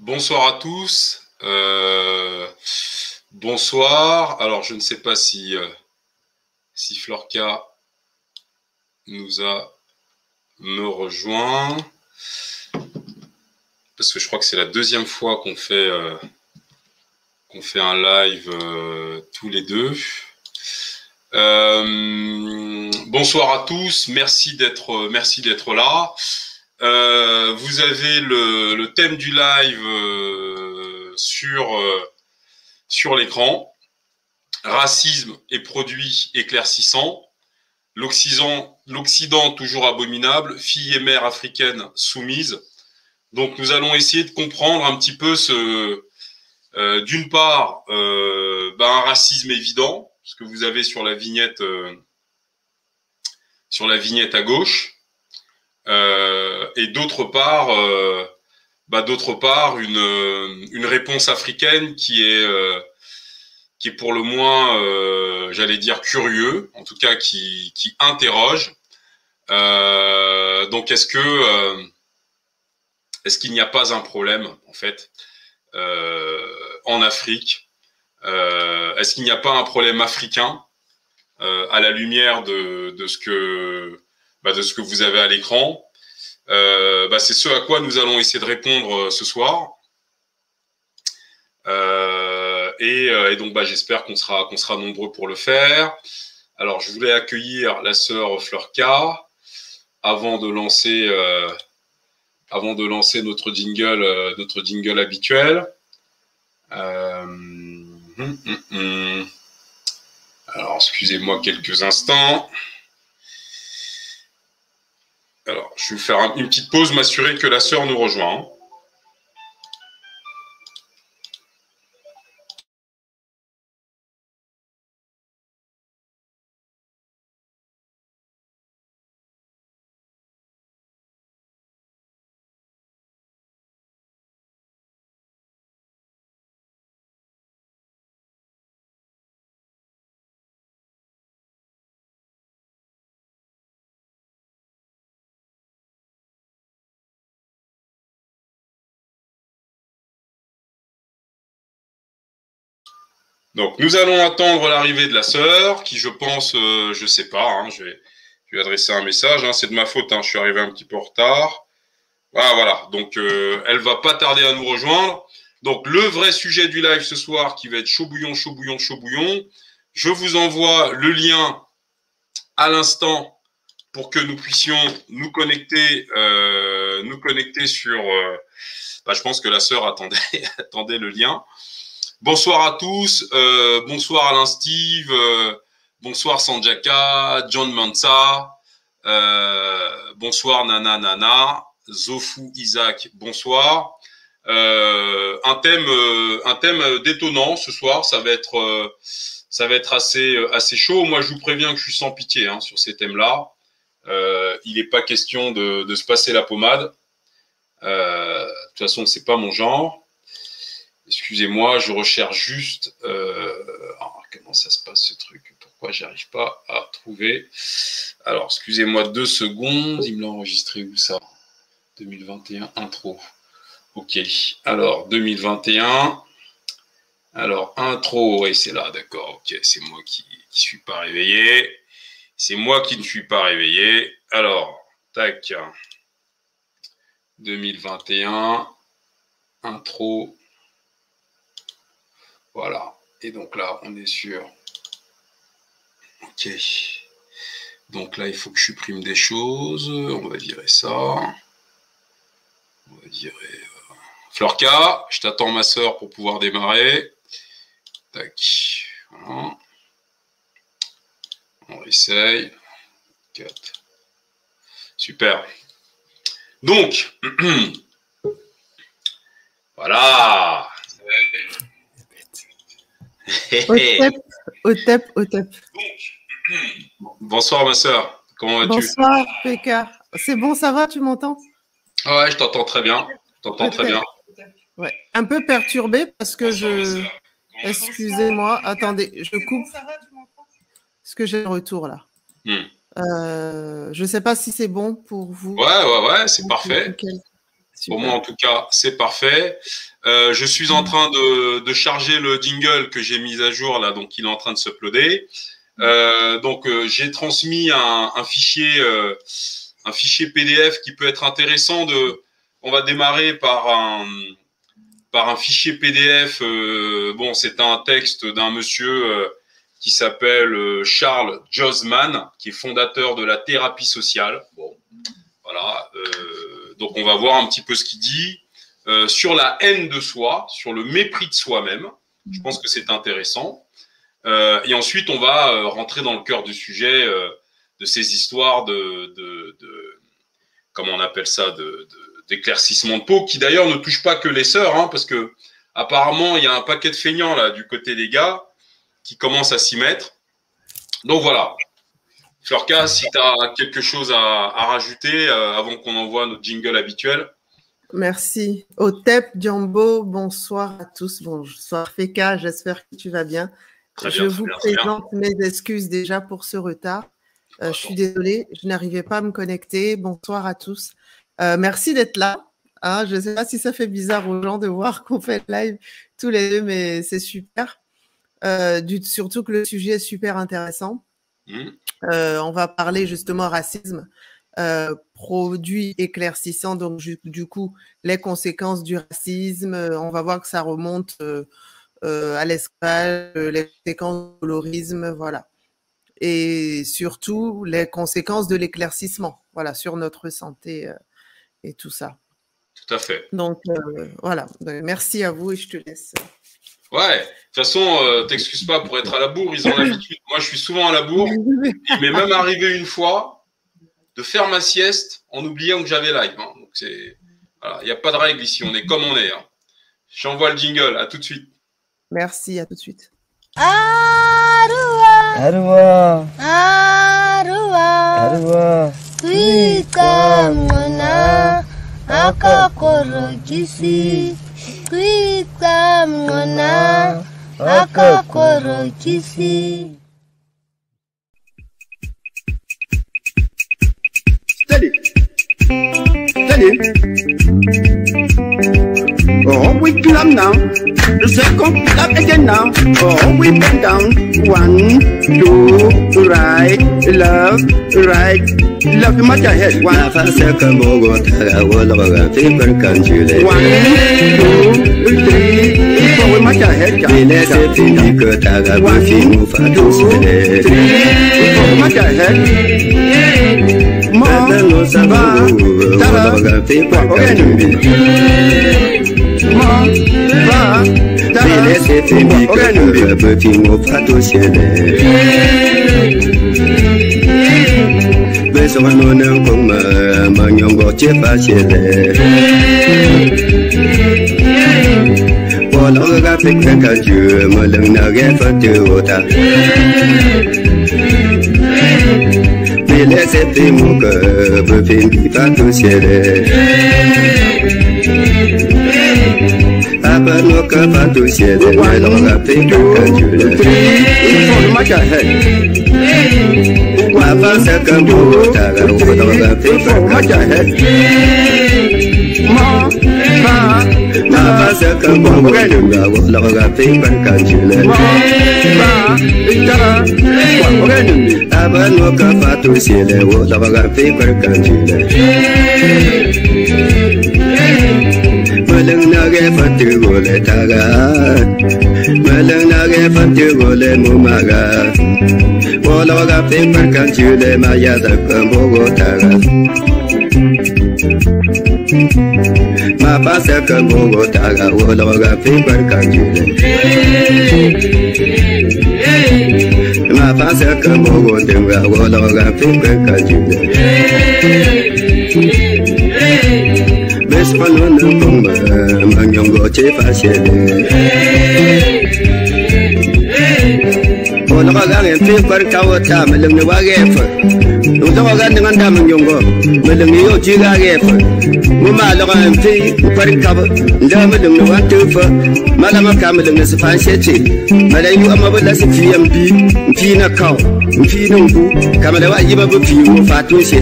Bonsoir à tous. Euh, bonsoir. Alors, je ne sais pas si, euh, si Florca nous a me rejoint. Parce que je crois que c'est la deuxième fois qu'on fait, euh, qu'on fait un live tous les deux. bonsoir à tous. Merci d'être, merci d'être là. Euh, vous avez le, thème du live euh, sur, euh, sur l'écran. Racisme et produits éclaircissants. L'Occident toujours abominable. Filles et mères africaines soumises. Donc nous allons essayer de comprendre un petit peu ce, d'une part, ben, un racisme évident, ce que vous avez sur la vignette, sur la vignette à gauche. Euh, et d'autre part, euh, bah, d'autre part une, réponse africaine qui est qui est pour le moins, euh, j'allais dire curieux, en tout cas qui, qui interroge. Euh, donc est-ce que est-ce qu'il n'y a pas un problème en fait en Afrique Est-ce qu'il n'y a pas un problème africain à la lumière de ce que bah, de ce que vous avez à l'écran. Euh, bah, c'est ce à quoi nous allons essayer de répondre euh, ce soir. Euh, et, donc, bah, j'espère qu'on sera, sera nombreux pour le faire. Alors, je voulais accueillir la sœur Fleurka avant de lancer, avant de lancer notre jingle, notre jingle habituel. Hum, hum, hum. Alors, excusez-moi quelques instants. Alors, je vais faire une petite pause, m'assurer que la sœur nous rejoint. Donc, nous allons attendre l'arrivée de la sœur, qui, je pense, euh, je sais pas, hein, je, vais, lui adresser un message. Hein, c'est de ma faute, hein, je suis arrivé un petit peu en retard. Voilà, voilà. Donc, euh, elle va pas tarder à nous rejoindre. Donc, le vrai sujet du live ce soir, qui va être chaud bouillon, chaud bouillon, chaud bouillon. Je vous envoie le lien à l'instant pour que nous puissions nous connecter, euh, nous connecter sur. Euh, bah, je pense que la sœur attendait, attendait le lien. Bonsoir à tous. Euh, bonsoir Alain Steve. Euh, bonsoir Sanjaka, John Mansa. Euh, bonsoir Nana Nana. Zofu Isaac, bonsoir. un thème, un thème détonnant ce soir. Ça va être, ça va être assez, assez chaud. Moi, je vous préviens que je suis sans pitié hein, sur ces thèmes-là. il n'est pas question de, de, se passer la pommade. de toute façon, c'est pas mon genre. Excusez-moi, je recherche juste. Euh, comment ça se passe ce truc? Pourquoi j'arrive pas à trouver? Alors, excusez-moi deux secondes. Il me l'a enregistré où ça? 2021 intro. Ok. Alors 2021. Alors intro. Oui, c'est là. D'accord. Ok. C'est moi qui ne suis pas réveillé. C'est moi qui ne suis pas réveillé. Alors, tac. 2021. Intro. Voilà. Et donc là, on est sur. OK. Donc là, il faut que je supprime des choses. On va virer ça. On va virer. Euh... Florca, je t'attends, ma soeur, pour pouvoir démarrer. Tac. Voilà. On essaye. 4. Super. Donc, voilà. Au tep, au Bonsoir ma soeur, comment vas-tu? Bonsoir PK. C'est bon, ça va, tu m'entends? Ouais, je t'entends très bien. t'entends très bien. Ouais, un peu perturbé parce que je. Excusez-moi, attendez, je coupe. Parce que j'ai le retour là. Hmm. Euh, je ne sais pas si c'est bon pour vous. Ouais, ouais, ouais, c'est parfait. Pour moi, en tout cas, c'est parfait. Euh, je suis en train de, charger le jingle que j'ai mis à jour là, donc il est en train de s'uploader. Euh, donc euh, j'ai transmis un, fichier, un fichier PDF qui peut être intéressant. De, on va démarrer par un, par un fichier PDF. bon, c'est un texte d'un monsieur qui s'appelle Charles Josman, qui est fondateur de la thérapie sociale. Bon, voilà. Donc on va voir un petit peu ce qu'il dit. Euh, sur la haine de soi, sur le mépris de soi-même. Je pense que c'est intéressant. Euh, et ensuite, on va euh, rentrer dans le cœur du sujet de ces histoires de, comment on appelle ça, d'éclaircissement de, peau, qui d'ailleurs ne touchent pas que les sœurs, hein, parce que apparemment, il y a un paquet de feignants là du côté des gars qui commencent à s'y mettre. Donc voilà. Florca, si tu as quelque chose à, à rajouter avant qu'on envoie notre jingle habituel. Merci. Otep, Djambo, bonsoir à tous. Bonsoir Feka, j'espère que tu vas bien. je vous présente mes excuses déjà pour ce retard. Euh, je suis désolée, je n'arrivais pas à me connecter. Bonsoir à tous. Euh, merci d'être là. Hein. je ne sais pas si ça fait bizarre aux gens de voir qu'on fait live tous les deux, mais c'est super. Euh, surtout que le sujet est super intéressant. Mmh. On va parler justement racisme. Euh, produit éclaircissant, donc du, coup, les conséquences du racisme, euh, on va voir que ça remonte euh, à l'esclavage, les conséquences du colorisme, voilà. Et surtout, les conséquences de l'éclaircissement, voilà, sur notre santé et tout ça. Tout à fait. Donc, voilà. Merci à vous et je te laisse. Ouais, de toute façon, t'excuses pas pour être à la bourre, ils ont l'habitude. Moi, je suis souvent à la bourre. Il m'est même arrivé une fois, de faire ma sieste en oubliant que j'avais live. Hein. Donc c'est, il n'y a pas de règle ici, on est comme on est. Hein. J'envoie le jingle, à tout de suite. Merci, à tout de suite. Arua, Arua, Arua, Arua, Kuika mwana, akakorokisi, Kuika mwana, akakorokisi. Steady. Steady. Oh, we clap now. The second clap again now. Oh, we bend down. One, two, right, left, right. Love my head. One half a second over I a paper country One, two, three Four my head. Bila se fini que ta la bufi mufa dusile Four my head Mother no saba Tara Mother Bila se fini que ta la bufi mufa dusile kabafi mofato siele Besono na koma manyongo chepa siele Wala ga fikra kaju malang na gefa tuota laissez mon cœur me fait vivre au ciel. Apa no ka fa tu ciel, mais non la fait que quand tu l'as. Apa sa ka bo ta ga ko ta ga fait que quand tu l'as. Ma ma Apa sa ka bo ga nu ga wo la ga fait que quand tu l'as. Ma ma ta wa ga nu abano ka fatu sile wo labaga fi barkanjile malang nage fatu gole taga Melenage fatu gole mumaga Wologa pimar kanchule maya dakpan bogo taga Ma pasa kan bogo taga Wologa pimar kanchule Ma pasa kan bogo taga Wologa pimar kanchule Yeah, yeah, yeah. Palo na pamba manyongo che pasele wala ga ga fi par ka wata malam ne wage fa nung to kagan dengan damang ko madang iyo chiga gepa muma loka mti parin kaba nda madang na wan tufa malama ka madang na sifan sheche madang yu amma bala si fi ambi mfi na kaw mfi na ngu kama da waji babu fi wo fatu she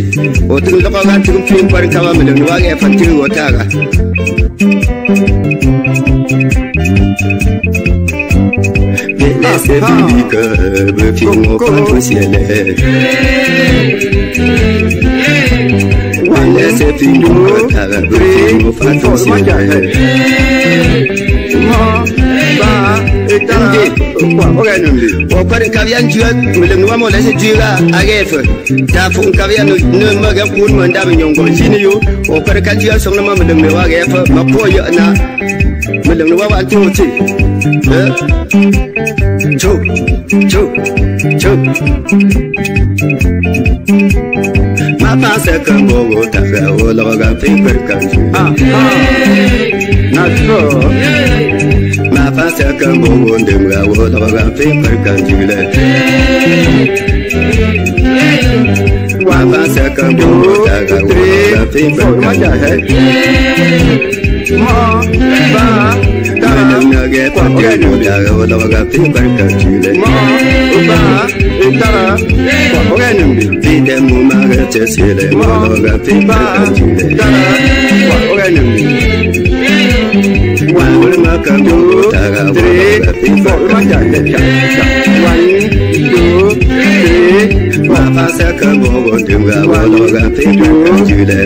o tun loka gan fi parin kaba madang na wa gepa tun wo taga Thank you. Laissez public, me film au contre ciel. Laissez public, me film au contre wakar nkabiya njuya milimnuwa mo lase juiga agefe. Dafo nkabiya nemaga kun mo ndabe nyongo. Sini yo wakar ka juya songna ma milimne wa agefe ma po yo na milimne wa wa to ti eh? chu chu chu. Ma pa ah ah. Ma fa se ka mo wo ndem ga wo lo ga fe per ka ju le wa fa se ka mo wo ta ga wo lo ga fe per ka ju ma ba ta. na ge pa ge no ta ga wo lo ga fe per ka ju le ma ba ta. Ra pa ge no bi de mu ma ge che se le wo lo ga fe per ka ju le ta. Ra pa ge no one maka two three four maka one two three ma pa sa ka bo bo dim ga wa lo ga pe ka ju le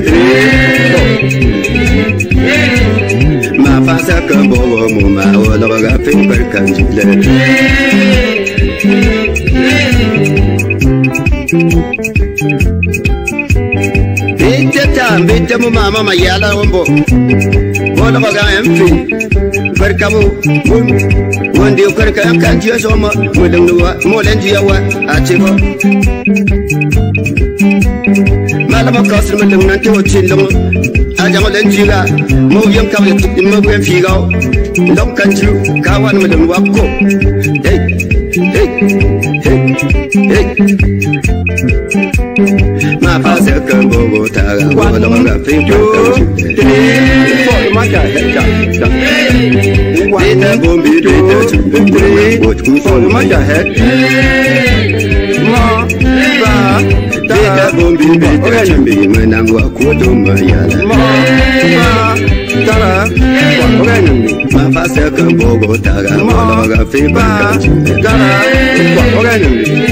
ma pa sa ka bo bo mu ma wa lo ga pe ka ju le Bitte tam bitte mu mama ma yala wombo wala ko mu mun wanda yau karka yan kan jiya so ma mu dan wa mu dan jiya wa a ce ba malama ka sun mun nan ke wacin da mu a jama dan jiya mu yan ka ya tudin mu yan fi ga dan kan ji ka wani mu dan wa ko. Hey hey hey hey. Ma fa bo one, two, three, four. Marcha, hecha, hecha. One, two, three, four. Marcha, hecha. Ma, ba, da. Bombi, beta, chimbi, manangwa, kuto, mayala. Ma, ba, da. Kwakoganyambi, mafasa, kambogo, taga. Ma, ba, da. Kwakoganyambi.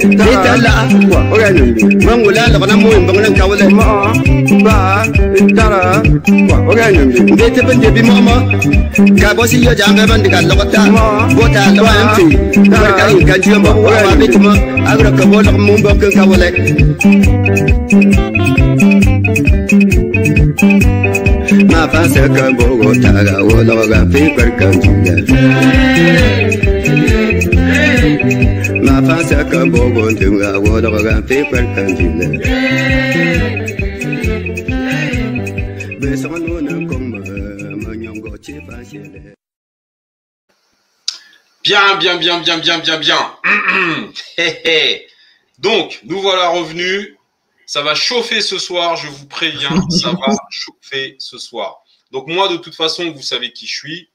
ba ta la wa o ga no ma ngula la na mo ba ngana ka wala ma ba ta la wa o ga no be te ban de bi mo ma ka bo si yo jang ga ban de ka lo ta bo ta lo an fi ka ka in ka ji mo wa ba be ti mo agra ka bo la mo ba ka wala ma fa se ka bo go ta ga wo lo ga fi per ka ju ya ma ka ga ga Bien, bien, bien, bien, bien, bien, bien. Donc, nous voilà revenus. Ça va chauffer ce soir, je vous préviens. Ça va chauffer ce soir. Donc, moi, de toute façon, vous savez qui je suis.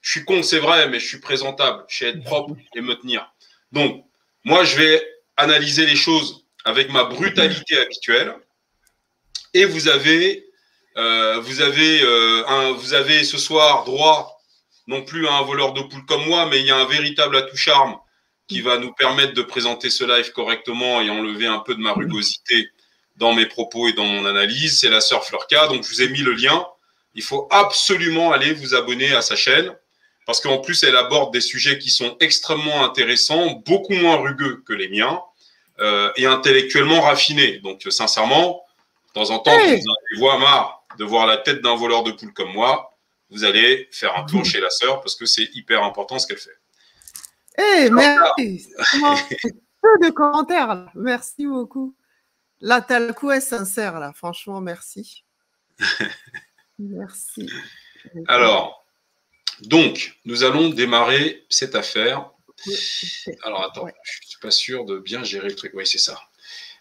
Je suis con, c'est vrai, mais je suis présentable. Je sais être propre et me tenir. Donc, moi, je vais analyser les choses avec ma brutalité habituelle. Et vous avez, euh, vous avez, euh, un, vous avez ce soir droit non plus à un voleur de poule comme moi, mais il y a un véritable atout charme qui va nous permettre de présenter ce live correctement et enlever un peu de ma rugosité dans mes propos et dans mon analyse. C'est la sœur Fleurka, donc je vous ai mis le lien. Il faut absolument aller vous abonner à sa chaîne parce qu'en plus, elle aborde des sujets qui sont extrêmement intéressants, beaucoup moins rugueux que les miens euh, et intellectuellement raffinés. Donc, sincèrement, de temps en temps, Hey. vous en avez marre de voir la tête d'un voleur de poule comme moi. vous allez faire un tour chez la sœur parce que c'est hyper important ce qu'elle fait. Eh, merci. Peu de commentaires. Merci beaucoup. Là, t'as le coup est sincère, là. Franchement, merci. merci. Alors, donc, nous allons démarrer cette affaire. Alors, attends, je ne suis pas sûr de bien gérer le truc. Oui, c'est ça.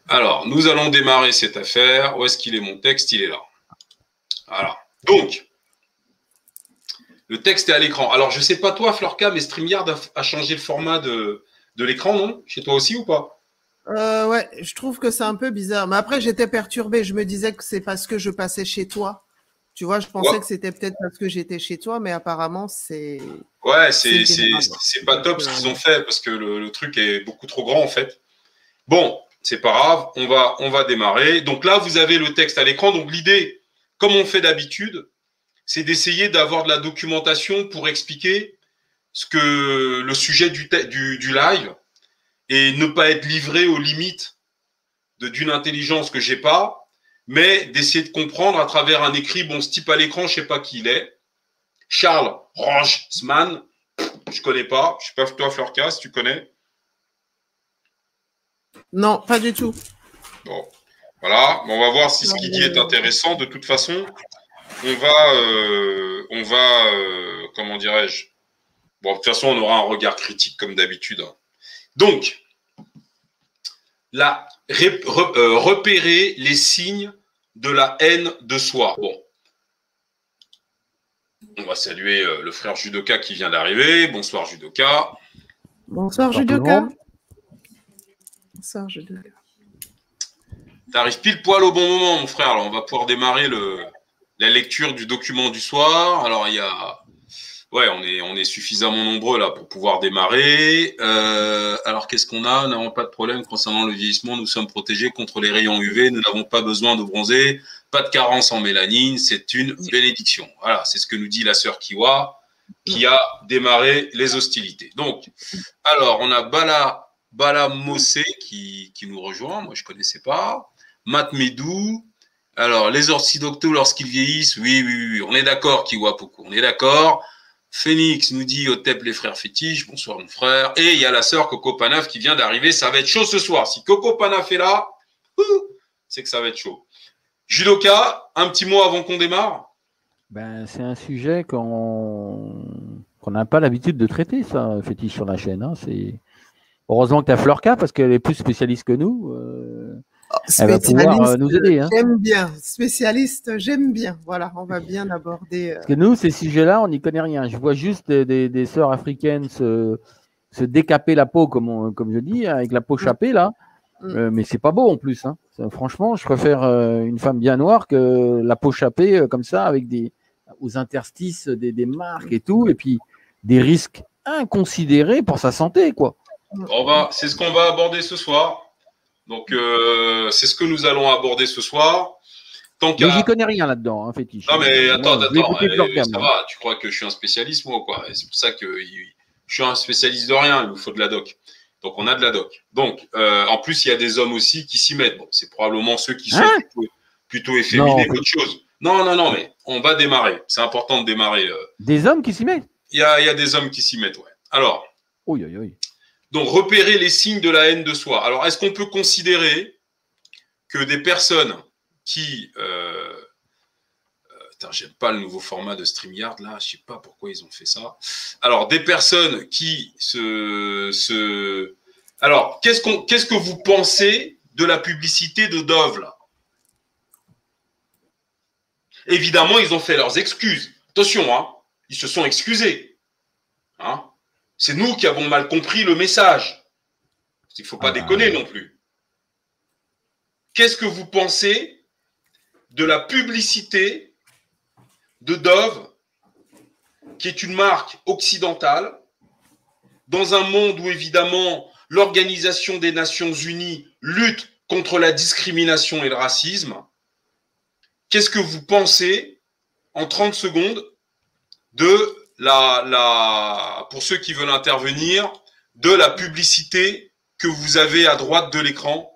Alors, nous allons démarrer cette affaire. Où est-ce qu'il est mon texte? Il est là. Voilà. Donc, le texte est à l'écran. Alors, je ne sais pas toi, Florca, mais StreamYard a, changé le format de, l'écran, non? Chez toi aussi ou pas? Euh, Ouais, je trouve que c'est un peu bizarre. Mais après, j'étais perturbé. Je me disais que c'est parce que je passais chez toi. Tu vois, je pensais que c'était peut-être parce que j'étais chez toi, mais apparemment, c'est. Ouais, c'est pas top ce qu'ils ont fait parce que le, truc est beaucoup trop grand en fait. Bon, c'est pas grave, on va, on va démarrer. Donc là, vous avez le texte à l'écran. Donc l'idée, comme on fait d'habitude, c'est d'essayer d'avoir de la documentation pour expliquer ce que le sujet du, du, du live et ne pas être livré aux limites d'une intelligence que j'ai pas, mais d'essayer de comprendre à travers un écrit. Bon, ce type à l'écran, je sais pas qui il est. Charles Ranchsman, je connais pas. Je sais pas toi, Florcas, tu connais Non, pas du tout. Bon, voilà. on va voir si ce qu'il dit est intéressant. De toute façon, on va, euh, on va, euh, comment dirais-je? Bon, de toute façon, on aura un regard critique comme d'habitude. Hein. Donc, la, euh, repérer les signes de la haine de soi. Bon. On va saluer le frère Judoka qui vient d'arriver. Bonsoir Judoka. Bonsoir Judoka. Bonsoir Judoka. T'arrives pile poil au bon moment, mon frère. on va pouvoir démarrer le, la lecture du document du soir. Alors, il y a. Ouais, on est, suffisamment nombreux là pour pouvoir démarrer. Euh, alors, qu'est-ce qu'on a? Nous n'avons pas de problème concernant le vieillissement. Nous sommes protégés contre les rayons UV. Nous n'avons pas besoin de bronzer. Pas de carence en mélanine. C'est une bénédiction. Voilà, c'est ce que nous dit la sœur Kiwa qui a démarré les hostilités. Donc, alors, on a Bala, Bala Mossé qui, nous rejoint. Moi, je ne connaissais pas. Matt Medou, alors, les orthodoctos, lorsqu'ils vieillissent, oui, oui, oui, on est d'accord, Kiwapuku, on est d'accord. Phoenix nous dit au TEP les frères fétiches, bonsoir mon frère. Et il y a la sœur Coco Panaf qui vient d'arriver, ça va être chaud ce soir. Si Coco Panaf est là, c'est que ça va être chaud. Judoka, un petit mot avant qu'on démarre? Ben, C'est un sujet qu'on n'a pas l'habitude de traiter, ça, fétiche sur la chaîne. Hein. Heureusement que tu as Fleurka parce qu'elle est plus spécialiste que nous. Euh, elle va pouvoir euh, nous aider. Hein. J'aime bien. Spécialiste, j'aime bien. Voilà, on va bien aborder. Euh, Parce que nous, ces sujets-là, on n'y connaît rien. Je vois juste des, des, sœurs africaines se, se, décaper la peau, comme, comme je dis, avec la peau mm. chapée, là. Mm. Euh, mais c'est pas beau en plus. Hein. Franchement, je préfère une femme bien noire que la peau chapée comme ça, avec des aux interstices des, des marques et tout, et puis des risques inconsidérés pour sa santé, quoi. On va, c'est ce qu'on va aborder ce soir. Donc, euh, c'est ce que nous allons aborder ce soir. Tant mais j'y connais rien là-dedans, hein, fétiche. Non, mais attends, attends. Eh, ça va, tu crois que je suis un spécialiste, moi, quoi? C'est pour ça que je suis un spécialiste de rien, il nous faut de la doc. Donc, on a de la doc. Donc, euh, en plus, il y a des hommes aussi qui s'y mettent. Bon, c'est probablement ceux qui sont hein? plutôt, plutôt, efféminés qu'autre chose. Non, non, non, mais on va démarrer. C'est important de démarrer. Euh. Des hommes qui s'y mettent? Il y a, y a, des hommes qui s'y mettent, ouais. Alors. Oui, oui, oui. Donc, repérer les signes de la haine de soi. Alors, est-ce qu'on peut considérer que des personnes qui. Euh, euh j'aime pas le nouveau format de StreamYard là, je sais pas pourquoi ils ont fait ça. Alors, des personnes qui se. se... Alors, qu'est-ce, qu'on, qu'est-ce que vous pensez de la publicité de Dove là? Évidemment, ils ont fait leurs excuses. Attention, hein, ils se sont excusés. Hein c'est nous qui avons mal compris le message. Il ne faut pas ah. déconner non plus. Qu'est-ce que vous pensez de la publicité de Dove, qui est une marque occidentale, dans un monde où évidemment l'Organisation des Nations Unies lutte contre la discrimination et le racisme? Qu'est-ce que vous pensez en 30 secondes de la, la, pour ceux qui veulent intervenir, de la publicité que vous avez à droite de l'écran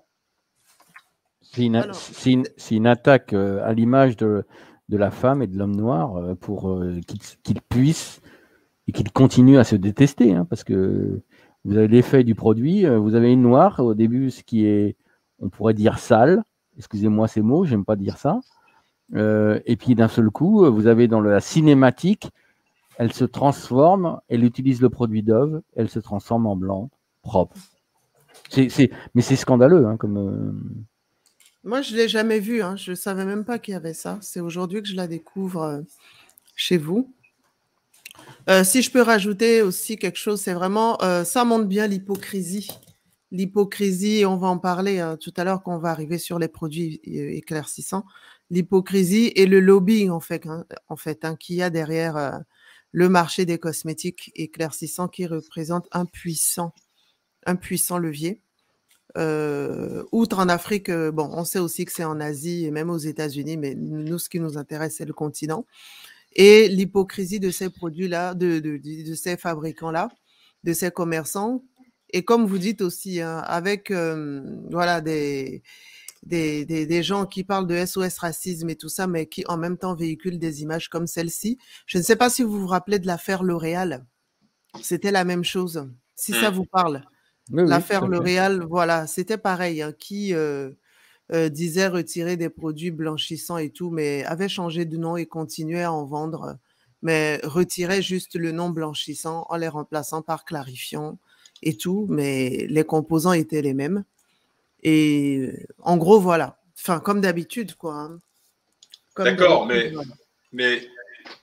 C'est une, une, attaque euh, à l'image de, de la femme et de l'homme noir euh, pour euh, qu'ils puissent et qu'ils continuent à se détester. Hein, parce que vous avez l'effet du produit, vous avez une noire au début, ce qui est, on pourrait dire sale, excusez-moi ces mots, j'aime pas dire ça. et puis d'un seul coup, vous avez dans la cinématique, elle se transforme, elle utilise le produit Dove, elle se transforme en blanc, propre. Mais c'est scandaleux, hein, comme. Moi, je ne l'ai jamais vu. Hein. Je ne savais même pas qu'il y avait ça. C'est aujourd'hui que je la découvre euh, chez vous. Euh, si je peux rajouter aussi quelque chose, c'est vraiment, euh, ça montre bien l'hypocrisie. L'hypocrisie, on va en parler hein, tout à l'heure quand on va arriver sur les produits éclaircissants. L'hypocrisie et le lobbying, en fait, en fait qu'il y a derrière le marché des cosmétiques éclaircissants qui représente un puissant, un puissant levier. Euh, outre en Afrique, euh, bon, on sait aussi que c'est en Asie et même aux États-Unis, mais nous, ce qui nous intéresse, c'est le continent. Et l'hypocrisie de ces produits-là, de, de, ces fabricants-là, de ces commerçants. Et comme vous dites aussi, hein, avec euh, voilà des, des, des, des, gens qui parlent de SOS racisme et tout ça, mais qui en même temps véhiculent des images comme celle-ci. Je ne sais pas si vous vous rappelez de l'affaire L'Oréal. C'était la même chose. Si ça mmh. vous parle. L'affaire L'Oréal, voilà, c'était pareil, hein, qui euh, euh, disait retirer des produits blanchissants et tout, mais avait changé de nom et continuait à en vendre, mais retirait juste le nom blanchissant en les remplaçant par clarifiant et tout, mais les composants étaient les mêmes. Et en gros, voilà. Enfin, comme d'habitude, quoi. Hein. D'accord, mais, mais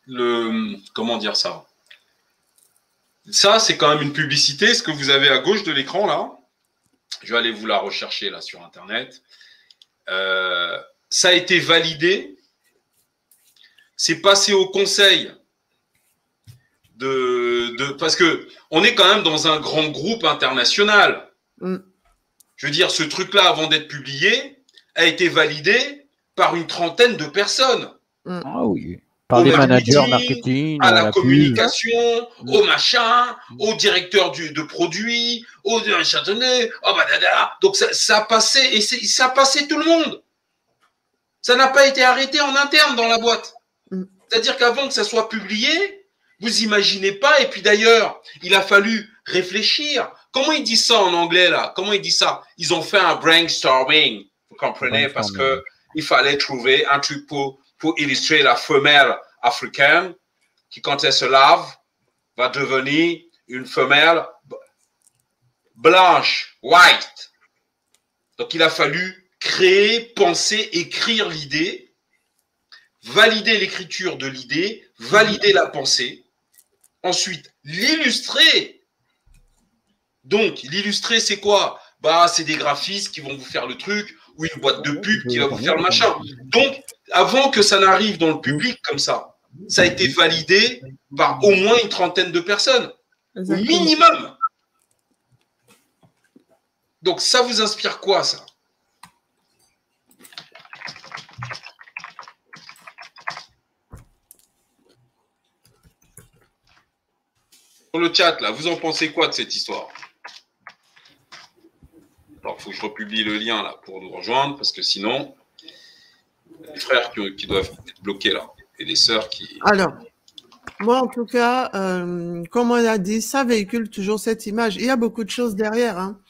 le, comment dire ça? Ça, c'est quand même une publicité. Ce que vous avez à gauche de l'écran, là, je vais aller vous la rechercher là sur Internet. Euh, ça a été validé. C'est passé au conseil de, parce que on est quand même dans un grand groupe international. Mm. Je veux dire, ce truc-là, avant d'être publié, a été validé par une trentaine de personnes. Mm. Ah oui. Par les managers marketing, à la, communication, au machin, au directeur du, de produits, au châtonnet, oh bah, donc ça, ça a passé et ça a passé tout le monde. Ça n'a pas été arrêté en interne dans la boîte. Mm. C'est-à-dire qu'avant que ça soit publié, vous imaginez pas. Et puis d'ailleurs, il a fallu réfléchir. Comment ils disent ça en anglais là? Comment ils disent ça? Ils ont fait un brainstorming. Vous comprenez? Parce que il fallait trouver un truc pour pour illustrer la femelle africaine qui, quand elle se lave, va devenir une femelle blanche, white. Donc il a fallu créer, penser, écrire l'idée, valider l'écriture de l'idée, valider la pensée, ensuite l'illustrer. Donc l'illustrer, c'est quoi? Bah, c'est des graphistes qui vont vous faire le truc, ou une boîte de pub qui va vous faire le machin. Donc, avant que ça n'arrive dans le public comme ça, ça a été validé par au moins une trentaine de personnes. Minimum. Donc, ça vous inspire quoi, ça? Sur le chat, là, vous en pensez quoi de cette histoire? Alors, il faut que je republie le lien là pour nous rejoindre parce que sinon, les frères qui, doivent être bloqués là et les sœurs qui. Alors, moi en tout cas, euh, comme on a dit, ça véhicule toujours cette image. Il y a beaucoup de choses derrière. Hein.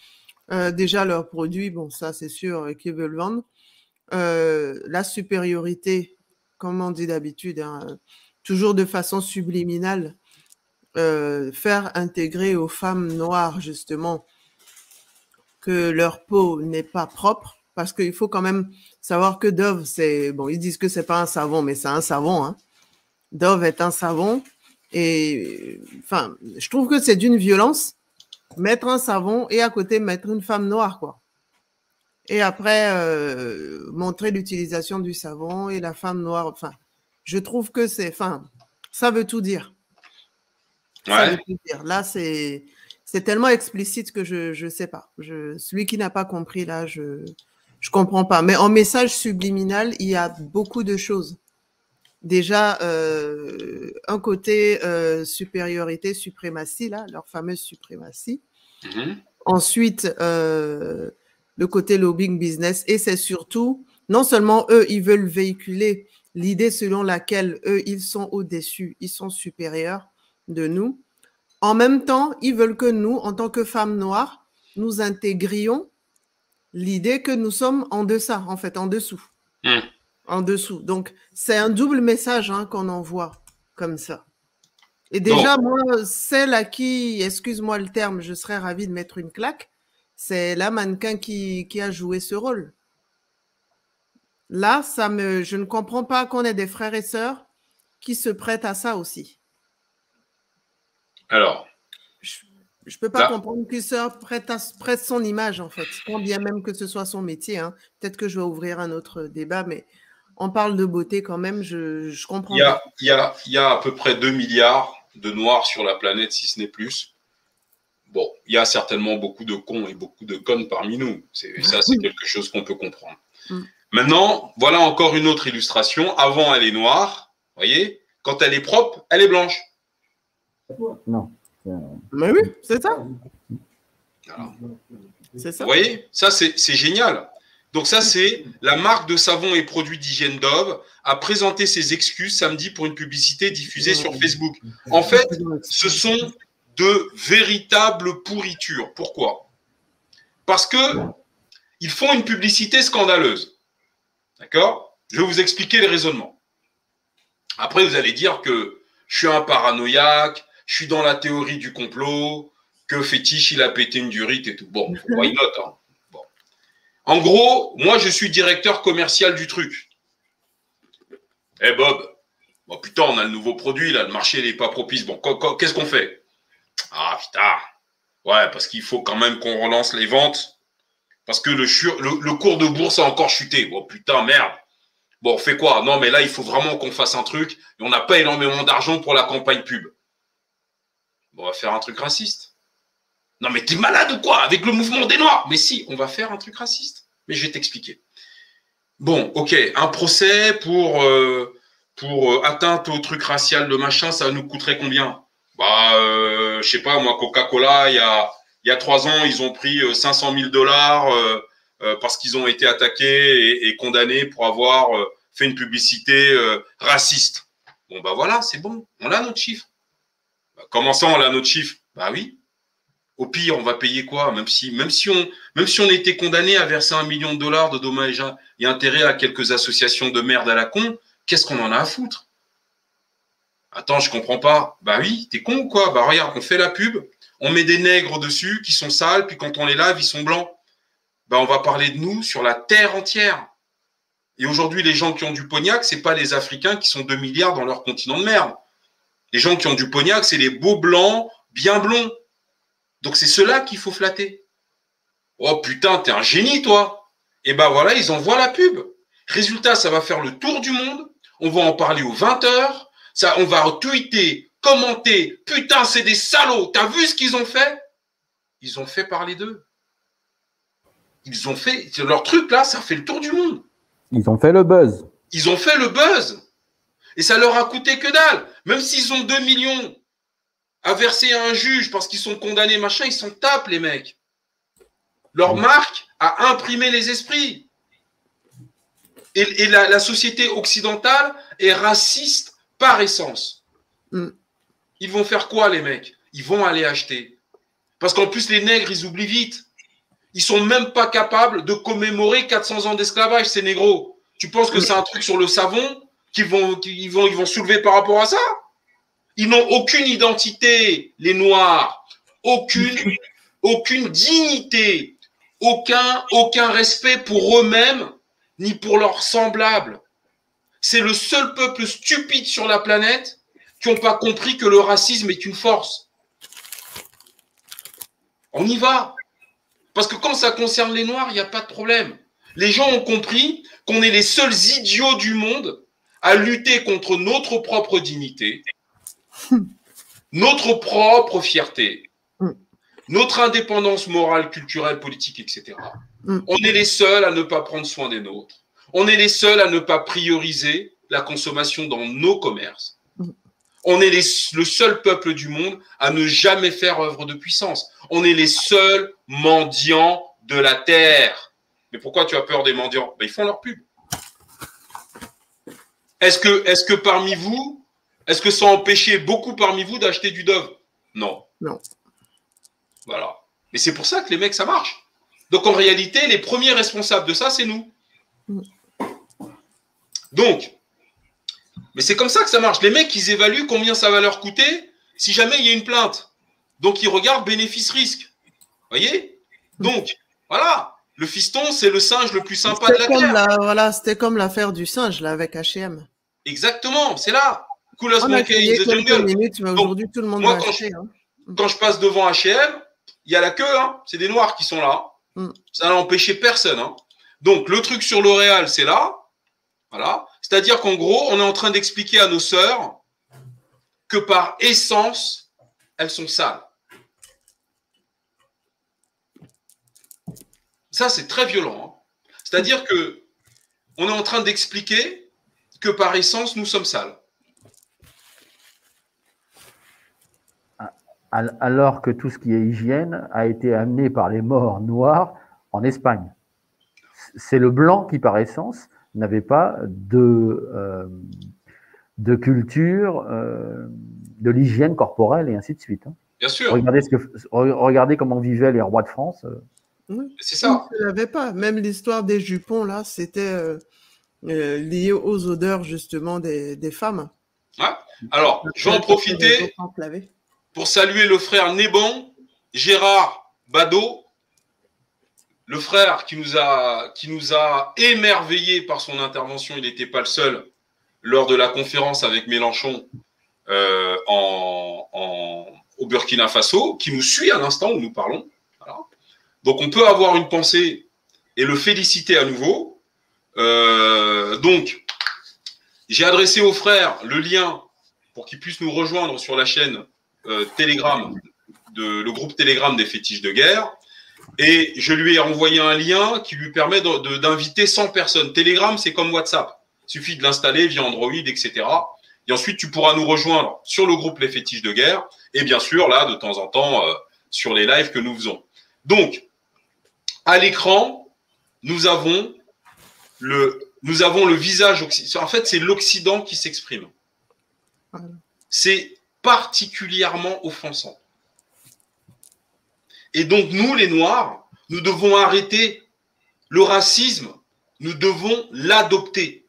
Euh, déjà, leurs produits, bon, ça c'est sûr, euh, qu'ils veulent vendre. la supériorité, comme on dit d'habitude, hein, toujours de façon subliminale, faire intégrer aux femmes noires, justement, que leur peau n'est pas propre, parce qu'il faut quand même savoir que Dove, c'est bon, ils disent que c'est pas un savon, mais c'est un savon. Hein. Dove est un savon, et enfin, je trouve que c'est d'une violence mettre un savon et à côté mettre une femme noire, quoi. Et après euh, montrer l'utilisation du savon et la femme noire. Enfin, je trouve que c'est, enfin, ça veut tout dire. Ça veut tout dire. Là, c'est c'est tellement explicite que je ne sais pas. Je, celui qui n'a pas compris, là, je ne comprends pas. Mais en message subliminal, il y a beaucoup de choses. Déjà, euh, un côté euh, supériorité, suprématie, là, leur fameuse suprématie. Mm-hmm. Ensuite, euh, le côté lobbying business. Et c'est surtout, non seulement eux, ils veulent véhiculer l'idée selon laquelle eux, ils sont au-dessus, ils sont supérieurs de nous. En même temps, ils veulent que nous, en tant que femmes noires, nous intégrions l'idée que nous sommes en deçà, en fait, en dessous. Hmm. En dessous. Donc, c'est un double message hein, qu'on envoie comme ça. Et déjà, moi, celle à qui, excuse-moi le terme, je serais ravie de mettre une claque, c'est la mannequin qui, qui, a joué ce rôle. Là, ça me, je ne comprends pas qu'on ait des frères et sœurs qui se prêtent à ça aussi. Alors, je ne peux pas comprendre qu'une sœur prête, prête, son image, en fait, quand bien même que ce soit son métier. Hein. Peut-être que je vais ouvrir un autre débat, mais on parle de beauté quand même, je, je comprends. Il y, a, il, y a, il y a à peu près 2 milliards de noirs sur la planète, si ce n'est plus. Bon, il y a certainement beaucoup de cons et beaucoup de connes parmi nous. Ça, c'est quelque chose qu'on peut comprendre. Mm. Maintenant, voilà encore une autre illustration. Avant, elle est noire, voyez Quand elle est propre, elle est blanche. Non. Mais oui, c'est ça. C'est ça. Vous voyez, ça c'est génial. Donc ça c'est la marque de savon et produits d'hygiène Dove a présenté ses excuses samedi pour une publicité diffusée sur Facebook. En fait, ce sont de véritables pourritures. Pourquoi? Parce que ils font une publicité scandaleuse. D'accord? Je vais vous expliquer les raisonnements. Après, vous allez dire que je suis un paranoïaque, je suis dans la théorie du complot, que fétiche, il a pété une durite et tout. Bon, why not hein? bon. En gros, moi, je suis directeur commercial du truc. Eh Bob, bon, putain, on a le nouveau produit, là, le marché n'est pas propice. Bon, qu'est-ce qu'on fait? Ah, putain. Ouais, parce qu'il faut quand même qu'on relance les ventes. Parce que le, le, cours de bourse a encore chuté. Bon, putain, merde. Bon, on fait quoi? Non, mais là, il faut vraiment qu'on fasse un truc. Et on n'a pas énormément d'argent pour la campagne pub on va faire un truc raciste. Non, mais t'es malade ou quoi Avec le mouvement des Noirs? Mais si, on va faire un truc raciste. Mais je vais t'expliquer. Bon, ok, un procès pour, euh, euh, atteinte au truc racial de machin, ça nous coûterait combien? Bah, euh, je sais pas, moi, Coca-Cola, il y a, il y a trois ans, ils ont pris 500 000 dollars parce qu'ils ont été attaqués et, condamnés pour avoir fait une publicité raciste. Bon, bah voilà, c'est bon, on a notre chiffre. Comment ça, on a notre chiffre Bah oui. Au pire, on va payer quoi même si, même, si on, même si on était condamné à verser un million de dollars de dommages et intérêts à quelques associations de merde à la con, qu'est-ce qu'on en a à foutre? Attends, je comprends pas. Bah oui, t'es con ou quoi? Bah regarde, on fait la pub, on met des nègres dessus qui sont sales, puis quand on les lave, ils sont blancs. Bah on va parler de nous sur la terre entière. Et aujourd'hui, les gens qui ont du pognac, c'est pas les Africains qui sont 2 milliards dans leur continent de merde. Les gens qui ont du pognac, c'est les beaux blancs, bien blonds. Donc c'est ceux-là qu'il faut flatter. Oh putain, t'es un génie, toi. Et ben voilà, ils envoient la pub. Résultat, ça va faire le tour du monde. On va en parler aux 20 heures. Ça, on va retweeter, commenter. Putain, c'est des salauds. T'as vu ce qu'ils ont fait? Ils ont fait parler d'eux. Ils ont fait leur truc là, ça fait le tour du monde. Ils ont fait le buzz. Ils ont fait le buzz. Et ça leur a coûté que dalle. Même s'ils ont 2 millions à verser à un juge parce qu'ils sont condamnés, machin, ils s'en tapent, les mecs. Leur marque a imprimé les esprits. Et, la, société occidentale est raciste par essence. Mm. Ils vont faire quoi, les mecs? Ils vont aller acheter. Parce qu'en plus, les nègres, ils oublient vite. Ils sont même pas capables de commémorer 400 ans d'esclavage, ces négros. Tu penses que c'est un truc sur le savon? Vont, vont, ils vont soulever par rapport à ça. Ils n'ont aucune identité, les Noirs, aucune, aucune dignité, aucun, aucun respect pour eux-mêmes ni pour leurs semblables. C'est le seul peuple stupide sur la planète qui n'ont pas compris que le racisme est une force. On y va. Parce que quand ça concerne les Noirs, il n'y a pas de problème. Les gens ont compris qu'on est les seuls idiots du monde à lutter contre notre propre dignité, notre propre fierté, notre indépendance morale, culturelle, politique, etc. On est les seuls à ne pas prendre soin des nôtres. On est les seuls à ne pas prioriser la consommation dans nos commerces. On est le seul peuple du monde à ne jamais faire œuvre de puissance. On est les seuls mendiants de la terre. Mais pourquoi tu as peur des mendiants? Ben, Ils font leur pub. Est-ce que, est que parmi vous, est-ce que ça a empêché beaucoup parmi vous d'acheter du Dove? Non. Non. Voilà. Mais c'est pour ça que les mecs, ça marche. Donc en réalité, les premiers responsables de ça, c'est nous. Donc, mais c'est comme ça que ça marche. Les mecs, ils évaluent combien ça va leur coûter si jamais il y a une plainte. Donc, ils regardent bénéfice-risque. Voyez? Donc, voilà. Le fiston, c'est le singe le plus sympa de la Terre. voilà, c'était comme l'affaire du singe, là, avec H&M. Exactement, c'est là. Cool as minutes, mais aujourd'hui, tout le monde moi, quand, je, hein. quand je passe devant H&M, il y a la queue, hein. c'est des noirs qui sont là. Mm. Ça n'a empêché personne. Hein. Donc, le truc sur L'Oréal, c'est là. Voilà. C'est-à-dire qu'en gros, on est en train d'expliquer à nos sœurs que par essence, elles sont sales. Ça, c'est très violent. Hein. C'est-à-dire que on est en train d'expliquer que par essence, nous sommes sales. Alors que tout ce qui est hygiène a été amené par les morts noirs en Espagne. C'est le blanc qui, par essence, n'avait pas de, euh, de culture euh, de l'hygiène corporelle et ainsi de suite. Hein. Bien sûr. Regardez, ce que, regardez comment vivaient les rois de France. Euh. Oui. C'est ça. Je l'avais pas. Même l'histoire des jupons, là, c'était lié aux odeurs, justement, des, des femmes. Alors, je vais en profiter pour saluer le frère Néban, Gérard Badeau, le frère qui nous a, qui nous a émerveillé par son intervention, il n'était pas le seul lors de la conférence avec Mélenchon euh, en, au Burkina Faso, qui nous suit à l'instant où nous parlons. Donc on peut avoir une pensée et le féliciter à nouveau. Euh, donc, j'ai adressé au frère le lien pour qu'il puisse nous rejoindre sur la chaîne euh, Telegram, le groupe Telegram des fétiches de guerre. Et je lui ai envoyé un lien qui lui permet d'inviter 100 personnes. Telegram, c'est comme WhatsApp. Il suffit de l'installer via Android, etc. Et ensuite, tu pourras nous rejoindre sur le groupe Les Fétiches de Guerre. Et bien sûr, là, de temps en temps, euh, sur les lives que nous faisons. Donc, à l'écran, nous avons le, nous avons le visage occidental. En fait, c'est l'Occident qui s'exprime. C'est particulièrement offensant. Et donc, nous, les Noirs, nous devons arrêter le racisme, nous devons l'adopter.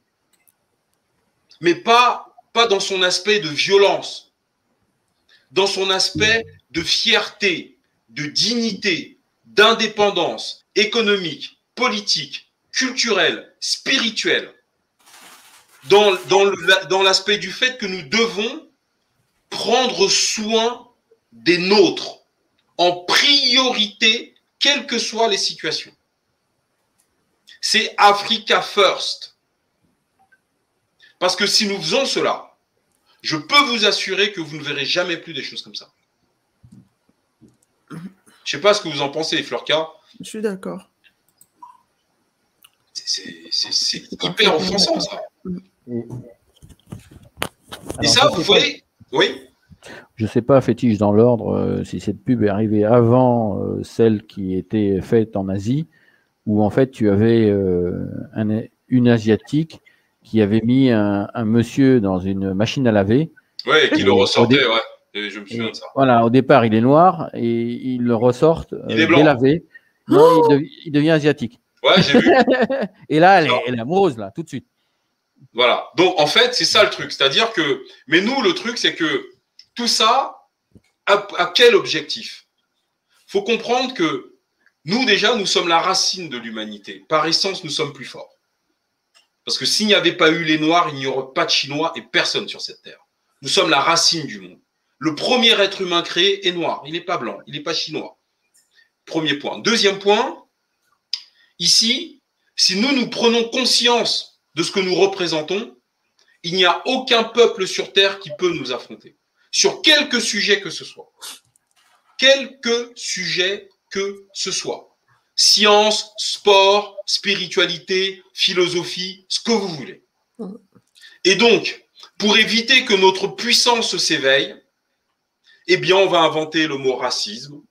Mais pas, pas dans son aspect de violence, dans son aspect de fierté, de dignité, d'indépendance économique, politique, culturelle, spirituelle, dans, dans l'aspect du fait que nous devons prendre soin des nôtres en priorité, quelles que soient les situations. C'est Africa First. Parce que si nous faisons cela, je peux vous assurer que vous ne verrez jamais plus des choses comme ça. Je ne sais pas ce que vous en pensez, Fleurka. Je suis d'accord. C'est hyper offensant, ça. Et ça, vous voyez Oui je ne sais pas, fétiche dans l'ordre, euh, si cette pub est arrivée avant euh, celle qui était faite en Asie, où en fait tu avais euh, une Asiatique qui avait mis un, monsieur dans une machine à laver. Oui, qui le ressortait, ouais. je me souviens de ça. Voilà, au départ il est noir et il le ressorte il est délavé. Non, il, devient asiatique. Ouais, j'ai vu. et là, elle est, elle est amoureuse, là, tout de suite. Voilà. Donc, en fait, c'est ça le truc. C'est-à-dire que. Mais nous, le truc, c'est que tout ça, à, quel objectif? Il faut comprendre que nous, déjà, nous sommes la racine de l'humanité. Par essence, nous sommes plus forts. Parce que s'il n'y avait pas eu les Noirs, il n'y aurait pas de Chinois et personne sur cette terre. Nous sommes la racine du monde. Le premier être humain créé est noir. Il n'est pas blanc, il n'est pas chinois. Premier point. Deuxième point, ici, si nous, nous prenons conscience de ce que nous représentons, il n'y a aucun peuple sur Terre qui peut nous affronter sur quelque sujet que ce soit. Quelque sujet que ce soit. Science, sport, spiritualité, philosophie, ce que vous voulez. Et donc, pour éviter que notre puissance s'éveille, eh bien, on va inventer le mot racisme.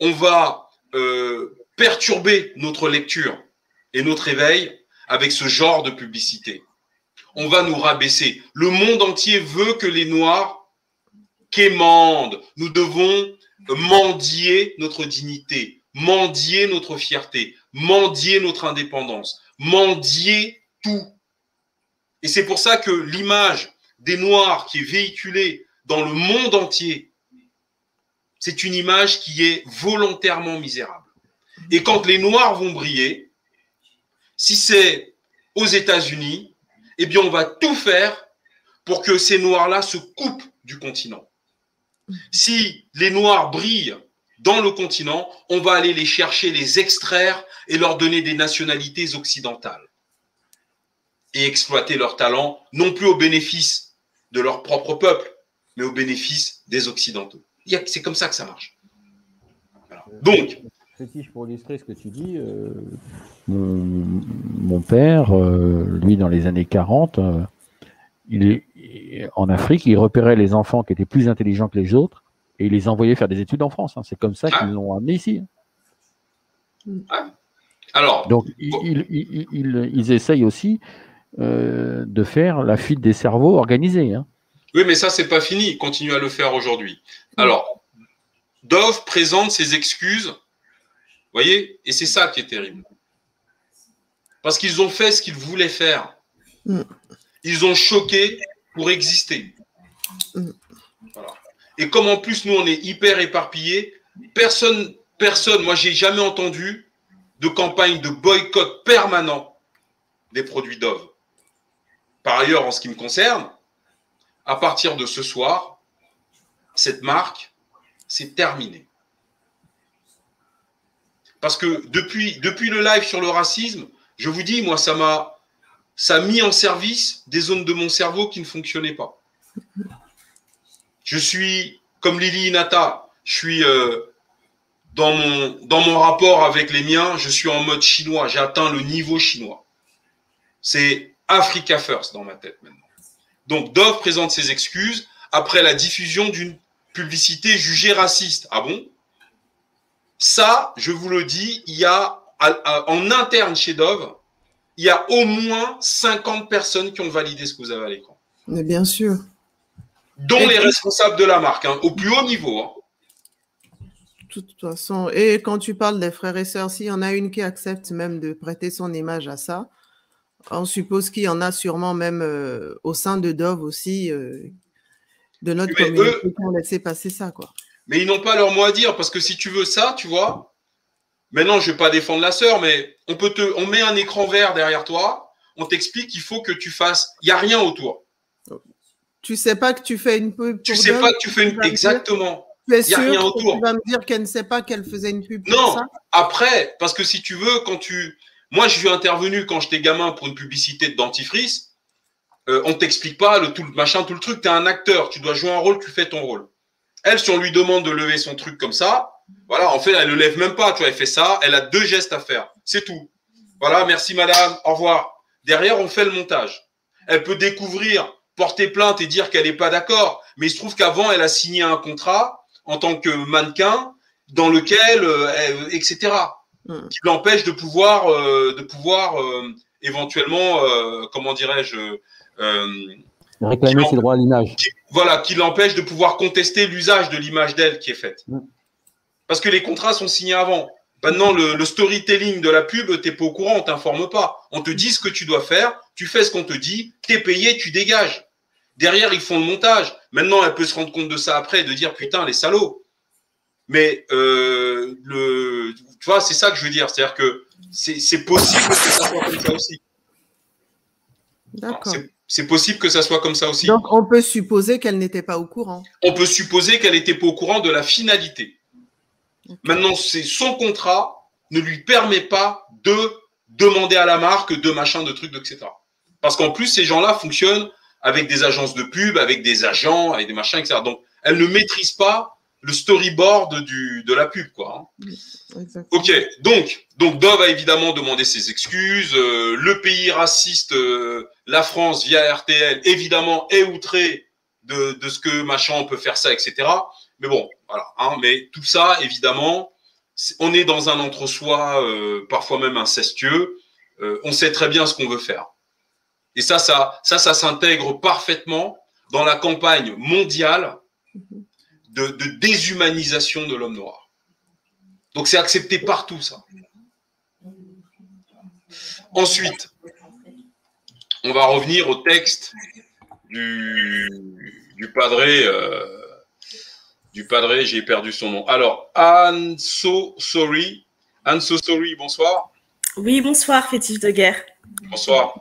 On va euh, perturber notre lecture et notre éveil avec ce genre de publicité. on va nous rabaisser. Le monde entier veut que les Noirs quémandent. Nous devons mendier notre dignité, mendier notre fierté, mendier notre indépendance, mendier tout. Et c'est pour ça que l'image des Noirs qui est véhiculée dans le monde entier, c'est une image qui est volontairement misérable. Et quand les Noirs vont briller, si c'est aux États-Unis, eh bien, on va tout faire pour que ces Noirs-là se coupent du continent. Si les Noirs brillent dans le continent, on va aller les chercher, les extraire et leur donner des nationalités occidentales. Et exploiter leur talent, non plus au bénéfice de leur propre peuple, mais au bénéfice des Occidentaux. C'est comme ça que ça marche. Donc. pour illustrer ce que tu dis, euh, mon, père, euh, lui, dans les années 40, euh, il est, en Afrique, il repérait les enfants qui étaient plus intelligents que les autres et il les envoyait faire des études en France. Hein. C'est comme ça qu'ils ah. l'ont amené ici. Hein. Ah. Alors, donc, ils, essayent aussi de faire la fuite des cerveaux organisée. Hein. Oui, mais ça, c'est pas fini. Ils continuent à le faire aujourd'hui. Alors, Dove présente ses excuses, vous voyez, et c'est ça qui est terrible. Parce qu'ils ont fait ce qu'ils voulaient faire. Mm. Ils ont choqué pour exister. Mm. Et comme en plus, nous, on est hyper éparpillés, personne, personne, moi, j'ai jamais entendu de campagne de boycott permanent des produits Dove. Par ailleurs, en ce qui me concerne, à partir de ce soir, cette marque, c'est terminé. Parce que depuis, le live sur le racisme, je vous dis, moi, ça m'a mis en service des zones de mon cerveau qui ne fonctionnaient pas. Je suis, comme Lily Inata, je suis euh, dans, mon, dans mon rapport avec les miens, je suis en mode chinois. J'ai atteint le niveau chinois. C'est Africa First dans ma tête maintenant. Donc Dove présente ses excuses après la diffusion d'une publicité jugée raciste. Ah bon? Ça, je vous le dis, il y a en interne chez Dove, il y a au moins 50 personnes qui ont validé ce que vous avez à l'écran. Mais bien sûr. Dont les responsables de la marque, hein, au plus haut niveau. Hein. De toute façon, et quand tu parles des frères et sœurs, s'il y en a une qui accepte même de prêter son image à ça, on suppose qu'il y en a sûrement même euh, au sein de Dove aussi, euh, de notre communauté, qui ont laissé passer ça. Quoi. Mais ils n'ont pas leur mot à dire, parce que si tu veux ça, tu vois, maintenant je ne vais pas défendre la sœur, mais on, peut te, on met un écran vert derrière toi, on t'explique qu'il faut que tu fasses, il n'y a rien autour. Tu sais pas que tu fais une pub. Tu sais pas que tu fais une. Exactement. Tu es sûr rien autour. Tu vas me dire qu'elle ne sait pas qu'elle faisait une pub. Non, après, parce que si tu veux, quand tu, moi, je suis intervenu quand j'étais gamin pour une publicité de dentifrice. Euh, on t'explique pas le tout le machin, tout le truc. Tu es un acteur, tu dois jouer un rôle, tu fais ton rôle. Elle, si on lui demande de lever son truc comme ça, voilà, en fait, elle ne le lève même pas. Tu vois, elle fait ça, elle a deux gestes à faire. C'est tout. Voilà, merci madame, au revoir. Derrière, on fait le montage. Elle peut découvrir, porter plainte et dire qu'elle n'est pas d'accord. Mais il se trouve qu'avant, elle a signé un contrat en tant que mannequin dans lequel, euh, etc. Mm. qui l'empêche de pouvoir, euh, de pouvoir éventuellement, comment dirais-je, réclamer ses droits à l'image. Voilà, qui l'empêche de pouvoir contester l'usage de l'image d'elle qui est faite. Mm. Parce que les contrats sont signés avant. Maintenant, le, storytelling de la pub, t'es pas au courant, on t'informe pas. On te dit ce que tu dois faire, tu fais ce qu'on te dit, t'es payé, tu dégages. Derrière, ils font le montage. Maintenant, elle peut se rendre compte de ça après, de dire putain, les salauds. Mais le, tu vois, c'est ça que je veux dire. C'est-à-dire que c'est possible que ça soit comme ça aussi. D'accord. C'est possible que ça soit comme ça aussi. Donc, on peut supposer qu'elle n'était pas au courant. On peut supposer qu'elle n'était pas au courant de la finalité. Maintenant, c'est son contrat ne lui permet pas de demander à la marque de machin, de trucs, etc. Parce qu'en plus, ces gens-là fonctionnent avec des agences de pub, avec des agents, avec des machins, etc. Donc, elle ne maîtrise pas le storyboard du, de la pub, quoi. Hein. Ok, donc, donc Dove a évidemment demandé ses excuses. Euh, le pays raciste, euh, la France via RTL, évidemment est outré de, de, ce que machin on peut faire ça, etc. Mais bon, voilà. Hein, mais tout ça, évidemment, on est dans un entre-soi, euh, parfois même incestueux. on sait très bien ce qu'on veut faire. Et ça, ça, ça, ça s'intègre parfaitement dans la campagne mondiale de, de déshumanisation de l'homme noir. Donc c'est accepté partout, ça. Ensuite, on va revenir au texte du, du padré. Euh, du padré, j'ai perdu son nom. Alors, Anne So Sorry. Anne So Sorry, bonsoir. Oui, bonsoir, fétiche de guerre. Bonsoir.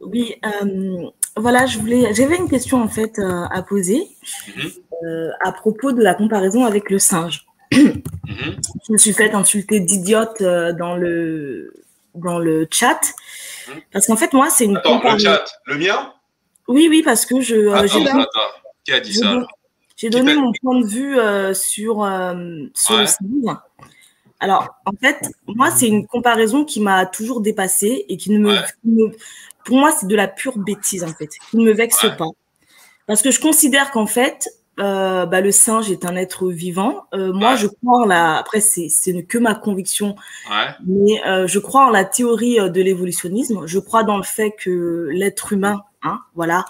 Oui, euh, voilà, je voulais, j'avais une question en fait euh, à poser Mhm. Euh, à propos de la comparaison avec le singe. Je me suis fait insulter d'idiote euh, dans le dans le chat Mhm. parce qu'en fait moi c'est une Attends, le comparaison. chat, le mien? Oui, oui, parce que je euh, Attends, j'ai attends. Qui a dit j'ai ça don- là? j'ai Qui donné mon point de vue euh, sur sur Ouais. le singe. Alors, en fait, moi, c'est une comparaison qui m'a toujours dépassée et qui ne me, Ouais. qui me- pour moi, c'est de la pure bêtise, en fait, qui ne me vexe Ouais. pas. Parce que je considère qu'en fait, euh, bah, le singe est un être vivant. Euh, moi, Ouais. je crois en la, après, c'est, c'est que ma conviction, Ouais. mais euh, je crois en la théorie de l'évolutionnisme. Je crois dans le fait que l'être humain, hein, voilà,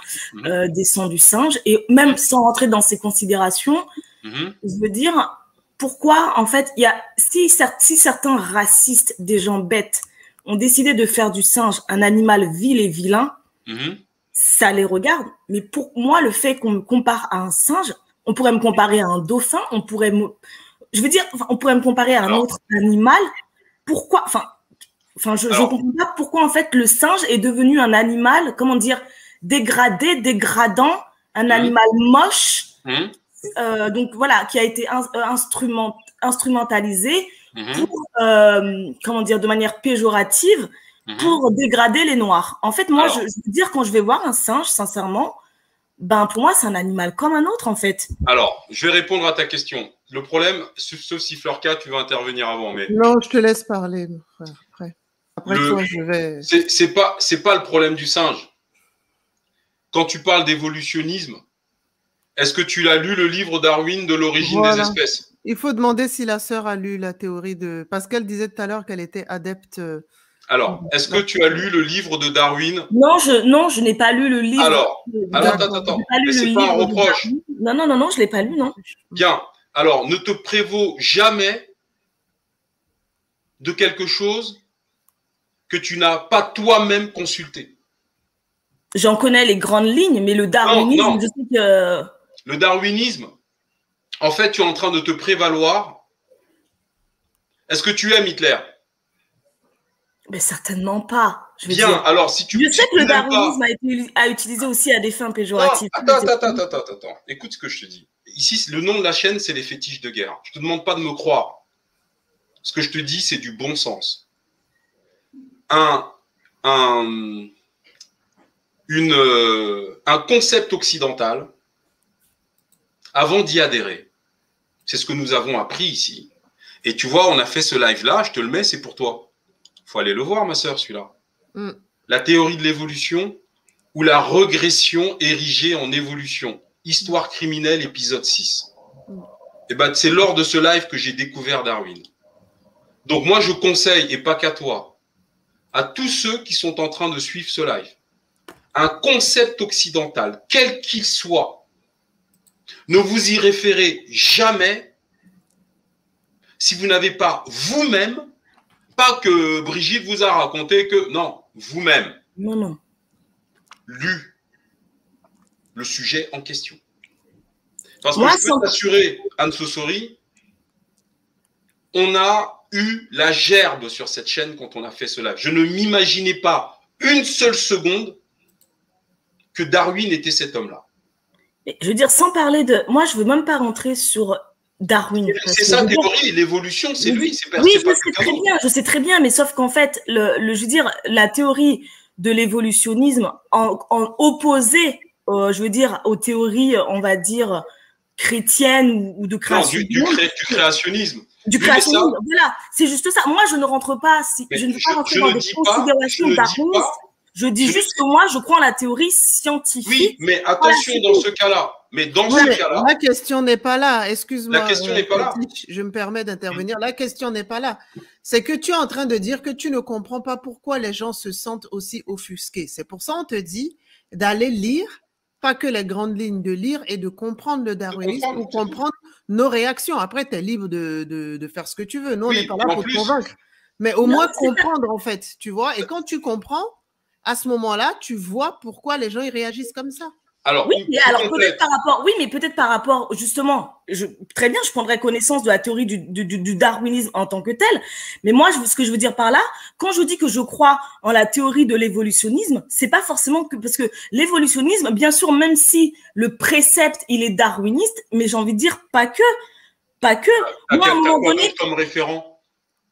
euh, descend du singe. Et même sans rentrer dans ces considérations, Mhm. je veux dire, pourquoi, en fait, il y a, si, si certains racistes, des gens bêtes, ont décidé de faire du singe un animal vil et vilain, Mhm. Ça les regarde. Mais pour moi, le fait qu'on me compare à un singe, on pourrait me comparer à un dauphin, on pourrait me, je veux dire, enfin, on pourrait me comparer à un Alors. autre animal. Pourquoi, enfin, enfin, je, Alors. comprends pas pourquoi, en fait, le singe est devenu un animal, comment dire, dégradé, dégradant, un Mhm. animal moche, Mhm. euh, donc voilà, qui a été in- euh, instrument, instrumentalisé Mhm. pour, euh, comment dire, de manière péjorative. Pour dégrader les noirs. En fait, moi, Alors. je, je veux dire, quand je vais voir un singe, sincèrement, ben pour moi, c'est un animal comme un autre, en fait. Alors, je vais répondre à ta question. Le problème, sauf sauf si Fleurka, tu vas intervenir avant, mais Non, je te laisse parler, mon frère. Après, après Le- toi, je vais. c'est c'est pas c'est pas le problème du singe. Quand tu parles d'évolutionnisme, est-ce que tu l'as lu le livre Darwin de l'origine des espèces? Il faut demander si la sœur a lu la théorie de. Parce qu'elle disait tout à l'heure qu'elle était adepte. Alors, est-ce que tu as lu le livre de Darwin Non, je, non, je n'ai pas lu le livre. Alors, de- alors, attends, attends, mais c'est pas un reproche. Non, non, non, non, je l'ai pas lu, non. Bien. Alors, ne te prévaut jamais de quelque chose que tu n'as pas toi-même consulté. J'en connais les grandes lignes, mais le darwinisme, non. je sais que. Le darwinisme, en fait, tu es en train de te prévaloir. Est-ce que tu aimes Hitler? Mais certainement pas. Je Bien. dire. Alors, si tu Je sais que le pas- darwinisme a été utilisé aussi à des fins péjoratives. attends, attends, attends, attends, attends, attends. Écoute ce que je te dis. Ici, le nom de la chaîne, c'est les fétiches de guerre. Je te demande pas de me croire. Ce que je te dis, c'est du bon sens. Un, un, une, euh, un concept occidental, avant d'y adhérer, c'est ce que nous avons appris ici. Et tu vois, on a fait ce live-là, je te le mets, c'est pour toi. Faut aller le voir, ma sœur, celui-là. Mm. La théorie de l'évolution ou la régression érigée en évolution. Histoire criminelle, épisode 6. Et ben, c'est lors de ce live que j'ai découvert Darwin. Donc moi, je conseille, et pas qu'à toi, à tous ceux qui sont en train de suivre ce live, un concept occidental, quel qu'il soit, ne vous y référez jamais si vous n'avez pas vous-même, pas que Brigitte vous a raconté que, non, vous-même, Non, non. lu le sujet en question. Parce que Moi, je peux t'assurer, Anne Sossori, on a eu la gerbe sur cette chaîne quand on a fait ce live. Je ne m'imaginais pas une seule seconde que Darwin était cet homme-là. Je veux dire, sans parler de. Moi, je veux même pas rentrer sur Darwin. C'est sa théorie, l'évolution, c'est lui, c'est pas, Oui, je sais très bien, je sais très bien, mais sauf qu'en fait, le, le- je veux dire, la théorie de l'évolutionnisme en, en opposé, euh, je veux dire, aux théories, on va dire, chrétiennes ou, ou de Non, création du, du cré- créationnisme. du oui, créationnisme. ça- Voilà, c'est juste ça. Moi, je ne rentre pas, si, je ne veux je- pas rentrer dans des considérations pas- Je dis juste que moi, je crois en la théorie scientifique. Oui, mais attention dans ce cas-là. Mais dans ce cas-là. La question n'est pas là. Excuse-moi. La question n'est pas là. Je me permets d'intervenir. La question n'est pas là. C'est que tu es en train de dire que tu ne comprends pas pourquoi les gens se sentent aussi offusqués. C'est pour ça qu'on te dit d'aller lire, pas que les grandes lignes de lire et de comprendre le darwinisme pour comprendre nos réactions. Après, tu es libre de, de, faire ce que tu veux. Nous, on n'est pas là pour te convaincre. Mais au moins comprendre, en fait, tu vois. Et quand tu comprends, à ce moment-là, tu vois pourquoi les gens ils réagissent comme ça. Alors, oui, mais alors peut-être par rapport, oui, mais peut-être par rapport, justement, je, très bien, je prendrais connaissance de la théorie du, du, du darwinisme en tant que tel. Mais moi, je, ce que je veux dire par là, quand je dis que je crois en la théorie de l'évolutionnisme, c'est pas forcément que parce que l'évolutionnisme, bien sûr, même si le précepte il est darwiniste, mais j'ai envie de dire pas que, pas que. moi, à un moment donné, comme référent?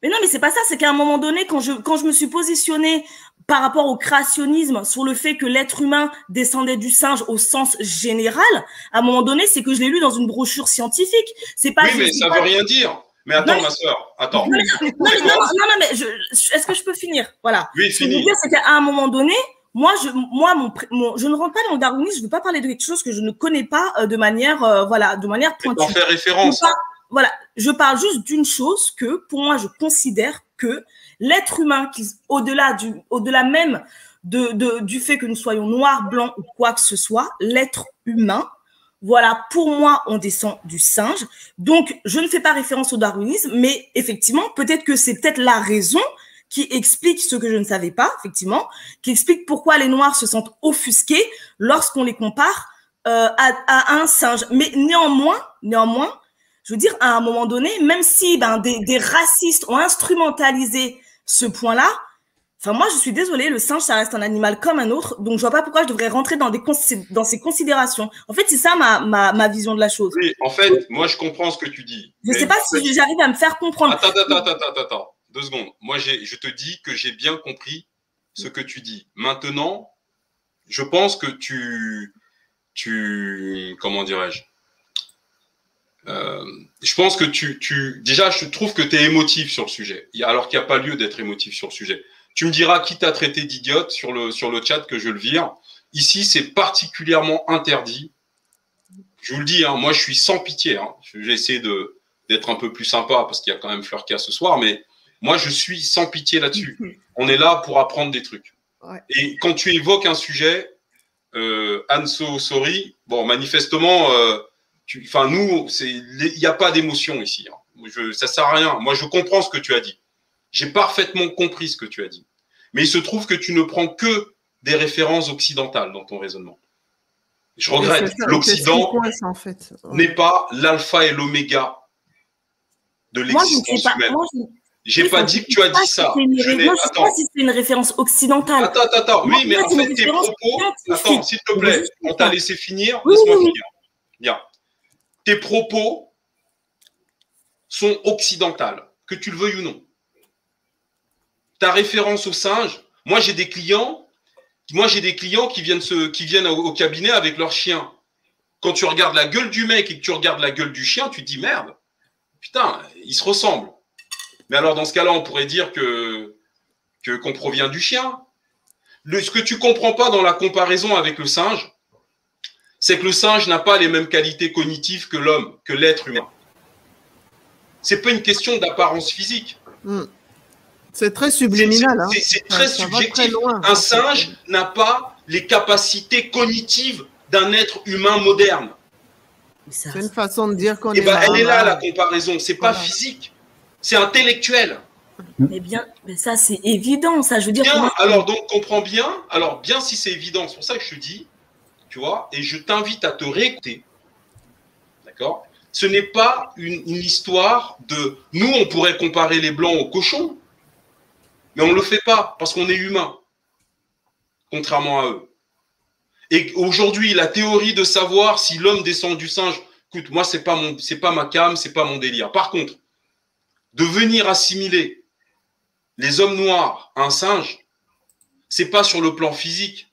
Mais non, mais c'est pas ça. C'est qu'à un moment donné, quand je quand je me suis positionnée par rapport au créationnisme, sur le fait que l'être humain descendait du singe au sens général, à un moment donné, c'est que je l'ai lu dans une brochure scientifique. C'est pas. Oui, mais ça veut rien dire. Mais attends, ma soeur, attends. Non, non, non, mais est-ce que je peux finir? Voilà. Oui, Ce que je veux dire, c'est qu'à un moment donné, moi, je, moi, mon, je ne rentre pas dans le darwinisme. Je ne veux pas parler de quelque chose que je ne connais pas euh, de manière, euh, voilà, de manière pointue. En faire référence. voilà, je parle juste d'une chose que, pour moi, je considère que l'être humain, au-delà du, au-delà même du fait que nous soyons noirs, blancs ou quoi que ce soit, l'être humain, voilà, pour moi, on descend du singe. Donc, je ne fais pas référence au darwinisme, mais effectivement, peut-être que c'est peut-être la raison qui explique ce que je ne savais pas, effectivement, qui explique pourquoi les noirs se sentent offusqués lorsqu'on les compare euh, à, à, un singe. Mais néanmoins, néanmoins, je veux dire, à un moment donné, même si ben, des, des racistes ont instrumentalisé ce point-là, enfin moi je suis désolée, le singe ça reste un animal comme un autre, donc je vois pas pourquoi je devrais rentrer dans, des dans ces considérations. En fait, c'est ça ma, ma, ma, vision de la chose. Oui, en fait, moi je comprends ce que tu dis. Je sais pas si j'arrive à me faire comprendre. Attends, attends, attends, attends, attends, deux secondes. Moi je te dis que j'ai bien compris ce que tu dis. Maintenant, je pense que tu, tu, comment dirais-je euh, je pense que tu, tu, déjà, je trouve que tu es émotif sur le sujet, alors qu'il n'y a pas lieu d'être émotif sur le sujet. Tu me diras qui t'a traité d'idiote sur le, sur le chat que je le vire. Ici, c'est particulièrement interdit. Je vous le dis, hein, moi, je suis sans pitié. Hein. J'ai essayé de, d'être un peu plus sympa parce qu'il y a quand même Fleurka ce soir, mais moi, je suis sans pitié là-dessus. On est là pour apprendre des trucs. Et quand tu évoques un sujet, euh, Anso Sorry, bon, manifestement, euh, enfin, nous, il n'y a pas d'émotion ici. Hein. Je, ça sert à rien. Moi, je comprends ce que tu as dit. J'ai parfaitement compris ce que tu as dit. Mais il se trouve que tu ne prends que des références occidentales dans ton raisonnement. Je regrette. L'Occident en fait. n'est pas l'alpha et l'oméga de l'existence humaine. J'ai pas dit que tu as dit ça. Je ne sais pas si c'est une référence occidentale. Attends, attends, attends. Oui, mais en fait, tes propos. Attends, s'il te plaît, on t'a laissé finir. Laisse-moi finir. Bien tes propos sont occidentales, que tu le veuilles ou non. Ta référence au singe, moi j'ai des clients, moi j'ai des clients qui viennent, au, cabinet avec leur chien. Quand tu regardes la gueule du mec et que tu regardes la gueule du chien, tu te dis merde, putain, ils se ressemblent. Mais alors dans ce cas-là, on pourrait dire que qu'on provient du chien. Ce que tu comprends pas dans la comparaison avec le singe, c'est que le singe n'a pas les mêmes qualités cognitives que l'homme, que l'être humain. C'est pas une question d'apparence physique. Hmm. C'est très subliminal. C'est hein. très subjectif. un singe n'a pas les capacités cognitives d'un être humain moderne. C'est une façon de dire qu'on eh est. Ben, elle est là la comparaison. C'est pas physique, c'est intellectuel. Mais bien, mais ça c'est évident, ça. Je veux dire. Bien, alors donc comprends bien. Alors bien si c'est évident, c'est pour ça que je te dis, vois, et je t'invite à te réécouter. D'accord? Ce n'est pas une, histoire de nous, on pourrait comparer les blancs aux cochons, mais on ne le fait pas parce qu'on est humain, contrairement à eux. Et aujourd'hui, la théorie de savoir si l'homme descend du singe, écoute, moi, mon, c'est pas ma cam, c'est pas mon délire. Par contre, de venir assimiler les hommes noirs à un singe, c'est pas sur le plan physique,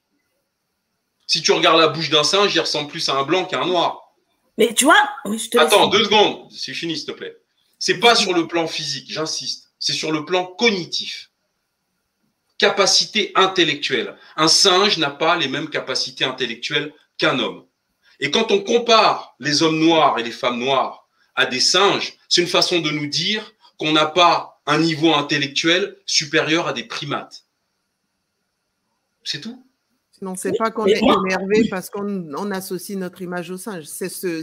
si tu regardes la bouche d'un singe, il ressemble plus à un blanc qu'à un noir. Mais tu vois, Attends, deux secondes, c'est fini, s'il te plaît. C'est pas sur le plan physique, j'insiste. C'est sur le plan cognitif. capacités intellectuelles. Un singe n'a pas les mêmes capacités intellectuelles qu'un homme. Et quand on compare les hommes noirs et les femmes noires à des singes, c'est une façon de nous dire qu'on n'a pas un niveau intellectuel supérieur à des primates. C'est tout. Non, c'est pas qu'on est énervé parce qu'on associe notre image au singe. C'est ce,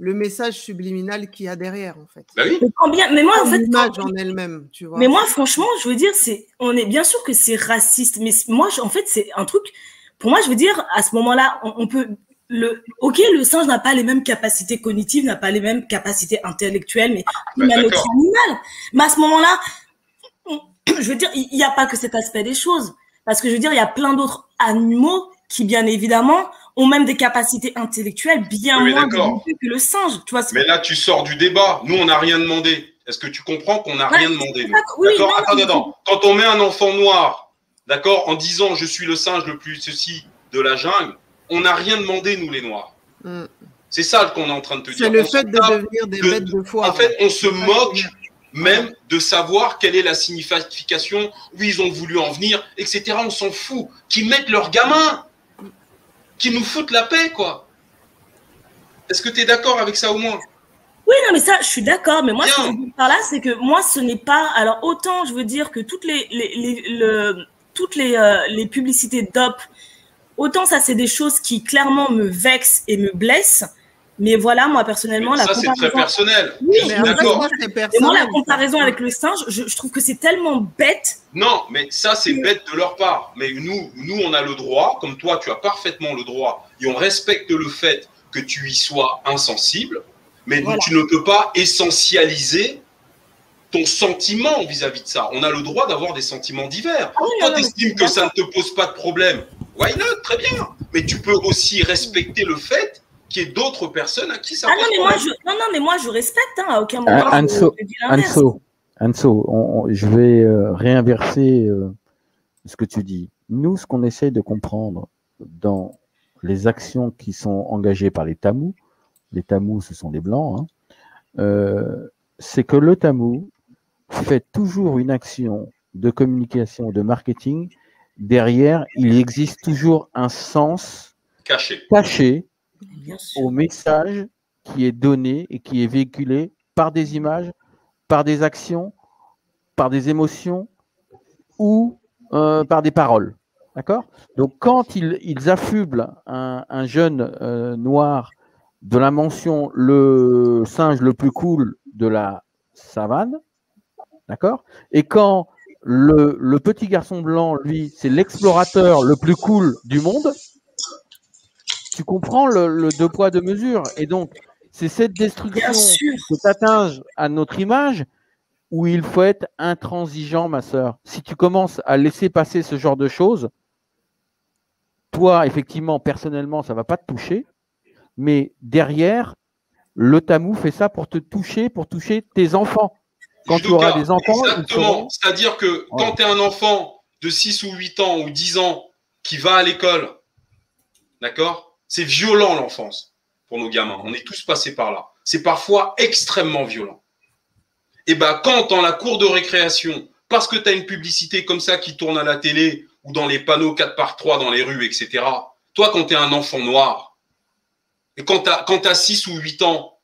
le message subliminal qu'il y a derrière, en fait. Bah oui. mais, mais moi, en fait, l'image en elle-même, tu vois. Mais moi, franchement, je veux dire, c'est, on est bien sûr que c'est raciste, mais moi, en fait, c'est un truc. Pour moi, je veux dire, à ce moment-là, on, peut le, ok, le singe n'a pas les mêmes capacités cognitives, n'a pas les mêmes capacités intellectuelles, mais il a notre animal. Mais à ce moment-là, je veux dire, il n'y a pas que cet aspect des choses. Parce que je veux dire, il y a plein d'autres animaux qui, bien évidemment, ont même des capacités intellectuelles bien moins que le singe. Tu vois, mais là, tu sors du débat. Nous, on n'a rien demandé. Est-ce que tu comprends qu'on n'a rien demandé D'accord Attends, attends. Quand on met un enfant noir, d'accord, en disant je suis le singe le plus ceci de la jungle, on n'a rien demandé, nous, les noirs. Mm. C'est ça qu'on est en train de te dire. C'est le fait de devenir des bêtes de foi. En fait, on se moque même de savoir quelle est la signification, où ils ont voulu en venir, etc. On s'en fout. Qu'ils mettent leurs gamins, qu'ils nous foutent la paix, quoi. Est-ce que tu es d'accord avec ça au moins? Oui, non, mais ça, je suis d'accord. Mais moi, ce que je veux par là, c'est que moi, ce n'est pas. Alors, autant je veux dire que toutes les, toutes les, euh, les publicités DOP, autant ça, c'est des choses qui clairement me vexent et me blessent. Mais voilà, moi personnellement, ça, c'est très personnel. Oui, d'accord. Moi, la comparaison avec le singe, je, trouve que c'est tellement bête. Non, mais ça, c'est bête de leur part. Mais nous, nous, on a le droit, comme toi, tu as parfaitement le droit, et on respecte le fait que tu y sois insensible, mais tu ne peux pas essentialiser ton sentiment vis-à-vis de ça. On a le droit d'avoir des sentiments divers. Ah toi, tu estimes que ça ne te pose pas de problème. Why not? Très bien. Mais tu peux aussi respecter le fait qu'il y ait d'autres personnes à qui ça ah non, mais moi, je, non, non, mais moi, je respecte, hein, à aucun moment. Anso, Anso, Anso je vais euh, réinverser euh, ce que tu dis. Nous, ce qu'on essaie de comprendre dans les actions qui sont engagées par les tamous, les tamous, ce sont des blancs, hein, euh, c'est que le tamou fait toujours une action de communication, de marketing. Derrière, il existe toujours un sens caché, caché au message qui est donné et qui est véhiculé par des images, par des actions, par des émotions ou euh, par des paroles. D'accord? Donc, quand ils, affublent un, jeune euh, noir de la mention le singe le plus cool de la savane, d'accord? Et quand le, le, petit garçon blanc, lui, c'est l'explorateur le plus cool du monde, tu comprends le, deux poids, deux mesures. Et donc, c'est cette destruction que tu à notre image où il faut être intransigeant, ma sœur. Si tu commences à laisser passer ce genre de choses, toi, effectivement, personnellement, ça ne va pas te toucher. Mais derrière, le tamou fait ça pour te toucher, pour toucher tes enfants. Quand tu auras des enfants. Exactement. C'est-à-dire que quand tu es un enfant de 6 ou 8 ans ou 10 ans qui va à l'école, d'accord? C'est violent l'enfance pour nos gamins. On est tous passés par là. C'est parfois extrêmement violent. Et bien, quand dans la cour de récréation, parce que tu as une publicité comme ça qui tourne à la télé ou dans les panneaux 4 par 3 dans les rues, etc., toi, quand tu es un enfant noir, et quand tu as, 6 ou 8 ans,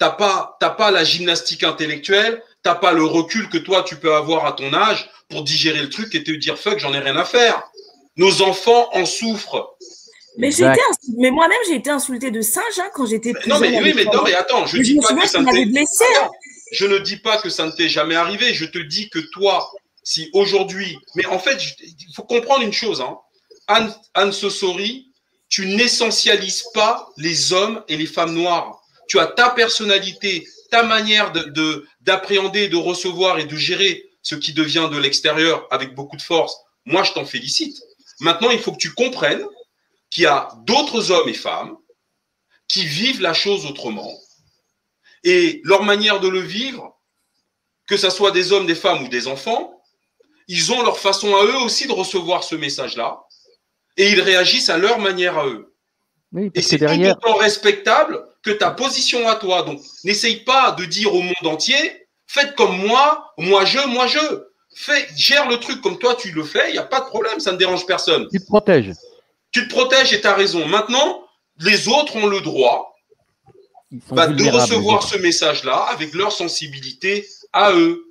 tu n'as pas, pas la gymnastique intellectuelle, tu n'as pas le recul que toi, tu peux avoir à ton âge pour digérer le truc et te dire fuck, j'en ai rien à faire. Nos enfants en souffrent. Mais, mais moi-même, j'ai été insultée de singe hein, quand j'étais plus Non, mais oui, mais non, mais attends, je, dis pas que ça ne blessé. Je ne dis pas que ça ne t'est jamais arrivé. Je te dis que toi, si aujourd'hui, mais en fait, il faut comprendre une chose. Hein. Anne, Anne Sossori, tu n'essentialises pas les hommes et les femmes noires. Tu as ta personnalité, ta manière de d'appréhender, de, de recevoir et de gérer ce qui devient de l'extérieur avec beaucoup de force. Moi, je t'en félicite. Maintenant, il faut que tu comprennes qu'il y a d'autres hommes et femmes qui vivent la chose autrement. Et leur manière de le vivre, que ce soit des hommes, des femmes ou des enfants, ils ont leur façon à eux aussi de recevoir ce message-là. Et ils réagissent à leur manière à eux. et c'est derrière... tout autant respectable que ta position à toi. Donc, n'essaye pas de dire au monde entier, faites comme moi, moi je, moi je. fais, gère le truc comme toi tu le fais, il n'y a pas de problème, ça ne dérange personne. Tu te protèges. Tu te protèges et tu as raison. Maintenant, les autres ont le droit bah, de recevoir ce message-là avec leur sensibilité à eux.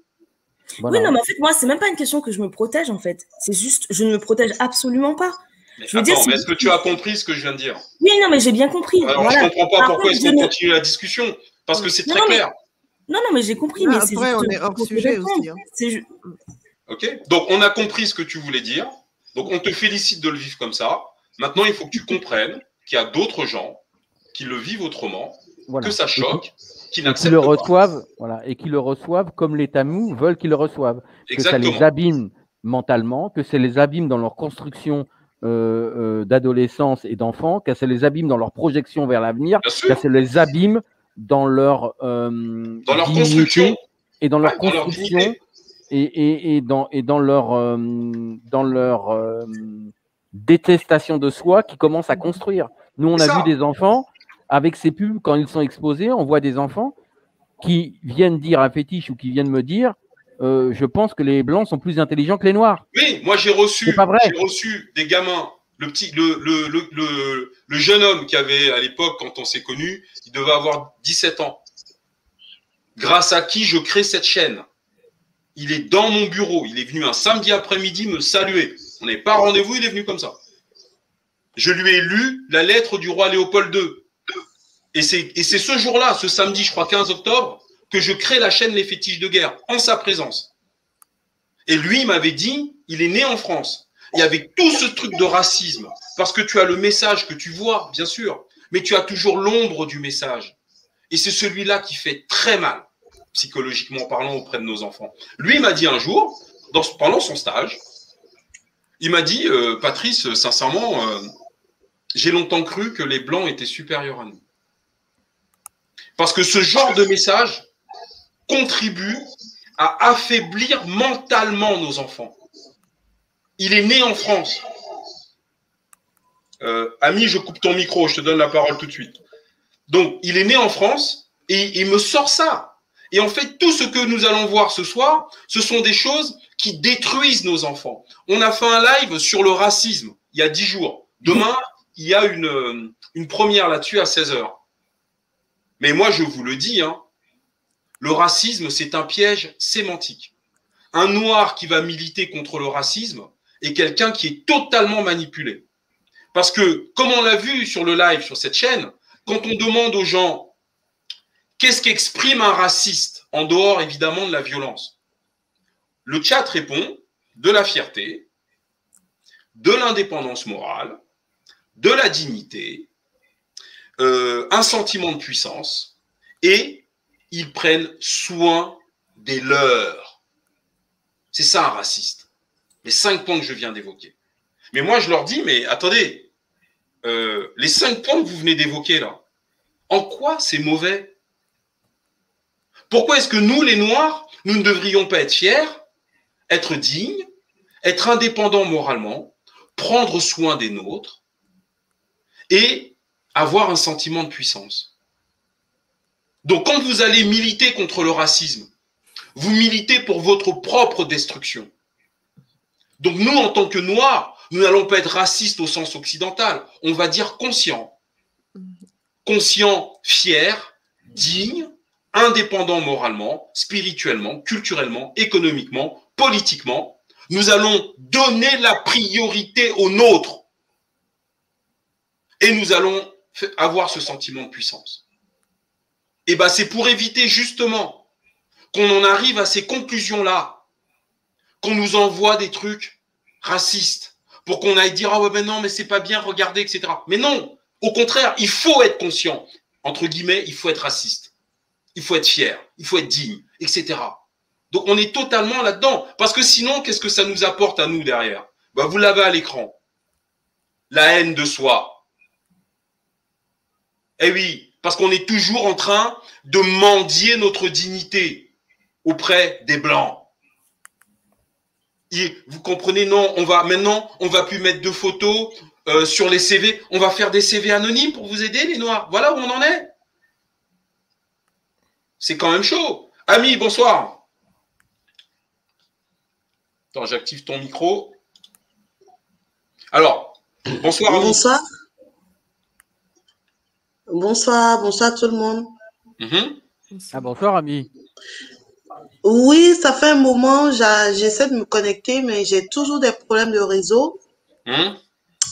Oui, non, mais en fait, moi, c'est même pas une question que je me protège, en fait. C'est juste, je ne me protège absolument pas. Mais je attends, mais est-ce que tu as compris ce que je viens de dire? Oui, non, mais j'ai bien compris. Alors, je ne comprends pas pourquoi est-ce qu'on continue la discussion. Parce que c'est très clair. Non, non, mais j'ai compris. mais après, on est hors sujet aussi. Hein. Ok, donc on a compris ce que tu voulais dire. Donc on te félicite de le vivre comme ça. Maintenant, il faut que tu comprennes qu'il y a d'autres gens qui le vivent autrement, que ça choque, qui n'acceptent le reçoivent, voilà, et qui le reçoivent comme les Tamous veulent qu'ils le reçoivent. Exactement. Que ça les abîme mentalement, que ça les abîme dans leur construction euh, euh, d'adolescence et d'enfants, que ça les abîme dans leur projection vers l'avenir, que ça les abîme dans leur, euh, dans leur construction. et dans leur construction et, et, dans, et dans leur, dans leur détestation de soi qui commence à construire. Nous, on a vu des enfants avec ces pubs, quand ils sont exposés, on voit des enfants qui viennent dire un fétiche ou qui viennent me dire euh, je pense que les blancs sont plus intelligents que les noirs. Oui, moi j'ai reçu, j'ai reçu des gamins. Le petit, le, le, le, le, jeune homme qui avait à l'époque, quand on s'est connu, il devait avoir 17 ans. Grâce à qui je crée cette chaîne? Il est dans mon bureau. Il est venu un samedi après-midi me saluer. On n'est pas rendez-vous, il est venu comme ça. Je lui ai lu la lettre du roi Léopold II. Et c'est ce jour-là, ce samedi, je crois 15 octobre, que je crée la chaîne Les Fétiches de Guerre en sa présence. Et lui, il m'avait dit, il est né en France. Et avec tout ce truc de racisme, parce que tu as le message que tu vois, bien sûr, mais tu as toujours l'ombre du message. Et c'est celui-là qui fait très mal, psychologiquement parlant, auprès de nos enfants. Lui m'a dit un jour, pendant son stage, il m'a dit, euh, Patrice, sincèrement, euh, j'ai longtemps cru que les Blancs étaient supérieurs à nous. Parce que ce genre de message contribue à affaiblir mentalement nos enfants. Il est né en France. Euh, ami, je coupe ton micro, je te donne la parole tout de suite. Donc, il est né en France et il me sort ça. Et en fait, tout ce que nous allons voir ce soir, ce sont des choses qui détruisent nos enfants. On a fait un live sur le racisme il y a dix jours. Demain, il y a une, une première là-dessus à 16 heures. Mais moi, je vous le dis, hein, le racisme, c'est un piège sémantique. Un noir qui va militer contre le racisme est quelqu'un qui est totalement manipulé. Parce que, comme on l'a vu sur le live sur cette chaîne, quand on demande aux gens qu'est-ce qu'exprime un raciste, en dehors évidemment de la violence, le chat répond de la fierté, de l'indépendance morale, de la dignité, euh, un sentiment de puissance et ils prennent soin des leurs. C'est ça un raciste. Les cinq points que je viens d'évoquer. Mais moi, je leur dis, mais attendez, euh, les cinq points que vous venez d'évoquer là, en quoi c'est mauvais? Pourquoi est-ce que nous, les Noirs, nous ne devrions pas être fiers, être dignes, être indépendants moralement, prendre soin des nôtres et avoir un sentiment de puissance. Donc quand vous allez militer contre le racisme, vous militez pour votre propre destruction. Donc nous, en tant que Noirs, nous n'allons pas être racistes au sens occidental, on va dire conscient. Conscient, fier, digne, indépendant moralement, spirituellement, culturellement, économiquement, politiquement. Nous allons donner la priorité aux nôtres. Et nous allons avoir ce sentiment de puissance. Et eh ben c'est pour éviter justement qu'on en arrive à ces conclusions-là, qu'on nous envoie des trucs racistes, pour qu'on aille dire ah ouais ben non mais c'est pas bien, regardez etc. Mais non, au contraire, il faut être conscient entre guillemets, il faut être raciste, il faut être fier, il faut être digne, etc. Donc on est totalement là-dedans, parce que sinon qu'est-ce que ça nous apporte à nous derrière? Ben, vous l'avez à l'écran, la haine de soi, eh oui, parce qu'on est toujours en train de mendier notre dignité auprès des blancs. Vous comprenez, non, on va maintenant, on va plus mettre de photos euh, sur les CV. On va faire des CV anonymes pour vous aider, les noirs. Voilà où on en est. C'est quand même chaud. Ami, bonsoir. Attends, j'active ton micro. Alors, bonsoir. Bonsoir. Bonsoir, bonsoir tout le monde. Mhm. Ah, bonsoir, ami. Oui, ça fait un moment, j'essaie de me connecter, mais j'ai toujours des problèmes de réseau. Mhm.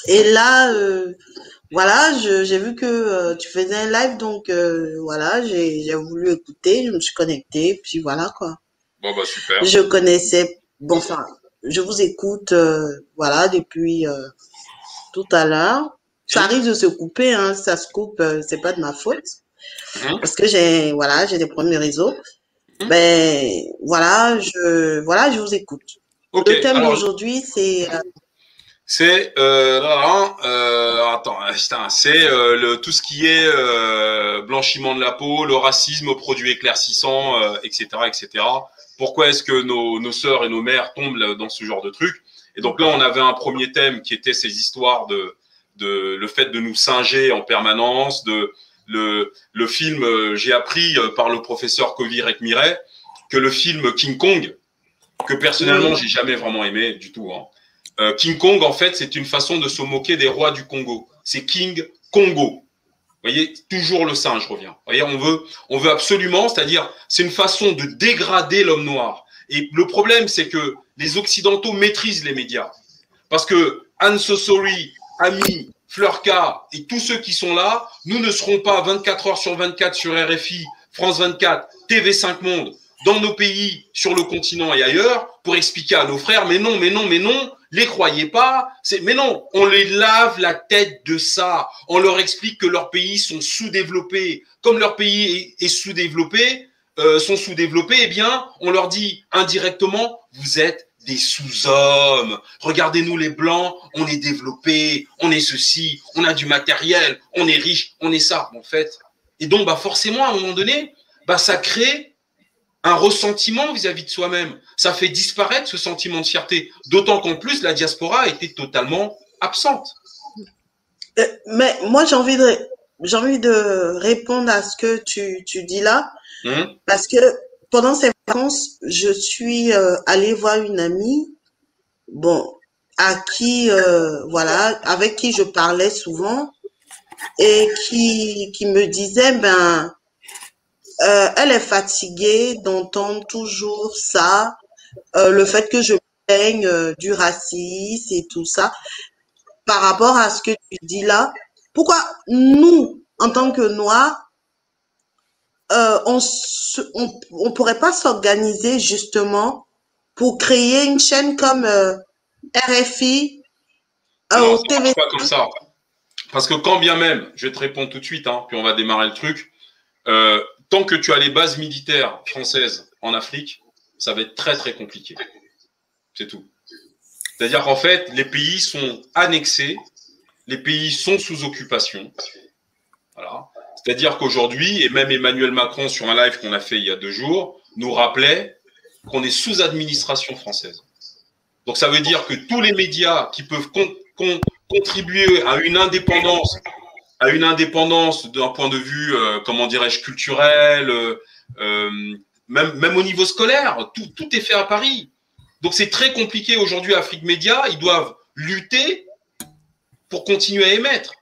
Et là, euh, voilà, j'ai vu que euh, tu faisais un live, donc euh, voilà, j'ai voulu écouter, je me suis connectée, puis voilà quoi. Bon, bah super. Je connaissais, bon, enfin, je vous écoute, voilà, depuis tout à l'heure. Ça arrive de se couper, hein, ça se coupe, c'est pas de ma faute. Mhm. Parce que j'ai, voilà, j'ai des problèmes de réseau. Ben, voilà, je, voilà, je vous écoute. Le thème d'aujourd'hui, c'est euh, C'est euh, euh, attends, euh, c'est euh, le tout ce qui est euh, blanchiment de la peau, le racisme, produits éclaircissants, euh, etc., etc. Pourquoi est-ce que nos, nos sœurs et nos mères tombent dans ce genre de trucs Et donc là, on avait un premier thème qui était ces histoires de, de le fait de nous singer en permanence, de le, le film. euh, J'ai appris euh, par le professeur Kovirek Miret que le film King Kong, que personnellement j'ai jamais vraiment aimé du tout. Hein, euh, King Kong, en fait, c'est une façon de se moquer des rois du Congo. C'est King Congo. Voyez, toujours le singe revient. Vous voyez, on veut, on veut absolument, c'est-à-dire, c'est une façon de dégrader l'homme noir. Et le problème, c'est que les Occidentaux maîtrisent les médias. Parce que Anne Sossori, Ami, Fleurka et tous ceux qui sont là, nous ne serons pas 24 heures sur 24 sur RFI, France 24, TV5 Monde, dans nos pays, sur le continent et ailleurs, pour expliquer à nos frères, mais non, mais non, mais non, les croyez pas, mais non, on les lave la tête de ça. On leur explique que leurs pays sont sous-développés. Comme leur pays est sous-développé, euh, sont sous-développés, eh bien, on leur dit indirectement, vous êtes des sous-hommes. Regardez-nous les blancs, on est développés, on est ceci, on a du matériel, on est riche, on est ça, en fait. Et donc, bah, forcément, à un moment donné, bah, ça crée un ressentiment vis-à-vis de soi-même. Ça fait disparaître ce sentiment de fierté. D'autant qu'en plus, la diaspora était totalement absente. Euh, mais moi, j'ai envie de, j'ai envie de répondre à ce que tu, tu dis là, Hein? Parce que pendant ces vacances, je suis euh, allée voir une amie, bon, à qui, euh, voilà, avec qui je parlais souvent et qui, qui me disait, ben, euh, elle est fatiguée d'entendre toujours ça, euh, le fait que je plaigne euh, du racisme et tout ça par rapport à ce que tu dis là, pourquoi nous, en tant que Noirs, on on pourrait pas s'organiser justement pour créer une chaîne comme RFI, Non, au ça pas comme ça. Parce que quand bien même, je vais te répondre tout de suite, hein, puis on va démarrer le truc, euh, tant que tu as les bases militaires françaises en Afrique, ça va être très très compliqué. C'est tout. C'est-à-dire qu'en fait, les pays sont annexés, les pays sont sous occupation. C'est-à-dire qu'aujourd'hui, et même Emmanuel Macron sur un live qu'on a fait il y a deux jours, nous rappelait qu'on est sous administration française. Donc ça veut dire que tous les médias qui peuvent con- con- contribuer à une indépendance, à une indépendance d'un point de vue, euh, comment dirais-je, culturel, euh, euh, même, même au niveau scolaire, tout, tout est fait à Paris. Donc c'est très compliqué aujourd'hui à Afrique Média, ils doivent lutter pour continuer à émettre.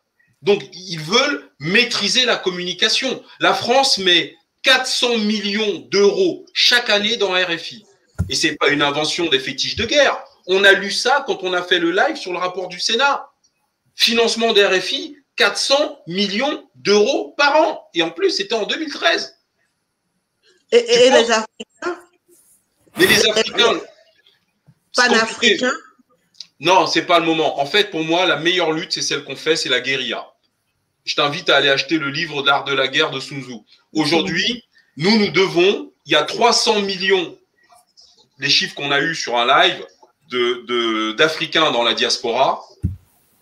Donc ils veulent maîtriser la communication. La France met 400 millions d'euros chaque année dans RFI. Et c'est pas une invention des fétiches de guerre. On a lu ça quand on a fait le live sur le rapport du Sénat. Financement des RFI, 400 millions d'euros par an. Et en plus, c'était en 2013. Et, et les Africains, Mais les Africains. compliqué. panafricains, Non, c'est pas le moment. En fait, pour moi, la meilleure lutte, c'est celle qu'on fait, c'est la guérilla. Je t'invite à aller acheter le livre d'art de la guerre de Sun Tzu. Aujourd'hui, nous, nous devons, il y a 300 millions, les chiffres qu'on a eus sur un live, de, de- d'Africains dans la diaspora.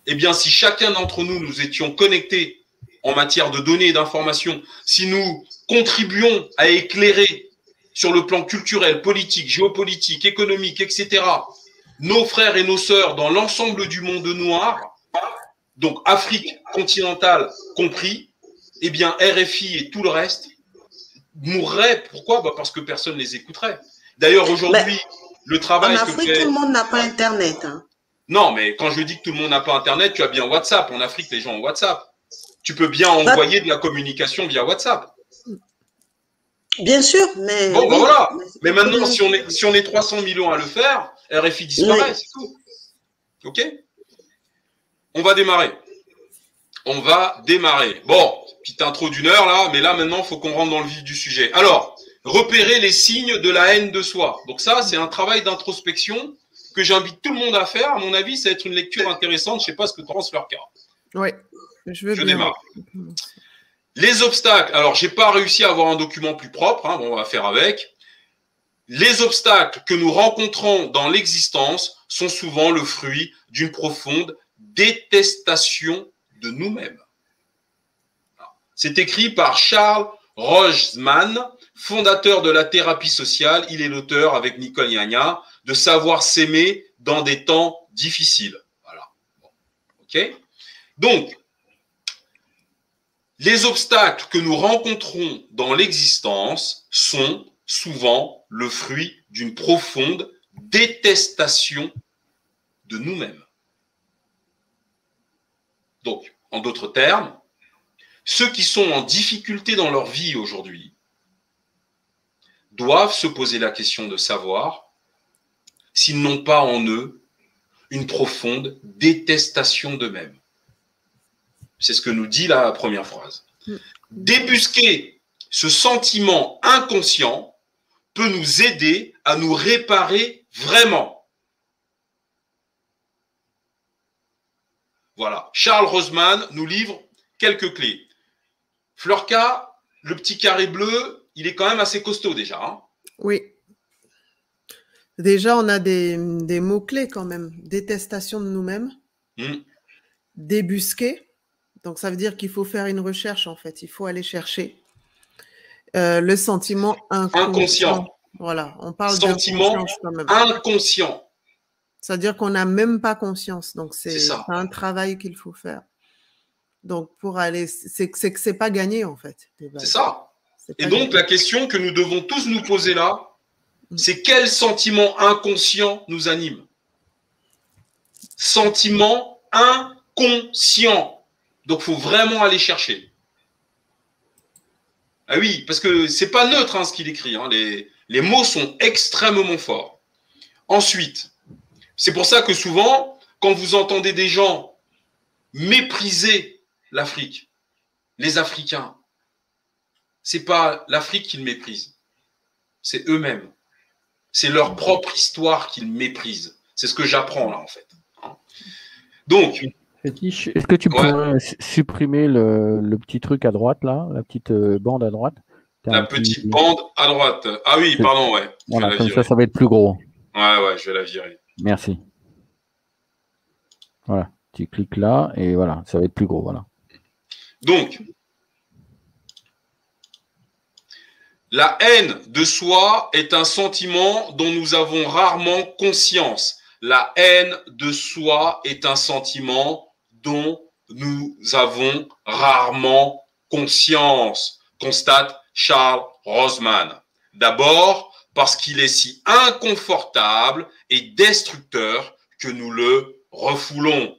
Eh bien, si chacun d'entre nous, nous étions connectés en matière de données et d'informations, si nous contribuons à éclairer sur le plan culturel, politique, géopolitique, économique, etc., nos frères et nos sœurs dans l'ensemble du monde noir, donc Afrique continentale compris, eh bien RFI et tout le reste mourraient. Pourquoi? Bah, Parce que personne ne les écouterait. D'ailleurs, aujourd'hui, le travail. En Afrique, tout le monde n'a pas Internet. Hein. Non, mais quand je dis que tout le monde n'a pas Internet, tu as bien WhatsApp. En Afrique, les gens ont WhatsApp. Tu peux bien envoyer de la communication via WhatsApp. Bien sûr, mais. Bon, ben voilà. Mais, maintenant, si on, est, si on est 300 millions à le faire, RFI disparaît, c'est tout. OK? On va démarrer. On va démarrer. Bon, petite intro d'une heure là, mais là maintenant, il faut qu'on rentre dans le vif du sujet. Alors, repérer les signes de la haine de soi. Donc ça, c'est un travail d'introspection que j'invite tout le monde à faire. À mon avis, ça va être une lecture intéressante. Je ne sais pas ce que pense leur cas. Oui, je veux je démarre. Les obstacles. Alors, j'ai pas réussi à avoir un document plus propre. Hein, bon, on va faire avec. Les obstacles que nous rencontrons dans l'existence sont souvent le fruit d'une profonde détestation de nous-mêmes. C'est écrit par Charles Roseman, fondateur de la thérapie sociale. Il est l'auteur, avec Nicole Yagna, de Savoir s'aimer dans des temps difficiles. Voilà. OK Donc, les obstacles que nous rencontrons dans l'existence sont souvent le fruit d'une profonde détestation de nous-mêmes. Donc, en d'autres termes, ceux qui sont en difficulté dans leur vie aujourd'hui doivent se poser la question de savoir s'ils n'ont pas en eux une profonde détestation d'eux-mêmes. C'est ce que nous dit la première phrase. Mm. Débusquer ce sentiment inconscient peut nous aider à nous réparer vraiment. Voilà. Charles Roseman nous livre quelques clés. Fleurka, le petit carré bleu, il est quand même assez costaud déjà. Hein. oui. Déjà, on a des, mots-clés quand même. Détestation de nous-mêmes. Mm. Débusquer. Donc, ça veut dire qu'il faut faire une recherche, en fait. Il faut aller chercher. Euh, le sentiment inconscient. Voilà, on parle de sentiment inconscient. C'est-à-dire qu'on n'a même pas conscience. Donc, c'est un travail qu'il faut faire. Donc, pour aller, c'est que c'est pas gagné, en fait. C'est ça. Et donc, la question que nous devons tous nous poser là. C'est quel sentiment inconscient nous anime? Sentiment inconscient. Donc, il faut vraiment aller chercher. Ah oui, parce que c'est pas neutre hein, ce qu'il écrit. Hein. Les, les mots sont extrêmement forts. Ensuite, c'est pour ça que souvent, quand vous entendez des gens mépriser l'Afrique, les Africains, c'est pas l'Afrique qu'ils méprisent, c'est eux-mêmes. C'est leur propre histoire qu'ils méprisent. C'est ce que j'apprends là en fait. Donc, est-ce que tu pourrais supprimer le, petit truc à droite, là, la petite euh, bande à droite? La petite bande à droite. Ah oui, pardon, ouais. Voilà, comme ça, ça va être plus gros. Ouais, ouais, je vais la virer. Merci. Voilà, tu cliques là et voilà, ça va être plus gros, voilà. Donc, la haine de soi est un sentiment dont nous avons rarement conscience. La haine de soi est un sentiment dont nous avons rarement conscience, constate Charles Roseman. D'abord, parce qu'il est si inconfortable et destructeur que nous le refoulons.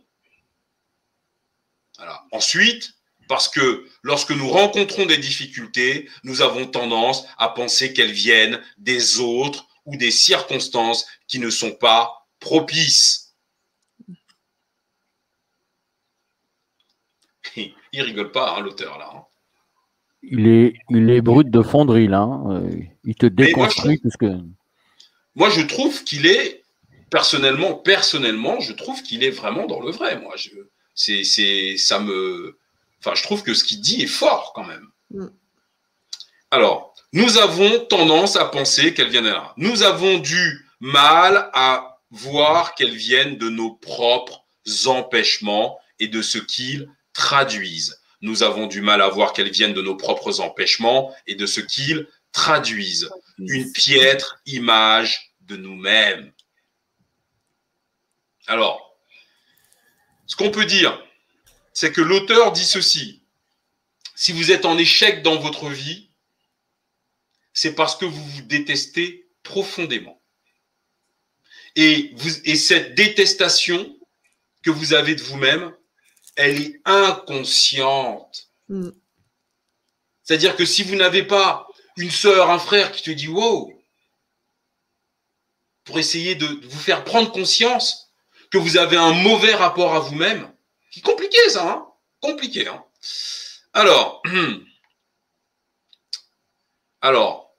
Ensuite, parce que lorsque nous rencontrons des difficultés, nous avons tendance à penser qu'elles viennent des autres ou des circonstances qui ne sont pas propices. il rigole pas, hein, l'auteur, là. Hein. Il est, il est brut de fonderie, là. Hein. Euh, il te déconstruit moi, que... Moi, je trouve qu'il est, personnellement, personnellement, je trouve qu'il est vraiment dans le vrai, moi. Je, c'est, c'est, ça me... Enfin, je trouve que ce qu'il dit est fort, quand même. Mm. Alors, nous avons tendance à penser qu'elles viennent là. Nous avons du mal à voir qu'elles viennent de nos propres empêchements et de ce qu'ils traduisent. Nous avons du mal à voir qu'elles viennent de nos propres empêchements et de ce qu'ils traduisent. Une piètre image de nous-mêmes. Alors, ce qu'on peut dire, c'est que l'auteur dit ceci. Si vous êtes en échec dans votre vie, c'est parce que vous vous détestez profondément. Et, vous, et cette détestation que vous avez de vous-même, elle est inconsciente. Mm. C'est-à-dire que si vous n'avez pas une sœur, un frère qui te dit wow, pour essayer de vous faire prendre conscience que vous avez un mauvais rapport à vous-même, c'est compliqué ça, hein compliqué. Hein alors, alors,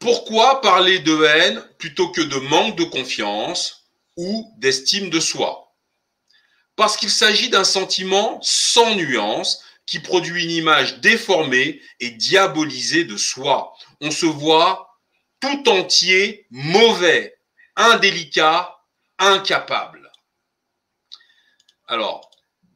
pourquoi parler de haine plutôt que de manque de confiance ou d'estime de soi? Parce qu'il s'agit d'un sentiment sans nuance qui produit une image déformée et diabolisée de soi. On se voit tout entier mauvais, indélicat, incapable. Alors,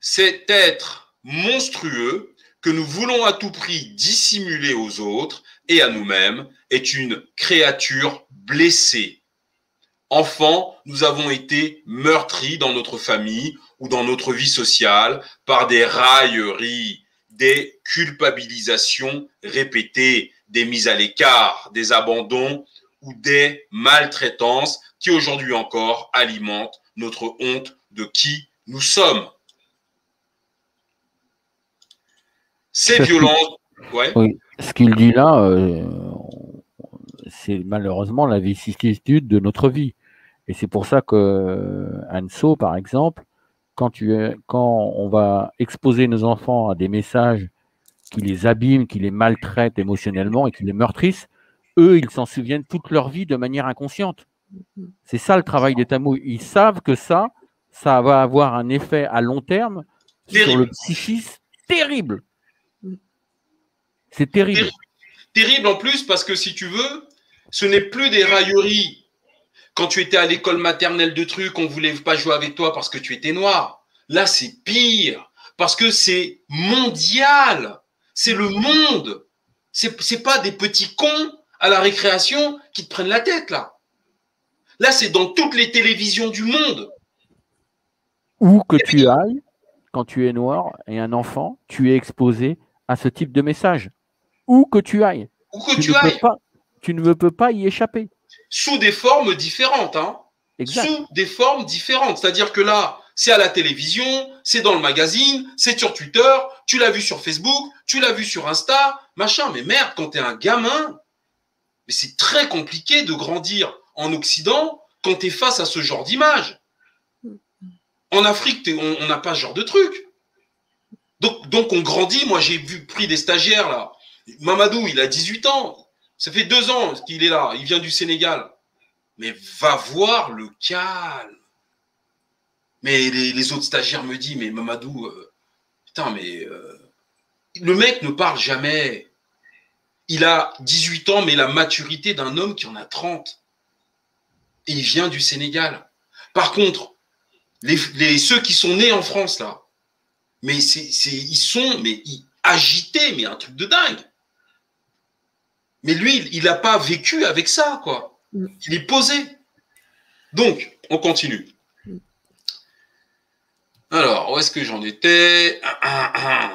cet être monstrueux que nous voulons à tout prix dissimuler aux autres et à nous-mêmes est une créature blessée. Enfant, nous avons été meurtris dans notre famille ou dans notre vie sociale par des railleries, des culpabilisations répétées, des mises à l'écart, des abandons ou des maltraitances qui aujourd'hui encore alimentent notre honte de qui nous sommes. Ces violences. Oui. Ce qu'il dit là, euh, c'est malheureusement la vicissitude de notre vie. Et c'est pour ça que Anso, par exemple, quand, tu quand on va exposer nos enfants à des messages qui les abîment, qui les maltraitent émotionnellement et qui les meurtrissent, eux, ils s'en souviennent toute leur vie de manière inconsciente. C'est ça le travail des tamous. Ils savent que ça, ça va avoir un effet à long terme sur le psychisme terrible. C'est terrible. Terrible en plus parce que si tu veux, ce n'est plus des railleries quand tu étais à l'école maternelle de trucs, on voulait pas jouer avec toi parce que tu étais noir. Là, c'est pire parce que c'est mondial. C'est le monde. C'est, pas des petits cons à la récréation qui te prennent la tête, là. Là, c'est dans toutes les télévisions du monde. Où que tu ailles, quand tu es noir et un enfant, tu es exposé à ce type de message. Où que tu ailles. Où que tu, ailles. pas, tu ne peux pas y échapper sous des formes différentes. Hein. Sous des formes différentes. C'est-à-dire que là, c'est à la télévision, c'est dans le magazine, c'est sur Twitter, tu l'as vu sur Facebook, tu l'as vu sur Insta, machin. Mais merde, quand tu es un gamin, mais c'est très compliqué de grandir en Occident quand tu es face à ce genre d'image. En Afrique, on n'a pas ce genre de truc. Donc, donc on grandit. Moi, j'ai vu pris des stagiaires là. Mamadou, il a 18 ans. Ça fait deux ans qu'il est là. Il vient du Sénégal. Mais va voir le calme. Mais les, autres stagiaires me disent, mais Mamadou, euh, putain, mais euh, le mec ne parle jamais. Il a 18 ans, mais la maturité d'un homme qui en a 30. Et il vient du Sénégal. Par contre, ceux qui sont nés en France, là, mais ils sont mais, agités, mais un truc de dingue. Mais lui, il n'a pas vécu avec ça, quoi. Mm. Il est posé. Donc, on continue. Alors, où est-ce que j'en étais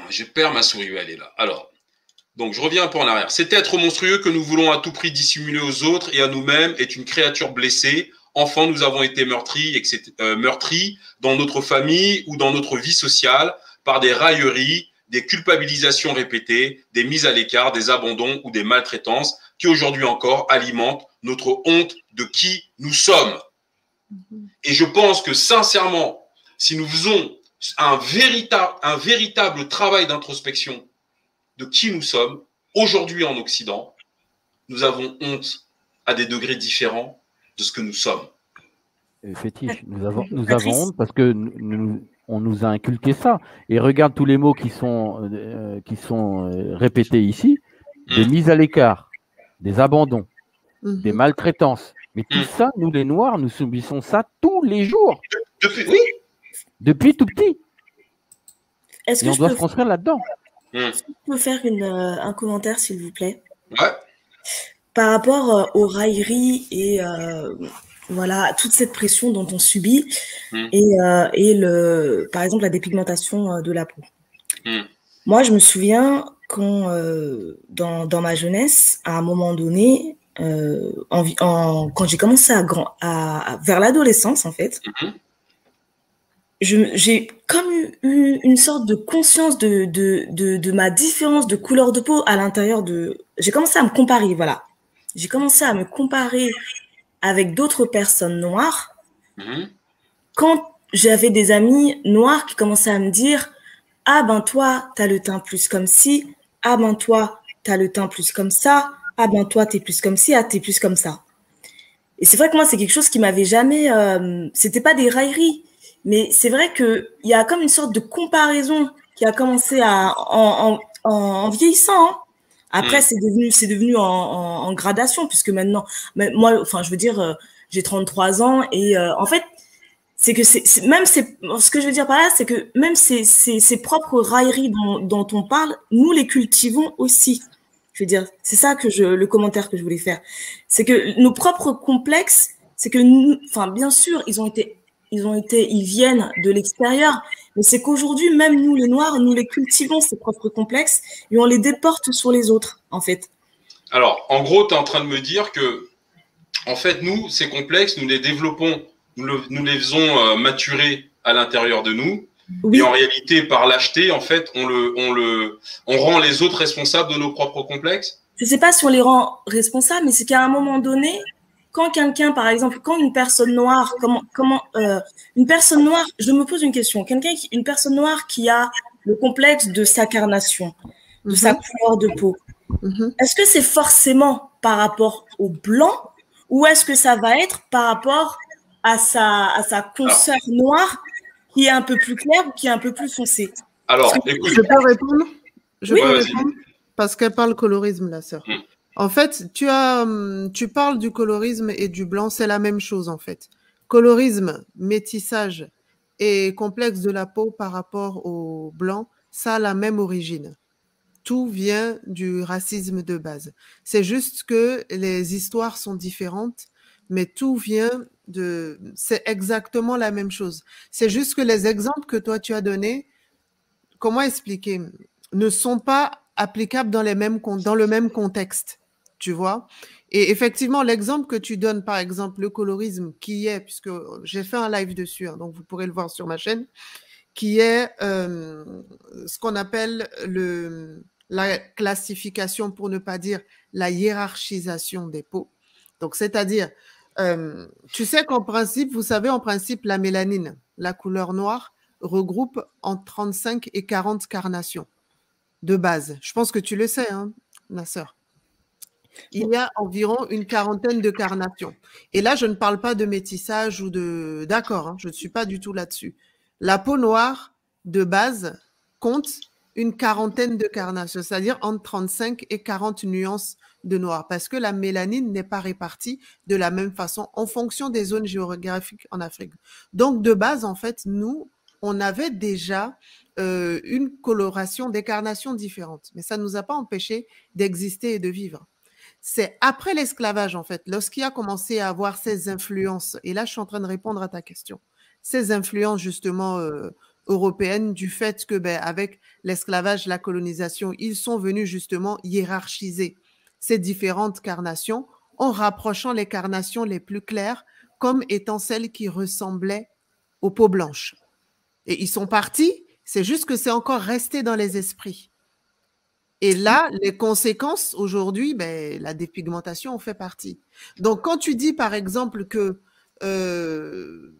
Je perds ma souris, elle est là. Alors, donc je reviens un peu en arrière. Cet être monstrueux que nous voulons à tout prix dissimuler aux autres et à nous-mêmes est une créature blessée. Enfant, nous avons été meurtris, etc., euh, meurtris dans notre famille ou dans notre vie sociale par des railleries, des culpabilisations répétées, des mises à l'écart, des abandons ou des maltraitances qui aujourd'hui encore alimentent notre honte de qui nous sommes. Mhm. Et je pense que sincèrement, si nous faisons un véritable, un véritable travail d'introspection de qui nous sommes, aujourd'hui en Occident, nous avons honte à des degrés différents de ce que nous sommes. Fétiche, nous avons, nous avons honte parce que nous, on nous a inculqué ça. Et regarde tous les mots qui sont, euh, qui sont euh, répétés ici des mm. mises à l'écart, des abandons, mm-hmm. des maltraitances. Mais tout mm. ça, nous les Noirs, nous subissons ça tous les jours. Depuis, oui. Depuis tout petit. Est-ce que on doit se construire là-dedans. Est-ce que je peux faire une, euh, un commentaire, s'il vous plaît? Ouais. Par rapport aux railleries et voilà, toute cette pression dont on subit hmm. euh, et, le, par exemple la dépigmentation euh, de la peau. Hmm. Moi, je me souviens quand, euh, dans, ma jeunesse, à un moment donné, quand j'ai commencé à, grand, à, vers l'adolescence, en fait, mhm. j'ai comme eu, une sorte de conscience de, de, de, ma différence de couleur de peau à l'intérieur de. J'ai commencé à me comparer, voilà. J'ai commencé à me comparer avec d'autres personnes noires. Mhm. Quand j'avais des amis noirs qui commençaient à me dire Ah ben toi, t'as le teint plus comme ci. Ah ben toi, t'as le teint plus comme ça ah ben toi, t'es plus comme ci, ah, t'es plus comme ça. Et c'est vrai que moi, c'est quelque chose qui m'avait jamais. Euh, c'était pas des railleries, mais c'est vrai qu'il y a comme une sorte de comparaison qui a commencé à, en, en, vieillissant. Hein. Après, mm. c'est devenu, c'est devenu en, en, gradation, puisque maintenant, moi, enfin, je veux dire, euh, j'ai 33 ans et euh, en fait, c'est que c'est même c'est ce que je veux dire par là, c'est que même ces, ces, ces propres railleries dont, dont, on parle, nous les cultivons aussi. Je veux dire, c'est ça que je, le commentaire que je voulais faire. C'est que nos propres complexes, c'est que nous, enfin, bien sûr, ils ont été, ils ont été, ils viennent de l'extérieur, mais c'est qu'aujourd'hui, même nous, les Noirs, nous les cultivons, ces propres complexes, et on les déporte sur les autres, en fait. Alors, en gros, tu es en train de me dire que, en fait, nous, ces complexes, nous les développons, nous, les faisons euh, maturer à l'intérieur de nous, et en réalité, par l'acheter, en fait, on, le, on, le, on rend les autres responsables de nos propres complexes. Je ne sais pas si on les rend responsables, mais c'est qu'à un moment donné, quand quelqu'un, par exemple, quand une personne noire, comment, comment, euh, une personne noire, je me pose une question, quelqu'un, une personne noire qui a le complexe de sa carnation, de sa mhm. couleur de peau, mhm. est-ce que c'est forcément par rapport au blanc ou est-ce que ça va être par rapport à sa, à sa consoeur noire qui est un peu plus clair ou qui est un peu plus foncé Alors, écoute. Je peux répondre? Je peux répondre? Parce qu'elle parle colorisme, la sœur. Hmm. En fait, tu, as, hum, tu parles du colorisme et du blanc, c'est la même chose en fait. Colorisme, métissage et complexe de la peau par rapport au blanc, ça a la même origine. Tout vient du racisme de base. C'est juste que les histoires sont différentes, mais tout vient c'est exactement la même chose. C'est juste que les exemples que toi tu as donnés, comment expliquer, ne sont pas applicables dans, les mêmes, dans le même contexte, tu vois. Et effectivement, l'exemple que tu donnes, par exemple, le colorisme, qui est, puisque j'ai fait un live dessus, hein, donc vous pourrez le voir sur ma chaîne, qui est euh, ce qu'on appelle le, la classification, pour ne pas dire la hiérarchisation des peaux. Donc, c'est-à-dire, euh, tu sais qu'en principe, vous savez, en principe, la mélanine, la couleur noire, regroupe entre 35 et 40 carnations de base. Je pense que tu le sais, hein, ma sœur. Il y a environ une quarantaine de carnations. Et là, je ne parle pas de métissage ou de... D'accord, hein, je ne suis pas du tout là-dessus. La peau noire, de base, compte une quarantaine de carnations, c'est-à-dire entre 35 et 40 nuances de noir parce que la mélanine n'est pas répartie de la même façon en fonction des zones géographiques en Afrique. Donc, de base, en fait, nous, on avait déjà euh, une coloration, des carnations différentes, mais ça ne nous a pas empêché d'exister et de vivre. C'est après l'esclavage, en fait, lorsqu'il a commencé à avoir ces influences, et là, je suis en train de répondre à ta question, ces influences justement euh, européennes du fait que, ben, avec l'esclavage, la colonisation, ils sont venus justement hiérarchiser ces différentes carnations en rapprochant les carnations les plus claires comme étant celles qui ressemblaient aux peaux blanches. Et ils sont partis, c'est juste que c'est encore resté dans les esprits. Et là, les conséquences aujourd'hui, ben, la dépigmentation en fait partie. Donc, quand tu dis, par exemple, que euh,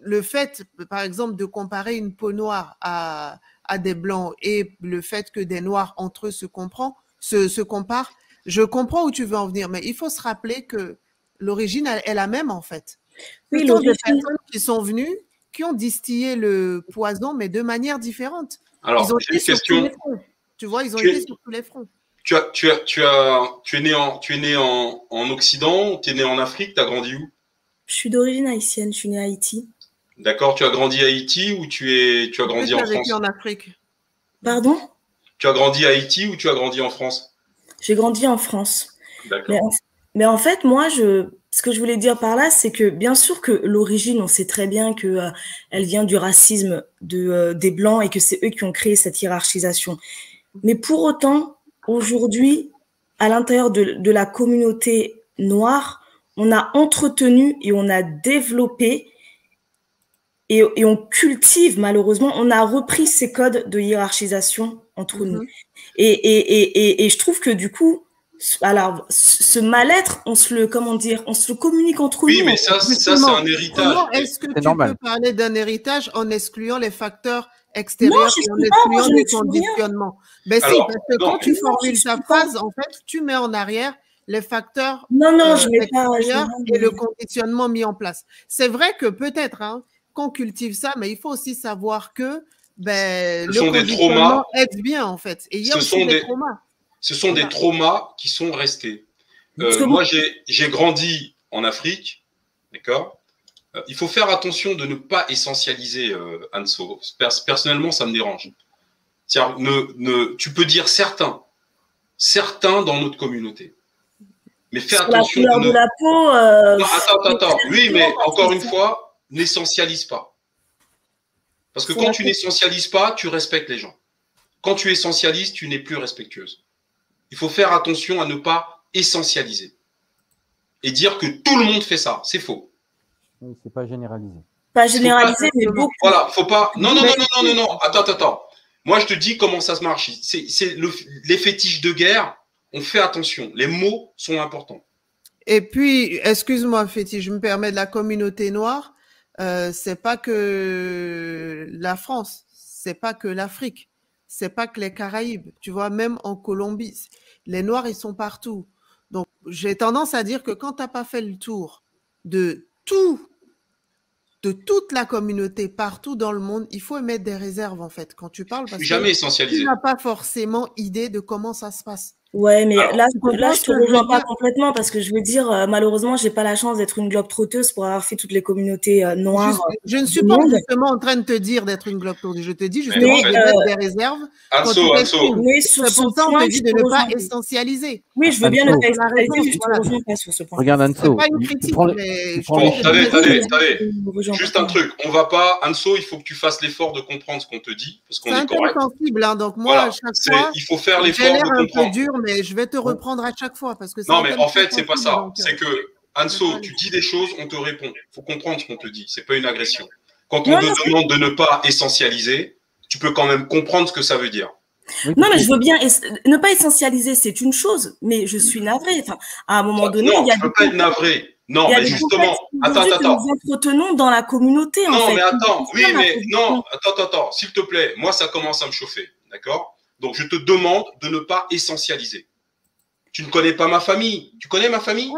le fait, par exemple, de comparer une peau noire à, à, des blancs et le fait que des noirs entre eux se, comprend, se, se comparent, je comprends où tu veux en venir, mais il faut se rappeler que l'origine est la même en fait. Oui, les personnes qui sont venues, qui ont distillé le poison, mais de manière différente. Alors, ils ont été Tu vois, ils ont été sur tous les fronts. Tu, as, tu, as, tu, as, tu es né en, tu es né en, en Occident, tu es né en Afrique, tu as grandi où? Je suis d'origine haïtienne, je suis né à Haïti. D'accord, tu as grandi à Haïti ou tu, es, tu as grandi en France? en Afrique. Pardon? Tu as grandi à Haïti ou tu as grandi en France? J'ai grandi en France. Mais en, fait, moi, je, ce que je voulais dire par là, c'est que bien sûr que l'origine, on sait très bien que euh, elle vient du racisme de, euh, des Blancs et que c'est eux qui ont créé cette hiérarchisation. Mais pour autant, aujourd'hui, à l'intérieur de, la communauté noire, on a entretenu et on a développé et, on cultive, malheureusement, on a repris ces codes de hiérarchisation entre nous. Mm-hmm. Et, et, je trouve que du coup, alors, ce mal-être, on se le, comment dire, on se le communique entre nous. Oui, mais ça, ça c'est un héritage. est-ce que tu peux parler d'un héritage en excluant les facteurs extérieurs et en excluant les conditionnements Ben si, parce que quand tu formules ta phrase, en fait, tu mets en arrière les facteurs non, non, je extérieurs et le conditionnement mis en place. C'est vrai que peut-être hein, qu'on cultive ça, mais il faut aussi savoir que ben, ce le sont des traumas. aide bien, en fait. Et il y a aussi des traumas ce sont des traumas qui sont restés. Euh, moi, j'ai grandi en Afrique, d'accord? euh, Il faut faire attention de ne pas essentialiser euh, Anso. personnellement, ça me dérange. Ne, ne, tu peux dire certains, certains dans notre communauté. Mais fais attention. La de, la peau. attends, attends, attends. Oui, mais encore une fois, n'essentialise pas. Parce que quand tu n'essentialises pas, tu respectes les gens. Quand tu essentialises, tu n'es plus respectueuse il faut faire attention à ne pas essentialiser et dire que tout le monde fait ça. C'est faux. Oui, c'est pas généralisé. Pas généralisé, mais beaucoup. Voilà, faut pas. Non, non, non, non, non, non, Attends, attends, attends. Moi, je te dis comment ça se marche. C'est les fétiches de guerre. On fait attention. Les mots sont importants. Et puis, excuse-moi, fétiche, je me permets de la communauté noire. Euh, c'est pas que la France, c'est pas que l'Afrique c'est pas que les Caraïbes, tu vois, même en Colombie, les Noirs, ils sont partout. Donc, j'ai tendance à dire que quand tu n'as pas fait le tour de tout, de toute la communauté partout dans le monde, il faut émettre des réserves, en fait, quand tu parles. Parce jamais essentialisé. Tu n'as pas forcément idée de comment ça se passe. Ouais, mais là, là je te rejoins pas complètement parce que je veux dire, euh, malheureusement, j'ai pas la chance d'être une globe trotteuse pour avoir fait toutes les communautés euh, noires. Je, ne suis pas justement en train de te dire d'être une globe trotteuse. Je te dis justement de mettre des réserves. Anso, Anso. Mais sur ce point, on te dit de ne pas essentialiser. Oui, je veux bien ne pas essentialiser, je te rejoins pas sur ce point. Regarde, Anso. Pas une critique, mais. attendez, attendez, attendez. Juste un truc. On va pas, Anso, il faut que tu fasses l'effort de comprendre ce qu'on te dit parce qu'on est correct. C'est sensible, hein, donc moi, à chaque fois. Il faut faire l'effort de comprendre. Mais je vais te prendre à chaque fois. Parce que non, mais en fait, c'est pas ça. C'est que, Anso, tu dis des choses, on te répond. Il faut comprendre ce qu'on te dit. C'est pas une agression. Quand on te demande de ne pas essentialiser, tu peux quand même comprendre ce que ça veut dire. Non, mais je veux bien ne pas essentialiser, c'est une chose, mais je suis navré. Enfin, à un moment donné, non, il y a tu peux pas être navré. Non, mais justement, attends, attends. nous entretenons dans la communauté. Non, mais attends, oui, mais non, attends, attends, s'il te plaît, moi, ça commence à me chauffer, d'accord? Donc, je te demande de ne pas essentialiser. Tu ne connais pas ma famille. Tu connais ma famille?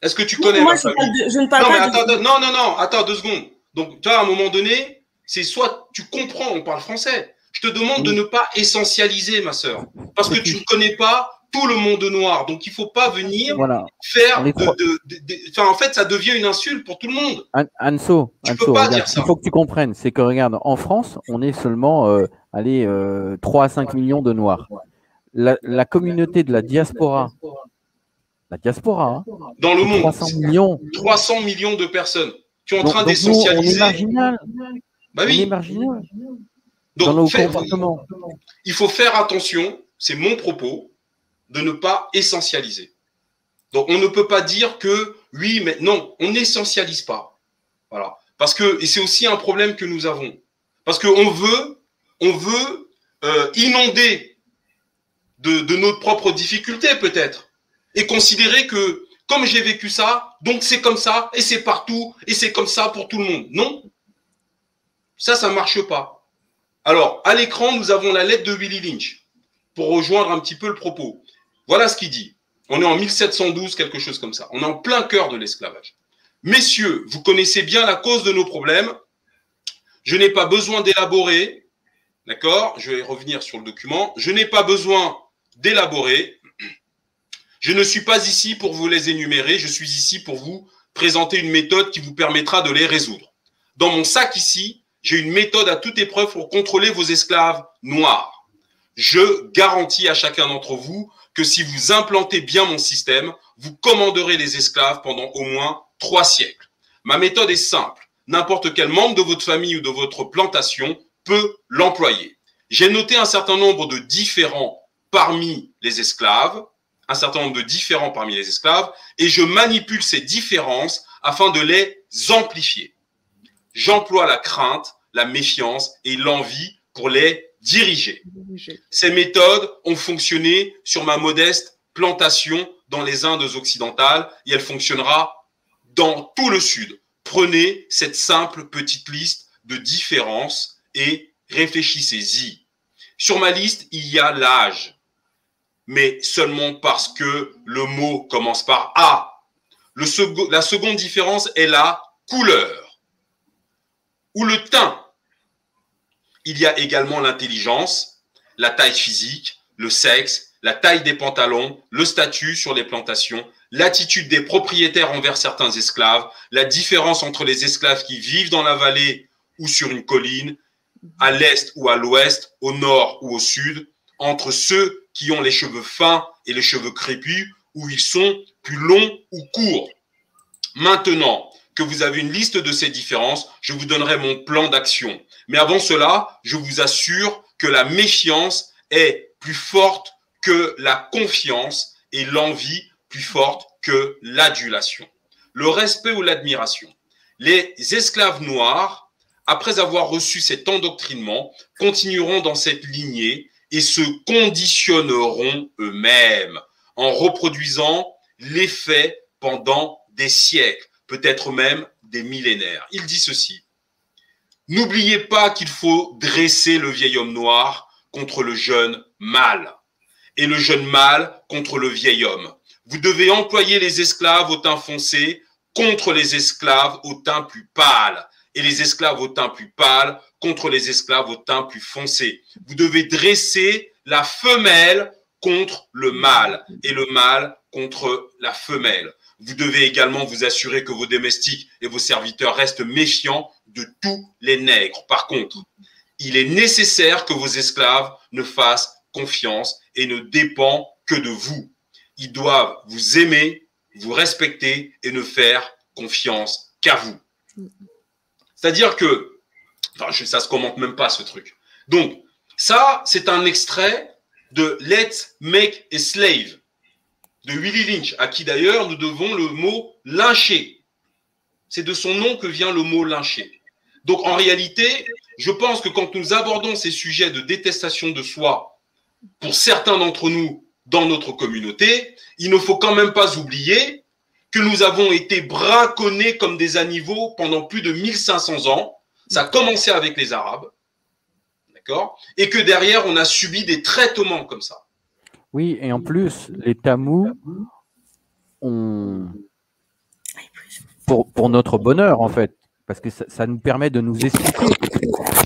Est-ce que tu connais ma famille? je ne parle non, pas. attends, non, non, non, attends deux secondes. Donc, toi, à un moment donné, c'est soit tu comprends, on parle français. Je te demande de ne pas essentialiser, ma sœur, parce que tu ne connais pas tout le monde noir. Donc, il ne faut pas venir faire de, Enfin, en fait, ça devient une insulte pour tout le monde. Anso, tu peux pas dire ça. il faut que tu comprennes, c'est que, regarde, en France, on est seulement, euh, allez, 3 euh, à 5 millions de noirs la, communauté de la diaspora, la diaspora, hein, dans le monde, 300 millions, 300 millions de personnes qui sont en train d'essentialiser. On est marginal. Bah oui. On est marginal. Donc, dans nos comportements. Il faut faire attention, c'est mon propos, de ne pas essentialiser. Donc on ne peut pas dire que oui, mais non, on n'essentialise pas. Voilà. Parce que, et c'est aussi un problème que nous avons. Parce qu'on veut, on veut euh, inonder de, notre propre difficulté peut-être. Et considérer que comme j'ai vécu ça, donc c'est comme ça, et c'est partout, et c'est comme ça pour tout le monde. Non. Ça, ça ne marche pas. Alors, à l'écran, nous avons la lettre de Willy Lynch pour rejoindre un petit peu le propos. Voilà ce qu'il dit. On est en 1712, quelque chose comme ça. On est en plein cœur de l'esclavage. Messieurs, vous connaissez bien la cause de nos problèmes. Je n'ai pas besoin d'élaborer. D'accord? Je vais revenir sur le document. Je n'ai pas besoin d'élaborer. Je ne suis pas ici pour vous les énumérer, je suis ici pour vous présenter une méthode qui vous permettra de les résoudre. Dans mon sac ici, j'ai une méthode à toute épreuve pour contrôler vos esclaves noirs. Je garantis à chacun d'entre vous que si vous implantez bien mon système, vous commanderez les esclaves pendant au moins trois siècles. Ma méthode est simple. N'importe quel membre de votre famille ou de votre plantation peut l'employer. J'ai noté un certain nombre de différents parmi les esclaves, un certain nombre de différents parmi les esclaves, et je manipule ces différences afin de les amplifier. J'emploie la crainte, la méfiance et l'envie pour les diriger. Ces méthodes ont fonctionné sur ma modeste plantation dans les Indes occidentales et elle fonctionnera dans tout le Sud. Prenez cette simple petite liste de différences et réfléchissez-y. Sur ma liste, il y a l'âge, mais seulement parce que le mot commence par A. La seconde différence est la couleur ou le teint. Il y a également l'intelligence, la taille physique, le sexe, la taille des pantalons, le statut sur les plantations, l'attitude des propriétaires envers certains esclaves, la différence entre les esclaves qui vivent dans la vallée ou sur une colline, à l'est ou à l'ouest, au nord ou au sud, entre ceux qui ont les cheveux fins et les cheveux crépus, où ils sont plus longs ou courts. Maintenant que vous avez une liste de ces différences, je vous donnerai mon plan d'action. Mais avant cela, je vous assure que la méfiance est plus forte que la confiance et l'envie plus forte que l'adulation. Le respect ou l'admiration. Les esclaves noirs, après avoir reçu cet endoctrinement, continueront dans cette lignée et se conditionneront eux-mêmes en reproduisant l'effet pendant des siècles, peut-être même des millénaires. Il dit ceci. N'oubliez pas qu'il faut dresser le vieil homme noir contre le jeune mâle et le jeune mâle contre le vieil homme. Vous devez employer les esclaves au teint foncé contre les esclaves au teint plus pâle et les esclaves au teint plus pâle contre les esclaves au teint plus foncé. Vous devez dresser la femelle contre le mâle et le mâle contre la femelle. Vous devez également vous assurer que vos domestiques et vos serviteurs restent méfiants de tous les nègres. Par contre, il est nécessaire que vos esclaves ne fassent confiance et ne dépendent que de vous. Ils doivent vous aimer, vous respecter et ne faire confiance qu'à vous. C'est-à-dire que, enfin, ça se commente même pas ce truc. Donc, ça, c'est un extrait de Let's Make a Slave de Willie Lynch, à qui d'ailleurs nous devons le mot lyncher. C'est de son nom que vient le mot lyncher. Donc en réalité, je pense que quand nous abordons ces sujets de détestation de soi, pour certains d'entre nous dans notre communauté, il ne faut quand même pas oublier que nous avons été braconnés comme des animaux pendant plus de 1500 ans. Ça a commencé avec les Arabes. D'accord? Et que derrière, on a subi des traitements comme ça. Oui, et en plus, les Tamous ont, pour, pour notre bonheur en fait, parce que ça, nous permet de nous expliquer.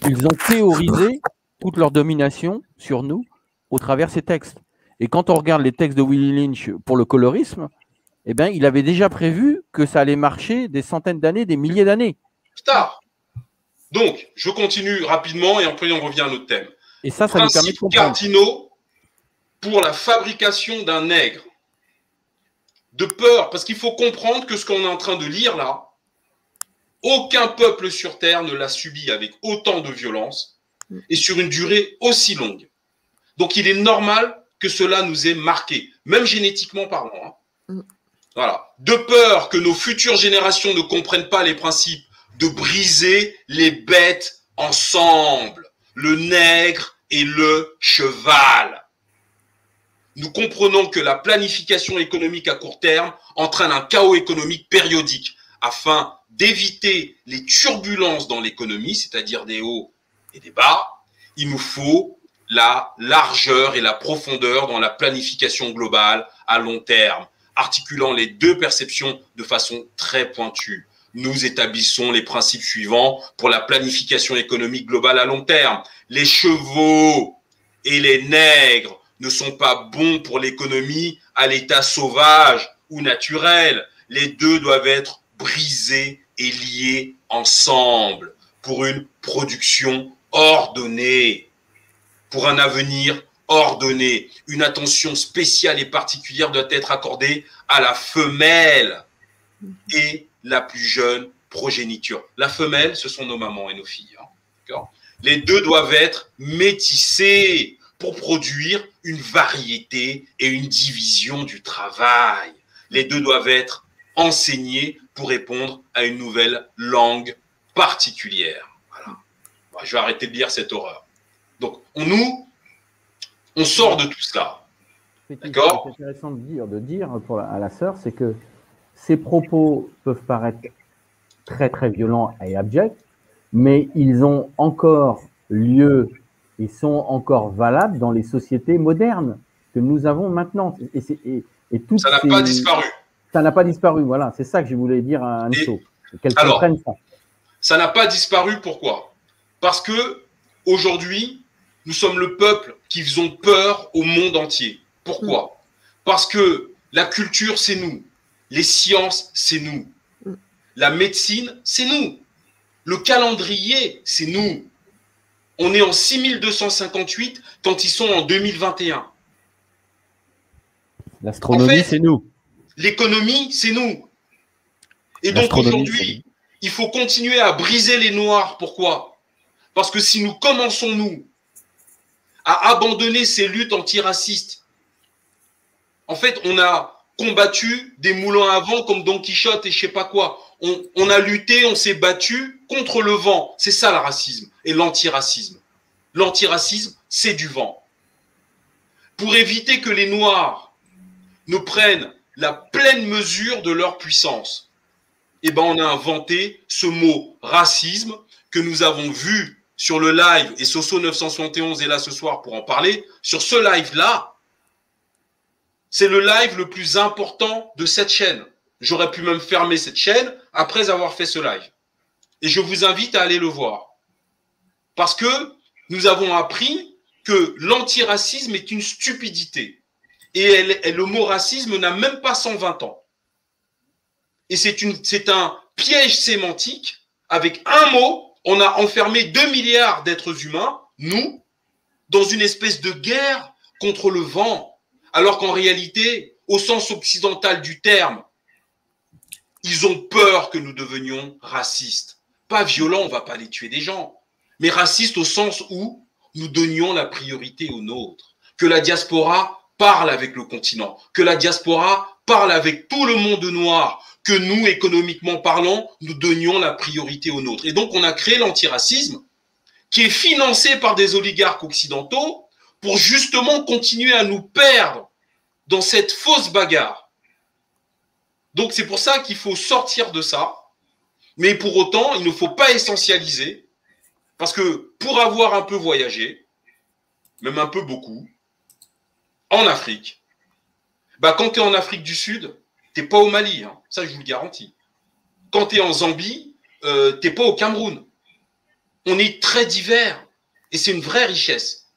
Ils ont théorisé toute leur domination sur nous au travers ces textes. Et quand on regarde les textes de Willie Lynch pour le colorisme, eh bien, il avait déjà prévu que ça allait marcher des centaines d'années, des milliers d'années. Putain Donc, je continue rapidement et après on revient à notre thème. Et ça, ça nous permet de comprendre pour la fabrication d'un nègre. De peur, parce qu'il faut comprendre que ce qu'on est en train de lire là, aucun peuple sur Terre ne l'a subi avec autant de violence et sur une durée aussi longue. Donc il est normal que cela nous ait marqué, même génétiquement parlant. Hein. Voilà. De peur que nos futures générations ne comprennent pas les principes de briser les bêtes ensemble, le nègre et le cheval nous comprenons que la planification économique à court terme entraîne un chaos économique périodique afin d'éviter les turbulences dans l'économie, c'est-à-dire des hauts et des bas. Il nous faut la largeur et la profondeur dans la planification globale à long terme, articulant les deux perceptions de façon très pointue. Nous établissons les principes suivants pour la planification économique globale à long terme. Les chevaux et les nègres ne sont pas bons pour l'économie à l'état sauvage ou naturel. Les deux doivent être brisés et liés ensemble pour une production ordonnée, pour un avenir ordonné. Une attention spéciale et particulière doit être accordée à la femelle et la plus jeune progéniture. La femelle, ce sont nos mamans et nos filles. Hein. Les deux doivent être métissés pour produire une variété et une division du travail. Les deux doivent être enseignés pour répondre à une nouvelle langue particulière. Voilà. Je vais arrêter de lire cette horreur. Donc, on nous, on sort de tout cela. D'accord? C'est intéressant de dire, de dire pour à la sœur, c'est que ces propos peuvent paraître très très violents et abjects, mais ils ont encore lieu et sont encore valables dans les sociétés modernes que nous avons maintenant. Et, et, et ça n'a pas disparu. Ça n'a pas disparu, voilà. C'est ça que je voulais dire à Anso. Alors, ça. Ça n'a pas disparu, pourquoi? Parce que aujourd'hui, nous sommes le peuple qui faisons peur au monde entier. Pourquoi? Parce que la culture, c'est nous. Les sciences, c'est nous. La médecine, c'est nous. Le calendrier, c'est nous. On est en 6258 quand ils sont en 2021. L'astronomie, c'est nous. L'économie, c'est nous. Et donc aujourd'hui, il faut continuer à briser les noirs. Pourquoi? Parce que si nous commençons, nous, à abandonner ces luttes antiracistes, en fait, on a combattu des moulins à vent comme Don Quichotte et je sais pas quoi. On, a lutté, on s'est battu contre le vent. C'est ça le racisme et l'antiracisme. L'antiracisme, c'est du vent. Pour éviter que les Noirs ne prennent la pleine mesure de leur puissance, eh ben, on a inventé ce mot racisme que nous avons vu sur le live et Soso 971 est là ce soir pour en parler. Sur ce live-là, c'est le live le plus important de cette chaîne. J'aurais pu même fermer cette chaîne après avoir fait ce live. Et je vous invite à aller le voir. Parce que nous avons appris que l'antiracisme est une stupidité. Et, le mot racisme n'a même pas 120 ans. Et c'est un piège sémantique. Avec un mot, on a enfermé 2 milliards d'êtres humains, nous, dans une espèce de guerre contre le vent. Alors qu'en réalité, au sens occidental du terme, ils ont peur que nous devenions racistes. Pas violents, on va pas aller tuer des gens, mais racistes au sens où nous donnions la priorité aux nôtres. Que la diaspora parle avec le continent, que la diaspora parle avec tout le monde noir, que nous, économiquement parlant, nous donnions la priorité aux nôtres. Et donc, on a créé l'antiracisme, qui est financé par des oligarques occidentaux pour justement continuer à nous perdre dans cette fausse bagarre. Donc, c'est pour ça qu'il faut sortir de ça. Mais pour autant, il ne faut pas essentialiser. Parce que pour avoir un peu voyagé, même un peu beaucoup, en Afrique, bah, quand tu es en Afrique du Sud, tu n'es pas au Mali, hein. ça je vous le garantis. Quand tu es en Zambie, euh, tu n'es pas au Cameroun. On est très divers et c'est une vraie richesse.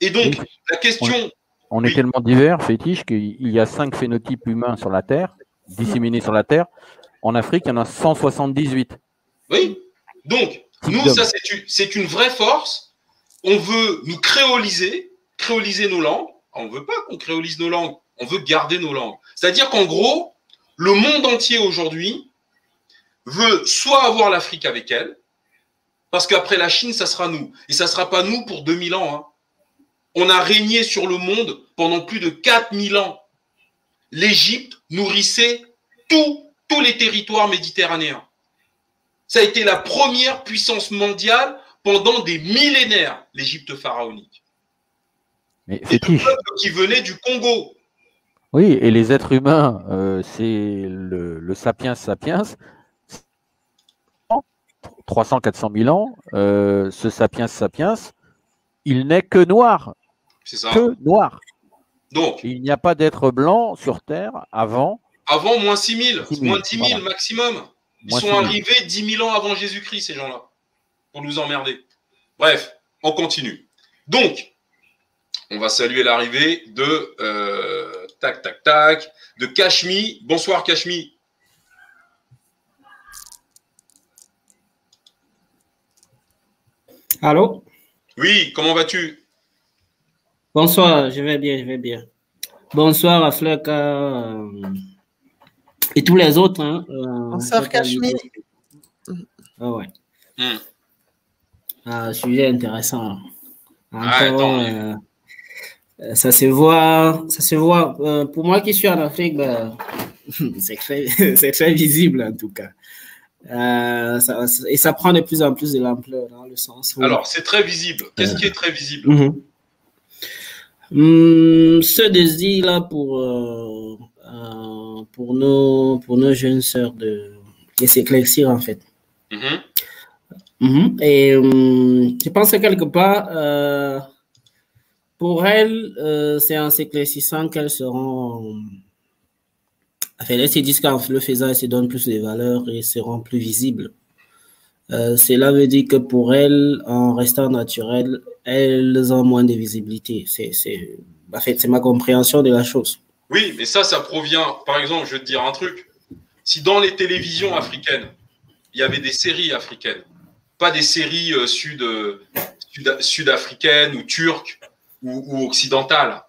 Et donc, la question. On, est tellement divers, fétiche, qu'il y a cinq phénotypes humains sur la Terre, disséminés sur la Terre. En Afrique, il y en a 178. Oui. Donc, nous, ça, c'est une vraie force. On veut nous créoliser créoliser nos langues. On ne veut pas qu'on créolise nos langues, on veut garder nos langues. C'est-à-dire qu'en gros, le monde entier aujourd'hui veut soit avoir l'Afrique avec elle, parce qu'après la Chine, ça sera nous. Et ça ne sera pas nous pour 2000 ans. Hein. On a régné sur le monde pendant plus de 4000 ans. L'Égypte nourrissait tous les territoires méditerranéens. Ça a été la première puissance mondiale pendant des millénaires, l'Égypte pharaonique. Mais qui venait du Congo. Oui, et les êtres humains, euh, c'est le, sapiens sapiens. 300-400 000 ans, euh, ce sapiens sapiens, il n'est que noir. C'est ça. Que noir. Donc. Il n'y a pas d'être blanc sur Terre avant. Avant moins 6 000, moins 10 000 maximum. Ils sont arrivés 10 000 ans avant Jésus-Christ, ces gens-là, pour nous emmerder. Bref, on continue. Donc, on va saluer l'arrivée de euh, tac tac tac de Kashmi. Bonsoir Kashmi. Allô? Oui, comment vas-tu? Bonsoir, je vais bien, je vais bien. Bonsoir à Fleck euh, et tous les autres. Hein, euh, Bonsoir Kashmi. Ah ouais. Hmm. Ah, sujet intéressant. Euh, ça se voit, ça se voit. Euh, pour moi qui suis en Afrique, ben, c'est très, visible en tout cas. Euh, et ça prend de plus en plus de l'ampleur dans le sens. Alors, c'est très visible. Qu'est-ce qui est très visible? Mm Ce désir là pour pour nos pour nos jeunes sœurs de, de s'éclaircir en fait. Mhm. Mhm. Et je pense que quelque part pour elles, euh, c'est en s'éclaircissant qu'elles seront. Enfin, elles se disent qu'en le faisant, elles se donnent plus de valeur et seront plus visibles. Euh, cela veut dire que pour elles, en restant naturelles, elles ont moins de visibilité. C'est, ma compréhension de la chose. Oui, mais ça, ça provient. Par exemple, je vais te dire un truc. Si dans les télévisions africaines, il y avait des séries africaines, pas des séries euh, sud, sud-africaines ou turques, ou, occidentale,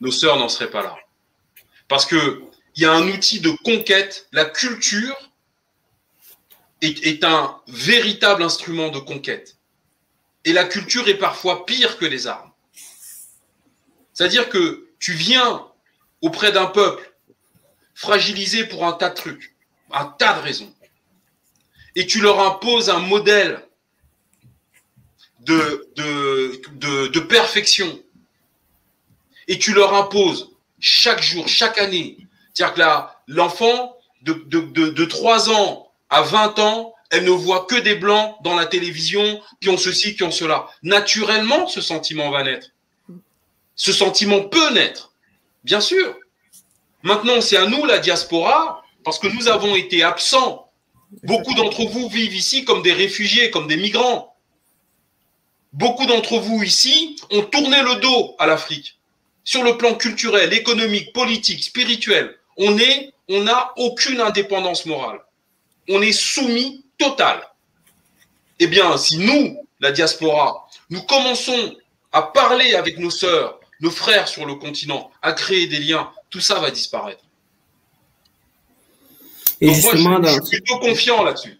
nos sœurs n'en seraient pas là. Parce qu'il y a un outil de conquête. La culture est, un véritable instrument de conquête. Et la culture est parfois pire que les armes. C'est-à-dire que tu viens auprès d'un peuple fragilisé pour un tas de trucs, un tas de raisons, et tu leur imposes un modèle de, de, perfection et tu leur imposes chaque jour, chaque année. C'est-à-dire que là, l'enfant de, de, de, 3 ans à 20 ans, elle ne voit que des blancs dans la télévision qui ont ceci, qui ont cela. Naturellement, ce sentiment va naître. Ce sentiment peut naître, bien sûr. Maintenant, c'est à nous, la diaspora, parce que nous avons été absents. Beaucoup d'entre vous vivent ici comme des réfugiés, comme des migrants. Beaucoup d'entre vous ici ont tourné le dos à l'Afrique. Sur le plan culturel, économique, politique, spirituel, on est, on n'a aucune indépendance morale. On est soumis total. Eh bien, si nous, la diaspora, nous commençons à parler avec nos sœurs, nos frères sur le continent, à créer des liens, tout ça va disparaître. Et justement, je, je suis plutôt confiant là-dessus.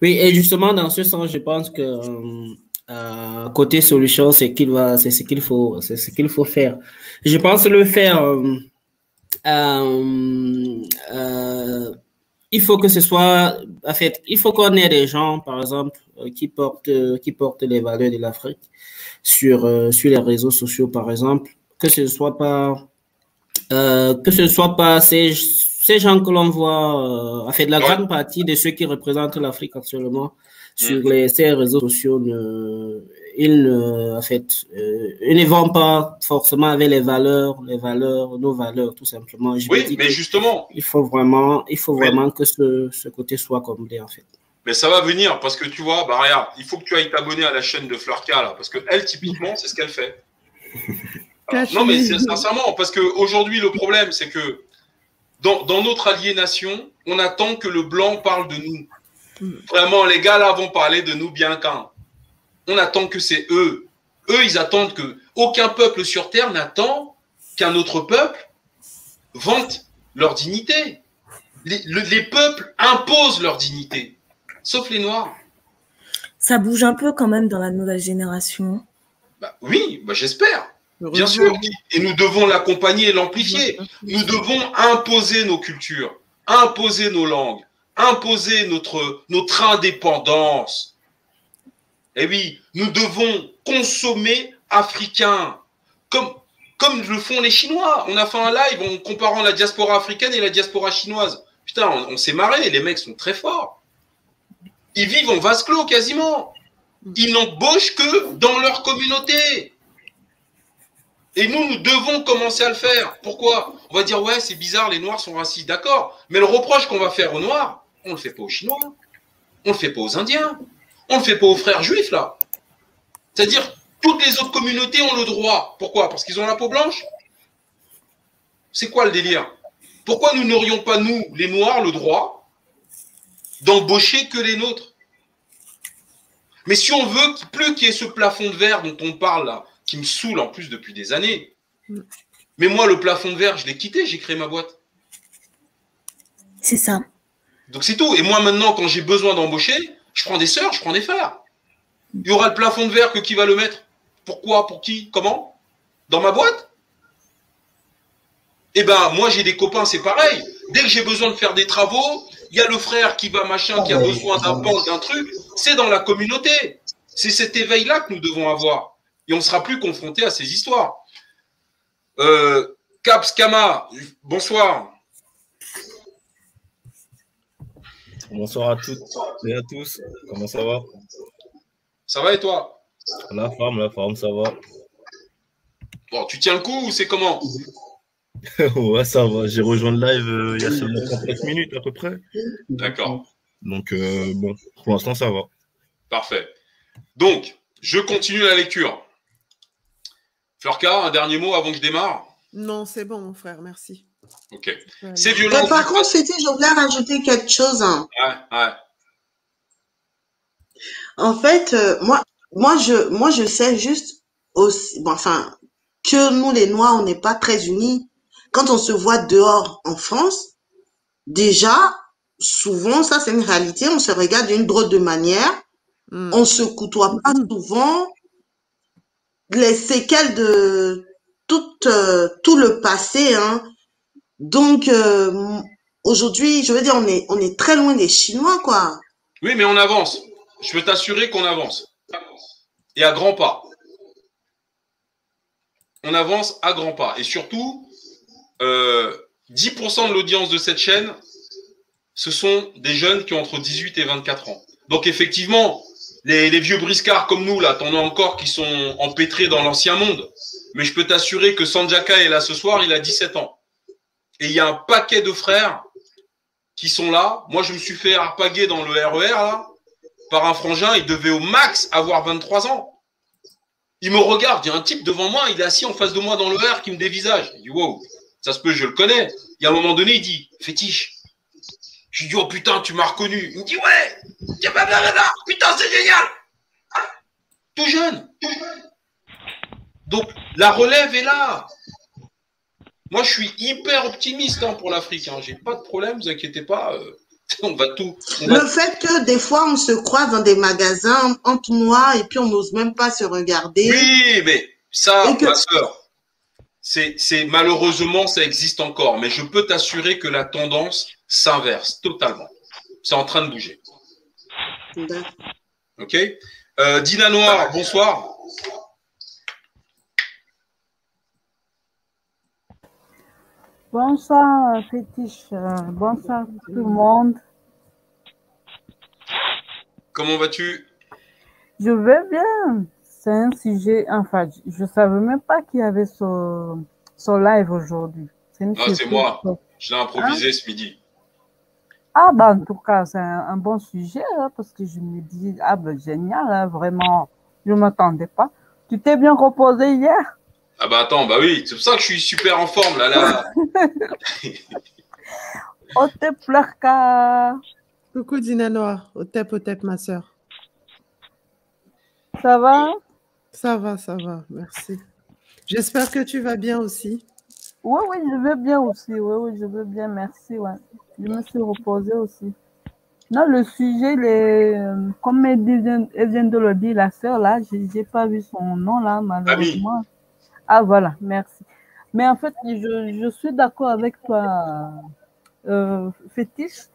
Oui, et justement, dans ce sens, je pense que euh, côté solution, c'est qu'il va, c'est ce qu'il faut, c'est ce qu'il faut faire. Je pense le faire. Euh, euh, il faut que ce soit, en fait, il faut qu'on ait des gens, par exemple, qui portent, qui portent les valeurs de l'Afrique sur, sur les réseaux sociaux, par exemple, que ce soit pas, que ce soit pas ces ces gens que l'on voit, en fait, la grande partie de ceux qui représentent l'Afrique actuellement sur mm. les, ces réseaux sociaux, ne, ils, ne, en fait, euh, ils ne vont pas forcément avec les valeurs, les valeurs, nos valeurs, tout simplement. oui, mais justement. Il faut vraiment, il faut vraiment que ce, ce, côté soit comblé, en fait. Mais ça va venir, parce que tu vois, bah regarde, il faut que tu ailles t'abonner à la chaîne de Fleurka, là, parce que elle, typiquement, c'est ce qu'elle fait. non, mais sincèrement, parce qu'aujourd'hui, le problème, c'est que dans, notre aliénation, on attend que le blanc parle de nous. Vraiment, les gars là vont parler de nous bien quand. On attend que c'est eux. Eux, ils attendent que aucun peuple sur terre n'attend qu'un autre peuple vante leur dignité. Les, peuples imposent leur dignité, sauf les Noirs. Ça bouge un peu quand même dans la nouvelle génération. Bah oui, bah j'espère. Bien sûr, et nous devons l'accompagner et l'amplifier. Nous devons imposer nos cultures, imposer nos langues, imposer notre, notre indépendance. Et eh oui, nous devons consommer africain, comme, comme le font les Chinois. On a fait un live en comparant la diaspora africaine et la diaspora chinoise. Putain, on, on s'est marré, les mecs sont très forts. Ils vivent en vase clos quasiment. Ils n'embauchent que dans leur communauté. Et nous, nous devons commencer à le faire. Pourquoi? On va dire, ouais, c'est bizarre, les Noirs sont racistes, d'accord. Mais le reproche qu'on va faire aux Noirs, on ne le fait pas aux Chinois. On ne le fait pas aux Indiens. On ne le fait pas aux frères juifs, là. C'est-à-dire, toutes les autres communautés ont le droit. Pourquoi? Parce qu'ils ont la peau blanche? C'est quoi le délire? Pourquoi nous n'aurions pas, nous, les Noirs, le droit d'embaucher que les nôtres? Mais si on veut plus qu'il y ait ce plafond de verre dont on parle là, qui me saoule en plus depuis des années. Mais moi, le plafond de verre, je l'ai quitté, j'ai créé ma boîte. C'est ça. Donc c'est tout. Et moi maintenant, quand j'ai besoin d'embaucher, je prends des sœurs, je prends des frères. Il y aura le plafond de verre que qui va le mettre? Pourquoi? Pour qui? Comment? Dans ma boîte? Eh ben, moi j'ai des copains, c'est pareil. Dès que j'ai besoin de faire des travaux, il y a le frère qui va machin, qui a besoin d'un pan, d'un truc. C'est dans la communauté. C'est cet éveil-là que nous devons avoir. Et on ne sera plus confronté à ces histoires. Euh, Caps Kama, bonsoir. Bonsoir à toutes et à tous. Comment ça va? Ça va et toi? La forme, la forme, ça va. Bon, tu tiens le coup ou c'est comment? Ouais, ça va. J'ai rejoint le live euh, il y a seulement 39 minutes à peu près. D'accord. Donc, euh, bon, pour l'instant, ça va. Parfait. Donc, je continue la lecture. Florca, un dernier mot avant que je démarre? Non, c'est bon, mon frère, merci. Ok. C'est violent. par contre, c'était, je voulais rajouter quelque chose. Hein. Ouais, ouais. En fait, euh, moi, moi, je, moi, je sais juste aussi, bon, enfin, que nous, les Noirs, on n'est pas très unis. Quand on se voit dehors en France, déjà, souvent, ça c'est une réalité, on se regarde d'une drôle de manière, Mm. on se côtoie pas souvent, les séquelles de tout, euh, tout le passé, hein. Donc, euh, aujourd'hui, je veux dire, on est, on est très loin des Chinois, quoi. Oui, mais on avance. Je peux t'assurer qu'on avance. Et à grands pas. On avance à grands pas. Et surtout, euh, 10% de l'audience de cette chaîne, ce sont des jeunes qui ont entre 18 et 24 ans. Donc effectivement, les, vieux briscards comme nous, là, t'en as encore qui sont empêtrés dans l'ancien monde. Mais je peux t'assurer que Sanjaka est là ce soir, il a 17 ans. Et il y a un paquet de frères qui sont là. Moi, je me suis fait harpaguer dans le RER, là, par un frangin. Il devait au max avoir 23 ans. Il me regarde, il y a un type devant moi, il est assis en face de moi dans le RER qui me dévisage. Il dit, wow, ça se peut, je le connais. Et à un moment donné, il dit, fétiche. Je lui dis, oh putain, tu m'as reconnu. Il me dit, ouais, bah, bah, putain, c'est génial. Tout jeune. Donc, la relève est là. Moi, je suis hyper optimiste hein, pour l'Afrique. Hein. J'ai pas de problème, vous inquiétez pas. euh, on va tout. on va- Le fait que des fois, on se croise dans des magasins entre noirs et puis on n'ose même pas se regarder. Oui, mais ça, que- ma soeur, c'est, malheureusement, ça existe encore. Mais je peux t'assurer que la tendance s'inverse totalement. C'est en train de bouger. Ok Euh, Dina Noir, bonsoir. Bonsoir, fétiche. Euh, Bonsoir tout le monde. Comment vas-tu? Je vais bien. C'est un sujet, enfin, je ne savais même pas qu'il y avait ce, ce live aujourd'hui. Ah, c'est surprise. moi. Je l'ai improvisé ce midi. Ah, bah, en tout cas, c'est un, un bon sujet, hein, parce que je me dis, ah, ben, génial, hein, vraiment, je ne m'attendais pas. Tu t'es bien reposé hier? Ah bah attends, bah oui, c'est pour ça que je suis super en forme là. là. Oh, t'es pleurka. Coucou Dina Noir, au tep, au tep, ma soeur. Ça va? Ça va, ça va, merci. J'espère que tu vas bien aussi. Oui, oui, je vais bien aussi. Oui, oui, je vais bien, merci. Ouais. Je me suis reposée aussi. Non, le sujet, les, euh, comme elle vient, elle vient de le dire, la sœur, là, je n'ai pas vu son nom, là, malheureusement. Ah, voilà, merci. Mais en fait, je, je suis d'accord avec toi, euh, Fétiche.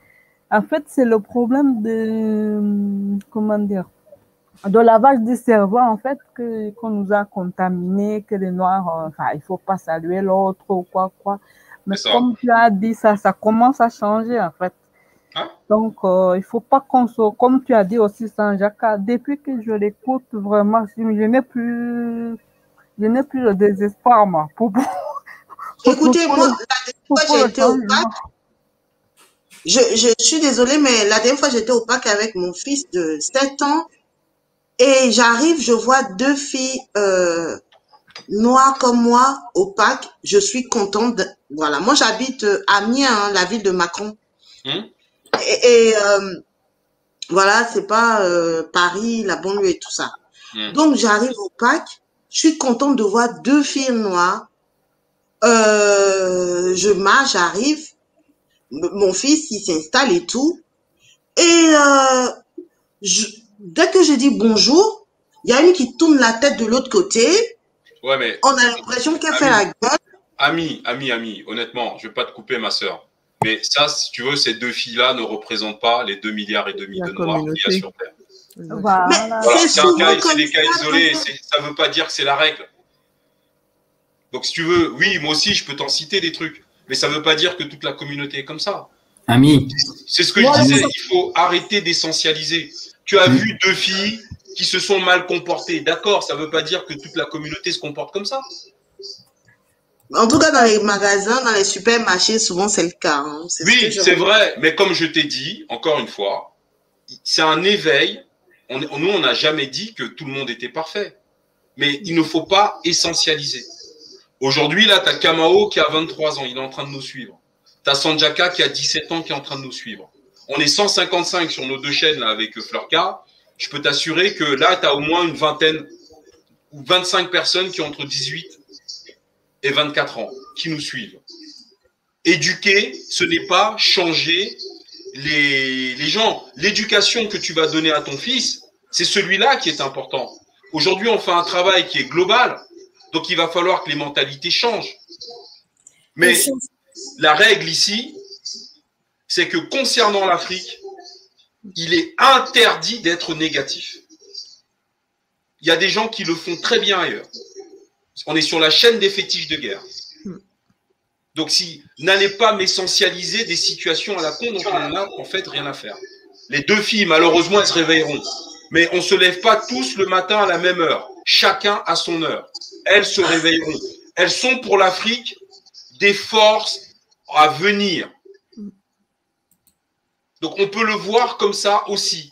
En fait, c'est le problème de, comment dire, de lavage du cerveau, en fait, que, qu'on nous a contaminé, que les Noirs, euh, enfin, il faut pas saluer l'autre ou quoi, quoi. Mais comme tu as dit ça, ça commence à changer, en fait. Hein? Donc, euh, il faut pas qu'on se, comme tu as dit aussi, Sanjaka, depuis que je l'écoute, vraiment, je, je n'ai plus, je n'ai plus le désespoir, moi, pour, pour- Écoutez, pour moi, la dernière fois, été au. Pâques. Je, je suis désolée, mais la dernière fois, j'étais au Pâques avec mon fils de 7 ans. Et j'arrive, je vois deux filles euh, noires comme moi au Pâques. Je suis contente. de- voilà, moi, j'habite euh, Amiens, hein, la ville de Macron. Hum Et, et, euh, voilà, c'est pas euh, Paris, la banlieue et tout ça. Hum. Donc, j'arrive au Pâques. Je suis contente de voir deux filles noires. Euh, je marche, j'arrive. Mon fils, il s'installe et tout. Et euh, je- dès que je dis bonjour, Il y a une qui tourne la tête de l'autre côté. Ouais, mais. On a l'impression qu'elle fait la gueule. Ami, ami, ami, honnêtement, je vais pas te couper, ma sœur. Mais ça, si tu veux, ces deux filles-là ne représentent pas les 2 milliards et demi de noirs qu'il y a sur Terre. Voilà. c'est des cas isolés, ça ne veut pas dire que c'est la règle. Donc, si tu veux, oui, moi aussi, je peux t'en citer des trucs, mais ça ne veut pas dire que toute la communauté est comme ça. Ami. C'est ce que je disais, il faut arrêter d'essentialiser. Tu as vu deux filles qui se sont mal comportées. D'accord, ça ne veut pas dire que toute la communauté se comporte comme ça. En tout cas, dans les magasins, dans les supermarchés, souvent c'est le cas. Hein. Oui, c'est vrai, mais comme je t'ai dit, encore une fois, c'est un éveil. On, nous, on n'a jamais dit que tout le monde était parfait. Mais il ne faut pas essentialiser. Aujourd'hui, là, tu as Kamao qui a 23 ans, il est en train de nous suivre. Tu as Sanjaka qui a 17 ans qui est en train de nous suivre. On est 155 sur nos deux chaînes là, avec Fleurka. Je peux t'assurer que là, tu as au moins une vingtaine ou 25 personnes qui ont entre 18 et 24 ans qui nous suivent. Éduquer, ce n'est pas changer les, les gens. L'éducation que tu vas donner à ton fils, c'est celui-là qui est important. Aujourd'hui, on fait un travail qui est global, donc il va falloir que les mentalités changent. Mais la règle ici, c'est que concernant l'Afrique, il est interdit d'être négatif. Il y a des gens qui le font très bien ailleurs. On est sur la chaîne des fétiches de guerre. Donc, si n'allez pas m'essentialiser des situations à la con dont on n'a en fait rien à faire. Les deux filles, malheureusement, elles se réveilleront. Mais on ne se lève pas tous le matin à la même heure. Chacun à son heure. Elles se réveilleront. Elles sont pour l'Afrique des forces à venir. Donc, on peut le voir comme ça aussi.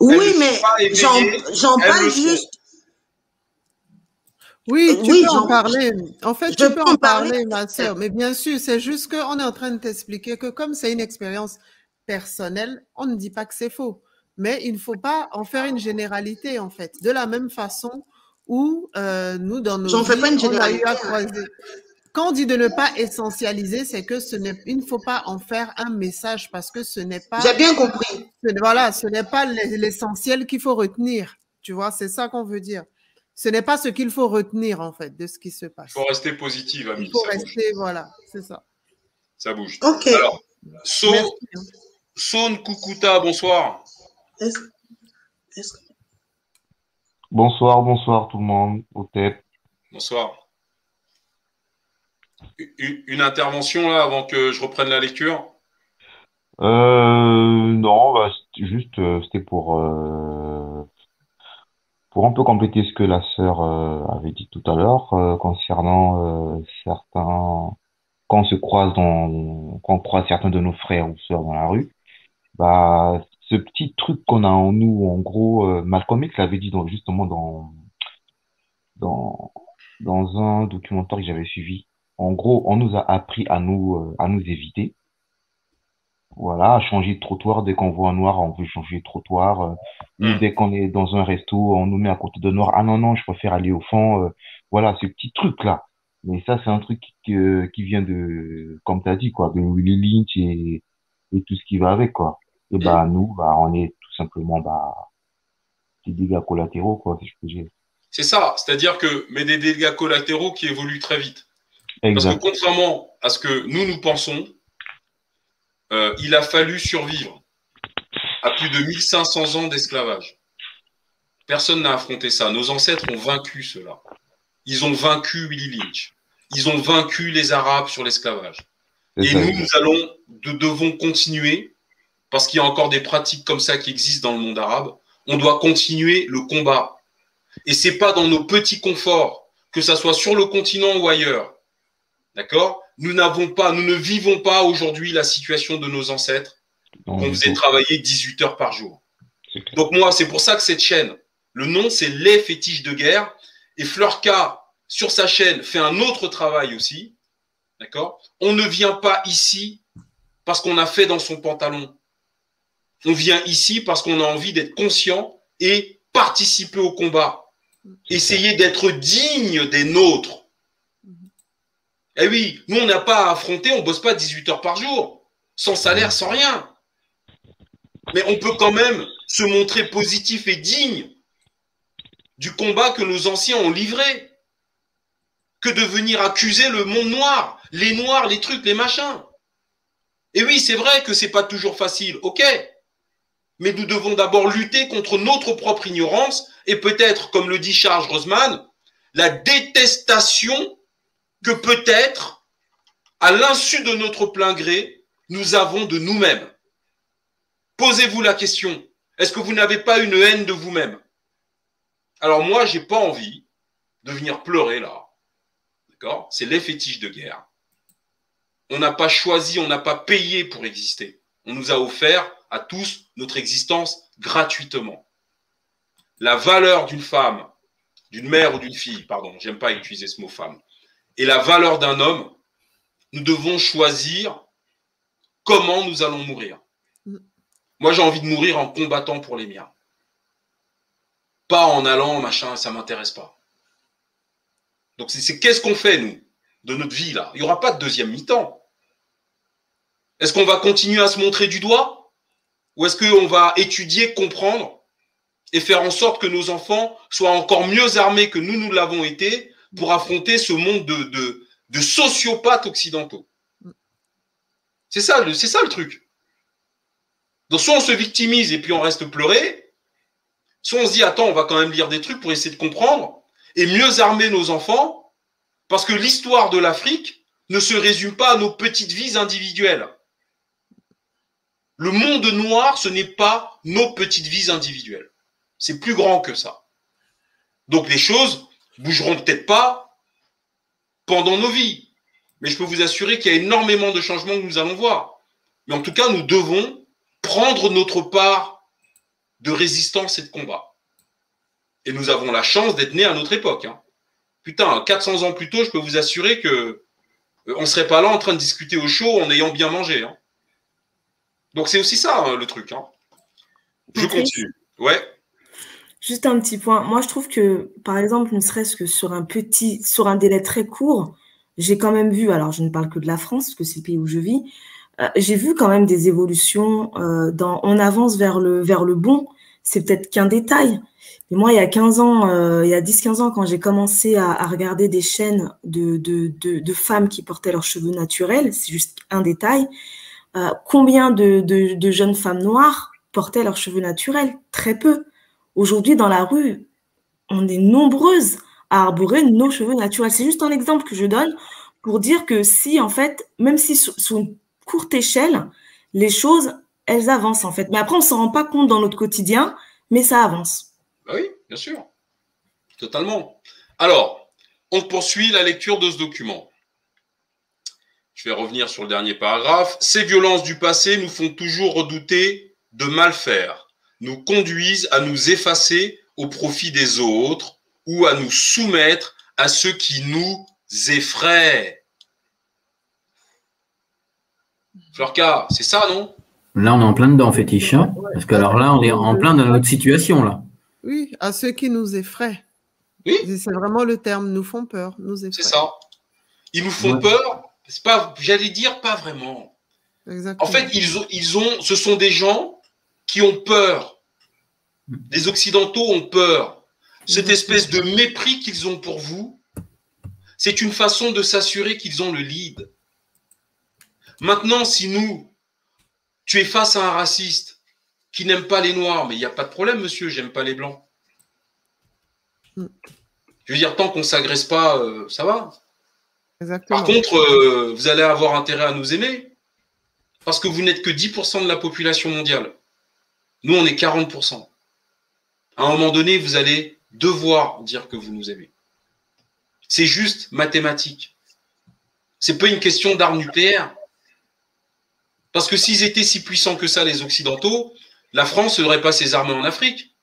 Oui, mais j'en parle juste oui, tu peux en parler. En fait, tu peux en parler, ma sœur. Mais bien sûr, c'est juste qu'on est en train de t'expliquer que comme c'est une expérience personnelle, on ne dit pas que c'est faux. Mais il ne faut pas en faire une généralité, en fait. De la même façon où euh, nous, dans nos J'en fais pas une généralité. Quand on dit de ne pas essentialiser, c'est que ce n'est, il ne faut pas en faire un message parce que ce n'est pas. J'ai bien compris. voilà, ce n'est pas l'essentiel qu'il faut retenir. Tu vois, c'est ça qu'on veut dire. Ce n'est pas ce qu'il faut retenir, en fait, de ce qui se passe. Il faut rester positif, ami. Il faut rester, voilà, c'est ça. Ça bouge. Ok. Alors, Son, Kukuta, bonsoir. Bonsoir, bonsoir tout le monde, au tête. Bonsoir. Une, intervention là avant que je reprenne la lecture? Euh, Non, bah, juste, euh, c'était pour euh, pour un peu compléter ce que la sœur euh, avait dit tout à l'heure euh, concernant certains quand on se croise dans quand on croise certains de nos frères ou sœurs dans la rue. Bah ce petit truc qu'on a en nous en gros Malcolm X l'avait dit justement dans dans dans un documentaire que j'avais suivi en gros on nous a appris à nous à nous éviter voilà, changer de trottoir. Dès qu'on voit un noir, on veut changer de trottoir. Euh, hmm. Dès qu'on est dans un resto, on nous met à côté de noir. Ah non, non, je préfère aller au fond. Euh, voilà, ce petit truc-là. Mais ça, c'est un truc qui, qui vient de, comme tu as dit, quoi, de Willy Lynch et, et tout ce qui va avec, quoi. Et bah, hmm. nous, bah, on est tout simplement, bah, des dégâts collatéraux, quoi, si je peux dire. C'est ça. C'est-à-dire que, mais des dégâts collatéraux qui évoluent très vite. Parce que contrairement à ce que nous, nous pensons, euh, il a fallu survivre à plus de 1500 ans d'esclavage. Personne n'a affronté ça. Nos ancêtres ont vaincu cela. Ils ont vaincu Willy Lynch. Ils ont vaincu les Arabes sur l'esclavage. Et nous, nous allons, nous devons continuer, parce qu'il y a encore des pratiques comme ça qui existent dans le monde arabe. On doit continuer le combat. Et c'est pas dans nos petits conforts, que ça soit sur le continent ou ailleurs. D'accord? Nous n'avons pas, nous ne vivons pas aujourd'hui la situation de nos ancêtres qu'on faisait travailler 18 heures par jour. Donc moi, c'est pour ça que cette chaîne, le nom, c'est Les fétiches de guerre. Et Fleurka, sur sa chaîne, fait un autre travail aussi. D'accord? On ne vient pas ici parce qu'on a fait dans son pantalon. On vient ici parce qu'on a envie d'être conscient et participer au combat. Essayer d'être digne des nôtres. Eh oui, nous, on n'a pas à affronter, on ne bosse pas 18 heures par jour, sans salaire, sans rien. Mais on peut quand même se montrer positif et digne du combat que nos anciens ont livré que de venir accuser le monde noir, les noirs, les trucs, les machins. Et oui, c'est vrai que c'est pas toujours facile, ok. Mais nous devons d'abord lutter contre notre propre ignorance et peut-être, comme le dit Charles Roseman, la détestation que peut-être, à l'insu de notre plein gré, nous avons de nous-mêmes. Posez-vous la question, est-ce que vous n'avez pas une haine de vous-même? Alors moi, j'ai pas envie de venir pleurer là. D'accord? C'est les fétiches de guerre. On n'a pas choisi, on n'a pas payé pour exister. On nous a offert à tous notre existence gratuitement. La valeur d'une femme, d'une mère ou d'une fille, pardon, j'aime pas utiliser ce mot femme, et la valeur d'un homme, nous devons choisir comment nous allons mourir. Moi, j'ai envie de mourir en combattant pour les miens. Pas en allant, machin, ça m'intéresse pas. Donc, c'est qu'est-ce qu'on fait, nous, de notre vie, là? Il n'y aura pas de deuxième mi-temps. Est-ce qu'on va continuer à se montrer du doigt? Ou est-ce qu'on va étudier, comprendre et faire en sorte que nos enfants soient encore mieux armés que nous, nous l'avons été pour affronter ce monde de, sociopathes occidentaux C'est ça, c'est ça le truc. Donc soit on se victimise et puis on reste pleurer, soit on se dit attends, on va quand même lire des trucs pour essayer de comprendre et mieux armer nos enfants, parce que l'histoire de l'Afrique ne se résume pas à nos petites vies individuelles. Le monde noir, ce n'est pas nos petites vies individuelles. C'est plus grand que ça. Donc les choses bougeront peut-être pas pendant nos vies. Mais je peux vous assurer qu'il y a énormément de changements que nous allons voir. Mais en tout cas, nous devons prendre notre part de résistance et de combat. Et nous avons la chance d'être nés à notre époque. Hein. Putain, 400 ans plus tôt, je peux vous assurer que euh, on serait pas là en train de discuter au chaud en ayant bien mangé. Hein. Donc c'est aussi ça hein, le truc. Je continue. Ouais. Juste un petit point. Moi, je trouve que, par exemple, ne serait-ce que sur un petit, sur un délai très court, j'ai quand même vu, alors je ne parle que de la France, parce que c'est le pays où je vis, euh, j'ai vu quand même des évolutions euh, dans, on avance vers le, vers le bon. C'est peut-être qu'un détail, et moi, il y a 15 ans, euh, il y a 10-15 ans, quand j'ai commencé à, regarder des chaînes de, de, femmes qui portaient leurs cheveux naturels, c'est juste un détail, combien de, jeunes femmes noires portaient leurs cheveux naturels? Très peu. Aujourd'hui, dans la rue, on est nombreuses à arborer nos cheveux naturels. C'est juste un exemple que je donne pour dire que si, en fait, même si sous une courte échelle, les choses, elles avancent, en fait. Mais après, on ne s'en rend pas compte dans notre quotidien, mais ça avance. Bah oui, bien sûr. Totalement. Alors, on poursuit la lecture de ce document. Je vais revenir sur le dernier paragraphe. Ces violences du passé nous font toujours redouter de mal faire, nous conduisent à nous effacer au profit des autres ou à nous soumettre à ceux qui nous effraient. Florca, c'est ça, non? Là, on est en plein dedans, fétiche. Hein? Parce que alors là, on est en plein dans notre situation, là. Oui, à ceux qui nous effraient. Oui. C'est vraiment le terme, nous font peur, nous C'est ça. Ils nous font peur, c'est pas, j'allais dire pas vraiment. Exactement. En fait, ils ont, ils ont, ce sont des gens qui ont peur. Les Occidentaux ont peur. Cette espèce de mépris qu'ils ont pour vous, c'est une façon de s'assurer qu'ils ont le lead. Maintenant, si nous, tu es face à un raciste, qui n'aiment pas les noirs. Mais il n'y a pas de problème, monsieur, j'aime pas les blancs. Mm. Je veux dire, tant qu'on ne s'agresse pas, euh, ça va. Par contre, euh, vous allez avoir intérêt à nous aimer parce que vous n'êtes que 10% de la population mondiale. Nous, on est 40%. À un moment donné, vous allez devoir dire que vous nous aimez. C'est juste mathématique. C'est pas une question d'armes nucléaires. Parce que s'ils étaient si puissants que ça, les Occidentaux, la France n'aurait pas ses armées en Afrique.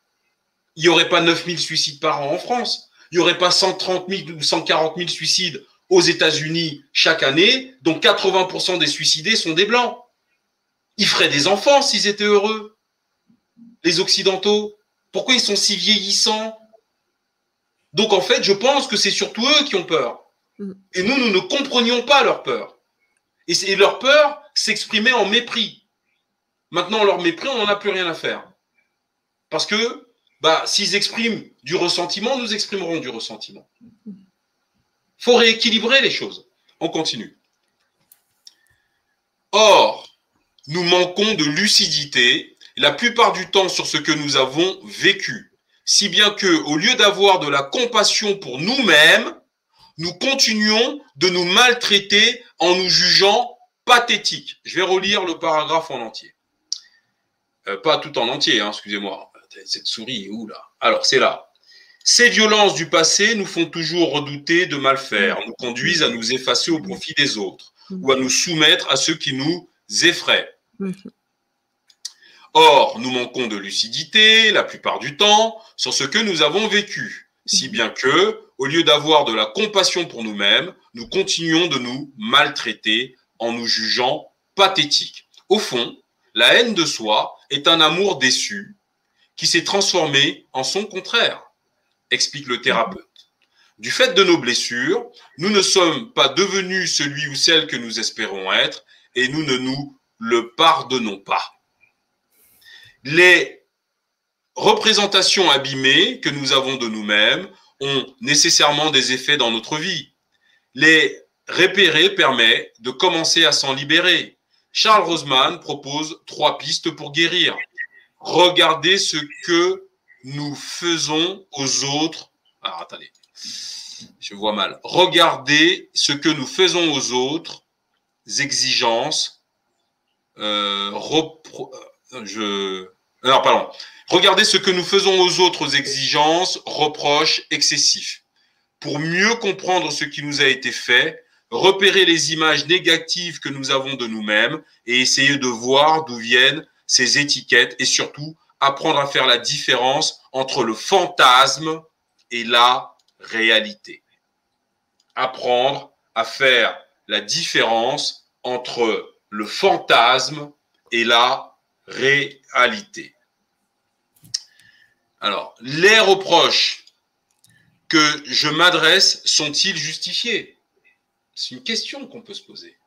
Il n'y aurait pas 9000 suicides par an en France. Il n'y aurait pas 130 000 ou 140 000 suicides aux États-Unis chaque année, dont 80% des suicidés sont des Blancs. Ils feraient des enfants s'ils étaient heureux. Les Occidentaux. Pourquoi ils sont si vieillissants? Donc en fait, je pense que c'est surtout eux qui ont peur. Mm. Et nous, nous ne comprenions pas leur peur. Et leur peur s'exprimait en mépris. Maintenant, leur mépris, on n'en a plus rien à faire. Parce que bah, s'ils expriment du ressentiment, nous exprimerons du ressentiment. Il faut rééquilibrer les choses. On continue. Or, nous manquons de lucidité la plupart du temps sur ce que nous avons vécu, si bien que, au lieu d'avoir de la compassion pour nous-mêmes, nous continuons de nous maltraiter en nous jugeant pathétiques. Je vais relire le paragraphe en entier. Euh, pas tout en entier, hein, excusez-moi. Cette souris est où là? Alors, c'est là. Ces violences du passé nous font toujours redouter de mal faire, nous conduisent à nous effacer au profit des autres ou à nous soumettre à ceux qui nous effraient. Or, nous manquons de lucidité la plupart du temps sur ce que nous avons vécu, si bien que, au lieu d'avoir de la compassion pour nous-mêmes, nous continuons de nous maltraiter en nous jugeant pathétiques. Au fond, la haine de soi est un amour déçu qui s'est transformé en son contraire, explique le thérapeute. Du fait de nos blessures, nous ne sommes pas devenus celui ou celle que nous espérons être et nous ne nous le pardonnons pas. Les représentations abîmées que nous avons de nous-mêmes ont nécessairement des effets dans notre vie. Les repérer permet de commencer à s'en libérer. Charles Roseman propose trois pistes pour guérir. Regardez ce que nous faisons aux autres. Alors, attendez je vois mal. Regardez ce que nous faisons aux autres, exigences, euh, euh, alors pardon. Regardez ce que nous faisons aux autres exigences, reproches excessifs. Pour mieux comprendre ce qui nous a été fait, repérer les images négatives que nous avons de nous-mêmes et essayer de voir d'où viennent ces étiquettes et surtout apprendre à faire la différence entre le fantasme et la réalité. Apprendre à faire la différence entre le fantasme et la réalité. Alors, les reproches que je m'adresse sont-ils justifiés? C'est une question qu'on peut se poser.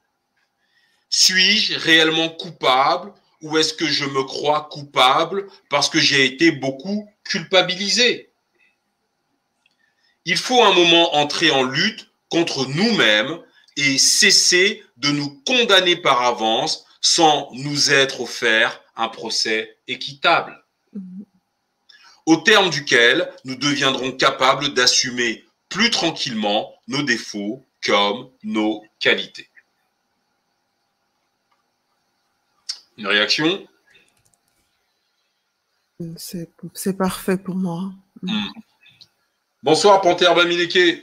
Suis-je réellement coupable ou est-ce que je me crois coupable parce que j'ai été beaucoup culpabilisé? Il faut un moment entrer en lutte contre nous-mêmes et cesser de nous condamner par avance sans nous être offert un procès équitable, au terme duquel nous deviendrons capables d'assumer plus tranquillement nos défauts comme nos qualités. Une réaction? C'est parfait pour moi. Hmm. Bonsoir, Panthère Bamileke.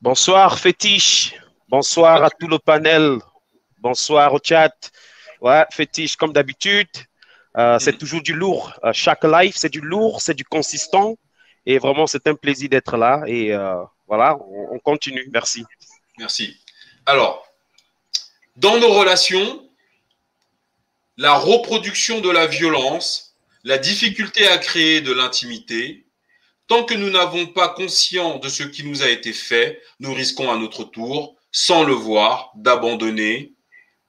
Bonsoir, Fétiche. Bonsoir à tout le panel. Bonsoir au chat. Ouais, Fétiche, comme d'habitude. Euh, c'est toujours du lourd. Euh, chaque live, c'est du lourd, c'est du consistant. Et vraiment, c'est un plaisir d'être là. Et euh, voilà, on, on continue. Merci. Merci. Alors, dans nos relations, la reproduction de la violence la difficulté à créer de l'intimité, tant que nous n'avons pas conscience de ce qui nous a été fait, nous risquons à notre tour, sans le voir, d'abandonner,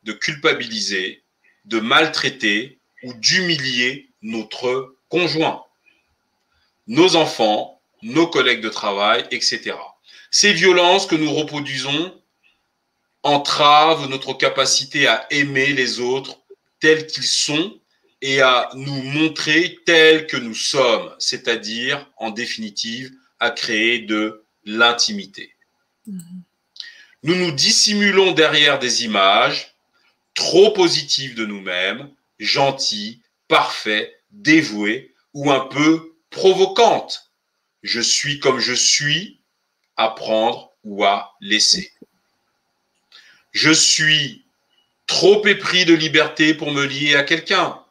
de culpabiliser, de maltraiter ou d'humilier notre conjoint, nos enfants, nos collègues de travail, etc. Ces violences que nous reproduisons entravent notre capacité à aimer les autres tels qu'ils sont et à nous montrer tels que nous sommes, c'est-à-dire, en définitive, à créer de l'intimité. Mm-hmm. Nous nous dissimulons derrière des images trop positives de nous-mêmes, gentilles, parfaits, dévouées ou un peu provocantes. Je suis comme je suis, à prendre ou à laisser. Je suis trop épris de liberté pour me lier à quelqu'un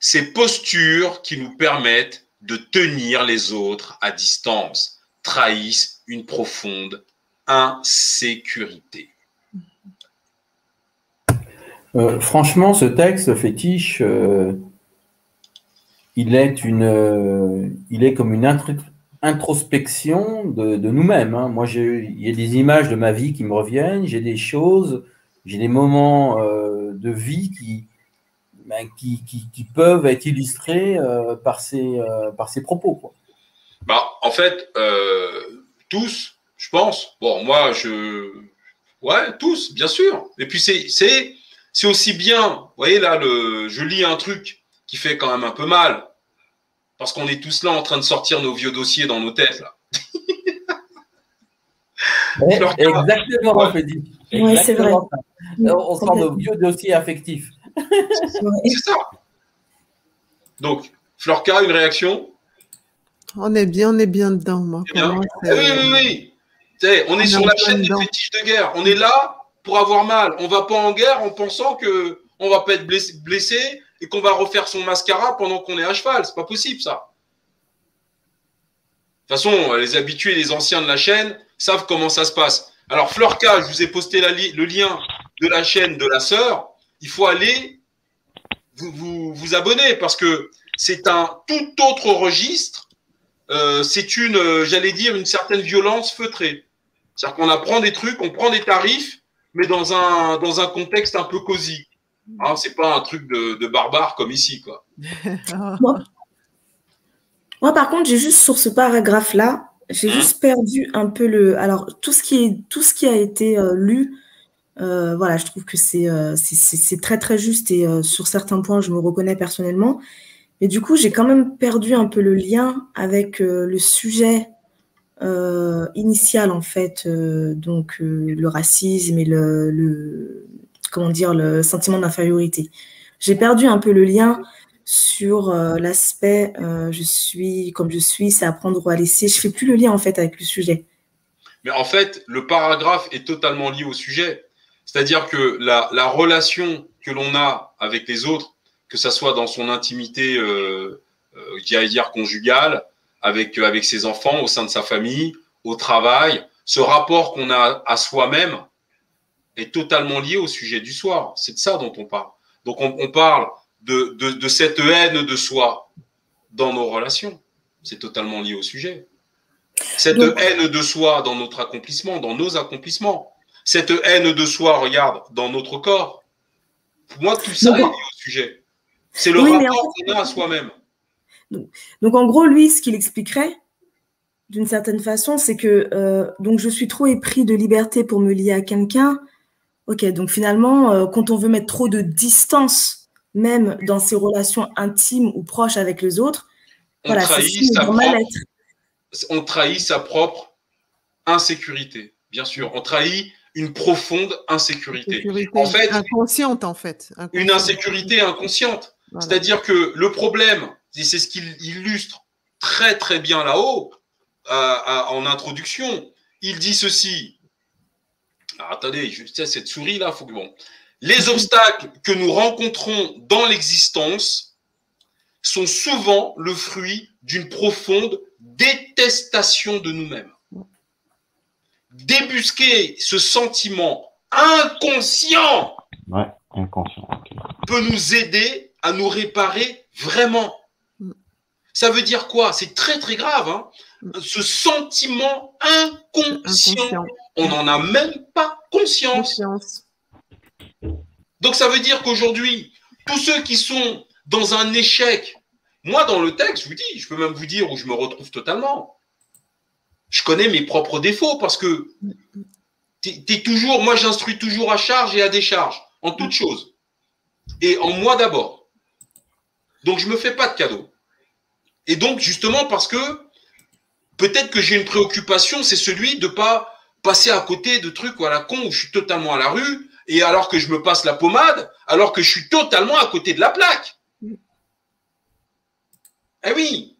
ces postures qui nous permettent de tenir les autres à distance trahissent une profonde insécurité. Euh, franchement, ce texte fétiche, euh, il, est une, euh, il est comme une introspection de, nous-mêmes. Hein. Moi, il y a des images de ma vie qui me reviennent, j'ai des choses, j'ai des moments de vie qui, ben, qui, qui, peuvent être illustrés par, ces, par ces propos. Bah, en fait, tous, je pense. Bon, moi, je. Ouais, tous, bien sûr. Et puis, c'est, c'est, aussi bien. Vous voyez, là, le, je lis un truc qui fait quand même un peu mal. Parce qu'on est tous là en train de sortir nos vieux dossiers dans nos têtes, là. exactement, Freddy. Oui, c'est vrai. On sort nos vieux dossiers affectifs. c'est ça. Donc, Florca, une réaction? On est bien, on est bien dedans, moi. oui, oui, oui on est sur la chaîne des fétiches de guerre. On est là pour avoir mal. On va pas en guerre en pensant que on va pas être blessé, et qu'on va refaire son mascara pendant qu'on est à cheval. C'est pas possible, ça. De toute façon, les habitués, les anciens de la chaîne savent comment ça se passe. Alors, Fleurka, je vous ai posté le lien de la chaîne de la sœur. Il faut aller vous, vous, abonner parce que c'est un tout autre registre. Euh, c'est une, euh, j'allais dire, une certaine violence feutrée. C'est-à-dire qu'on apprend des trucs, on prend des tarifs, mais dans un, dans un contexte un peu cosy. Hein, c'est pas un truc de, barbare comme ici, quoi. moi, par contre, j'ai juste sur ce paragraphe-là, j'ai hein juste perdu un peu le. Alors, tout ce qui, est, tout ce qui a été euh, lu, euh, voilà, je trouve que euh, c'est c'est très, très juste et sur certains points, je me reconnais personnellement. Mais du coup, j'ai quand même perdu un peu le lien avec le sujet euh, initial en fait, euh, donc euh, le racisme et le, comment dire le sentiment d'infériorité. J'ai perdu un peu le lien sur l'aspect je suis comme je suis, c'est apprendre ou à laisser. Je fais plus le lien en fait avec le sujet. Mais en fait, le paragraphe est totalement lié au sujet. C'est-à-dire que la, la, relation que l'on a avec les autres, que ça soit dans son intimité, euh, euh, dire conjugale, avec, euh, avec ses enfants, au sein de sa famille, au travail. Ce rapport qu'on a à soi-même est totalement lié au sujet du soir. C'est de ça dont on parle. Donc on, parle de, de, de, cette haine de soi dans nos relations. C'est totalement lié au sujet. Cette haine de soi dans notre accomplissement, dans nos accomplissements. Cette haine de soi, regarde, dans notre corps. Pour moi, tout ça est lié au sujet. C'est le rapport qu'on a à soi-même. Donc, en gros, lui, ce qu'il expliquerait, d'une certaine façon, c'est que euh, donc je suis trop épris de liberté pour me lier à quelqu'un. Ok, donc finalement, euh, quand on veut mettre trop de distance, même dans ses relations intimes ou proches avec les autres, on voilà, trahit sa propre, on trahit sa propre insécurité, bien sûr. On trahit une profonde insécurité. en fait, inconsciente en fait. Une insécurité inconsciente. C'est-à-dire que le problème c'est ce qu'il illustre très très bien là-haut, en introduction. Il dit ceci. attendez, je sais, cette souris là, faut que bon. Les obstacles que nous rencontrons dans l'existence sont souvent le fruit d'une profonde détestation de nous-mêmes. Débusquer ce sentiment inconscient, inconscient peut nous aider à nous réparer vraiment. Ça veut dire quoi? C'est très très grave. Hein. Ce sentiment inconscient, on n'en a même pas conscience. Donc ça veut dire qu'aujourd'hui, tous ceux qui sont dans un échec, moi dans le texte, je vous dis, je peux même vous dire où je me retrouve totalement. Je connais mes propres défauts parce que toujours, moi j'instruis toujours à charge et à décharge, en toutes choses. Et en moi d'abord. Donc je ne me fais pas de cadeaux. Et donc, justement, parce que peut-être que j'ai une préoccupation, c'est celui de ne pas passer à côté de trucs à la con où je suis totalement à la rue et alors que je me passe la pommade, alors que je suis totalement à côté de la plaque. Eh oui.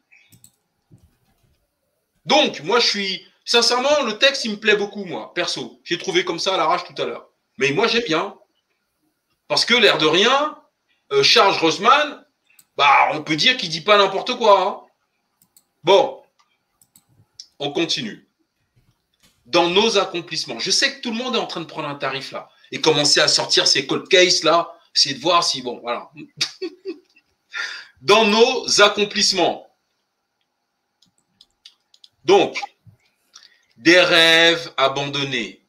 Donc, moi, je suis. Sincèrement, le texte, il me plaît beaucoup, moi, perso. J'ai trouvé comme ça à l'arrache tout à l'heure. Mais moi, j'aime bien. Parce que, l'air de rien, euh, Charles Rossman, bah, on peut dire qu'il dit pas n'importe quoi. Hein. Bon, on continue. Dans nos accomplissements, je sais que tout le monde est en train de prendre un tarif là et commencer à sortir ces cold cases là, essayer de voir si bon, voilà. Dans nos accomplissements. Donc, des rêves abandonnés.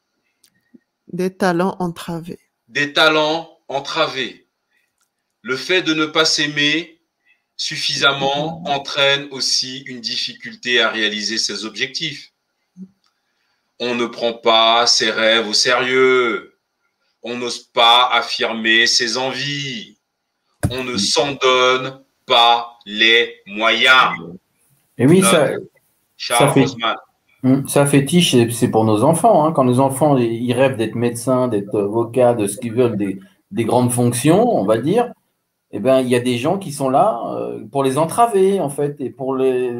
Des talents entravés. Des talents entravés le fait de ne pas s'aimer suffisamment entraîne aussi une difficulté à réaliser ses objectifs. On ne prend pas ses rêves au sérieux. On n'ose pas affirmer ses envies. On ne s'en donne pas les moyens. Et oui, ça, ça, fait, ça fétiche, c'est pour nos enfants. Hein. Quand nos enfants ils rêvent d'être médecins, d'être avocats, de ce qu'ils veulent, des, des, grandes fonctions, on va dire, eh ben, il y a des gens qui sont là euh, pour les entraver, en fait, et pour les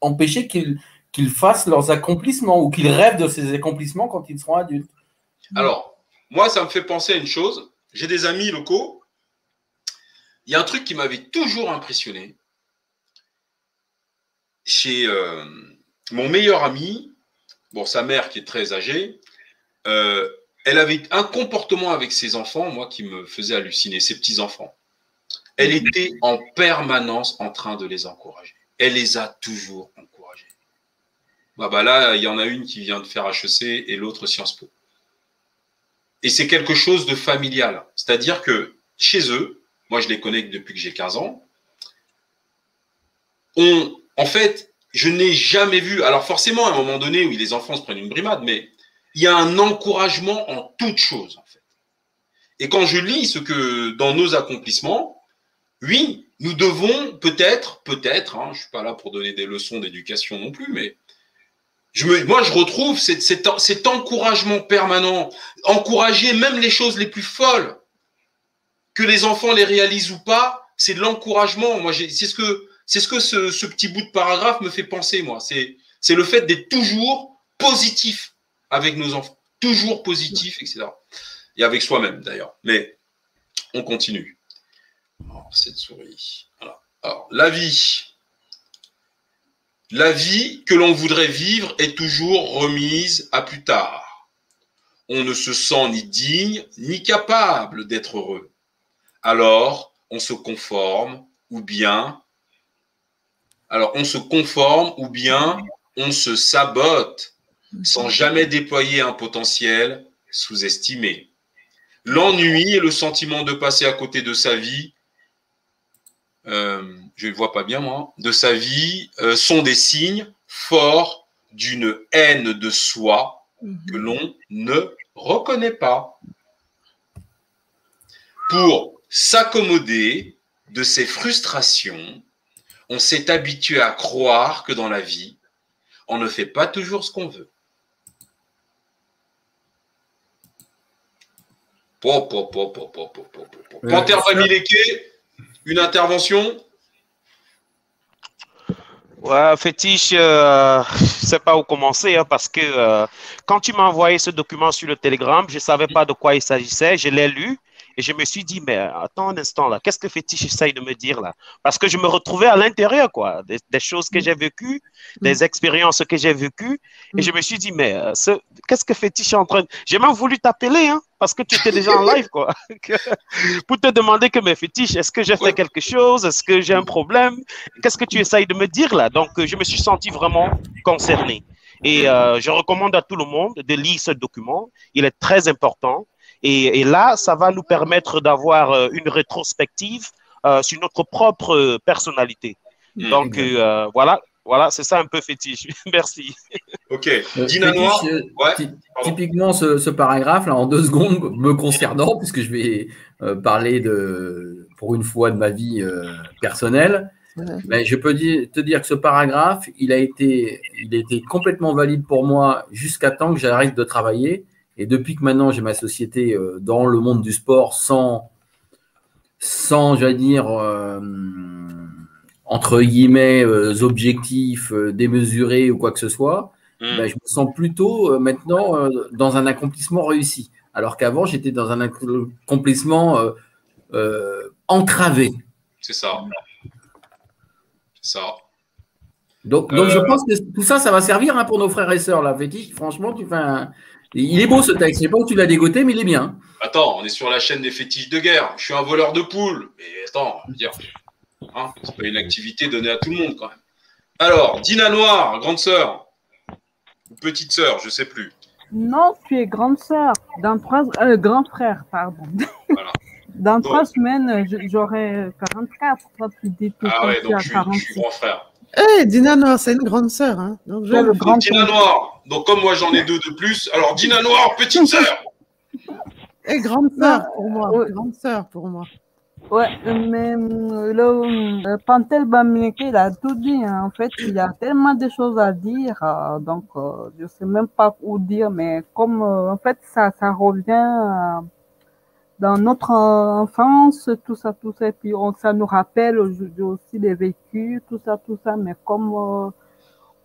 empêcher qu'ils fassent leurs accomplissements ou qu'ils rêvent de ces accomplissements quand ils seront adultes. Alors, moi, ça me fait penser à une chose. J'ai des amis locaux. Il y a un truc qui m'avait toujours impressionné. Chez euh, mon meilleur ami, bon, sa mère qui est très âgée, euh, elle avait un comportement avec ses enfants, moi, qui me faisait halluciner, ses petits-enfants. Elle était en permanence en train de les encourager. Elle les a toujours encouragés. Bah, bah, là, il y en a une qui vient de faire HEC et l'autre Sciences Po. Et c'est quelque chose de familial. C'est-à-dire que chez eux, moi je les connais depuis que j'ai 15 ans, on, en fait, je n'ai jamais vu, alors forcément à un moment donné où les enfants se prennent une brimade, mais il y a un encouragement en toute chose, en fait. Et quand je lis ce que dans nos accomplissements, oui, nous devons peut-être, peut-être, hein, je ne suis pas là pour donner des leçons d'éducation non plus, mais moi, je retrouve cet, encouragement permanent, encourager même les choses les plus folles, que les enfants les réalisent ou pas, c'est de l'encouragement. Moi, c'est ce que, c'est ce, que ce, petit bout de paragraphe me fait penser, moi. C'est, c'est le fait d'être toujours positif avec nos enfants, toujours positif, etc. Et avec soi-même, d'ailleurs. Mais on continue. Cette souris. La vie. La vie que l'on voudrait vivre est toujours remise à plus tard. On ne se sent ni digne ni capable d'être heureux. Alors, on se conforme ou bien alors on se conforme ou bien on se sabote sans jamais déployer un potentiel sous-estimé. L'ennui et le sentiment de passer à côté de sa vie euh, je ne vois pas bien moi, de sa vie euh, sont des signes forts d'une haine de soi que mhm. l'on ne reconnaît pas. Pour s'accommoder de ces frustrations, on s'est habitué à croire que dans la vie, on ne fait pas toujours ce qu'on veut. Pop, pop, pop, pop, pop, pop, pop. Panthère une intervention? Ouais, fétiche, je ne sais pas où commencer hein, parce que euh, quand tu m'as envoyé ce document sur le Telegram, je ne savais pas de quoi il s'agissait. Je l'ai lu et je me suis dit, mais attends un instant là, qu'est-ce que Fétiche essaye de me dire là? Parce que je me retrouvais à l'intérieur, quoi, des, choses que j'ai vécues, des mm. expériences que j'ai vécues. Et je mm. me suis dit, mais euh, qu'est-ce que Fétiche est en train de. J'ai même voulu t'appeler, hein, parce que tu étais déjà en live, quoi, pour te demander que, mais Fétiche, est-ce que j'ai fait quelque chose? Est-ce que j'ai un problème? Qu'est-ce que tu essayes de me dire là? Donc, euh, je me suis senti vraiment concerné. Et euh, je recommande à tout le monde de lire ce document. Il est très important. Et, là, ça va nous permettre d'avoir euh, une rétrospective euh, sur notre propre euh, personnalité. Mm. Donc, voilà, voilà, c'est ça un peu fétiche. Merci. Ok. Dina Noir. typiquement, ce, paragraphe, là, en deux secondes, me concernant, puisque je vais parler de, pour une fois de ma vie personnelle, ben, je peux te dire que ce paragraphe, il a été, il a été complètement valide pour moi jusqu'à temps que j'arrête de travailler. Et depuis que maintenant j'ai ma société euh, dans le monde du sport sans, sans j'allais dire, euh, entre guillemets, euh, objectifs démesurés ou quoi que ce soit, hmm. ben, je me sens plutôt maintenant dans un accomplissement réussi. Alors qu'avant, j'étais dans un accomplissement entravé. C'est ça. C'est ça. Donc, donc je pense que tout ça, ça va servir hein, pour nos frères et sœurs, là, Fétiche. Franchement, tu fais un, il est beau ce texte. Je sais pas où tu l'as dégoté, mais il est bien. Attends, on est sur la chaîne des fétiches de guerre. Je suis un voleur de poules. Mais attends, je veux dire, hein, c'est pas une activité donnée à tout le monde quand même. Alors, Dina Noire, grande sœur ou petite sœur, je sais plus. Non, tu es grande sœur d'un euh, grand frère, pardon. Voilà. Dans trois semaines, j'aurai 44. Toi, tu dis tout Ah ouais, donc je suis, je suis grand frère. Eh, Dina Noir, c'est une grande sœur. Hein. Donc, le grand Dina Noir. Donc, comme moi, j'en ai deux de plus. Alors, Dina Noir, petite sœur. Et grande sœur pour moi. Grande sœur pour moi. Ouais, mais euh, le euh, Pantel Bamileke, il a tout dit. Hein. En fait, il y a tellement de choses à dire. Euh, donc, je sais même pas où dire. Mais comme, en fait, ça, ça revient dans notre enfance, tout ça, tout ça. Et puis, on, ça nous rappelle aussi les vécus, tout ça, tout ça. Mais comme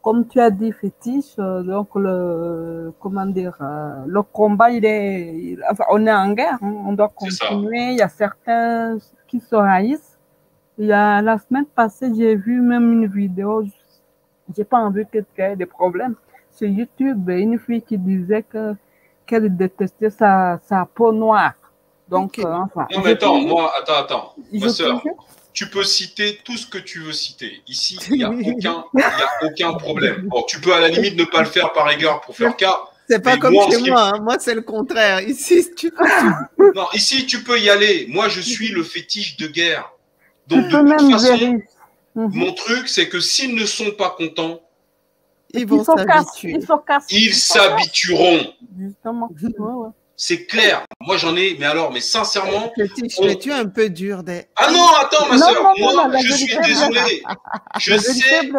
comme tu as dit, fétiche, euh, donc le, comment dire, euh, le combat, il est, enfin, on est en guerre, hein, on doit continuer. Il y a certains qui se haïssent. Il y a la semaine passée, j'ai vu même une vidéo, j'ai pas envie qu'il y ait des problèmes sur YouTube, une fille qui disait que qu'elle détestait sa, sa peau noire. Donc, euh, enfin. Non, mais attends, moi, attends, attends. Ma soeur, tu peux citer tout ce que tu veux citer. Ici, il n'y a, aucun, a aucun problème. Bon, tu peux à la limite ne pas le faire par égard pour faire cas. C'est pas comme chez moi. Hein. Moi, c'est le contraire. Ici, tu peux. non, ici, tu peux y aller. Moi, je suis le fétiche de guerre. Donc, de toute façon, mon truc, c'est que s'ils ne sont pas contents, ils vont s'habituer. Ils s'habitueront. Justement. Ouais, ouais. C'est clair. Moi, j'en ai, mais alors, mais sincèrement. tu es un peu dur. Des... Ah non, attends, ma soeur. moi, je suis désolé. Je sais.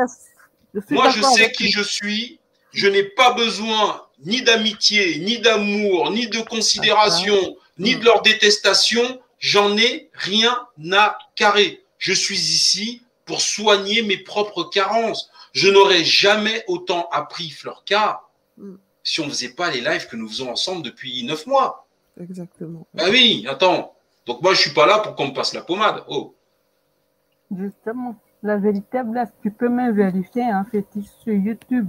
Moi, je sais qui je suis. Je n'ai pas besoin ni d'amitié, ni d'amour, ni de considération, ni de leur détestation. J'en ai rien à carrer. Je suis ici pour soigner mes propres carences. Je n'aurais jamais autant appris Fleurka mm si on ne faisait pas les lives que nous faisons ensemble depuis neuf mois. Exactement. Ben oui, attends. Donc moi, je suis pas là pour qu'on me passe la pommade. Oh. Justement, la véritable, tu peux même vérifier un hein, fétiche sur YouTube.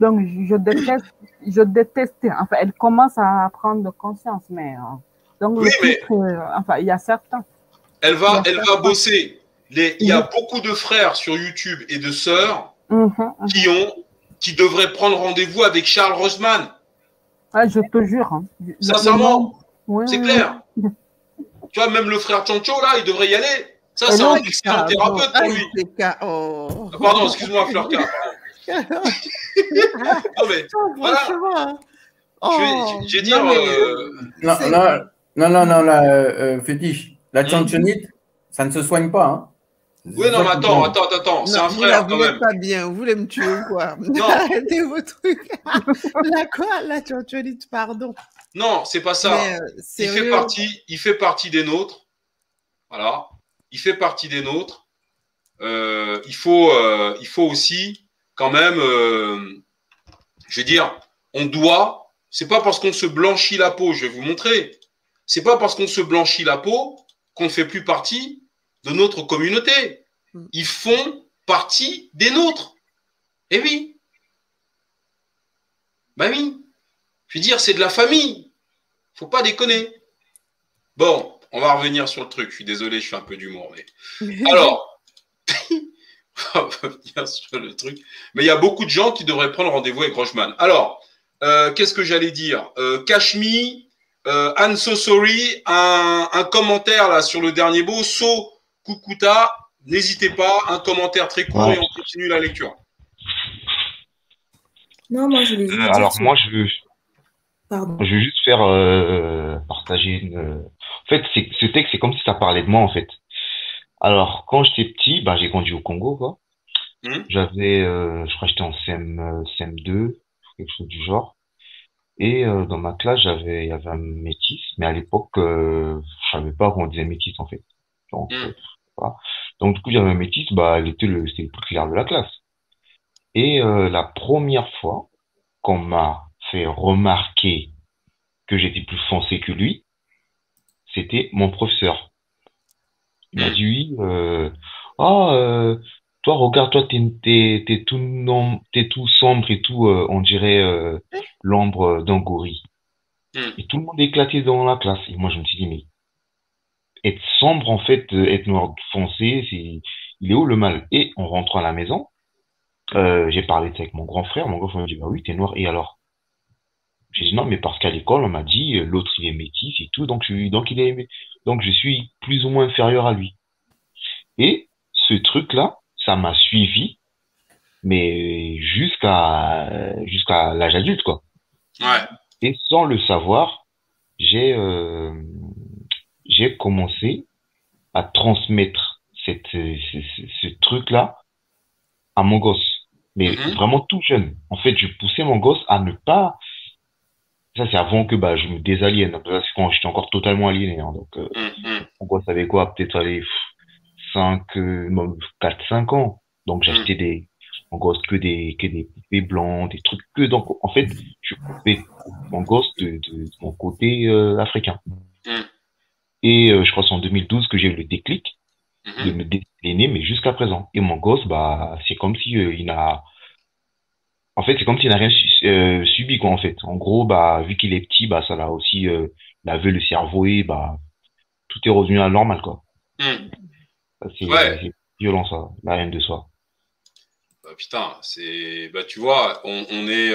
Donc, je déteste, je déteste, enfin, elle commence à prendre conscience, mais, euh, donc, oui, mais euh, enfin, il y a certains. Elle va, elle va bosser. Les, il y a beaucoup de frères sur YouTube et de sœurs mhm, mhm. qui ont qui devrait prendre rendez-vous avec Charles Rosman. Ah, je te jure. Hein. Sincèrement, c'est clair. tu vois, même le frère Chancho, là, il devrait y aller. Ça, c'est un excellent thérapeute pour lui. Oh. Ah, pardon, excuse-moi, Fleurka. non, mais voilà. Oh. Je vais, dire. Euh, non, non, non, non, la euh, fétiche. La hmm. chanchonite, ça ne se soigne pas. Hein. Oui, non, mais attends, attends, attends, c'est un frère quand même. pas bien, vous voulez me tuer ou quoi? Non. Arrêtez vos trucs. la quoi? Là, tu, as dit pardon. Non, c'est pas ça. Euh, il, fait partie, il fait partie des nôtres. Voilà. Il fait partie des nôtres. Euh, il, faut, euh, il faut aussi, quand même, je veux dire, on doit, c'est pas parce qu'on se blanchit la peau, je vais vous montrer, c'est pas parce qu'on se blanchit la peau qu'on ne fait plus partie de notre communauté. Mm. Ils font partie des nôtres. Eh oui. Ben oui. Je veux dire, c'est de la famille. Faut pas déconner. Bon, on va revenir sur le truc. Je suis désolé, je fais un peu d'humour. Mais... Alors, on va revenir sur le truc. Mais il y a beaucoup de gens qui devraient prendre rendez-vous avec Rochman. Alors, euh, qu'est-ce que j'allais dire? Euh, Cashmi, euh, I'm so sorry, un, un, commentaire là sur le dernier mot. So Kukuta, n'hésitez pas, un commentaire très court et on continue la lecture. Non, moi je vais euh, alors moi je veux, Pardon. je veux juste faire euh, partager une. En fait, ce texte c'est comme si ça parlait de moi en fait. Alors quand j'étais petit, bah, j'ai conduit au Congo quoi. Hmm. J'avais, euh, je crois que j'étais en CM, CM2, quelque chose du genre. Et dans ma classe, j'avais, il y avait un métis, mais à l'époque, je savais pas qu'on disait métis en fait. Donc, Donc du coup, un métis, bah, il était le, c'était le plus clair de la classe. Et euh, la première fois qu'on m'a fait remarquer que j'étais plus foncé que lui, c'était mon professeur. Il m'a dit euh, ah, euh, toi regarde, toi t'es, t'es, t'es tout non, t'es tout sombre et tout, euh, on dirait euh, l'ombre d'un gorille. Hmm. Et tout le monde est éclaté dans la classe. Et moi je me suis dit mais être sombre, en fait, euh, être noir foncé, c'est, il est où le mal? Et en rentrant à la maison, euh, j'ai parlé avec mon grand frère. Mon grand frère m'a dit, bah oui, t'es noir. Et alors? J'ai dit, non, mais parce qu'à l'école, on m'a dit, euh, l'autre, il est métis et tout. Donc, je, donc, il est, Donc, je suis plus ou moins inférieur à lui. Et ce truc-là, ça m'a suivi, mais jusqu'à jusqu'à l'âge adulte, quoi. Ouais. Et sans le savoir, j'ai euh, j'ai commencé à transmettre cette, ce, ce, ce truc-là à mon gosse. Mais Mhm. vraiment tout jeune. En fait, je poussais mon gosse à ne pas. Ça, c'est avant que bah, je me désaliène. Là, c'est quand j'étais encore totalement aliéné. hein. Donc, euh, Mhm. mon gosse avait quoi? Peut-être aller 5, 4, 5 ans. Donc, j'achetais des, mon gosse que des, que des poupées blancs, des trucs que, donc, en fait, je coupais mon gosse de, de, de mon côté euh, africain. Et euh, je crois que c'est en 2012 que j'ai eu le déclic Mhm. de me décliner, mais jusqu'à présent. Et mon gosse, bah, c'est comme si euh, il n'a, en fait, c'est comme s'il n'a rien su- euh, subi, quoi, en fait. En gros, bah, vu qu'il est petit, bah, ça l'a aussi lavé le cerveau et bah, tout est revenu à la normale, quoi. Mhm. C'est Ouais. violent, ça, la haine de soi. Bah, putain, c'est, bah, tu vois, on, on est,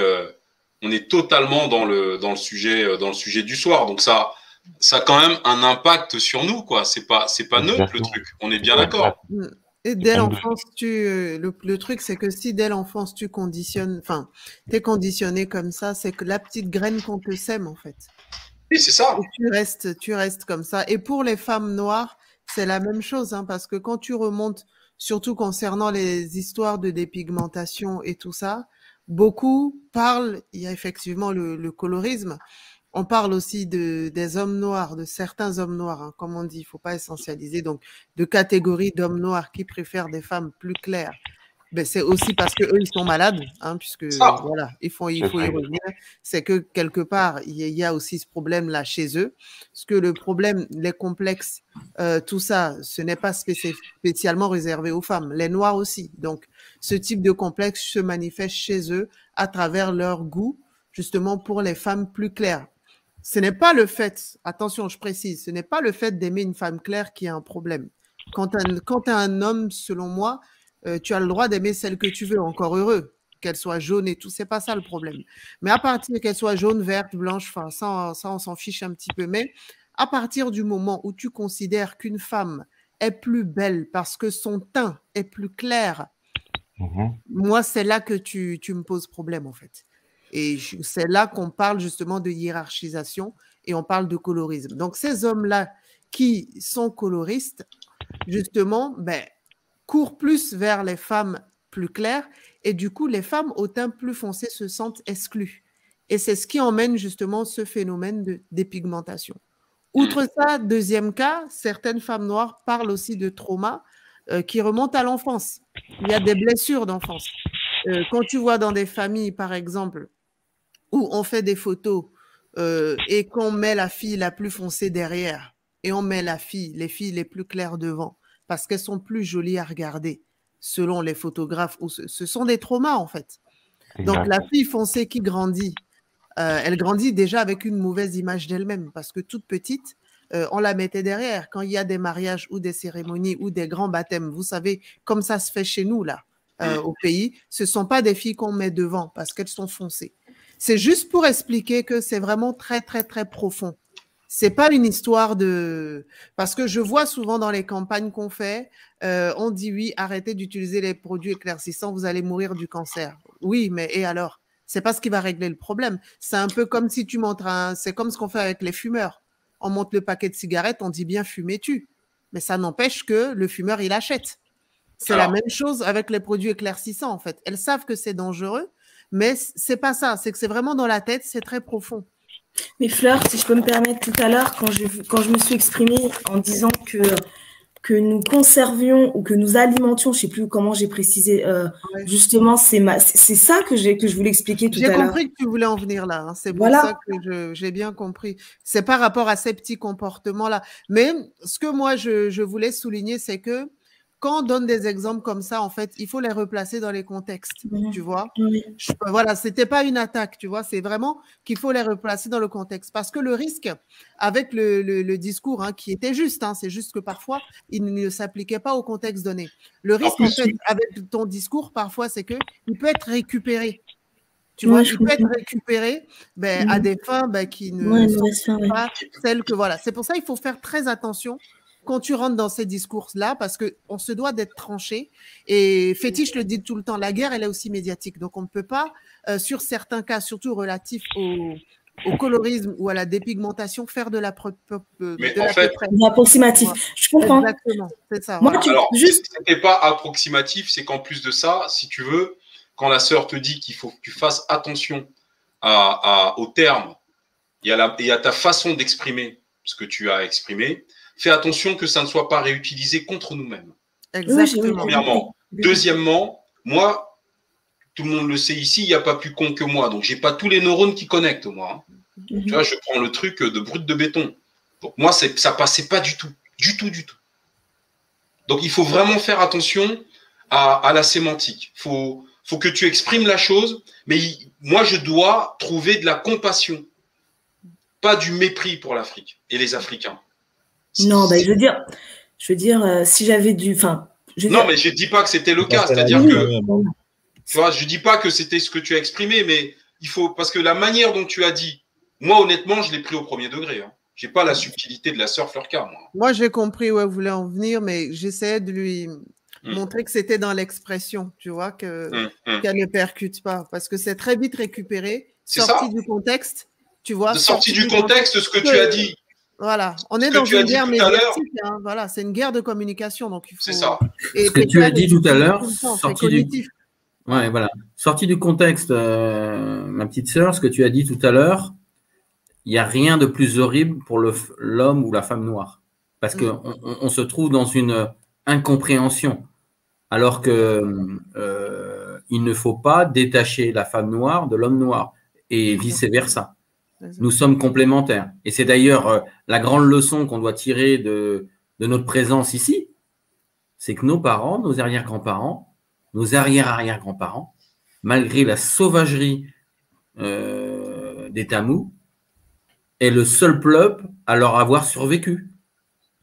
on est totalement dans le, dans le sujet, dans le sujet du soir. Donc ça, ça a quand même un impact sur nous, quoi. C'est pas, c'est pas neutre le truc. On est bien d'accord. Et dès l'enfance, tu euh, le, le truc, c'est que si dès l'enfance tu conditionnes, enfin, t'es conditionné comme ça, c'est que la petite graine qu'on te sème en fait. Oui, c'est ça. Et tu restes, tu restes comme ça. Et pour les femmes noires, c'est la même chose, hein, parce que quand tu remontes, surtout concernant les histoires de dépigmentation et tout ça, beaucoup parlent, il y a effectivement le, le colorisme, on parle aussi de, des hommes noirs, de certains hommes noirs, hein, comme on dit, il faut pas essentialiser, donc de catégories d'hommes noirs qui préfèrent des femmes plus claires. Ben, c'est aussi parce que eux ils sont malades, hein, puisque voilà, il faut, il faut y revenir. C'est que quelque part il y, a- il y a aussi ce problème là chez eux, parce que le problème, les complexes, euh, tout ça, ce n'est pas spécif- spécialement réservé aux femmes, les noirs aussi. Donc ce type de complexe se manifeste chez eux à travers leur goût, justement pour les femmes plus claires. Ce n'est pas le fait, attention, je précise, ce n'est pas le fait d'aimer une femme claire qui est un problème. Quand un, quand t'es un homme, selon moi, euh, tu as le droit d'aimer celle que tu veux, encore heureux, qu'elle soit jaune et tout, c'est pas ça le problème. Mais à partir qu'elle soit jaune, verte, blanche, enfin, ça, ça, on s'en fiche un petit peu. Mais à partir du moment où tu considères qu'une femme est plus belle parce que son teint est plus clair, Mhm. moi, c'est là que tu, tu me poses problème, en fait. Et c'est là qu'on parle justement de hiérarchisation et on parle de colorisme. Donc, ces hommes-là qui sont coloristes, justement, ben, courent plus vers les femmes plus claires et du coup, les femmes au teint plus foncé se sentent exclues. Et c'est ce qui emmène justement ce phénomène de dépigmentation. Outre ça, deuxième cas, certaines femmes noires parlent aussi de trauma euh, qui remontent à l'enfance. Il y a des blessures d'enfance. Euh, quand tu vois dans des familles, par exemple, où on fait des photos euh, et qu'on met la fille la plus foncée derrière et on met la fille, les filles les plus claires devant, parce qu'elles sont plus jolies à regarder, selon les photographes. Ou ce, ce sont des traumas, en fait. Donc, la fille foncée qui grandit, euh, elle grandit déjà avec une mauvaise image d'elle-même, parce que toute petite, euh, on la mettait derrière. Quand il y a des mariages ou des cérémonies ou des grands baptêmes, vous savez, comme ça se fait chez nous, là, euh, au pays, ce ne sont pas des filles qu'on met devant parce qu'elles sont foncées. C'est juste pour expliquer que c'est vraiment très, très, très profond. C'est pas une histoire de parce que je vois souvent dans les campagnes qu'on fait, euh, on dit oui, arrêtez d'utiliser les produits éclaircissants, vous allez mourir du cancer. Oui, mais et alors? C'est pas ce qui va régler le problème. C'est un peu comme si tu montres un, c'est comme ce qu'on fait avec les fumeurs. On monte le paquet de cigarettes, on dit bien fumez-tu, mais ça n'empêche que le fumeur il achète. C'est la même chose avec les produits éclaircissants en fait. Elles savent que c'est dangereux, mais c'est pas ça. C'est que c'est vraiment dans la tête, c'est très profond. Mais Fleur, si je peux me permettre, tout à l'heure, quand je, quand je me suis exprimée en disant que, que nous conservions ou que nous alimentions, je sais plus comment j'ai précisé, euh, justement, c'est ça que, j'ai- que je voulais expliquer tout J'ai à l'heure. compris que tu voulais en venir là. hein. C'est pour Voilà. ça que j'ai bien compris. C'est par rapport à ces petits comportements-là. Mais ce que moi, je, je voulais souligner, c'est que quand on donne des exemples comme ça, en fait, il faut les replacer dans les contextes. Tu vois. Je- Voilà, c'était pas une attaque, tu vois. C'est vraiment qu'il faut les replacer dans le contexte. Parce que le risque, avec le, le- le discours hein, qui était juste, hein, c'est juste que parfois, il ne s'appliquait pas au contexte donné. Le risque, en fait, avec ton discours, parfois, c'est que il peut être récupéré. Tu vois, il peut être récupéré ben, à des fins ben, qui ne sont pas celles que voilà. C'est pour ça qu'il faut faire très attention quand tu rentres dans ces discours-là, parce qu'on se doit d'être tranché. Et Fétiche le dit tout le temps, la guerre, elle est aussi médiatique. Donc, on ne peut pas, euh, sur certains cas, surtout relatifs au, colorisme ou à la dépigmentation, faire de la, Mais en fait, approximatif. Je comprends. Exactement, c'est ça. Moi, Alors, juste... ce pas approximatif, c'est qu'en plus de ça, si tu veux, quand la sœur te dit qu'il faut que tu fasses attention à, au terme et à, ta façon d'exprimer ce que tu as exprimé, fais attention que ça ne soit pas réutilisé contre nous-mêmes. Exactement. Premièrement. Deuxièmement, moi, tout le monde le sait ici, il n'y a pas plus con que moi. Donc, je n'ai pas tous les neurones qui connectent, moi. Hein. Mhm. Tu vois, je prends le truc de brut de béton. Donc, moi, ça passait pas du tout. Du tout, du tout. Donc, il faut vraiment faire attention à, à la sémantique. Il faut, faut que tu exprimes la chose, mais moi, je dois trouver de la compassion, pas du mépris pour l'Afrique et les Africains. Non, ben, je veux dire, je veux dire, euh, si j'avais dû, enfin. Non, mais je dis pas que c'était le cas, c'est-à-dire que, tu vois, je dis pas que c'était ce que tu as exprimé, mais il faut, parce que la manière dont tu as dit, moi, honnêtement, je l'ai pris au premier degré. Hein. J'ai pas la subtilité de la sœur Fleurka, moi. Moi, j'ai compris où elle voulait en venir, mais j'essayais de lui Mm. montrer que c'était dans l'expression, tu vois, que mm, mm. qu'elle ne percute pas, parce que c'est très vite récupéré, sorti du contexte, tu vois. sorti, du, contexte, ce que, tu as dit. Voilà, on est dans une guerre médiatique, hein, voilà, c'est une guerre de communication, donc il faut. C'est ça. ce que tu as dit tout à l'heure, sorti du. Ouais, voilà. Sorti du contexte, euh, ma petite sœur, ce que tu as dit tout à l'heure, il n'y a rien de plus horrible pour l'homme ou la femme noire. Parce qu'on on se trouve dans une incompréhension alors que euh, il ne faut pas détacher la femme noire de l'homme noir et vice versa. Nous sommes complémentaires. Et c'est d'ailleurs euh, la grande leçon qu'on doit tirer de, notre présence ici, c'est que nos parents, nos arrière-grands-parents, nos arrière-arrière-grands-parents, malgré la sauvagerie euh, des Tamous, est le seul peuple à leur avoir survécu.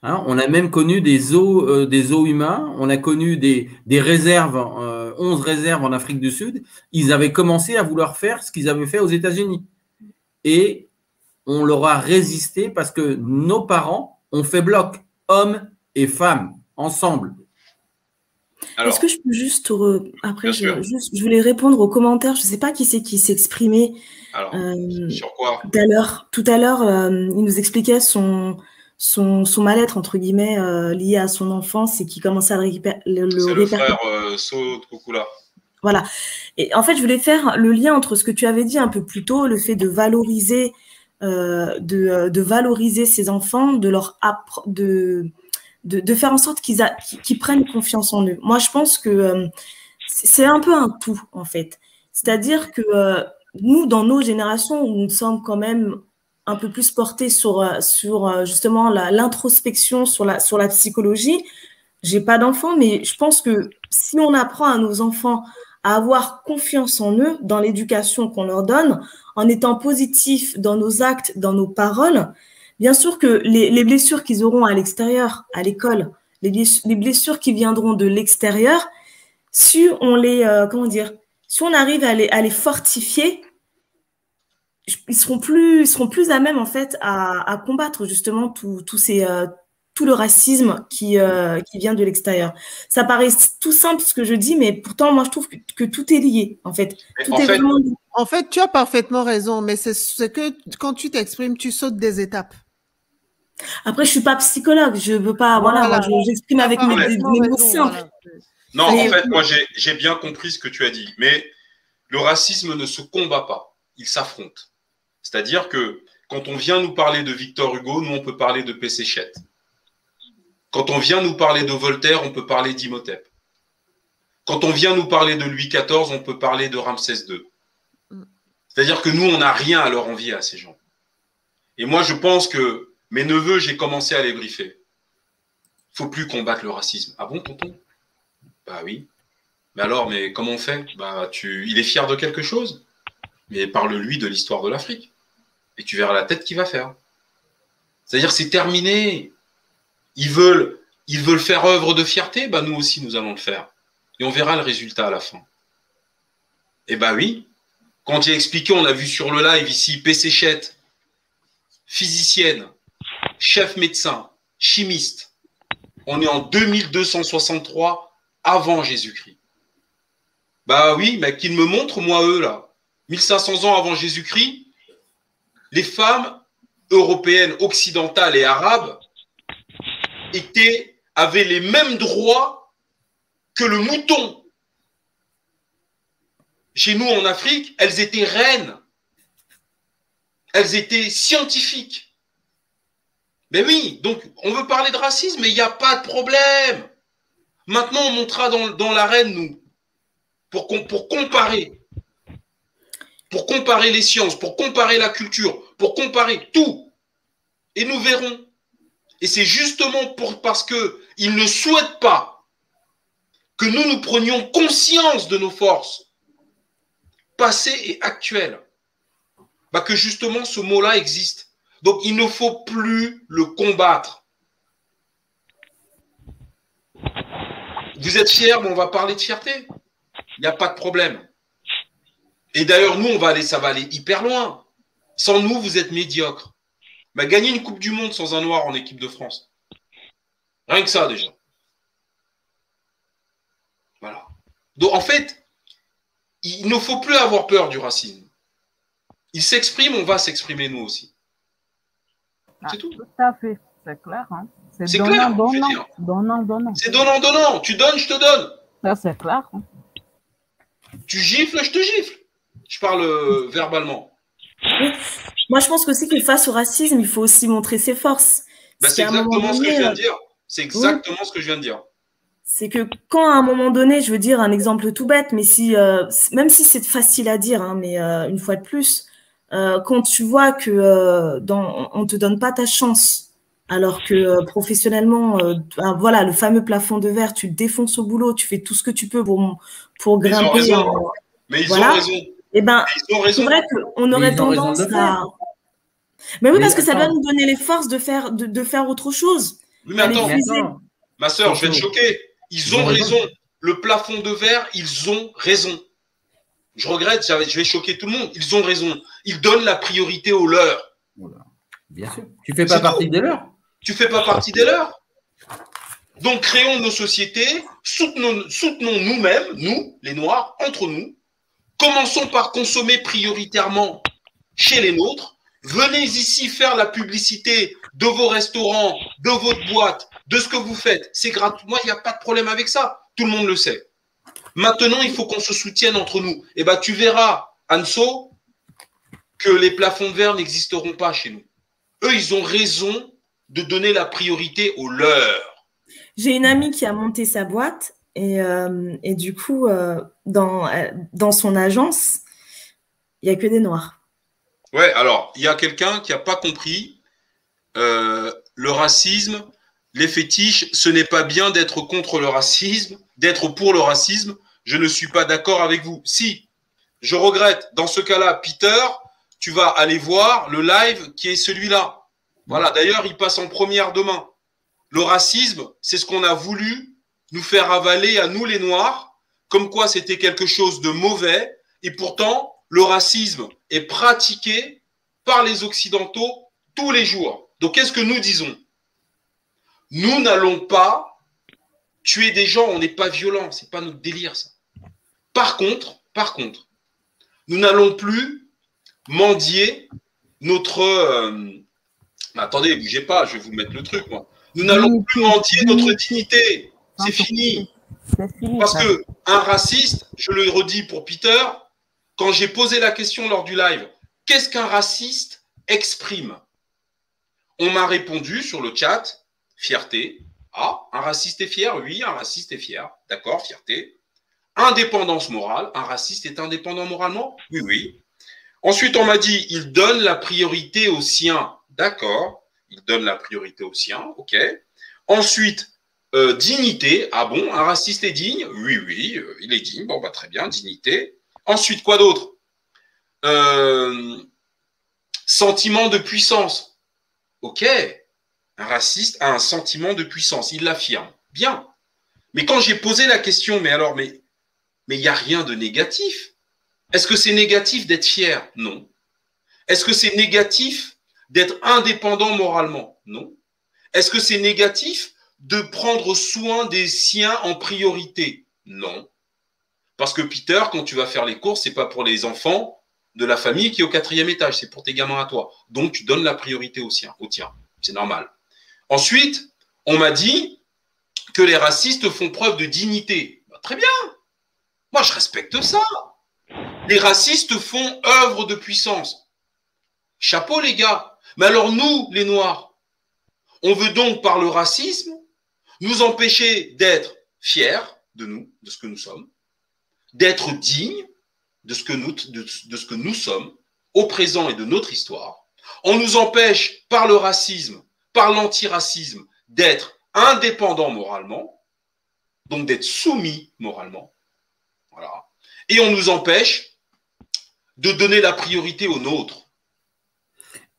Hein, on a même connu des eaux, euh, des eaux humains, on a connu des, réserves, 11 euh, réserves en Afrique du Sud. Ils avaient commencé à vouloir faire ce qu'ils avaient fait aux États-Unis. Et on leur a résisté parce que nos parents ont fait bloc, hommes et femmes, ensemble. Est-ce que je peux juste, après, je, voulais répondre aux commentaires. Je ne sais pas qui c'est qui s'est exprimé. Euh, sur quoi Tout à l'heure, il nous expliquait son, son, son mal-être, entre guillemets, euh, lié à son enfance et qui commençait à le récupérer. Le, le frère euh, Kukula. Voilà. Et en fait, je voulais faire le lien entre ce que tu avais dit un peu plus tôt, le fait de valoriser, euh, de, euh, de, valoriser ses enfants, de leur de, de, de, faire en sorte qu'ils, qu'ils prennent confiance en eux. Moi, je pense que euh, c'est un peu un tout, en fait. C'est-à-dire que nous, dans nos générations, où nous sommes quand même un peu plus porté sur, euh, sur euh, justement l'introspection, sur la, sur la psychologie. J'ai pas d'enfants, mais je pense que si on apprend à nos enfants à avoir confiance en eux, dans l'éducation qu'on leur donne, en étant positifs dans nos actes, dans nos paroles, bien sûr que les, les blessures qu'ils auront à l'extérieur, à l'école, les, les, blessures qui viendront de l'extérieur, si on les, euh, comment dire, si on arrive à les, à les fortifier, ils seront plus, seront plus à même en fait à, combattre justement tout, ces, euh, tout le racisme qui, euh, qui vient de l'extérieur. Ça paraît tout simple ce que je dis, mais pourtant moi je trouve que, tout est lié en fait. Tout en, est fait en fait, tu as parfaitement raison, mais c'est que quand tu t'exprimes, tu sautes des étapes. Après, je suis pas psychologue, je veux pas, voilà, j'exprime avec mes, mots simples. Non, en fait, moi j'ai bien compris ce que tu as dit, mais le racisme ne se combat pas, il s'affronte. C'est-à-dire que quand on vient nous parler de Victor Hugo, nous, on peut parler de Pesséchette. Quand on vient nous parler de Voltaire, on peut parler d'Imhotep. Quand on vient nous parler de Louis XIV, on peut parler de Ramsès II. C'est-à-dire que nous, on n'a rien à leur envier à ces gens. Et moi, je pense que mes neveux, j'ai commencé à les briefer. Il faut plus combattre le racisme. Ah bon, tonton? Bah oui. Mais alors, mais comment on fait? Bah, tu, il est fier de quelque chose? Mais parle-lui de l'histoire de l'Afrique. Et tu verras la tête qu'il va faire. C'est-à-dire, c'est terminé. Ils veulent, faire œuvre de fierté, bah nous aussi, nous allons le faire. Et on verra le résultat à la fin. Et bah oui, Quand a expliqué, on a vu sur le live ici, Pécéchette, physicienne, chef médecin, chimiste. On est en 2263 avant Jésus-Christ. Bah oui, mais qu'ils me montrent, moi, eux, là. 1500 ans avant Jésus-Christ, les femmes européennes, occidentales et arabes étaient, avaient les mêmes droits que le mouton. Chez nous en Afrique, elles étaient reines. Elles étaient scientifiques. Mais oui, donc on veut parler de racisme, mais il n'y a pas de problème. Maintenant, on montera dans, dans l'arène, nous, pour, pour comparer. Pour comparer les sciences, pour comparer la culture, pour comparer tout. Et nous verrons. Et c'est justement parce qu'ils ne souhaitent pas que nous nous prenions conscience de nos forces passées et actuelles, bah que justement ce mot-là existe. Donc il ne faut plus le combattre. Vous êtes fiers, mais on va parler de fierté. Il n'y a pas de problème. Et d'ailleurs, nous, on va aller, ça va aller hyper loin. Sans nous, vous êtes médiocres. Mais gagner une Coupe du Monde sans un noir en équipe de France. Rien que ça, déjà. Voilà. Donc, en fait, il ne faut plus avoir peur du racisme. Il s'exprime, on va s'exprimer nous aussi. C'est tout. Tout à fait, c'est clair. Hein. C'est clair, donnant, donnant, donnant. C'est donnant, donnant. Tu donnes, je te donne. Ça, c'est clair. Hein. Tu gifles, je te gifle. Je parle euh, verbalement. Moi, je pense aussi que face au racisme, il faut aussi montrer ses forces. Bah, c'est exactement ce que je viens de dire. C'est exactement ce que je viens de dire. C'est que quand à un moment donné, je veux dire un exemple tout bête, mais si, euh, même si c'est facile à dire, hein, mais euh, une fois de plus, quand tu vois que dans, on te donne pas ta chance, alors que professionnellement, ben, voilà, le fameux plafond de verre, tu défonces au boulot, tu fais tout ce que tu peux pour, pour grimper. Ils ont raison. Mais ils ont raison. Eh ben, c'est vrai qu'on aurait tendance à. Mais oui, parce que ça doit nous donner les forces de faire, de, de faire autre chose. Oui, mais attends, ma soeur, je vais te choquer. Ils ont raison. Le plafond de verre, ils ont raison. Je regrette, je vais choquer tout le monde. Ils ont raison. Ils donnent la priorité aux leurs. Bien sûr. Tu fais pas partie des leurs. Tu fais pas partie des leurs. Donc, créons nos sociétés, soutenons, soutenons nous-mêmes, nous, les Noirs, entre nous, Commençons par consommer prioritairement chez les nôtres. Venez ici faire la publicité de vos restaurants, de votre boîte, de ce que vous faites. C'est gratuit. Moi, il n'y a pas de problème avec ça. Tout le monde le sait. Maintenant, il faut qu'on se soutienne entre nous. Et eh ben, tu verras, Anso, que les plafonds verre n'existeront pas chez nous. Eux, ils ont raison de donner la priorité aux leurs. J'ai une amie qui a monté sa boîte et, euh, du coup, euh, dans, euh, dans son agence, il n'y a que des noirs. Ouais, alors, il y a quelqu'un qui n'a pas compris le racisme, les fétiches, ce n'est pas bien d'être contre le racisme, d'être pour le racisme. Je ne suis pas d'accord avec vous. Si, je regrette. Dans ce cas-là, Peter, tu vas aller voir le live qui est celui-là. Voilà, d'ailleurs, il passe en première demain. Le racisme, c'est ce qu'on a voulu nous faire avaler à nous les Noirs, comme quoi c'était quelque chose de mauvais, et pourtant le racisme est pratiqué par les Occidentaux tous les jours. Donc qu'est-ce que nous disons? Nous n'allons pas tuer des gens, on n'est pas violent, c'est pas notre délire ça. Par contre, par contre, nous n'allons plus mendier notre. Euh, attendez, bougez pas, je vais vous mettre le truc moi. Nous n'allons plus mendier notre dignité. C'est fini. Parce que un raciste, je le redis pour Peter, quand j'ai posé la question lors du live, qu'est-ce qu'un raciste exprime? On m'a répondu sur le chat, fierté. Ah, un raciste est fier? Oui, un raciste est fier. D'accord, fierté. Indépendance morale. Un raciste est indépendant moralement? Oui, oui. Ensuite, on m'a dit, il donne la priorité aux siens. D'accord, il donne la priorité aux siens. OK. Ensuite, euh, dignité. Ah bon, un raciste est digne? Oui, oui, euh, il est digne. Bon, bah, très bien, dignité. Ensuite, quoi d'autre euh, Sentiment de puissance. Ok, un raciste a un sentiment de puissance, il l'affirme. Bien. Mais quand j'ai posé la question, mais alors, mais il n'y a rien de négatif. Est-ce que c'est négatif d'être fier? Non. Est-ce que c'est négatif d'être indépendant moralement? Non. Est-ce que c'est négatif de prendre soin des siens en priorité? Non. Parce que Peter, quand tu vas faire les courses, c'est pas pour les enfants de la famille qui est au quatrième étage, c'est pour tes gamins à toi. Donc tu donnes la priorité au sien, au tien. C'est normal. Ensuite, on m'a dit que les racistes font preuve de dignité. Bah, très bien. Moi, je respecte ça. Les racistes font œuvre de puissance. Chapeau, les gars. Mais alors, nous, les Noirs, on veut donc, par le racisme, nous empêcher d'être fiers de nous, de ce que nous sommes, d'être dignes de ce, que nous, de, ce que nous sommes au présent et de notre histoire. On nous empêche, par le racisme, par l'antiracisme, d'être indépendants moralement, donc d'être soumis moralement. Voilà. Et on nous empêche de donner la priorité aux nôtres.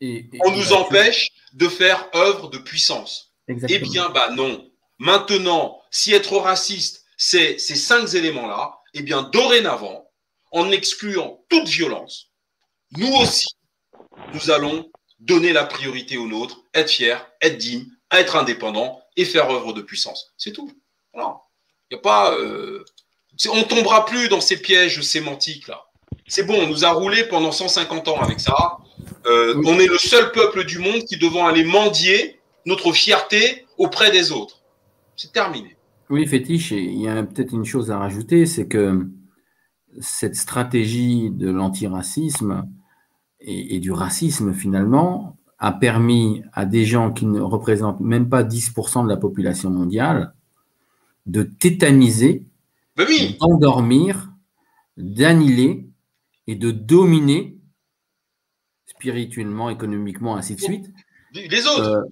on nous empêche de faire œuvre de puissance. Eh bien, bah non. Maintenant, si être raciste, c'est ces cinq éléments-là, eh bien, dorénavant, en excluant toute violence, nous aussi, nous allons donner la priorité aux nôtres, être fiers, être dignes, être indépendants et faire œuvre de puissance. C'est tout. Voilà. Il a pas. Euh, on tombera plus dans ces pièges sémantiques là. C'est bon, on nous a roulé pendant 150 ans avec ça. Euh, on est le seul peuple du monde qui devant aller mendier notre fierté auprès des autres. C'est terminé. Oui, fétiche, il y a peut-être une chose à rajouter, c'est que cette stratégie de l'antiracisme et, et, du racisme, finalement, a permis à des gens qui ne représentent même pas 10% de la population mondiale de tétaniser, ben d'endormir, d'annihiler et de dominer spirituellement, économiquement, ainsi de suite. Les autres.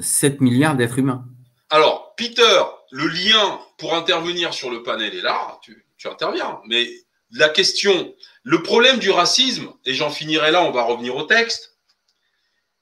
7 euh, milliards d'êtres humains. Alors, Peter, le lien pour intervenir sur le panel est là, tu, interviens. Mais la question, le problème du racisme, et j'en finirai là, on va revenir au texte.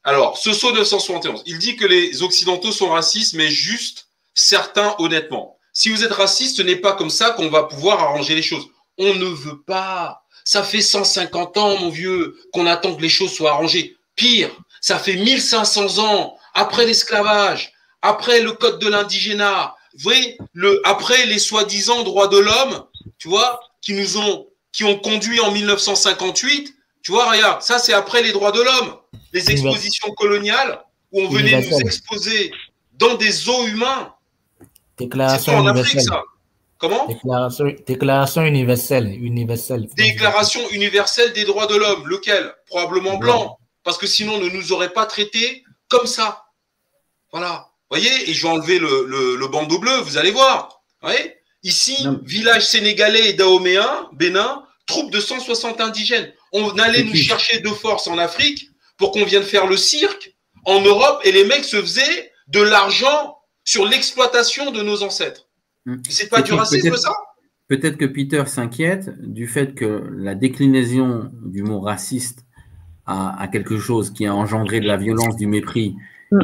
Alors, ce saut 971, il dit que les Occidentaux sont racistes, mais juste certains honnêtement. Si vous êtes raciste, ce n'est pas comme ça qu'on va pouvoir arranger les choses. On ne veut pas. Ça fait 150 ans, mon vieux, qu'on attend que les choses soient arrangées. Pire, ça fait 1500 ans après l'esclavage, après le code de l'indigénat, vous voyez, le, après les soi-disant droits de l'homme, tu vois, qui nous ont, qui ont conduit en 1958, tu vois, regarde, ça c'est après les droits de l'homme, les expositions coloniales où on venait nous exposer dans des eaux humains. Déclaration en Afrique, ça. Comment? Déclaration, universelle, universelle. Déclaration universelle des droits de l'homme. Lequel? Probablement blanc. Parce que sinon, on ne nous aurait pas traités comme ça. Voilà. Voyez Et je vais enlever le, le, bandeau bleu, vous allez voir. voyez Ici, village sénégalais et dahoméen, Bénin, troupe de 160 indigènes. On allait nous chercher de force en Afrique pour qu'on vienne faire le cirque en Europe et les mecs se faisaient de l'argent sur l'exploitation de nos ancêtres. Hmm. C'est pas du racisme, ça? Peut-être que Peter s'inquiète du fait que la déclinaison du mot raciste a, quelque chose qui a engendré de la violence, du mépris,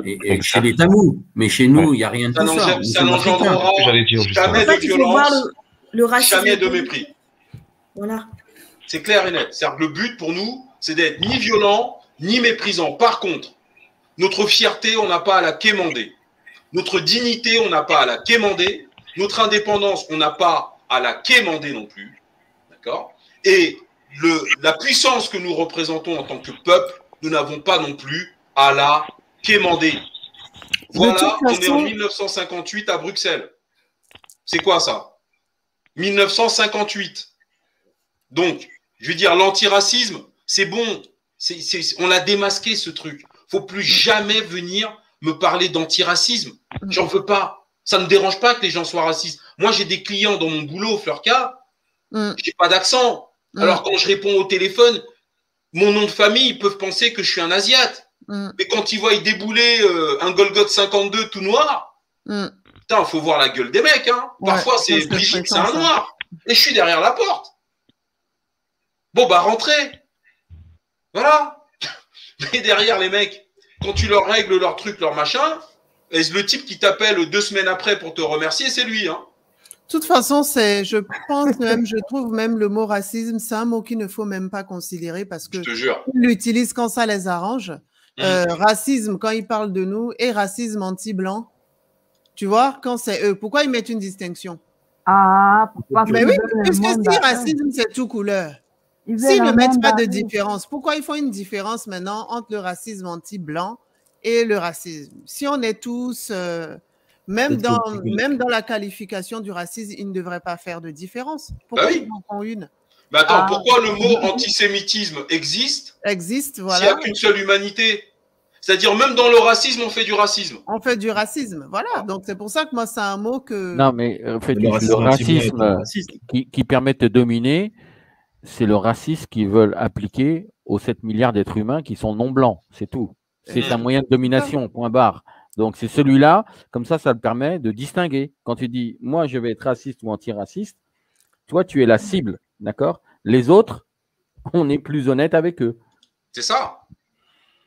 et, chez les Tamous. Mais chez nous, il n'y a rien de ça. Ça, ça n'engendrera jamais de violence, le, jamais de mépris. Voilà. C'est clair et net. cest le but pour nous, c'est d'être ni violent, ni méprisant. Par contre, notre fierté, on n'a pas à la quémander. Notre dignité, on n'a pas à la quémander. Notre indépendance, on n'a pas à la quémander non plus. D'accord? Et le, la puissance que nous représentons en tant que peuple, nous n'avons pas non plus à la quémander. Voilà, on est en 1958 à Bruxelles. C'est quoi ça? 1958. Donc, je veux dire, l'antiracisme, c'est bon. on a démasqué ce truc. faut plus jamais venir me parler d'antiracisme. J'en veux pas. Ça ne me dérange pas que les gens soient racistes. Moi, j'ai des clients dans mon boulot, Fleurka, mm. j'ai pas d'accent. Mm. Alors, quand je réponds au téléphone, mon nom de famille, ils peuvent penser que je suis un Asiate. Mm. Mais quand ils voient débouler euh, un Golgot 52 tout noir, putain, faut voir la gueule des mecs. Hein. Parfois, c'est Brigitte, c'est un noir. Et je suis derrière la porte. Bon, bah, rentrez. Voilà. Mais derrière, les mecs, quand tu leur règles leur truc, leur machin, est-ce le type qui t'appelle deux semaines après pour te remercier, c'est lui. Hein toute façon, c'est, je pense même, je trouve même le mot racisme, c'est un mot qu'il ne faut même pas considérer parce que ils l'utilisent quand ça les arrange. Mmh. Euh, racisme quand ils parlent de nous et racisme anti-blanc. Tu vois, quand c'est eux, pourquoi ils mettent une distinction? Ah, parce Mais oui, puisque si racisme c'est tout couleur. S'ils ne mettent pas de différence, pourquoi ils font une différence maintenant entre le racisme anti-blanc et le racisme? Si on est tous euh, même dans, même dans la qualification du racisme, ils ne devraient pas faire de différence. Pourquoi bah ils en font une? Mais attends, ah. pourquoi le mot antisémitisme existe Existe, voilà. S'il n'y a qu'une seule humanité? C'est-à-dire, même dans le racisme, on fait du racisme. On fait du racisme, voilà. Donc, c'est pour ça que moi, c'est un mot que. Non, mais en fait, le, racisme, qui, qui, permet de dominer, c'est le racisme qu'ils veulent appliquer aux 7 milliards d'êtres humains qui sont non blancs. C'est tout. C'est un moyen de domination, point barre. Donc c'est celui-là, comme ça, ça te permet de distinguer. Quand tu dis, moi, je vais être raciste ou antiraciste, toi, tu es la cible, d'accord? Les autres, on est plus honnête avec eux. C'est ça.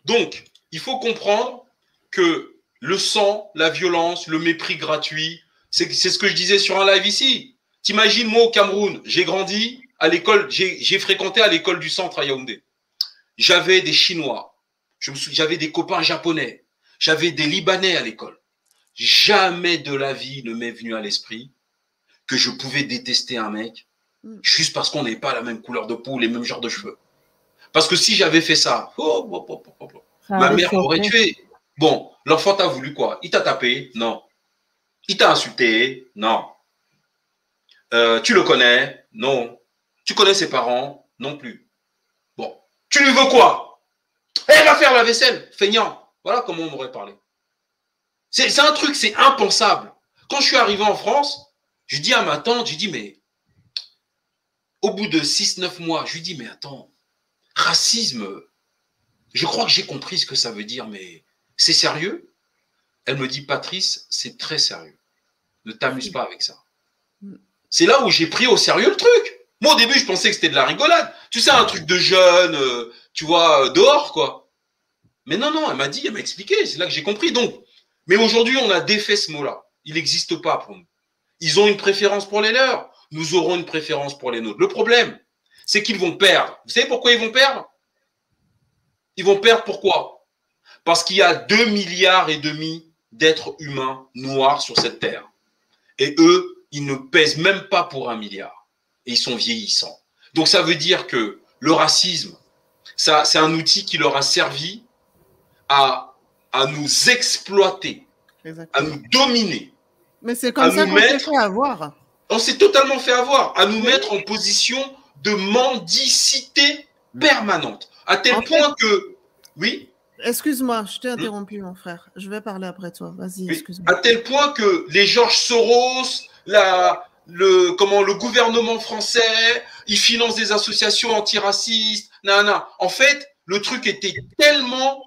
Donc, il faut comprendre que le sang, la violence, le mépris gratuit, c'est ce que je disais sur un live ici. T'imagines, moi au Cameroun, j'ai grandi à l'école, j'ai fréquenté à l'école du centre à Yaoundé. J'avais des Chinois, j'avais des copains japonais, j'avais des Libanais à l'école. Jamais de la vie ne m'est venu à l'esprit que je pouvais détester un mec. Juste parce qu'on n'est pas la même couleur de peau, les mêmes genres de cheveux. Parce que si j'avais fait ça, oh, oh, oh, ma mère m'aurait tué. Bon, l'enfant t'a voulu quoi? Il t'a tapé? Non. Il t'a insulté? Non. Euh, tu le connais? Non. Tu connais ses parents? Non plus. Bon. Tu lui veux quoi? Elle va faire la vaisselle, feignant. Voilà comment on m'aurait parlé. C'est un truc, c'est impensable. Quand je suis arrivé en France, je dis à ma tante, je dis, mais au bout de 6-9 mois, je lui dis, mais attends, racisme, je crois que j'ai compris ce que ça veut dire, mais c'est sérieux? Elle me dit, Patrice, c'est très sérieux. Ne t'amuse pas avec ça. C'est là où j'ai pris au sérieux le truc. Moi, au début, je pensais que c'était de la rigolade. Tu sais, un truc de jeune, euh, tu vois, euh, dehors, quoi. Mais non, non, elle m'a dit, elle m'a expliqué, c'est là que j'ai compris. Donc, mais aujourd'hui, on a défait ce mot-là. Il n'existe pas pour nous. Ils ont une préférence pour les leurs. Nous aurons une préférence pour les nôtres. Le problème, c'est qu'ils vont perdre. Vous savez pourquoi ils vont perdre? Ils vont perdre pourquoi? Parce qu'il y a 2 milliards et demi d'êtres humains noirs sur cette terre. Et eux, ils ne pèsent même pas pour un milliard. Et ils sont vieillissants. Donc ça veut dire que le racisme, ça, c'est un outil qui leur a servi à, à nous exploiter, à nous dominer. Mais c'est comme ça qu'on s'est fait avoir. On s'est totalement fait avoir, à nous mettre en position de mendicité permanente. À tel point que. Oui? Excuse-moi, je t'ai interrompu, mon frère. Je vais parler après toi. Vas-y, excuse-moi. À tel point que les Georges Soros, la, le, comment, le gouvernement français, ils financent des associations antiracistes. En fait, le truc était tellement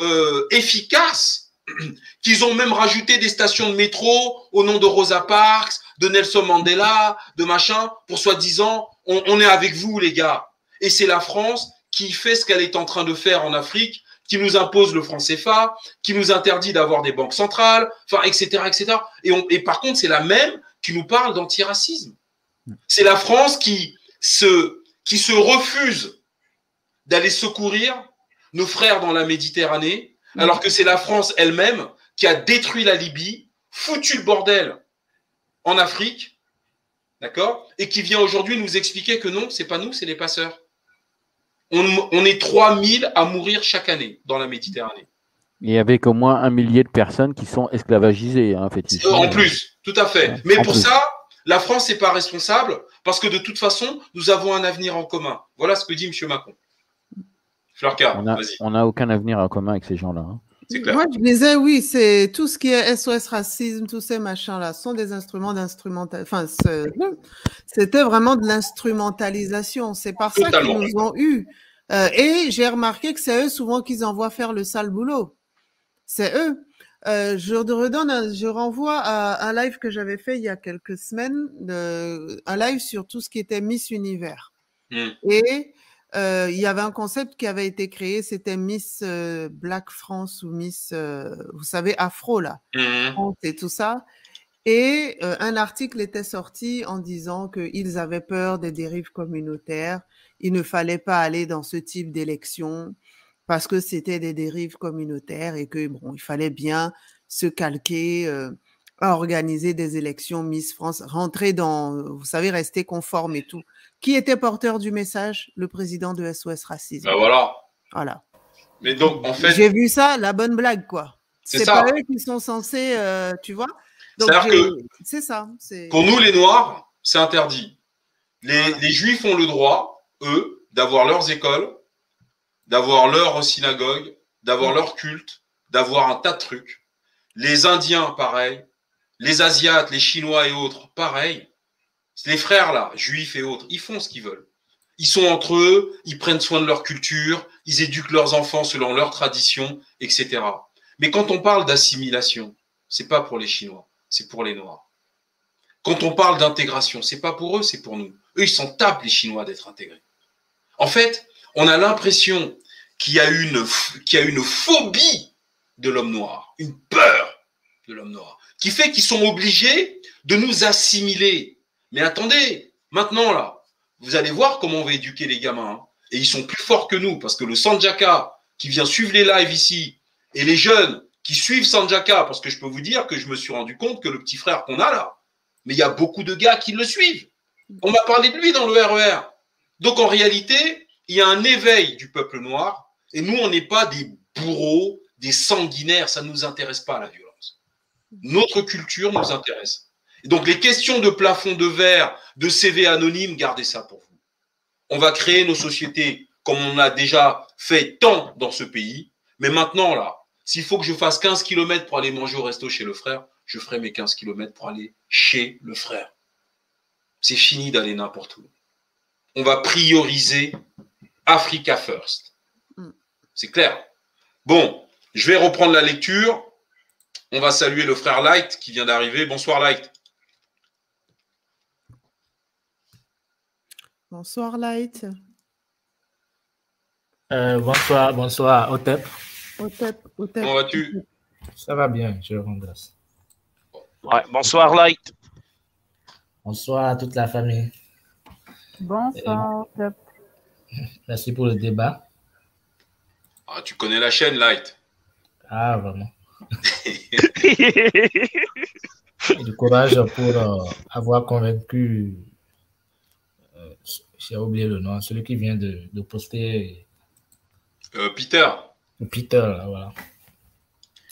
euh, efficaces qu'ils ont même rajouté des stations de métro au nom de Rosa Parks, de Nelson Mandela, de machin, pour soi-disant, on, est avec vous, les gars. Et c'est la France qui fait ce qu'elle est en train de faire en Afrique, qui nous impose le franc CFA, qui nous interdit d'avoir des banques centrales, enfin, etc., etc. Et, et par contre, c'est la même qui nous parle d'antiracisme. C'est la France qui se, qui se refuse d'aller secourir nos frères dans la Méditerranée, alors que c'est la France elle-même qui a détruit la Libye, foutu le bordel en Afrique, d'accord Et qui vient aujourd'hui nous expliquer que non, c'est pas nous, c'est les passeurs. On, on est 3000 à mourir chaque année dans la Méditerranée. Et avec au moins un millier de personnes qui sont esclavagisées, hein, en fait. En plus, tout à fait. Mais pour ça, la France n'est pas responsable parce que de toute façon, nous avons un avenir en commun. Voilà ce que dit M. Macron on n'a aucun avenir en commun avec ces gens-là. Hein. Moi, je disais, oui, c'est tout ce qui est SOS racisme, tous ces machins-là sont des instruments d'instrumentalisation. Enfin, c'était vraiment de l'instrumentalisation. C'est par ça qu'ils nous ont eu. Euh, et j'ai remarqué que c'est eux souvent qu'ils envoient faire le sale boulot. C'est eux. Euh, je redonne, je renvoie à un live que j'avais fait il y a quelques semaines, un live sur tout ce qui était Miss Univers. Hmm. Et euh, il y avait un concept qui avait été créé, c'était Miss euh, Black France ou Miss, euh, vous savez, Afro là, mmh. et tout ça. Et un article était sorti en disant qu'ils avaient peur des dérives communautaires. Il ne fallait pas aller dans ce type d'élection parce que c'était des dérives communautaires et que bon, il fallait bien se calquer à organiser des élections Miss France, rentrer dans, vous savez, rester conforme et tout. Qui était porteur du message Le président de SOS Racisme. Ben voilà. Voilà. Mais donc, en fait. J'ai vu ça, la bonne blague, quoi. C'est pas eux qui sont censés, euh, tu vois. C'est ça. Pour nous, les Noirs, c'est interdit. Les, les Juifs ont le droit, eux, d'avoir leurs écoles, d'avoir leur synagogue, d'avoir mm. leur culte, d'avoir un tas de trucs. Les Indiens, pareil. Les Asiates, les Chinois et autres, pareil. Les frères là, juifs et autres, ils font ce qu'ils veulent. Ils sont entre eux, ils prennent soin de leur culture, ils éduquent leurs enfants selon leurs traditions, etc. Mais quand on parle d'assimilation, c'est pas pour les Chinois, c'est pour les Noirs. Quand on parle d'intégration, c'est pas pour eux, c'est pour nous. Eux, ils s'en tapent les Chinois d'être intégrés. En fait, on a l'impression qu'il y a une, qu'il y a une phobie de l'homme noir, une peur de l'homme noir, qui fait qu'ils sont obligés de nous assimiler. Mais attendez, maintenant là, vous allez voir comment on va éduquer les gamins. Hein. Et ils sont plus forts que nous, parce que le Sanjaka qui vient suivre les lives ici, et les jeunes qui suivent Sanjaka, parce que je peux vous dire que je me suis rendu compte que le petit frère qu'on a là, mais il y a beaucoup de gars qui le suivent. On m'a parlé de lui dans le RER. E Donc en réalité, il y a un éveil du peuple noir, et nous, on n'est pas des bourreaux, des sanguinaires, ça ne nous intéresse pas la violence. Notre culture nous intéresse. Donc les questions de plafond de verre, de CV anonyme, gardez ça pour vous. On va créer nos sociétés comme on a déjà fait tant dans ce pays, mais maintenant là, s'il faut que je fasse 15 km pour aller manger au resto chez le frère, je ferai mes 15 km pour aller chez le frère. C'est fini d'aller n'importe où. On va prioriser Africa First. Mm. C'est clair. Bon, je vais reprendre la lecture. On va saluer le frère Light qui vient d'arriver. Bonsoir Light. Bonsoir Light. Euh, bonsoir, bonsoir Otep. Comment vas-tu? Ça va bien, je rends grâce. bonsoir Light. Bonsoir à toute la famille. Bonsoir. Merci pour le débat. Ah, tu connais la chaîne Light? Ah, vraiment. du courage pour euh, avoir convaincu, euh, j'ai oublié le nom, celui qui vient de, de poster. Euh, Peter. Peter, là, voilà.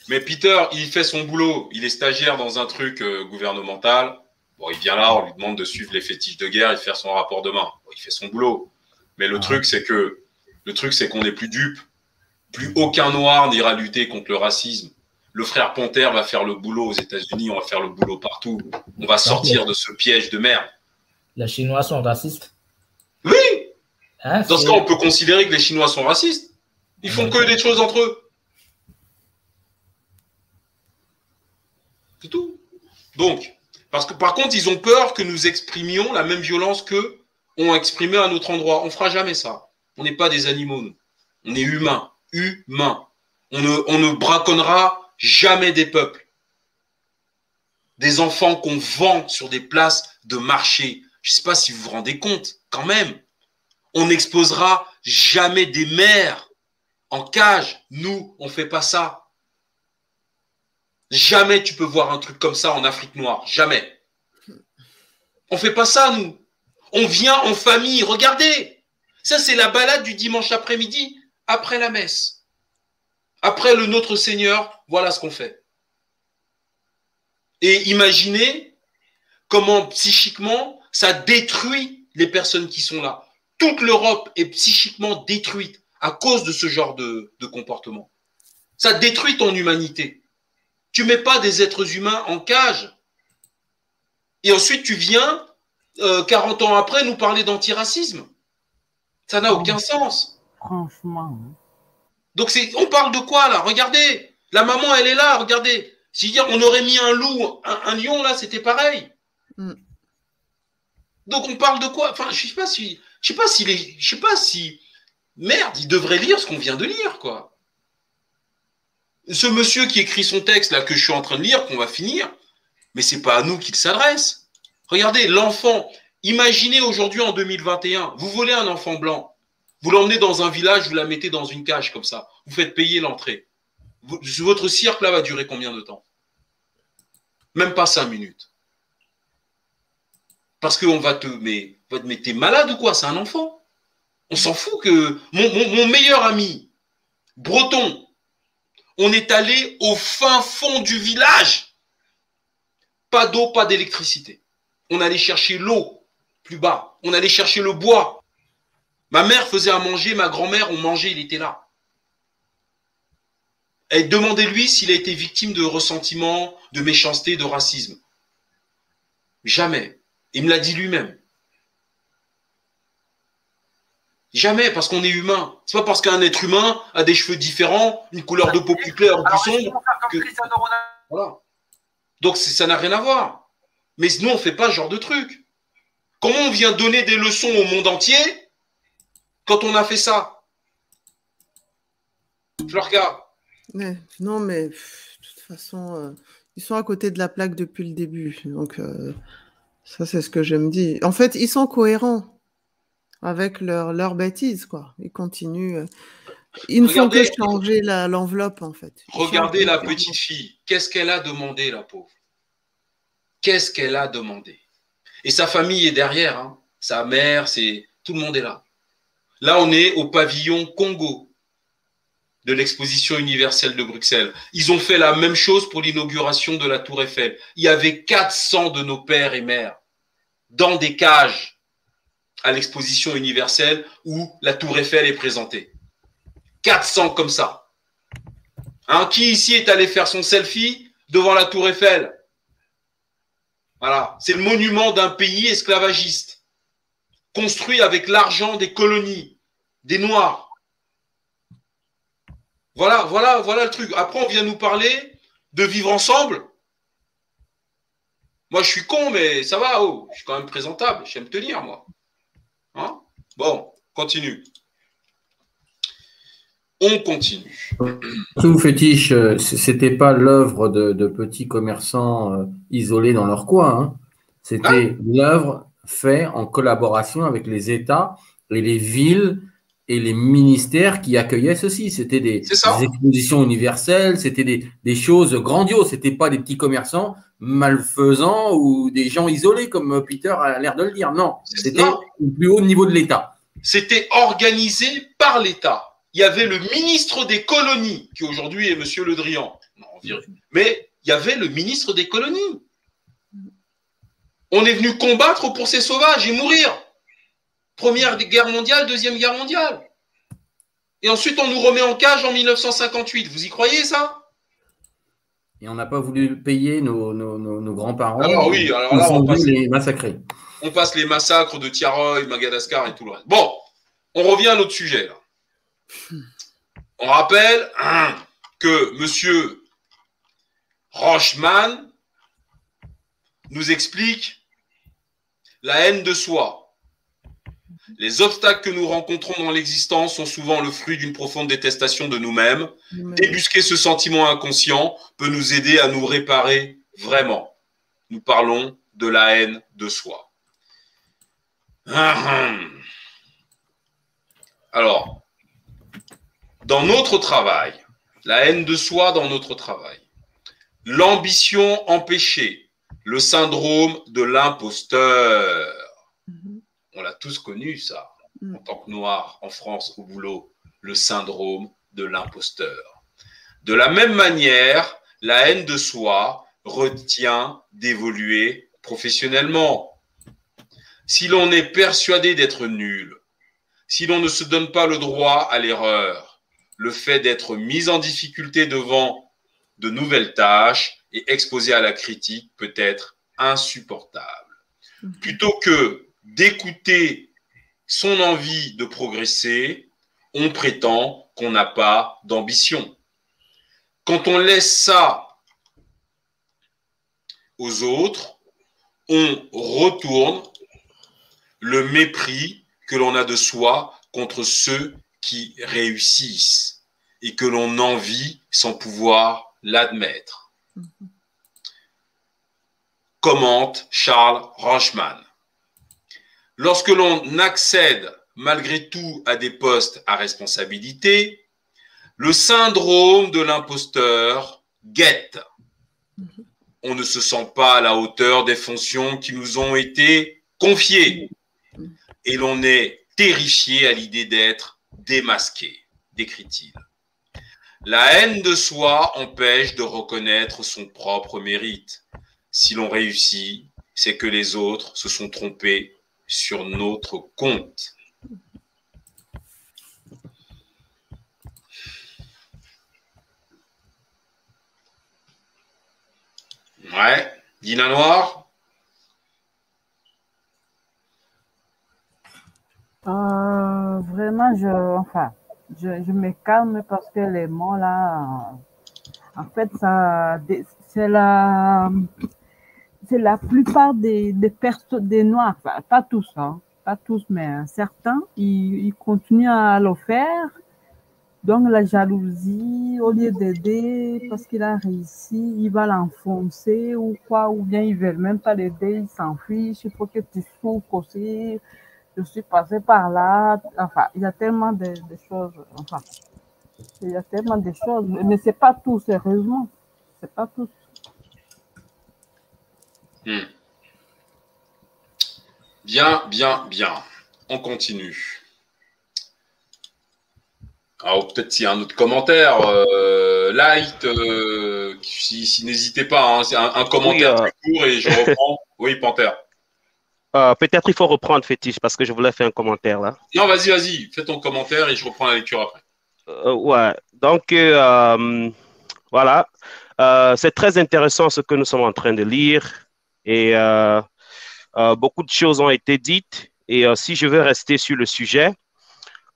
Mais Peter, il fait son boulot. Il est stagiaire dans un truc euh, gouvernemental. Bon, il vient là, on lui demande de suivre les fétiches de guerre et de faire son rapport demain. il fait son boulot. Mais le ah. truc, c'est que le truc, c'est qu'on n'est plus dupe. Plus aucun noir n'ira lutter contre le racisme. Le frère Ponter va faire le boulot aux États-Unis, on va faire le boulot partout. On va sortir de ce piège de merde. Les Chinois sont racistes Oui hein, Dans ce cas, on peut considérer que les Chinois sont racistes. Ils font que des choses entre eux. C'est tout. Donc, parce que par contre, ils ont peur que nous exprimions la même violence qu'eux ont exprimé à notre endroit. On ne fera jamais ça. On n'est pas des animaux, nous. On est humains. Humains. On ne, on ne braconnera jamais des peuples. Des enfants qu'on vend sur des places de marché. Je ne sais pas si vous vous rendez compte, quand même. On n'exposera jamais des mères en cage. Nous, on fait pas ça. Jamais tu peux voir un truc comme ça en Afrique noire. Jamais. On fait pas ça, nous. On vient en famille. Regardez. Ça, c'est la balade du dimanche après-midi, après la messe. Après le Notre Seigneur, voilà ce qu'on fait. Et imaginez comment psychiquement ça détruit les personnes qui sont là. Toute l'Europe est psychiquement détruite à cause de ce genre de, comportement. Ça détruit ton humanité. Tu mets pas des êtres humains en cage. Et ensuite, tu viens, 40 euh, ans après, nous parler d'antiracisme. Ça n'a aucun sens. Franchement. Donc, on parle de quoi là? Regardez, la maman, elle est là, regardez. Si on aurait mis un loup, un, lion là, c'était pareil. Mm. Donc, on parle de quoi? Enfin, je sais pas si, je sais pas si les, je sais pas si Merde, il devrait lire ce qu'on vient de lire, quoi. Ce monsieur qui écrit son texte, là, que je suis en train de lire, qu'on va finir, Mais c'est pas à nous qu'il s'adresse. Regardez, l'enfant, imaginez aujourd'hui en 2021, vous volez un enfant blanc, vous l'emmenez dans un village, vous la mettez dans une cage comme ça, vous faites payer l'entrée. Votre cirque là va durer combien de temps? Même pas cinq minutes. Parce qu'on va te. Mais, t'es malade ou quoi C'est un enfant. On s'en fout que. Mon, meilleur ami, breton, on est allé au fin fond du village. Pas d'eau, pas d'électricité. On allait chercher l'eau plus bas. On allait chercher le bois. Ma mère faisait à manger, ma grand-mère, on mangeait, il était là. Et demandez-lui s'il a été victime de ressentiment, de méchanceté, de racisme. Jamais. Il me l'a dit lui-même. Jamais, parce qu'on est humain. C'est pas parce qu'un être humain a des cheveux différents, une couleur de peau plus claire ou plus sombre. Voilà. Donc ça n'a rien à voir. Mais nous, on ne fait pas ce genre de truc. Comment on vient donner des leçons au monde entier quand on a fait ça Florca Non, mais de toute façon, euh, ils sont à côté de la plaque depuis le début. Donc, euh, ça, c'est ce que je me dis. En fait, ils sont cohérents avec leur, leur bêtise, quoi. Ils continuent. Euh, ils ne font que changer l'enveloppe, en fait. regardez la petite fille. Qu'est-ce qu'elle a demandé, la pauvre? Qu'est-ce qu'elle a demandé? Et sa famille est derrière. Hein. Sa mère, c'est tout le monde est là. Là, on est au pavillon Congo de l'exposition universelle de Bruxelles. Ils ont fait la même chose pour l'inauguration de la Tour Eiffel. Il y avait 400 de nos pères et mères dans des cages à l'exposition universelle où la Tour Eiffel est présentée. 400 comme ça. Hein, qui ici est allé faire son selfie devant la Tour Eiffel? Voilà, c'est le monument d'un pays esclavagiste, construit avec l'argent des colonies, des Noirs. Voilà, voilà, voilà le truc. Après, on vient nous parler de vivre ensemble. Moi, je suis con, mais ça va. Oh, je suis quand même présentable. J'aime tenir, moi. Hein? Bon, continue. On continue. Tout fétiche, euh, c'était pas l'œuvre de, petits commerçants euh, isolés dans leur coin. Hein. C'était ah. l'œuvre faite en collaboration avec les États et les villes et les ministères qui accueillaient ceci. C'était des, expositions universelles, c'était des, choses grandioses. C'était pas des petits commerçants malfaisants ou des gens isolés comme Peter a l'air de le dire. Non, c'était au plus haut niveau de l'État. C'était organisé par l'État. Il y avait le ministre des colonies, qui aujourd'hui est Monsieur Le Drian. Mais il y avait le ministre des colonies. On est venu combattre pour ces sauvages et mourir. Première guerre mondiale, deuxième guerre mondiale. Et ensuite, on nous remet en cage en 1958. Vous y croyez, ça? Et on n'a pas voulu payer nos, grands-parents. Alors oui, alors là, on passe les massacrer. On passe les massacres de Tiaroy, Madagascar et tout le reste. Bon, on revient à notre sujet. On rappelle hein, que M. Rochman nous explique la haine de soi, les obstacles que nous rencontrons dans l'existence sont souvent le fruit d'une profonde détestation de nous-mêmes. Débusquer ce sentiment inconscient peut nous aider à nous réparer vraiment. Nous parlons de la haine de soi. Alors, dans notre travail, la haine de soi dans notre travail, l'ambition empêchée, le syndrome de l'imposteur, on l'a tous connu, ça, mm. en tant que noir en France au boulot, le syndrome de l'imposteur. De la même manière, la haine de soi retient d'évoluer professionnellement. Si l'on est persuadé d'être nul, si l'on ne se donne pas le droit à l'erreur, le fait d'être mis en difficulté devant de nouvelles tâches et exposé à la critique peut être insupportable. Mm. Plutôt que d'écouter son envie de progresser, on prétend qu'on n'a pas d'ambition. Quand on laisse ça aux autres, on retourne le mépris que l'on a de soi contre ceux qui réussissent et que l'on envie sans pouvoir l'admettre. commente Charles Rochman. Lorsque l'on accède malgré tout à des postes à responsabilité, le syndrome de l'imposteur guette. On ne se sent pas à la hauteur des fonctions qui nous ont été confiées et l'on est terrifié à l'idée d'être démasqué, décrit-il. La haine de soi empêche de reconnaître son propre mérite. Si l'on réussit, c'est que les autres se sont trompés sur notre compte. Ouais, Dina Noir euh, Vraiment, je, enfin, je, me calme parce que les mots là, en fait, ça, c'est la, c'est la plupart des, des personnes, des noirs, pas tous, hein, pas tous, mais certains, ils, continuent à le faire donc la jalousie, au lieu d'aider parce qu'il a réussi, il va l'enfoncer ou quoi, ou bien ils veulent même pas l'aider, ils s'en fichent, il faut que tu souffres aussi. Je suis passé par là. Enfin, il y a tellement de, choses. Enfin, il y a tellement de choses, mais c'est pas tout, sérieusement. C'est pas tout. Hmm. Bien, bien, bien. On continue. Alors peut-être s'il y a un autre commentaire, euh, Light, euh, si, n'hésitez pas, hein, c'est un, commentaire très euh, court et je reprends. oui, Panthère. peut-être il faut reprendre fétiche parce que je voulais faire un commentaire là. Non, vas-y, vas-y, fais ton commentaire et je reprends la lecture après. ouais, donc voilà, c'est très intéressant ce que nous sommes en train de lire et beaucoup de choses ont été dites et si je veux rester sur le sujet,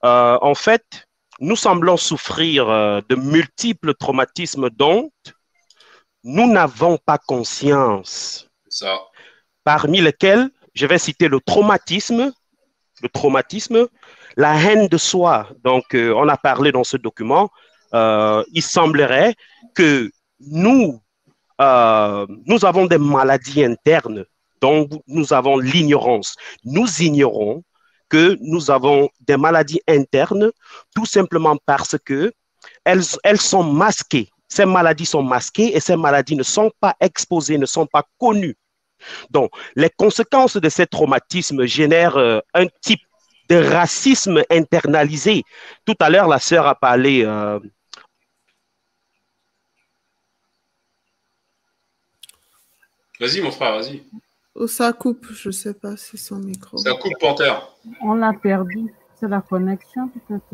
en fait, nous semblons souffrir euh, de multiples traumatismes dont nous n'avons pas conscience. Ça. Parmi lesquels, je vais citer le traumatisme, le traumatisme, la haine de soi. Donc, euh, on a parlé dans ce document, euh, il semblerait que nous, nous avons des maladies internes dont nous avons l'ignorance. Nous ignorons que nous avons des maladies internes, tout simplement parce que elles sont masquées. Ces maladies sont masquées et ces maladies ne sont pas exposées, ne sont pas connues. Donc, les conséquences de ces traumatismes génèrent euh, un type de racisme internalisé. Tout à l'heure, la sœur a parlé. Euh, vas-y, mon frère, vas-y. Oh, ça coupe, je ne sais pas si son micro. Ça coupe, Panthère. On l'a perdu. C'est la connexion, peut-être.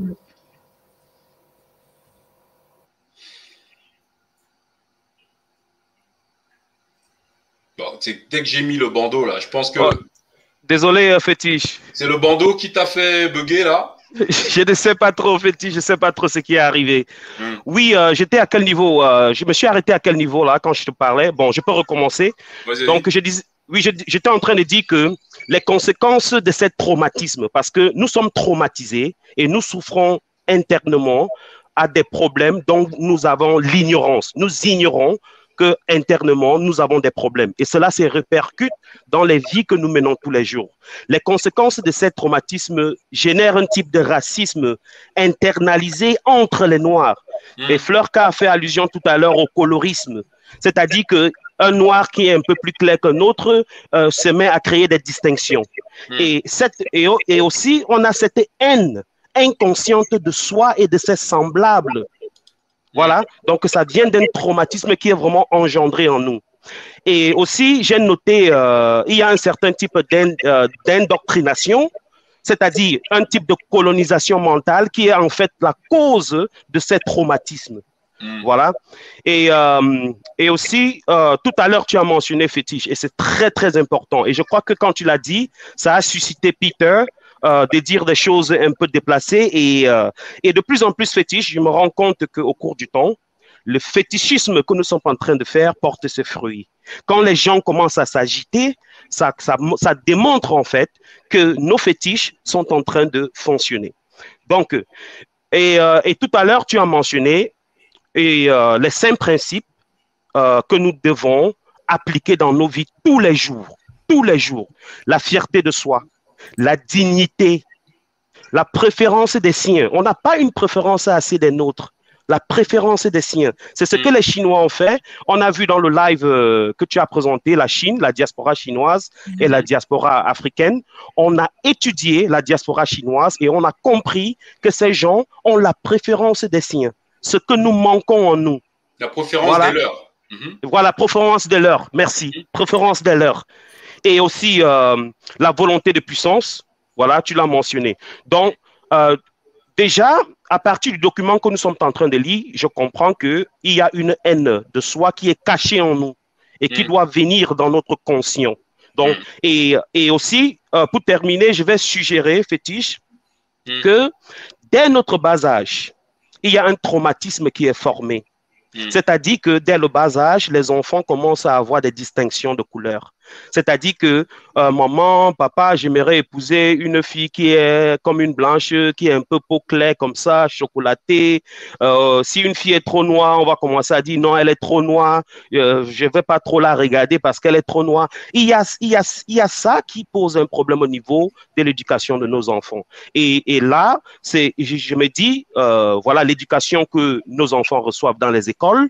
Bon, dès que j'ai mis le bandeau, là, je pense que. Désolé, euh, fétiche. C'est le bandeau qui t'a fait bugger, là je ne sais pas trop, fétiche, je ne sais pas trop ce qui est arrivé. Oui, euh, j'étais à quel niveau euh, Je me suis arrêté à quel niveau, là, quand je te parlais Bon, je peux recommencer. Donc, je oui, j'étais en train de dire que les conséquences de ce traumatisme, parce que nous sommes traumatisés et nous souffrons internement à des problèmes dont nous avons l'ignorance. Nous ignorons que internement nous avons des problèmes et cela se répercute dans les vies que nous menons tous les jours. Les conséquences de ce traumatisme génèrent un type de racisme internalisé entre les Noirs. Mmh. Et Fleurka a fait allusion tout à l'heure au colorisme, c'est-à-dire que un noir qui est un peu plus clair qu'un autre euh, se met à créer des distinctions. Hmm. Et, cette, et, aussi, on a cette haine inconsciente de soi et de ses semblables. Voilà, donc ça vient d'un traumatisme qui est vraiment engendré en nous. Et aussi, j'ai noté, euh, il y a un certain type euh, d'indoctrination, c'est-à-dire un type de colonisation mentale qui est en fait la cause de ces traumatismes. Mm. Voilà. Et, euh, et aussi, euh, tout à l'heure, tu as mentionné fétiche et c'est très, très important. Et je crois que quand tu l'as dit, ça a suscité Peter euh, de dire des choses un peu déplacées. Et, et de plus en plus fétiche, je me rends compte qu'au cours du temps, le fétichisme que nous sommes en train de faire porte ses fruits. Quand les gens commencent à s'agiter, ça, ça, ça démontre en fait que nos fétiches sont en train de fonctionner. Donc, et, et tout à l'heure, tu as mentionné euh, les cinq principes euh, que nous devons appliquer dans nos vies tous les jours, tous les jours. La fierté de soi, la dignité, la préférence des siens. On n'a pas une préférence assez des nôtres. La préférence des siens. C'est ce que les Chinois ont fait. On a vu dans le live euh, que tu as présenté la Chine, la diaspora chinoise et la diaspora africaine. On a étudié la diaspora chinoise et on a compris que ces gens ont la préférence des siens. Ce que nous manquons en nous. La préférence des leurs. Mhm. Voilà, préférence des leurs. Merci. Préférence des leurs. Et aussi euh, la volonté de puissance. Voilà, tu l'as mentionné. Donc, euh, déjà, à partir du document que nous sommes en train de lire, je comprends qu'il y a une haine de soi qui est cachée en nous et qui mm. doit venir dans notre conscient. Donc, mm. et, et, aussi, euh, pour terminer, je vais suggérer, fétiche, mm. que dès notre bas âge, il y a un traumatisme qui est formé. C'est-à-dire que dès le bas âge, les enfants commencent à avoir des distinctions de couleurs. C'est-à-dire que euh, maman, papa, j'aimerais épouser une fille qui est comme une blanche, qui est un peu peau claire comme ça, chocolatée. Euh, si une fille est trop noire, on va commencer à dire non, elle est trop noire. Euh, je ne vais pas trop la regarder parce qu'elle est trop noire. Il y a, il y a, il y a ça qui pose un problème au niveau de l'éducation de nos enfants. Et, là, c'est, je, je, me dis, voilà, l'éducation que nos enfants reçoivent dans les écoles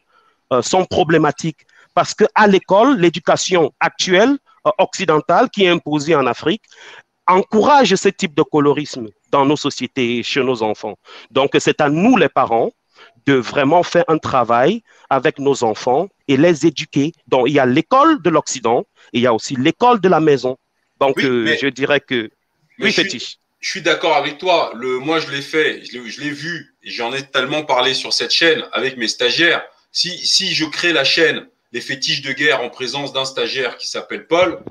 sont problématiques parce qu'à l'école, l'éducation actuelle euh, occidentale qui est imposée en Afrique encourage ce type de colorisme dans nos sociétés, chez nos enfants. Donc, c'est à nous, les parents, de vraiment faire un travail avec nos enfants et les éduquer. Donc, il y a l'école de l'Occident et il y a aussi l'école de la maison. Donc, euh, je dirais que... Oui, je fétiche. je suis d'accord avec toi. Le, moi, je l'ai fait, je l'ai vu et j'en ai tellement parlé sur cette chaîne avec mes stagiaires. Si, si je crée la chaîne les fétiches de guerre en présence d'un stagiaire qui s'appelle Paul,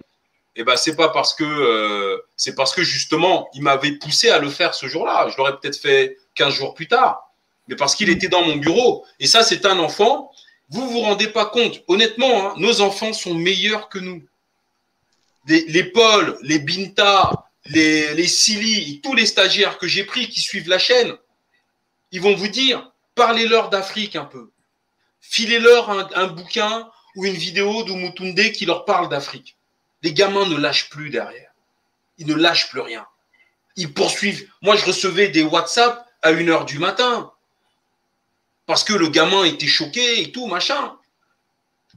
eh ben c'est pas parce que euh, c'est parce que justement il m'avait poussé à le faire ce jour-là. Je l'aurais peut-être fait 15 jours plus tard, mais parce qu'il était dans mon bureau. Et ça, c'est un enfant. Vous vous rendez pas compte, honnêtement, hein, nos enfants sont meilleurs que nous. Les, Paul, les Binta, les, les tous les stagiaires que j'ai pris qui suivent la chaîne, ils vont vous dire, parlez-leur d'Afrique un peu filez-leur un, bouquin ou une vidéo d'Umutunde qui leur parle d'Afrique. Les gamins ne lâchent plus derrière. Ils ne lâchent plus rien. Ils poursuivent. Moi, je recevais des WhatsApp à 1 heure du matin parce que le gamin était choqué et tout, machin.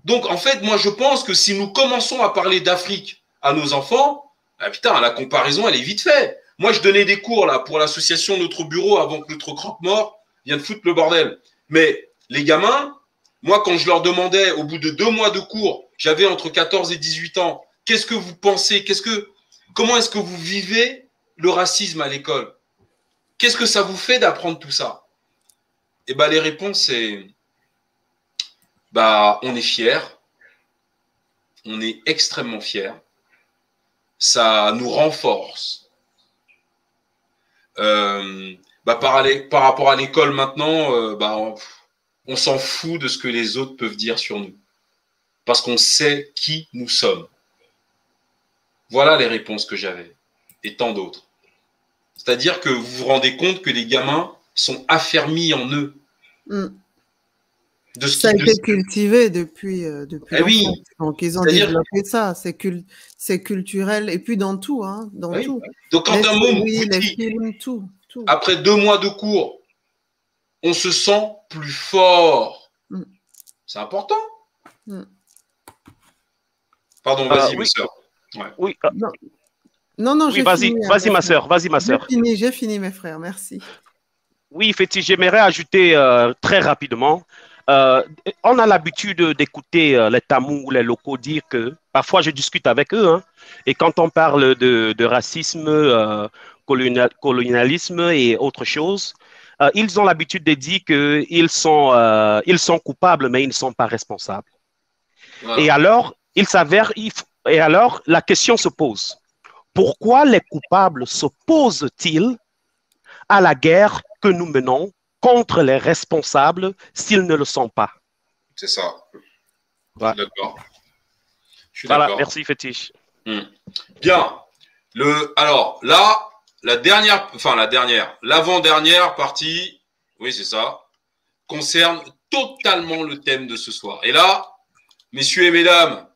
Donc, en fait, moi, je pense que si nous commençons à parler d'Afrique à nos enfants, ah, putain, la comparaison, elle est vite faite. Moi, je donnais des cours là pour l'association Notre Bureau avant que notre croque-mort vienne foutre le bordel. Mais les gamins, moi, quand je leur demandais, au bout de deux mois de cours, j'avais entre 14 et 18 ans, qu'est-ce que vous pensez? Qu'est-ce que, Comment est-ce que vous vivez le racisme à l'école? Qu'est-ce que ça vous fait d'apprendre tout ça? Eh bien, les réponses, c'est bah, on est fiers, on est extrêmement fiers, ça nous renforce. Euh, bah, par, rapport à l'école maintenant, euh, bah, on s'en fout de ce que les autres peuvent dire sur nous. Parce qu'on sait qui nous sommes. Voilà les réponses que j'avais. Et tant d'autres. C'est-à-dire que vous vous rendez compte que les gamins sont affermis en eux. De ce ça a été cultivé depuis, euh, depuis eh oui. Donc ils ont développé ça. C'est culturel et puis dans tout, hein, dans tout. Donc quand un mot tout, après deux mois de cours, on se sent plus fort. Mm. C'est important. Mm. Pardon, vas-y, euh, ma soeur. Oui. Euh, non, non, vas-y, vas-y, ma soeur, vas-y, ma soeur. J'ai fini, j'ai fini, mes frères, merci. Oui, effectivement, j'aimerais ajouter euh, très rapidement. on a l'habitude d'écouter les Tamous ou les locaux dire que parfois je discute avec eux, hein, et quand on parle de, de racisme, colonialisme et autre chose, euh, ils ont l'habitude de dire qu'ils sont, euh, ils sont coupables, mais ils ne sont pas responsables. Et alors, il s'avère, et alors, la question se pose. Pourquoi les coupables s'opposent-ils à la guerre que nous menons contre les responsables s'ils ne le sont pas? C'est ça. Voilà. D'accord. Voilà, merci Fétiche. Hmm. Bien. Le, alors là, la dernière, enfin la dernière, l'avant-dernière partie, oui c'est ça, concerne totalement le thème de ce soir. Et là, messieurs et mesdames,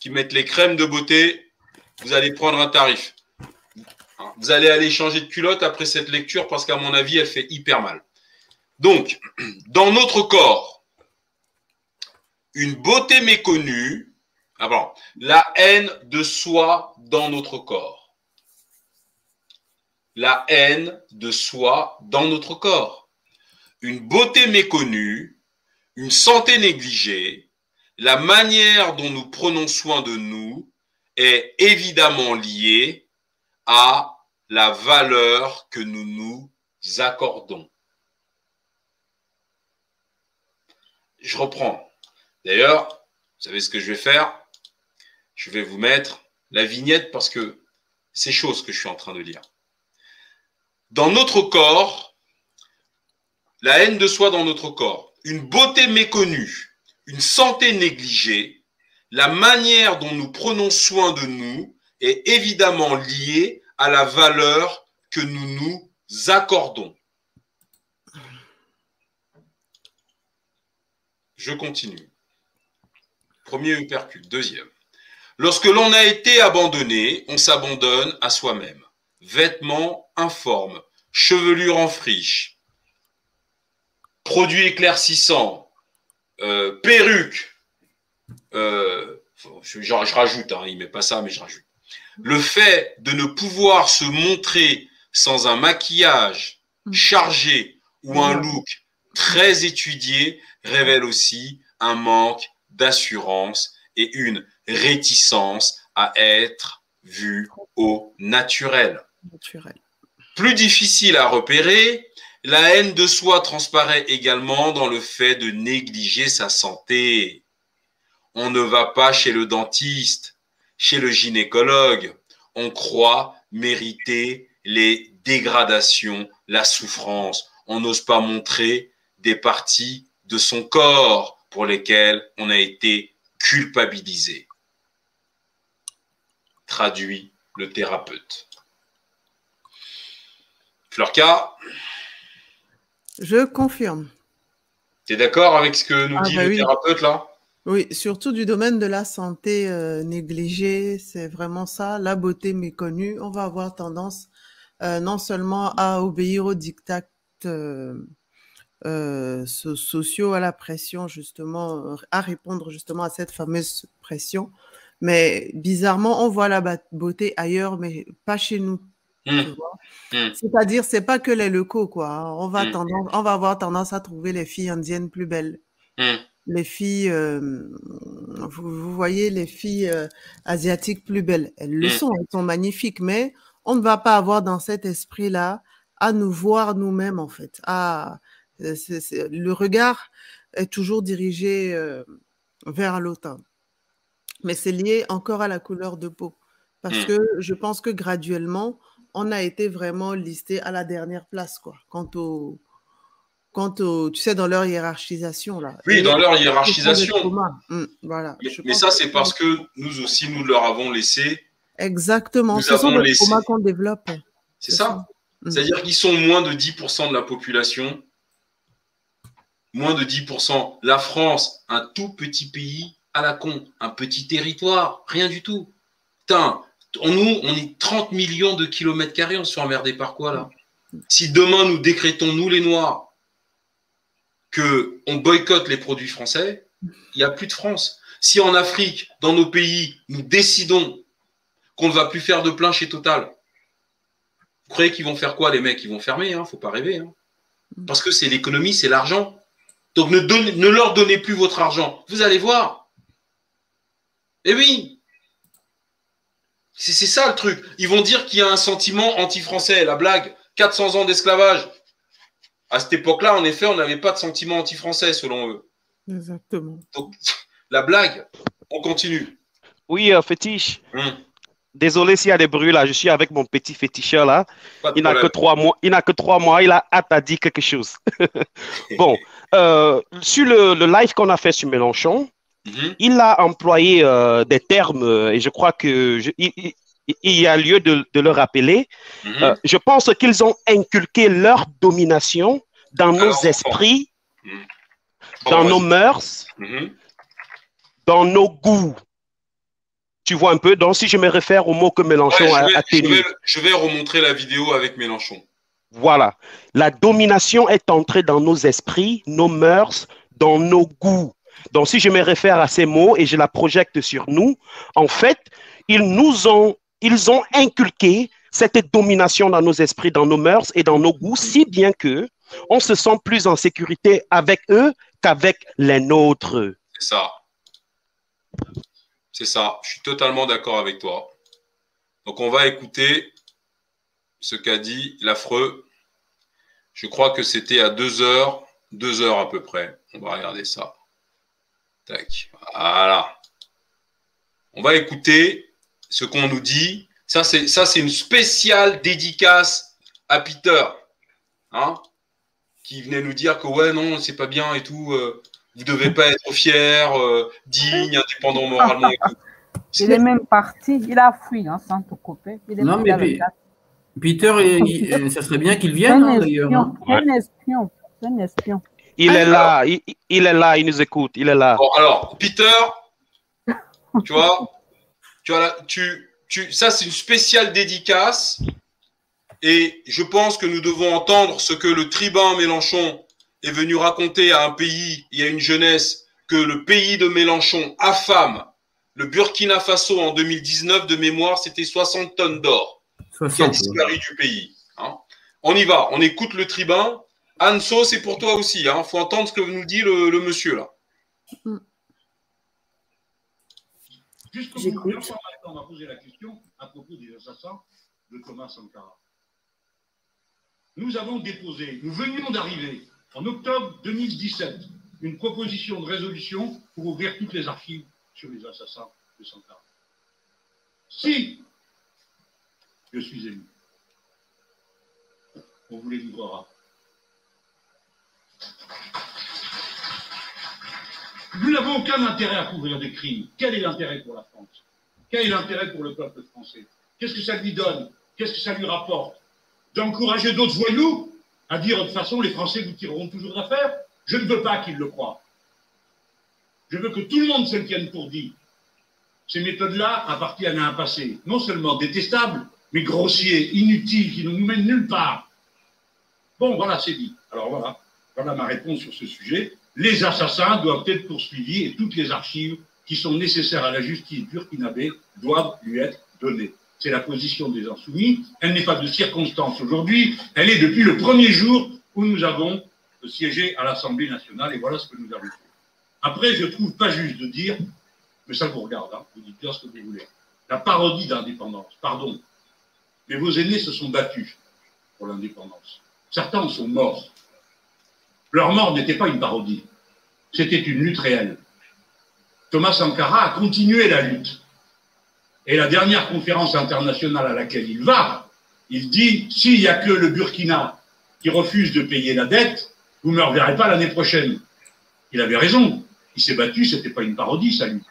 qui mettent les crèmes de beauté, vous allez prendre un tarif. Vous allez aller changer de culotte après cette lecture parce qu'à mon avis, elle fait hyper mal. Donc, dans notre corps, une beauté méconnue, ah la haine de soi dans notre corps. La haine de soi dans notre corps. Une beauté méconnue, une santé négligée, la manière dont nous prenons soin de nous est évidemment liée à la valeur que nous nous accordons. Je reprends. D'ailleurs, vous savez ce que je vais faire? Je vais vous mettre la vignette parce que c'est chose que je suis en train de lire. Dans notre corps, la haine de soi dans notre corps, une beauté méconnue, une santé négligée, la manière dont nous prenons soin de nous est évidemment liée à la valeur que nous nous accordons. Je continue. Premier uppercut. Deuxième. Lorsque l'on a été abandonné, on s'abandonne à soi-même. Vêtements informes, chevelure en friche, produits éclaircissants, euh, perruque. Euh, je, je, rajoute, hein, il met pas ça, mais je rajoute. Le fait de ne pouvoir se montrer sans un maquillage chargé ou un look très étudié révèle aussi un manque d'assurance et une réticence à être vu au naturel. naturel. Plus difficile à repérer, la haine de soi transparaît également dans le fait de négliger sa santé. On ne va pas chez le dentiste, chez le gynécologue. On croit mériter les dégradations, la souffrance. On n'ose pas montrer des parties de son corps pour lesquelles on a été culpabilisé. Traduit le thérapeute. Fleurka Je confirme. Tu es d'accord avec ce que nous ah dit bah le thérapeute là? Oui, surtout du domaine de la santé euh, négligée, c'est vraiment ça, la beauté méconnue. On va avoir tendance euh, non seulement à obéir aux dictats euh, sociaux à la pression, justement, à répondre justement à cette fameuse pression. Mais bizarrement, on voit la beauté ailleurs, mais pas chez nous. Mmh. Mmh. C'est-à-dire, c'est pas que les locaux, quoi. Hein. On va, mmh. on va avoir tendance à trouver les filles indiennes plus belles. Les filles, euh, vous, voyez les filles euh, asiatiques plus belles. Elles le sont, elles sont magnifiques, mais on ne va pas avoir dans cet esprit-là à nous voir nous-mêmes, en fait, à, euh, le regard est toujours dirigé euh, vers l'automne. Mais c'est lié encore à la couleur de peau. Parce que je pense que graduellement, on a été vraiment listé à la dernière place, quoi. Quant au, quant au, tu sais, dans leur hiérarchisation là. Oui, dans leur hiérarchisation. Mmh, voilà. Mais, ça, c'est parce que nous aussi, nous leur avons laissé. Exactement. Ce sont des traumas qu'on développe. C'est ça. Mmh. C'est-à-dire qu'ils sont moins de 10% de la population moins de 10%. La France, un tout petit pays à la con, un petit territoire, rien du tout. Putain, on, nous, on est 30 millions de kilomètres carrés, on se fait emmerder par quoi là? Si demain nous décrétons, nous les Noirs, que on boycotte les produits français, il n'y a plus de France. Si en Afrique, dans nos pays, nous décidons qu'on ne va plus faire de plein chez Total, vous croyez qu'ils vont faire quoi les mecs? Ils vont fermer, hein faut pas rêver. Hein Parce que c'est l'économie, c'est l'argent. Donc ne, leur donnez plus votre argent. Vous allez voir. Eh oui. C'est ça le truc. Ils vont dire qu'il y a un sentiment anti-français. La blague, 400 ans d'esclavage. À cette époque-là, en effet, on n'avait pas de sentiment anti-français, selon eux. Exactement. Donc, la blague, on continue. Oui, euh, fétiche. Hum. Désolé s'il y a des bruits là, je suis avec mon petit féticheur là. Il n'a que trois mois. Il n'a que trois mois. Il a hâte à dire quelque chose. bon, euh, sur le, live qu'on a fait sur Mélenchon, mhm. il a employé euh, des termes et je crois que il, y a lieu de, le rappeler. Mhm. Euh, je pense qu'ils ont inculqué leur domination dans nos esprits, mhm. dans nos mœurs, dans nos goûts. Tu vois un peu. Donc, si je me réfère au mot que Mélenchon Ouais, je, vais, a, je tenu. vais- je vais remontrer la vidéo avec Mélenchon. Voilà. La domination est entrée dans nos esprits, nos mœurs, dans nos goûts. Donc, si je me réfère à ces mots et je la projette sur nous, en fait, ils nous ont, ils ont inculqué cette domination dans nos esprits, dans nos mœurs et dans nos goûts, si bien que on se sent plus en sécurité avec eux qu'avec les nôtres. C'est ça. C'est ça. Je suis totalement d'accord avec toi. Donc, on va écouter ce qu'a dit l'affreux. Je crois que c'était à deux heures, deux heures à peu près. On va regarder ça. Tac. Voilà. On va écouter ce qu'on nous dit. Ça, c'est ça, c'est une spéciale dédicace à Peter, hein, qui venait nous dire que ouais, non, c'est pas bien et tout. euh, vous devez pas être fier, euh, digne, indépendant moralement. et tout. Il est même parti, il a fui hein, sans te couper. Il est Non, mais puis- Peter, il- il- ça serait bien qu'il vienne, hein, d'ailleurs. hein. c'est un espion, c'est un espion. Il est là, il, il est là, il nous écoute, il est là. Bon, alors, Peter, tu vois, tu vois là, tu, tu, ça c'est une spéciale dédicace. Et je pense que nous devons entendre ce que le tribun Mélenchon est venu raconter à un pays et à une jeunesse que le pays de Mélenchon affame. Le Burkina Faso en 2019 de mémoire, c'était 60 tonnes d'or qui a 60, disparu du pays. hein. On y va, on écoute le tribun. Anso, c'est pour toi aussi. Il faut entendre ce que nous dit le, le monsieur là. Sûr, maintenant, on va poser la question à propos des assassins de Thomas Sankara. Nous avons déposé, nous venions d'arriver en octobre 2017, une proposition de résolution pour ouvrir toutes les archives sur les assassins de Sankara. Si je suis élu, on vous les livrera. Nous n'avons aucun intérêt à couvrir des crimes. Quel est l'intérêt pour la France? Quel est l'intérêt pour le peuple français? Qu'est-ce que ça lui donne? Qu'est-ce que ça lui rapporte? D'encourager d'autres voyous à dire de toute façon les Français vous tireront toujours d'affaire? Je ne veux pas qu'ils le croient. Je veux que tout le monde se tienne pour dit. Ces méthodes-là appartiennent à un passé non seulement détestable, mais grossier, inutile, qui ne nous mène nulle part. Bon, voilà, c'est dit. Alors voilà, voilà ma réponse sur ce sujet. Les assassins doivent être poursuivis et toutes les archives qui sont nécessaires à la justice burkinabé doivent lui être données. C'est la position des insoumis. Elle n'est pas de circonstance aujourd'hui, elle est depuis le premier jour où nous avons siégé à l'Assemblée nationale et voilà ce que nous avons fait. Après, je trouve pas juste de dire, mais ça vous regarde, hein, vous dites bien ce que vous voulez, la parodie d'indépendance, pardon. Mais vos aînés se sont battus pour l'indépendance. Certains en sont morts. Leur mort n'était pas une parodie, c'était une lutte réelle. Thomas Sankara a continué la lutte. Et la dernière conférence internationale à laquelle il va, il dit s'il n'y a que le Burkina qui refuse de payer la dette, vous ne me reverrez pas l'année prochaine. Il avait raison. Il s'est battu, ce n'était pas une parodie, sa lutte.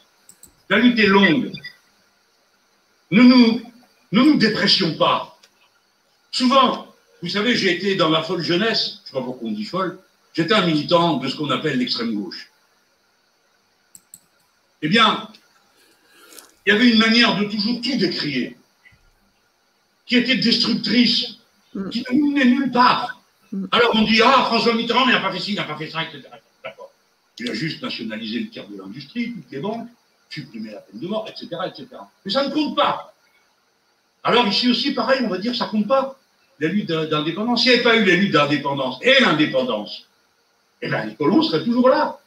La lutte est longue. Ne nous, ne nous dépressions pas. Souvent, vous savez, j'ai été dans ma folle jeunesse, je ne sais pas pourquoi on dit folle, j'étais un militant de ce qu'on appelle l'extrême gauche. Eh bien, il y avait une manière de toujours tout décrier, qui était destructrice, qui ne menait nulle part. Alors on dit, ah, François Mitterrand, il n'a pas fait ci, il n'a pas fait ça, etc. D'accord. Il a juste nationalisé le tiers de l'industrie, toutes les banques, supprimé la peine de mort, etc., etc. Mais ça ne compte pas. Alors ici aussi, pareil, on va dire, ça compte pas. La lutte d'indépendance. S'il n'y avait pas eu la lutte d'indépendance et l'indépendance, eh bien, les colons seraient toujours là.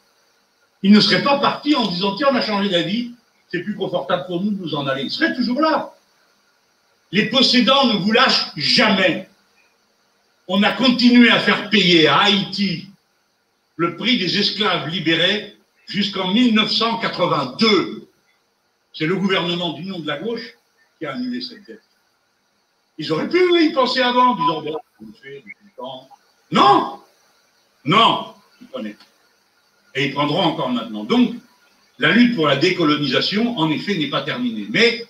Ils ne seraient pas partis en disant, tiens, on a changé d'avis, c'est plus confortable pour nous de nous en aller. Ils seraient toujours là. Les possédants ne vous lâchent jamais. On a continué à faire payer à Haïti le prix des esclaves libérés jusqu'en 1982. C'est le gouvernement d'union de la gauche qui a annulé cette dette. Ils auraient pu y penser avant, en disant. Non Non Et ils prendront encore maintenant. Donc, la lutte pour la décolonisation, en effet, n'est pas terminée. Mais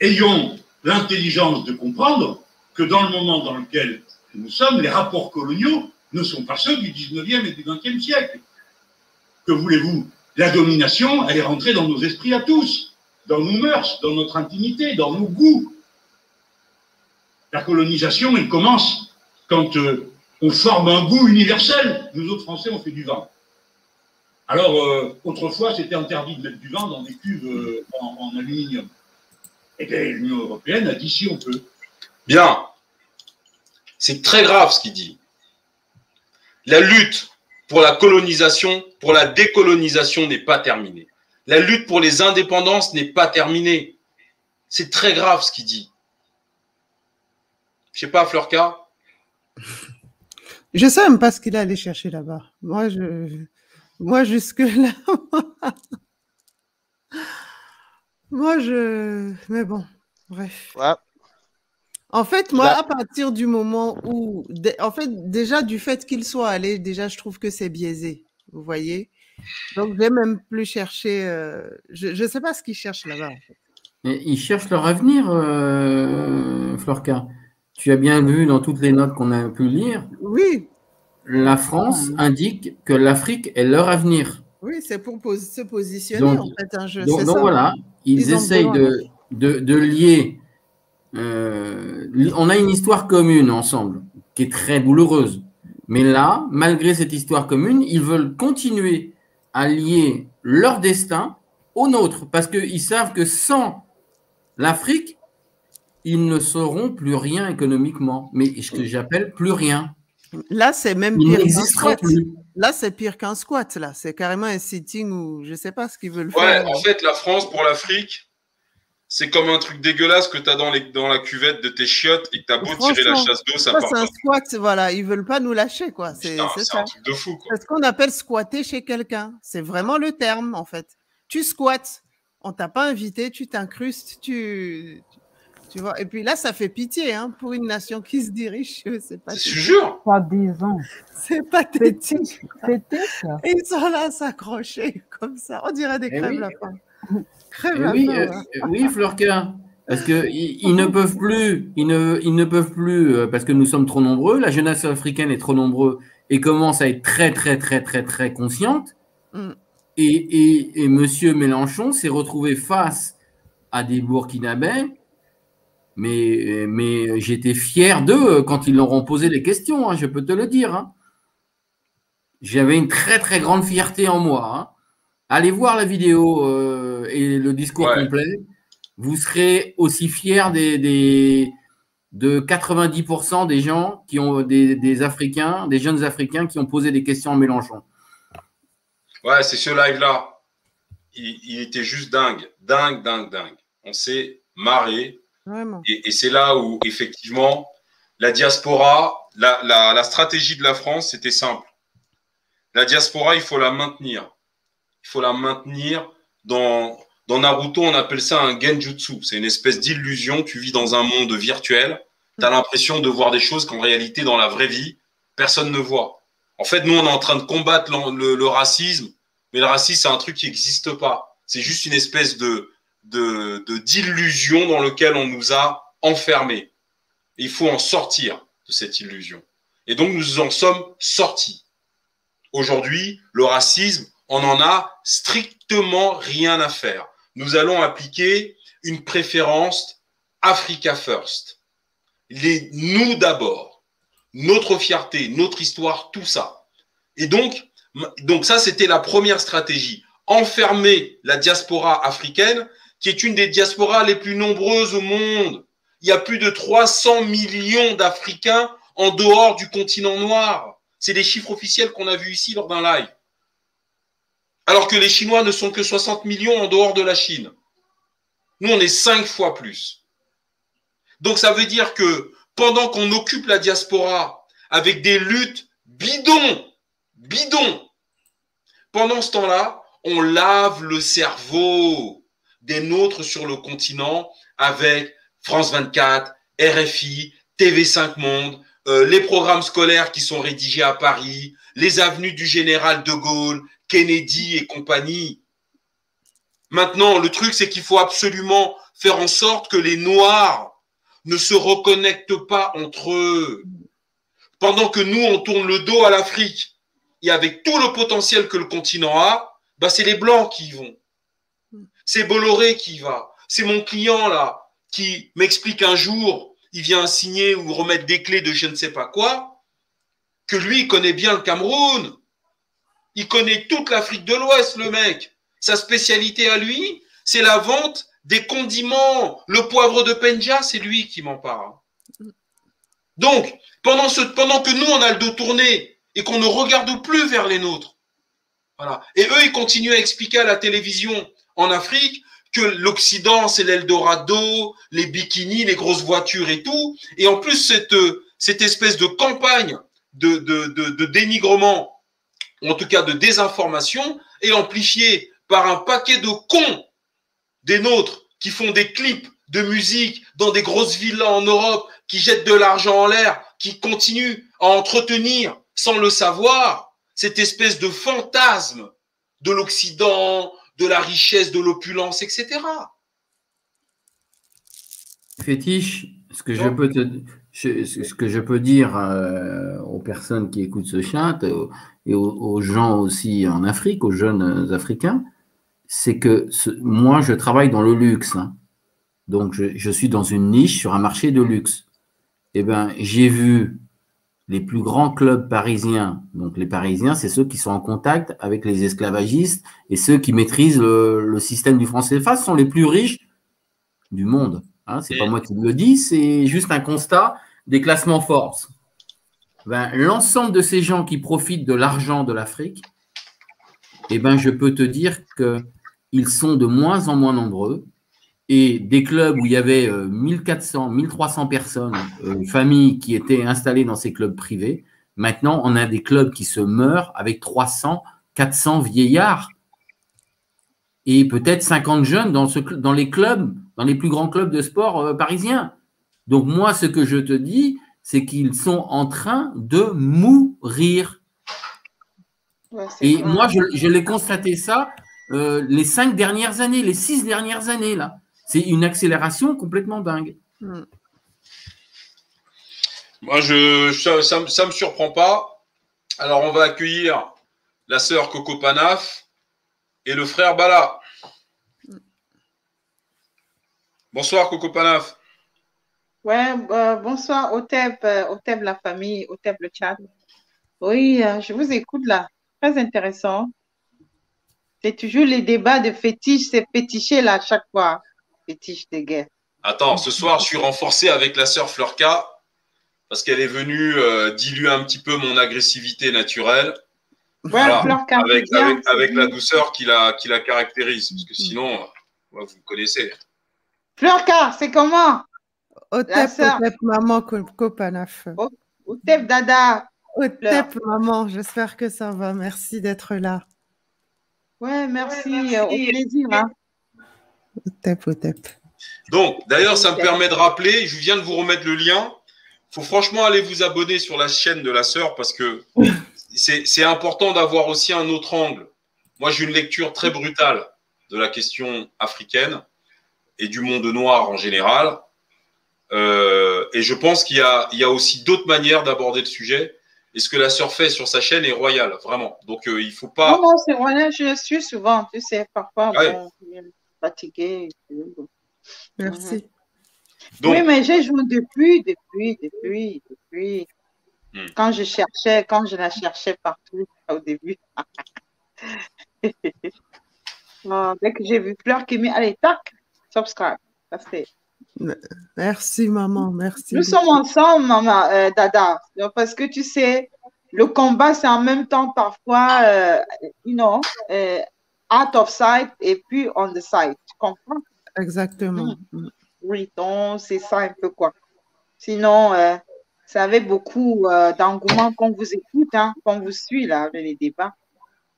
ayons l'intelligence de comprendre que dans le moment dans lequel nous sommes, les rapports coloniaux ne sont pas ceux du 19e et du 20e siècle. Que voulez-vous? La domination, elle est rentrée dans nos esprits à tous. dans nos mœurs, dans notre intimité, dans nos goûts. La colonisation, elle commence quand euh, on forme un goût universel. Nous autres Français, on fait du vin. Alors, euh, autrefois, c'était interdit de mettre du vin dans des cuves euh, en, aluminium. Et bien, l'Union européenne a dit si on peut. Bien. C'est très grave ce qu'il dit. La lutte pour la colonisation, pour la décolonisation n'est pas terminée. La lutte pour les indépendances n'est pas terminée. C'est très grave ce qu'il dit. Je sais pas, Fleurka. Je sais même pas ce qu'il a allé chercher là-bas. Moi, je, moi jusque-là. moi, je. Mais bon, bref. En fait, moi, à partir du moment où. En fait, déjà, du fait qu'il soit allé, déjà, je trouve que c'est biaisé. Vous voyez Donc, je vais même plus chercher. Euh, je ne sais pas ce qu'ils cherchent là-bas, en fait. ils cherchent leur avenir, euh, Florca. Tu as bien vu dans toutes les notes qu'on a pu lire. Oui. La France indique que l'Afrique est leur avenir. Oui, c'est pour se positionner en fait. Hein, je, donc, voilà, ils, essayent de, de, lier. Euh, on a une histoire commune ensemble qui est très douloureuse. Mais là, malgré cette histoire commune, ils veulent continuer à lier leur destin au nôtre parce qu'ils savent que sans l'Afrique, ils ne seront plus rien économiquement. Mais ce que j'appelle plus rien. Là, c'est même pire qu'un squat. Là, c'est pire qu'un squat. Là, c'est carrément un sitting ou je ne sais pas ce qu'ils veulent faire. Ouais, en fait, la France pour l'Afrique, c'est comme un truc dégueulasse que tu as dans, les, dans la cuvette de tes chiottes et que tu as beau tirer la chasse d'eau, ça part. C'est un squat, voilà. Ils veulent pas nous lâcher, quoi. C'est ça. un truc de fou, C'est ce qu'on appelle squatter chez quelqu'un. C'est vraiment le terme, en fait. Tu squattes. On t'a pas invité, tu t'incrustes, tu, tu vois, et puis là, ça fait pitié hein, pour une nation qui se dirige. C'est pas. Je jure. Pas ans. C'est pathétique. Ils sont là à s'accrocher comme ça. On dirait des eh crèves la fin. Crèves eh oui, euh, euh, oui. Parce qu'ils ils ne peuvent plus, ils ne, ils ne peuvent plus, euh, parce que nous sommes trop nombreux, la jeunesse africaine est trop nombreuse et commence à être très, très, très, très, très consciente. Mm. Et, et, et M. Mélenchon s'est retrouvé face à des Burkinabés mais, mais j'étais fier d'eux quand ils leur ont posé des questions, hein, je peux te le dire. Hein. J'avais une très très grande fierté en moi. Hein. Allez voir la vidéo euh, et le discours complet. Vous serez aussi fiers des, des de 90% des gens qui ont des, des, Africains, des jeunes Africains qui ont posé des questions en Mélenchon. Ouais, c'est ce live-là. Il, il, était juste dingue, dingue, dingue, dingue. On s'est marré. Et, c'est là où, effectivement, la diaspora, la, stratégie de la France, c'était simple. La diaspora, il faut la maintenir. Il faut la maintenir dans, dans Naruto, on appelle ça un genjutsu. C'est une espèce d'illusion. Tu vis dans un monde virtuel. Tu as l'impression de voir des choses qu'en réalité, dans la vraie vie, personne ne voit. En fait, nous, on est en train de combattre le racisme, mais le racisme, c'est un truc qui n'existe pas. C'est juste une espèce de, de d'illusion dans lequel on nous a enfermés. il faut en sortir de cette illusion. Et donc nous en sommes sortis. Aujourd'hui, le racisme, on n'en a strictement rien à faire. Nous allons appliquer une préférence Africa First. Les, nous d'abord, notre fierté, notre histoire, tout ça. Et donc, donc ça, c'était la première stratégie. Enfermer la diaspora africaine qui est une des diasporas les plus nombreuses au monde. Il y a plus de 300 millions d'Africains en dehors du continent noir. C'est des chiffres officiels qu'on a vus ici lors d'un live. Alors que les Chinois ne sont que 60 millions en dehors de la Chine. Nous, on est cinq fois plus. Donc ça veut dire que pendant qu'on occupe la diaspora avec des luttes bidons, bidons, pendant ce temps-là, on lave le cerveau des nôtres sur le continent avec France 24, RFI, TV5 Monde, euh, les programmes scolaires qui sont rédigés à Paris, les avenues du général de Gaulle, Kennedy et compagnie. Maintenant, le truc, c'est qu'il faut absolument faire en sorte que les Noirs ne se reconnectent pas entre eux. Pendant que nous, on tourne le dos à l'Afrique, et avec tout le potentiel que le continent a, bah, c'est les Blancs qui y vont. C'est Bolloré qui va. C'est mon client là qui m'explique un jour, il vient signer ou remettre des clés de je ne sais pas quoi, que lui, il connaît bien le Cameroun. Il connaît toute l'Afrique de l'Ouest, le mec. Sa spécialité à lui, c'est la vente des condiments. Le poivre de Penja, c'est lui qui m'en parle. Donc, pendant, pendant que nous, on a le dos tourné et qu'on ne regarde plus vers les nôtres, voilà. Et eux, ils continuent à expliquer à la télévision en Afrique que l'Occident, c'est l'Eldorado, les bikinis, les grosses voitures et tout. Et en plus, cette, espèce de campagne de dénigrement, en tout cas de désinformation, est amplifiée par un paquet de cons des nôtres qui font des clips de musique dans des grosses villas en Europe, qui jettent de l'argent en l'air, qui continuent à entretenir, sans le savoir, cette espèce de fantasme de l'Occident, de la richesse, de l'opulence, etc. Fétiche, ce que, je peux, te, ce que je peux dire euh, aux personnes qui écoutent ce chat et aux, gens aussi en Afrique, aux jeunes Africains, c'est que moi, je travaille dans le luxe. Hein. Donc, je, je, suis dans une niche sur un marché de luxe. Eh bien, j'ai vu les plus grands clubs parisiens, donc les Parisiens, c'est ceux qui sont en contact avec les esclavagistes et ceux qui maîtrisent le, système du franc CFA, sont les plus riches du monde. Hein, c'est pas moi qui le dis, c'est juste un constat des classements Forbes. Ben, L'ensemble de ces gens qui profitent de l'argent de l'Afrique, eh ben, je peux te dire qu'ils sont de moins en moins nombreux et des clubs où il y avait 1400, euh, 1300 personnes, euh, familles qui étaient installées dans ces clubs privés, maintenant on a des clubs qui se meurent avec 300, 400 vieillards et peut-être 50 jeunes dans, ce, dans les clubs, dans les plus grands clubs de sport euh, parisiens. Donc moi, ce que je te dis, c'est qu'ils sont en train de mourir. et moi, je, je l'ai constaté ça les cinq dernières années, les six dernières années, là. C'est une accélération complètement dingue. Hmm. Moi, je, ça ne me surprend pas. Alors, on va accueillir la sœur Coco Panaf et le frère Bala. Bonsoir, Coco Panaf. Ouais, euh, bonsoir, Otep, euh, Otep la famille, Otep le chat. Oui, euh, je vous écoute là. Très intéressant. C'est toujours les débats de fétiche, c'est fétiché là à chaque fois de guerre. Attends, ce soir, je suis renforcé avec la sœur Fleurka parce qu'elle est venue euh, diluer un petit peu mon agressivité naturelle. avec, avec, la douceur qui la, qui la caractérise. Parce que sinon, euh, vous me connaissez. Fleurka, c'est comment? Otep, Otep, maman, Copanaf. Otep, dada. Otep, maman, j'espère que ça va. Merci d'être là. Ouais, merci. Au plaisir. Hein. Donc, d'ailleurs, ça me permet de rappeler, je viens de vous remettre le lien. Il faut franchement aller vous abonner sur la chaîne de la sœur parce que c'est important d'avoir aussi un autre angle. Moi, j'ai une lecture très brutale de la question africaine et du monde noir en général. Euh, et je pense qu'il y, y, a aussi d'autres manières d'aborder le sujet. Et ce que la sœur fait sur sa chaîne est royal, vraiment. Donc, euh, il ne faut pas. Non, non, c'est royal, je suis souvent, tu sais, parfois fatiguée. Merci. oui, mais j'ai joué depuis, depuis, depuis, depuis. Hmm. Quand je cherchais, quand je la cherchais partout au début. dès que j'ai vu Fleur qui met, allez, tac, subscribe. Merci, maman, merci. Nous sommes ensemble, maman, euh, Dada, parce que tu sais, le combat, c'est en même temps parfois, euh, you know, euh, out of sight et puis on the side. Tu comprends? Exactement. Mm. Oui, donc c'est ça un peu quoi. Sinon, euh, ça avait beaucoup euh, d'engouement qu'on vous écoute, hein, qu'on vous suit là, les débats.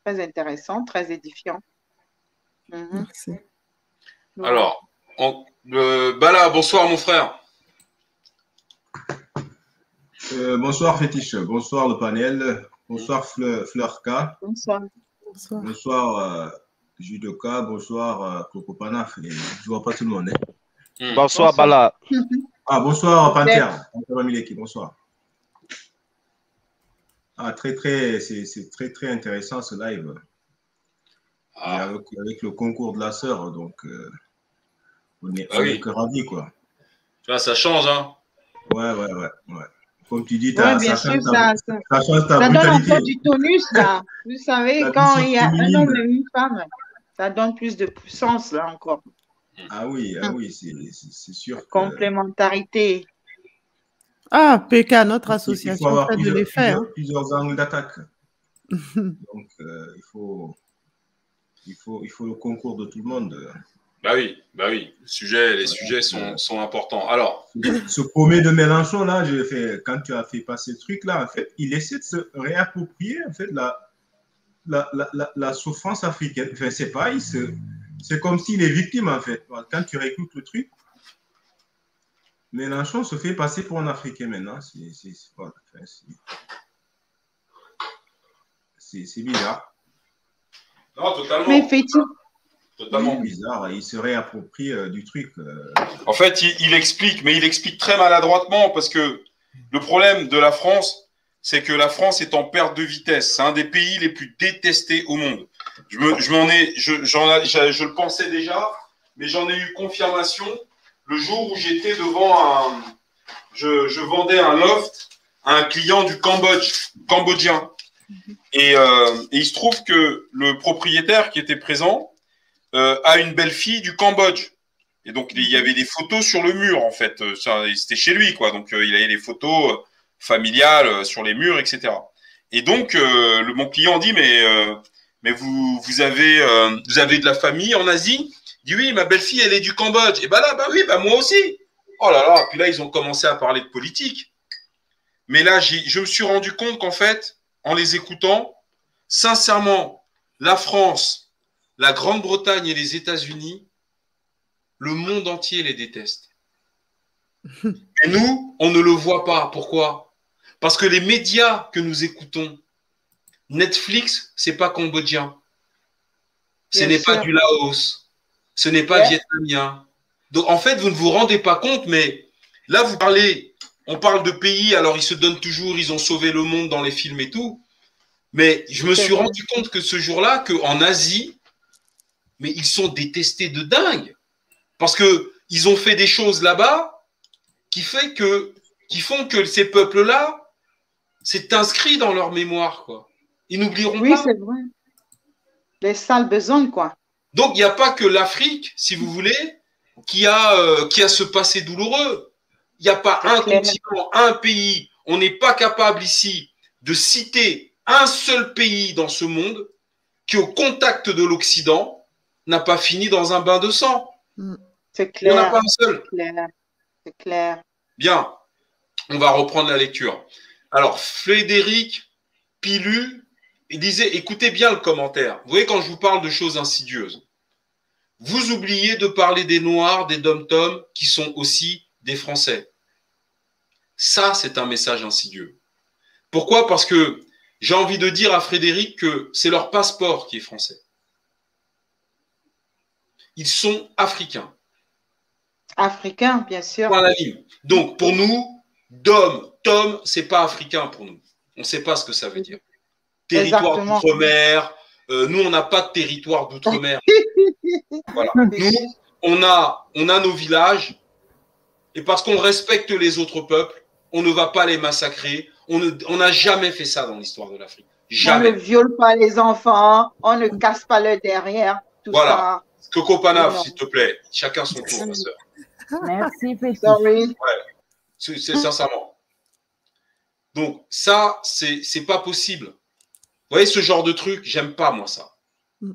Très intéressant, très édifiant. Mhm. Merci. Alors, on, euh, Bala, bonsoir mon frère. bonsoir Fétiche, bonsoir le panel, bonsoir Fleurka. Bonsoir. Bonsoir, bonsoir Judoka, bonsoir euh, Coco Panaf. Je ne vois pas tout le monde. Hein. Hmm. Bonsoir, Bala. Ah, bonsoir Panther. Bonsoir. Ah, très, très, c'est très, très intéressant ce live. Ah. Avec, avec, le concours de la sœur, donc euh, on est, Ah oui. ravis, quoi. Tu vois, ça change, hein. Ouais, ouais, ouais. ouais. Comme tu dis, Ouais, t'as- bien ça, sûr, change ça, ta, ça, ça change ta ça donne brutalité. encore du tonus, là. Vous savez, quand il y a un homme et une femme, ça donne plus de puissance, là, encore. Ah oui, ah oui, c'est sûr. que- Complémentarité. Ah, PK, notre Il faut association avoir fait de plusieurs, l'effet. plusieurs, plusieurs angles d'attaque. Donc, euh, il, faut, il, faut, il faut le concours de tout le monde. Bah oui, bah oui. Le sujet, les sujets sont, sont importants. Alors, Ce paumé de Mélenchon, là, j'ai fait, quand tu as fait passer ce truc-là, en fait, il essaie de se réapproprier en fait, la, la, la, la, la souffrance africaine. Enfin, c'est pas, il se- c'est comme s'il est victime, en fait. Quand tu réécoutes le truc, Mélenchon se fait passer pour un Africain maintenant. C'est c'est- c'est pas- enfin, c'est- c'est- c'est bizarre. non, totalement. Mais effectivement, Totalement. C'est bizarre. Il se réapproprie euh, du truc. euh. En fait, il, il explique, mais il explique très maladroitement parce que le problème de la France, c'est que la France est en perte de vitesse. C'est un des pays les plus détestés au monde. Je me- je ai, je, je, je le pensais déjà, mais j'en ai eu confirmation le jour où j'étais devant un, je, vendais un loft à un client du Cambodge, cambodgien. Et, euh, et il se trouve que le propriétaire qui était présent euh, a une belle fille du Cambodge. Et donc, il y avait des photos sur le mur, en fait. Euh, C'était chez lui, quoi. Donc, il avait les photos familiales euh, sur les murs, etc. Et donc, euh, le, mon client dit, mais, euh, mais vous, vous, avez, euh, vous avez de la famille en Asie? Il dit, oui, ma belle-fille, elle est du Cambodge. Et bah là, bah oui, bah moi aussi. Oh là là, puis là, ils ont commencé à parler de politique. Mais là, je me suis rendu compte qu'en fait, en les écoutant, sincèrement, la France, la Grande-Bretagne et les États-Unis, le monde entier les déteste. Et nous, on ne le voit pas. Pourquoi? Parce que les médias que nous écoutons, Netflix, c'est pas cambodgien. Ce n'est pas du Laos. Ce n'est pas vietnamien. Donc en fait, vous ne vous rendez pas compte, mais là, vous parlez, on parle de pays, alors ils se donnent toujours, ils ont sauvé le monde dans les films et tout. Mais je me suis rendu compte que ce jour-là, qu'en Asie, mais ils sont détestés de dingue. Parce que ils ont fait des choses là-bas qui, fait que, qui font que ces peuples-là, c'est inscrit dans leur mémoire. Quoi. Ils n'oublieront oui, pas. c'est vrai. Les sales besognes, quoi. Donc, il n'y a pas que l'Afrique, si vous voulez, qui a, euh, qui a ce passé douloureux. Il n'y a pas un clair. continent, un pays. On n'est pas capable ici de citer un seul pays dans ce monde qui, au contact de l'Occident, n'a pas fini dans un bain de sang. C'est Il n'y en a clair. pas un seul. C'est clair. C'est clair. Bien, on va reprendre la lecture. Alors, Frédéric Pilu il disait, écoutez bien le commentaire. Vous voyez, quand je vous parle de choses insidieuses, vous oubliez de parler des Noirs, des dom-toms, qui sont aussi des Français. Ça, c'est un message insidieux. Pourquoi? Parce que j'ai envie de dire à Frédéric que c'est leur passeport qui est français. Ils sont africains. Africain, bien sûr. Donc, pour nous, Dom, Tom, c'est pas africain pour nous. On ne sait pas ce que ça veut dire. Territoire d'outre-mer. euh, nous, on n'a pas de territoire d'outre-mer. voilà. Nous, on a, on a nos villages. Et parce qu'on respecte les autres peuples, on ne va pas les massacrer. On on n'a jamais fait ça dans l'histoire de l'Afrique. On Jamais. ne viole pas les enfants, on ne casse pas le derrière, tout Voilà. Coco Panaf, Non. s'il te plaît. Chacun son tour, ma sœur. Merci, Petit. Ouais, c'est sincèrement. Donc, ça, c'est pas possible. Vous voyez, ce genre de truc, j'aime pas, moi, ça. Vous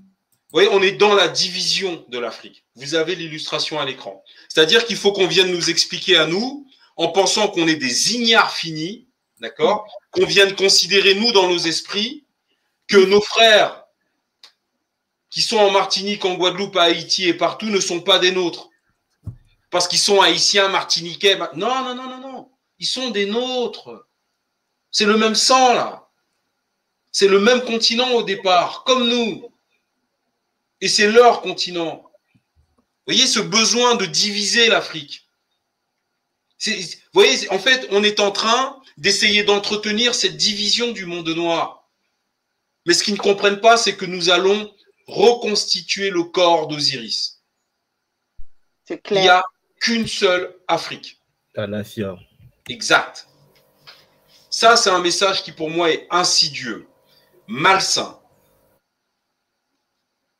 voyez, on est dans la division de l'Afrique. Vous avez l'illustration à l'écran. C'est-à-dire qu'il faut qu'on vienne nous expliquer à nous, en pensant qu'on est des ignares finis, d'accord? Qu'on vienne considérer, nous, dans nos esprits, que nos frères qui sont en Martinique, en Guadeloupe, à Haïti et partout ne sont pas des nôtres. Parce qu'ils sont haïtiens, martiniquais. ma- Non, non, non, non, non. Ils sont des nôtres. C'est le même sang, là. C'est le même continent au départ, comme nous. Et c'est leur continent. Vous voyez ce besoin de diviser l'Afrique. C'est- Vous voyez, en fait, on est en train d'essayer d'entretenir cette division du monde noir. Mais ce qu'ils ne comprennent pas, c'est que nous allons reconstituer le corps d'Osiris. C'est clair. Il n'y a qu'une seule Afrique. Tanafia. Exact. Ça, c'est un message qui pour moi est insidieux, malsain.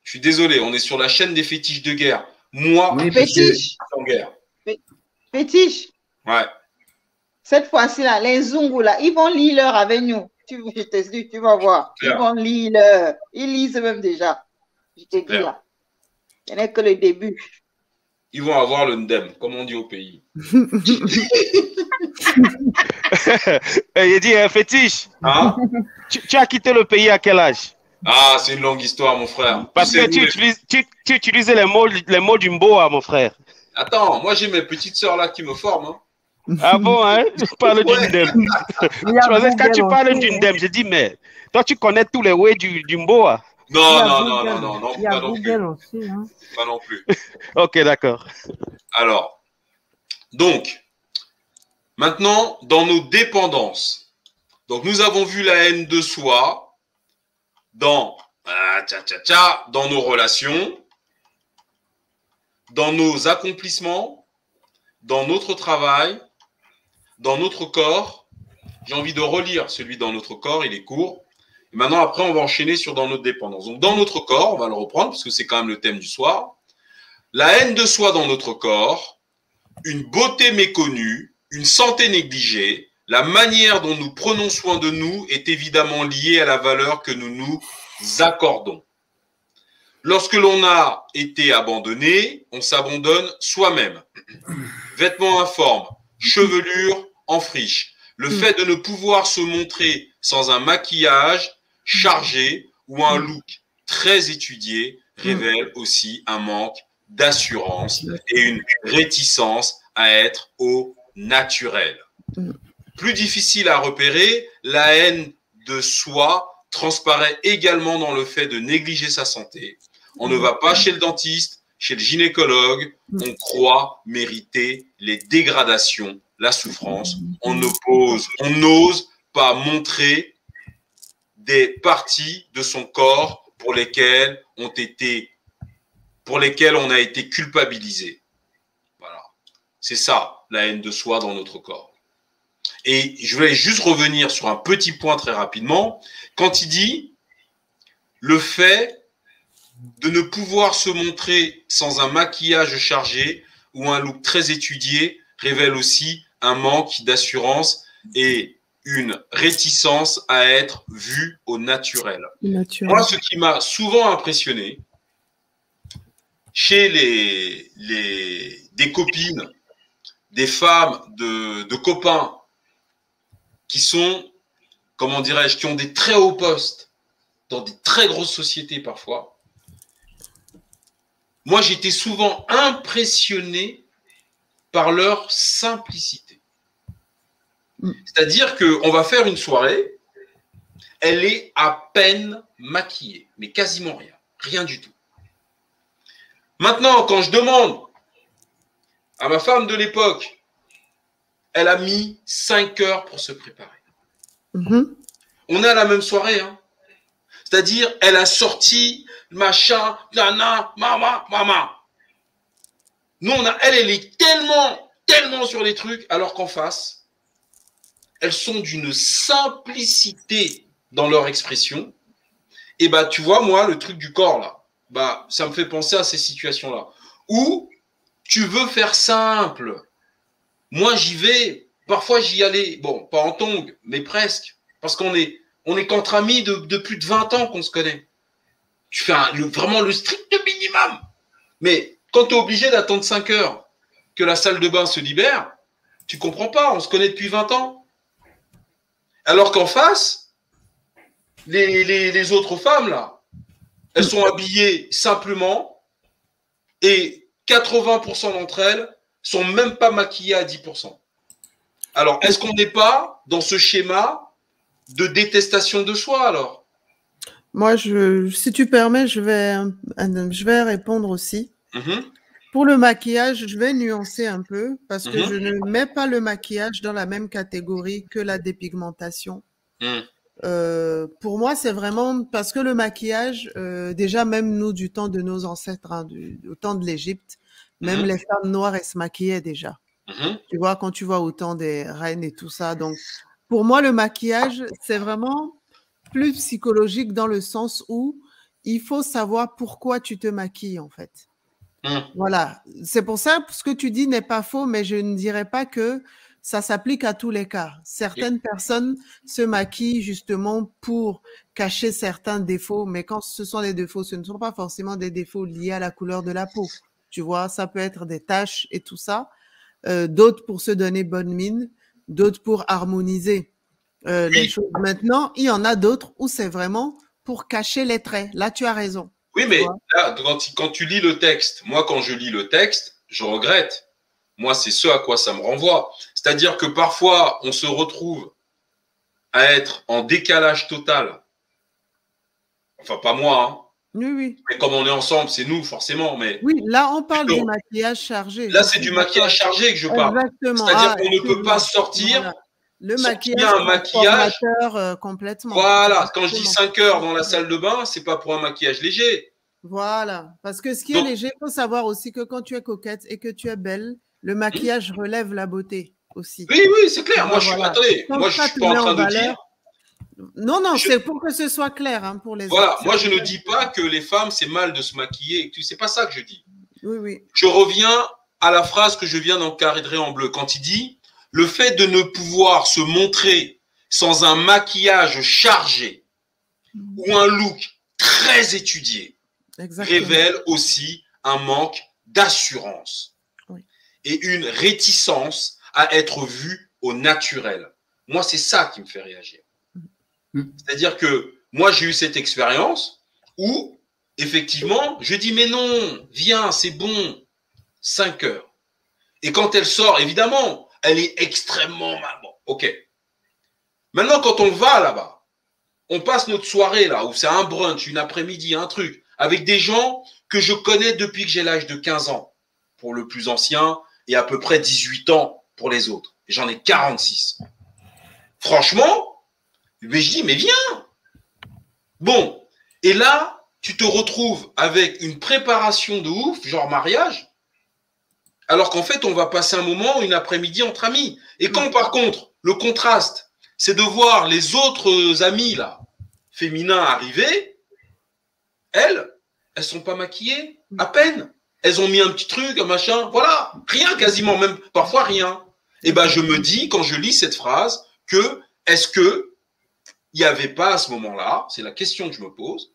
Je suis désolé, on est sur la chaîne des fétiches de guerre. Moi, Oui, je suis fétiche. en guerre. Fétiche, Ouais. cette fois-ci, là, les Zungu, là, ils vont lire l'heure avec nous. Tu, je te dis, tu vas voir. Ils vont lire l'heure. Ils lisent même déjà. Je te dis là. Ce n'est que le début. Ils vont avoir le ndem, comme on dit au pays. Eh, Il dit, euh, fétiche, Hein? Tu, tu as quitté le pays à quel âge? Ah, c'est une longue histoire, mon frère. Parce que tu les- utilises, tu, tu utilisais les mots, les mots du Mboa, mon frère. Attends, moi j'ai mes petites sœurs là qui me forment. hein. Ah bon, hein? Tu parles du Ouais. Ndem. Il y a Je pensais que quand tu parles aussi, du hein. Ndem, je dis, mais toi, tu connais tous les way du, du Mboa. Non, non, non, non, non, non, y a pas non plus. Aussi. Hein. Pas non plus. Ok, d'accord. Alors, donc, maintenant, dans nos dépendances, donc nous avons vu la haine de soi dans, ah, tcha, tcha, tcha, dans nos relations, dans nos accomplissements, dans notre travail, dans notre corps. J'ai envie de relire celui dans notre corps, il est court. Maintenant, après, on va enchaîner sur dans notre dépendance. Donc, dans notre corps, on va le reprendre parce que c'est quand même le thème du soir. La haine de soi dans notre corps, une beauté méconnue, une santé négligée, la manière dont nous prenons soin de nous est évidemment liée à la valeur que nous nous accordons. Lorsque l'on a été abandonné, on s'abandonne soi-même. Vêtements informes, chevelure en friche, le fait de ne pouvoir se montrer sans un maquillage chargé ou un look très étudié révèle aussi un manque d'assurance et une réticence à être au naturel. Plus difficile à repérer, la haine de soi transparaît également dans le fait de négliger sa santé. On ne va pas chez le dentiste, chez le gynécologue, on croit mériter les dégradations, la souffrance. On oppose, on n'ose pas montrer des parties de son corps pour lesquelles ont été, pour lesquelles on a été culpabilisé. Voilà. C'est ça, la haine de soi dans notre corps. Et je vais juste revenir sur un petit point très rapidement. Quand il dit le fait de ne pouvoir se montrer sans un maquillage chargé ou un look très étudié révèle aussi un manque d'assurance et une réticence à être vu au naturel. Naturel. Moi, ce qui m'a souvent impressionné chez les, les, des copines, des femmes, de, de copains qui sont, comment dirais-je, qui ont des très hauts postes dans des très grosses sociétés parfois, moi j'étais souvent impressionné par leur simplicité. C'est-à-dire qu'on va faire une soirée, elle est à peine maquillée, mais quasiment rien, rien du tout. Maintenant, quand je demande à ma femme de l'époque, elle a mis 5 heures pour se préparer. Mhm. On est à la même soirée, hein. C'est-à-dire, elle a sorti machin, nana, maman, maman. Nous, on a, elle, elle est tellement, tellement sur les trucs, alors qu'en face, elles sont d'une simplicité dans leur expression. Et bah, tu vois, moi, le truc du corps, là, bah, ça me fait penser à ces situations-là. Où tu veux faire simple. Moi, j'y vais. Parfois, j'y allais, bon, pas en tongue, mais presque. Parce qu'on est, on est qu'entre amis de, plus de 20 ans qu'on se connaît. Tu fais vraiment le strict minimum. Mais quand tu es obligé d'attendre 5 heures que la salle de bain se libère, tu comprends pas. On se connaît depuis 20 ans. Alors qu'en face, les, les- les autres femmes, là, elles sont habillées simplement et 80% d'entre elles sont même pas maquillées à 10%. Alors, est-ce qu'on n'est pas dans ce schéma de détestation de soi alors? Moi, je, si tu permets, je vais, euh, je vais répondre aussi. Mhm. Pour le maquillage, je vais nuancer un peu parce que Mhm. je ne mets pas le maquillage dans la même catégorie que la dépigmentation. Mhm. Euh, pour moi, c'est vraiment parce que le maquillage, euh, déjà même nous du temps de nos ancêtres, hein, du, au temps de l'Égypte, même Mhm. les femmes noires, elles se maquillaient déjà. Tu vois, quand tu vois autant des reines et tout ça. Donc, pour moi, le maquillage, c'est vraiment plus psychologique dans le sens où il faut savoir pourquoi tu te maquilles, en fait. Mhm. Voilà. C'est pour ça, ce que tu dis n'est pas faux, mais je ne dirais pas que ça s'applique à tous les cas. Certaines personnes se maquillent justement pour cacher certains défauts, mais quand ce sont des défauts, ce ne sont pas forcément des défauts liés à la couleur de la peau. Tu vois, ça peut être des taches et tout ça. Euh, d'autres pour se donner bonne mine, d'autres pour harmoniser euh, les choses. Maintenant, il y en a d'autres où c'est vraiment pour cacher les traits. Là, tu as raison. Oui, mais là, quand, tu lis le texte, moi, quand je lis le texte, je regrette. Moi, c'est ce à quoi ça me renvoie. C'est-à-dire que parfois, on se retrouve à être en décalage total. Enfin, pas moi, hein. Oui, oui. Mais comme on est ensemble, c'est nous, forcément. Mais Oui, là, on parle du maquillage chargé. là, c'est du maquillage chargé que je parle. Exactement. C'est-à-dire Ah, qu'on ne peut pas sortir. Voilà. Le maquillage, un maquillage. euh, complètement. Voilà, quand je dis Exactement. 5 heures dans la salle de bain, c'est pas pour un maquillage léger. Voilà, parce que ce qui Donc- est léger, il faut savoir aussi que quand tu es coquette et que tu es belle, le maquillage relève la beauté aussi. Oui, oui, c'est clair. Moi, je suis- attendez, moi, je suis pas en train de valeur. dire- Non, non, c'est pour que ce soit clair hein, pour les Voilà, autres. moi je ne dis pas que les femmes c'est mal de se maquiller, c'est pas ça que je dis. Oui, oui. Je reviens à la phrase que je viens d'encadrer en bleu quand il dit le fait de ne pouvoir se montrer sans un maquillage chargé ou un look très étudié Exactement. révèle aussi un manque d'assurance et une réticence à être vu au naturel. Moi, c'est ça qui me fait réagir. C'est-à-dire que moi, j'ai eu cette expérience où, effectivement, je dis, mais non, viens, c'est bon, 5 heures. Et quand elle sort, évidemment, elle est extrêmement mal. Bon, ok. Maintenant, quand on va là-bas, on passe notre soirée là, où c'est un brunch, une après-midi, un truc, avec des gens que je connais depuis que j'ai l'âge de 15 ans, pour le plus ancien, et à peu près 18 ans pour les autres. J'en ai 46. Franchement, je dis, mais viens. Bon, et là, tu te retrouves avec une préparation de ouf, genre mariage, alors qu'en fait, on va passer un moment, une après-midi entre amis. Et quand, par contre, le contraste, c'est de voir les autres amis, là, féminins arriver, elles, elles sont pas maquillées, à peine. Elles ont mis un petit truc, un machin, voilà, rien quasiment, même parfois rien. Et ben, je me dis, quand je lis cette phrase, que est-ce que il n'y avait pas à ce moment-là, c'est la question que je me pose,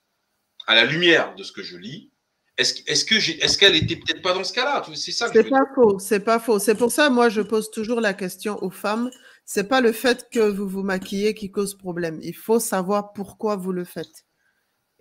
à la lumière de ce que je lis, est-ce est que j'ai- est-ce qu'elle était peut-être pas dans ce cas-là? C'est ça C'est veux pas faux, c'est pas faux. C'est pour ça, moi, je pose toujours la question aux femmes. C'est pas le fait que vous vous maquillez qui cause problème. Il faut savoir pourquoi vous le faites.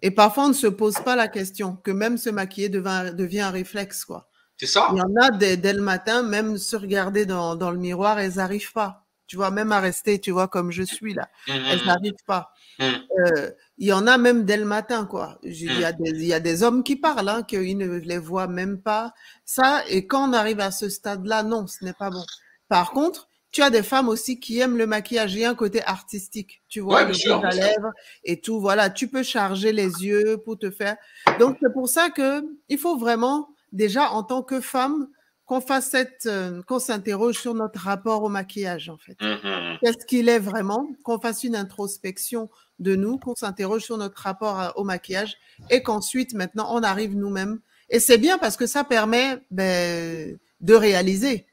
Et parfois, on ne se pose pas la question que même se maquiller devient, devient un réflexe, quoi. C'est ça. Il y en a dès, dès le matin, même se regarder dans, dans le miroir, elles n'arrivent pas. Tu vois, même à rester, tu vois, comme je suis là. Mhm. Elles n'arrivent pas. Mhm. Euh, il y en a même dès le matin, quoi. Il y a des, il y a des hommes qui parlent, hein, qu'ils ne les voient même pas. Ça, et quand on arrive à ce stade-là, non, ce n'est pas bon. Par contre, tu as des femmes aussi qui aiment le maquillage. Il y a un côté artistique, tu vois, Ouais, le sûr, à lèvres et tout. Voilà, tu peux charger les yeux pour te faire. Donc, c'est pour ça que il faut vraiment, déjà, en tant que femme, qu'on fasse cette, euh, qu'on s'interroge sur notre rapport au maquillage, en fait. Mhm. Qu'est-ce qu'il est vraiment? Qu'on fasse une introspection de nous, qu'on s'interroge sur notre rapport à- au maquillage et qu'ensuite, maintenant, on arrive nous-mêmes. Et c'est bien parce que ça permet ben, de réaliser.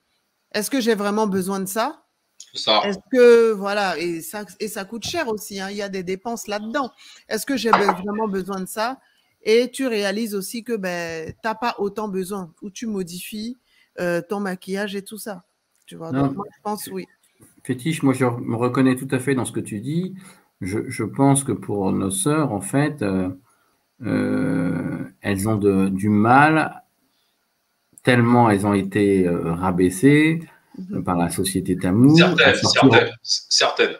Est-ce que j'ai vraiment besoin de ça? Est-ce que, voilà, et ça, et ça coûte cher aussi, hein, il y a des dépenses là-dedans. Est-ce que j'ai vraiment besoin de ça? Et tu réalises aussi que ben, tu n'as pas autant besoin, ou tu modifies euh, ton maquillage et tout ça. Tu vois, Non. donc moi, je pense oui. Fétiche, moi je me reconnais tout à fait dans ce que tu dis. Je, je pense que pour nos sœurs, en fait, euh, euh, elles ont de- du mal, tellement elles ont été euh, rabaissées euh, par la société tamoule. Certaines, certaines, certaines.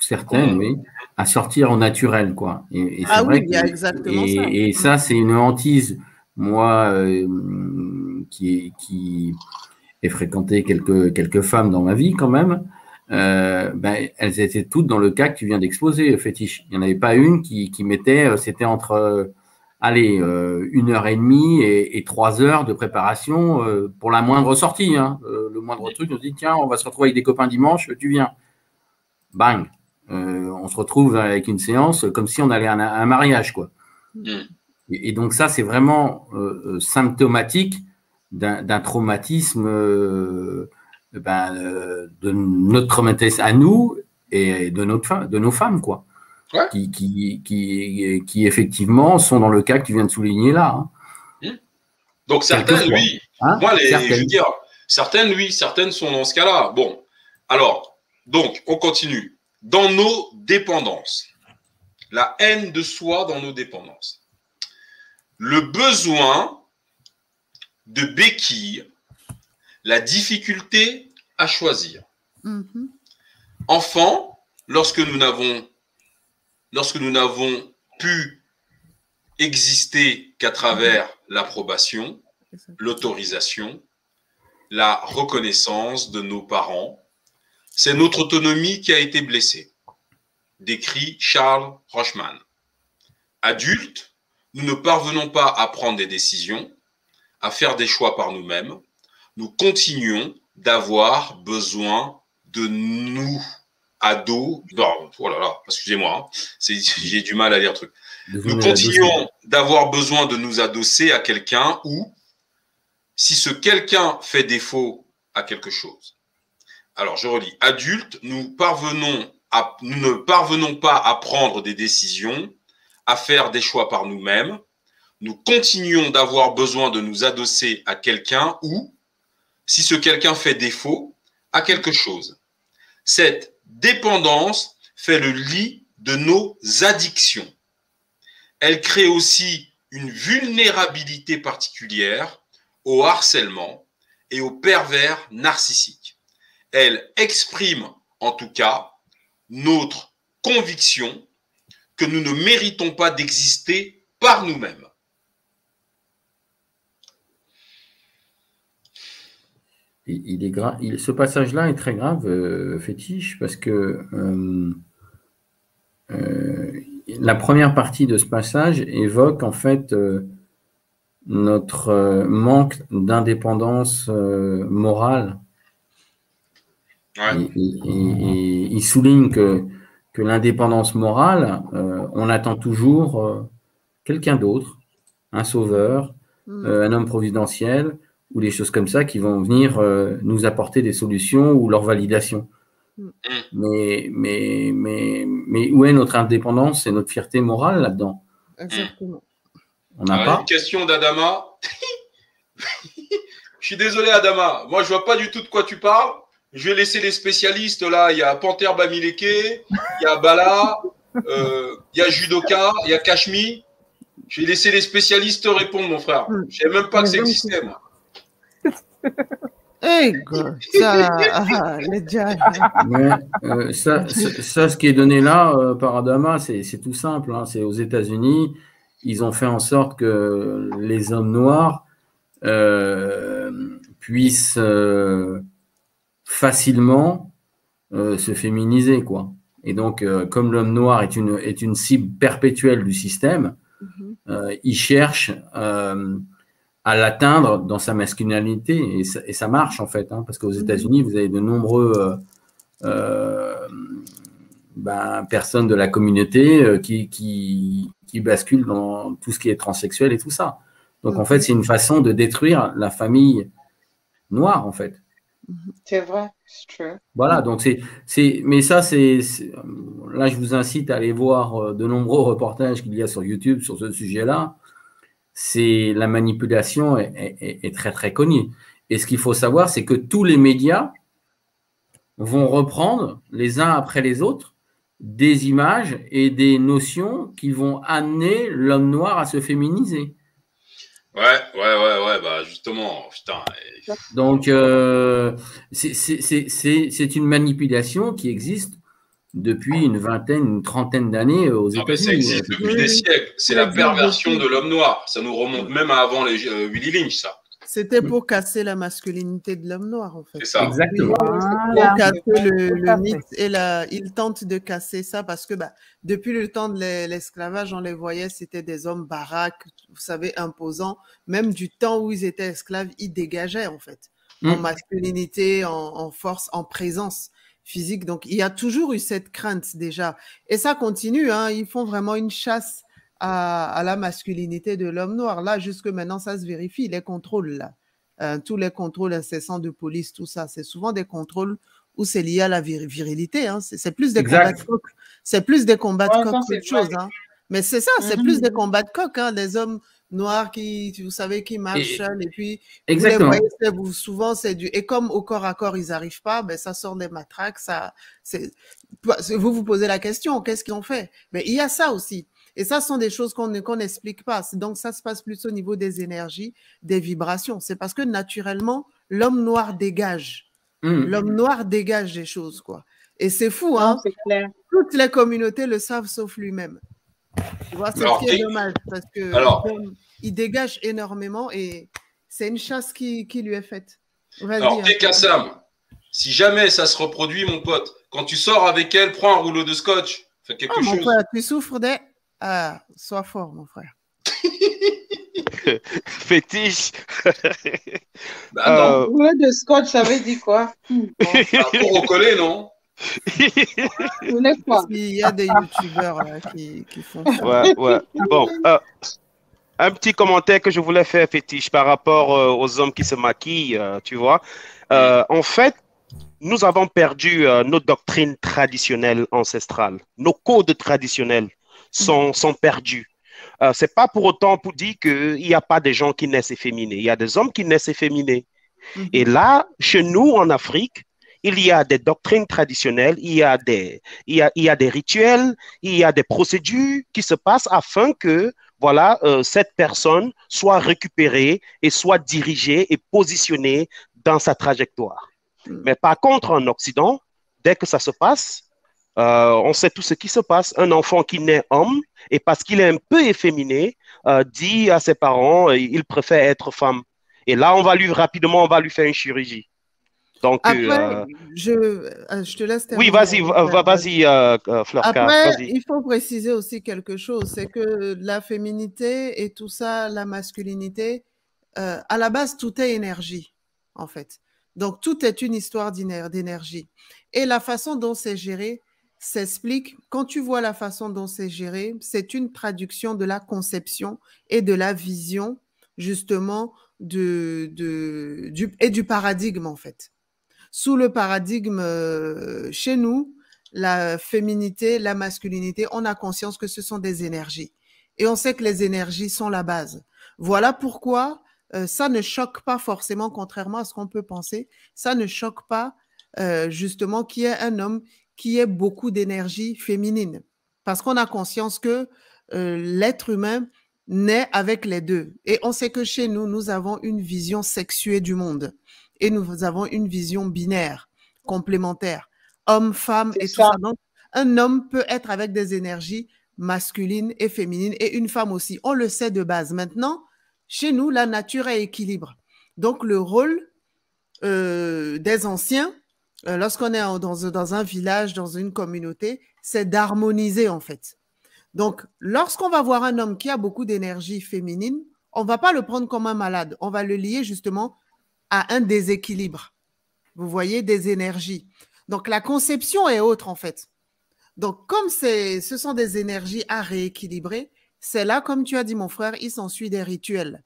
certaines, oui, à sortir au naturel, quoi. Et, Ah vrai oui, il y a que- exactement et, ça. et ça, c'est une hantise, moi, euh, qui, qui ai fréquenté quelques, quelques femmes dans ma vie, quand même. Euh, ben, elles étaient toutes dans le cas que tu viens d'exposer, fétiche. Il n'y en avait pas une qui, qui mettait, euh, c'était entre, euh, allez, euh, une heure et demie et, et, trois heures de préparation euh, pour la moindre sortie. Hein. le moindre truc, on se dit, tiens, on va se retrouver avec des copains dimanche, tu viens. Bang. on se retrouve avec une séance comme si on allait à un, à un mariage, quoi. Et, et, donc ça, c'est vraiment symptomatique d'un traumatisme ben, de notre traumatisme à nous et de, notre, de nos femmes, quoi. Ouais. Qui, qui, qui, qui, effectivement sont dans le cas que tu viens de souligner là. Hein. Mmh. Donc certaines, oui. Hein? Moi, les, certaines. je veux dire, certaines, oui, certaines sont dans ce cas-là. Bon, alors, donc, on continue. Dans nos dépendances, la haine de soi dans nos dépendances, le besoin de béquille la difficulté à choisir. Mm -hmm. Enfant, lorsque nous n'avons lorsque nous n'avons pu exister qu'à travers l'approbation, l'autorisation, la reconnaissance de nos parents, c'est notre autonomie qui a été blessée, décrit Charles Rochman. Adultes, nous ne parvenons pas à prendre des décisions, à faire des choix par nous-mêmes, nous continuons d'avoir besoin de nous, ados. Non, oh là là, excusez-moi, hein, j'ai du mal à lire le truc. Nous continuons d'avoir besoin de nous adosser à quelqu'un ou, si ce quelqu'un fait défaut à quelque chose. Alors, je relis. Adultes, nous, parvenons à, nous ne parvenons pas à prendre des décisions, à faire des choix par nous-mêmes. Nous continuons d'avoir besoin de nous adosser à quelqu'un ou, si ce quelqu'un fait défaut à quelque chose. Cette dépendance fait le lit de nos addictions. Elle crée aussi une vulnérabilité particulière au harcèlement et au pervers narcissique. Elle exprime en tout cas notre conviction que nous ne méritons pas d'exister par nous-mêmes. Il est grave. Ce passage-là est très grave, euh, fétiche, parce que euh, euh, la première partie de ce passage évoque en fait euh, notre manque d'indépendance morale. Ouais. Et, et, et, il souligne que, que l'indépendance morale, on attend toujours quelqu'un d'autre, un sauveur, Mm. un homme providentiel ou des choses comme ça qui vont venir euh, nous apporter des solutions ou leur validation. Mm. Mais, mais, mais, mais où est notre indépendance et notre fierté morale là-dedans? Exactement. On n'a pas. Une question d'Adama. je suis désolé, Adama. Moi, je vois pas du tout de quoi tu parles. Je vais laisser les spécialistes là. Il y a Panther Bamileke, il y a Bala, euh, il y a Judoka, il y a Kashmi. Je vais laisser les spécialistes répondre, mon frère. Je savais même pas que ça existait, moi. Hey, God, ça, ah, les euh, ça, ça, ça, ce qui est donné là euh, par Adama, c'est tout simple. hein. C'est aux États-Unis, ils ont fait en sorte que les hommes noirs euh, puissent euh, facilement euh, se féminiser, quoi. Et donc, euh, comme l'homme noir est une, est une cible perpétuelle du système, euh, il cherche euh, à l'atteindre dans sa masculinité et ça, et ça marche en fait, hein, parce qu'aux États-Unis, vous avez de nombreux euh, euh, ben, personnes de la communauté euh, qui, qui, qui basculent dans tout ce qui est transsexuel et tout ça. Donc en fait, c'est une façon de détruire la famille noire en fait. C'est vrai, c'est true. Voilà, donc c'est, c'est, mais ça, c'est, c'est- là, je vous incite à aller voir de nombreux reportages qu'il y a sur YouTube sur ce sujet-là. C'est la manipulation est, est- est- est très très connue. Et ce qu'il faut savoir, c'est que tous les médias vont reprendre les uns après les autres des images et des notions qui vont amener l'homme noir à se féminiser. Ouais, ouais, ouais, ouais, bah justement, putain. Donc, euh, c'est une manipulation qui existe depuis une vingtaine, une trentaine d'années aux Non, mais ça États-Unis. existe depuis des siècles. C'est la perversion de l'homme noir. Ça nous remonte même à avant les, euh, Willy Lynch, ça. C'était pour casser la masculinité de l'homme noir, en fait. C'est ça. Exactement. Pour casser le, le mythe et la, il tente de casser ça parce que bah, depuis le temps de l'esclavage, on les voyait, c'était des hommes baraques, vous savez, imposants. Même du temps où ils étaient esclaves, ils dégageaient, en fait, en Mm. masculinité, en, en force, en présence physique. Donc, il y a toujours eu cette crainte déjà. Et ça continue, hein, ils font vraiment une chasse à, à la masculinité de l'homme noir. Là, jusque maintenant, ça se vérifie, les contrôles, là. Euh, tous les contrôles incessants de police, tout ça, c'est souvent des contrôles où c'est lié à la vir- virilité. Hein. C'est plus des Exact. combats de coq. C'est plus des combats de coq qu'autre chose. Hein. Mais c'est ça, c'est plus des combats de coq. Hein. Des hommes noirs qui, vous savez, qui marchent Et- seuls et puis Exactement. vous les voyez, c'est- vous- souvent c'est du et comme au corps à corps ils n'arrivent pas, ben ça sort des matraques, ça c'est vous vous posez la question, qu'est-ce qu'ils ont fait? Mais il y a ça aussi. Et ça ce sont des choses qu'on ne- qu'on n'explique pas. C'est- Donc ça se passe plus au niveau des énergies, des vibrations. C'est parce que naturellement l'homme noir dégage. Mm. L'homme noir dégage des choses quoi. Et c'est fou hein. c'est clair. Toutes les communautés le savent sauf lui-même. Tu vois, c'est Alors, ce qui est et- dommage parce que Alors. il- il dégage énormément et c'est une chasse qui, qui lui est faite. Vas-y. Alors, hein. Kekassam, si jamais ça se reproduit, mon pote, quand tu sors avec elle, prends un rouleau de scotch. Fais quelque Oh, mon chose. frère, tu souffres des. Ah, sois fort, mon frère. Fétiche. Bah, Euh, Rouleau de scotch, ça veut dire quoi? Hmm, bon. Pour recoller, non? Il y a des youtubeurs là, qui, qui font ça. Ouais, ouais. Bon, euh, un petit commentaire que je voulais faire, Fétiche, par rapport euh, aux hommes qui se maquillent, euh, tu vois. Euh, en fait, nous avons perdu euh, nos doctrines traditionnelles ancestrales. Nos codes traditionnels sont, sont perdus. Euh, c'est pas pour autant pour dire qu'il n'y a pas des gens qui naissent efféminés. Il y a des hommes qui naissent efféminés. Et là, chez nous, en Afrique, il y a des doctrines traditionnelles, il y a des, il y a, il y a des rituels, il y a des procédures qui se passent afin que voilà, euh, cette personne soit récupérée et soit dirigée et positionnée dans sa trajectoire. Mais par contre, en Occident, dès que ça se passe, euh, on sait tout ce qui se passe. Un enfant qui naît homme, et parce qu'il est un peu efféminé, euh, dit à ses parents, il préfère être femme. Et là, on va lui rapidement, on va lui faire une chirurgie. Donc, Après, euh, je, euh, je te laisse oui, terminer. vas-y, va- va- vas-y, euh, Après, vas-y. il faut préciser aussi quelque chose, c'est que la féminité et tout ça, la masculinité, euh, à la base, tout est énergie, en fait. Donc, tout est une histoire d'éner- d'énergie. Et la façon dont c'est géré s'explique, quand tu vois la façon dont c'est géré, c'est une traduction de la conception et de la vision, justement, de, de, du, et du paradigme, en fait sous le paradigme euh, chez nous, la féminité, la masculinité, on a conscience que ce sont des énergies. Et on sait que les énergies sont la base. Voilà pourquoi euh, ça ne choque pas forcément, contrairement à ce qu'on peut penser, ça ne choque pas euh, justement qu'il y ait un homme qui ait beaucoup d'énergie féminine. Parce qu'on a conscience que l'être humain naît avec les deux. Et on sait que chez nous, nous avons une vision sexuée du monde et nous avons une vision binaire, complémentaire, homme, femme et tout ça. Donc, un homme peut être avec des énergies masculines et féminines et une femme aussi. On le sait de base. Maintenant, chez nous, la nature est équilibre. Donc, le rôle euh, des anciens, euh, lorsqu'on est en- dans, dans un village, dans une communauté, c'est d'harmoniser en fait. Donc, lorsqu'on va voir un homme qui a beaucoup d'énergie féminine, on va pas le prendre comme un malade. On va le lier justement à un déséquilibre. Vous voyez, des énergies. Donc, la conception est autre, en fait. Donc, comme c'est, ce sont des énergies à rééquilibrer, c'est là, comme tu as dit, mon frère, il s'ensuit des rituels.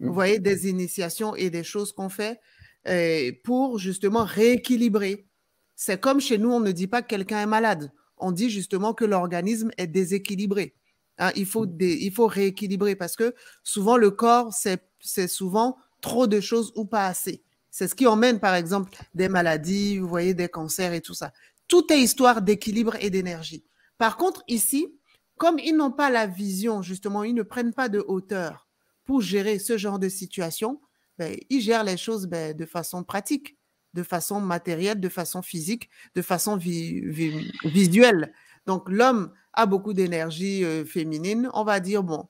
Vous voyez, des initiations et des choses qu'on fait euh, pour justement rééquilibrer. C'est comme chez nous, on ne dit pas que quelqu'un est malade. On dit justement que l'organisme est déséquilibré. Hein, il, faut dé- il faut rééquilibrer parce que souvent le corps, c'est c'est souvent trop de choses ou pas assez. C'est ce qui emmène, par exemple, des maladies, vous voyez, des cancers et tout ça. Tout est histoire d'équilibre et d'énergie. Par contre, ici, comme ils n'ont pas la vision, justement, ils ne prennent pas de hauteur pour gérer ce genre de situation, ben, ils gèrent les choses ben, de façon pratique, de façon matérielle, de façon physique, de façon vi- vi- visuelle. Donc, l'homme a beaucoup d'énergie euh, féminine. On va dire, bon,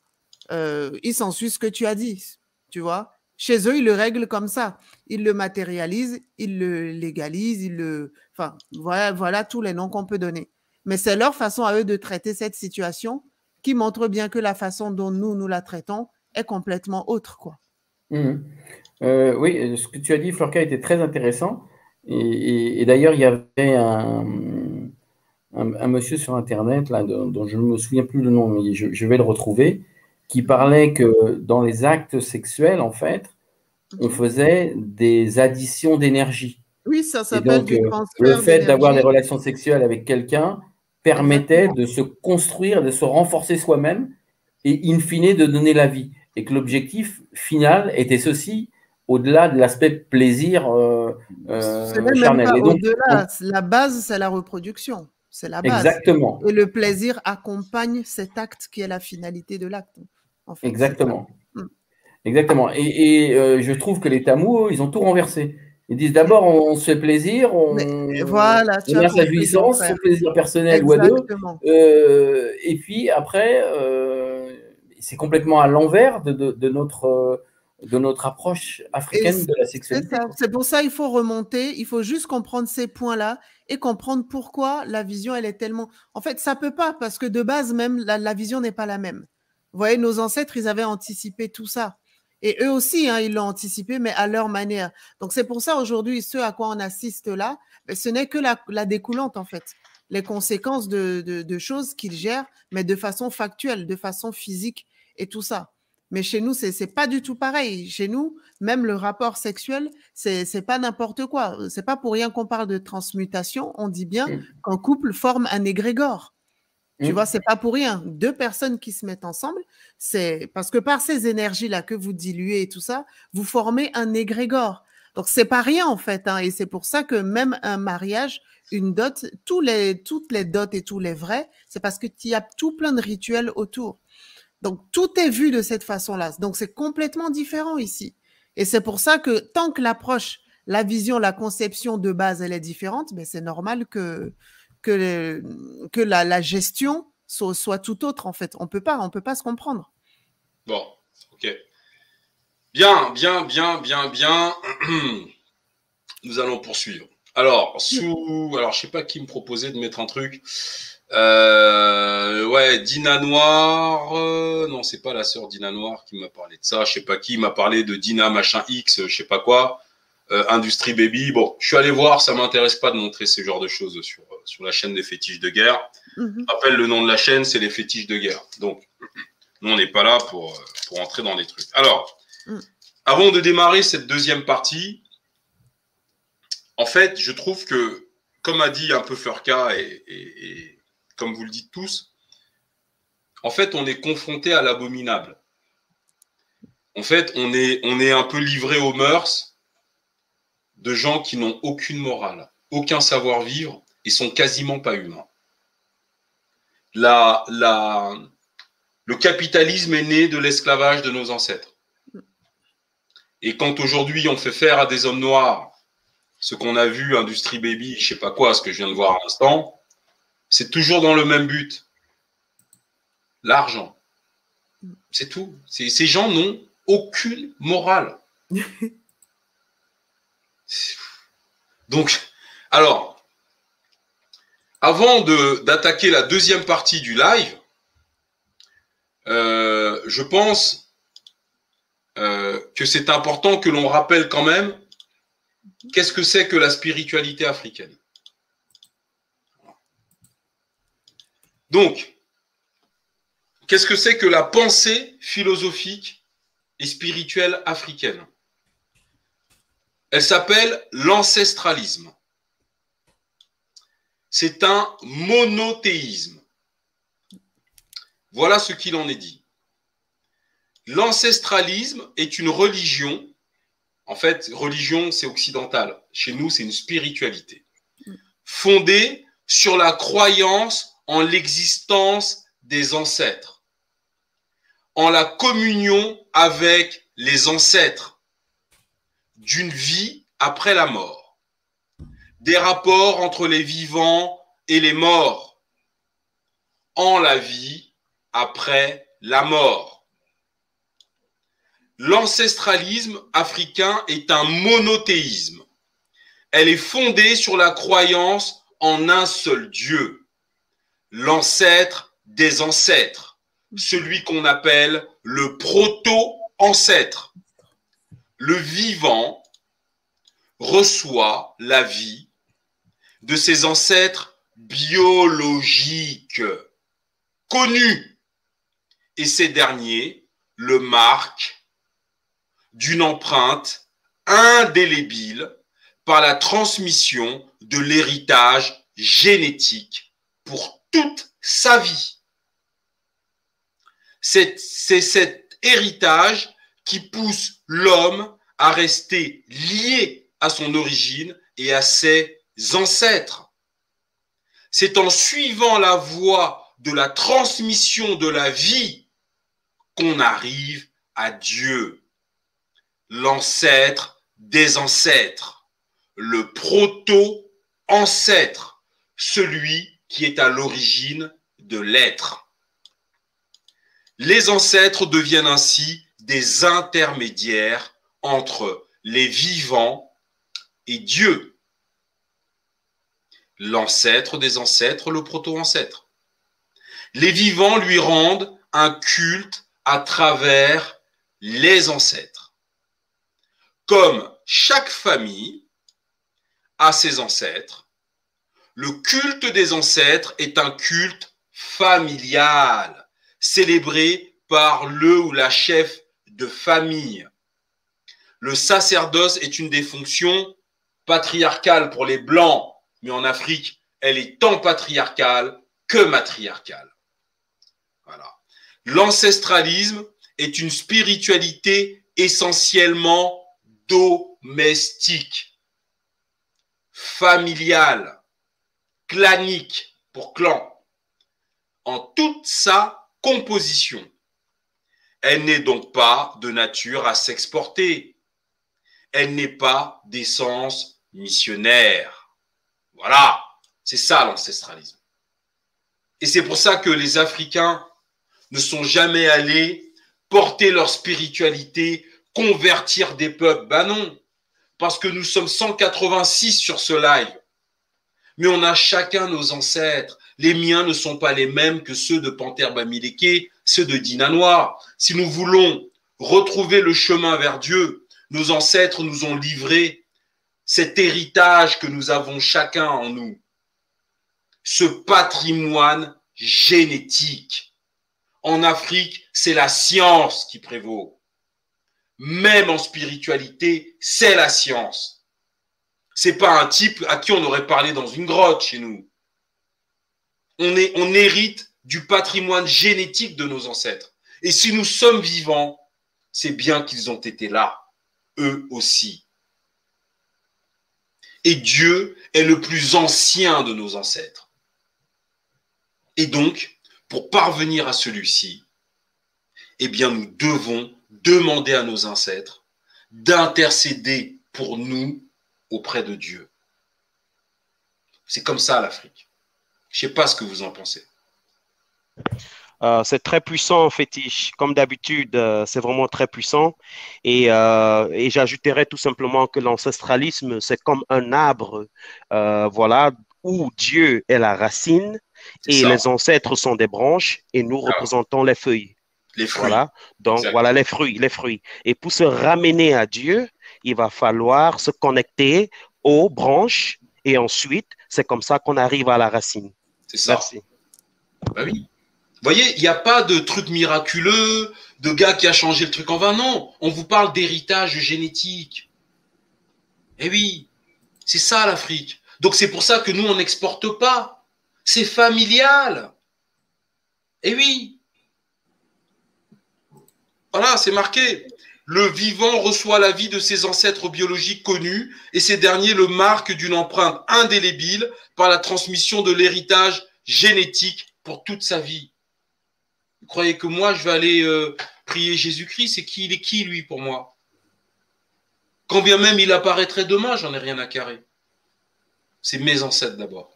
euh, il s'ensuit ce que tu as dit, tu vois. Chez eux, ils le règlent comme ça. Ils le matérialisent, ils le légalisent, ils le. Enfin, voilà, tous les noms qu'on peut donner. Mais c'est leur façon à eux de traiter cette situation qui montre bien que la façon dont nous, nous la traitons est complètement autre. Quoi. Mmh. Euh, oui, ce que tu as dit, Florca, était très intéressant. Et, d'ailleurs, il y avait un, un, monsieur sur Internet, là, dont, je ne me souviens plus le nom, mais je, vais le retrouver, qui parlait que dans les actes sexuels, en fait, on faisait des additions d'énergie. Oui, ça s'appelle du euh, Le fait d'avoir des relations sexuelles avec quelqu'un permettait de se construire, de se renforcer soi-même et in fine de donner la vie. Et que l'objectif final était ceci, au-delà de l'aspect plaisir euh, euh charnel. la base, c'est la reproduction. C'est la base. Exactement. Et le plaisir accompagne cet acte qui est la finalité de l'acte. Exactement. Hmm. Exactement. Et, euh, je trouve que les tamous, ils ont tout renversé. Ils disent d'abord, on se fait plaisir, on, voilà, on a sa jouissance, son plaisir personnel ou à deux. Euh, et puis après, euh, c'est complètement à l'envers de, de, notre, de notre approche africaine de la sexualité. C'est pour ça qu'il faut remonter, il faut juste comprendre ces points-là et comprendre pourquoi la vision, elle est tellement... En fait, ça peut pas, parce que de base même, la, la vision n'est pas la même. Vous voyez, nos ancêtres, ils avaient anticipé tout ça. Et eux aussi, hein, ils l'ont anticipé, mais à leur manière. Donc c'est pour ça aujourd'hui, ce à quoi on assiste là, ben, ce n'est que la, découlante en fait, les conséquences de, choses qu'ils gèrent, mais de façon factuelle, de façon physique et tout ça. Mais chez nous, c'est n'est pas du tout pareil. Chez nous, même le rapport sexuel, c'est pas n'importe quoi. C'est pas pour rien qu'on parle de transmutation. On dit bien mmh. qu'un couple forme un égrégore. Tu mmh. vois, c'est pas pour rien. Deux personnes qui se mettent ensemble, c'est parce que par ces énergies-là que vous diluez et tout ça, vous formez un égrégore. Donc c'est pas rien en fait, hein, et c'est pour ça que même un mariage, une dot, tous les, toutes les dots et tous les vrais, c'est parce que tu y a tout plein de rituels autour. Donc tout est vu de cette façon-là. Donc c'est complètement différent ici. Et c'est pour ça que tant que l'approche, la vision, la conception de base, elle est différente, mais c'est normal que que, que la, gestion soit, tout autre, en fait. On peut pas, on peut pas se comprendre. Bon, ok. Bien, bien, bien, bien, bien. Nous allons poursuivre. Alors, sous. Alors, je sais pas qui me proposait de mettre un truc. Euh, ouais, Dina Noir. Euh, non, c'est pas la sœur Dina Noir qui m'a parlé de ça. Je sais pas qui m'a parlé de Dina machin X, je sais pas quoi. Euh, Industrie Baby. Bon, je suis allé voir, ça m'intéresse pas de montrer ce genre de choses sur, euh, sur la chaîne des fétiches de guerre. Je rappelle le nom de la chaîne, c'est les fétiches de guerre. Donc, nous, on n'est pas là pour, euh, pour entrer dans les trucs. Alors, mm. avant de démarrer cette deuxième partie, en fait, je trouve que, comme a dit un peu Furka et, et comme vous le dites tous, en fait, on est confronté à l'abominable. En fait, on est, on est un peu livré aux mœurs de gens qui n'ont aucune morale, aucun savoir-vivre et sont quasiment pas humains. Le capitalisme est né de l'esclavage de nos ancêtres. Et quand aujourd'hui on fait faire à des hommes noirs ce qu'on a vu, Industrie Baby, je sais pas quoi, ce que je viens de voir à l'instant, c'est toujours dans le même but. L'argent. C'est tout. Ces gens n'ont aucune morale. Donc, alors, avant d'attaquer la deuxième partie du live, euh, je pense euh, que c'est important que l'on rappelle quand même qu'est-ce que c'est que la spiritualité africaine. Donc, qu'est-ce que c'est que la pensée philosophique et spirituelle africaine? Elle s'appelle l'ancestralisme. C'est un monothéisme. Voilà ce qu'il en est dit. L'ancestralisme est une religion. En fait, religion, c'est occidental. Chez nous, c'est une spiritualité. Fondée sur la croyance en l'existence des ancêtres, en la communion avec les ancêtres d'une vie après la mort, des rapports entre les vivants et les morts, en la vie après la mort. L'ancestralisme africain est un monothéisme. Elle est fondée sur la croyance en un seul Dieu, l'ancêtre des ancêtres, celui qu'on appelle le proto-ancêtre. Le vivant reçoit la vie de ses ancêtres biologiques connus et ces derniers le marquent d'une empreinte indélébile par la transmission de l'héritage génétique pour toute sa vie. C'est cet héritage qui pousse l'homme à rester lié à son origine et à ses ancêtres. C'est en suivant la voie de la transmission de la vie qu'on arrive à Dieu, l'ancêtre des ancêtres, le proto-ancêtre, celui qui est à l'origine de l'être. Les ancêtres deviennent ainsi des intermédiaires entre les vivants et Dieu. L'ancêtre des ancêtres, le proto-ancêtre. Les vivants lui rendent un culte à travers les ancêtres. Comme chaque famille a ses ancêtres, le culte des ancêtres est un culte familial, célébré par le ou la chef de famille. Le sacerdoce est une des fonctions patriarcales pour les Blancs, mais en Afrique, elle est tant patriarcale que matriarcale. L'ancestralisme est une spiritualité essentiellement domestique, familiale, clanique pour clan, en toute sa composition. Elle n'est donc pas de nature à s'exporter. Elle n'est pas d'essence missionnaire. Voilà, c'est ça l'ancestralisme. Et c'est pour ça que les Africains ne sont jamais allés porter leur spiritualité, convertir des peuples. Ben non, parce que nous sommes 186 sur ce live. Mais on a chacun nos ancêtres. Les miens ne sont pas les mêmes que ceux de Panthère Bamileke, ceux de Dina Noir. Si nous voulons retrouver le chemin vers Dieu, nos ancêtres nous ont livré cet héritage que nous avons chacun en nous, ce patrimoine génétique. En Afrique, c'est la science qui prévaut. Même en spiritualité, c'est la science. C'est pas un type à qui on aurait parlé dans une grotte chez nous. On hérite du patrimoine génétique de nos ancêtres. Et si nous sommes vivants, c'est bien qu'ils ont été là, eux aussi. Et Dieu est le plus ancien de nos ancêtres. Et donc, pour parvenir à celui-ci, eh bien, nous devons demander à nos ancêtres d'intercéder pour nous auprès de Dieu. C'est comme ça l'Afrique. Je ne sais pas ce que vous en pensez. Euh, c'est très puissant, fétiche. Comme d'habitude, euh, c'est vraiment très puissant. Et, euh, et j'ajouterais tout simplement que l'ancestralisme, c'est comme un arbre, voilà, où Dieu est la racine et les ancêtres sont des branches et nous ah. représentons les feuilles. Les fruits. Voilà. Donc, voilà les fruits, les fruits. Et pour se ramener à Dieu, il va falloir se connecter aux branches et ensuite, c'est comme ça qu'on arrive à la racine. C'est ça. Merci. Bah oui. Voyez, il n'y a pas de truc miraculeux, de gars qui a changé le truc en vain. Non, on vous parle d'héritage génétique. Eh oui, c'est ça l'Afrique. Donc c'est pour ça que nous, on n'exporte pas. C'est familial. Eh oui. Voilà, c'est marqué. Le vivant reçoit la vie de ses ancêtres biologiques connus et ces derniers le marquent d'une empreinte indélébile par la transmission de l'héritage génétique pour toute sa vie. Vous croyez que moi, je vais aller euh, prier Jésus-Christ? C'est qui Il est qui, lui, pour moi? Quand bien même il apparaîtrait demain, j'en ai rien à carrer. C'est mes ancêtres d'abord.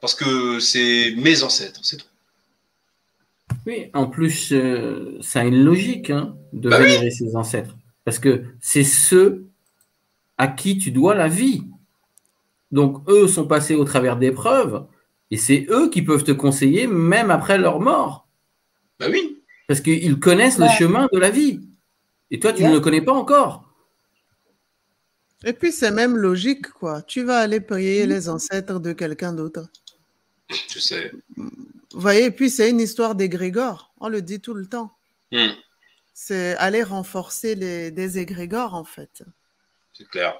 Parce que c'est mes ancêtres, c'est tout. Oui, en plus, euh, ça a une logique hein, de Bah oui. vénérer ses ancêtres. Parce que c'est ceux à qui tu dois la vie. Donc, eux sont passés au travers d'épreuves, et c'est eux qui peuvent te conseiller même après leur mort. Bah oui. Parce qu'ils connaissent le chemin de la vie. Et toi, tu ne le connais pas encore. Et puis, c'est même logique, quoi. Tu vas aller prier les ancêtres de quelqu'un d'autre. Je sais. Vous voyez, et puis c'est une histoire d'égrégore. On le dit tout le temps. Hmm, C'est aller renforcer les, des égrégores, en fait. c'est clair.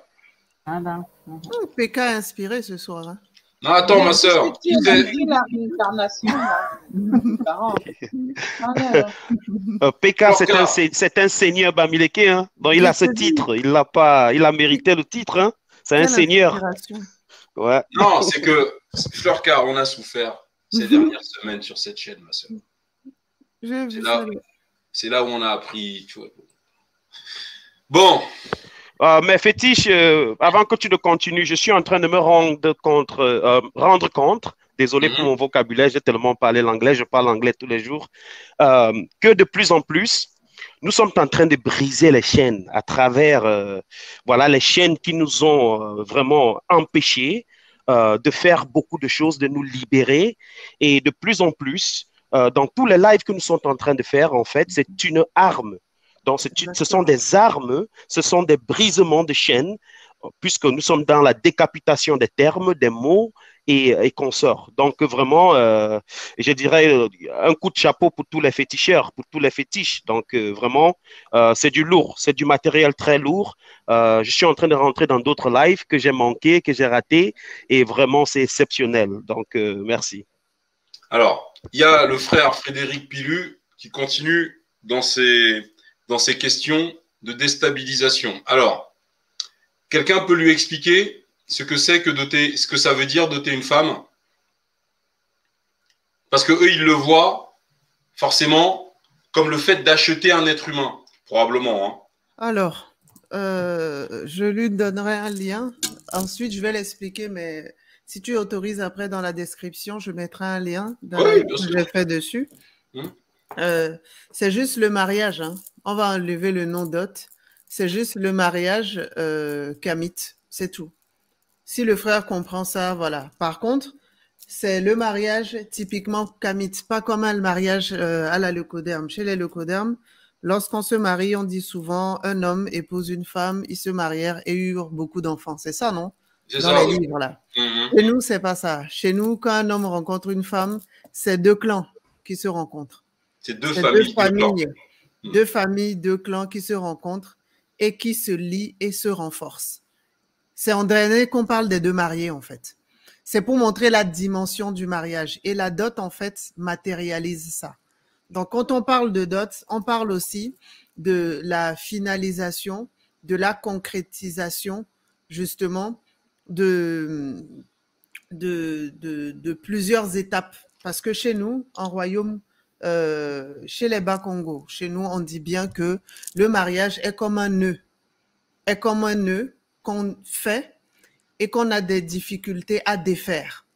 Voilà. Hum, PK a inspiré ce soir. hein. Non, attends, ma soeur. Parents. Alors, Euh, PK, c'est un, c'est un seigneur Bamileke, hein. Donc il a ce titre. Il l'a pas, il a mérité le titre, hein. C'est un seigneur. Ouais. Non, c'est que Fleurcar, on a souffert ces Mhm. dernières semaines sur cette chaîne, ma soeur. C'est là, c'est là où on a appris. Tu vois. Bon. Euh, mais fétiche, euh, avant que tu ne continues, je suis en train de me rendre compte, euh, rendre compte, désolé pour mon vocabulaire, j'ai tellement parlé l'anglais, je parle anglais tous les jours, euh, que de plus en plus, nous sommes en train de briser les chaînes à travers, voilà, les chaînes qui nous ont vraiment empêchés de faire beaucoup de choses, de nous libérer, et de plus en plus, dans tous les lives que nous sommes en train de faire, en fait, c'est une arme. Donc, c'est une- ce sont des armes, ce sont des brisements de chaînes, puisque nous sommes dans la décapitation des termes, des mots et, et consorts. Donc, vraiment, euh, je dirais euh, un coup de chapeau pour tous les féticheurs, pour tous les fétiches. Donc, euh, vraiment, euh, c'est du lourd, c'est du matériel très lourd. Euh, je suis en train de rentrer dans d'autres lives que j'ai manqué, que j'ai raté, et vraiment, c'est exceptionnel. Donc, euh, merci. Alors, il y a le frère Frédéric Pilu qui continue dans ses, dans ses questions de déstabilisation. Alors, quelqu'un peut lui expliquer ce que c'est que doter, ce que ça veut dire doter une femme? Parce que eux, ils le voient forcément comme le fait d'acheter un être humain, probablement. hein. Alors, euh, je lui donnerai un lien. Ensuite, je vais l'expliquer, mais si tu autorises après dans la description, je mettrai un lien dans Oui, que j'ai fait dessus. Hum. Euh, c'est juste le mariage. hein. On va enlever le nom dot. C'est juste le mariage euh, kamit. C'est tout. Si le frère comprend ça, voilà. Par contre, c'est le mariage typiquement kamit, pas comme un mariage euh, à la leucoderme. Chez les leucodermes, lorsqu'on se marie, on dit souvent un homme épouse une femme, ils se marièrent et eurent beaucoup d'enfants. C'est ça, non? Dans ça, les oui. livres, là. Mhm. Chez nous, c'est pas ça. Chez nous, quand un homme rencontre une femme, c'est deux clans qui se rencontrent. C'est deux familles. deux deux clans. familles, deux familles, deux clans qui se rencontrent et qui se lient et se renforcent. C'est en dernier qu'on parle des deux mariés, en fait. C'est pour montrer la dimension du mariage. Et la dot, en fait, matérialise ça. Donc, quand on parle de dot, on parle aussi de la finalisation, de la concrétisation, justement, de, de, de, de plusieurs étapes. Parce que chez nous, en royaume, euh, chez les Bas-Congo, chez nous, on dit bien que le mariage est comme un nœud. Est comme un nœud qu'on fait et qu'on a des difficultés à défaire.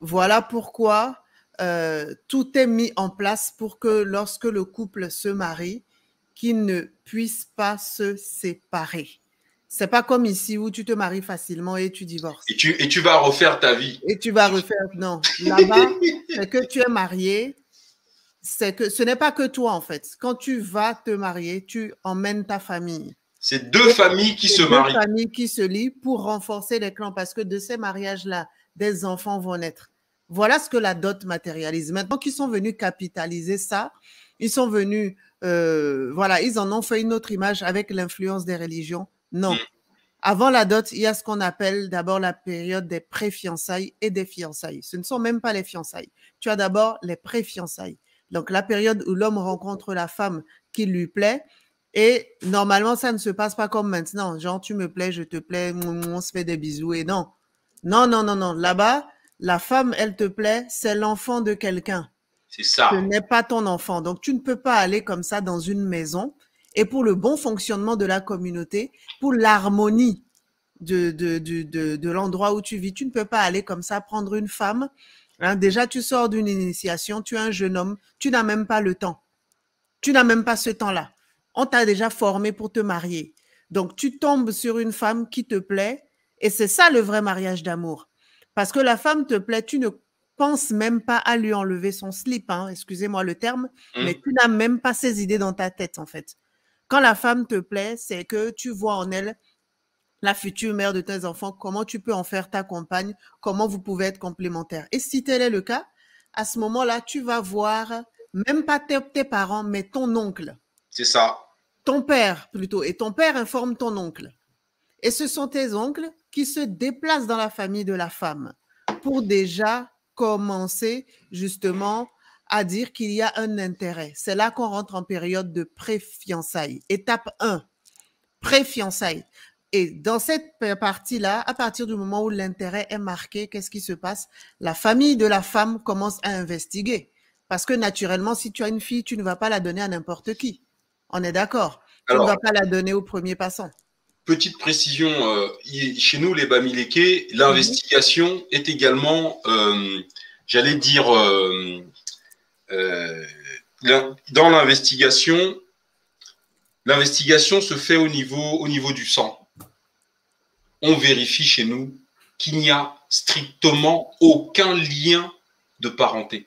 Voilà pourquoi euh, tout est mis en place pour que lorsque le couple se marie, qu'il ne puisse pas se séparer. C'est pas comme ici où tu te maries facilement et tu divorces. Et tu, et tu vas refaire ta vie. Et tu vas refaire. Non, là-bas, c'est que tu es marié. C'est que ce n'est pas que toi, en fait. Quand tu vas te marier, tu emmènes ta famille. C'est deux familles qui C'est se deux marient. familles qui se lient pour renforcer les clans parce que de ces mariages-là, des enfants vont naître. Voilà ce que la dot matérialise. Maintenant qu'ils sont venus capitaliser ça, ils sont venus, euh, voilà, ils en ont fait une autre image avec l'influence des religions. Non. Avant la dot, il y a ce qu'on appelle d'abord la période des pré-fiançailles et des fiançailles. Ce ne sont même pas les fiançailles. Tu as d'abord les pré-fiançailles. Donc la période où l'homme rencontre la femme qui lui plaît. Et normalement, ça ne se passe pas comme maintenant. Genre, tu me plais, je te plais, on se fait des bisous et non. Non, non, non, non. Là-bas, la femme, elle te plaît, c'est l'enfant de quelqu'un. C'est ça. Ce n'est pas ton enfant. Donc, tu ne peux pas aller comme ça dans une maison. Et pour le bon fonctionnement de la communauté, pour l'harmonie de, de, de, de, de l'endroit où tu vis, tu ne peux pas aller comme ça prendre une femme Hein, déjà, tu sors d'une initiation, tu es un jeune homme, tu n'as même pas le temps. Tu n'as même pas ce temps-là. On t'a déjà formé pour te marier. Donc, tu tombes sur une femme qui te plaît et c'est ça le vrai mariage d'amour. Parce que la femme te plaît, tu ne penses même pas à lui enlever son slip, hein, excusez-moi le terme, Mmh. mais tu n'as même pas ces idées dans ta tête, en fait. Quand la femme te plaît, c'est que tu vois en elle la future mère de tes enfants, comment tu peux en faire ta compagne, comment vous pouvez être complémentaires. Et si tel est le cas, à ce moment-là, tu vas voir même pas tes, tes parents, mais ton oncle, C'est ça. ton père plutôt, et ton père informe ton oncle. Et ce sont tes oncles qui se déplacent dans la famille de la femme pour déjà commencer justement à dire qu'il y a un intérêt. C'est là qu'on rentre en période de pré-fiançailles. Étape 1, pré-fiançailles. Et dans cette pa- partie-là, à partir du moment où l'intérêt est marqué, qu'est-ce qui se passe? La famille de la femme commence à investiguer. Parce que naturellement, si tu as une fille, tu ne vas pas la donner à n'importe qui. On est d'accord? Tu ne vas pas la donner au premier passant. Petite précision, euh, chez nous, les Bamileke, l'investigation est également, euh, j'allais dire, euh, dans l'investigation, l'investigation se fait au niveau, au niveau du sang. On vérifie chez nous qu'il n'y a strictement aucun lien de parenté.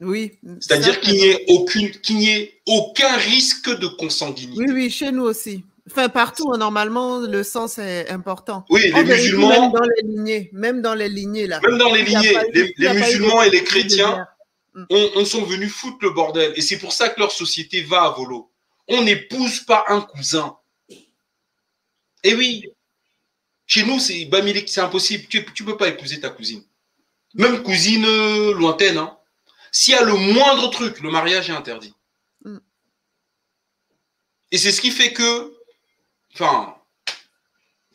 Oui. C'est-à-dire qu'il n'y ait aucune, qu'il n'y ait aucun risque de consanguinité. Oui, oui, chez nous aussi. Enfin, partout, hein, normalement, le sang, c'est important. Oui, les musulmans- Même dans les lignées, même dans les lignées, là. Même dans les lignées, les, musulmans et les chrétiens on, on sont venus foutre le bordel. Et c'est pour ça que leur société va à volo. On n'épouse pas un cousin. Et oui, chez nous, c'est c'est impossible. Tu ne peux pas épouser ta cousine. Même cousine euh, lointaine. Hein. S'il y a le moindre truc, le mariage est interdit. Mm. Et c'est ce qui fait que. Enfin.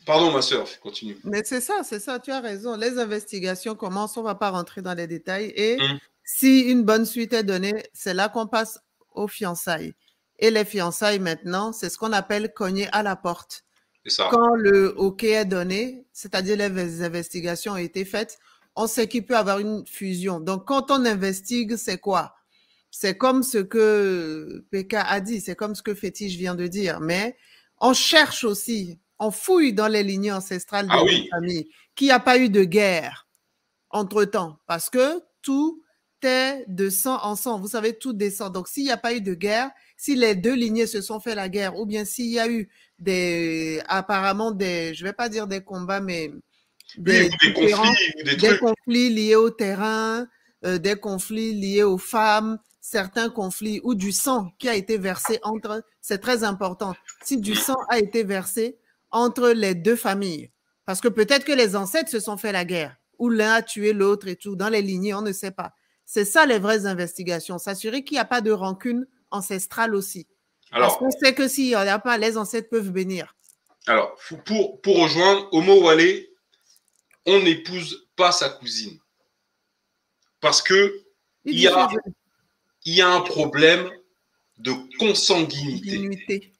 Pardon, ma soeur, continue. Mais c'est ça, c'est ça, tu as raison. Les investigations commencent, on ne va pas rentrer dans les détails. Et Mm. si une bonne suite est donnée, c'est là qu'on passe aux fiançailles. Et les fiançailles, maintenant, c'est ce qu'on appelle cogner à la porte. Ça. Quand le OK est donné, c'est-à-dire les investigations ont été faites, on sait qu'il peut y avoir une fusion. Donc, quand on investigue, c'est quoi? C'est comme ce que PK a dit, c'est comme ce que Fétiche vient de dire. Mais on cherche aussi, on fouille dans les lignées ancestrales des Ah deux oui. familles, qu'il n'y a pas eu de guerre entre-temps, parce que tout de sang en sang. Vous savez, tout descend. Donc, s'il n'y a pas eu de guerre, si les deux lignées se sont fait la guerre, ou bien s'il y a eu des, apparemment des, je vais pas dire des combats, mais des, Oui, conflits liés au terrain, euh, des conflits liés aux femmes, certains conflits ou du sang qui a été versé entre, c'est très important, si du sang a été versé entre les deux familles. Parce que peut-être que les ancêtres se sont fait la guerre, ou l'un a tué l'autre et tout, dans les lignées, on ne sait pas. C'est ça les vraies investigations, s'assurer qu'il n'y a pas de rancune ancestrale aussi. Alors- Parce qu'on sait que s'il n'y en a pas, les ancêtres peuvent bénir. Alors, pour, pour rejoindre Homo Wale, on n'épouse pas sa cousine. Parce que Il il y, a, dit il y a un problème de consanguinité.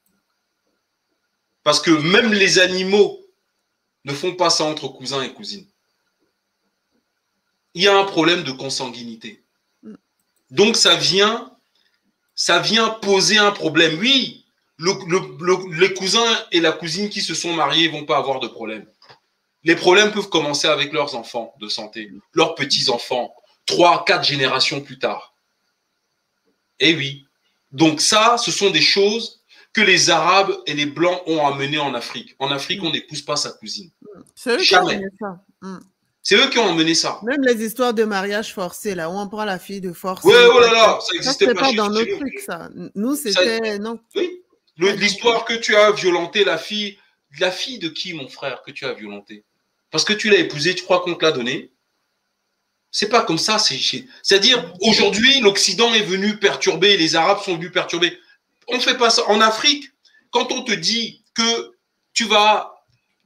Parce que même les animaux ne font pas ça entre cousins et cousines. Il y a un problème de consanguinité. Donc ça vient, ça vient poser un problème. Oui, le- le- le- les cousins et la cousine qui se sont mariés vont pas avoir de problème. Les problèmes peuvent commencer avec leurs enfants de santé, leurs petits-enfants, trois, quatre générations plus tard. Eh oui. Donc ça, ce sont des choses que les Arabes et les Blancs ont amenées en Afrique. En Afrique, on n'épouse pas sa cousine. Jamais. ça. C'est eux qui ont emmené ça. Même les histoires de mariage forcé, là, où on prend la fille de force. Ouais, oh là là, ça existait c'était pas pas chez- dans nos trucs, ça. Nous, c'était. Non. Oui. L'histoire que tu as violenté la fille, la fille de qui, mon frère, que tu as violenté Parce que tu l'as épousée, tu crois qu'on te l'a donnée? C'est pas comme ça. c'est- c'est- C'est-à-dire, aujourd'hui, l'Occident est venu perturber, les Arabes sont venus perturber. On ne fait pas ça. En Afrique, quand on te dit que tu vas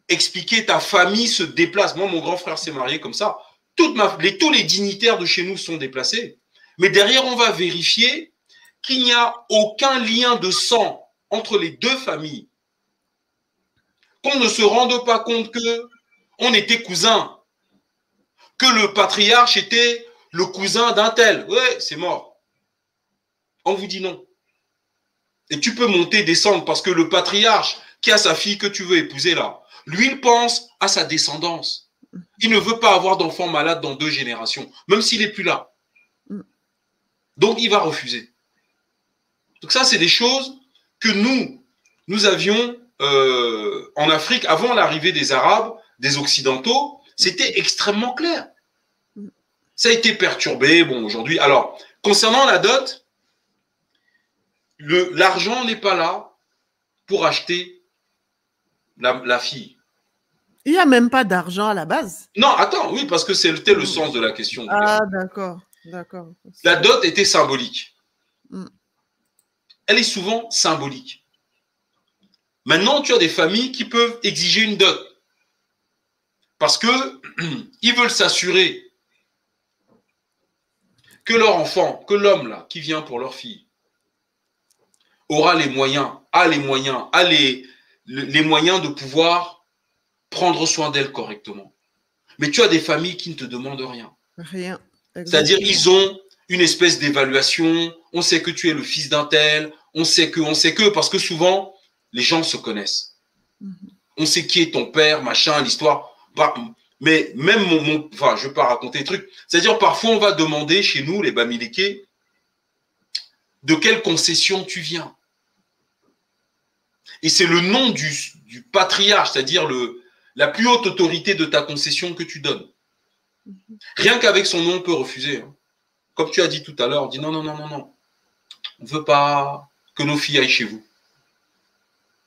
expliquer ta famille se déplace, moi, mon grand frère s'est marié comme ça. Tous les dignitaires de chez nous sont déplacés. Mais derrière, on va vérifier qu'il n'y a aucun lien de sang entre les deux familles. Qu'on ne se rende pas compte que on était cousins, que le patriarche était le cousin d'un tel. Ouais, c'est mort. On vous dit non. Et tu peux monter, descendre, parce que le patriarche qui a sa fille que tu veux épouser là, lui, il pense à sa descendance. Il ne veut pas avoir d'enfants malades dans deux générations, même s'il n'est plus là. Donc, il va refuser. Donc, ça, c'est des choses que nous, nous avions euh, en Afrique avant l'arrivée des Arabes, des Occidentaux. C'était extrêmement clair. Ça a été perturbé. Bon, aujourd'hui. Alors, concernant la dot, l'argent n'est pas là pour acheter la, fille. Il n'y a même pas d'argent à la base. Non, attends, oui, parce que c'était le sens de la question. Ah, d'accord, d'accord. La dot était symbolique. Mm. Elle est souvent symbolique. Maintenant, tu as des familles qui peuvent exiger une dot. Parce que ils veulent s'assurer que leur enfant, que l'homme là, qui vient pour leur fille, aura les moyens, a les moyens, a les, les moyens de pouvoir prendre soin d'elle correctement. Mais tu as des familles qui ne te demandent rien. Rien. C'est-à-dire, ils ont une espèce d'évaluation. On sait que tu es le fils d'un tel. On sait que, on sait que, parce que souvent, les gens se connaissent. Mhm. On sait qui est ton père, machin, l'histoire. Bah, mais même mon, enfin, je ne vais pas raconter des trucs. C'est-à-dire, parfois, on va demander chez nous, les Bamileke, de quelle concession tu viens. Et c'est le nom du, patriarche, c'est-à-dire la plus haute autorité de ta concession que tu donnes. Rien qu'avec son nom, on peut refuser. Hein. Comme tu as dit tout à l'heure, on dit non, non, non, non, non. On ne veut pas que nos filles aillent chez vous.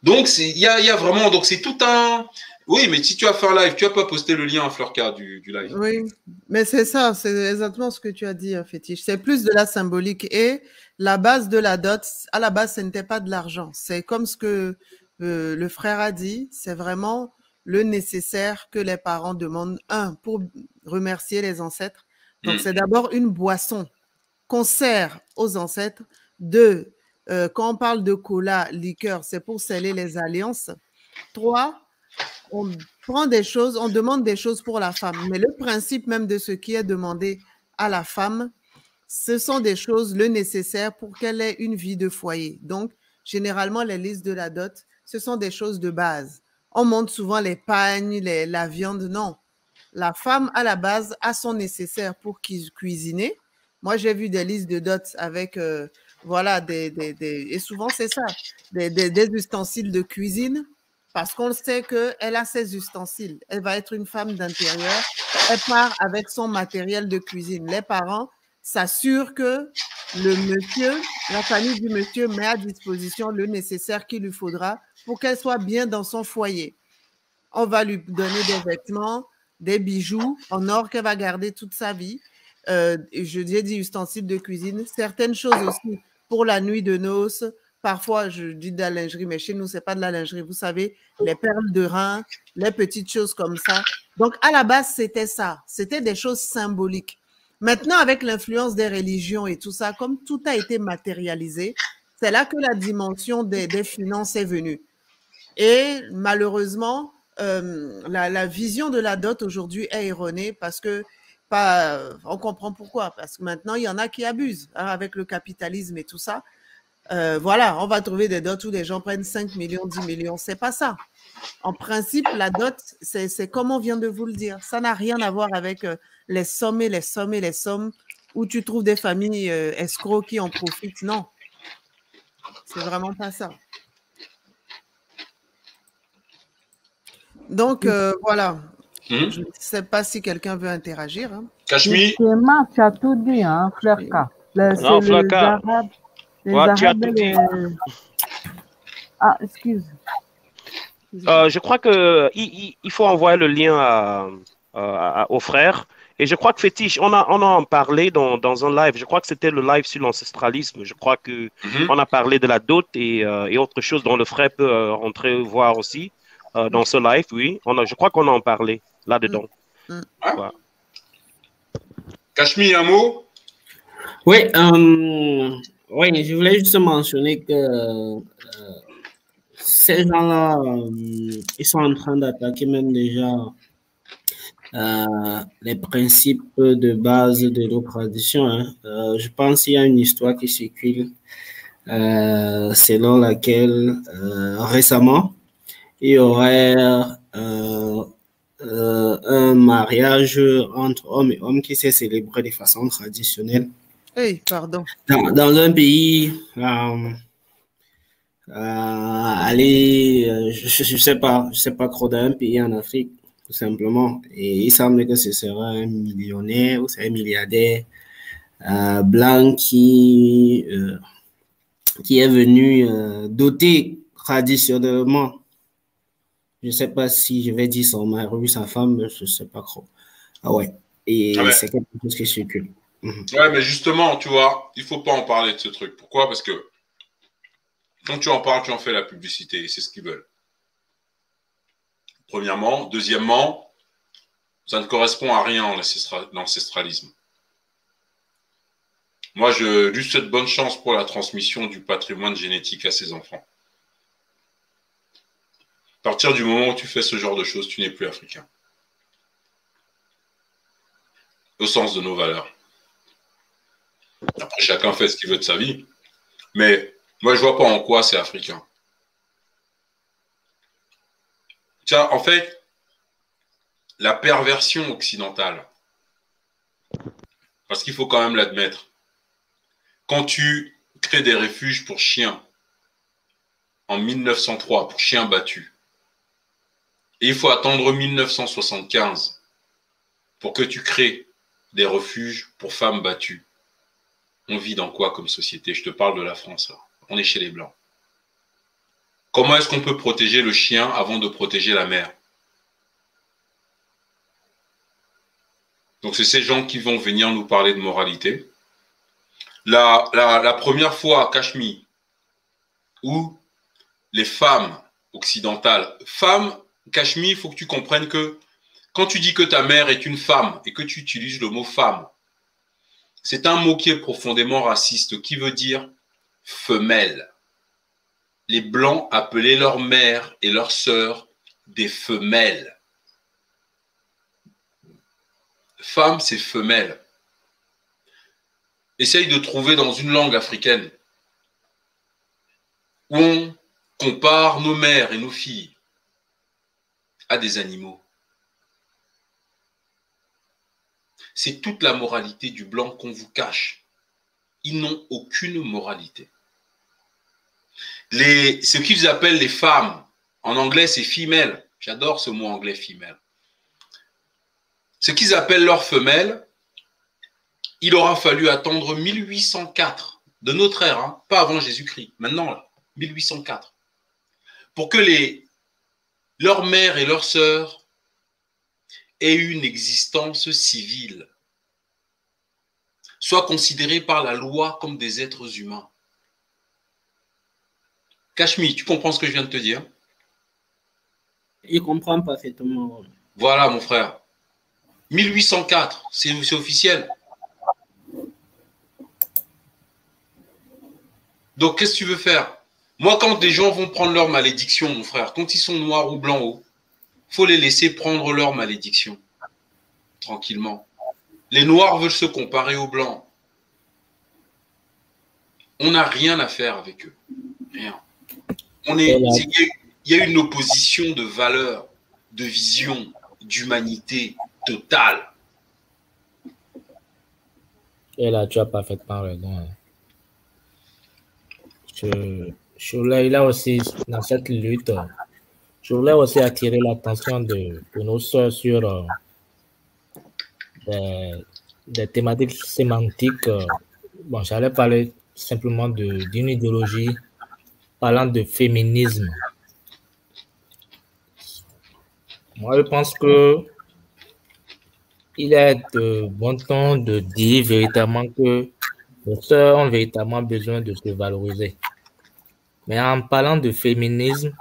Donc, il y a, vraiment, donc c'est tout un. Oui, mais si tu as fait un live, tu n'as pas posté le lien à Fleurka du, du live. Oui, mais c'est ça, c'est exactement ce que tu as dit, Fétiche. C'est plus de la symbolique. Et la base de la dot, à la base, ce n'était pas de l'argent. C'est comme ce que euh, le frère a dit, c'est vraiment le nécessaire que les parents demandent. Un, pour remercier les ancêtres. Donc, mm. c'est d'abord une boisson qu'on sert aux ancêtres. Deux, euh, quand on parle de cola, liqueur, c'est pour sceller les alliances. Trois, on prend des choses, on demande des choses pour la femme. Mais le principe même de ce qui est demandé à la femme, ce sont des choses le nécessaire pour qu'elle ait une vie de foyer. Donc, généralement, les listes de la dot, ce sont des choses de base. On monte souvent les pagnes, la viande. Non. La femme, à la base, a son nécessaire pour cuisiner. Moi, j'ai vu des listes de dot avec, euh, voilà, des, et souvent c'est ça, des, des, ustensiles de cuisine, parce qu'on sait qu'elle a ses ustensiles. Elle va être une femme d'intérieur. Elle part avec son matériel de cuisine. Les parents s'assure que le monsieur, la famille du monsieur met à disposition le nécessaire qu'il lui faudra pour qu'elle soit bien dans son foyer. On va lui donner des vêtements, des bijoux en or qu'elle va garder toute sa vie. Euh, je dis des ustensiles de cuisine, certaines choses aussi pour la nuit de noces. Parfois, je dis de la lingerie, mais chez nous, ce n'est pas de la lingerie. Vous savez, les perles de rein, les petites choses comme ça. Donc, à la base, c'était ça. C'était des choses symboliques. Maintenant, avec l'influence des religions et tout ça, comme tout a été matérialisé, c'est là que la dimension des, finances est venue. Et malheureusement, euh, la, vision de la dot aujourd'hui est erronée parce que pas, on comprend pourquoi. Parce que maintenant, il y en a qui abusent hein, avec le capitalisme et tout ça. Euh, voilà, on va trouver des dots où les gens prennent 5 millions, 10 millions. C'est pas ça. En principe, la dot, c'est comme on vient de vous le dire. Ça n'a rien à voir avec euh, les sommes et les sommes et les sommes où tu trouves des familles euh, escrocs qui en profitent. Non. C'est vraiment pas ça. Donc, euh, voilà. Hmm? Je ne sais pas si quelqu'un veut interagir. Hein. Cachemire. Tu as tout dit, hein, non, Fleurka. tu as tout dit. Ah, excuse. Euh, je crois qu'il il, faut envoyer le lien à, à, aux frères et je crois que Fétiche, on, a, on en parlé dans, dans un live. Je crois que c'était le live sur l'ancestralisme. Je crois que mhm. on a parlé de la dot et, euh, et autre chose dont le frère peut euh, rentrer voir aussi euh, dans ce live. Oui, on a, je crois qu'on en parlé là-dedans. Mm. Mm. un mot? Oui, oui, je voulais juste mentionner que ces gens-là, ils sont en train d'attaquer même déjà euh, les principes de base de nos traditions. Hein. Euh, je pense qu'il y a une histoire qui circule euh, selon laquelle récemment, il y aurait un mariage entre hommes et hommes qui s'est célébré de façon traditionnelle. Oui, pardon. Dans, dans un pays, aller, je ne sais pas, je sais pas trop d'un pays en Afrique, tout simplement. Et il semble que ce sera un millionnaire ou c'est un milliardaire euh, blanc qui, euh, qui est venu euh, doter traditionnellement. Je ne sais pas si je vais dire son mari ou sa femme, je ne sais pas trop. Ah ouais. Et ah c'est quelque chose qui circule. Mhm. Ouais, mais justement, tu vois, il faut pas en parler de ce truc. Pourquoi? Parce que quand tu en parles, tu en fais la publicité. C'est ce qu'ils veulent premièrement. Deuxièmement, ça ne correspond à rien l'ancestralisme. Moi, je lui souhaite bonne chance pour la transmission du patrimoine génétique à ses enfants. À partir du moment où tu fais ce genre de choses, tu n'es plus africain. Au sens de nos valeurs. Après, chacun fait ce qu'il veut de sa vie. Mais moi, je vois pas en quoi c'est africain. Tiens, en fait, la perversion occidentale, parce qu'il faut quand même l'admettre, quand tu crées des refuges pour chiens en 1903, pour chiens battus, et il faut attendre 1975 pour que tu crées des refuges pour femmes battues. On vit dans quoi comme société? Je te parle de la France, là. On est chez les Blancs. Comment est-ce qu'on peut protéger le chien avant de protéger la mère? Donc, c'est ces gens qui vont venir nous parler de moralité. La, première fois Cachemire, où les femmes occidentales, femmes, Cachemire, il faut que tu comprennes que quand tu dis que ta mère est une femme et que tu utilises le mot femme, c'est un mot qui est profondément raciste, qui veut dire femelle les Blancs appelaient leur mère et leur sœur des femelles. Femme, c'est femelle. Essaye de trouver dans une langue africaine où on compare nos mères et nos filles à des animaux. C'est toute la moralité du blanc qu'on vous cache. Ils n'ont aucune moralité ce qu'ils appellent les femmes, en anglais c'est female, j'adore ce mot anglais female, ce qu'ils appellent leurs femelles, il aura fallu attendre 1804 de notre ère, hein, pas avant Jésus-Christ, maintenant 1804, pour que leurs mères et leurs sœurs aient une existence civile, soient considérées par la loi comme des êtres humains. Cachemire, tu comprends ce que je viens de te dire? Il comprend parfaitement. Voilà, mon frère. 1804, c'est officiel. Donc, qu'est-ce que tu veux faire? Moi, quand des gens vont prendre leur malédiction, mon frère, quand ils sont noirs ou blancs, faut les laisser prendre leur malédiction. Tranquillement. Les noirs veulent se comparer aux blancs. On n'a rien à faire avec eux. Rien il y a une opposition de valeurs, de vision, d'humanité totale. Et là, tu as parfaitement raison. Hein. Je, je voulais là aussi, dans cette lutte, je voulais aussi attirer l'attention de, nos soeurs sur euh, des, thématiques sémantiques. Euh, bon, j'allais parler simplement d'une idéologie parlant de féminisme. Moi, je pense que il est de bon temps de dire véritablement que les sœurs ont véritablement besoin de se valoriser. Mais en parlant de féminisme,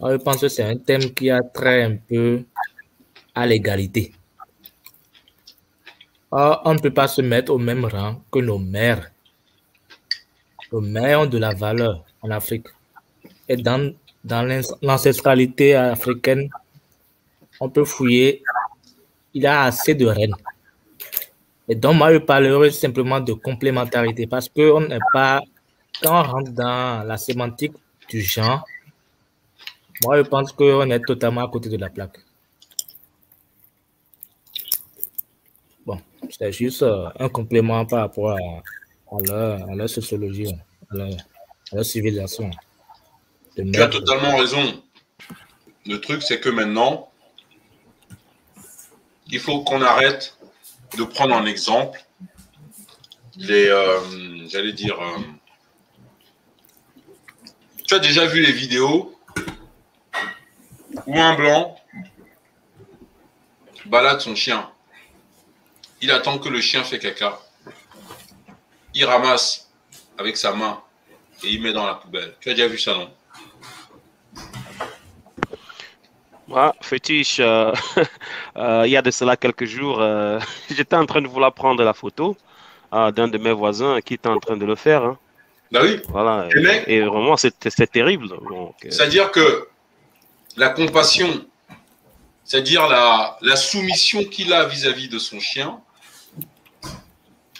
je pense que c'est un thème qui a trait un peu à l'égalité. on ne peut pas se mettre au même rang que nos mères. Nos mères ont de la valeur en Afrique. Et dans, dans l'ancestralité africaine, on peut fouiller il a assez de reines. Et donc, moi, je parlerai simplement de complémentarité parce qu'on n'est pas, quand on rentre dans la sémantique du genre, moi, je pense qu'on est totalement à côté de la plaque. Bon, c'est juste euh, un complément par rapport à, à, leur, sociologie, à leur, civilisation. Tu as totalement raison. Le truc, c'est que maintenant, il faut qu'on arrête de prendre en exemple les, euh, j'allais dire, euh, tu as déjà vu les vidéos où un blanc balade son chien. Il attend que le chien fait caca. Il ramasse avec sa main et il met dans la poubelle. Tu as déjà vu ça, non? Moi, fétiche, euh, euh, il y a de cela quelques jours, euh, j'étais en train de vouloir prendre la photo d'un de mes voisins qui était en train de le faire. Hein. Bah oui. Voilà. Et, vraiment, c'est terrible. C'est-à-dire que la compassion, c'est-à-dire la, la, soumission qu'il a vis-à-vis de son chien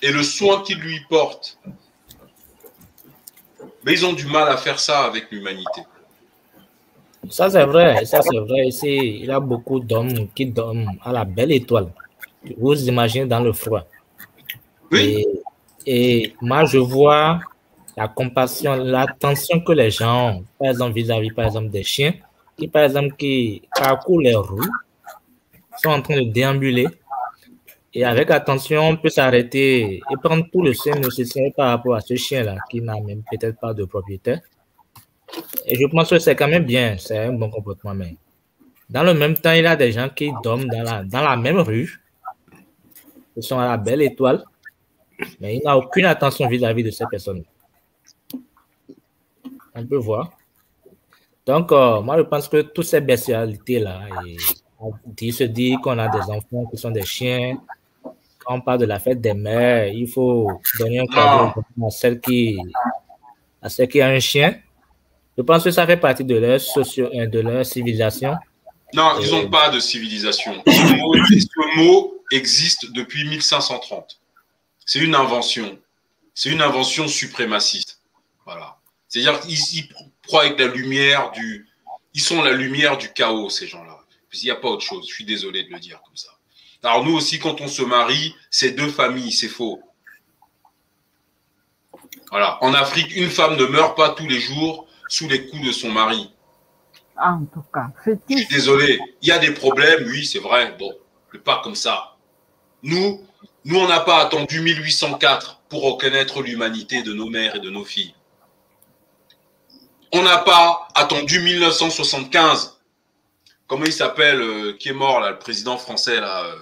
et le soin qu'il lui porte, mais ils ont du mal à faire ça avec l'humanité. Ça, c'est vrai. Ça, c'est vrai. Ici, il y a beaucoup d'hommes qui dorment à la belle étoile. Vous imaginez dans le froid. Oui. Et, moi, je vois la compassion, l'attention que les gens ont, par exemple, vis-à-vis, par exemple, des chiens, qui, par exemple, qui parcourent les roues, sont en train de déambuler. Et avec attention, on peut s'arrêter et prendre tout le soin nécessaire par rapport à ce chien-là, qui n'a même peut-être pas de propriétaire. Et je pense que c'est quand même bien, c'est un bon comportement. Mais dans le même temps, il y a des gens qui dorment dans la, dans la même rue. Ils sont à la belle étoile, mais il n'a aucune attention vis-à-vis de ces personnes. On peut voir. Donc, euh, moi, je pense que toutes ces bestialités-là, il se dit qu'on a des enfants qui sont des chiens. Quand on parle de la fête des mères, il faut donner un cadeau à celle qui, à celle qui a un chien. Je pense que ça fait partie de leur, euh, de leur civilisation. Non, ils n'ont pas de civilisation. Ce mot, existe depuis 1530. C'est une invention. C'est une invention suprémaciste. Voilà. C'est-à-dire qu'ils croient avec la lumière du. Ils sont la lumière du chaos, ces gens-là. Il n'y a pas autre chose. Je suis désolé de le dire comme ça. Alors, nous aussi, quand on se marie, c'est deux familles, c'est faux. Voilà. En Afrique, une femme ne meurt pas tous les jours sous les coups de son mari. Ah, en tout cas, Je suis désolé. Il y a des problèmes, oui, c'est vrai. Bon, pas comme ça. Nous, nous, on n'a pas attendu 1804 pour reconnaître l'humanité de nos mères et de nos filles. On n'a pas attendu 1975. Comment il s'appelle, euh, qui est mort, là, le président français, là, euh,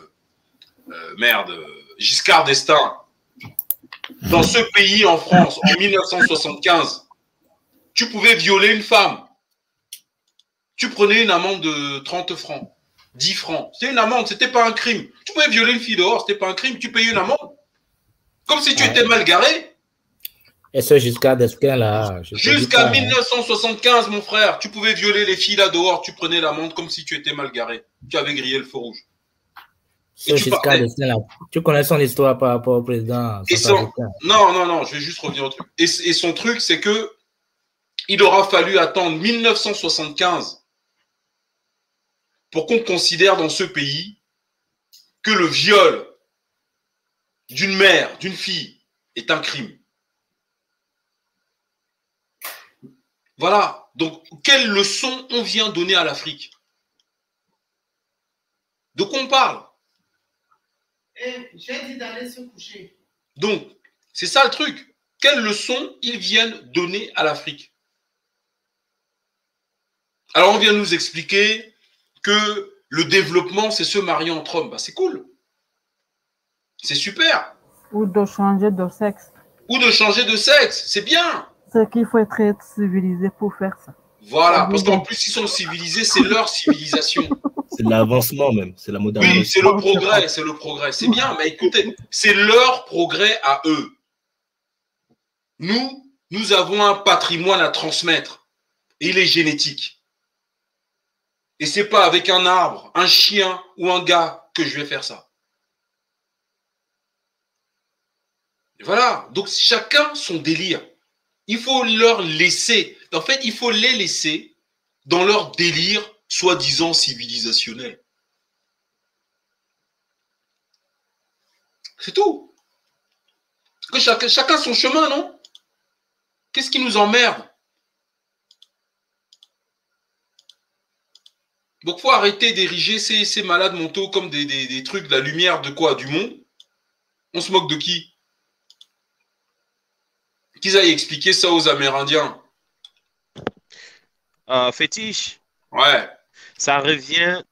euh, merde, Giscard d'Estaing? Dans ce pays, en France, en 1975, tu pouvais violer une femme. Tu prenais une amende de 30 francs, 10 francs. C'était une amende, c'était pas un crime. Tu pouvais violer une fille dehors, c'était pas un crime. Tu payais une amende. Comme si tu étais mal garé. Et ce jusqu'à là. Jusqu'à 1975, mon frère, tu pouvais violer les filles là dehors, tu prenais l'amende comme si tu étais mal garé. Tu avais grillé le feu rouge. tu, là. tu connais son histoire par rapport au président. Non, non, non, je vais juste revenir au truc. et son truc, c'est que il aura fallu attendre 1975 pour qu'on considère dans ce pays que le viol d'une mère, d'une fille, est un crime. Voilà. Donc, quelle leçon on vient donner à l'Afrique? De quoi on parle? Eh, J'ai dit d'aller se coucher. Donc, c'est ça le truc. Quelle leçon ils viennent donner à l'Afrique? Alors, on vient nous expliquer que le développement, c'est se marier entre hommes. Bah, c'est cool. C'est super. Ou de changer de sexe. Ou de changer de sexe. C'est bien. C'est qu'il faut être civilisé pour faire ça. Voilà, parce qu'en plus, ils sont civilisés, c'est leur civilisation. C'est l'avancement même, c'est la modernité. Oui, c'est le progrès, c'est le progrès. C'est bien, mais écoutez, c'est leur progrès à eux. Nous, nous avons un patrimoine à transmettre. Et il est génétique. Et c'est pas avec un arbre, un chien ou un gars que je vais faire ça. voilà. Donc chacun son délire. Il faut leur laisser. En fait, il faut les laisser dans leur délire soi-disant civilisationnel. C'est tout. Que chacun, chacun son chemin, non? Qu'est-ce qui nous emmerde? Donc, faut arrêter d'ériger ces, malades mentaux comme des, trucs de la lumière de quoi? Du monde? On se moque de qui? Qu'ils aillent expliquer ça aux Amérindiens. Euh, fétiche? Ouais. Ça revient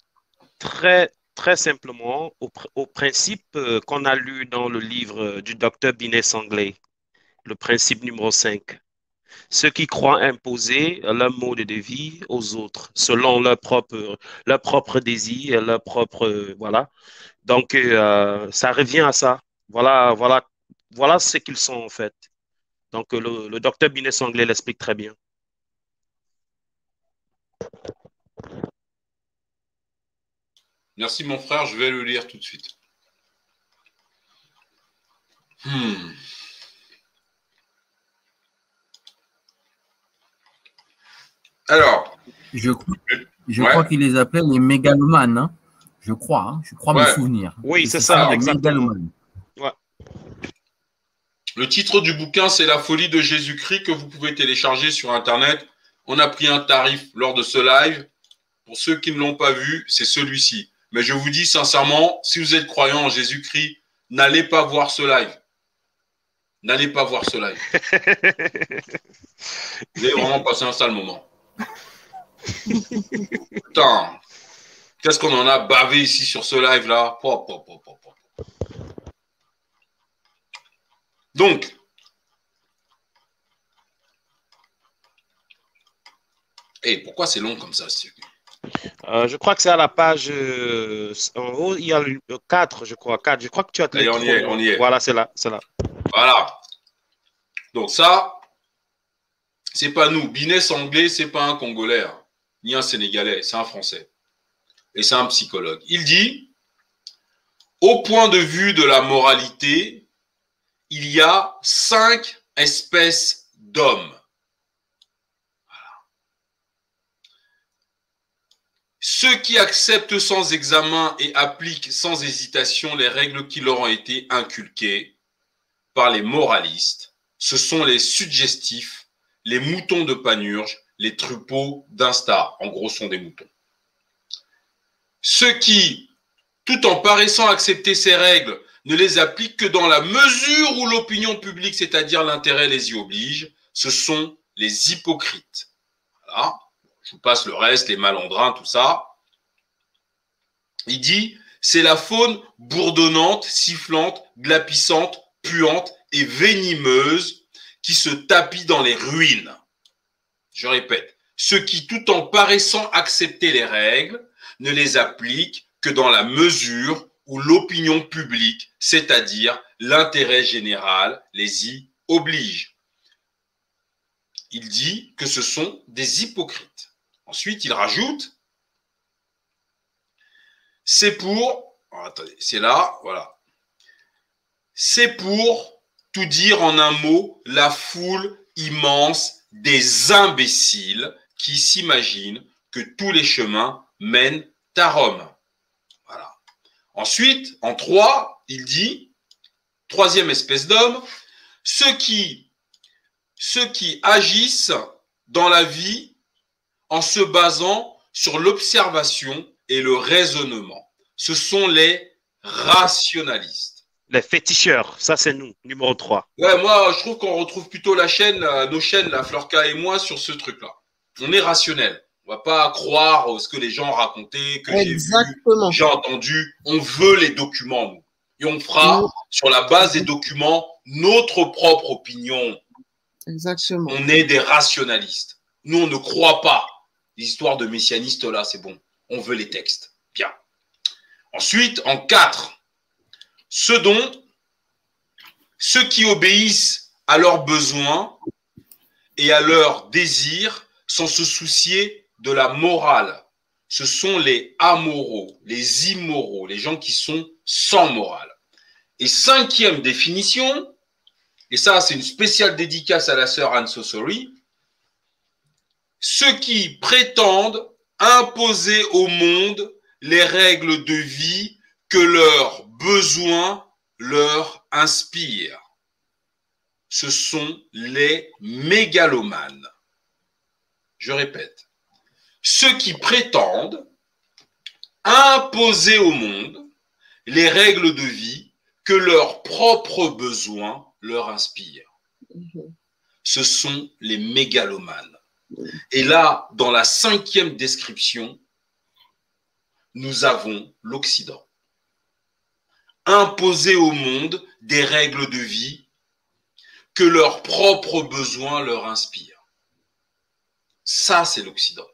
très, très simplement au, principe euh, qu'on a lu dans le livre du docteur Binet Sanglé, le principe numéro 5 ceux qui croient imposer leur mode de vie aux autres selon leur propre, leur propre désir, leur propre. Voilà. Donc, euh, ça revient à ça. Voilà, voilà, voilà ce qu'ils sont en fait. Donc, le, docteur Binet Sanglais l'explique très bien. Merci mon frère, je vais le lire tout de suite. Hmm. Alors. Je, je crois qu'il les appelait les mégalomanes. Hein. je crois, hein. je crois me souvenir. Oui, c'est ça, exactement. Le titre du bouquin, c'est La folie de Jésus-Christ que vous pouvez télécharger sur Internet. On a pris un tarif lors de ce live. Pour ceux qui ne l'ont pas vu, c'est celui-ci. Mais je vous dis sincèrement, si vous êtes croyant en Jésus-Christ, n'allez pas voir ce live. N'allez pas voir ce live. vous allez vraiment passer un sale moment. Putain, qu'est-ce qu'on en a bavé ici sur ce live-là Donc, et pourquoi c'est long comme ça euh, je crois que c'est à la page euh, en haut, il y a le 4, je crois. 4. Je crois que tu as on y est, on y est. Voilà, c'est là, c'est là. Voilà. Donc ça, c'est pas nous. Binet anglais, c'est pas un Congolais. Hein ni un Sénégalais, c'est un Français. Et c'est un psychologue. Il dit, au point de vue de la moralité, il y a cinq espèces d'hommes. Ceux qui acceptent sans examen et appliquent sans hésitation les règles qui leur ont été inculquées par les moralistes, ce sont les suggestifs, les moutons de panurge les troupeaux d'insta, en gros, sont des moutons. Ceux qui, tout en paraissant accepter ces règles, ne les appliquent que dans la mesure où l'opinion publique, c'est-à-dire l'intérêt, les y oblige, ce sont les hypocrites. Voilà. Je vous passe le reste, les malandrins, tout ça. Il dit, c'est la faune bourdonnante, sifflante, glapissante, puante et venimeuse qui se tapit dans les ruines. Je répète, ceux qui, tout en paraissant accepter les règles, ne les appliquent que dans la mesure où l'opinion publique, c'est-à-dire l'intérêt général, les y oblige. Il dit que ce sont des hypocrites. Ensuite, il rajoute, c'est pour, attendez, c'est là, voilà, c'est pour tout dire en un mot, la foule immense des imbéciles qui s'imaginent que tous les chemins mènent à Rome. Voilà. Ensuite, en trois, il dit, troisième espèce d'homme, ceux qui, ceux qui agissent dans la vie en se basant sur l'observation et le raisonnement. Ce sont les rationalistes les féticheurs, ça c'est nous, numéro 3. Ouais, moi je trouve qu'on retrouve plutôt la chaîne, euh, nos chaînes, la Florca et moi, sur ce truc-là. On est rationnel. On va pas croire ce que les gens racontaient, que j'ai vu, j'ai entendu. On veut les documents, nous. Et on fera, sur la base des documents, notre propre opinion. Exactement. On est des rationalistes. Nous, on ne croit pas. L'histoire de messianistes, là, c'est bon. On veut les textes. Bien. Ensuite, en 4, ce dont ceux qui obéissent à leurs besoins et à leurs désirs sans se soucier de la morale, ce sont les amoraux, les immoraux, les gens qui sont sans morale. Et cinquième définition, et ça c'est une spéciale dédicace à la sœur Anne Sosori, ceux qui prétendent imposer au monde les règles de vie que leurs besoins leur inspirent. Ce sont les mégalomanes. Je répète, ceux qui prétendent imposer au monde les règles de vie que leurs propres besoins leur inspirent. Ce sont les mégalomanes. Et là, dans la cinquième description, nous avons l'Occident. Imposer au monde des règles de vie que leurs propres besoins leur inspirent. Ça, c'est l'Occident.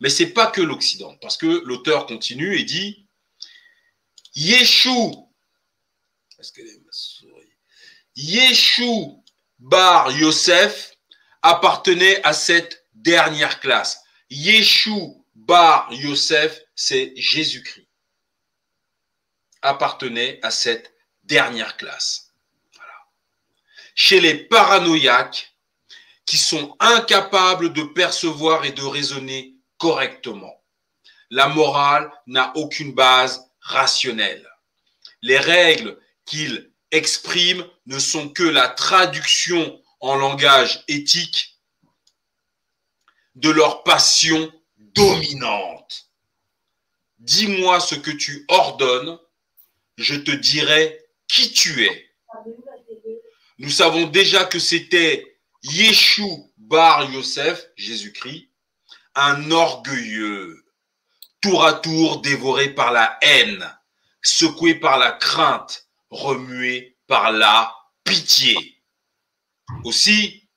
Mais c'est pas que l'Occident, parce que l'auteur continue et dit Yeshua, Yeshua Bar Yosef appartenait à cette dernière classe. Yeshua Bar Yosef, c'est Jésus-Christ, appartenait à cette dernière classe. Chez les paranoïaques qui sont incapables de percevoir et de raisonner correctement. La morale n'a aucune base rationnelle. Les règles qu'ils expriment ne sont que la traduction en langage éthique de leur passion dominante. Dis-moi ce que tu ordonnes, je te dirai qui tu es. Nous savons déjà que c'était Yeshua Bar Yosef, Jésus-Christ, un orgueilleux, tour à tour dévoré par la haine, secoué par la crainte, remué par la pitié. Aussi,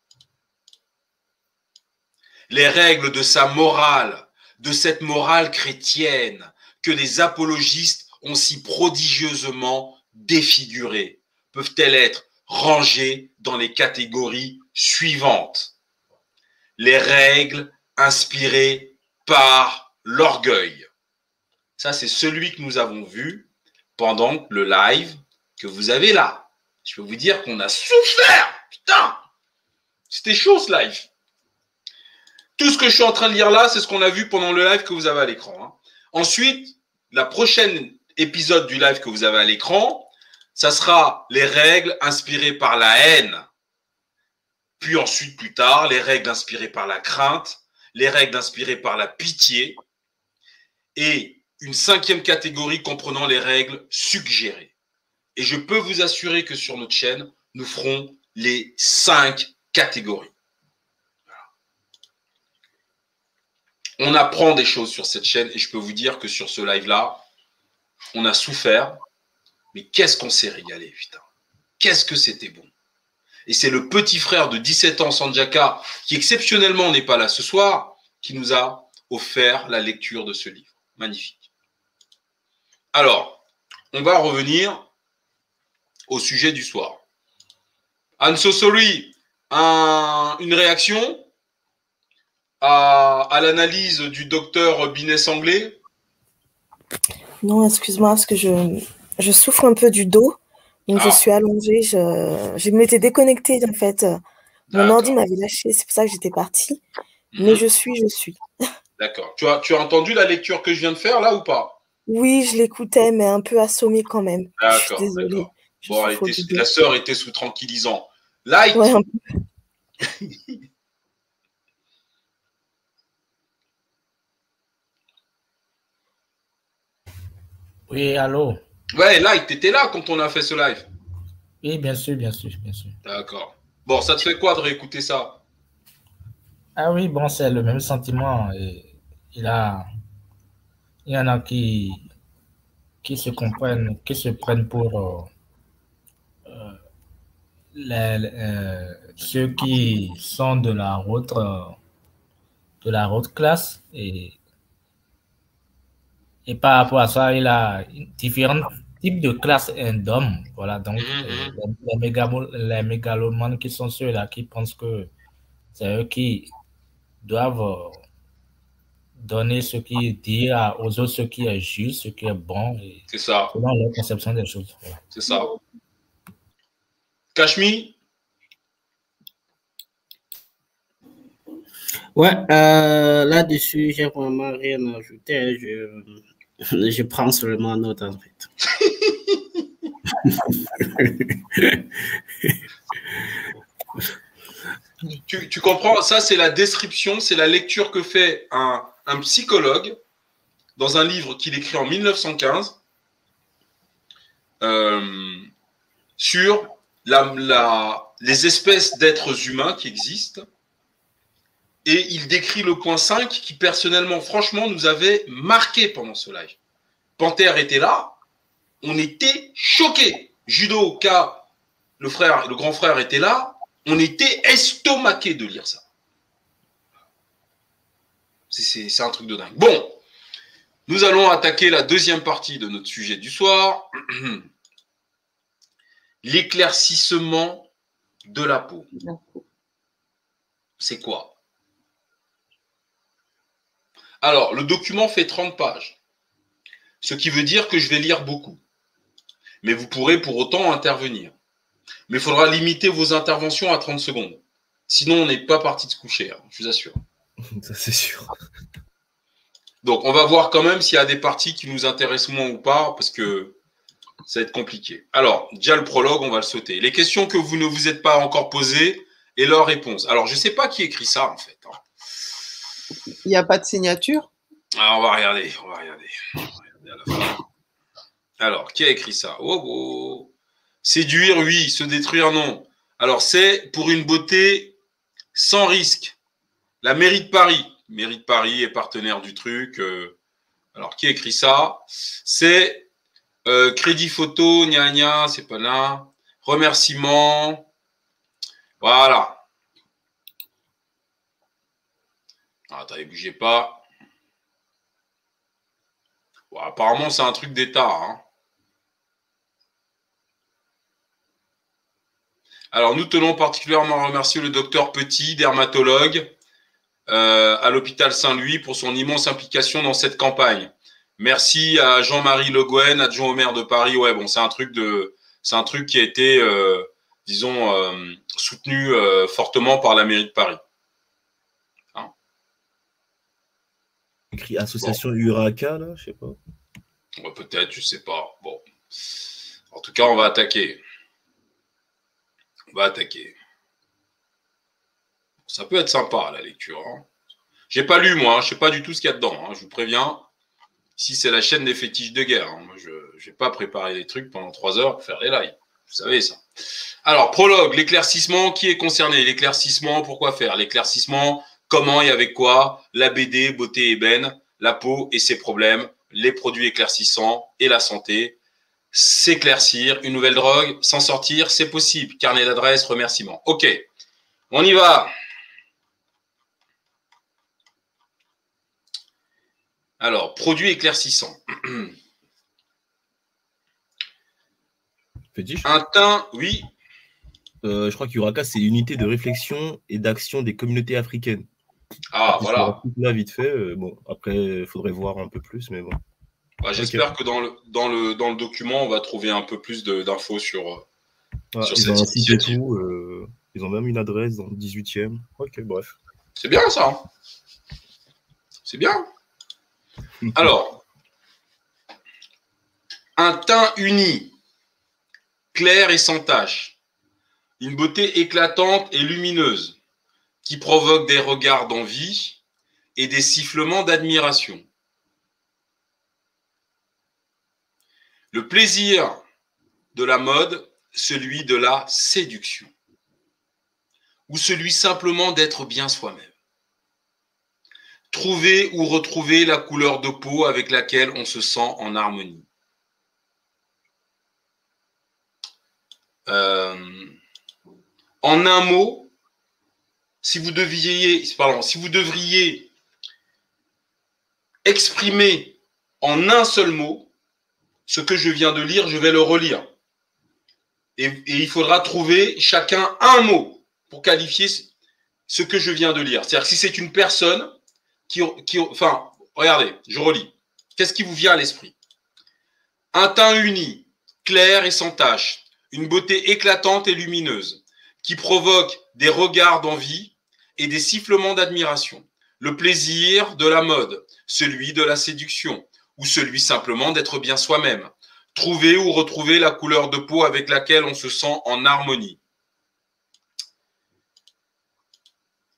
les règles de sa morale, de cette morale chrétienne que les apologistes ont si prodigieusement défigurée, peuvent-elles être rangées dans les catégories suivantes. Les règles inspiré par l'orgueil. Ça, c'est celui que nous avons vu pendant le live que vous avez là. Je peux vous dire qu'on a souffert. Putain, c'était chaud ce live. Tout ce que je suis en train de lire là, c'est ce qu'on a vu pendant le live que vous avez à l'écran. Hein. Ensuite, la prochaine épisode du live que vous avez à l'écran, ça sera les règles inspirées par la haine. Puis ensuite, plus tard, les règles inspirées par la crainte les règles inspirées par la pitié et une cinquième catégorie comprenant les règles suggérées. Et je peux vous assurer que sur notre chaîne, nous ferons les cinq catégories. On apprend des choses sur cette chaîne et je peux vous dire que sur ce live-là, on a souffert, mais qu'est-ce qu'on s'est régalé, putain. Qu'est-ce que c'était bon. Et c'est le petit frère de 17 ans, Sanjaka, qui exceptionnellement n'est pas là ce soir, qui nous a offert la lecture de ce livre. Magnifique. Alors, on va revenir au sujet du soir. Anne Sosori, une réaction à, l'analyse du docteur Binet Anglais? Non, excuse-moi, parce que je, je souffre un peu du dos. Donc, je ah. suis allongée, je, je m'étais déconnectée en fait. Mon ordi m'avait lâché, c'est pour ça que j'étais partie. Mais mhm. je suis, je suis. D'accord. Tu as, tu as entendu la lecture que je viens de faire là ou pas? Oui, je l'écoutais, mais un peu assommée quand même. D'accord. Désolée. Bon, la sœur était sous tranquillisant. Light ouais, Oui, allô Ouais, Light, t'étais là quand on a fait ce live Oui, bien sûr, bien sûr, bien sûr. D'accord. Bon, ça te fait quoi de réécouter ça? Ah oui, bon, c'est le même sentiment. Et il, a... il y en a qui, qui se comprennent, qui se prennent pour euh, euh, les, euh, ceux qui sont de la route, de la route classe et et par rapport à ça, il a différents types de classes d'hommes. Voilà, donc mhm, mhm. les, mégalomanes qui sont ceux-là qui pensent que c'est eux qui doivent donner ce qui dit aux autres ce qui est juste, ce qui est bon. C'est ça. Selon leur conception des choses. C'est ça. Cachemire Ouais, euh, là-dessus, j'ai vraiment rien à ajouter. Je, je prends seulement note en fait. tu, comprends Ça, c'est la description, c'est la lecture que fait un, psychologue dans un livre qu'il écrit en 1915 euh, sur les espèces d'êtres humains qui existent. Et il décrit le point 5 qui, personnellement, franchement, nous avait marqué pendant ce live. Panthère était là, on était choqués. Judo, K, le frère, le grand frère était là, on était estomaqués de lire ça. C'est un truc de dingue. Bon, nous allons attaquer la deuxième partie de notre sujet du soir. L'éclaircissement de la peau. C'est quoi? Alors, le document fait 30 pages, ce qui veut dire que je vais lire beaucoup mais vous pourrez pour autant intervenir. Mais il faudra limiter vos interventions à 30 secondes. Sinon, on n'est pas parti de se coucher, hein, je vous assure. Ça, c'est sûr. Donc, on va voir quand même s'il y a des parties qui nous intéressent moins ou pas, parce que ça va être compliqué. Alors, déjà le prologue, on va le sauter. Les questions que vous ne vous êtes pas encore posées et leurs réponses. Alors, je ne sais pas qui écrit ça, en fait. Il n'y a pas de signature? Ah, On va regarder, on va regarder. Alors, qui a écrit ça? Oh, oh. Séduire, oui. Se détruire, non. Alors, c'est pour une beauté sans risque. La mairie de Paris. Mairie de Paris est partenaire du truc. Euh. alors, qui a écrit ça? C'est euh, Crédit Photo, gna gna, c'est pas là. Remerciements. Voilà. Ah, attendez, bougez pas. apparemment, c'est un truc d'État. Hein. Alors, nous tenons particulièrement à remercier le docteur Petit, dermatologue, euh, à l'hôpital Saint-Louis pour son immense implication dans cette campagne. Merci à Jean-Marie Le Gouen, adjoint au maire de Paris. Ouais, bon, c'est un truc un truc qui a été, euh, disons, euh, soutenu fortement par la mairie de Paris. Hein Écrit association URACA, là, je sais pas. Peut-être, je sais pas. Bon. En tout cas, on va attaquer va attaquer. Ça peut être sympa la lecture. Hein. J'ai pas lu moi, hein. je sais pas du tout ce qu'il y a dedans. Hein. Je vous préviens. Ici c'est la chaîne des fétiches de guerre. je n'ai pas préparé des trucs pendant trois heures pour faire les lives. Vous savez ça. Alors prologue, l'éclaircissement. Qui est concerné? L'éclaircissement. Pourquoi faire? L'éclaircissement. Comment et avec quoi La BD, beauté ébène, la peau et ses problèmes, les produits éclaircissants et la santé s'éclaircir, une nouvelle drogue, s'en sortir, c'est possible. Carnet d'adresse, remerciements. OK, on y va. Alors, produit éclaircissant. Un teint, oui. Euh, je crois qu'Uraka, c'est l'unité de réflexion et d'action des communautés africaines. Ah, voilà. Là, vite fait. Euh, bon, après, il faudrait voir un peu plus, mais bon. Bah, j'espère que dans le, dans, le, dans le document, on va trouver un peu plus d'infos sur, euh, sur cette initiative. Euh, ils ont même une adresse dans le 18e. Ok, bref. C'est bien ça. Hein. C'est bien. Alors, un teint uni, clair et sans tache, une beauté éclatante et lumineuse qui provoque des regards d'envie et des sifflements d'admiration. Le plaisir de la mode, celui de la séduction, ou celui simplement d'être bien soi-même. Trouver ou retrouver la couleur de peau avec laquelle on se sent en harmonie. Euh, en un mot, si vous deviez, pardon, si vous devriez exprimer en un seul mot ce que je viens de lire, je vais le relire. Et, il faudra trouver chacun un mot pour qualifier ce que je viens de lire. C'est-à-dire que si c'est une personne qui, qui, enfin, Regardez, je relis. Qu'est-ce qui vous vient à l'esprit? Un teint uni, clair et sans tache, une beauté éclatante et lumineuse, qui provoque des regards d'envie et des sifflements d'admiration. Le plaisir de la mode, celui de la séduction, ou celui simplement d'être bien soi-même. Trouver ou retrouver la couleur de peau avec laquelle on se sent en harmonie.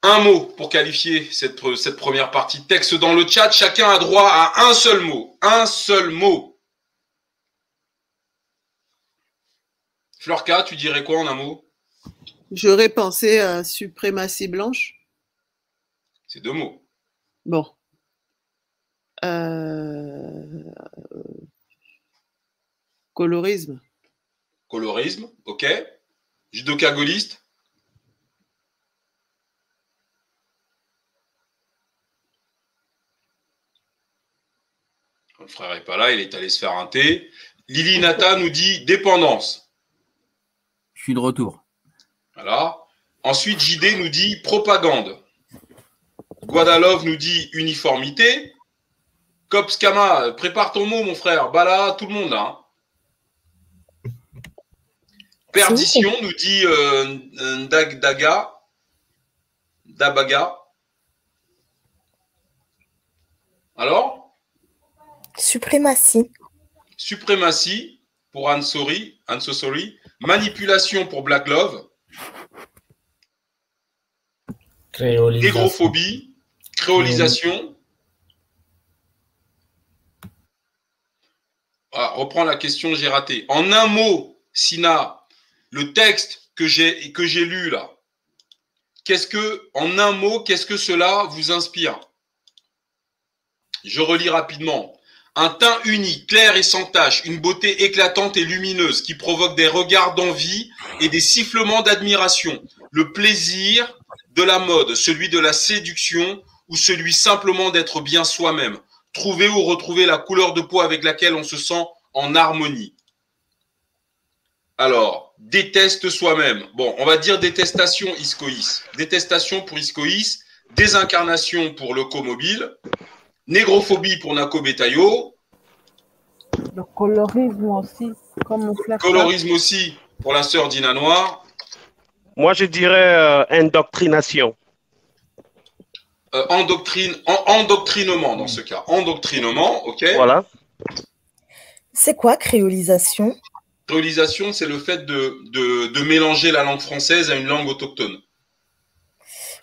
Un mot pour qualifier cette, première partie texte dans le chat. Chacun a droit à un seul mot. Un seul mot. Florca, tu dirais quoi en un mot? J'aurais pensé à suprématie blanche. C'est deux mots. Bon. Euh, colorisme. Colorisme, ok. Judoka gaulliste. Le frère n'est pas là, il est allé se faire un thé. Lily Nata nous dit dépendance. Je suis de retour. Voilà. Ensuite, JD nous dit propagande. Guadalov nous dit uniformité. Kopskama, prépare ton mot, mon frère. Bah là, tout le monde là. Hein. Perdition nous dit euh, Daga. Dabaga. Alors? Suprématie. Suprématie pour Anne Sori. Anne Sosori. Manipulation pour Black Love. Négrophobie, créolisation. Ah, reprends la question, j'ai raté. En un mot, Sina, le texte que j'ai que j'ai lu là, qu'est-ce que, en un mot, qu'est-ce que cela vous inspire? Je relis rapidement. Un teint uni, clair et sans tache, une beauté éclatante et lumineuse qui provoque des regards d'envie et des sifflements d'admiration. Le plaisir de la mode, celui de la séduction ou celui simplement d'être bien soi-même. Trouver ou retrouver la couleur de peau avec laquelle on se sent en harmonie. Alors, déteste soi-même. Bon, on va dire détestation Iscoïs. Détestation pour Iscoïs, désincarnation pour le mobile, négrophobie pour Nako Betayo. Le colorisme aussi, comme Colorisme aussi pour la sœur Dina Noir. Moi, je dirais euh, indoctrination. Euh, endoctrine, endoctrinement dans ce cas. Endoctrinement, ok. Voilà. C'est quoi créolisation? Créolisation, c'est le fait de, de, mélanger la langue française à une langue autochtone.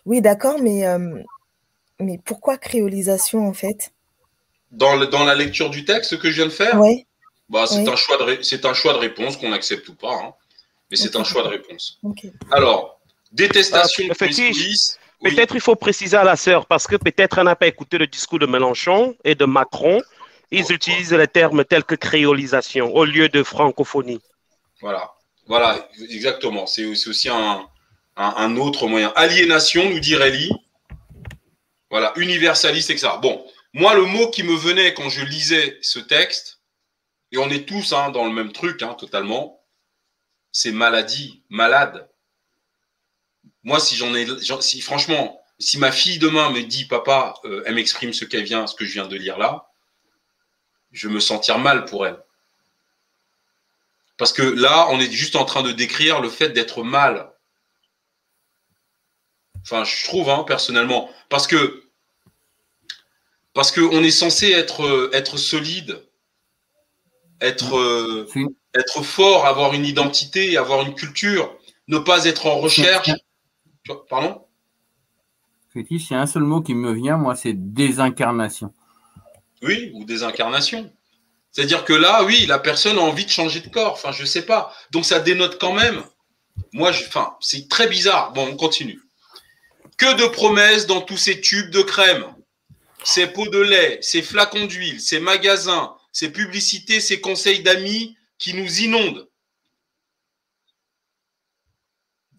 Oui, d'accord, mais, euh, mais pourquoi créolisation en fait? Dans, dans la lecture du texte que je viens de faire? Oui. Bah, c'est un, choix de c'est un choix de réponse qu'on accepte ou pas. Hein mais c'est un choix de réponse. Alors, détestation ah, Peut-être il faut préciser à la sœur, parce que peut-être elle n'a pas écouté le discours de Mélenchon et de Macron. Ils utilisent les termes tels que créolisation au lieu de francophonie. Voilà, voilà, exactement. C'est aussi un, un, autre moyen. Aliénation, nous dit Réli. Voilà, universaliste, etc. Bon, moi, le mot qui me venait quand je lisais ce texte, et on est tous hein, dans le même truc, hein, totalement, c'est maladie, malade. Moi, si j'en ai, franchement, si ma fille demain me dit, papa, euh, elle m'exprime ce qu'elle vient, ce que je viens de lire là, je vais me sentir mal pour elle. Parce que là, on est juste en train de décrire le fait d'être mal. Enfin, je trouve, hein, personnellement. Parce que parce qu'on est censé être, être solide, être, euh, être fort, avoir une identité, avoir une culture, ne pas être en recherche. Pardon? Il y a un seul mot qui me vient, moi, c'est désincarnation. Oui, ou désincarnation. C'est-à-dire que là, oui, la personne a envie de changer de corps. Enfin, je ne sais pas. Donc, ça dénote quand même. Moi, je, enfin, c'est très bizarre. Bon, on continue. Que de promesses dans tous ces tubes de crème, ces pots de lait, ces flacons d'huile, ces magasins, ces publicités, ces conseils d'amis qui nous inondent.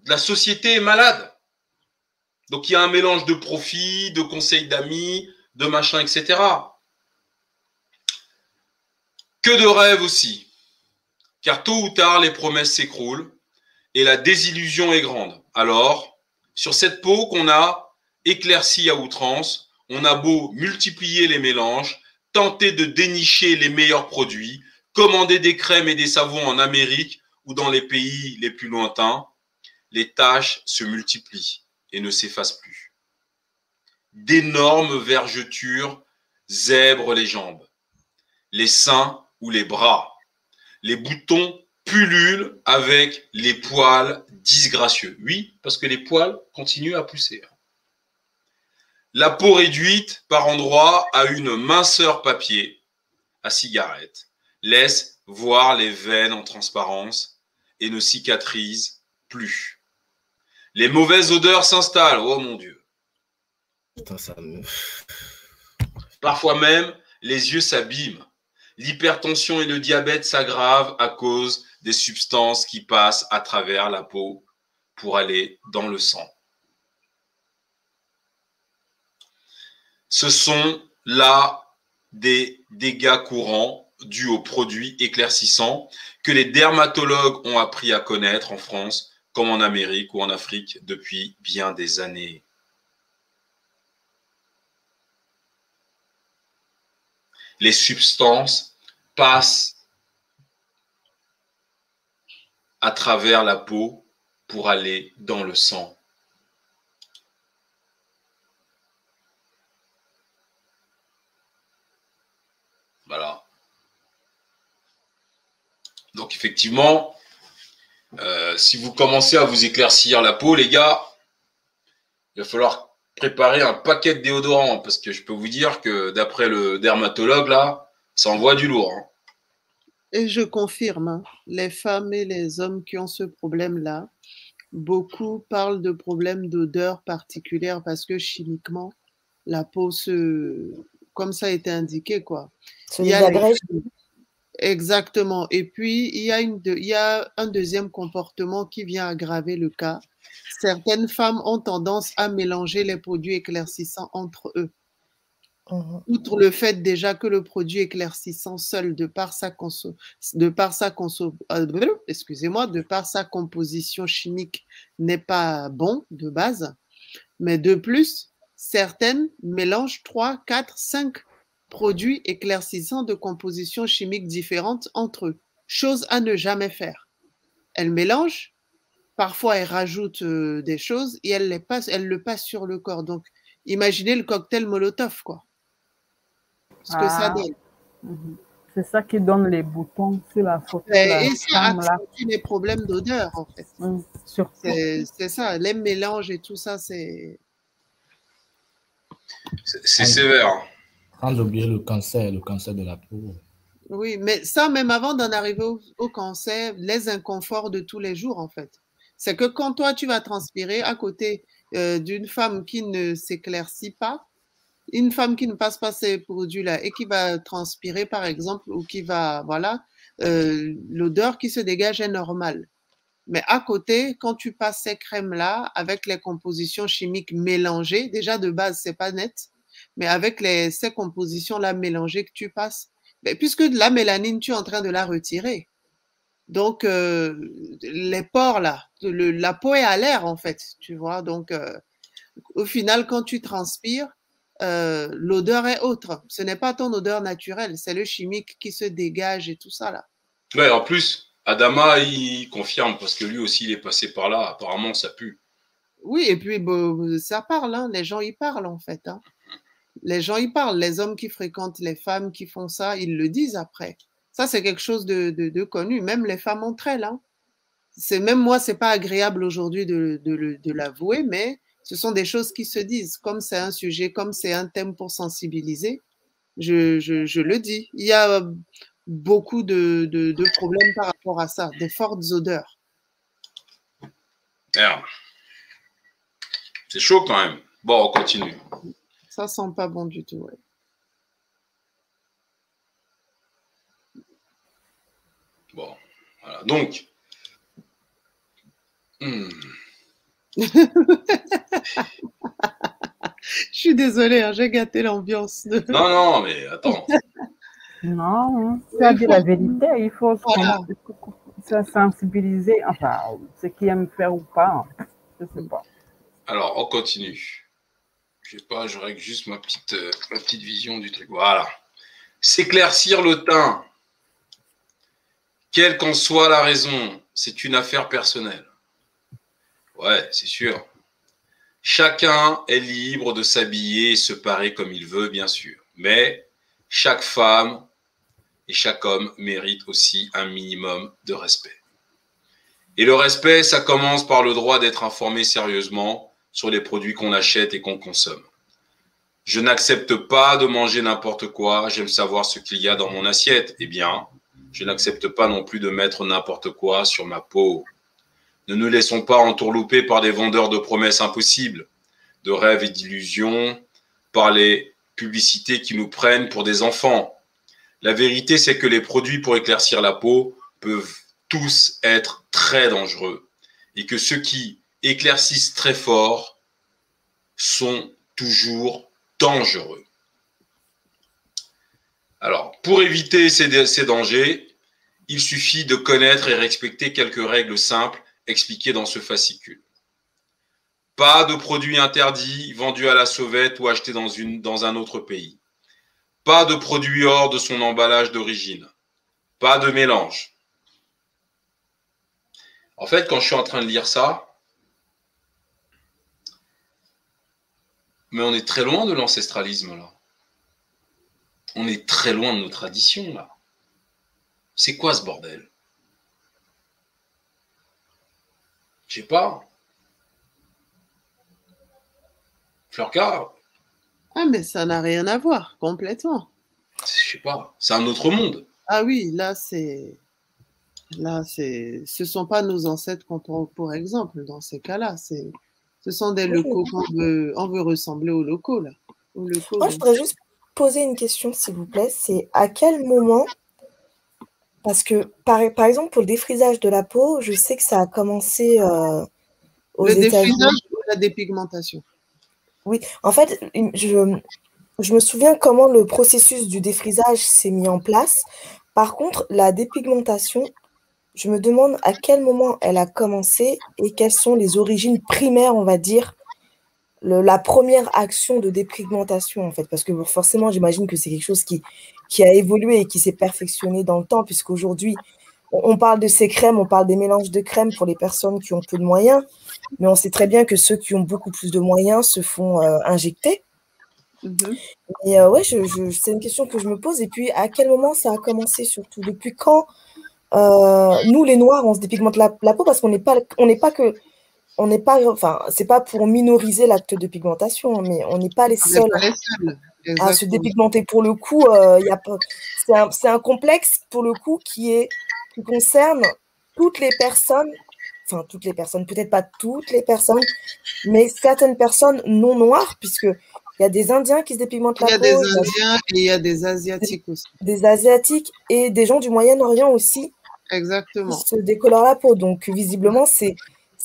La société est malade. Donc il y a un mélange de profits, de conseils d'amis, de machin, etc. Que de rêves aussi. Car tôt ou tard, les promesses s'écroulent et la désillusion est grande. Alors, sur cette peau qu'on a éclaircie à outrance, on a beau multiplier les mélanges, tenter de dénicher les meilleurs produits, commander des crèmes et des savons en Amérique ou dans les pays les plus lointains, les tâches se multiplient et ne s'effacent plus. D'énormes vergetures zèbrent les jambes, les seins ou les bras. Les boutons pullulent avec les poils disgracieux. Oui, parce que les poils continuent à pousser. La peau réduite par endroits à une minceur papier à cigarette laisse voir les veines en transparence et ne cicatrise plus. Les mauvaises odeurs s'installent. Oh mon Dieu. Parfois même, les yeux s'abîment. L'hypertension et le diabète s'aggravent à cause des substances qui passent à travers la peau pour aller dans le sang. Ce sont là des dégâts courants dus aux produits éclaircissants que les dermatologues ont appris à connaître en France comme en Amérique ou en Afrique depuis bien des années. Les substances passent à travers la peau pour aller dans le sang. Voilà. Donc effectivement, euh, si vous commencez à vous éclaircir la peau, les gars, il va falloir préparer un paquet de déodorants parce que je peux vous dire que d'après le dermatologue, là, ça envoie du lourd. Hein. Et je confirme, hein, les femmes et les hommes qui ont ce problème-là, beaucoup parlent de problèmes d'odeur particulière parce que chimiquement, la peau se. Comme ça a été indiqué, quoi. il y a Exactement. Et puis, il y, a une il y a un deuxième comportement qui vient aggraver le cas. Certaines femmes ont tendance à mélanger les produits éclaircissants entre eux. Mmh Outre le fait déjà que le produit éclaircissant seul, de par sa, de par sa, euh, excusez-moi, de par sa composition chimique, n'est pas bon de base, mais de plus, certaines mélangent 3, 4, 5 produits éclaircissants de composition chimique différentes entre eux, chose à ne jamais faire. Elles mélangent, parfois elles rajoutent euh, des choses et elles, les passent, elles le passent sur le corps. Donc, imaginez le cocktail Molotov, quoi. Ce que ça Ah. donne. Mhm. C'est ça qui donne les boutons sur la photo. Et, la et ça là. accentue les problèmes d'odeur, en fait. Mm, c'est ça, les mélanges et tout ça, c'est. C'est sévère. Sans oublier le cancer, le cancer de la peau. Oui, mais ça, même avant d'en arriver au, cancer, les inconforts de tous les jours, en fait. C'est que quand toi, tu vas transpirer à côté euh, d'une femme qui ne s'éclaircit pas, une femme qui ne passe pas ces produits-là et qui va transpirer, par exemple, ou qui va, voilà, euh, l'odeur qui se dégage est normale. Mais à côté, quand tu passes ces crèmes-là avec les compositions chimiques mélangées, déjà de base, c'est pas net, mais avec les, ces compositions-là mélangées que tu passes, puisque la mélanine, tu es en train de la retirer. Donc, euh, les pores, là, le- la peau est à l'air, en fait, tu vois. Donc, euh, au final, quand tu transpires, euh, l'odeur est autre. Ce n'est pas ton odeur naturelle, c'est le chimique qui se dégage et tout ça, là. Ouais, en plus, Adama, il confirme parce que lui aussi, il est passé par là. Apparemment, ça pue. Oui, et puis bon, ça parle, hein. les gens y parlent en fait. hein. Les gens y parlent, les hommes qui fréquentent les femmes qui font ça, ils le disent après. Ça, c'est quelque chose de, connu, même les femmes entre elles. hein. C'est même moi, c'est pas agréable aujourd'hui de, l'avouer, mais ce sont des choses qui se disent. Comme c'est un sujet, comme c'est un thème pour sensibiliser, je, le dis. Il y a beaucoup de, problèmes par rapport à ça, des fortes odeurs. C'est chaud quand même. Bon, on continue. Ça sent pas bon du tout. ouais. Bon, voilà. Donc, hmm, Je suis désolée, hein, j'ai gâté l'ambiance. de- non, non, mais attends. Non, c'est à dire la vérité. Il faut se Voilà. se sensibiliser. Enfin, ceux qui aiment faire ou pas. hein. Je sais pas. Alors, on continue. Je sais pas, je règle juste ma petite, euh, ma petite vision du truc. Voilà. S'éclaircir le teint, quelle qu'en soit la raison, c'est une affaire personnelle. Ouais, c'est sûr. Chacun est libre de s'habiller et se parer comme il veut, bien sûr. Mais chaque femme et chaque homme mérite aussi un minimum de respect. Et le respect, ça commence par le droit d'être informé sérieusement sur les produits qu'on achète et qu'on consomme. Je n'accepte pas de manger n'importe quoi, j'aime savoir ce qu'il y a dans mon assiette. Eh bien, je n'accepte pas non plus de mettre n'importe quoi sur ma peau. Ne nous laissons pas entourlouper par des vendeurs de promesses impossibles, de rêves et d'illusions, par les publicités qui nous prennent pour des enfants. La vérité, c'est que les produits pour éclaircir la peau peuvent tous être très dangereux et que ceux qui éclaircissent très fort sont toujours dangereux. Alors, pour éviter ces, dangers, il suffit de connaître et respecter quelques règles simples expliquées dans ce fascicule. Pas de produits interdits vendus à la sauvette ou achetés dans, une, dans un autre pays. Pas de produits hors de son emballage d'origine. Pas de mélange. En fait, quand je suis en train de lire ça, mais on est très loin de l'ancestralisme là. On est très loin de nos traditions là. C'est quoi ce bordel? Je sais pas. Fleurka Ah, mais ça n'a rien à voir, complètement. Je sais pas. C'est un autre monde. Ah oui, là, c'est. Là, c'est, ce sont pas nos ancêtres qu'on prend pour exemple dans ces cas-là. C'est, ce sont des locaux qu'on veut, on veut ressembler aux locaux là. Moi, je voudrais juste poser une question, s'il vous plaît. C'est à quel moment, parce que par, par, exemple pour le défrisage de la peau, je sais que ça a commencé euh, aux Le défrisage ou la dépigmentation? Oui, en fait, je, je me souviens comment le processus du défrisage s'est mis en place. Par contre, la dépigmentation, je me demande à quel moment elle a commencé et quelles sont les origines primaires, on va dire, le, la première action de dépigmentation, en fait. Parce que forcément, j'imagine que c'est quelque chose qui, qui a évolué et qui s'est perfectionné dans le temps, puisqu'aujourd'hui, on, on parle de ces crèmes, on parle des mélanges de crèmes pour les personnes qui ont peu de moyens, mais on sait très bien que ceux qui ont beaucoup plus de moyens se font euh, injecter. Mhm. Et euh, ouais, c'est une question que je me pose. Et puis, à quel moment ça a commencé surtout? Depuis quand euh, nous, les Noirs, on se dépigmente la, la peau parce qu'on n'est pas, on n'est pas que, on n'est pas, enfin, c'est pas pour minoriser l'acte de pigmentation, mais on n'est pas les seuls, pas les seuls. à se dépigmenter. Pour le coup, euh, c'est un, c'est un complexe pour le coup qui est, qui concerne toutes les personnes, enfin toutes les personnes, peut-être pas toutes les personnes, mais certaines personnes non noires, puisque il y a des Indiens qui se dépigmentent la Il y a peau. des il y a Indiens et il y a des Asiatiques aussi. des Asiatiques et des gens du Moyen-Orient aussi Exactement. se décolorent la peau. Donc, visiblement, c'est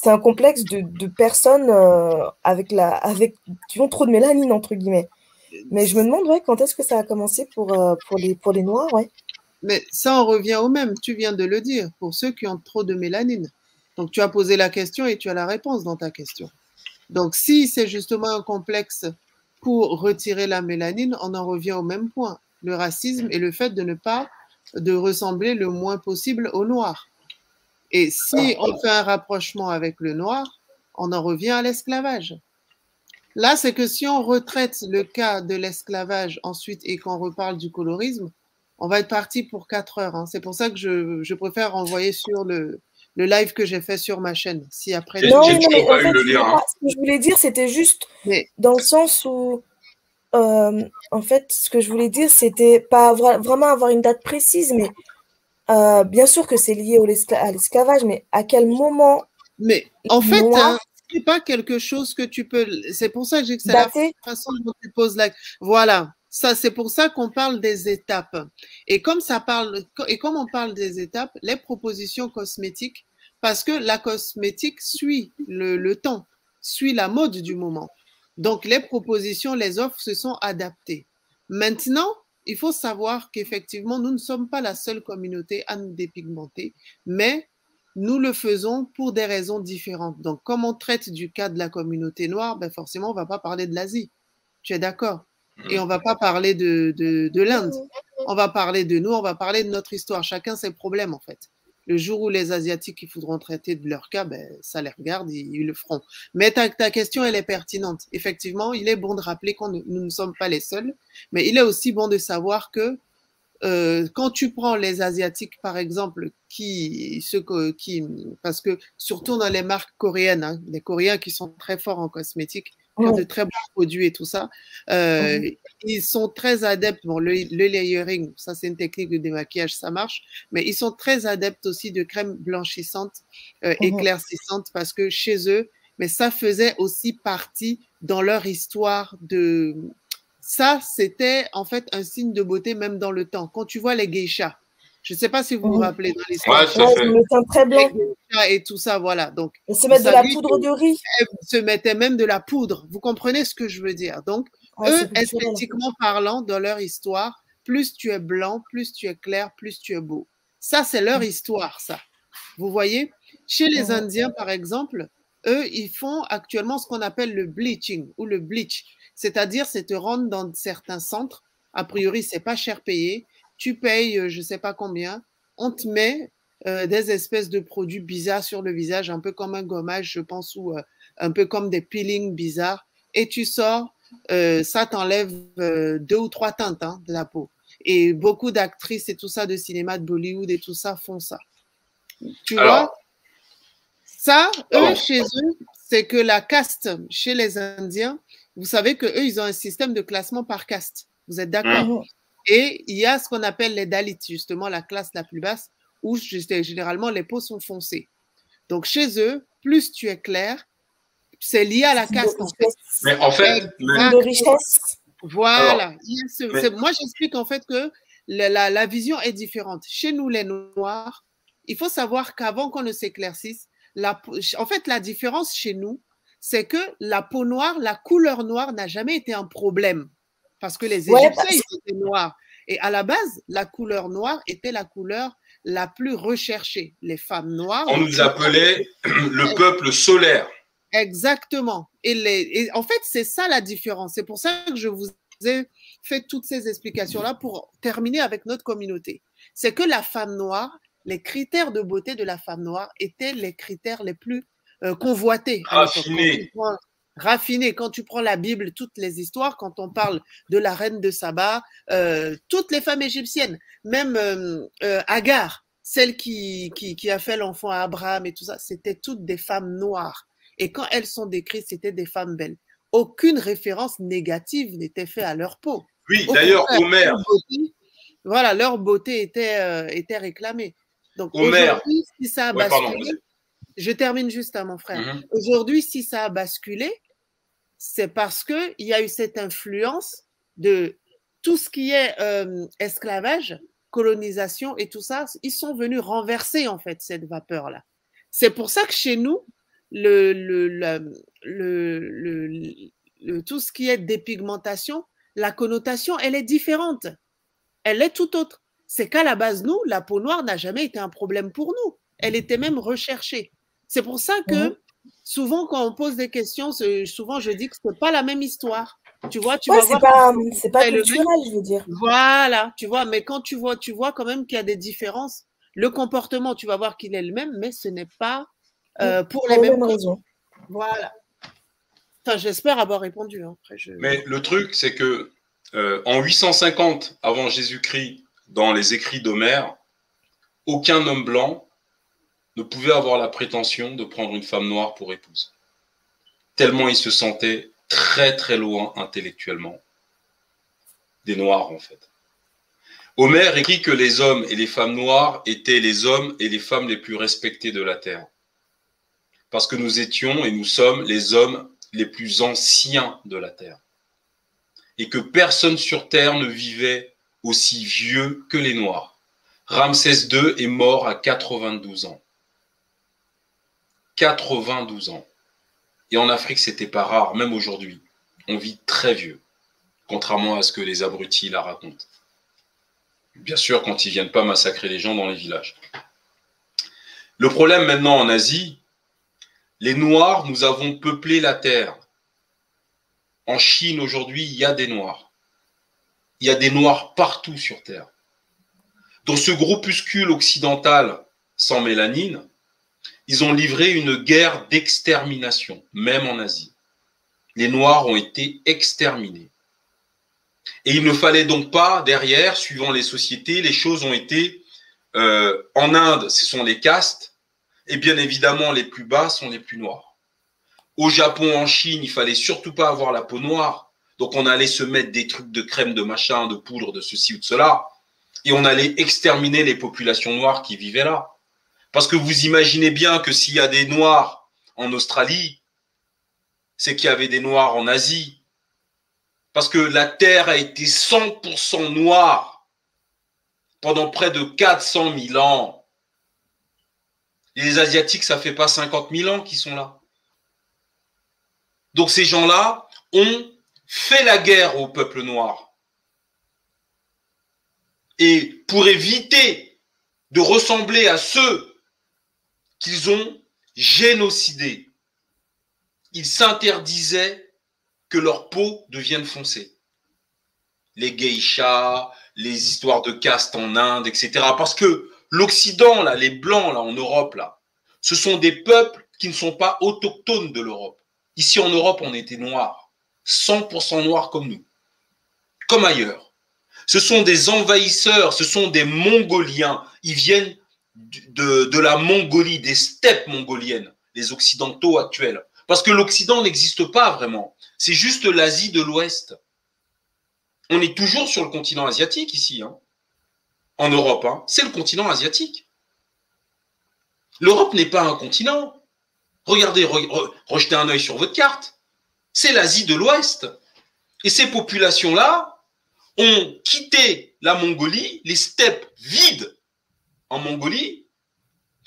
c'est un complexe de, de personnes euh, avec la, avec, qui ont trop de mélanine, entre guillemets. Mais je me demande ouais, quand est-ce que ça a commencé pour, euh, pour, les, pour les Noirs. Ouais. Mais ça en revient au même, tu viens de le dire, pour ceux qui ont trop de mélanine. Donc tu as posé la question et tu as la réponse dans ta question. Donc si c'est justement un complexe pour retirer la mélanine, on en revient au même point, le racisme et le fait de ne pas de ressembler le moins possible au noir. Et si on fait un rapprochement avec le noir, on en revient à l'esclavage. Là, c'est que si on retraite le cas de l'esclavage ensuite et qu'on reparle du colorisme, on va être parti pour quatre heures. hein. C'est pour ça que je, je préfère envoyer sur le, le live que j'ai fait sur ma chaîne. Si après. Non, mais en fait, c'est pas- ce que je voulais dire, c'était juste dans le sens où, euh, en fait, ce que je voulais dire, c'était pas vra- vraiment avoir une date précise, mais euh, bien sûr que c'est lié au à l'esclavage, mais à quel moment Mais en fait, hein, c'est pas quelque chose que tu peux. C'est pour ça que j'ai que c'est la façon dont tu poses la. Voilà. Ça, c'est pour ça qu'on parle des étapes. Et comme ça parle, et comme on parle des étapes, les propositions cosmétiques, parce que la cosmétique suit le, le temps, suit la mode du moment. Donc, les propositions, les offres se sont adaptées. Maintenant, il faut savoir qu'effectivement, nous ne sommes pas la seule communauté à nous dépigmenter, mais nous le faisons pour des raisons différentes. Donc, comme on traite du cas de la communauté noire, ben forcément, on ne va pas parler de l'Asie. Tu es d'accord? Et on ne va pas parler de, de, l'Inde. On va parler de nous, on va parler de notre histoire. Chacun ses problèmes, en fait. Le jour où les Asiatiques ils voudront traiter de leur cas, ben, ça les regarde, ils, le feront. Mais ta, ta, question, elle est pertinente. Effectivement, il est bon de rappeler que nous ne sommes pas les seuls, mais il est aussi bon de savoir que euh, quand tu prends les Asiatiques, par exemple, qui, ceux qui, parce que surtout dans les marques coréennes, hein, les Coréens qui sont très forts en cosmétiques, de très bons produits et tout ça, euh, ils sont très adeptes. Bon, le, layering, ça c'est une technique de démaquillage, ça marche, mais ils sont très adeptes aussi de crèmes blanchissantes, euh, éclaircissantes, parce que chez eux, mais ça faisait aussi partie dans leur histoire de, ça, c'était en fait un signe de beauté même dans le temps. Quand tu vois les geishas, je ne sais pas si vous vous rappelez dans l'histoire. Ouais, le teint très blanc. Et tout ça, voilà. Donc, on se met de la poudre de riz. Se mettait même de la poudre. Vous comprenez ce que je veux dire? Donc, eux, esthétiquement parlant, dans leur histoire, plus tu es blanc, plus tu es clair, plus tu es beau. Ça, c'est leur histoire, ça. Vous voyez? Chez les Indiens, par exemple, eux, ils font actuellement ce qu'on appelle le bleaching ou le bleach. C'est-à-dire, c'est te rendre dans certains centres. A priori, c'est pas cher payé. Tu payes, euh, je ne sais pas combien. On te met euh, des espèces de produits bizarres sur le visage, un peu comme un gommage, je pense, ou euh, un peu comme des peelings bizarres. Et tu sors, ça t'enlève deux ou trois teintes hein, de la peau. Et beaucoup d'actrices et tout ça de cinéma, de Bollywood et tout ça font ça. Tu vois? Ça, eux, chez eux, c'est que la caste chez les Indiens, vous savez qu'eux, ils ont un système de classement par caste. Vous êtes d'accord? Mmh. Et il y a ce qu'on appelle les Dalits, justement, la classe la plus basse, où généralement les peaux sont foncées. Donc chez eux, plus tu es clair, c'est lié à la caste en fait. Mais en fait, de richesse. Voilà. Moi, j'explique en fait que la, la, vision est différente. Chez nous, les Noirs, il faut savoir qu'avant qu'on ne s'éclaircisse, en fait, la différence chez nous, c'est que la peau noire, la couleur noire n'a jamais été un problème. Parce que les Égyptiens, étaient noirs. Et à la base, la couleur noire était la couleur la plus recherchée. Les femmes noires. On nous appelait le peuple solaire. Exactement. Et, les, en fait, c'est ça la différence. C'est pour ça que je vous ai fait toutes ces explications-là pour terminer avec notre communauté. C'est que la femme noire, les critères de beauté de la femme noire étaient les critères les plus euh, convoité. Raffiné. Raffiné. Quand tu prends la Bible, toutes les histoires, quand on parle de la reine de Saba, euh, toutes les femmes égyptiennes, même euh, Agar, celle qui, qui, qui a fait l'enfant à Abraham et tout ça, c'était toutes des femmes noires. Et quand elles sont décrites, c'était des femmes belles. Aucune référence négative n'était faite à leur peau. Oui, d'ailleurs, Homer. voilà, leur beauté était, était réclamée. Donc aujourd'hui, si ça a basculé, je termine juste à mon frère. Mhm. Aujourd'hui, si ça a basculé, c'est parce qu'il y a eu cette influence de tout ce qui est euh, esclavage, colonisation et tout ça. Ils sont venus renverser en fait cette vapeur-là. C'est pour ça que chez nous, le, le, tout ce qui est dépigmentation, la connotation, elle est différente. Elle est tout autre. C'est qu'à la base, nous, la peau noire n'a jamais été un problème pour nous. Elle était même recherchée. C'est pour ça que mmh souvent, quand on pose des questions, souvent je dis que ce n'est pas la même histoire. Tu vois, tu ouais, c'est pas, c'est pas culturel, je veux dire. Voilà, tu vois, mais quand tu vois, tu vois quand même qu'il y a des différences. Le comportement, tu vas voir qu'il est le même, mais ce n'est pas euh, pour les mêmes raisons. Voilà. Enfin, j'espère avoir répondu. Hein. Mais le truc, c'est que euh, en 850 avant Jésus-Christ, dans les écrits d'Homère, aucun homme blanc ne pouvait avoir la prétention de prendre une femme noire pour épouse. Tellement il se sentait très très loin intellectuellement des Noirs en fait. Homère écrit que les hommes et les femmes noires étaient les hommes et les femmes les plus respectés de la terre. Parce que nous étions et nous sommes les hommes les plus anciens de la terre. Et que personne sur terre ne vivait aussi vieux que les Noirs. Ramsès II est mort à 92 ans. 92 ans. Et en Afrique, c'était pas rare, même aujourd'hui. On vit très vieux, contrairement à ce que les abrutis la racontent. Bien sûr, quand ils viennent pas massacrer les gens dans les villages. Le problème maintenant en Asie, les Noirs, nous avons peuplé la terre en Chine aujourd'hui, il y a des Noirs. Il y a des Noirs partout sur Terre. Dans ce groupuscule occidental sans mélanine, ils ont livré une guerre d'extermination, même en Asie. Les Noirs ont été exterminés. Et il ne fallait donc pas, derrière, suivant les sociétés, les choses ont été, euh, en Inde, ce sont les castes, et bien évidemment, les plus bas sont les plus noirs. Au Japon, en Chine, il fallait surtout pas avoir la peau noire. Donc on allait se mettre des trucs de crème, de machin, de poudre, de ceci ou de cela. Et on allait exterminer les populations noires qui vivaient là. Parce que vous imaginez bien que s'il y a des noirs en Australie, c'est qu'il y avait des noirs en Asie. Parce que la Terre a été 100% noire pendant près de 400 000 ans. Et les Asiatiques, ça fait pas 50 000 ans qu'ils sont là. Donc ces gens-là ont fait la guerre au peuple noir. Et pour éviter de ressembler à ceux qu'ils ont génocidés, ils s'interdisaient que leur peau devienne foncée. Les geishas, les histoires de caste en Inde, etc. Parce que l'Occident, là, les Blancs, là, en Europe, là, ce sont des peuples qui ne sont pas autochtones de l'Europe. Ici en Europe, on était noirs, 100% noirs comme nous, comme ailleurs. Ce sont des envahisseurs, ce sont des Mongoliens. Ils viennent de, la Mongolie, des steppes mongoliennes, les Occidentaux actuels. Parce que l'Occident n'existe pas vraiment. C'est juste l'Asie de l'Ouest. On est toujours sur le continent asiatique ici, hein. en Europe. Hein. C'est le continent asiatique. L'Europe n'est pas un continent. Regardez, rejetez un œil sur votre carte. C'est l'Asie de l'Ouest. Et ces populations-là ont quitté la Mongolie, les steppes vides en Mongolie,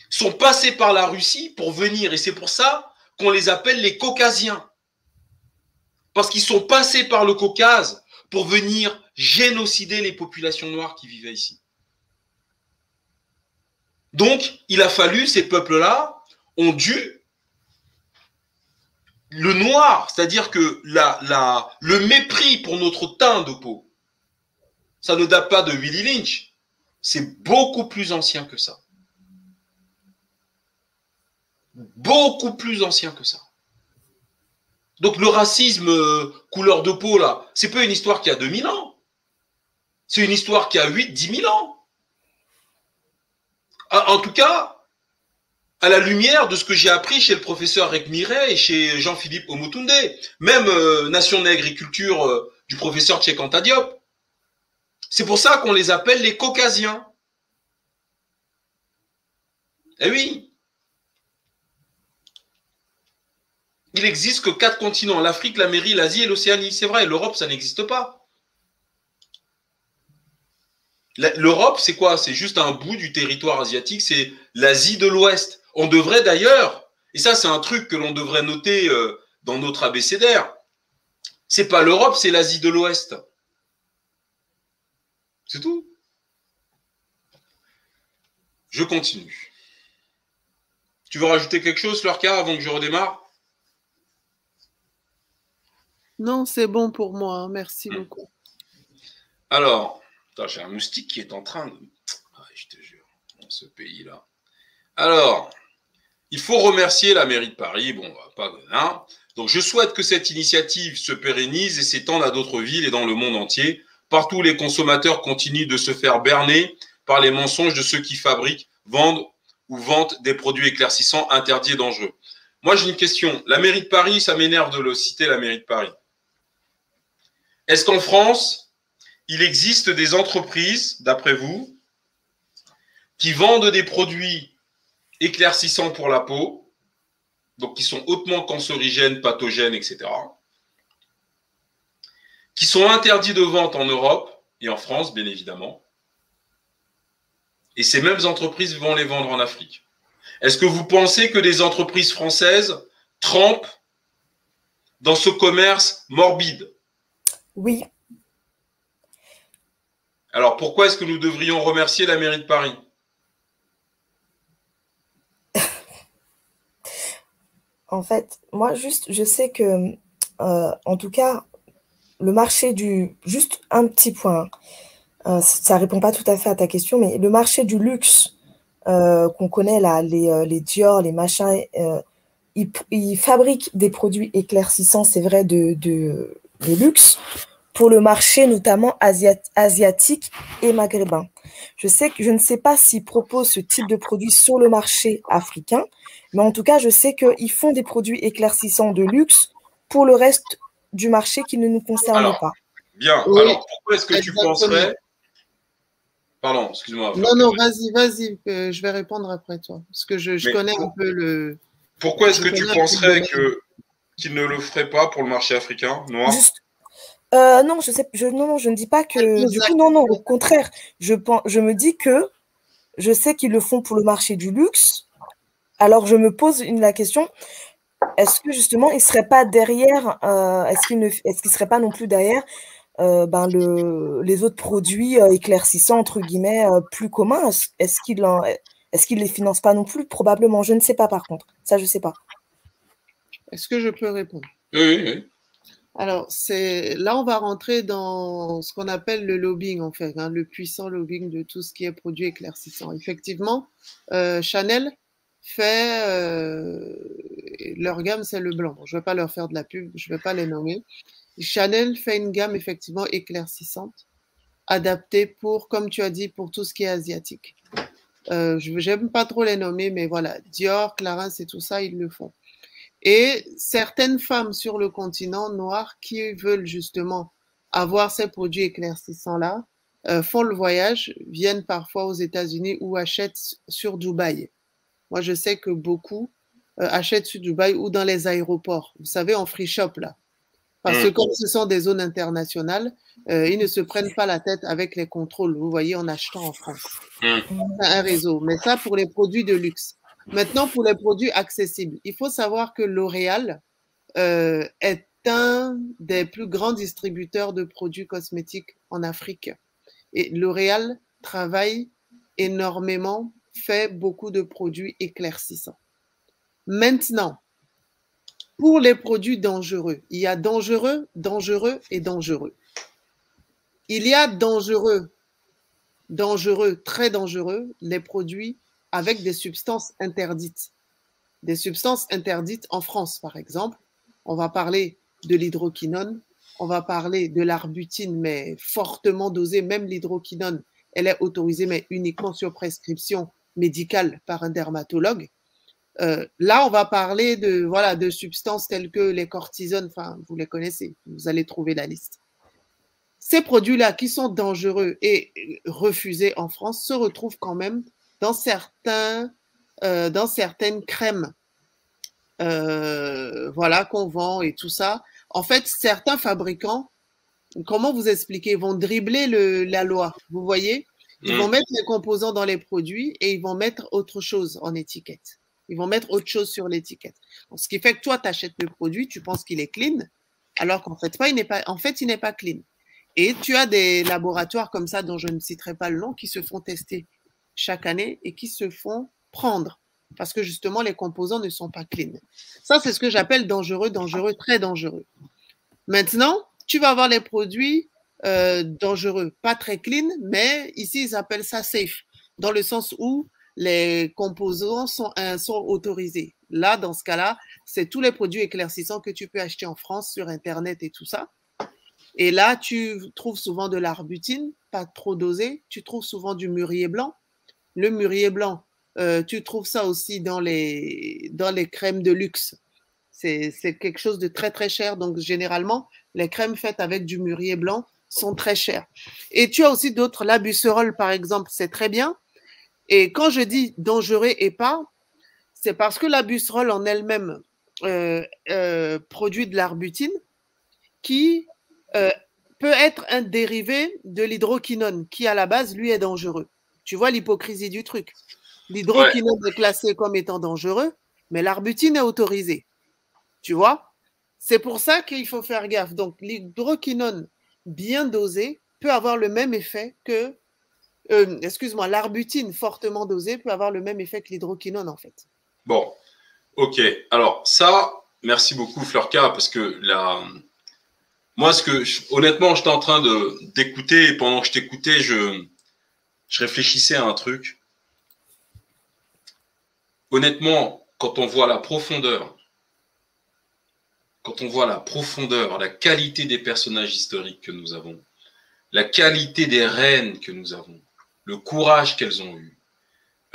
sont passées par la Russie pour venir. Et c'est pour ça qu'on les appelle les Caucasiens. Parce qu'ils sont passés par le Caucase pour venir génocider les populations noires qui vivaient ici. Donc, il a fallu, ces peuples-là ont dû le noir, c'est-à-dire que la, la, le mépris pour notre teint de peau, ça ne date pas de Willy Lynch. C'est beaucoup plus ancien que ça. Beaucoup plus ancien que ça. Donc le racisme euh, couleur de peau, là, c'est pas une histoire qui a 2000 ans. C'est une histoire qui a 8, 10 000 ans. En tout cas, à la lumière de ce que j'ai appris chez le professeur Rek Miret et chez Jean-Philippe Omotunde, même euh, Nation d'agriculture euh, du professeur Tchekanta Diop. C'est pour ça qu'on les appelle les caucasiens. Eh oui. Il n'existe que quatre continents, l'Afrique, l'Amérique, l'Asie et l'Océanie. C'est vrai, l'Europe, ça n'existe pas. L'Europe, c'est quoi? C'est juste un bout du territoire asiatique, c'est l'Asie de l'Ouest. On devrait d'ailleurs, et ça c'est un truc que l'on devrait noter euh, dans notre abécédaire, c'est pas l'Europe, c'est l'Asie de l'Ouest. C'est tout. Je continue. Tu veux rajouter quelque chose, Lorca, avant que je redémarre? Non, c'est bon pour moi. Merci hmm. beaucoup. Alors, j'ai un moustique qui est en train de. Ah, je te jure, dans ce pays-là. Alors, il faut remercier la mairie de Paris. Bon, pas hein. Donc, je souhaite que cette initiative se pérennise et s'étende à d'autres villes et dans le monde entier. Partout, les consommateurs continuent de se faire berner par les mensonges de ceux qui fabriquent, vendent ou vantent des produits éclaircissants interdits et dangereux. Moi, j'ai une question. La mairie de Paris, ça m'énerve de le citer, la mairie de Paris. Est-ce qu'en France, il existe des entreprises, d'après vous, qui vendent des produits éclaircissants pour la peau, donc qui sont hautement cancérigènes, pathogènes, etc., qui sont interdits de vente en Europe et en France, bien évidemment. Et ces mêmes entreprises vont les vendre en Afrique. Est-ce que vous pensez que des entreprises françaises trempent dans ce commerce morbide? Oui. Alors pourquoi est-ce que nous devrions remercier la mairie de Paris? En fait, moi, juste, je sais que, euh, en tout cas, le marché du... Juste un petit point. hein. Euh, ça répond pas tout à fait à ta question, mais le marché du luxe euh, qu'on connaît là, les, euh, les Dior, les machins, ils, fabriquent des produits éclaircissants, c'est vrai, de, luxe pour le marché notamment asiat- asiatique et maghrébin. Je sais que je ne sais pas s'ils proposent ce type de produit sur le marché africain, mais en tout cas, je sais qu'ils font des produits éclaircissants de luxe pour le reste du marché qui ne nous concerne Alors, pas. Bien. Oui, Alors, pourquoi est-ce que tu penserais. Pardon, excuse-moi. Non, non, vas-y, vas-y, euh, je vais répondre après toi. Parce que je, connais pour- un peu le. Pourquoi est-ce que tu penserais que qu'il ne le ferait pas pour le marché africain noir Euh, non, je sais, je, non, non, je ne dis pas que. Du coup, non, non, au contraire, je pense, je me dis que je sais qu'ils le font pour le marché du luxe. Alors, je me pose une, la question est-ce que justement, ils ne seraient pas derrière euh, Est-ce qu'ils ne, est-ce qu'ils seraient pas non plus derrière euh, ben, le, les autres produits euh, éclaircissants entre guillemets euh, plus communs? Est-ce, en- est-ce qu'ils les financent pas non plus? Probablement. Je ne sais pas par contre. Ça, je sais pas. Est-ce que je peux répondre? Oui, oui, oui. Alors, c'est là, on va rentrer dans ce qu'on appelle le lobbying, en fait, hein, le puissant lobbying de tout ce qui est produit éclaircissant. Effectivement, euh, Chanel fait euh, leur gamme, c'est le blanc. Je ne vais pas leur faire de la pub, je ne vais pas les nommer. Chanel fait une gamme effectivement éclaircissante, adaptée pour, comme tu as dit, pour tout ce qui est asiatique. Euh, je n'aime pas trop les nommer, mais voilà, Dior, Clarins et tout ça, ils le font. Et certaines femmes sur le continent noir qui veulent justement avoir ces produits éclaircissants-là euh, font le voyage, viennent parfois aux États-Unis ou achètent sur Dubaï. Moi, je sais que beaucoup euh, achètent sur Dubaï ou dans les aéroports. Vous savez, en free shop, là. Parce que Mm. comme ce sont des zones internationales, euh, ils ne se prennent pas la tête avec les contrôles, vous voyez, en achetant en France. Mm. Un réseau. Mais ça, pour les produits de luxe. Maintenant, pour les produits accessibles, il faut savoir que L'Oréal euh, est un des plus grands distributeurs de produits cosmétiques en Afrique. Et L'Oréal travaille énormément, fait beaucoup de produits éclaircissants. Maintenant, pour les produits dangereux, il y a dangereux, dangereux et dangereux. Il y a dangereux, dangereux, très dangereux, les produits avec des substances interdites. Des substances interdites en France, par exemple. On va parler de l'hydroquinone, on va parler de l'arbutine, mais fortement dosée. Même l'hydroquinone, elle est autorisée, mais uniquement sur prescription médicale par un dermatologue. Euh, là, on va parler de, voilà, de substances telles que les cortisones, enfin, vous les connaissez, vous allez trouver la liste. Ces produits-là qui sont dangereux et refusés en France se retrouvent quand même dans, certains, euh, dans certaines crèmes euh, voilà, qu'on vend et tout ça. En fait, certains fabricants, comment vous expliquer, vont dribbler le, la loi. Vous voyez? Ils Mm. vont mettre les composants dans les produits et ils vont mettre autre chose en étiquette. Ils vont mettre autre chose sur l'étiquette. Ce qui fait que toi, tu achètes le produit, tu penses qu'il est clean, alors qu'en fait, pas, il n'est pas, en fait, il n'est pas clean. Et tu as des laboratoires comme ça, dont je ne citerai pas le nom, qui se font tester chaque année et qui se font prendre parce que justement, les composants ne sont pas clean. Ça, c'est ce que j'appelle dangereux, dangereux, très dangereux. Maintenant, tu vas avoir les produits euh, dangereux, pas très clean, mais ici, ils appellent ça safe, dans le sens où les composants sont, euh, sont autorisés. Là, dans ce cas-là, c'est tous les produits éclaircissants que tu peux acheter en France sur Internet et tout ça. Et là, tu trouves souvent de l'arbutine, pas trop dosé. Tu trouves souvent du mûrier blanc. Le mûrier blanc, euh, tu trouves ça aussi dans les, dans les crèmes de luxe. C'est quelque chose de très, très cher. Donc, généralement, les crèmes faites avec du mûrier blanc sont très chères. Et tu as aussi d'autres, la busserole, par exemple, c'est très bien. Et quand je dis dangereux et pas, c'est parce que la busserole en elle-même euh, euh, produit de l'arbutine qui euh, peut être un dérivé de l'hydroquinone, qui à la base, lui, est dangereux. Tu vois l'hypocrisie du truc. L'hydroquinone est classé comme étant dangereux, mais l'arbutine est autorisée. Tu vois? C'est pour ça qu'il faut faire gaffe. Donc, l'hydroquinone bien dosée peut avoir le même effet que, euh, excuse-moi, l'arbutine fortement dosée peut avoir le même effet que l'hydroquinone, en fait. moi, ce que, honnêtement, j'étais en train d'écouter et pendant que je t'écoutais, je, je réfléchissais à un truc. Honnêtement, quand on voit la profondeur, quand on voit la profondeur, la qualité des personnages historiques que nous avons, la qualité des reines que nous avons, le courage qu'elles ont eu,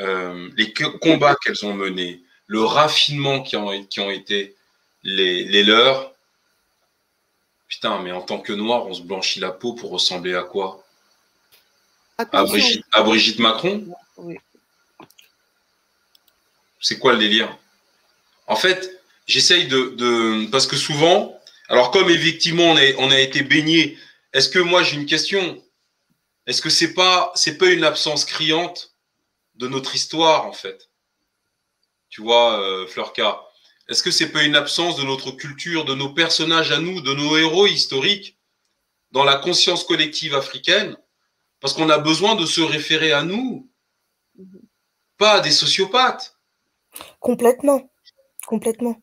euh, les combats qu'elles ont menés, le raffinement qui ont, qui ont été les, les leurs, Putain, mais en tant que noir, on se blanchit la peau pour ressembler à quoi? À Brigitte, à Brigitte, Macron? Oui. C'est quoi le délire? En fait, j'essaye de, Parce que souvent, alors comme effectivement on, on a été baigné, est-ce que moi j'ai une question? Est-ce que c'est pas, c'est pas une absence criante de notre histoire en fait? Tu vois, euh, Fleurka est-ce que c'est pas une absence de notre culture, de nos personnages à nous, de nos héros historiques dans la conscience collective africaine? Parce qu'on a besoin de se référer à nous, pas à des sociopathes. Complètement. Complètement.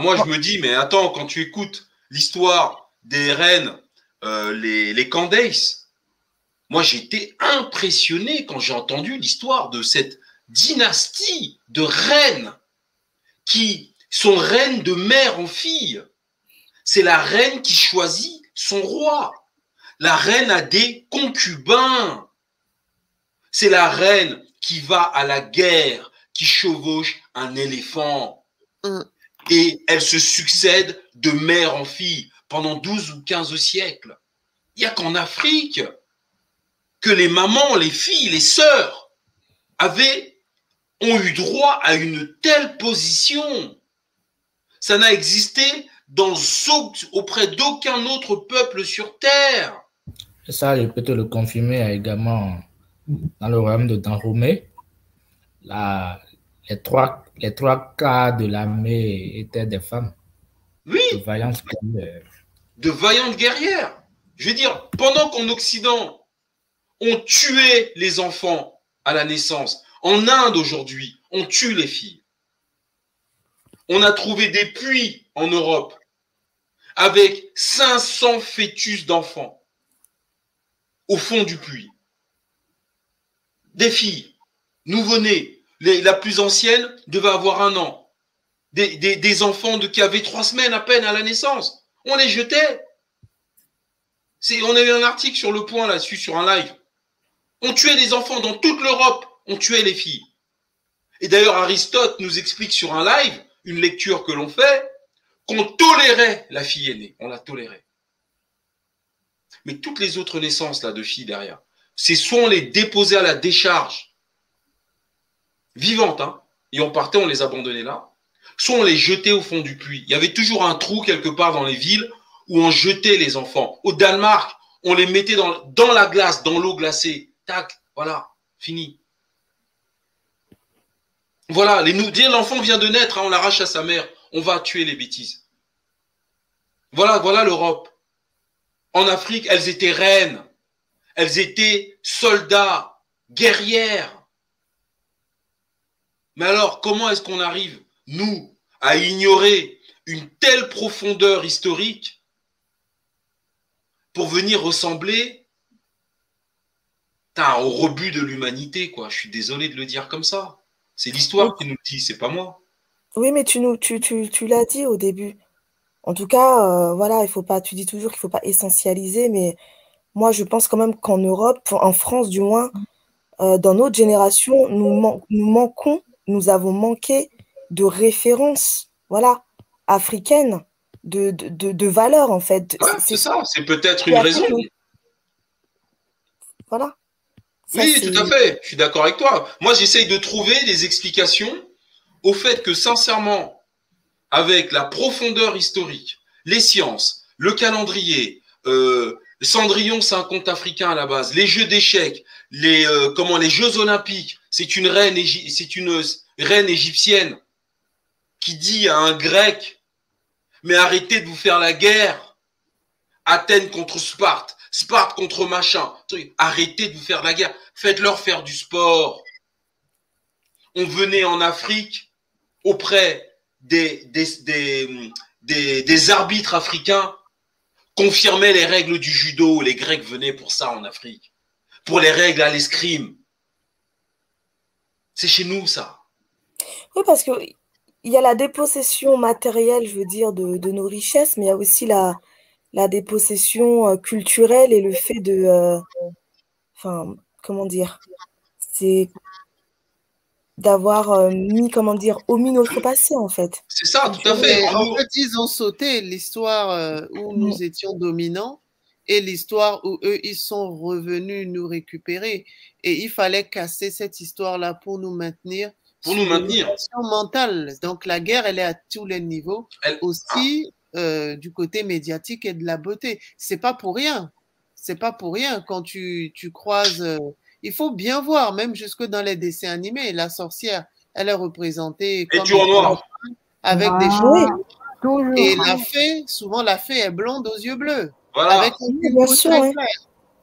Moi je me dis, mais attends, quand tu écoutes l'histoire des reines, euh, les, les Candace, moi j'ai été impressionné quand j'ai entendu l'histoire de cette dynastie de reines qui sont reines de mère en fille. C'est la reine qui choisit son roi. La reine a des concubins. C'est la reine qui va à la guerre, qui chevauche un éléphant. Et elle se succède de mère en fille pendant 12 ou 15 siècles. Il n'y a qu'en Afrique que les mamans, les filles, les sœurs avaient ont eu droit à une telle position. Ça n'a existé dans, auprès d'aucun autre peuple sur Terre. Ça, je peux te le confirmer également dans le royaume de Danromé. les, trois, les trois quarts de l'armée étaient des femmes. Oui. De vaillantes guerrières. De vaillantes guerrières. Je veux dire, pendant qu'en Occident, on tuait les enfants à la naissance, en Inde aujourd'hui, on tue les filles. On a trouvé des puits en Europe avec 500 fœtus d'enfants au fond du puits. Des filles, la plus ancienne devait avoir un an. Des, enfants qui avaient trois semaines à peine à la naissance. On les jetait. on a eu un article sur le point là-dessus, sur un live. On tuait des enfants dans toute l'Europe on tuait les filles. Et d'ailleurs, Aristote nous explique sur un live, une lecture que l'on fait, qu'on tolérait la fille aînée. On la tolérait. Mais toutes les autres naissances là, de filles derrière, c'est soit on les déposait à la décharge, vivantes, hein, et on partait, on les abandonnait là, soit on les jetait au fond du puits. Il y avait toujours un trou quelque part dans les villes où on jetait les enfants. Au Danemark, on les mettait dans, la glace, dans l'eau glacée. Tac, voilà, fini. Voilà, les nous dire l'enfant vient de naître, hein, on l'arrache à sa mère, on va tuer les bêtises. Voilà, voilà l'Europe. En Afrique, elles étaient reines, elles étaient soldats, guerrières. Mais alors, comment est-ce qu'on arrive, nous, à ignorer une telle profondeur historique pour venir ressembler? Au rebut de l'humanité, quoi. Je suis désolé de le dire comme ça. C'est l'histoire qui nous le dit, c'est pas moi. Oui, mais tu, nous, tu, tu, tu l'as dit au début. En tout cas, euh, voilà, il faut pas, tu dis toujours qu'il ne faut pas essentialiser, mais moi, je pense quand même qu'en Europe, en France du moins, euh, dans notre génération, nous, nous manquons, nous avons manqué de références, voilà, africaines, de, de, de, valeurs, en fait. c'est ça, c'est peut-être une raison. Voilà oui, tout à fait. Je suis d'accord avec toi. Moi, j'essaye de trouver des explications au fait que, sincèrement, avec la profondeur historique, les sciences, le calendrier, euh, Cendrillon, c'est un conte africain à la base, les jeux d'échecs, les euh, comment les Jeux olympiques, c'est une reine, égyptienne qui dit à un grec, mais arrêtez de vous faire la guerre, Athènes contre Sparte. Sparte contre machin. Arrêtez de vous faire la guerre. Faites-leur faire du sport. On venait en Afrique auprès des, des, arbitres africains confirmait les règles du judo. Les Grecs venaient pour ça en Afrique. Pour les règles à l'escrime. C'est chez nous, ça. Oui, parce que il y a la dépossession matérielle, je veux dire, de, de nos richesses, mais il y a aussi la, la dépossession euh, culturelle et le fait de. euh, Enfin, comment dire C'est d'avoir euh, mis, comment dire, omis notre passé, en fait. C'est ça, tout à fait. Mais En fait, ils ont sauté l'histoire où nous étions dominants et l'histoire où eux, ils sont revenus nous récupérer. Et il fallait casser cette histoire-là pour nous maintenir. Pour nous maintenir. mentale. Donc la guerre, elle est à tous les niveaux, aussi euh, du côté médiatique et de la beauté. C'est pas pour rien. C'est pas pour rien quand tu, tu croises. euh, il faut bien voir, même jusque dans les dessins animés, la sorcière, elle est représentée comme tu en noir. avec des Ah, cheveux. Et la fée, souvent la fée est blonde aux yeux bleus. Voilà. Avec très.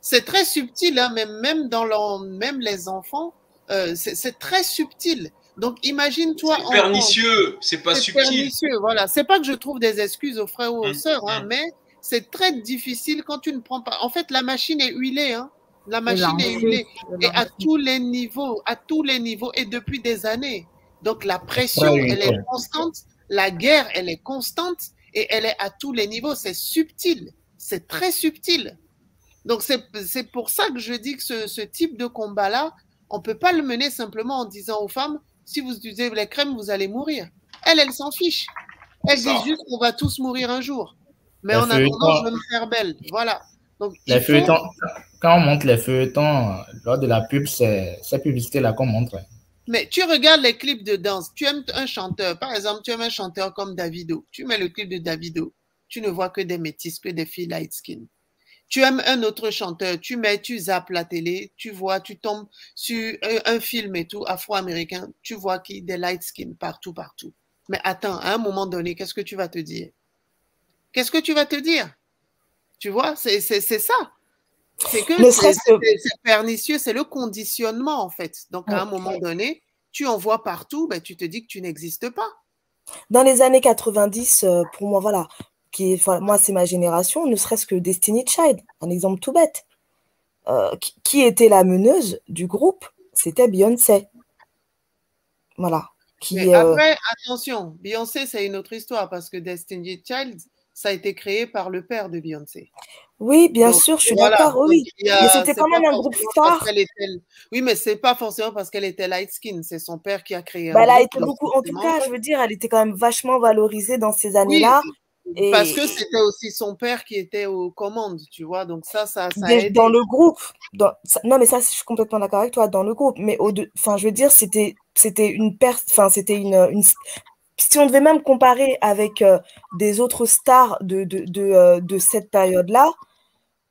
C'est très subtil, hein, même, même dans leur, même les enfants, euh, c'est très subtil. Donc imagine-toi. C'est pernicieux, c'est pas subtil. pernicieux, voilà. C'est pas que je trouve des excuses aux frères ou aux Mm, sœurs, hein, mais c'est très difficile quand tu ne prends pas. En fait, la machine est huilée, hein. La machine est huilée et à tous les niveaux, à tous les niveaux et depuis des années. Donc la pression, Ouais, elle est constante, la guerre, elle est constante et elle est à tous les niveaux. C'est subtil, c'est très subtil. Donc c'est pour ça que je dis que ce, ce type de combat-là, on peut pas le mener simplement en disant aux femmes, si vous utilisez les crèmes, vous allez mourir. Elle, elle s'en fiche. Elle Ça. dit juste qu'on va tous mourir un jour. Mais en attendant, je vais me faire belle. Voilà. Donc, Les il faut- feuilletons, quand on montre les feuilletons euh, lors de la pub, c'est cette publicité-là qu'on montre. Mais tu regardes les clips de danse, tu aimes un chanteur, par exemple, tu aimes un chanteur comme Davido, tu mets le clip de Davido, tu ne vois que des métis, que des filles light skin. Tu aimes un autre chanteur, tu mets, tu zappes la télé, tu vois, tu tombes sur un, film et tout, afro-américain, tu vois qui des light skin partout, partout. Mais attends, à un moment donné, qu'est-ce que tu vas te dire? Qu'est-ce que tu vas te dire? Tu vois, c'est ça. C'est que c'est pernicieux, c'est le conditionnement en fait. Donc à un moment donné, tu en vois partout, ben, tu te dis que tu n'existes pas. Dans les années 90, euh, pour moi, voilà, qui est, enfin, moi, c'est ma génération, ne serait-ce que Destiny Child, un exemple tout bête. Euh, qui, qui était la meneuse du groupe C'était Beyoncé. Voilà. Qui, Mais euh, après, attention, Beyoncé, c'est une autre histoire parce que Destiny Child, ça a été créé par le père de Beyoncé. Oui, bien Donc, sûr, je suis voilà. d'accord, oui. A- Mais c'était quand même un groupe phare. était- Oui, mais c'est pas forcément parce qu'elle était light skin, c'est son père qui a créé Bah, elle a été beaucoup, en tout cas, je veux dire, elle était quand même vachement valorisée dans ces Oui, années-là. Et parce que c'était aussi son père qui était aux commandes, tu vois. Donc ça, ça, ça a dans le groupe. Dans, ça- non, mais ça, je suis complètement d'accord avec toi, dans le groupe. Mais au enfin, je veux dire, c'était, c'était une perte, enfin, c'était une, une, si on devait même comparer avec euh, des autres stars de, de, de, euh, de cette période-là,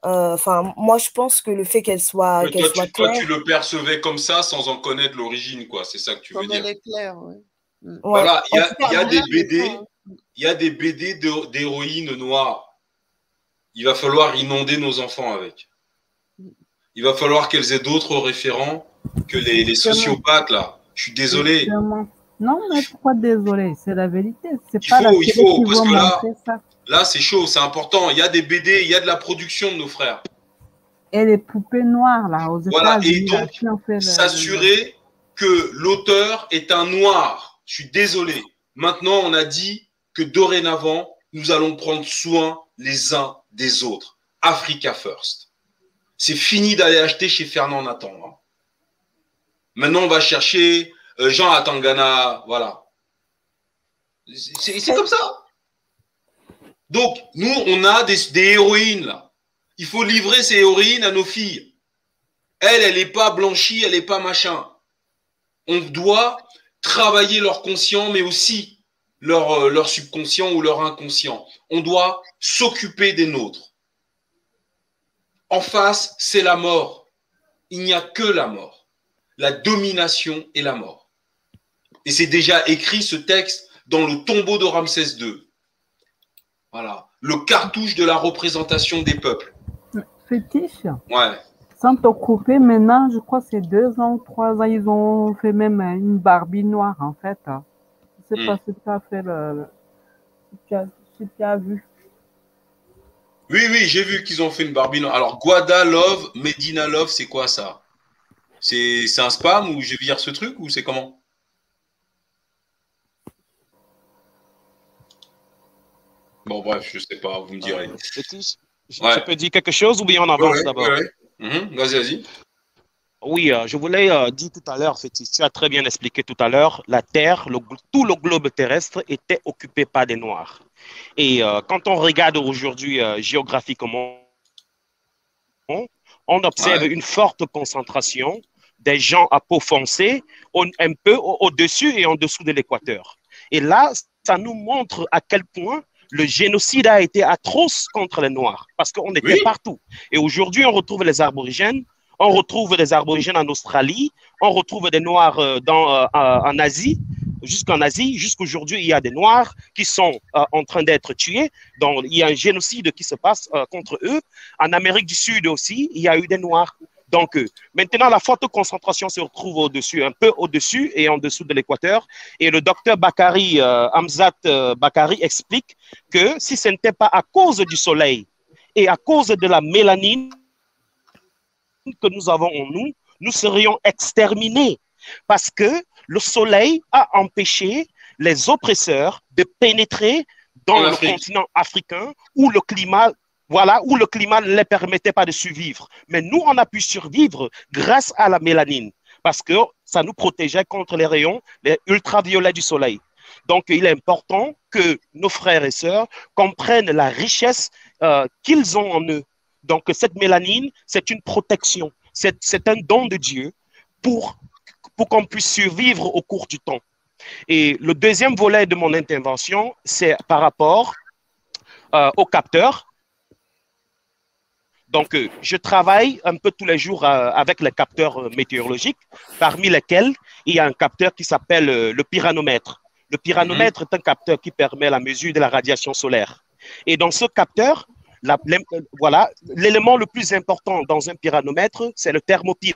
euh, enfin, moi, je pense que le fait qu'elle soit, toi, soit tu, toi, claire, tu le percevais comme ça sans en connaître l'origine, quoi. C'est ça que tu veux Comme dire. elle est claire, ouais. Mm. Voilà, il y a, y des BD, hein. Il y a des BD d'hé- d'héroïnes noires. Il va falloir inonder nos enfants avec. Il va falloir qu'elles aient d'autres référents que les, les sociopathes, là. Je suis désolé. Non, mais pourquoi désolé? C'est la vérité. C'est Il pas la faut, il faut, parce que là, ça. là c'est chaud, c'est important. Il y a des BD, il y a de la production de nos frères. Et les poupées noires, là, aux Voilà, et donc, le- S'assurer que l'auteur est un noir. Je suis désolé. Maintenant, on a dit que dorénavant, nous allons prendre soin les uns des autres. Africa First. C'est fini d'aller acheter chez Fernand Nathan. hein. Maintenant, on va chercher euh, Jean Atangana. Voilà. C'est- C'est c'est comme ça. Donc, nous, on a des, des héroïnes, là. Il faut livrer ces héroïnes à nos filles. Elle, elle n'est pas blanchie, elle n'est pas machin. On doit travailler leur conscient, mais aussi leur, euh, leur subconscient ou leur inconscient. On doit s'occuper des nôtres. En face, c'est la mort. Il n'y a que la mort. La domination et la mort. Et c'est déjà écrit ce texte dans le tombeau de Ramsès II. Voilà. Le cartouche de la représentation des peuples. Fétiche. Ouais. Sans te couper, maintenant, je crois que c'est deux ans, trois ans, ils ont fait même une Barbie noire, en fait. Je sais Hmm. pas si tu as fait le, si tu as, si tu as vu. Oui, oui, j'ai vu qu'ils ont fait une Barbie. Alors, Guada Love, Medina Love, c'est quoi ça? C'est un spam ou je vire ce truc ou c'est comment? Bon, bref, je sais pas, vous me direz. Euh, je, peux dire quelque chose ou bien on avance d'abord? mhm, Vas-y, vas-y. Oui, euh, je voulais euh, dire tout à l'heure, tu as très bien expliqué tout à l'heure, la Terre, tout le globe terrestre était occupé par des Noirs. Et euh, quand on regarde aujourd'hui géographiquement, on observe une forte concentration des gens à peau foncée un peu au-dessus et en dessous de l'équateur. Et là, ça nous montre à quel point le génocide a été atroce contre les Noirs, parce qu'on était partout. Et aujourd'hui, on retrouve les aborigènes on retrouve des aborigènes en Australie, on retrouve des Noirs euh, dans, euh, en Asie, jusqu'en Asie, jusqu'aujourd'hui, il y a des Noirs qui sont euh, en train d'être tués. Donc, il y a un génocide qui se passe contre eux. En Amérique du Sud aussi, il y a eu des Noirs. Maintenant, la forte concentration se retrouve au-dessus, un peu au-dessus et en dessous de l'équateur. Et le docteur Bakari, Hamzat Bakari, explique que si ce n'était pas à cause du soleil et à cause de la mélanine, que nous avons en nous, nous serions exterminés parce que le soleil a empêché les oppresseurs de pénétrer dans le continent africain où le climat voilà, où le climat ne les permettait pas de survivre. Mais nous, on a pu survivre grâce à la mélanine, parce que ça nous protégeait contre les rayons les ultraviolets du soleil. Donc, il est important que nos frères et sœurs comprennent la richesse euh, qu'ils ont en eux. Donc, cette mélanine, c'est une protection. C'est un don de Dieu pour, pour qu'on puisse survivre au cours du temps. Et le deuxième volet de mon intervention, c'est par rapport euh, aux capteurs. Donc, euh, je travaille un peu tous les jours euh, avec les capteurs météorologiques, parmi lesquels il y a un capteur qui s'appelle le pyranomètre. Le pyranomètre est un capteur qui permet la mesure de la radiation solaire. Et dans ce capteur, voilà, l'élément le plus important dans un pyranomètre, c'est le thermopile.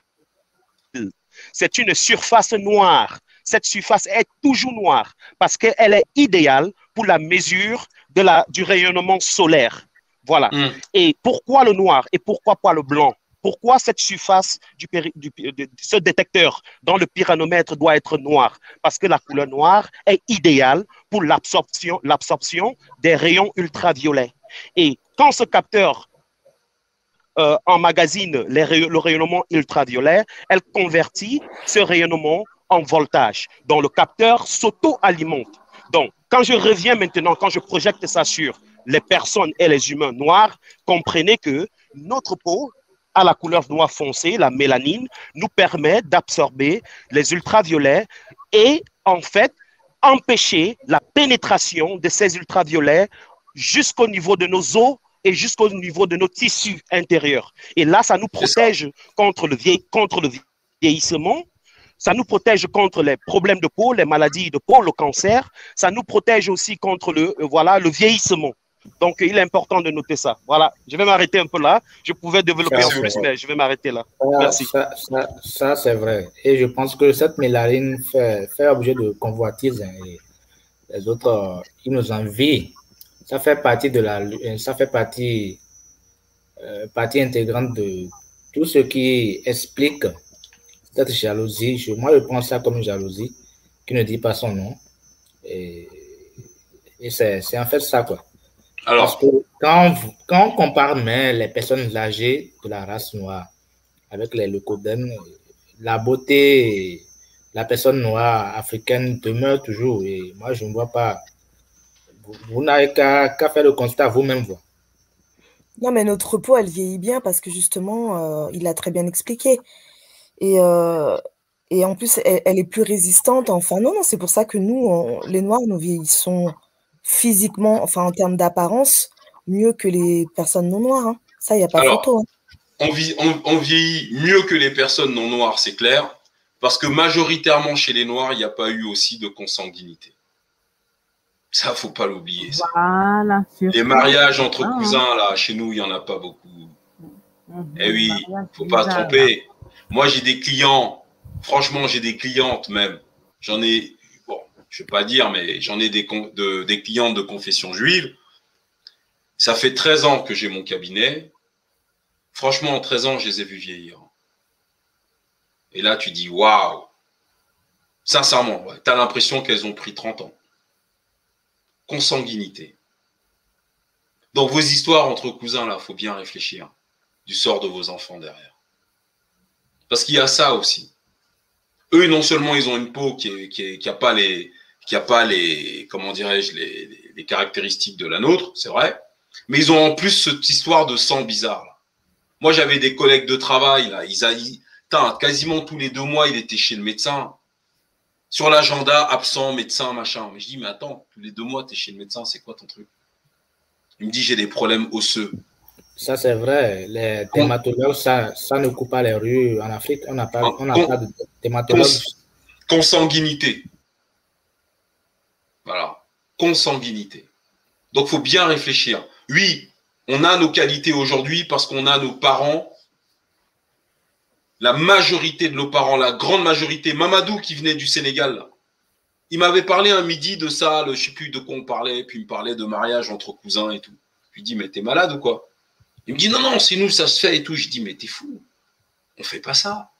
C'est une surface noire. Cette surface est toujours noire parce qu'elle est idéale pour la mesure de la, du rayonnement solaire. Voilà. Hmm. Et pourquoi le noir et pourquoi pas le blanc? Pourquoi cette surface du, de ce détecteur dans le pyranomètre doit être noire? Parce que la couleur noire est idéale pour l'absorption des rayons ultraviolets. Et quand ce capteur euh, emmagasine le rayonnement ultraviolet, elle convertit ce rayonnement en voltage. Donc le capteur s'auto-alimente. Donc quand je reviens maintenant, quand je projette ça sur les personnes et les humains noirs, comprenez que notre peau à la couleur noire foncée, la mélanine, nous permet d'absorber les ultraviolets et en fait empêcher la pénétration de ces ultraviolets jusqu'au niveau de nos os et jusqu'au niveau de nos tissus intérieurs. Et là, ça nous protège contre le, contre le vieillissement, ça nous protège contre les problèmes de peau, les maladies de peau, le cancer, ça nous protège aussi contre le, euh, voilà, le vieillissement. Donc, il est important de noter ça. Voilà, je vais m'arrêter un peu là. Je pouvais développer en plus, mais je vais m'arrêter là. Merci. Ça, c'est vrai. Et je pense que cette mélanine fait, fait objet de convoitise. Hein, et les autres, euh, ils nous envient ça fait partie de la, ça fait partie, euh, partie intégrante de tout ce qui explique cette jalousie. moi, je prends ça comme une jalousie qui ne dit pas son nom. Et, c'est en fait ça, quoi. Alors, Parce que quand, quand on compare mais les personnes âgées de la race noire avec les leucodennes, la beauté, la personne noire africaine demeure toujours. Et moi, je ne vois pas vous, n'avez qu'à faire le constat vous-même. Non, mais notre peau, elle vieillit bien parce que justement, euh, il a très bien expliqué. Et, euh, et en plus, elle, est plus résistante. Enfin, non, non, c'est pour ça que nous, les Noirs, nous vieillissons physiquement, enfin, en termes d'apparence, mieux que les personnes non noires. Hein. Ça, il n'y a pas de photo. Hein. On, on, vieillit mieux que les personnes non noires, c'est clair. Parce que majoritairement, chez les Noirs, il n'y a pas eu aussi de consanguinité. Ça, faut pas l'oublier. Voilà, les mariages entre hein. cousins, là, chez nous, il n'y en a pas beaucoup. Mhm. Eh oui, faut pas se tromper. Moi, j'ai des clients, franchement, j'ai des clientes même. J'en ai, bon, je vais pas dire, mais j'en ai des, de, des clientes de confession juive. Ça fait 13 ans que j'ai mon cabinet. Franchement, en 13 ans, je les ai vus vieillir. Et là, tu dis, waouh Sincèrement, tu as l'impression qu'elles ont pris 30 ans. Consanguinité. Dans vos histoires entre cousins, là, il faut bien réfléchir du sort de vos enfants derrière. Parce qu'il y a ça aussi. Eux, non seulement ils ont une peau qui n'a qui, a pas les, a comment dirais-je, les, caractéristiques de la nôtre, c'est vrai, mais ils ont en plus cette histoire de sang bizarre. Moi, j'avais des collègues de travail, là, ils, ils quasiment tous les deux mois, il était chez le médecin. Sur l'agenda, absent, médecin, machin. Mais je dis, mais attends, tous les deux mois, tu es chez le médecin, c'est quoi ton truc? Il me dit, j'ai des problèmes osseux. Ça, c'est vrai. Les thématologues, ça, ça ne coupe pas les rues. En Afrique, on n'a pas, on pas de thématologues. consanguinité. Voilà. Consanguinité. Donc, il faut bien réfléchir. Oui, on a nos qualités aujourd'hui parce qu'on a nos parents la majorité de nos parents, la grande majorité, Mamadou qui venait du Sénégal, il m'avait parlé un midi de ça, je ne sais plus de quoi on parlait, puis il me parlait de mariage entre cousins et tout. Je lui dis, mais t'es malade ou quoi? Il me dit, non, non, c'est nous, ça se fait et tout. Je dis, mais t'es fou, on fait pas ça.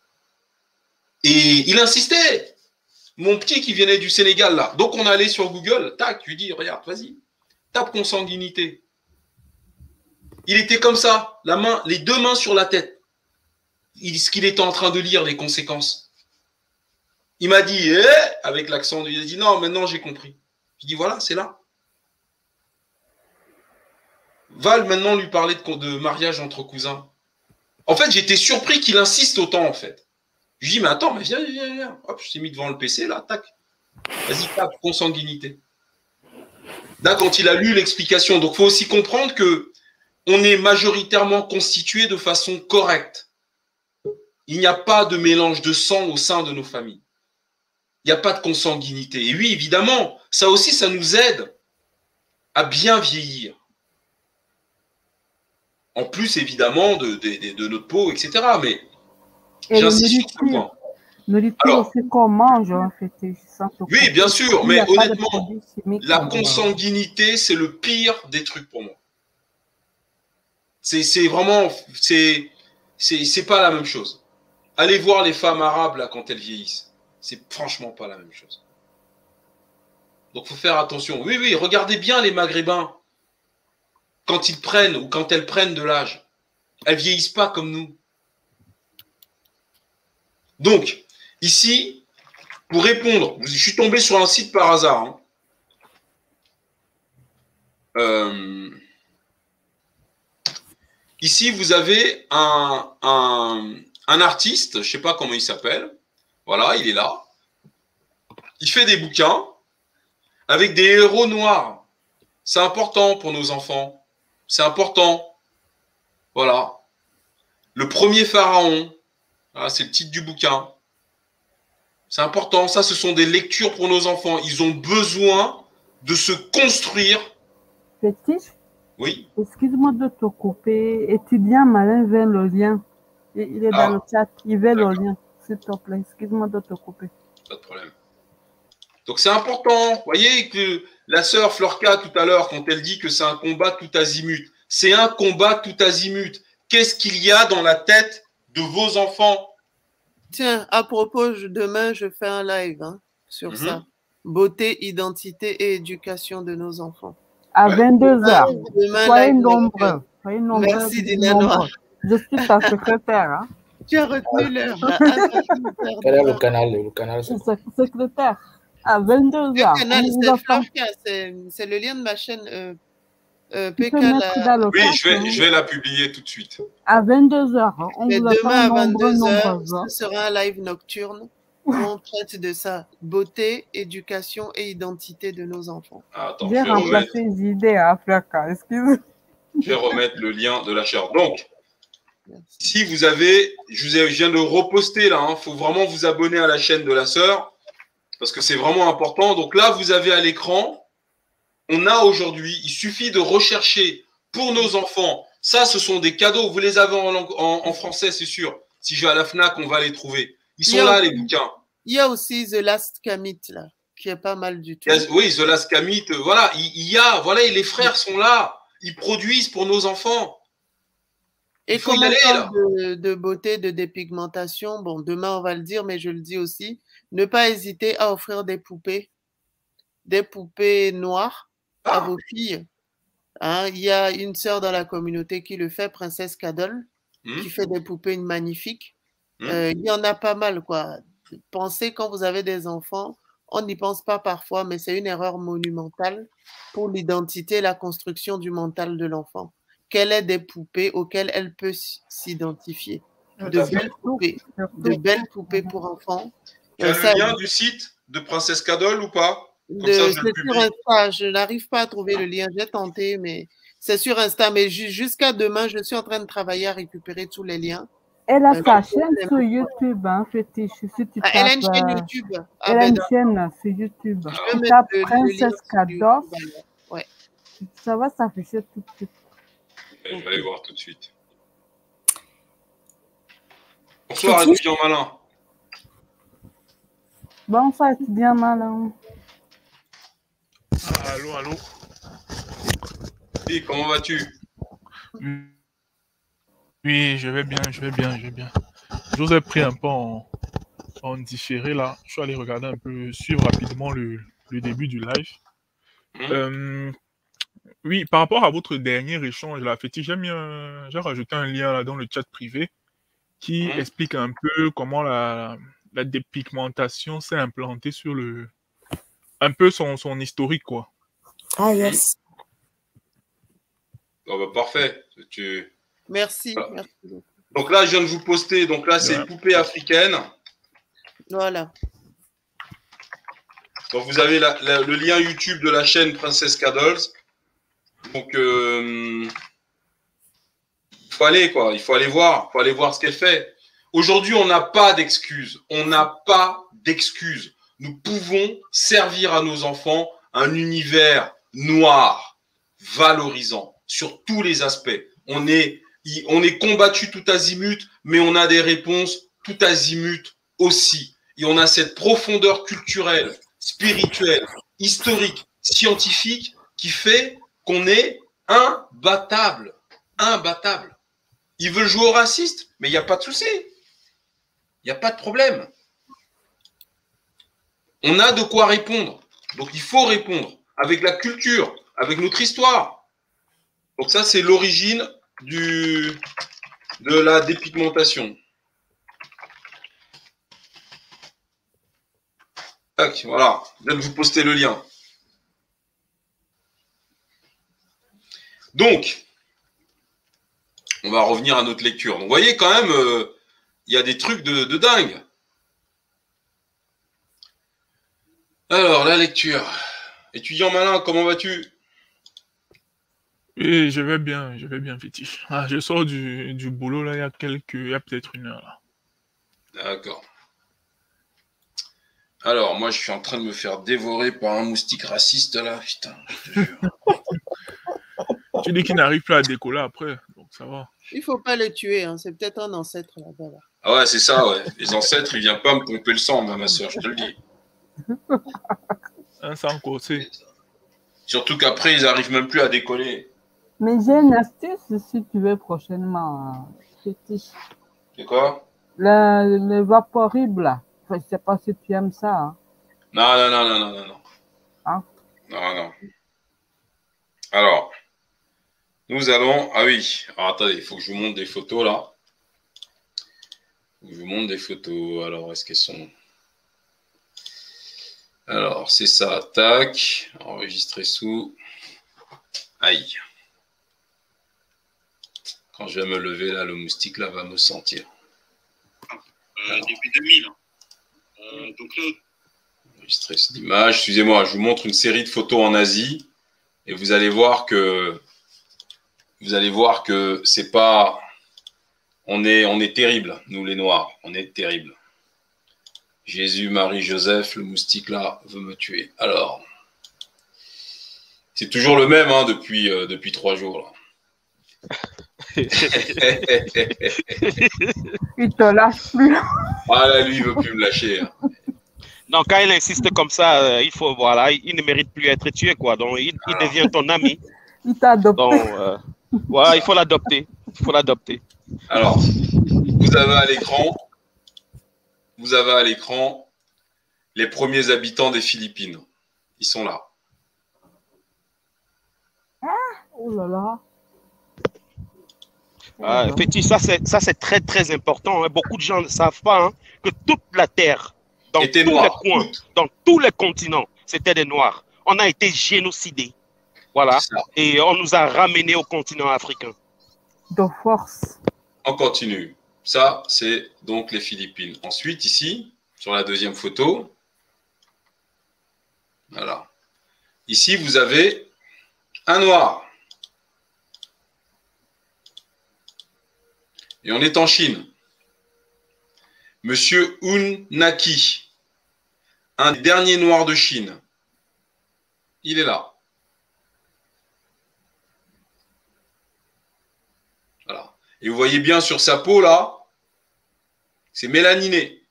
Et il insistait. Mon petit qui venait du Sénégal, là. Donc on allait sur Google, tac, tu lui dis, regarde, vas-y, tape consanguinité. Il était comme ça, les deux mains sur la tête ce qu'il était en train de lire, les conséquences. Il m'a dit, eh, avec l'accent, il a dit, non, maintenant j'ai compris. Je dis, voilà, c'est là. Val maintenant lui parler de, mariage entre cousins. En fait, j'étais surpris qu'il insiste autant, en fait. Je lui dis, mais attends, mais viens, viens, viens. Hop, je t'ai mis devant le PC, là, tac. Vas-y, tape, consanguinité. Là, quand il a lu l'explication, donc il faut aussi comprendre que on est majoritairement constitué de façon correcte. Il n'y a pas de mélange de sang au sein de nos familles. Il n'y a pas de consanguinité. Et oui, évidemment, ça aussi, ça nous aide à bien vieillir. En plus, évidemment, de, notre peau, etc. Mais j'insiste sur ce point. Alors, c'est qu'on mange, en fait. Oui, bien sûr, mais honnêtement, la consanguinité, c'est le pire des trucs pour moi. C'est vraiment, c'est pas la même chose. Allez voir les femmes arabes là quand elles vieillissent. C'est franchement pas la même chose. Donc faut faire attention. Oui, oui, regardez bien les maghrébins. Quand ils prennent ou quand elles prennent de l'âge, elles vieillissent pas comme nous. Donc, ici, pour répondre, je suis tombé sur un site par hasard. Hein. Euh, ici, vous avez un, un artiste, je ne sais pas comment il s'appelle, voilà, il est là. Il fait des bouquins avec des héros noirs. C'est important pour nos enfants. C'est important. Voilà. Le premier pharaon, c'est le titre du bouquin. C'est important. Ça, ce sont des lectures pour nos enfants. Ils ont besoin de se construire. Oui. Excuse-moi de te couper. Étudiant malin? Vers le lien. Il est dans Ah. le chat. Il veut le lien, s'il te plaît. Excuse-moi de te couper. Pas de problème. Donc c'est important. Vous voyez que la sœur Florca tout à l'heure, quand elle dit que c'est un combat tout azimut, c'est un combat tout azimut. Qu'est-ce qu'il y a dans la tête de vos enfants? Tiens, à propos, je- demain, je fais un live hein, sur Mhm. ça. Beauté, identité et éducation de nos enfants. À 22h. Demain, Soyez nombreux. Soyez nombreux. Merci, Dina. Noir. Je suis ta secrétaire. Hein. Tu as retenu l'heure. Quel est le canal? Le canal, c'est secrétaire. À 22h. Le canal, c'est c'est le lien de ma chaîne euh, euh, PK. Oui, je hein. vais, je vais la publier tout de suite. À 22h. On Mais vous demain à attend nombreux, 22h, nombreuses. hein. ce sera un live nocturne où on traite de ça. Beauté, éducation et identité de nos enfants. Ah, Attends, je J'ai remplacé les idées à Africa. Excuse. je vais remettre le lien de la chair. Donc, si vous avez, je, vous ai- je viens de reposter là, il faut vraiment vous abonner à la chaîne de la sœur parce que c'est vraiment important. Donc là, vous avez à l'écran, on a aujourd'hui, il suffit de rechercher pour nos enfants. Ça, ce sont des cadeaux. Vous les avez en, langue- en- en français, c'est sûr. Si je vais à la FNAC, on va les trouver. Ils sont là, aussi- les bouquins. Il y a aussi The Last Commit, là, qui est pas mal du tout. A- oui, The Last Camit, euh, voilà, il, il y a, voilà, et les frères sont là. ils produisent pour nos enfants. Et comme de, de, beauté, de dépigmentation, bon, demain on va le dire, mais je le dis aussi, ne pas hésiter à offrir des poupées, des poupées noires à vos filles. Hein, il y a une sœur dans la communauté qui le fait, Princesse Cadol, Hmm. qui fait des poupées magnifiques. Hmm. Euh, il y en a pas mal, quoi. Pensez quand vous avez des enfants, on n'y pense pas parfois, mais c'est une erreur monumentale pour l'identité et la construction du mental de l'enfant. Quelles est des poupées auxquelles elle peut s'identifier de belles poupées, de belles poupées pour enfants. Tu as Euh, ça, le lien du site de Princesse Cadol ou pas? C'est sur. Insta. Je n'arrive pas à trouver le lien. J'ai tenté, mais c'est sur Insta. Mais ju- jusqu'à demain, je suis en train de travailler à récupérer tous les liens. Elle a Euh, sa chaîne sur. YouTube, hein, Fétiche. Si tu Ah, elle a une chaîne euh, YouTube. Ah, Elle a ben, une chaîne sur YouTube. Tu tapes Princesse alors. Ouais. ça va s'afficher tout de suite. Je vais aller voir tout de suite. Bonsoir, étudiant malin. Bonsoir, étudiant malin. Allô, allô. Oui, comment vas-tu? Oui, je vais bien, je vais bien, je vais bien. Je vous ai pris un peu en, en différé là. Je suis allé regarder un peu, suivre rapidement le, le début du live. Euh, oui, par rapport à votre dernier échange, la fétiche, j'ai mis un- j'ai rajouté un lien là dans le chat privé qui explique un peu comment la, la dépigmentation s'est implantée sur le, un peu son, son historique quoi. Ah, yes. Oh, bah, parfait. Tu... Merci. Voilà. merci beaucoup. Donc là, je viens de vous poster. Donc là, c'est Ouais. poupée africaine. Voilà. Donc vous avez la- la- le lien YouTube de la chaîne Princess Caddles. Donc euh, faut aller quoi, il faut aller voir, faut aller voir ce qu'elle fait. Aujourd'hui, on n'a pas d'excuses, on n'a pas d'excuses. Nous pouvons servir à nos enfants un univers noir, valorisant sur tous les aspects. On est, on est combattu tout azimut, mais on a des réponses tout azimut aussi. Et on a cette profondeur culturelle, spirituelle, historique, scientifique qui fait qu'on est imbattable. Imbattable. Ils veulent jouer au raciste, mais il n'y a pas de souci. Il n'y a pas de problème. On a de quoi répondre. Donc il faut répondre avec la culture, avec notre histoire. Donc ça, c'est l'origine du, de la dépigmentation. Voilà. Je viens de vous poster le lien. Donc, on va revenir à notre lecture. Donc, vous voyez quand même, euh, il y a des trucs de, de dingue. Alors, la lecture. Étudiant malin, comment vas-tu? Oui, je vais bien, je vais bien, fétiche. Ah, je sors du, du boulot là, il y a quelques, il y a peut-être une heure là. D'accord. Alors, moi, je suis en train de me faire dévorer par un moustique raciste là. Putain. Tu dis qu'il n'arrive plus à décoller après, donc ça va. Il faut pas le tuer. hein. C'est peut-être un ancêtre là-bas. là. Ah ouais, c'est ça, ouais. Les ancêtres, ils viennent pas me pomper le sang, ma soeur, je te le dis. Un sang corsé. Surtout qu'après, ils arrivent même plus à décoller. Mais j'ai une astuce si tu veux prochainement. C'est quoi? Le, le vaporible, là. Enfin, je sais pas si tu aimes ça. hein. Non, non, non, non, non, non, non. Hein? Non, non. Alors, nous allons. Ah oui, alors attendez, il faut que je vous montre des photos là. Je vous montre des photos. Alors, est-ce qu'elles sont? Alors, c'est ça, tac. Enregistrer sous. Aïe. Quand je vais me lever, là, le moustique là va me sentir. Euh, début 2000. Euh, donc là, Enregistrer cette image. Excusez-moi, je vous montre une série de photos en Asie et vous allez voir que vous allez voir que c'est pas on est on est terrible nous les noirs, on est terrible. Jésus, Marie, Joseph, le moustique là veut me tuer. Alors c'est toujours le même hein, depuis euh, depuis trois jours là. Il te lâche plus. ah là lui il veut plus me lâcher. hein. Non, quand il insiste comme ça, euh, il faut, voilà, il ne mérite plus être tué, quoi. Donc, il, il devient ton ami. Il t'a adopté. Euh, il faut l'adopter. Il faut l'adopter. Alors, vous avez à l'écran, vous avez à l'écran les premiers habitants des Philippines. Ils sont là. Ah, oh là là. Ah, ça c'est ça c'est très très important. Hein. Beaucoup de gens ne savent pas hein, que toute la terre, dans tous les coins, dans tous les continents, c'était des noirs. On a été génocidés, voilà, et on nous a ramenés au continent africain. De force. On continue. Ça c'est donc les Philippines. Ensuite ici sur la deuxième photo, voilà. Ici vous avez un noir. Et on est en Chine. Monsieur Un Naki, un des derniers noirs de Chine. Il est là. Voilà. Et vous voyez bien sur sa peau là, c'est mélaniné.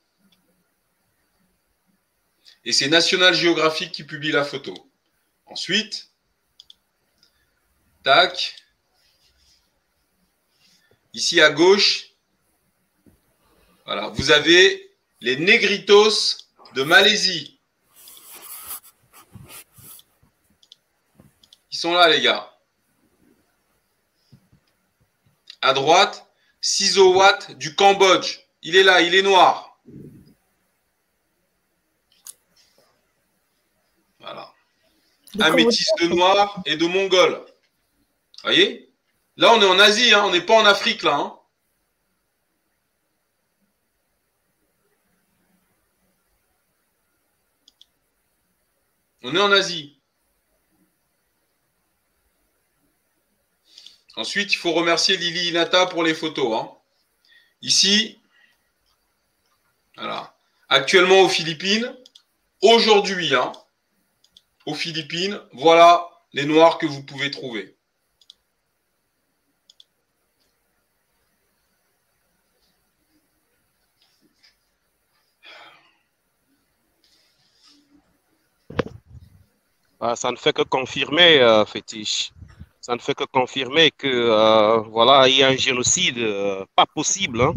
Et c'est National Geographic qui publie la photo. Ensuite, tac, Ici à gauche, voilà, vous avez les négritos de Malaisie. Ils sont là, les gars. À droite, Sizowat du Cambodge. Il est là, il est noir. Voilà. Un métis de noir et de mongol. Voyez? Là, on est en Asie, hein, on n'est pas en Afrique, là. Hein. On est en Asie. Ensuite, il faut remercier Lily Inata pour les photos. Hein. Ici, voilà. Actuellement aux Philippines, aujourd'hui, aux Philippines, voilà les noirs que vous pouvez trouver. Ah, ça ne fait que confirmer, euh, fétiche. Ça ne fait que confirmer que euh, voilà, il y a un génocide euh, pas possible, hein,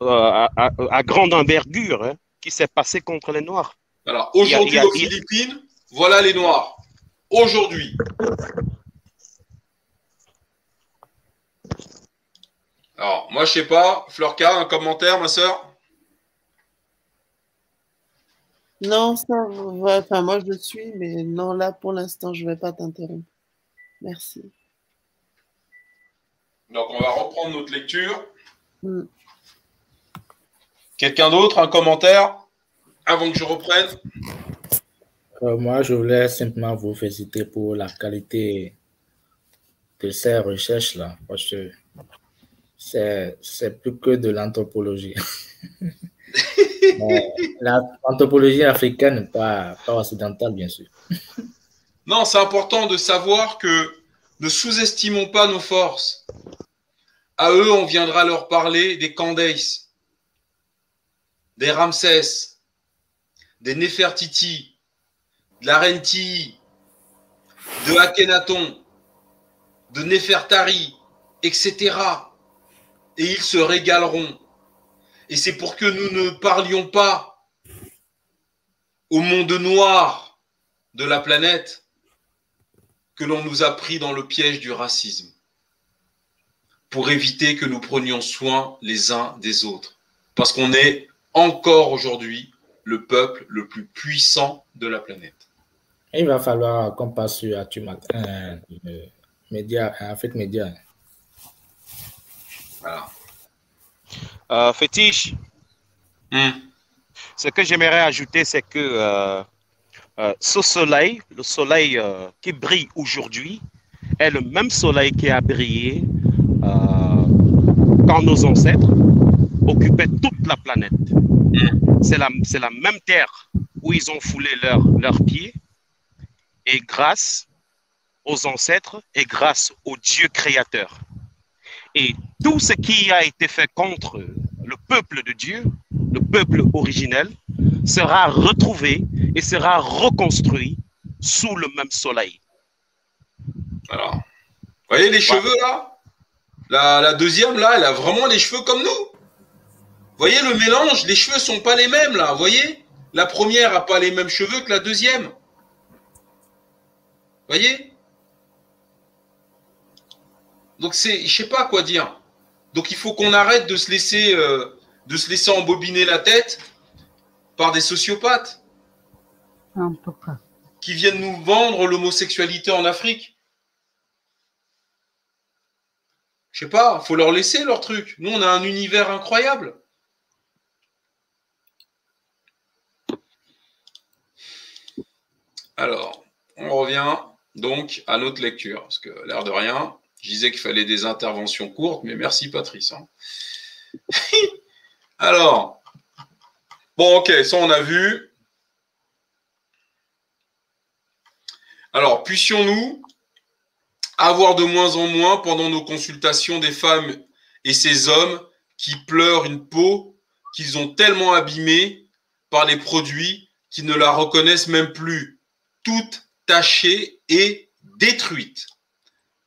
à, grande envergure, hein, qui s'est passé contre les Noirs. Alors aujourd'hui aux Philippines, voilà les Noirs. Aujourd'hui. Alors moi je sais pas, Florca, un commentaire, ma soeur Non, ça, enfin, moi je suis, mais non, là pour l'instant, je ne vais pas t'interrompre. Merci. Donc, on va reprendre notre lecture. Mm. Quelqu'un d'autre, un commentaire avant que je reprenne? Euh, Moi, je voulais simplement vous féliciter pour la qualité de ces recherches-là, parce que c'est plus que de l'anthropologie. L'anthropologie africaine, pas, pas occidentale, bien sûr. Non, c'est important de savoir que ne sous-estimons pas nos forces. À eux, on viendra leur parler des Candace, des Ramsès, des Nefertiti, de la Renti, de Akhenaton, de Nefertari, etc. Et ils se régaleront. Et c'est pour que nous ne parlions pas au monde noir de la planète que l'on nous a pris dans le piège du racisme, pour éviter que nous prenions soin les uns des autres. Parce qu'on est encore aujourd'hui le peuple le plus puissant de la planète. Il va falloir qu'on passe sur euh, média, en fait, média. Voilà. Euh, fétiche. Hmm. Ce que j'aimerais ajouter, c'est que euh, euh, ce soleil, le soleil qui brille aujourd'hui, est le même soleil qui a brillé quand nos ancêtres occupaient toute la planète. C'est la, même terre où ils ont foulé leurs leur pieds. Et grâce aux ancêtres et grâce au Dieu créateur. Et tout ce qui a été fait contre le peuple de Dieu, le peuple originel, sera retrouvé et sera reconstruit sous le même soleil. Alors, Vous voyez les cheveux là? La, la, deuxième là, elle a vraiment les cheveux comme nous. Vous voyez le mélange, les cheveux sont pas les mêmes là, vous voyez? La première a pas les mêmes cheveux que la deuxième. Vous voyez? Donc c'est, je sais pas quoi dire. Donc il faut qu'on arrête de se laisser, euh, de se laisser embobiner la tête par des sociopathes qui viennent nous vendre l'homosexualité en Afrique. Je sais pas, faut leur laisser leur truc. Nous, on a un univers incroyable. Alors, on revient donc à notre lecture, parce que l'air de rien, je disais qu'il fallait des interventions courtes, mais merci Patrice. Hein. Alors, bon, ok, ça on a vu. Alors, puissions-nous avoir de moins en moins pendant nos consultations des femmes et ces hommes qui pleurent une peau qu'ils ont tellement abîmée par les produits qu'ils ne la reconnaissent même plus, toute tachée et détruite.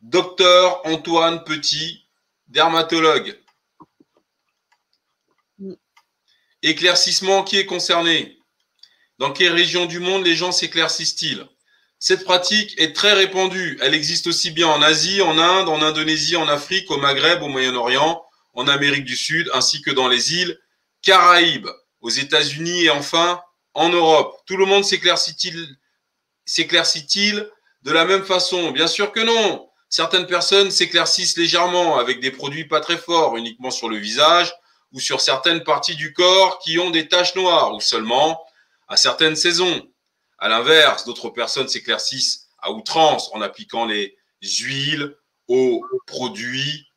Docteur Antoine Petit, dermatologue. Éclaircissement, qui est concerné Dans quelle région du monde les gens s'éclaircissent-ils? Cette pratique est très répandue. Elle existe aussi bien en Asie, en Inde, en Indonésie, en Afrique, au Maghreb, au Moyen-Orient, en Amérique du Sud, ainsi que dans les îles Caraïbes, aux États-Unis et enfin en Europe. Tout le monde s'éclaircit-il de la même façon? Bien sûr que non. Certaines personnes s'éclaircissent légèrement avec des produits pas très forts, uniquement sur le visage ou sur certaines parties du corps qui ont des taches noires ou seulement à certaines saisons. À l'inverse, d'autres personnes s'éclaircissent à outrance en appliquant les huiles aux produits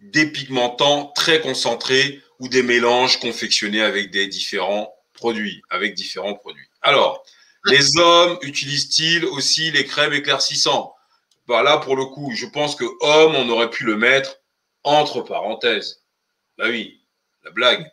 dépigmentants très concentrés ou des mélanges confectionnés avec des différents produits, avec différents produits. Alors, les hommes utilisent-ils aussi les crèmes éclaircissantes? Bah là, pour le coup, je pense que homme, on aurait pu le mettre entre parenthèses. Bah oui, la blague.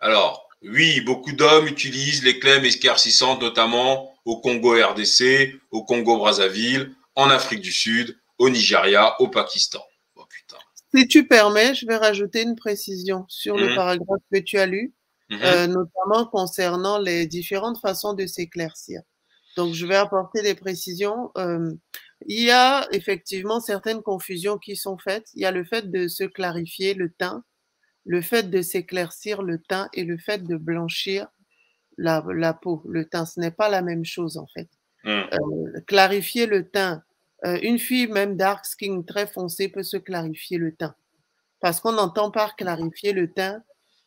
Alors, oui, beaucoup d'hommes utilisent les crèmes éclaircissantes, notamment au Congo RDC, au Congo Brazzaville, en Afrique du Sud, au Nigeria, au Pakistan. Oh, putain. Si tu permets, je vais rajouter une précision sur le mmh. paragraphe que tu as lu, mmh. euh, notamment concernant les différentes façons de s'éclaircir. Donc, je vais apporter des précisions. Euh, il y a effectivement certaines confusions qui sont faites. Il y a le fait de se clarifier le teint, le fait de s'éclaircir le teint et le fait de blanchir la, peau, le teint. Ce n'est pas la même chose en fait. Mmh. Euh, clarifier le teint, euh, une fille même dark skin très foncée peut se clarifier le teint. Parce qu'on entend par clarifier le teint,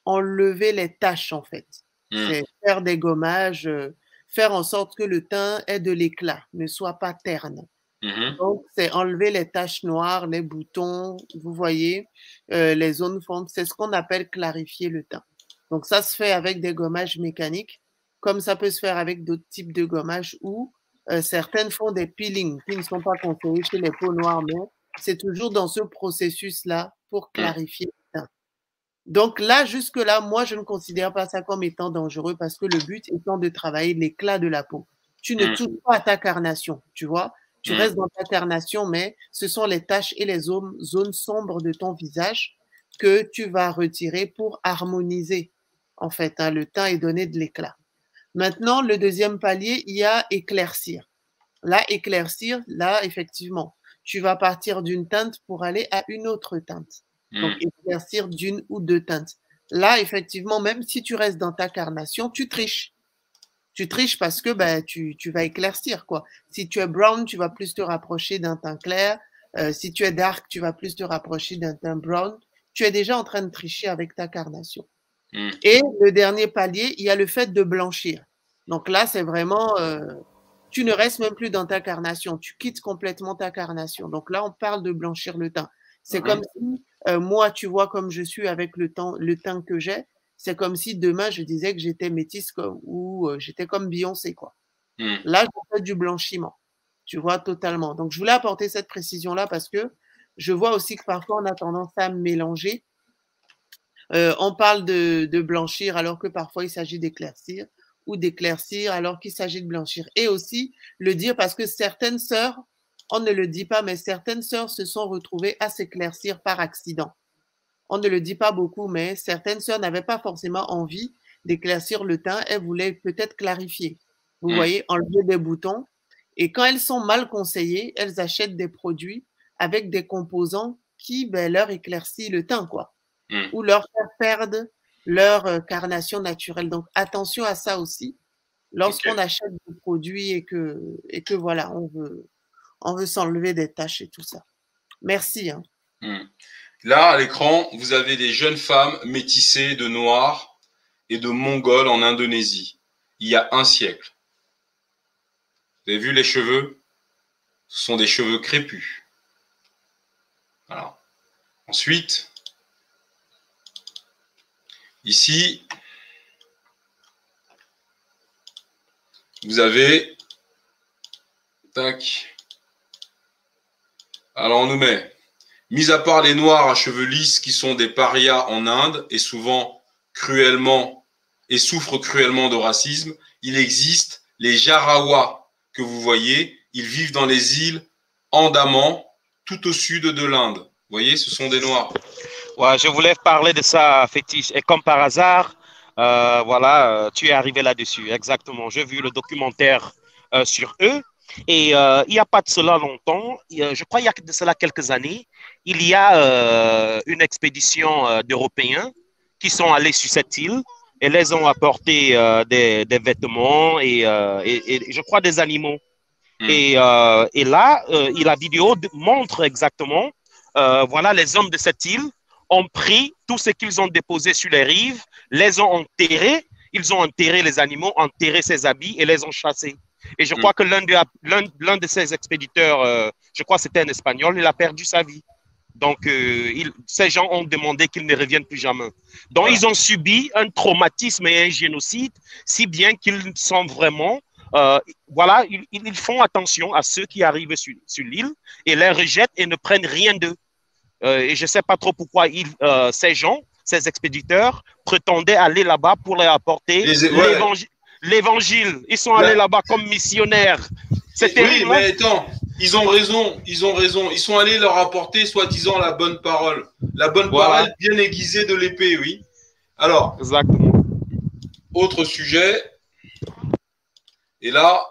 enlever les taches en fait. Mmh. C'est faire des gommages, euh, faire en sorte que le teint ait de l'éclat, ne soit pas terne. Mmh Donc, c'est enlever les taches noires, les boutons, vous voyez, euh, les zones fondes. C'est ce qu'on appelle clarifier le teint. Donc, ça se fait avec des gommages mécaniques, comme ça peut se faire avec d'autres types de gommages ou euh, certaines font des peelings qui ne sont pas conseillés chez les peaux noires, mais c'est toujours dans ce processus-là pour mmh. clarifier le teint. Donc là, jusque-là, moi, je ne considère pas ça comme étant dangereux parce que le but étant de travailler l'éclat de la peau. Tu ne mmh. touches pas à ta carnation, tu vois. Tu mmh. restes dans ta carnation, mais ce sont les taches et les zones, zones sombres de ton visage que tu vas retirer pour harmoniser, en fait, hein, le teint et donner de l'éclat. Maintenant, le deuxième palier, il y a éclaircir. Là, éclaircir, là, effectivement, tu vas partir d'une teinte pour aller à une autre teinte. Donc, mmh. éclaircir d'une ou deux teintes. Là, effectivement, même si tu restes dans ta carnation, tu triches. Tu triches parce que ben, tu, tu, vas éclaircir. quoi. Si tu es brown, tu vas plus te rapprocher d'un teint clair. Euh, si tu es dark, tu vas plus te rapprocher d'un teint brown. Tu es déjà en train de tricher avec ta carnation. Mmh. Et le dernier palier, il y a le fait de blanchir. Donc là, c'est vraiment, euh, tu ne restes même plus dans ta carnation, tu quittes complètement ta carnation. Donc là, on parle de blanchir le teint. C'est mmh. comme si euh, moi, tu vois comme je suis avec le, temps, le teint que j'ai, c'est comme si demain je disais que j'étais métisse ou euh, j'étais comme Beyoncé, quoi. Mmh. Là, je fais du blanchiment, tu vois, totalement. Donc, je voulais apporter cette précision-là parce que je vois aussi que parfois on a tendance à mélanger. Euh, on parle de, de, blanchir alors que parfois il s'agit d'éclaircir ou d'éclaircir alors qu'il s'agit de blanchir. Et aussi le dire parce que certaines sœurs on ne le dit pas, mais certaines sœurs se sont retrouvées à s'éclaircir par accident. On ne le dit pas beaucoup, mais certaines sœurs n'avaient pas forcément envie d'éclaircir le teint, elles voulaient peut-être clarifier. Vous Mm. voyez, enlever des boutons. Et quand elles sont mal conseillées, elles achètent des produits avec des composants qui ben, leur éclaircissent le teint, quoi. Mm. Ou leur faire perdre leur euh, carnation naturelle. Donc, attention à ça aussi. Lorsqu'on achète des produits et que, et que voilà, on veut, on veut s'enlever des tâches et tout ça. Merci. hein. Hmm. Là, à l'écran, vous avez des jeunes femmes métissées de noirs et de mongols en Indonésie, il y a un siècle. Vous avez vu les cheveux? Ce sont des cheveux crépus. Voilà. Ensuite, ici, vous avez. Tac. Alors, on nous met Mis à part les Noirs à cheveux lisses qui sont des parias en Inde et souvent cruellement et souffrent cruellement de racisme, il existe les Jarawa que vous voyez. Ils vivent dans les îles Andaman, tout au sud de l'Inde. Vous voyez, ce sont des Noirs. Ouais, je voulais parler de ça, fétiche. Et comme par hasard, euh, voilà, euh, tu es arrivé là-dessus. Exactement. J'ai vu le documentaire euh, sur eux. Et euh, il n'y a pas de cela longtemps, je crois qu'il y a de cela quelques années, il y a euh, une expédition euh, d'Européens qui sont allés sur cette île et les ont apporté des, des vêtements et, et- et je crois des animaux. Et, euh, et là, et la vidéo montre exactement, voilà, les hommes de cette île ont pris tout ce qu'ils ont déposé sur les rives, les ont enterrés, ils ont enterré les animaux, enterré ses habits et les ont chassés. Et je crois que l'un de, l'un, de ces expéditeurs, euh, je crois que c'était un Espagnol, il a perdu sa vie. Donc, euh, il- ces gens ont demandé qu'ils ne reviennent plus jamais. Donc, ils ont subi un traumatisme et un génocide, si bien qu'ils sont vraiment, euh, voilà, ils, ils font attention à ceux qui arrivent sur, sur l'île et les rejettent et ne prennent rien d'eux. Et je ne sais pas trop pourquoi ils, ces gens, ces expéditeurs, prétendaient aller là-bas pour leur apporter ouais. L'évangile. Ils sont allés là-bas comme missionnaires. C'est Oui, terrible. mais hein? attends, ils ont raison, ils ont raison. Ils sont allés leur apporter, soi-disant, la bonne parole. La bonne Voilà. parole bien aiguisée de l'épée, oui. Alors, Exactement. autre sujet. Et là,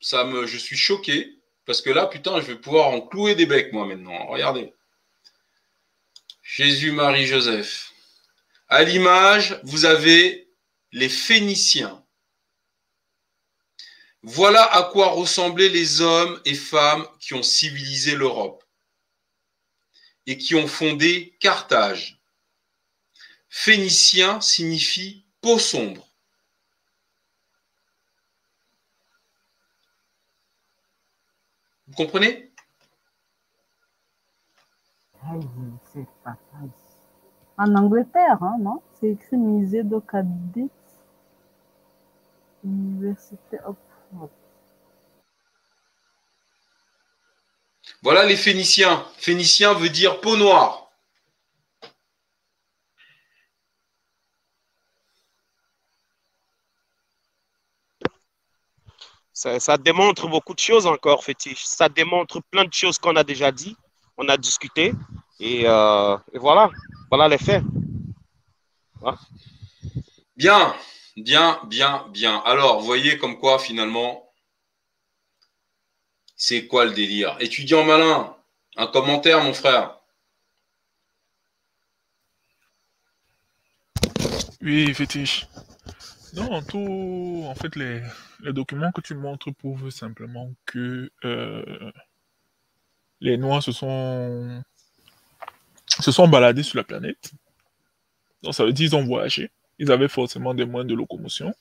ça me, je suis choqué parce que là, putain, je vais pouvoir en clouer des becs, moi, maintenant. Regardez. Jésus, Marie, Joseph. À l'image, vous avez les Phéniciens. Voilà à quoi ressemblaient les hommes et femmes qui ont civilisé l'Europe et qui ont fondé Carthage. Phénicien signifie peau sombre. Vous comprenez? En Angleterre, hein, non? C'est écrit musée Cardiff. Université. Voilà les Phéniciens. Phénicien veut dire peau noire. Ça, ça démontre beaucoup de choses encore, fétiche. Ça démontre plein de choses qu'on a déjà dit, on a discuté. Et, euh, et voilà, voilà les faits. Voilà. Bien, bien, bien, bien. Alors, voyez comme quoi finalement, c'est quoi le délire? Étudiant malin, un commentaire, mon frère. Oui, fétiche. Non, tout, en fait, les, les documents que tu montres prouvent simplement que euh, les Noirs se sont, se sont baladés sur la planète. Donc, ça veut dire qu'ils ont voyagé. Ils avaient forcément des moyens de locomotion.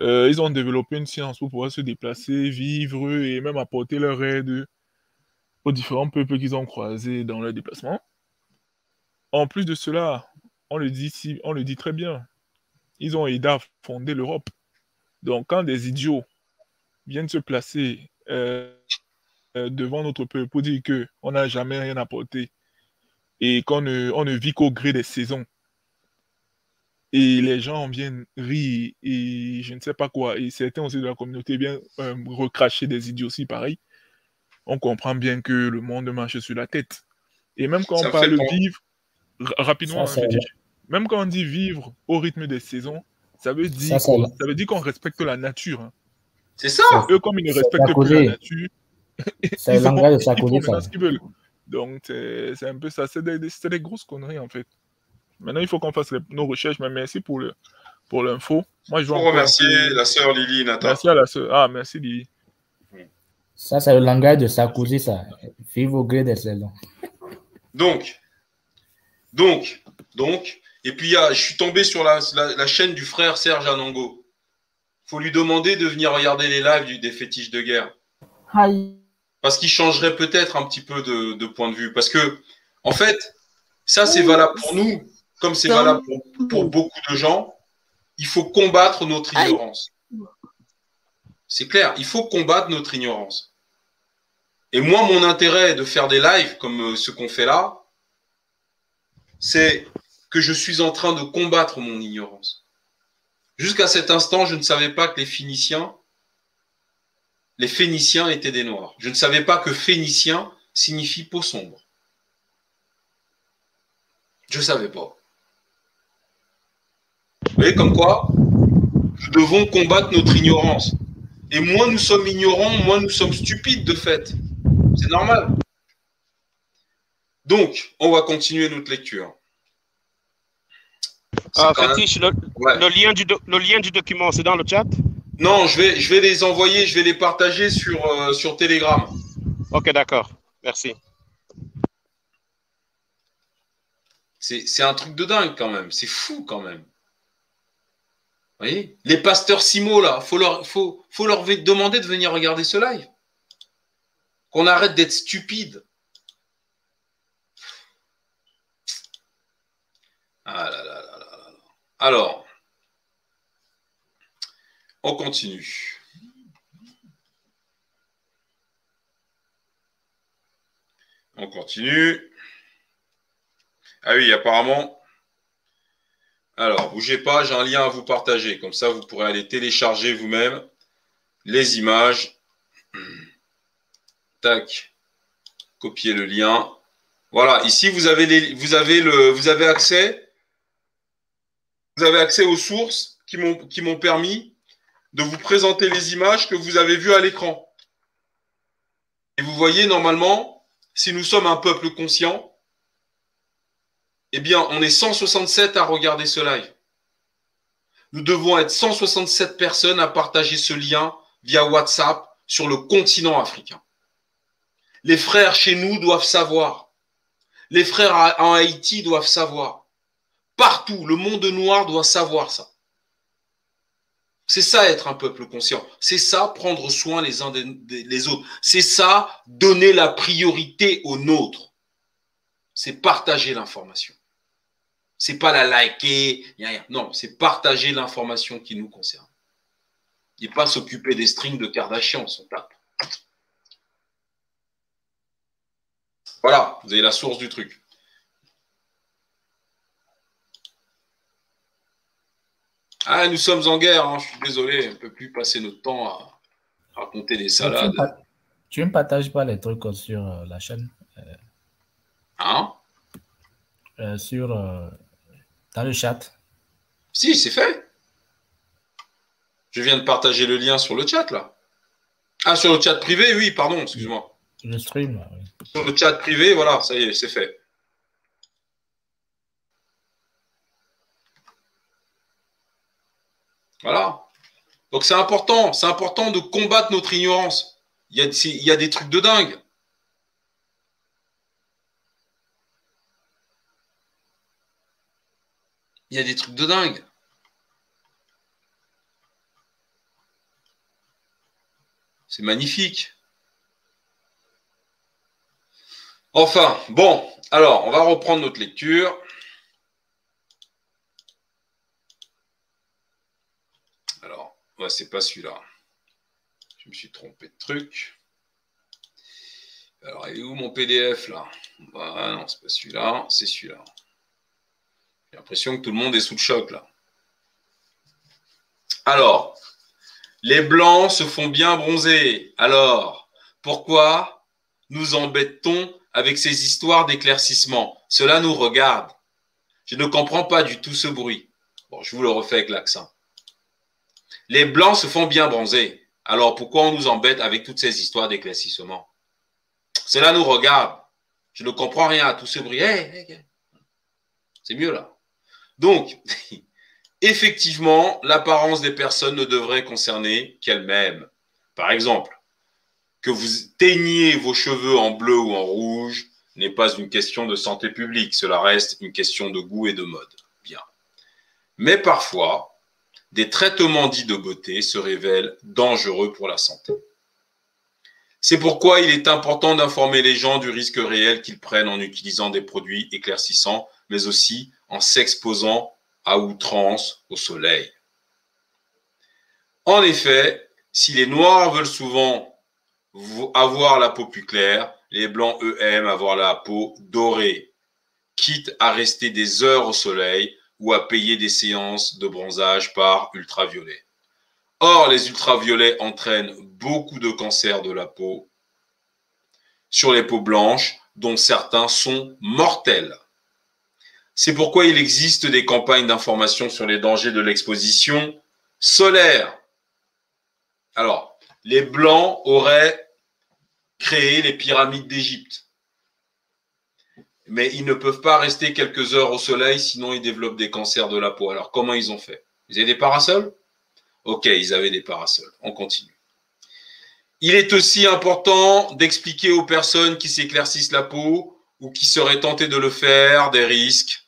Euh, ils ont développé une science pour pouvoir se déplacer, vivre et même apporter leur aide aux différents peuples qu'ils ont croisés dans leur déplacement. En plus de cela, on le dit, très bien, ils ont aidé à fonder l'Europe. Donc, quand des idiots viennent se placer euh, euh, devant notre peuple pour dire qu'on n'a jamais rien apporté et qu'on ne, on ne vit qu'au gré des saisons, et les gens viennent rire et je ne sais pas quoi, et certains aussi de la communauté viennent euh, recracher des idioties pareils, on comprend bien que le monde marche sur la tête. Et même quand on parle de vivre, rapidement, même quand on dit vivre au rythme des saisons, ça veut dire, ça, veut dire qu'on respecte la nature. Hein. C'est ça. Eux, comme ils ne respectent plus la nature, c'est le langage de Sarkozy. Ce qu'ils veulent. Donc, c'est un peu ça. C'est des, des, grosses conneries, en fait. Maintenant, il faut qu'on fasse nos recherches, mais merci pour le pour l'info. Moi, je veux remercier la sœur Lily Nathan. Merci à la sœur. Ah, merci Lily. Ça, c'est le langage de Sarkozy, ça. Vive au gré des saisons. Donc, donc, donc, et puis je suis tombé sur la, la, chaîne du frère Serge Anango. faut lui demander de venir regarder les lives du, des fétiches de guerre. Parce qu'il changerait peut-être un petit peu de, de, point de vue. Parce que, en fait, ça, c'est valable pour nous, comme c'est valable pour, pour, beaucoup de gens. Il faut combattre notre ignorance. C'est clair, il faut combattre notre ignorance. Et moi, mon intérêt de faire des lives comme euh, ce qu'on fait là, c'est que je suis en train de combattre mon ignorance. Jusqu'à cet instant, je ne savais pas que les Phéniciens, les Phéniciens étaient des Noirs. Je ne savais pas que Phénicien signifie peau sombre. Je ne savais pas. Vous voyez, comme quoi, nous devons combattre notre ignorance. Et moins nous sommes ignorants, moins nous sommes stupides de fait. C'est normal. Donc, on va continuer notre lecture. Ah, le, lien du le lien du document, c'est dans le chat? Non, je vais, je vais les envoyer, je vais les partager sur, euh, sur Telegram. Ok, d'accord. Merci. C'est un truc de dingue quand même. C'est fou quand même. Voyez Les pasteurs Simo, là, il faut leur, faut, faut leur demander de venir regarder ce live. Qu'on arrête d'être stupide. Ah là là là là là. Alors, on continue. On continue. Ah oui, apparemment. Alors, bougez pas, j'ai un lien à vous partager. Comme ça, vous pourrez aller télécharger vous-même les images. Tac. Copier le lien. Voilà, ici vous avez, vous avez accès aux sources qui m'ont permis de vous présenter les images que vous avez vues à l'écran. Et vous voyez, normalement, si nous sommes un peuple conscient, eh bien, on est 167 à regarder ce live. Nous devons être 167 personnes à partager ce lien via WhatsApp sur le continent africain. Les frères chez nous doivent savoir. Les frères en Haïti doivent savoir. Partout, le monde noir doit savoir ça. C'est ça être un peuple conscient. C'est ça prendre soin les uns des, autres. C'est ça donner la priorité aux nôtres. C'est partager l'information. C'est pas la liker. Non, c'est partager l'information qui nous concerne. Et pas s'occuper des strings de Kardashian, son tape. Voilà, vous avez la source du truc. Ah, nous sommes en guerre, hein, je suis désolé, on ne peut plus passer notre temps à raconter des salades. Tu ne partages pas les trucs sur euh, la chaîne euh, Hein? Euh, Sur. Dans le chat Si, c'est fait. Je viens de partager le lien sur le chat, là. Ah, sur le chat privé, oui, pardon, excuse-moi. Le stream, oui. Sur le chat privé, voilà, ça y est, c'est fait. Voilà. Donc c'est important, c'est important de combattre notre ignorance. Il y, a, il y a des trucs de dingue. Il y a des trucs de dingue. C'est magnifique. Enfin, bon, alors, on va reprendre notre lecture. c'est pas celui-là. Je me suis trompé de truc. Alors, il est où mon PDF là? Bah, Non, c'est pas celui-là, c'est celui-là. J'ai l'impression que tout le monde est sous le choc là. Alors, les blancs se font bien bronzer. Alors, pourquoi nous embête-t-on avec ces histoires d'éclaircissement Cela nous regarde. Je ne comprends pas du tout ce bruit. Bon, je vous le refais avec l'accent. Les blancs se font bien bronzer. Alors pourquoi on nous embête avec toutes ces histoires d'éclaircissement Cela nous regarde. Je ne comprends rien à tout ce bruit. C'est mieux là. Donc, effectivement, l'apparence des personnes ne devrait concerner qu'elles-mêmes. Par exemple, que vous teigniez vos cheveux en bleu ou en rouge n'est pas une question de santé publique, cela reste une question de goût et de mode. Bien. Mais parfois, des traitements dits de beauté se révèlent dangereux pour la santé. C'est pourquoi il est important d'informer les gens du risque réel qu'ils prennent en utilisant des produits éclaircissants, mais aussi en s'exposant à outrance au soleil. En effet, si les noirs veulent souvent avoir la peau plus claire, les blancs, eux, aiment avoir la peau dorée, quitte à rester des heures au soleil ou à payer des séances de bronzage par ultraviolet. Or, les ultraviolets entraînent beaucoup de cancers de la peau sur les peaux blanches, dont certains sont mortels. C'est pourquoi il existe des campagnes d'information sur les dangers de l'exposition solaire. Alors, les Blancs auraient créé les pyramides d'Égypte. Mais ils ne peuvent pas rester quelques heures au soleil, sinon ils développent des cancers de la peau. Alors, comment ils ont fait? Ils avaient des parasols? Ok, ils avaient des parasols. On continue. Il est aussi important d'expliquer aux personnes qui s'éclaircissent la peau ou qui seraient tentées de le faire des risques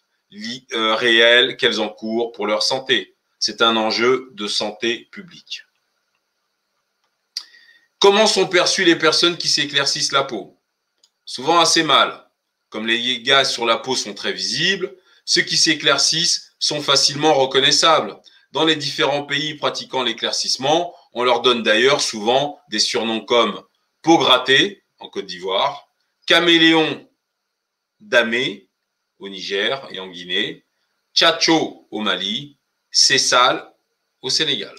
euh, réels qu'elles encourent pour leur santé. C'est un enjeu de santé publique. Comment sont perçues les personnes qui s'éclaircissent la peau? Souvent assez mal. Comme les gaz sur la peau sont très visibles, ceux qui s'éclaircissent sont facilement reconnaissables. Dans les différents pays pratiquant l'éclaircissement, on leur donne d'ailleurs souvent des surnoms comme peau grattée en Côte d'Ivoire, caméléon damé au Niger et en Guinée, tchatcho au Mali, cessal au Sénégal.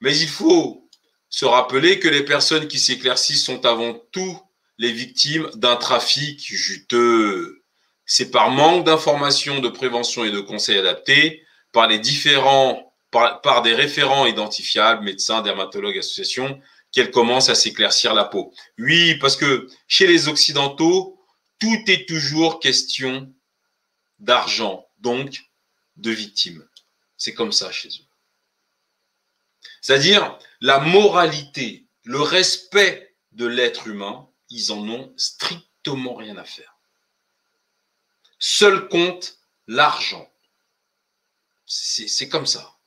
Mais il faut se rappeler que les personnes qui s'éclaircissent sont avant tout les victimes d'un trafic juteux. C'est par manque d'informations, de prévention et de conseils adaptés, par les différents, par, des référents identifiables, médecins, dermatologues, associations, qu'elles commencent à s'éclaircir la peau. Oui, parce que chez les Occidentaux, tout est toujours question d'argent, donc de victimes. C'est comme ça chez eux. C'est-à-dire, la moralité, le respect de l'être humain, ils en ont strictement rien à faire. Seul compte l'argent. C'est comme ça.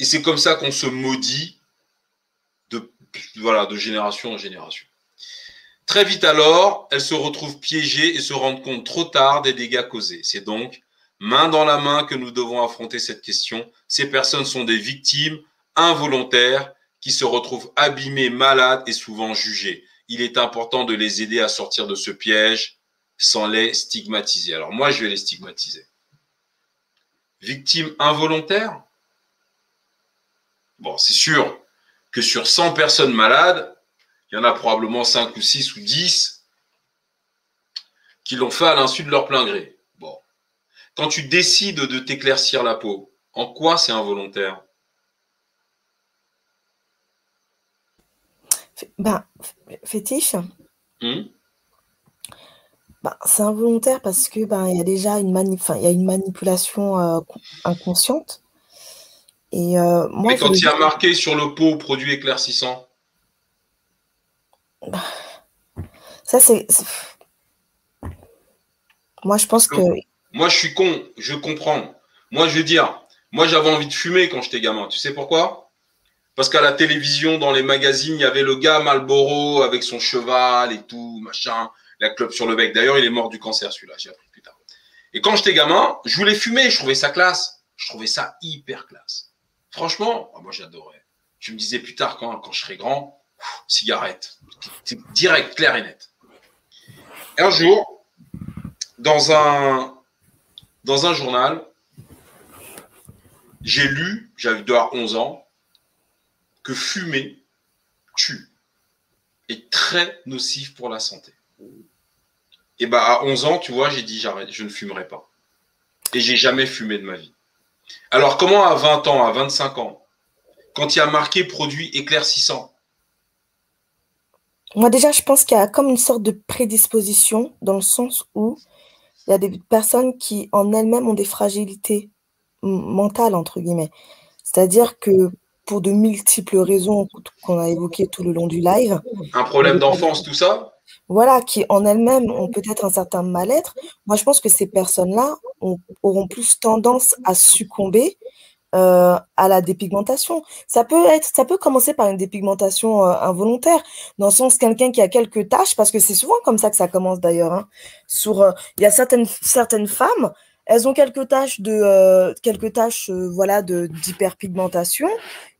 Et c'est comme ça qu'on se maudit de, génération en génération. Très vite alors, elles se retrouvent piégées et se rendent compte trop tard des dégâts causés. C'est donc main dans la main que nous devons affronter cette question. Ces personnes sont des victimes involontaires qui se retrouvent abîmées, malades et souvent jugées. Il est important de les aider à sortir de ce piège sans les stigmatiser. Alors moi, je vais les stigmatiser. Victimes involontaires? Bon, c'est sûr que sur 100 personnes malades, il y en a probablement 5 ou 6 ou 10 qui l'ont fait à l'insu de leur plein gré. Quand tu décides de t'éclaircir la peau, en quoi c'est involontaire? Ben, Fétiche hmm? ben, C'est involontaire parce que ben, il y a déjà une, il y a une manipulation euh, inconsciente. Et euh, moi, Mais quand il y a marqué sur le pot produit éclaircissant Ça, c'est. Moi, je pense que moi, je suis con, je comprends. Moi, je veux dire, moi, j'avais envie de fumer quand j'étais gamin. Tu sais pourquoi? Parce qu'à la télévision, dans les magazines, il y avait le gars Malboro avec son cheval et tout, machin, la clope sur le bec. D'ailleurs, il est mort du cancer, celui-là, j'ai appris plus tard. Et quand j'étais gamin, je voulais fumer, je trouvais ça classe. Je trouvais ça hyper classe. Franchement, ah, moi, j'adorais. Je me disais plus tard, quand, quand je serai grand, cigarette. Direct, clair et net. un jour, dans un, journal, j'ai lu, j'avais 11 ans, que fumer tue, est très nocif pour la santé. Et bah à 11 ans, tu vois, j'ai dit je ne fumerai pas. Et j'ai jamais fumé de ma vie. Alors comment à 20 ans, à 25 ans, quand il y a marqué produit éclaircissant Moi déjà, je pense qu'il y a comme une sorte de prédisposition dans le sens où il y a des personnes qui en elles-mêmes ont des fragilités mentales, entre guillemets. C'est-à-dire que pour de multiples raisons qu'on a évoquées tout le long du live. Un problème d'enfance, tout ça? Voilà, qui en elles-mêmes ont peut-être un certain mal-être. Moi, je pense que ces personnes-là auront plus tendance à succomber euh, à la dépigmentation. Ça peut être, ça peut commencer par une dépigmentation euh, involontaire, dans le sens quelqu'un qui a quelques taches, parce que c'est souvent comme ça que ça commence d'ailleurs. Hein. Sur, euh, il y a certaines certaines femmes, elles ont quelques taches de quelques taches voilà de d'hyperpigmentation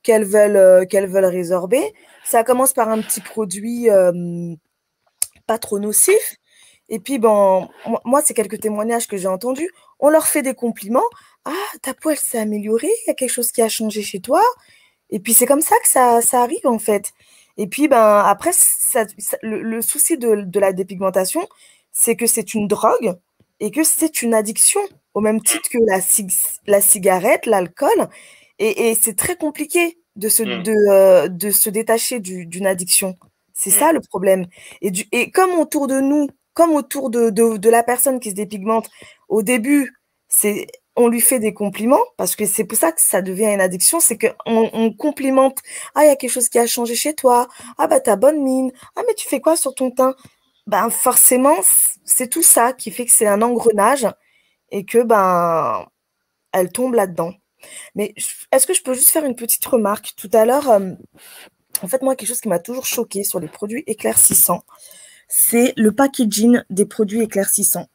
qu'elles veulent qu'elles veulent résorber. Ça commence par un petit produit pas trop nocif. Et puis, bon, moi, c'est quelques témoignages que j'ai entendus. On leur fait des compliments. Ah, ta peau, elle s'est améliorée. Il y a quelque chose qui a changé chez toi. Et puis, c'est comme ça que ça, ça, arrive, en fait. Et puis, ben, après, ça, le, souci de, de, la dépigmentation, c'est que c'est une drogue et que c'est une addiction, au même titre que la, la cigarette, l'alcool. Et, et c'est très compliqué de se, mmh. de, euh, de se détacher d'une addiction. C'est mmh. ça le problème. Et, du, et comme autour de nous, comme autour de, de, la personne qui se dépigmente, au début, c'est on lui fait des compliments parce que c'est pour ça que ça devient une addiction, c'est qu'on on complimente. Ah, il y a quelque chose qui a changé chez toi. Ah, bah, t'as bonne mine. Ah, mais tu fais quoi sur ton teint? Ben, forcément, c'est tout ça qui fait que c'est un engrenage et que, ben, elle tombe là-dedans. Mais est-ce que je peux juste faire une petite remarque? Tout à l'heure, euh, en fait, moi, quelque chose qui m'a toujours choqué sur les produits éclaircissants, c'est le packaging des produits éclaircissants.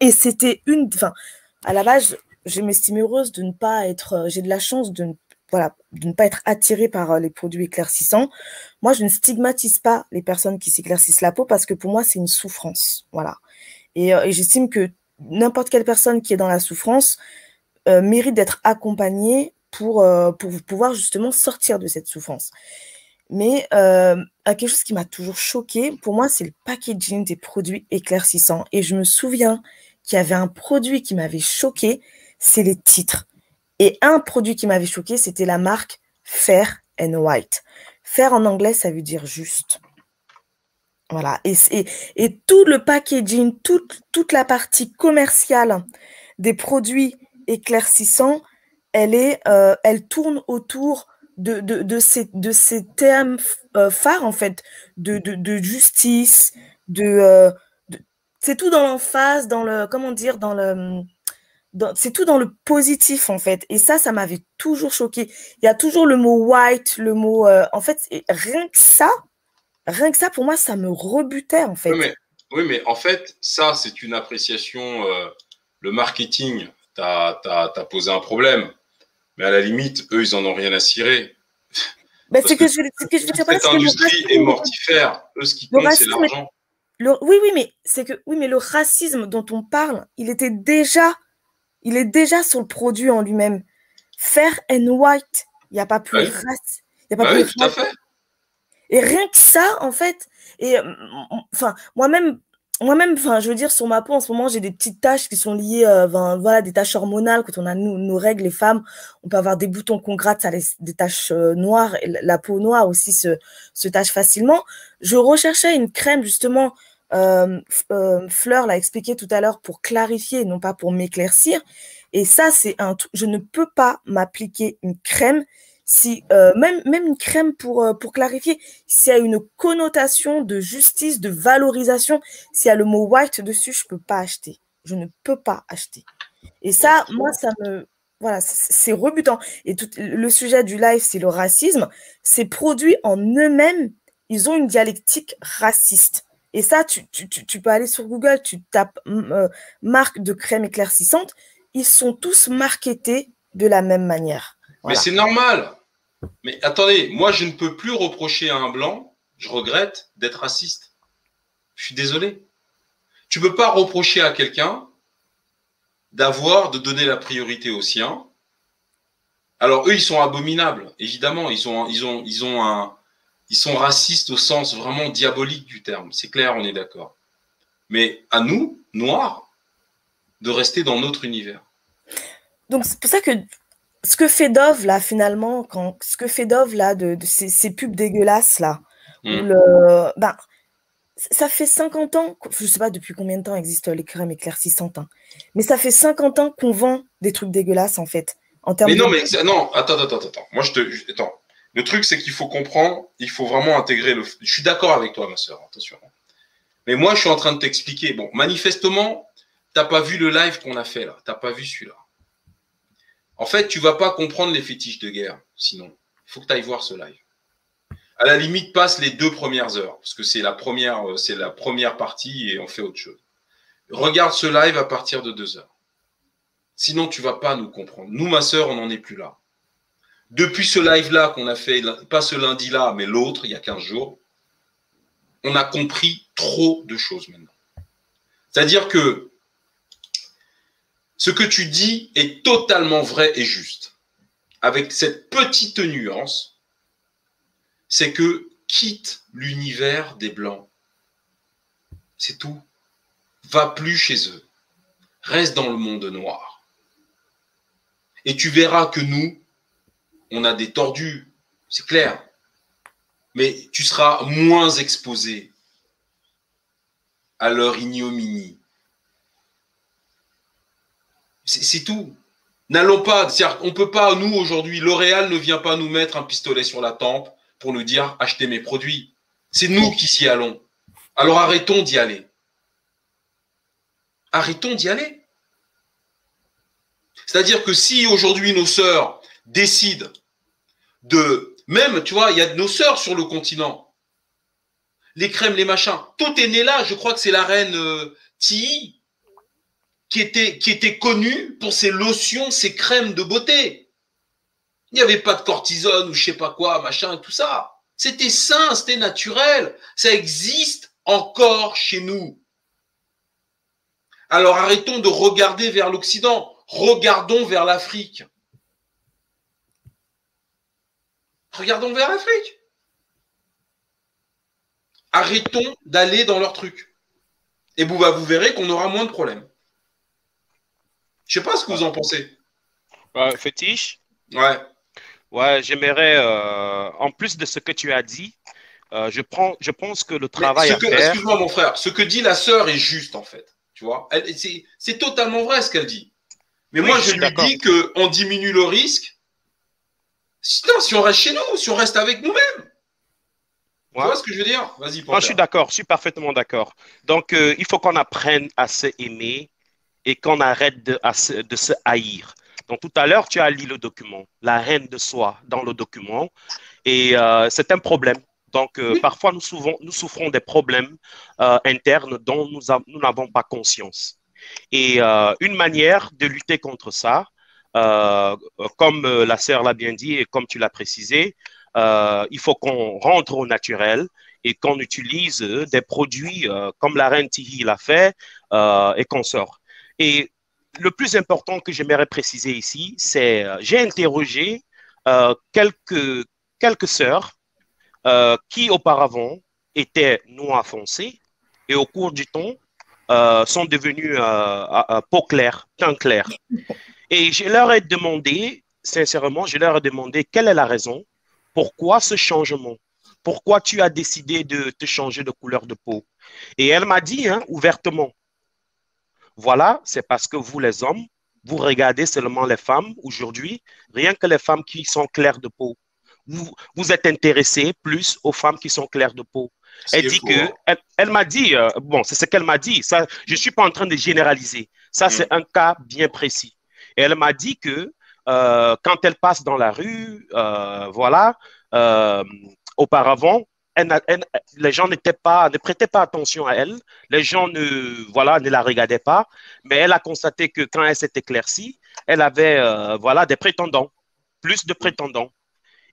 Et c'était une. Enfin, à la base, je m'estime heureuse de ne pas être. Euh, j'ai de la chance de ne, voilà, de ne pas être attirée par euh, les produits éclaircissants. Moi, je ne stigmatise pas les personnes qui s'éclaircissent la peau parce que pour moi, c'est une souffrance. Voilà. Et, et j'estime que n'importe quelle personne qui est dans la souffrance euh, mérite d'être accompagné pour, euh, pour pouvoir justement sortir de cette souffrance. Mais euh, quelque chose qui m'a toujours choqué, pour moi, c'est le packaging des produits éclaircissants. Et je me souviens qu'il y avait un produit qui m'avait choqué, c'est les titres. Et un produit qui m'avait choqué, c'était la marque Fair and White. Fair en anglais, ça veut dire juste. Voilà. Et, et, tout le packaging, toute, toute la partie commerciale des produits éclaircissant, elle, euh, tourne autour de, ces, de ces termes euh, phares, en fait, de, de justice, euh, de, c'est tout dans l'emphase, dans le, comment dire, dans le, c'est tout dans le positif, en fait. Et ça, ça m'avait toujours choqué. Il y a toujours le mot white, le mot, en fait, rien que ça, rien que ça, pour moi, ça me rebutait, en fait. Oui, mais, oui, mais en fait, ça, c'est une appréciation, le marketing tu as, posé un problème. Mais à la limite, eux, ils en ont rien à cirer. Bah, c'est que, je, que je Cette industrie est mortifère. Eux, ce qui compte, c'est l'argent. Oui, oui, mais c'est que oui, mais le racisme dont on parle, il était déjà, il est déjà sur le produit en lui-même. Fair and white, il n'y a pas plus de race. Y a pas plus tout à fait. Et rien que ça, en fait, et enfin, moi-même, moi-même, enfin, je veux dire, sur ma peau, en ce moment, j'ai des petites taches qui sont liées, euh, voilà, des taches hormonales. Quand on a nos, règles, les femmes, on peut avoir des boutons qu'on gratte, ça laisse des taches euh, noires. Et la peau noire aussi se, se tache facilement. Je recherchais une crème, justement, euh, Fleur l'a expliqué tout à l'heure, pour clarifier, non pas pour m'éclaircir. Et ça, c'est un truc, je ne peux pas m'appliquer une crème si euh, même, même une crème pour, euh, pour clarifier, s'il y a une connotation de justice, de valorisation, s'il y a le mot white dessus, je ne peux pas acheter. Je ne peux pas acheter. Et ça, moi, ça me. Voilà, c'est rebutant. Et tout, le sujet du live, c'est le racisme. Ces produits en eux-mêmes, ils ont une dialectique raciste. Et ça, tu, tu, tu peux aller sur Google, tu tapes euh, marque de crème éclaircissante, ils sont tous marketés de la même manière. Mais c'est normal. Mais attendez, moi, je ne peux plus reprocher à un blanc, je regrette, d'être raciste. Je suis désolé. Tu ne peux pas reprocher à quelqu'un d'avoir, de donner la priorité aux siens. Alors, eux, ils sont abominables, évidemment. Ils, ont, ils, ont, ils ont un, ils sont racistes au sens vraiment diabolique du terme. C'est clair, on est d'accord. Mais à nous, noirs, de rester dans notre univers. Donc c'est pour ça que ce que fait Dove là finalement, quand ce que fait Dove là de, ces, pubs dégueulasses là, hmm. le, ben, ça fait 50 ans, je ne sais pas depuis combien de temps existent les crèmes éclaircissantes, hein, mais ça fait 50 ans qu'on vend des trucs dégueulasses en fait. En mais non, mais non, attends, attends, attends. Moi, je te. Attends. Le truc, c'est qu'il faut comprendre, il faut vraiment intégrer le. Je suis d'accord avec toi, ma soeur, attention. Mais moi, je suis en train de t'expliquer. Bon, manifestement, tu n'as pas vu le live qu'on a fait là. Tu n'as pas vu celui-là. En fait, tu vas pas comprendre les fétiches de guerre. Sinon, il faut que tu ailles voir ce live à la limite, passe les deux premières heures, parce que c'est la première, euh, la première partie et on fait autre chose. Regarde ce live à partir de deux heures. Sinon, tu vas pas nous comprendre. Nous, ma sœur, on n'en est plus là. Depuis ce live-là qu'on a fait, pas ce lundi-là, mais l'autre, il y a 15 jours, on a compris trop de choses maintenant. C'est-à-dire que ce que tu dis est totalement vrai et juste. Avec cette petite nuance, c'est que quitte l'univers des Blancs. C'est tout. Va plus chez eux. Reste dans le monde noir. Et tu verras que nous, on a des tordus, c'est clair. Mais tu seras moins exposé à leur ignominie. C'est tout. N'allons pas, on ne peut pas, nous aujourd'hui, L'Oréal ne vient pas nous mettre un pistolet sur la tempe pour nous dire achetez mes produits. C'est nous qui y allons. Alors arrêtons d'y aller. Arrêtons d'y aller. C'est-à-dire que si aujourd'hui nos sœurs décident de, même, tu vois, il y a nos sœurs sur le continent, les crèmes, les machins, tout est né là. Je crois que c'est la reine euh, qui était, qui était connue pour ses lotions, ses crèmes de beauté. Il n'y avait pas de cortisone ou je sais pas quoi, machin et tout ça. C'était sain, c'était naturel. Ça existe encore chez nous. Alors arrêtons de regarder vers l'Occident. Regardons vers l'Afrique. Regardons vers l'Afrique. Arrêtons d'aller dans leur truc. Et vous, bah, vous verrez qu'on aura moins de problèmes. Je sais pas ce que vous en pensez. Bah, fétiche Ouais. Ouais, j'aimerais, euh, en plus de ce que tu as dit, euh, je, prends, je pense que le travail à faire... Excuse-moi, mon frère, ce que dit la sœur est juste, en fait. Tu vois, c'est totalement vrai ce qu'elle dit. Mais moi, je, lui dis qu'on diminue le risque. Non, si on reste chez nous, si on reste avec nous-mêmes. Tu vois ce que je veux dire? Vas-y, Moi, je suis d'accord, je suis parfaitement d'accord. Donc, euh, il faut qu'on apprenne à se aimer et qu'on arrête de, de se haïr. Donc tout à l'heure, tu as lu le document, la reine de soi dans le document, et euh, c'est un problème. Donc euh, parfois, nous, nous, souffrons des problèmes euh, internes dont nous n'avons pas conscience. Et une manière de lutter contre ça, comme la sœur l'a bien dit et comme tu l'as précisé, il faut qu'on rentre au naturel et qu'on utilise des produits comme la reine Tihi l'a fait et qu'on sort. Et le plus important que j'aimerais préciser ici, c'est euh, j'ai interrogé euh, quelques, quelques sœurs euh, qui auparavant étaient noires foncées et au cours du temps sont devenues peau claire, teint clair. Et je leur ai demandé, sincèrement, je leur ai demandé quelle est la raison, pourquoi ce changement, pourquoi tu as décidé de te changer de couleur de peau. Et elle m'a dit hein, ouvertement, voilà, c'est parce que vous, les hommes, vous regardez seulement les femmes aujourd'hui, rien que les femmes qui sont claires de peau. Vous, vous êtes intéressé plus aux femmes qui sont claires de peau. Elle dit que, hein. elle, m'a dit, euh, bon, c'est ce qu'elle m'a dit. Ça, je ne suis pas en train de généraliser. Ça, c'est mm. un cas bien précis. Et elle m'a dit que euh, quand elle passe dans la rue, euh, voilà, auparavant, les gens n'étaient pas, ne prêtaient pas attention à elle. Les gens ne, voilà, ne la regardaient pas. Mais elle a constaté que quand elle s'est éclaircie, elle avait, euh, voilà, des prétendants, plus de prétendants.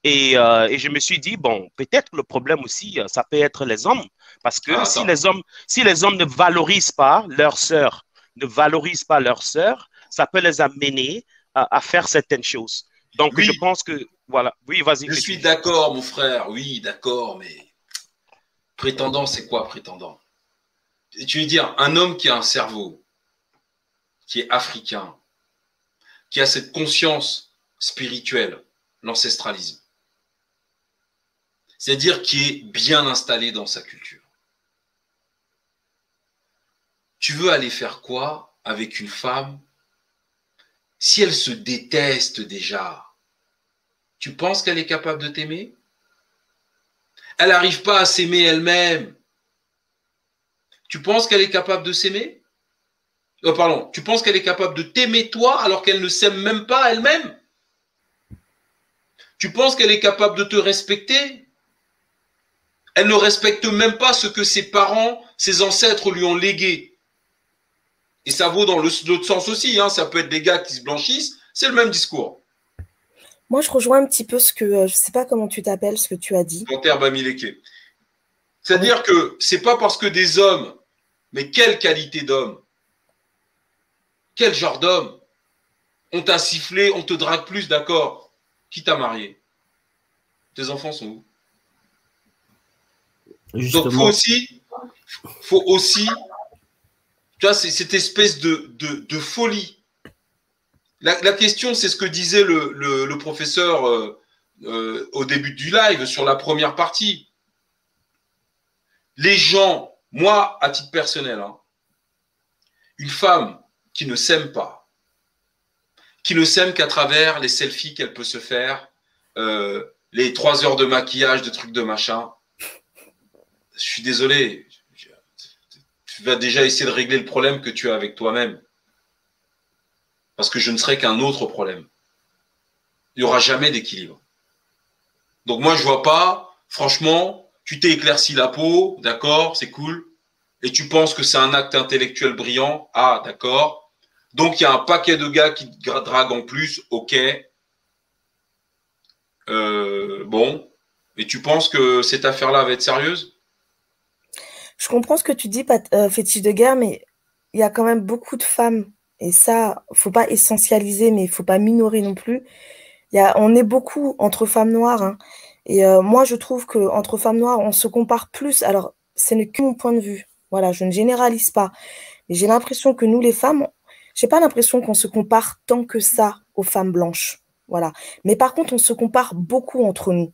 Et, euh, et je me suis dit, bon, peut-être le problème aussi, euh, ça peut être les hommes. Parce que ah, si, les hommes, si les hommes ne valorisent pas leur sœur, ne valorisent pas leur sœur, ça peut les amener à, à faire certaines choses. Donc, je pense que Voilà. Oui, vas-y. Je suis d'accord, mon frère. Oui, d'accord, mais prétendant, c'est quoi prétendant? Tu veux dire un homme qui a un cerveau, qui est africain, qui a cette conscience spirituelle, l'ancestralisme. C'est-à-dire qui est bien installé dans sa culture. Tu veux aller faire quoi avec une femme si elle se déteste déjà Tu penses qu'elle est capable de t'aimer? Elle n'arrive pas à s'aimer elle-même. Tu penses qu'elle est capable de s'aimer? Oh, Pardon, tu penses qu'elle est capable de t'aimer toi alors qu'elle ne s'aime même pas elle-même? Tu penses qu'elle est capable de te respecter? Elle ne respecte même pas ce que ses parents, ses ancêtres lui ont légué. Et ça vaut dans l'autre sens aussi. Hein. Ça peut être des gars qui se blanchissent. C'est le même discours. Moi, je rejoins un petit peu ce que, euh, je ne sais pas comment tu t'appelles, ce que tu as dit. C'est-à-dire que c'est pas parce que des hommes, mais quelle qualité d'homme Quel genre d'homme On t'a sifflé, on te drague plus, d'accord Qui t'a marié? Tes enfants sont où? Donc, faut aussi, faut aussi tu vois, c'est cette espèce de, folie. La, question, c'est ce que disait le, professeur euh, euh, au début du live sur la première partie. Les gens, moi, à titre personnel, hein, une femme qui ne s'aime pas, qui ne s'aime qu'à travers les selfies qu'elle peut se faire, euh, les trois heures de maquillage, de trucs de machin. Je suis désolé, tu vas déjà essayer de régler le problème que tu as avec toi-même. Parce que je ne serai qu'un autre problème. Il n'y aura jamais d'équilibre. Donc moi, je ne vois pas, franchement, tu t'es éclairci la peau, d'accord, c'est cool, et tu penses que c'est un acte intellectuel brillant, ah, d'accord. Donc il y a un paquet de gars qui te draguent en plus, ok. Euh, bon, et tu penses que cette affaire-là va être sérieuse? Je comprends ce que tu dis, euh, fétiche de guerre, mais il y a quand même beaucoup de femmes, et ça, faut pas essentialiser, mais il faut pas minorer non plus. Y a, on est beaucoup entre femmes noires, hein. et euh, moi, je trouve que entre femmes noires, on se compare plus. Alors, ce n'est que mon point de vue. Voilà, je ne généralise pas, mais j'ai l'impression que nous, les femmes, j'ai pas l'impression qu'on se compare tant que ça aux femmes blanches. Voilà. Mais par contre, on se compare beaucoup entre nous.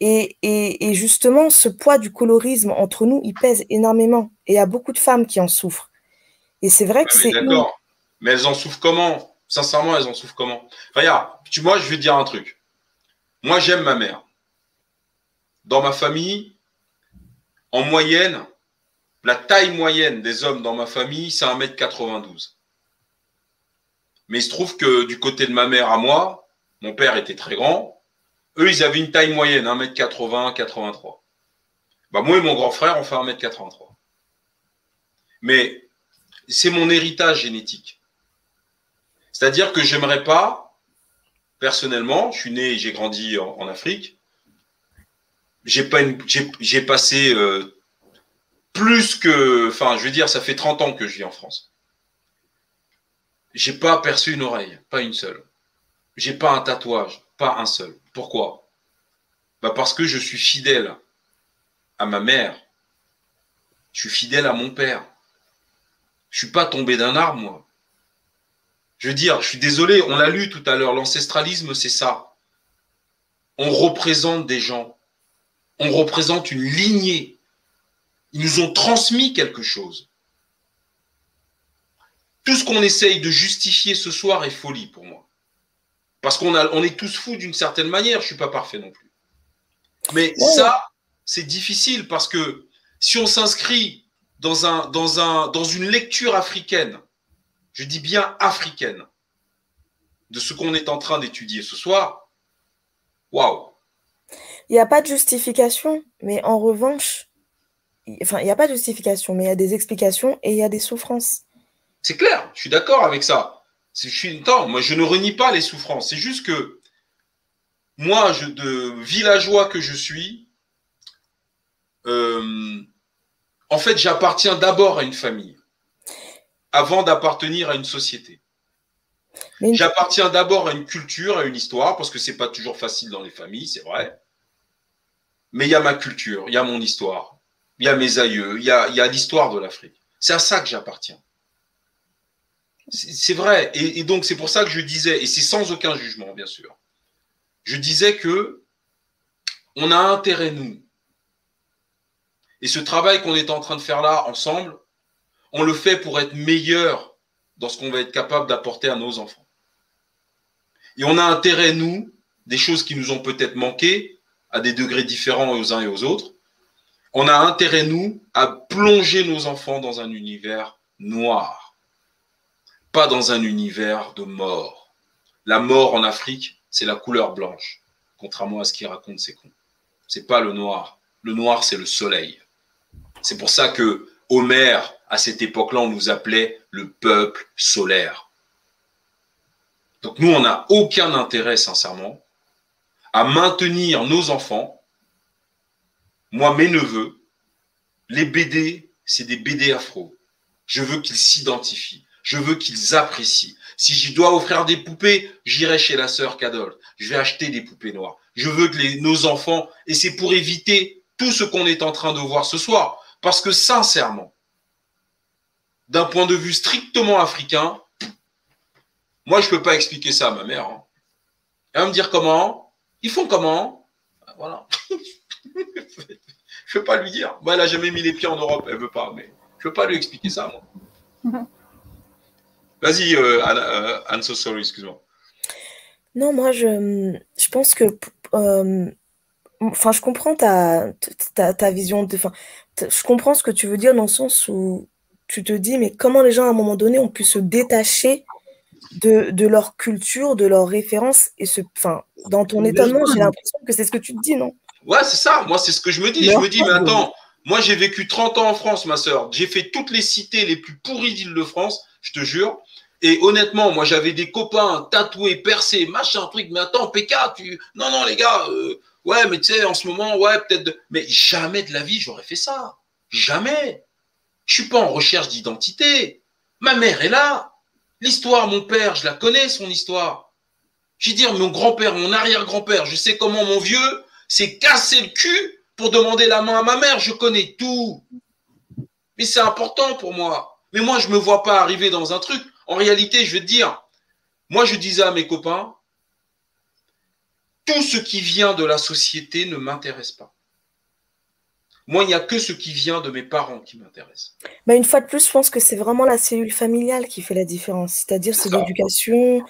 Et, justement, ce poids du colorisme entre nous, il pèse énormément. Et il y a beaucoup de femmes qui en souffrent. Et c'est vrai que c'est. D'accord. Mais elles en souffrent comment? Sincèrement, elles en souffrent comment? Regarde, tu, moi, je vais te dire un truc. Moi, j'aime ma mère. Dans ma famille, en moyenne, la taille moyenne des hommes dans ma famille, c'est 1m92. Mais il se trouve que du côté de ma mère à moi, mon père était très grand, eux, ils avaient une taille moyenne, 1m80, 83. Bah, moi et mon grand frère, on fait 1m83. Mais c'est mon héritage génétique. C'est-à-dire que j'aimerais pas, personnellement, je suis né et j'ai grandi en, Afrique, j'ai pas passé euh, plus que, enfin, je veux dire, ça fait 30 ans que je vis en France. J'ai pas perçu une oreille, pas une seule. J'ai pas un tatouage, pas un seul. Pourquoi? Bah Parce que je suis fidèle à ma mère. Je suis fidèle à mon père. Je suis pas tombé d'un arbre, moi. Je veux dire, je suis désolé, on l'a lu tout à l'heure, l'ancestralisme, c'est ça. On représente des gens. On représente une lignée. Ils nous ont transmis quelque chose. Tout ce qu'on essaye de justifier ce soir est folie pour moi. Parce qu'on on est tous fous d'une certaine manière. Je ne suis pas parfait non plus. Mais ça, c'est difficile parce que si on s'inscrit dans, un, dans, un, dans une lecture africaine, je dis bien africaine, de ce qu'on est en train d'étudier ce soir, waouh! Il n'y a pas de justification, mais en revanche, enfin, il n'y a pas de justification, mais il y a des explications et il y a des souffrances. C'est clair, je suis d'accord avec ça. Je suis, moi, je ne renie pas les souffrances. C'est juste que moi, je, de villageois que je suis, euh, en fait, j'appartiens d'abord à une famille avant d'appartenir à une société. J'appartiens d'abord à une culture, à une histoire, parce que c'est pas toujours facile dans les familles, c'est vrai. Mais il y a ma culture, il y a mon histoire, il y a mes aïeux, il y a, a l'histoire de l'Afrique. C'est à ça que j'appartiens. C'est vrai. Et, donc, c'est pour ça que je disais, et c'est sans aucun jugement, bien sûr, je disais que on a intérêt, nous. Et ce travail qu'on est en train de faire là, ensemble, on le fait pour être meilleur dans ce qu'on va être capable d'apporter à nos enfants. Et on a intérêt, nous, des choses qui nous ont peut-être manqué, à des degrés différents aux uns et aux autres, on a intérêt, nous, à plonger nos enfants dans un univers noir, dans un univers de mort. La mort en Afrique, c'est la couleur blanche, contrairement à ce qu'ils racontent ces cons. C'est pas le noir. Le noir, c'est le soleil. C'est pour ça que Homère, à cette époque-là, on nous appelait le peuple solaire. Donc nous, on n'a aucun intérêt, sincèrement, à maintenir nos enfants, moi, mes neveux, les BD, c'est des BD afro. Je veux qu'ils s'identifient. Je veux qu'ils apprécient. Si je dois offrir des poupées, j'irai chez la sœur Cadol. Je vais acheter des poupées noires. Je veux que nos enfants, et c'est pour éviter tout ce qu'on est en train de voir ce soir. Parce que sincèrement, d'un point de vue strictement africain, moi, je ne peux pas expliquer ça à ma mère. Hein. Elle va me dire comment Ils font comment Voilà. je ne peux pas lui dire. Moi, elle n'a jamais mis les pieds en Europe, elle ne veut pas, mais je ne peux pas lui expliquer ça, moi. Vas-y, euh, euh, Anne, so sorry, excuse-moi. Non, moi, je, je pense que. Euh, enfin, je comprends ta, ta, ta vision. De, enfin, je comprends ce que tu veux dire dans le sens où tu te dis, mais comment les gens, à un moment donné, ont pu se détacher de, de leur culture, de leurs références et se, enfin, dans ton étonnement, j'ai l'impression que c'est ce que tu te dis, non? Ouais, c'est ça. Moi, c'est ce que je me dis. je me dis, mais attends, moi, j'ai vécu 30 ans en France, ma soeur. J'ai fait toutes les cités les plus pourries d'Île-de-France, je te jure. Et honnêtement, moi, j'avais des copains tatoués, percés, machin, truc. Mais attends, PK, tu. Non, non, les gars, euh, ouais, mais tu sais, en ce moment, ouais, peut-être. Mais jamais de la vie, j'aurais fait ça. Jamais. Je suis pas en recherche d'identité. Ma mère est là. L'histoire, mon père, je la connais, son histoire. Je veux dire, mon grand-père, mon arrière-grand-père, je sais comment mon vieux s'est cassé le cul pour demander la main à ma mère. Je connais tout. Mais c'est important pour moi. Mais moi, je me vois pas arriver dans un truc. En réalité, je veux te dire, moi, je disais à mes copains, tout ce qui vient de la société ne m'intéresse pas. Moi, il n'y a que ce qui vient de mes parents qui m'intéresse. Bah, une fois de plus, je pense que c'est vraiment la cellule familiale qui fait la différence. C'est-à-dire, c'est l'éducation,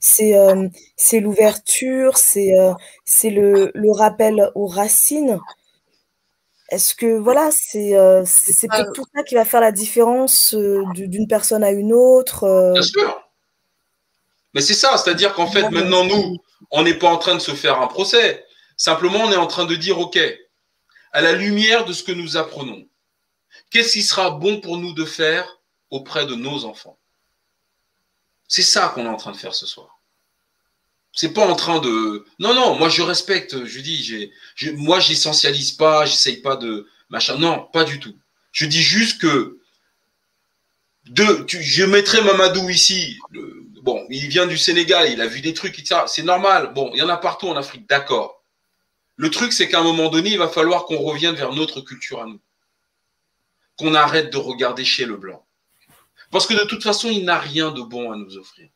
c'est euh, l'ouverture, c'est euh, le, le, rappel aux racines. Est-ce que, voilà, c'est euh, c'est peut-être tout ça qui va faire la différence euh, d'une personne à une autre euh? Bien sûr. Mais c'est ça, c'est-à-dire qu'en fait, maintenant, nous, on n'est pas en train de se faire un procès. Simplement, on est en train de dire, OK, à la lumière de ce que nous apprenons, qu'est-ce qui sera bon pour nous de faire auprès de nos enfants? C'est ça qu'on est en train de faire ce soir. C'est pas en train de. Non, non, moi je respecte, je dis, j'ai, je, moi j'essentialise pas, j'essaye pas de machin. Non, pas du tout. Je dis juste que. Je mettrai Mamadou ici. bon, il vient du Sénégal, il a vu des trucs, etc. C'est normal. Bon, il y en a partout en Afrique, d'accord. Le truc, c'est qu'à un moment donné, il va falloir qu'on revienne vers notre culture à nous. Qu'on arrête de regarder chez le blanc. Parce que de toute façon, il n'a rien de bon à nous offrir.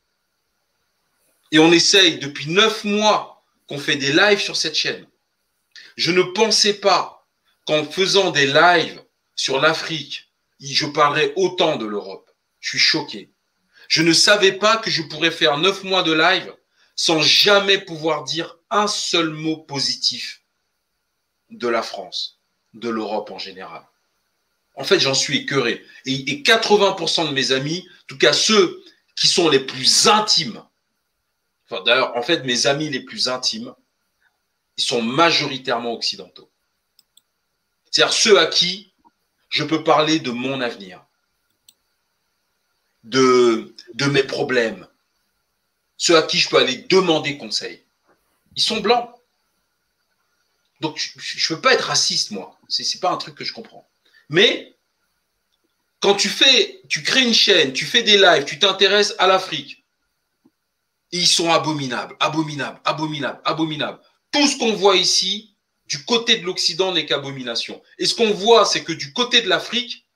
Et on essaye depuis neuf mois qu'on fait des lives sur cette chaîne. Je ne pensais pas qu'en faisant des lives sur l'Afrique, je parlerais autant de l'Europe. Je suis choqué. Je ne savais pas que je pourrais faire neuf mois de live sans jamais pouvoir dire un seul mot positif de la France, de l'Europe en général. En fait, j'en suis écœuré. Et, 80% de mes amis, en tout cas ceux qui sont les plus intimes, d'ailleurs, en fait, mes amis les plus intimes, ils sont majoritairement occidentaux. C'est-à-dire ceux à qui je peux parler de mon avenir, de, mes problèmes, ceux à qui je peux aller demander conseil. Ils sont blancs. Donc, je ne veux pas être raciste, moi. Ce n'est pas un truc que je comprends. Mais, quand tu fais, tu crées une chaîne, tu fais des lives, tu t'intéresses à l'Afrique, ils sont abominables, abominables, abominables, abominables. Tout ce qu'on voit ici, du côté de l'Occident, n'est qu'abomination. Et ce qu'on voit, c'est que du côté de l'Afrique,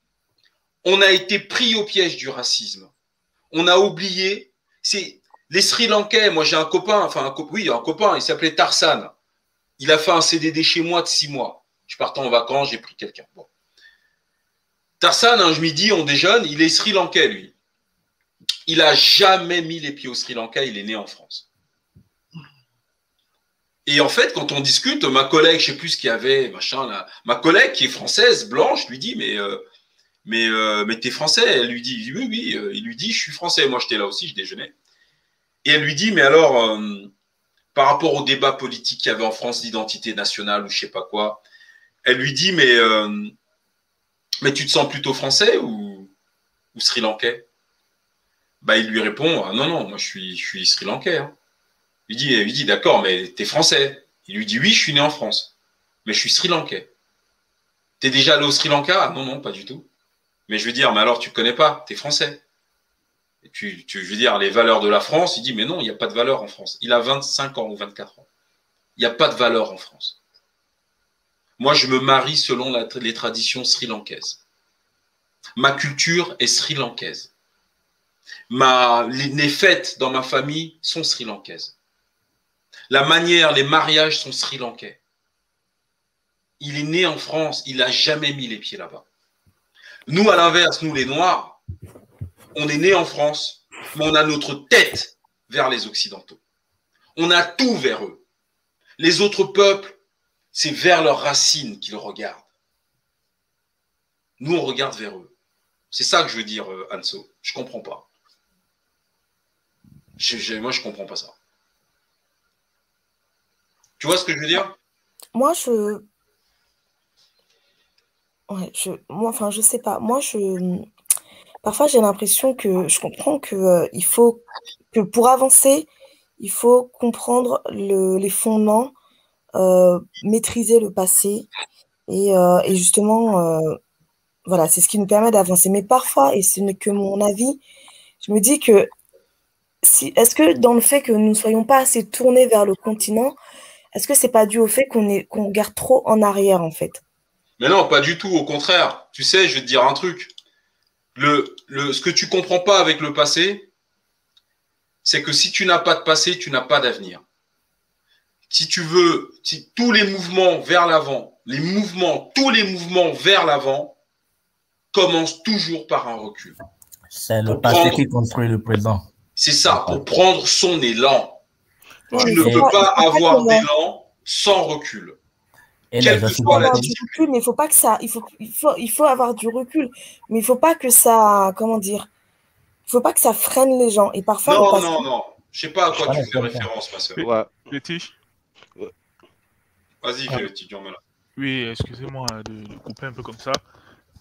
on a été pris au piège du racisme. On a oublié. C'est les Sri Lankais. Moi, j'ai un copain, enfin, un, oui, un copain, il s'appelait Tarsan. Il a fait un CDD chez moi de six mois. Je partais en vacances, j'ai pris quelqu'un. Bon. Tarsan, un midi, on déjeune, il est Sri Lankais, lui. Il a jamais mis les pieds au Sri Lanka, il est né en France. Et en fait, quand on discute, ma collègue, je sais plus ce qu'il y avait, machin, là, ma collègue qui est française, blanche, lui dit, mais, euh, mais, euh, français? Elle lui dit, oui, oui, euh, il lui dit, je suis français. Moi, j'étais là aussi, je déjeunais. Et elle lui dit, mais alors, par rapport au débat politique qu'il y avait en France d'identité nationale ou je sais pas quoi, elle lui dit, mais, mais tu te sens plutôt français ou, ou sri lankais bah, il lui répond ah, Non, non, moi je suis, sri lankais. Hein. Il dit, il dit D'accord, mais t'es français. Il lui dit Oui, je suis né en France, mais je suis sri lankais. T'es déjà allé au Sri Lanka ah, Non, non, pas du tout. Mais je veux dire, mais alors tu connais pas, t'es français. Tu, veux dire, les valeurs de la France, il dit Mais non, il n'y a pas de valeur en France. Il a 25 ans ou 24 ans. Il n'y a pas de valeur en France. Moi, je me marie selon les traditions sri-lankaises. Ma culture est sri-lankaise ma, les fêtes dans ma famille sont sri-lankaises. La manière, les mariages sont sri-lankais. Il est né en France, il n'a jamais mis les pieds là-bas. Nous, à l'inverse, nous les Noirs, on est né en France, mais on a notre tête vers les Occidentaux. On a tout vers eux. Les autres peuples, c'est vers leurs racines qu'ils regardent. Nous, on regarde vers eux. C'est ça que je veux dire, euh, Anso. Je ne comprends pas. Je, moi, je comprends pas ça. Tu vois ce que je veux dire? Moi, je. Ouais, je. Moi, enfin, je sais pas. Moi, je. Parfois, j'ai l'impression que je comprends que euh, il faut que pour avancer, il faut comprendre le, les fondements, euh, maîtriser le passé et, euh, et justement, voilà, c'est ce qui nous permet d'avancer. Mais parfois, et ce n'est que mon avis, je me dis que est-ce que dans le fait que nous ne soyons pas assez tournés vers le continent, est-ce que c'est pas dû au fait qu'on est qu'on regarde trop en arrière en fait? Mais non, pas du tout. Au contraire. Tu sais, je vais te dire un truc. Le, le, ce que tu comprends pas avec le passé, c'est que si tu n'as pas de passé, tu n'as pas d'avenir. Si tu veux, si tous les mouvements vers l'avant, les mouvements, tous les mouvements vers l'avant, commencent toujours par un recul. C'est le passé qui construit le présent. C'est ça, pour prendre son élan. tu ne peux pas avoir d'élan sans recul. Quel que soit la recul, mais il faut pas que ça, il faut, il faut, il faut avoir du recul, mais il faut pas que ça, comment dire, il faut pas que ça freine les gens. Et parfois, non, non, non, je sais pas à quoi tu fais référence, ma soeur. Ouais. Vas-y, ah. petit Oui, excusez-moi de, de, couper un peu comme ça.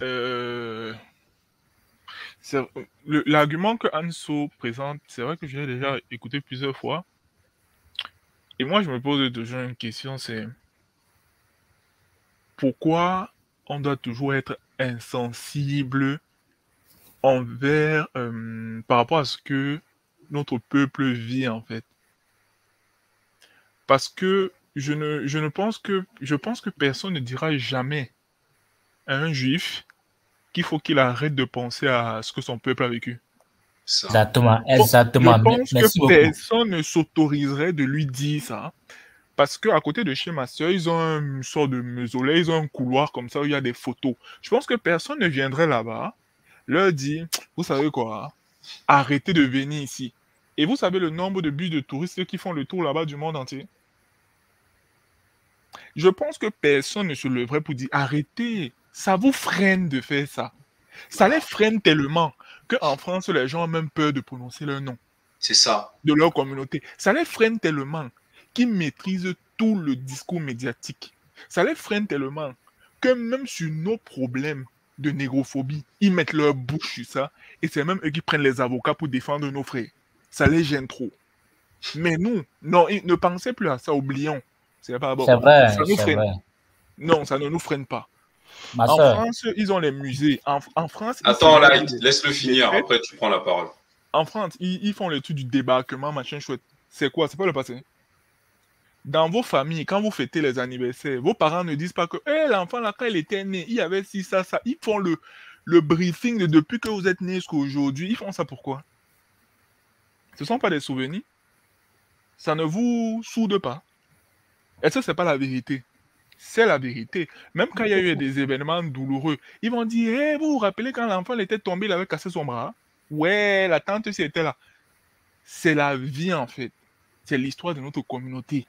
Euh, L'argument que Anso présente, c'est vrai que je l'ai déjà écouté plusieurs fois. Et moi, je me pose toujours une question, c'est pourquoi on doit toujours être insensible envers, euh, par rapport à ce que notre peuple vit en fait? Parce que je ne, je ne pense que, je pense que personne ne dira jamais à un juif qu'il faut qu'il arrête de penser à ce que son peuple a vécu. Exactement, exactement. Je pense que personne ne s'autoriserait de lui dire ça. Parce qu'à côté de chez ma soeur, ils ont une sorte de mausolée, ils ont un couloir comme ça où il y a des photos. Je pense que personne ne viendrait là-bas, leur dire, vous savez quoi, arrêtez de venir ici. Et vous savez le nombre de bus de touristes qui font le tour là-bas du monde entier? Je pense que personne ne se leverait pour dire, arrêtez, ça vous freine de faire ça. Ça les freine tellement qu'en France, les gens ont même peur de prononcer leur nom. C'est ça. De leur communauté. Ça les freine tellement qu'ils maîtrisent tout le discours médiatique. Ça les freine tellement que même sur nos problèmes de négrophobie, ils mettent leur bouche sur ça et c'est même eux qui prennent les avocats pour défendre nos frères. Ça les gêne trop. Mais nous, non, ne pensez plus à ça, oublions. C'est pas bon. Vrai, ça nous freine. Non, ça ne nous freine pas en France, ils ont les musées. En, France. Attends, là, laisse-le finir. Après, tu prends la parole. en France, ils, font le truc du débarquement, machin chouette. C'est quoi? C'est pas le passé. Dans vos familles, quand vous fêtez les anniversaires, vos parents ne disent pas que hey, eh, l'enfant, là, quand il était né, il y avait ci, ça, ça. Ils font le, le briefing de depuis que vous êtes né jusqu'à aujourd'hui. Ils font ça pourquoi? Ce ne sont pas des souvenirs. Ça ne vous soude pas. Est-ce que ce n'est pas la vérité? C'est la vérité. Même quand il y a eu des événements douloureux, ils vont dire hey, Vous vous rappelez quand l'enfant était tombé, il avait cassé son bras? Ouais, la tante aussi était là. C'est la vie en fait. C'est l'histoire de notre communauté.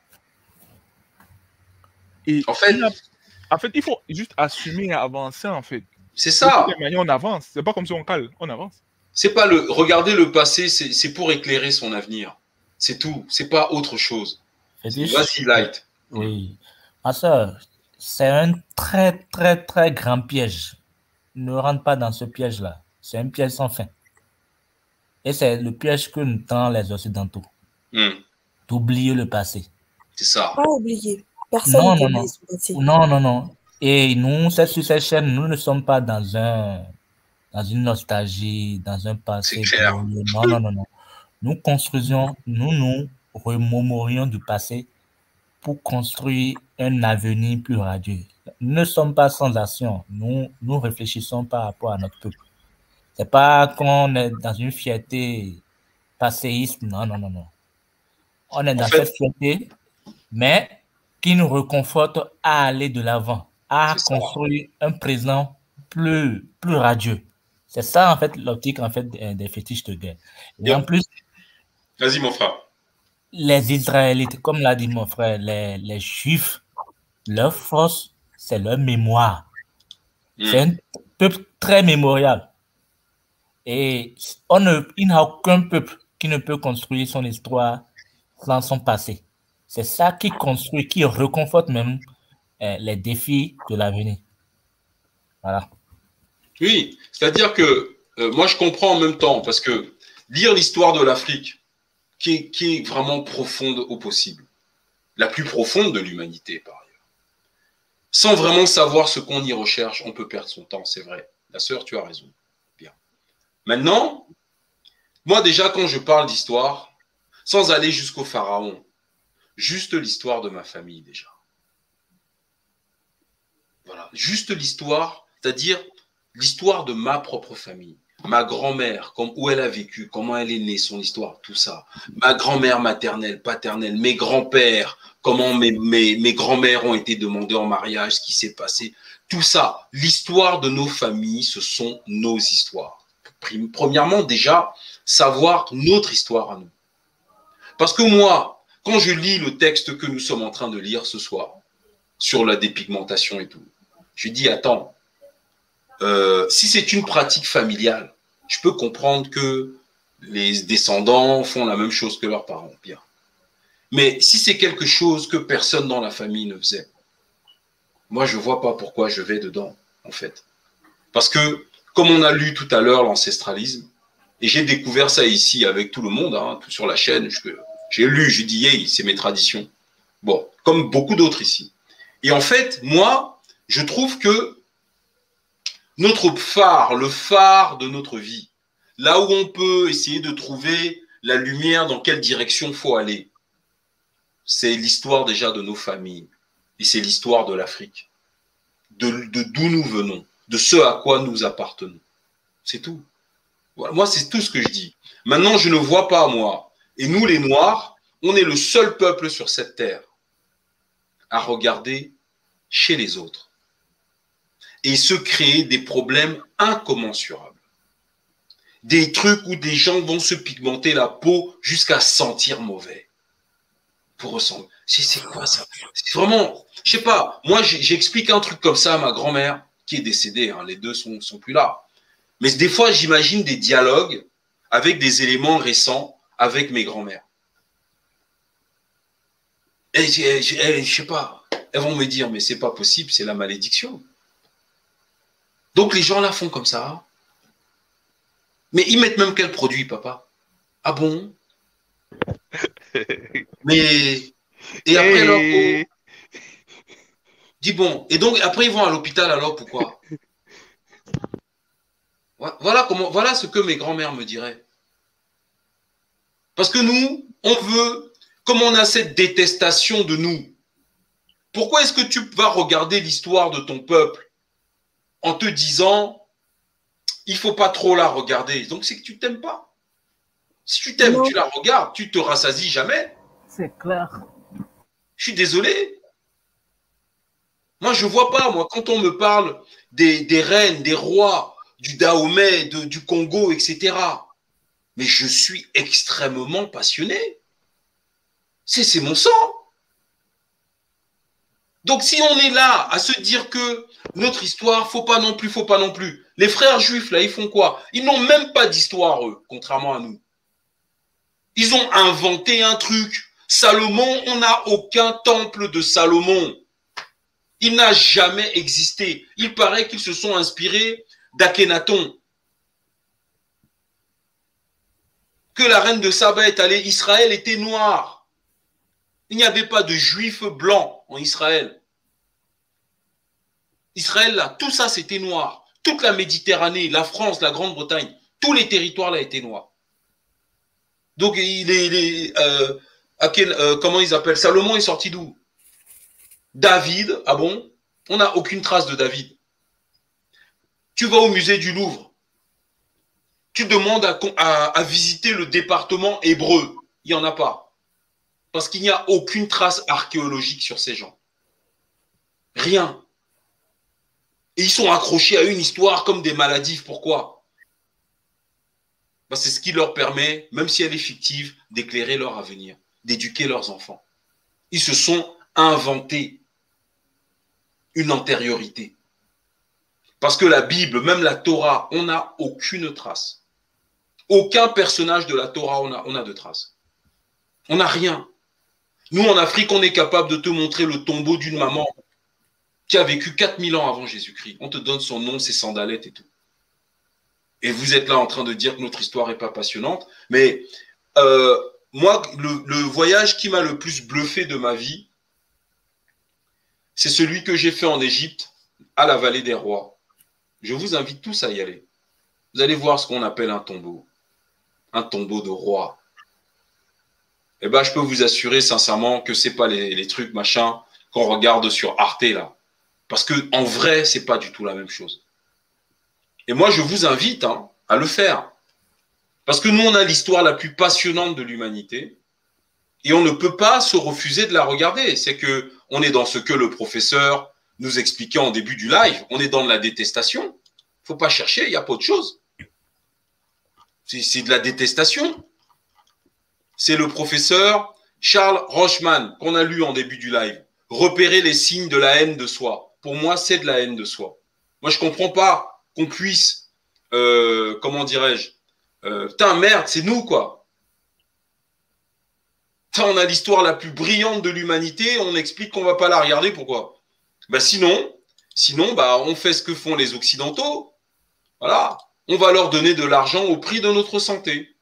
Et en fait, en fait, il faut juste assumer et avancer en fait. C'est ça. on avance. C'est pas comme si on cale, on avance. C'est pas le regarder le passé, c'est pour éclairer son avenir. C'est tout. C'est pas autre chose. Vas-y, Light. Oui. Ma soeur, c'est un très, très, très grand piège. Ne rentre pas dans ce piège-là. C'est un piège sans fin. Et c'est le piège que nous tend les Occidentaux. Hmm. D'oublier le passé. C'est ça. Pas oublier. Personne non, non, non. non, non, non. Et nous, sur cette chaîne, nous ne sommes pas dans un dans une nostalgie, dans un passé. Non, non, non, non. Nous construisions, nous nous remémorions du passé pour construire un avenir plus radieux. Nous ne sommes pas sans action. Nous, nous réfléchissons par rapport à notre peuple. C'est pas qu'on est dans une fierté passéiste. Non, non, non, non. On est dans cette fierté, mais qui nous reconforte à aller de l'avant, à construire un présent plus, plus radieux. C'est ça, en fait, l'optique en fait, des, fétiches de guerre. Et en plus. Vas-y, mon frère les Israélites, comme l'a dit mon frère, les, les Juifs, leur force, c'est leur mémoire. Hmm. C'est un peuple très mémorial. Et on ne, il n'y a aucun peuple qui ne peut construire son histoire sans son passé. C'est ça qui construit, qui reconforte même euh, les défis de l'avenir. Voilà. Oui, c'est-à-dire que euh, moi je comprends en même temps, parce que lire l'histoire de l'Afrique, qui est, vraiment profonde au possible. La plus profonde de l'humanité, par ailleurs. Sans vraiment savoir ce qu'on y recherche, on peut perdre son temps, c'est vrai. La sœur, tu as raison. Bien. Maintenant, moi déjà, quand je parle d'histoire, sans aller jusqu'au pharaon, juste l'histoire de ma famille déjà. Voilà, juste l'histoire, c'est-à-dire l'histoire de ma propre famille ma grand-mère, où elle a vécu, comment elle est née, son histoire, tout ça. Ma grand-mère maternelle, paternelle, mes grands-pères, comment mes, mes, mes grands-mères ont été demandées en mariage, ce qui s'est passé. Tout ça, l'histoire de nos familles, ce sont nos histoires. Premièrement, déjà, savoir notre histoire à nous. Parce que moi, quand je lis le texte que nous sommes en train de lire ce soir, sur la dépigmentation et tout, je dis, attends, euh, si c'est une pratique familiale, je peux comprendre que les descendants font la même chose que leurs parents, bien. Mais si c'est quelque chose que personne dans la famille ne faisait, moi, je ne vois pas pourquoi je vais dedans, en fait. Parce que, comme on a lu tout à l'heure l'ancestralisme, et j'ai découvert ça ici avec tout le monde, hein, sur la chaîne, j'ai lu, j'ai dit, c'est mes traditions. Bon, comme beaucoup d'autres ici. Et en fait, moi, je trouve que notre phare, le phare de notre vie, là où on peut essayer de trouver la lumière dans quelle direction faut aller. C'est l'histoire déjà de nos familles et c'est l'histoire de l'Afrique, de d'où nous venons, de ce à quoi nous appartenons. C'est tout. Moi, c'est tout ce que je dis. Maintenant, je ne vois pas moi. Et nous, les Noirs, on est le seul peuple sur cette terre à regarder chez les autres et se créer des problèmes incommensurables. Des trucs où des gens vont se pigmenter la peau jusqu'à sentir mauvais. Pour ressembler. C'est quoi ça? C'est vraiment, je sais pas, moi j'explique un truc comme ça à ma grand-mère, qui est décédée, hein, les deux sont, sont plus là. Mais des fois, j'imagine des dialogues avec des éléments récents avec mes grands-mères. Et je sais pas, elles vont me dire, mais c'est pas possible, c'est la malédiction. Donc les gens là font comme ça. Mais ils mettent même quel produit, papa? Ah bon? Mais. Et après, alors. Dis bon. Et donc, après, ils vont à l'hôpital, alors pourquoi? Voilà comment, voilà ce que mes grands-mères me diraient. Parce que nous, on veut, comme on a cette détestation de nous, pourquoi est-ce que tu vas regarder l'histoire de ton peuple? En te disant, il faut pas trop la regarder Donc c'est que tu t'aimes pas. Si tu t'aimes, tu la regardes, tu te rassasies jamais. C'est clair. Je suis désolé. Moi, je vois pas, moi, quand on me parle des, des reines, des rois, du Dahomey, du Congo, etc. Mais je suis extrêmement passionné. C'est mon sang. Donc si on est là à se dire que notre histoire, faut pas non plus, faut pas non plus. Les frères juifs, là, ils font quoi? Ils n'ont même pas d'histoire, eux, contrairement à nous. Ils ont inventé un truc. Salomon, on n'a aucun temple de Salomon. Il n'a jamais existé. Il paraît qu'ils se sont inspirés d'Akhenaton. Que la reine de Saba est allée, Israël était noir. Il n'y avait pas de juifs blancs en Israël. Israël, là, tout ça, c'était noir. Toute la Méditerranée, la France, la Grande-Bretagne, tous les territoires, là, étaient noirs. Donc, il est, euh, euh, comment ils appellent Salomon est sorti d'où? David, ah bon? On n'a aucune trace de David. Tu vas au musée du Louvre. Tu demandes à, visiter le département hébreu. Il n'y en a pas. Parce qu'il n'y a aucune trace archéologique sur ces gens. Rien. Et ils sont accrochés à une histoire comme des maladies. Pourquoi? C'est ce qui leur permet, même si elle est fictive, d'éclairer leur avenir, d'éduquer leurs enfants. Ils se sont inventés une antériorité. Parce que la Bible, même la Torah, on n'a aucune trace. Aucun personnage de la Torah, on a, on a de traces. On n'a rien. Nous, en Afrique, on est capable de te montrer le tombeau d'une maman qui a vécu 4000 ans avant Jésus-Christ. On te donne son nom, ses sandalettes et tout. Et vous êtes là en train de dire que notre histoire n'est pas passionnante. Mais euh, moi, le voyage qui m'a le plus bluffé de ma vie, c'est celui que j'ai fait en Égypte, à la vallée des rois. Je vous invite tous à y aller. Vous allez voir ce qu'on appelle un tombeau. Un tombeau de roi. Eh bien, je peux vous assurer sincèrement que ce n'est pas les, trucs machin qu'on regarde sur Arte là. Parce que en vrai, c'est pas du tout la même chose. Et moi, je vous invite hein, à le faire. Parce que nous, on a l'histoire la plus passionnante de l'humanité. Et on ne peut pas se refuser de la regarder. C'est que on est dans ce que le professeur nous expliquait en début du live. On est dans de la détestation. Faut pas chercher, il n'y a pas autre chose. C'est de la détestation. C'est le professeur Charles Rochman qu'on a lu en début du live. Repérer les signes de la haine de soi. Pour moi, c'est de la haine de soi. Moi, je comprends pas qu'on puisse, euh, comment dirais-je, euh, putain, merde, c'est nous, quoi. on a l'histoire la plus brillante de l'humanité, on explique qu'on va pas la regarder, pourquoi? Bah sinon, sinon bah, on fait ce que font les Occidentaux. Voilà, on va leur donner de l'argent au prix de notre santé.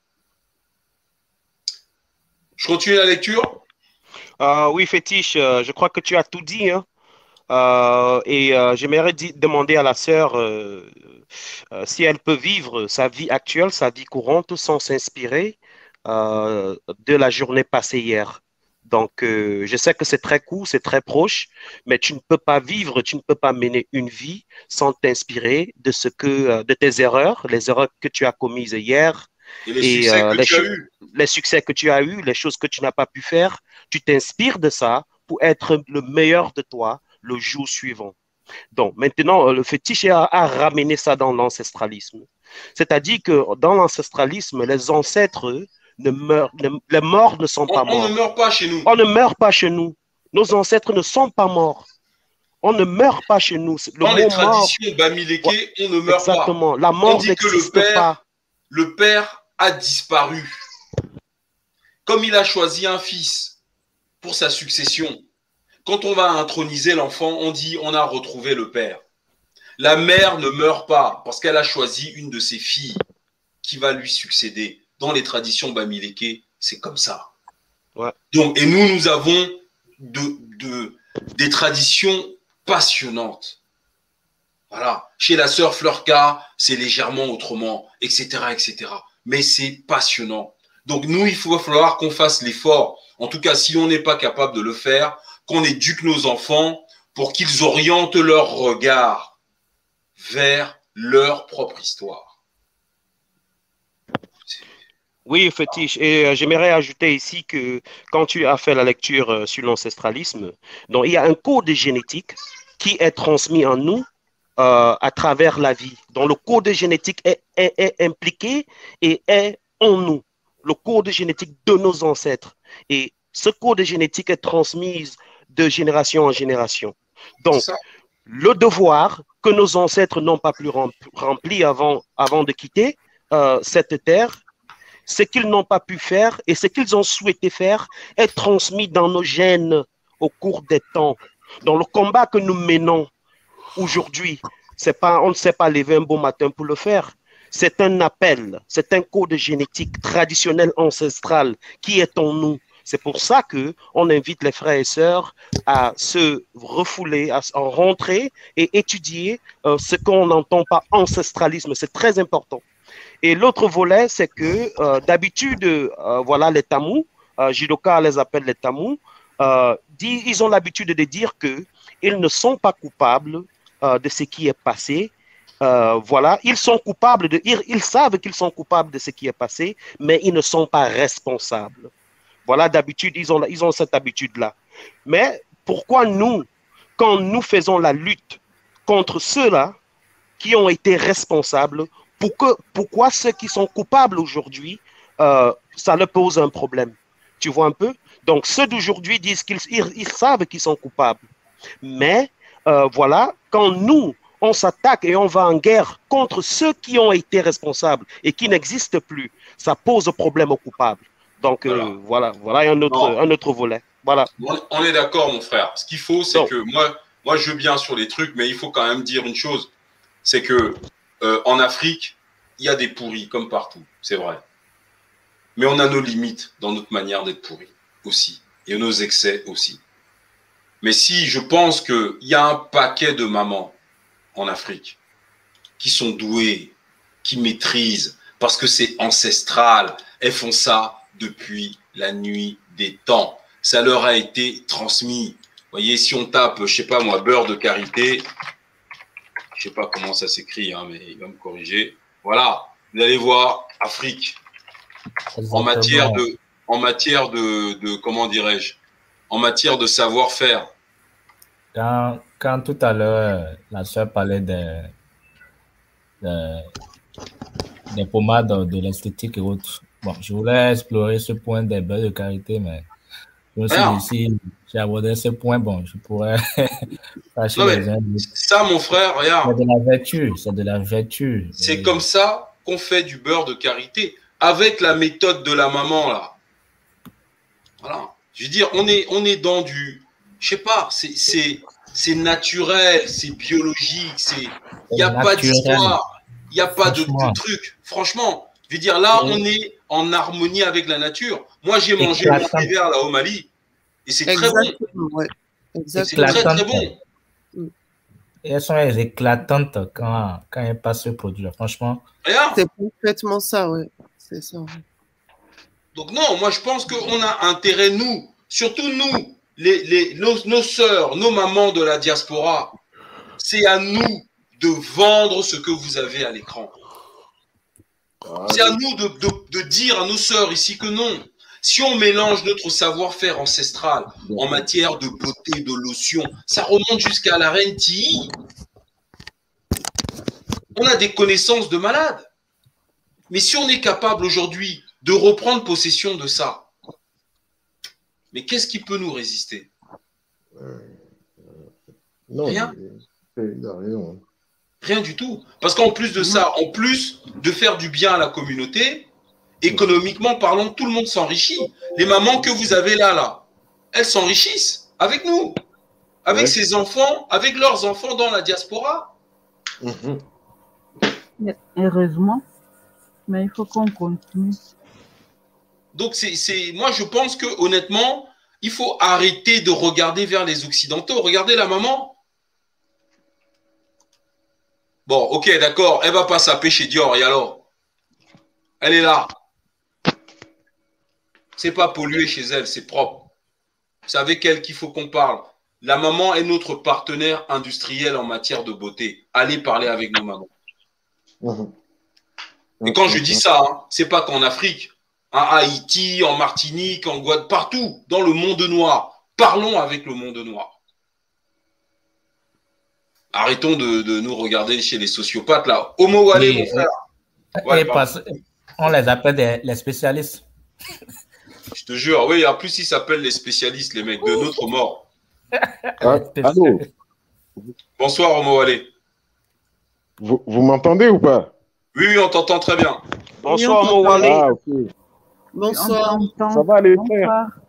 Je continue la lecture euh, Oui, Fétiche, euh, je crois que tu as tout dit. Hein. Euh, et j'aimerais demander à la sœur si elle peut vivre sa vie actuelle, sa vie courante, sans s'inspirer de la journée passée hier. Donc, je sais que c'est très court, c'est très proche, mais tu ne peux pas vivre, tu ne peux pas mener une vie sans t'inspirer de ce que, de tes erreurs, les erreurs que tu as commises hier, et les, succès, euh, que tu as eu. les succès que tu as eus, les choses que tu n'as pas pu faire. Tu t'inspires de ça pour être le meilleur de toi le jour suivant. Donc, maintenant, le fétiche a, a ramené ça dans l'ancestralisme. C'est-à-dire que dans l'ancestralisme, les ancêtres ne meurent, les morts ne sont pas morts. On ne meurt pas chez nous. On ne meurt pas chez nous. Nos ancêtres ne sont pas morts. On ne meurt pas chez nous. Dans les traditions bamiléké, on ne meurt Exactement. La mort n'existe pas. Le père a disparu. Comme il a choisi un fils pour sa succession, quand on va introniser l'enfant, on dit on a retrouvé le père. La mère ne meurt pas parce qu'elle a choisi une de ses filles qui va lui succéder dans les traditions bamileke, c'est comme ça. Donc, et nous, nous avons de, des traditions passionnantes. Voilà. Chez la sœur Fleurka, c'est légèrement autrement, etc., etc. Mais c'est passionnant. Donc nous, il va falloir qu'on fasse l'effort. En tout cas, si on n'est pas capable de le faire, qu'on éduque nos enfants pour qu'ils orientent leur regard vers leur propre histoire. Oui, fétiche. Et euh, j'aimerais ajouter ici que quand tu as fait la lecture euh, sur l'ancestralisme, il y a un code génétique qui est transmis en nous euh, à travers la vie. Donc le code génétique est, est, impliqué et est en nous. Le code génétique de nos ancêtres. Et ce code génétique est transmis de génération en génération. Donc, le devoir que nos ancêtres n'ont pas plus rempli avant, avant de quitter cette terre ce qu'ils n'ont pas pu faire et ce qu'ils ont souhaité faire est transmis dans nos gènes au cours des temps. Dans le combat que nous menons aujourd'hui, on ne s'est pas levé un beau matin pour le faire. C'est un appel, c'est un code génétique traditionnel ancestral qui est en nous. C'est pour ça que on invite les frères et sœurs à se refouler, à rentrer et étudier euh, ce qu'on n'entend pas ancestralisme. C'est très important. Et l'autre volet, c'est que euh, d'habitude, euh, voilà, les tamous, Jidoka les appelle les tamous, ils ont l'habitude de dire qu'ils ne sont pas coupables de ce qui est passé. voilà, ils sont coupables de, ils, savent qu'ils sont coupables de ce qui est passé, mais ils ne sont pas responsables. Voilà, d'habitude, ils ont, ils ont cette habitude-là. Mais pourquoi nous, quand nous faisons la lutte contre ceux-là qui ont été responsables, pourquoi ceux qui sont coupables aujourd'hui, euh, ça leur pose un problème? Tu vois un peu? Donc ceux d'aujourd'hui disent qu'ils ils, savent qu'ils sont coupables. Mais euh, voilà, quand nous, on s'attaque et on va en guerre contre ceux qui ont été responsables et qui n'existent plus, ça pose problème aux coupables. Donc euh, voilà, voilà, un, autre, un autre volet. Voilà. On est d'accord, mon frère. Ce qu'il faut, c'est que moi, moi, je veux bien sur les trucs, mais il faut quand même dire une chose. C'est que euh, en Afrique, il y a des pourris comme partout, c'est vrai. Mais on a nos limites dans notre manière d'être pourri aussi, et nos excès aussi. Mais si je pense qu'il y a un paquet de mamans en Afrique qui sont douées, qui maîtrisent, parce que c'est ancestral, elles font ça depuis la nuit des temps. Ça leur a été transmis. Vous voyez, si on tape, je sais pas moi, beurre de karité, je sais pas comment ça s'écrit, hein, mais il va me corriger. Voilà, vous allez voir Afrique en matière de, en matière de, comment dirais-je, en matière de savoir-faire. Quand, quand, tout à l'heure la soeur parlait des, des, pommades de l'esthétique et autres, bon, je voulais explorer ce point des beurres de carité, mais je me suis dit, j'ai abordé ce point, bon, je pourrais fâcher les Ça, mon frère, regarde. C'est de la vertu, c'est de la vertu. C'est comme ça qu'on fait du beurre de karité, avec la méthode de la maman, là. Voilà. Je veux dire, on est, on est dans du, je sais pas, c'est naturel, c'est biologique, c'est, il n'y a pas d'histoire, il n'y a pas de, de, truc. Franchement, je veux dire, là, on est en harmonie avec la nature. Moi, j'ai mangé mon hiver là au Mali et c'est très bon. C'est très très bon. Et elles sont éclatantes quand, quand elles passent ce produit franchement. C'est complètement ça, oui. C'est ça. Donc non, moi je pense qu'on a intérêt, nous, surtout nous, les, les, nos, nos sœurs, nos mamans de la diaspora, c'est à nous de vendre ce que vous avez à l'écran. C'est à nous de, de, de, dire à nos sœurs ici que non. Si on mélange notre savoir-faire ancestral en matière de beauté, de lotion, ça remonte jusqu'à la reine Tilly. On a des connaissances de malades. Mais si on est capable aujourd'hui de reprendre possession de ça, mais qu'est-ce qui peut nous résister? Rien. Rien du tout. Parce qu'en plus de ça, en plus de faire du bien à la communauté, économiquement parlant, tout le monde s'enrichit. Les mamans que vous avez là, là, elles s'enrichissent avec nous, avec ses enfants, avec leurs enfants dans la diaspora. Mhm. Heureusement, mais il faut qu'on continue. Donc, c'est, moi, je pense que honnêtement, il faut arrêter de regarder vers les Occidentaux. Regardez la maman. Bon, ok, d'accord, elle va pas saper chez Dior, et alors? Elle est là. C'est pas pollué chez elle, c'est propre. C'est avec elle qu'il faut qu'on parle. La maman est notre partenaire industriel en matière de beauté. Allez parler avec nos mamans. Mhm. Et quand je dis ça, hein, c'est pas qu'en Afrique, en Haïti, en Martinique, en Guadeloupe, partout, dans le monde noir. Parlons avec le monde noir. Arrêtons de, nous regarder chez les sociopathes là. Homo allez, mon frère. on les appelle les spécialistes. Je te jure, oui, en plus ils s'appellent les spécialistes, les mecs de notre mort. Ah, allô Bonsoir, Homo allez. Vous, vous m'entendez ou pas? Oui, oui, on t'entend très bien. Bonsoir, Homo. Ah, ok. Bonsoir. Ça va les frères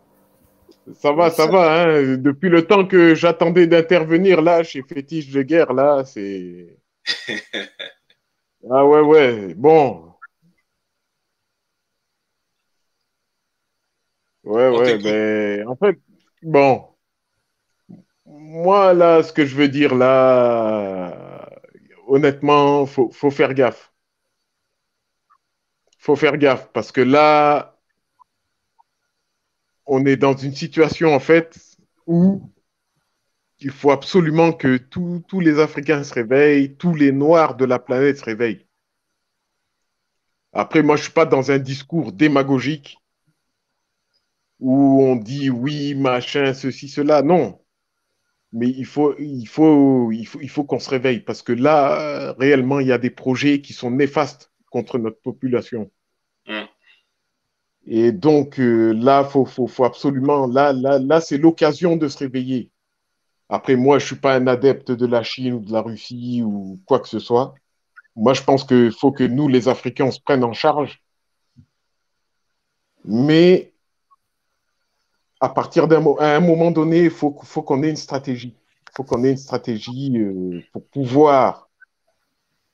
Ça va, ça va. Hein. Depuis le temps que j'attendais d'intervenir là chez Fétiche de guerre, là, c'est. ah ouais, ouais. Bon. Ouais, ouais, ben, en fait, bon. Moi, là, ce que je veux dire, là, honnêtement, faut, faut faire gaffe. Faut faire gaffe parce que là, on est dans une situation, en fait, où il faut absolument que tous les Africains se réveillent, tous les Noirs de la planète se réveillent. Après, moi, je ne suis pas dans un discours démagogique où on dit oui, machin, ceci, cela. Non. Mais il faut, qu'on se réveille parce que là, réellement, il y a des projets qui sont néfastes contre notre population. Et donc euh, là, faut, faut, absolument, là, là, là, c'est l'occasion de se réveiller. Après, moi, je suis pas un adepte de la Chine ou de la Russie ou quoi que ce soit. Moi, je pense qu'il faut que nous, les Africains, on se prenne en charge. Mais à partir d'un un moment donné, il faut, faut qu'on ait une stratégie. Il faut qu'on ait une stratégie euh, pour pouvoir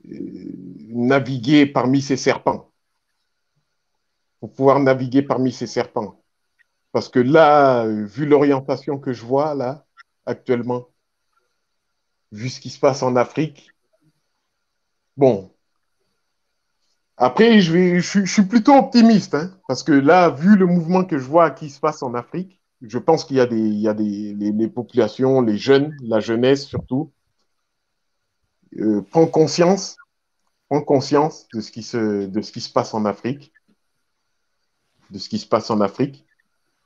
euh, naviguer parmi ces serpents. Pour pouvoir naviguer parmi ces serpents. Parce que là, euh, vu l'orientation que je vois là, actuellement, vu ce qui se passe en Afrique, bon. Après, je, suis plutôt optimiste, hein, parce que là, vu le mouvement que je vois qui se passe en Afrique, je pense qu'il y a des, il y a des les, populations, les jeunes, la jeunesse surtout, euh, prend conscience, prend conscience de ce qui se, de ce qui se passe en Afrique, de ce qui se passe en Afrique.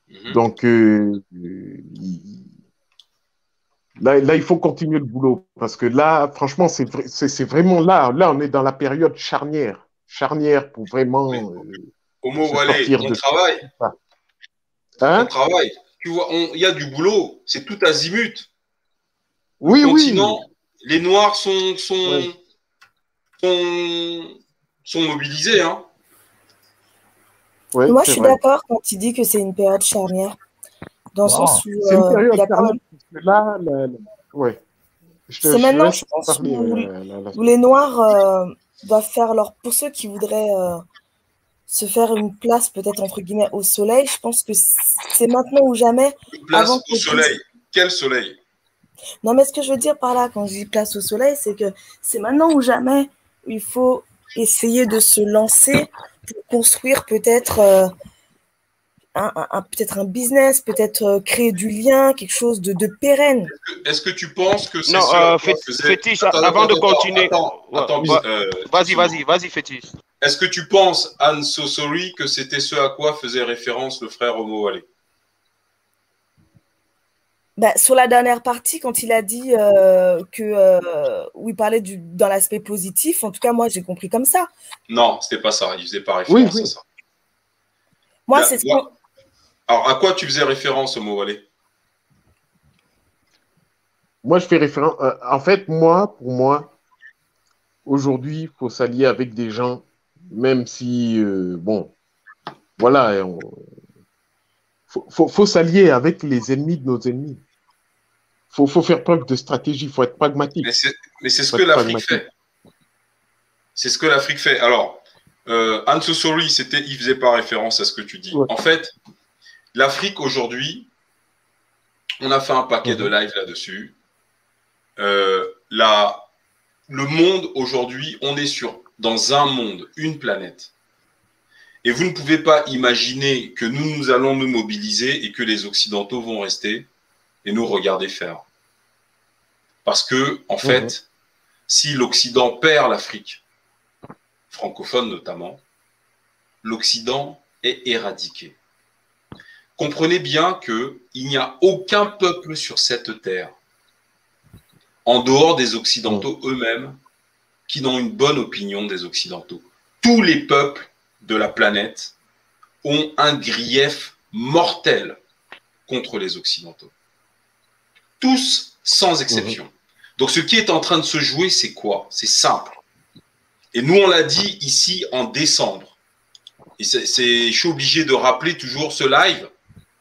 Mhm. Donc euh, là, là, il faut continuer le boulot parce que là, franchement, c'est, c'est, vraiment là, là, on est dans la période charnière, charnière pour vraiment. Euh, Homo, sortir on de- travaille. Hein? On travaille. Tu vois, il y a du boulot. C'est tout azimut. Oui, Le oui. continent, les Noirs sont, sont, sont, sont mobilisés. Hein. Ouais, Moi, je suis d'accord quand il dit que c'est une période charnière. Dans le Wow. sens où C'est une euh, période il y a quand charnière, là, ouais. C'est maintenant, je pense, parler, où, euh, où les Noirs euh, doivent faire leur. Pour ceux qui voudraient euh, se faire une place, peut-être entre guillemets, au soleil, je pense que c'est maintenant ou jamais. Place avant au soleil. Quel soleil? Non, mais ce que je veux dire par là, quand je dis place au soleil, c'est que c'est maintenant ou jamais où il faut essayer de se lancer pour construire peut-être euh, un, un- un- peut-être un business, peut-être euh, créer du lien, quelque chose de, de pérenne. Est-ce que tu penses que c'est Non, ce euh, Fétiche, Attends, avant de attends, continuer- Attends, Ouais, attends, ouais. euh, Vas-y, vas-y, vas-y, Fétiche. Est-ce que tu penses, Anne Sosori, que c'était ce à quoi faisait référence le frère Homo Wale Bah, sur la dernière partie, quand il a dit euh, que euh, où il parlait du, dans l'aspect positif, en tout cas moi j'ai compris comme ça. Non, c'était pas ça. Il faisait pas référence Oui, oui. à ça. Moi c'est ce Alors, à quoi tu faisais référence, Homo Wale? Moi, je fais référence. euh, en fait, moi, pour moi, aujourd'hui, il faut s'allier avec des gens, même si, euh, bon, voilà, on- faut, faut, faut s'allier avec les ennemis de nos ennemis. Faut, faut faire preuve de stratégie, faut être pragmatique. Mais c'est ce que l'Afrique fait. C'est ce que l'Afrique fait. Alors, euh, Anne Sosori, c'était, il faisait pas référence à ce que tu dis. En fait, l'Afrique aujourd'hui, on a fait un paquet Mhm. de lives là-dessus. Euh, la- le monde aujourd'hui, on est sur dans un monde, une planète. Et vous ne pouvez pas imaginer que nous, nous allons nous mobiliser et que les Occidentaux vont rester et nous regarder faire. Parce que, en fait, mhm. si l'Occident perd l'Afrique, francophone notamment, l'Occident est éradiqué. Comprenez bien qu'il n'y a aucun peuple sur cette terre, en dehors des Occidentaux mhm. eux-mêmes, qui n'ont une bonne opinion des Occidentaux. Tous les peuples de la planète ont un grief mortel contre les Occidentaux. Tous, sans exception. Mhm. Donc ce qui est en train de se jouer, c'est quoi? C'est simple. Et nous, on l'a dit ici en décembre. Et c'est, je suis obligé de rappeler toujours ce live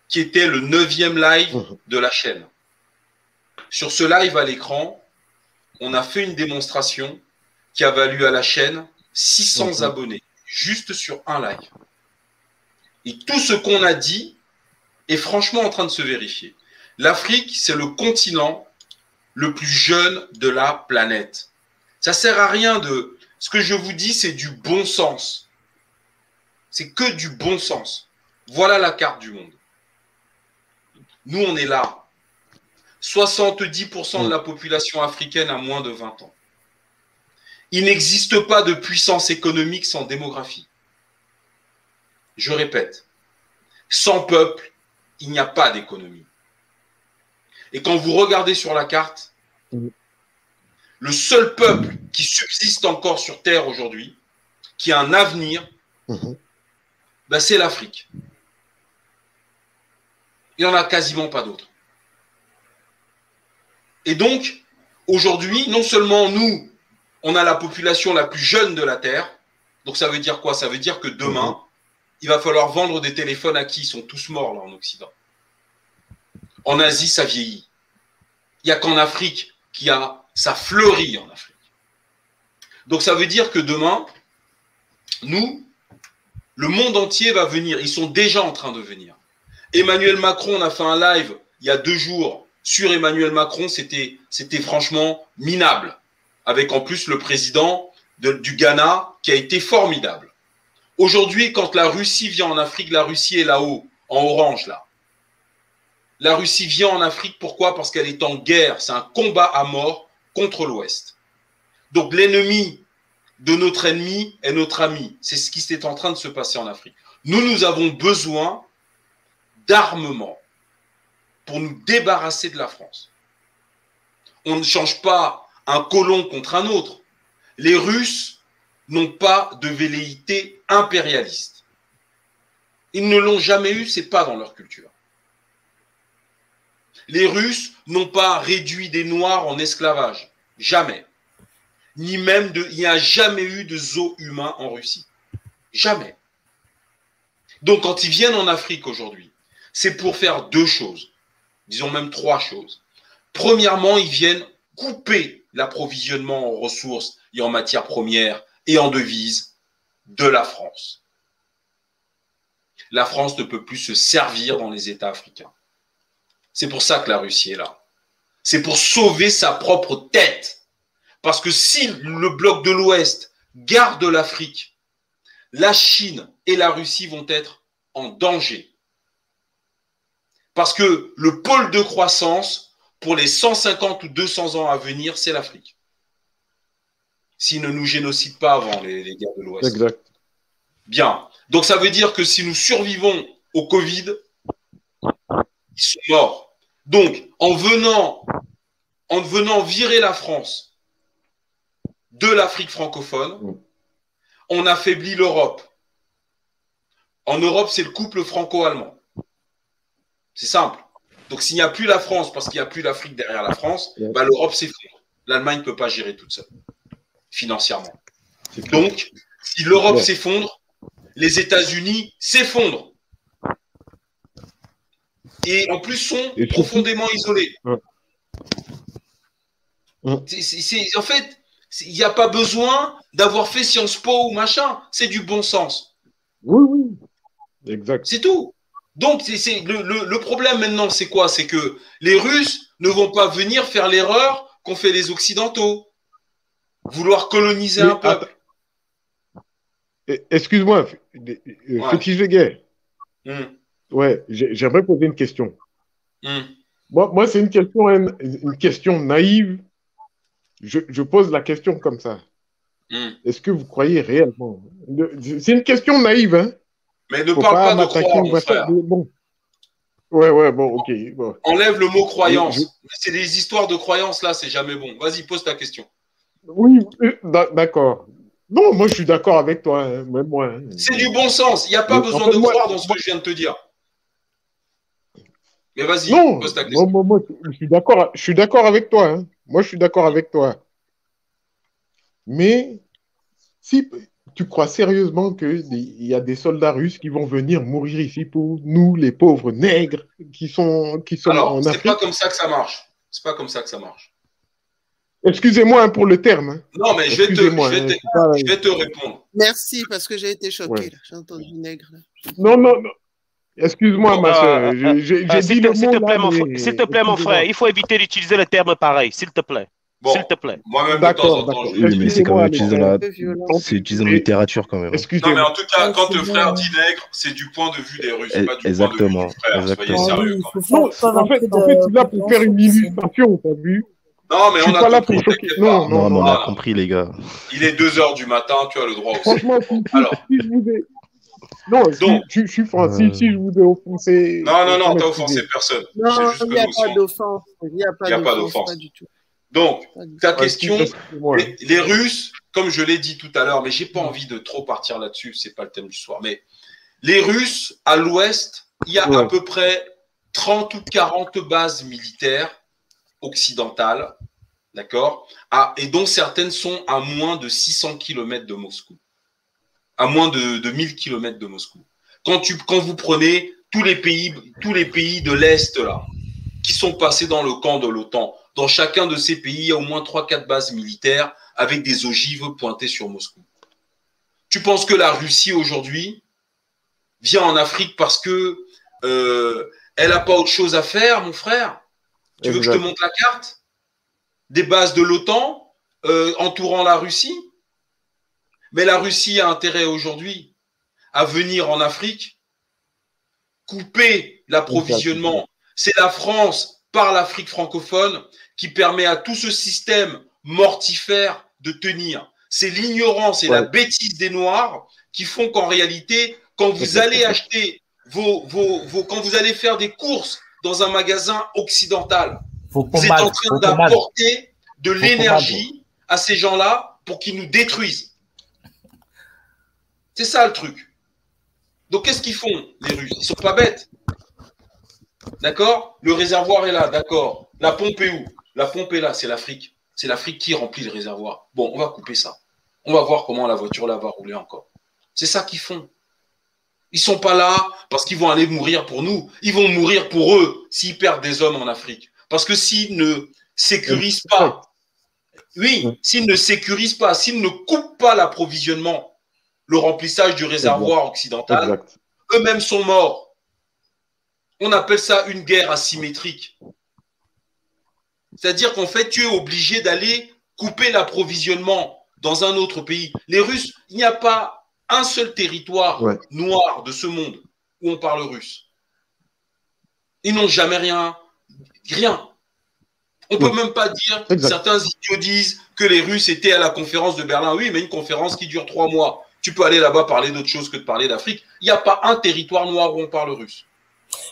qui était le neuvième live mhm. de la chaîne. Sur ce live à l'écran, on a fait une démonstration qui a valu à la chaîne 600 mhm. abonnés juste sur un live. Et tout ce qu'on a dit est franchement en train de se vérifier. L'Afrique, c'est le continent le plus jeune de la planète. Ça sert à rien de. Ce que je vous dis, c'est du bon sens. C'est que du bon sens. Voilà la carte du monde. Nous, on est là. 70% de la population africaine a moins de 20 ans. Il n'existe pas de puissance économique sans démographie. Je répète, sans peuple, il n'y a pas d'économie. Et quand vous regardez sur la carte, le seul peuple qui subsiste encore sur Terre aujourd'hui, qui a un avenir, ben, c'est l'Afrique. Il n'y en a quasiment pas d'autres. Et donc, aujourd'hui, non seulement nous, on a la population la plus jeune de la Terre. Donc ça veut dire quoi? Ça veut dire que demain, mhm. il va falloir vendre des téléphones à qui? Ils sont tous morts là en Occident. En Asie, ça vieillit. Il n'y a qu'en Afrique qui a ça fleurit en Afrique. Donc ça veut dire que demain, nous, le monde entier va venir. Ils sont déjà en train de venir. Emmanuel Macron, on a fait un live il y a deux jours sur Emmanuel Macron. C'était, c'était franchement minable avec en plus le président du Ghana qui a été formidable. Aujourd'hui, quand la Russie vient en Afrique, la Russie est là-haut, en orange là. La Russie vient en Afrique, pourquoi? Parce qu'elle est en guerre, c'est un combat à mort contre l'Ouest. Donc l'ennemi de notre ennemi est notre ami. C'est ce qui est en train de se passer en Afrique. Nous, nous avons besoin d'armement pour nous débarrasser de la France. On ne change pas un colon contre un autre. Les Russes n'ont pas de velléité impérialiste. Ils ne l'ont jamais eu, c'est pas dans leur culture. Les Russes n'ont pas réduit des Noirs en esclavage. Jamais. Ni même. Il n'y a jamais eu de zoo humain en Russie. Jamais. Donc, quand ils viennent en Afrique aujourd'hui, c'est pour faire deux choses. Disons même trois choses. Premièrement, ils viennent couper l'approvisionnement en ressources et en matières premières et en devises de la France. La France ne peut plus se servir dans les États africains. C'est pour ça que la Russie est là. C'est pour sauver sa propre tête. Parce que si le bloc de l'Ouest garde l'Afrique, la Chine et la Russie vont être en danger. Parce que le pôle de croissance pour les 150 ou 200 ans à venir, c'est l'Afrique. S'ils ne nous génocident pas avant les, guerres de l'Ouest. Exact. Bien. Donc ça veut dire que si nous survivons au Covid, ils sont morts. Donc, en venant, en venant virer la France de l'Afrique francophone, on affaiblit l'Europe. En Europe, c'est le couple franco-allemand. C'est simple. Donc s'il n'y a plus la France, parce qu'il n'y a plus l'Afrique derrière la France, bah, l'Europe s'effondre. L'Allemagne ne peut pas gérer toute seule, financièrement. Donc, si l'Europe s'effondre, les États-Unis s'effondrent. Et en plus sont profondément isolés. en fait, il n'y a pas besoin d'avoir fait Sciences Po ou machin. C'est du bon sens. Oui, oui. Exact. C'est tout. Donc, c'est, le, problème maintenant, c'est quoi? C'est que les Russes ne vont pas venir faire l'erreur qu'ont fait les Occidentaux. Vouloir coloniser un peuple. Excuse-moi, Fétiche de guerre. Ouais, j'aimerais poser une question. Hmm. Moi, moi c'est une question, une, question naïve. Je, je, pose la question comme ça. Hmm. Est-ce que vous croyez réellement? C'est une question naïve, hein Mais ne parle pas, de croire, mon frère. Bon. Ouais, ouais, bon, ok. Enlève le mot croyance. C'est des histoires de croyance, là, c'est jamais bon. Vas-y, pose ta question. Oui, euh, d'accord. Non, moi, je suis d'accord avec toi, hein, même moi. Hein. C'est du bon sens. Il n'y a pas besoin de croire dans ce que je viens de te dire. Mais vas-y, pose ta question. Moi, moi, je suis d'accord. Je suis d'accord avec toi. Hein. Moi, je suis d'accord avec toi. Mais si tu crois sérieusement qu'il y a des soldats russes qui vont venir mourir ici pour nous, les pauvres nègres, qui sont, qui sont Alors, en Afrique c'est pas comme ça que ça marche. C'est pas comme ça que ça marche. Excusez-moi hein, pour le terme. Hein. Non, mais je vais, te, je, vais te, je vais, te, répondre. Merci, parce que j'ai été choqué. J'ai entendu nègre. Non, non, non. Excuse-moi, ma soeur. J'ai dit le S'il te, plaît, mon, s'il te plaît, mon frère, il faut éviter d'utiliser le terme pareil, s'il te plaît. Bon, S'il te plaît. Moi-même, d'accord, Oui, mais c'est quand même utilisé dans la... c'est utilisé la littérature quand même. Non, mais en tout cas, quand le frère dit nègre, c'est du point de vue des Russes, pas du exactement, point de vue du frère. Exactement. Soyez sérieux. Non, en fait, en fait, là pour faire une illustration, t'as vu non, mais on a pas là pour choquer. Non, non, non, on a compris, les gars. Il est 2h du matin, tu as le droit aussi. Franchement, si, Alors. si je vous ai. Non, Donc, je suis français, euh... si je vous ai offensé. Non, non, non, t'as offensé personne. Non, il n'y a, pas d'offense. Il n'y a pas d'offense. du tout. Donc, ta question, les, les, Russes, comme je l'ai dit tout à l'heure, mais j'ai pas envie de trop partir là-dessus, c'est pas le thème du soir, mais les Russes, à l'ouest, il y a ouais. à peu près 30 ou 40 bases militaires occidentales, d'accord? Ah, Et dont certaines sont à moins de 600 km de Moscou, à moins de, de 1000 km de Moscou. Quand, tu, quand vous prenez tous les pays, tous les pays de l'Est, là, qui sont passés dans le camp de l'OTAN, dans chacun de ces pays, il y a au moins 3-4 bases militaires avec des ogives pointées sur Moscou. Tu penses que la Russie aujourd'hui vient en Afrique parce que euh, elle n'a pas autre chose à faire, mon frère? Tu exact. veux que je te montre la carte? Des bases de l'OTAN euh, entourant la Russie? Mais la Russie a intérêt aujourd'hui à venir en Afrique, couper l'approvisionnement. C'est la France par l'Afrique francophone qui permet à tout ce système mortifère de tenir. C'est l'ignorance et ouais. la bêtise des Noirs qui font qu'en réalité, quand vous allez acheter vos, vos, vos, quand vous allez faire des courses dans un magasin occidental, vous êtes en train d'apporter de l'énergie à ces gens-là pour qu'ils nous détruisent. C'est ça le truc. Donc qu'est-ce qu'ils font, les Russes? Ils sont pas bêtes. D'accord? Le réservoir est là, d'accord. La pompe est où? La pompe est là, c'est l'Afrique. C'est l'Afrique qui remplit le réservoir. Bon, on va couper ça. On va voir comment la voiture là va rouler encore. C'est ça qu'ils font. Ils sont pas là parce qu'ils vont aller mourir pour nous. Ils vont mourir pour eux s'ils perdent des hommes en Afrique. Parce que s'ils ne sécurisent pas, oui, s'ils ne sécurisent pas, s'ils ne coupent pas l'approvisionnement, le remplissage du réservoir occidental, eux-mêmes sont morts. On appelle ça une guerre asymétrique. C'est-à-dire qu'en fait, tu es obligé d'aller couper l'approvisionnement dans un autre pays. Les Russes, il n'y a pas un seul territoire ouais. noir de ce monde où on parle russe. Ils n'ont jamais rien. Rien. On ne peut même pas dire, exact. certains idiots disent que les Russes étaient à la conférence de Berlin. Oui, mais une conférence qui dure trois mois. Tu peux aller là-bas parler d'autre chose que de parler d'Afrique. Il n'y a pas un territoire noir où on parle russe.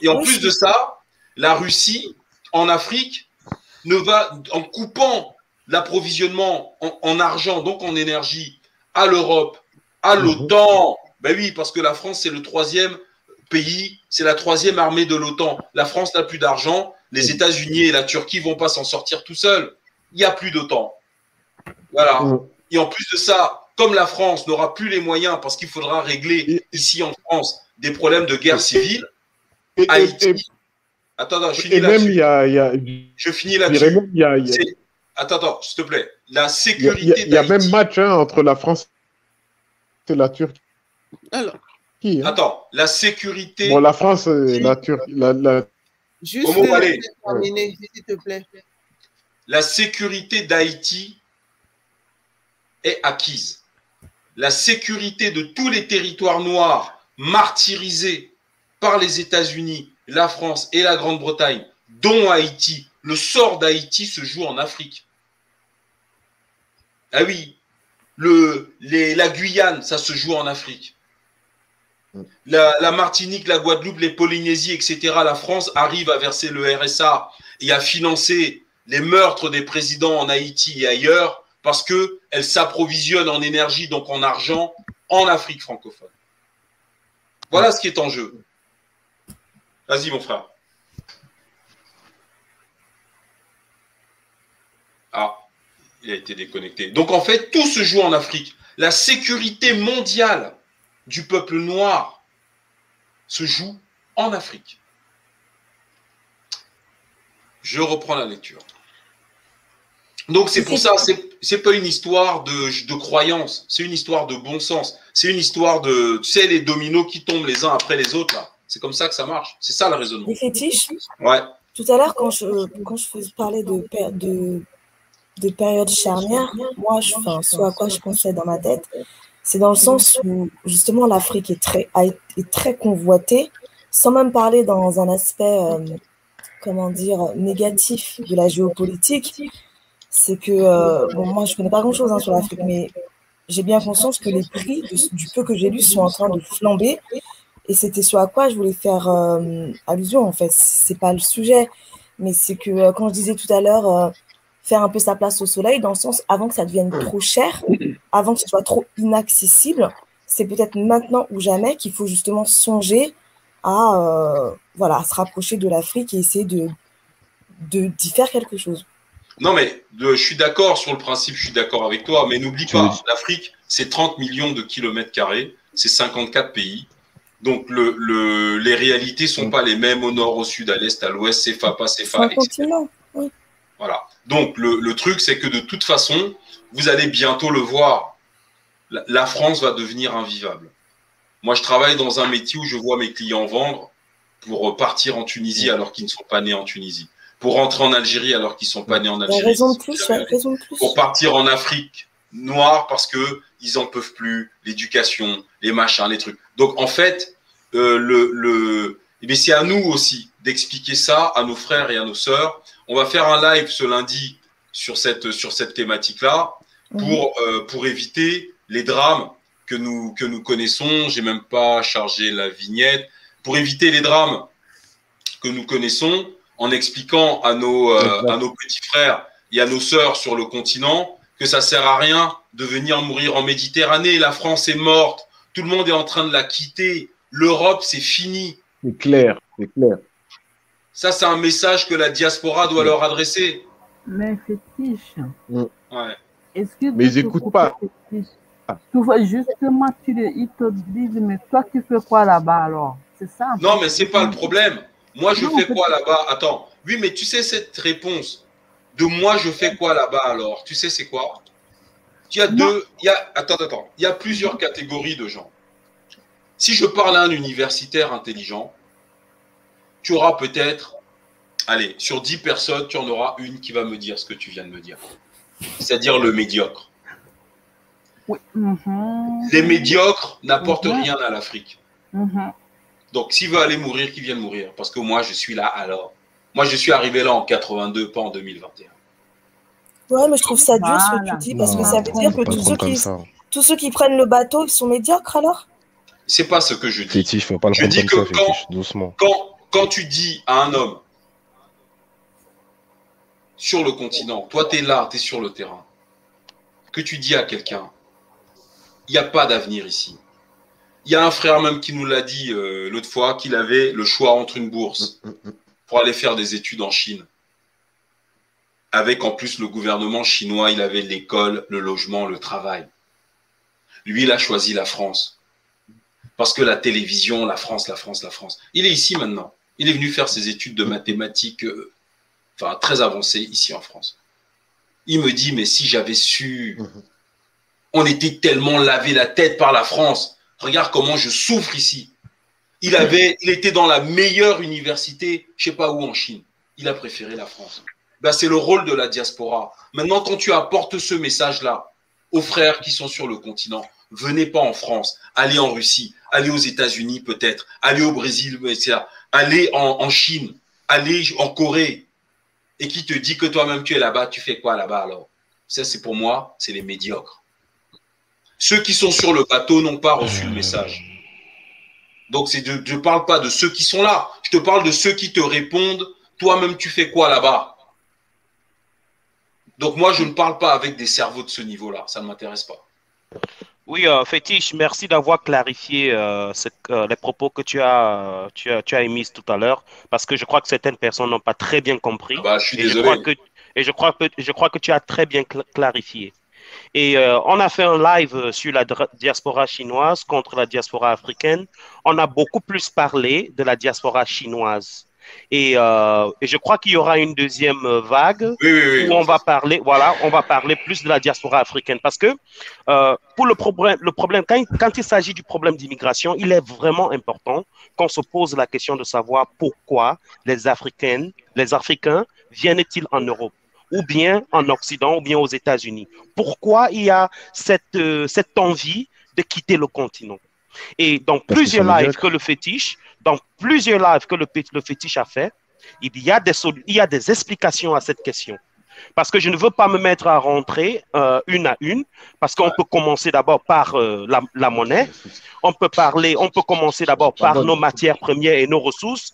Et en plus de ça, la Russie, en Afrique, ne va, en coupant l'approvisionnement en, en, argent, donc en énergie, à l'Europe, à l'OTAN, ben oui, parce que la France, c'est le troisième pays, c'est la troisième armée de l'OTAN. La France n'a plus d'argent, les États-Unis et la Turquie vont pas s'en sortir tout seuls. Il n'y a plus d'OTAN. Voilà. Et en plus de ça, comme la France n'aura plus les moyens parce qu'il faudra régler ici en France des problèmes de guerre civile, et, Haïti. Et, attends, attends, je finis là-dessus. Y a, y a, je finis là-dessus. Attends, attends, s'il te plaît. La sécurité. Il y, y, a même match hein, entre la France et la Turquie. Alors. Qui, hein? Attends, la sécurité. Bon, la France et la Turquie. La, la... Juste terminer, s'il te plaît. La sécurité d'Haïti est acquise. La sécurité de tous les territoires noirs martyrisés par les États-Unis, la France et la Grande-Bretagne, dont Haïti, le sort d'Haïti se joue en Afrique. Ah oui, la Guyane, ça se joue en Afrique. La, Martinique, la Guadeloupe, les Polynésies, etc., la France arrive à verser le RSA et à financer les meurtres des présidents en Haïti et ailleurs parce qu'elle s'approvisionne en énergie, donc en argent, en Afrique francophone. Voilà ce qui est en jeu. Vas-y, mon frère. Ah, il a été déconnecté. Donc en fait, tout se joue en Afrique. La sécurité mondiale du peuple noir se joue en Afrique. Je reprends la lecture. Donc c'est pour ça, pas une histoire de, de croyance, c'est une histoire de bon sens. C'est une histoire de, tu sais, les dominos qui tombent les uns après les autres là. C'est comme ça que ça marche. C'est ça le raisonnement. Les fétiches? Ouais. Tout à l'heure, quand je, quand je parlais de, de, de période charnière, moi, je, enfin, ce à quoi je pensais dans ma tête, c'est dans le sens où justement l'Afrique est très, est très convoitée, sans même parler dans un aspect, euh, comment dire, négatif de la géopolitique. C'est que, euh, bon, moi, je connais pas grand-chose hein, sur l'Afrique, mais j'ai bien conscience que les prix du peu que j'ai lu sont en train de flamber. Et c'était ce à quoi je voulais faire euh, allusion, en fait. C'est pas le sujet, mais c'est que, quand je disais tout à l'heure, faire un peu sa place au soleil, dans le sens avant que ça devienne trop cher, avant que ce soit trop inaccessible. C'est peut-être maintenant ou jamais qu'il faut justement songer à, euh, voilà, se rapprocher de l'Afrique et essayer de d'y faire quelque chose. Non, mais je suis d'accord sur le principe, je suis d'accord avec toi, mais n'oublie pas, l'Afrique, c'est 30 millions de kilomètres carrés, c'est 54 pays. Donc le, le, les réalités ne sont pas les mêmes au nord, au sud, à l'est, à l'ouest, c'est FAPA, c'est FA, etc. Voilà. Donc le, truc, c'est que de toute façon, vous allez bientôt le voir. La, France va devenir invivable. Moi, je travaille dans un métier où je vois mes clients vendre pour partir en Tunisie alors qu'ils ne sont pas nés en Tunisie, pour rentrer en Algérie alors qu'ils sont pas nés en Algérie. Raison de plus, raison de plus. Pour partir en Afrique noire parce que ils en peuvent plus, l'éducation, les machins, les trucs. Donc en fait, euh, le, le, eh c'est à nous aussi d'expliquer ça à nos frères et à nos sœurs on va faire un live ce lundi sur cette, sur cette thématique-là pour, euh, pour éviter les drames que nous, que nous connaissons. J'ai même pas chargé la vignette. Pour éviter les drames que nous connaissons, en expliquant à nos, euh, à nos petits frères et à nos sœurs sur le continent que ça sert à rien de venir mourir en Méditerranée. La France est morte. Tout le monde est en train de la quitter. L'Europe, c'est fini. C'est clair, c'est clair. Ça, c'est un message que la diaspora doit leur adresser. Mais fétiche. Mm. Ouais. Que mais ils n'écoutent pas. Tu vois, justement, tu, ils te disent, mais toi, tu fais quoi là-bas alors? C'est ça Non, mais c'est pas le problème. Moi, je fais quoi là-bas? Attends. Oui, mais tu sais, cette réponse de moi, je fais quoi là-bas alors? Tu sais, c'est quoi? Il y a deux. Il y a, attends, attends. Il y a plusieurs catégories de gens. Si je parle à un universitaire intelligent, tu auras peut-être, allez, sur 10 personnes, tu en auras une qui va me dire ce que tu viens de me dire. C'est-à-dire le médiocre. Mhm. Les médiocres n'apportent rien à l'Afrique. Mhm. Donc, s'il veut aller mourir, qu'il vienne mourir. Parce que moi, je suis là alors. Moi, je suis arrivé là en 82, pas en 2021. Ouais, mais je trouve ça dur ce que tu dis, parce que ça veut dire que tous ceux, qui, ça. tous ceux qui prennent le bateau, ils sont médiocres alors? C'est pas ce que je dis. Fétiche, faut pas le Je dis que ça, fétiche, doucement. Quand, quand tu dis à un homme sur le continent, toi, tu es là, tu es sur le terrain, que tu dis à quelqu'un, il n'y a pas d'avenir ici. Il y a un frère même qui nous l'a dit euh, l'autre fois qu'il avait le choix entre une bourse pour aller faire des études en Chine. Avec en plus le gouvernement chinois, il avait l'école, le logement, le travail. Lui, il a choisi la France. Parce que la télévision, la France, la France, la France. Il est ici maintenant. Il est venu faire ses études de mathématiques, euh, enfin très avancées ici en France. Il me dit, mais si j'avais su, on était tellement lavé la tête par la France. Regarde comment je souffre ici. Il avait, il était dans la meilleure université, je sais pas où en Chine. Il a préféré la France. Ben, c'est le rôle de la diaspora. Maintenant, quand tu apportes ce message-là aux frères qui sont sur le continent, venez pas en France, allez en Russie, allez aux États-Unis peut-être, allez au Brésil, etc. Allez en, Chine, allez en Corée. Et qui te dit que toi-même tu es là-bas, tu fais quoi là-bas alors? Ça, c'est pour moi, c'est les médiocres. Ceux qui sont sur le bateau n'ont pas reçu le message. Donc, je ne parle pas de ceux qui sont là. Je te parle de ceux qui te répondent. Toi-même, tu fais quoi là-bas? Donc, moi, je ne parle pas avec des cerveaux de ce niveau-là. Ça ne m'intéresse pas. Oui, euh, Fétiche, merci d'avoir clarifié euh, euh, les propos que tu as, tu as, tu as émis tout à l'heure, parce que je crois que certaines personnes n'ont pas très bien compris. Ah bah, je suis désolé. et je crois, que, je crois que tu as très bien clarifié. Et euh, on a fait un live sur la diaspora chinoise contre la diaspora africaine. On a beaucoup plus parlé de la diaspora chinoise. Et, euh, je crois qu'il y aura une deuxième vague où on va parler, voilà, on va parler plus de la diaspora africaine parce que euh, pour le problème, le problème quand, quand il s'agit du problème d'immigration, il est vraiment important qu'on se pose la question de savoir pourquoi les Africaines, les Africains viennent-ils en Europe ou bien en Occident, ou bien aux États-Unis. Pourquoi il y a cette, euh, cette envie de quitter le continent? Et dans plusieurs lives que le fétiche, dans plusieurs lives que le, le fétiche a fait, il y a, des, il y a des explications à cette question. Parce que je ne veux pas me mettre à rentrer euh, une à une, parce qu'on peut commencer d'abord par euh, la, la, monnaie, on peut parler, on peut commencer d'abord par nos matières premières et nos ressources,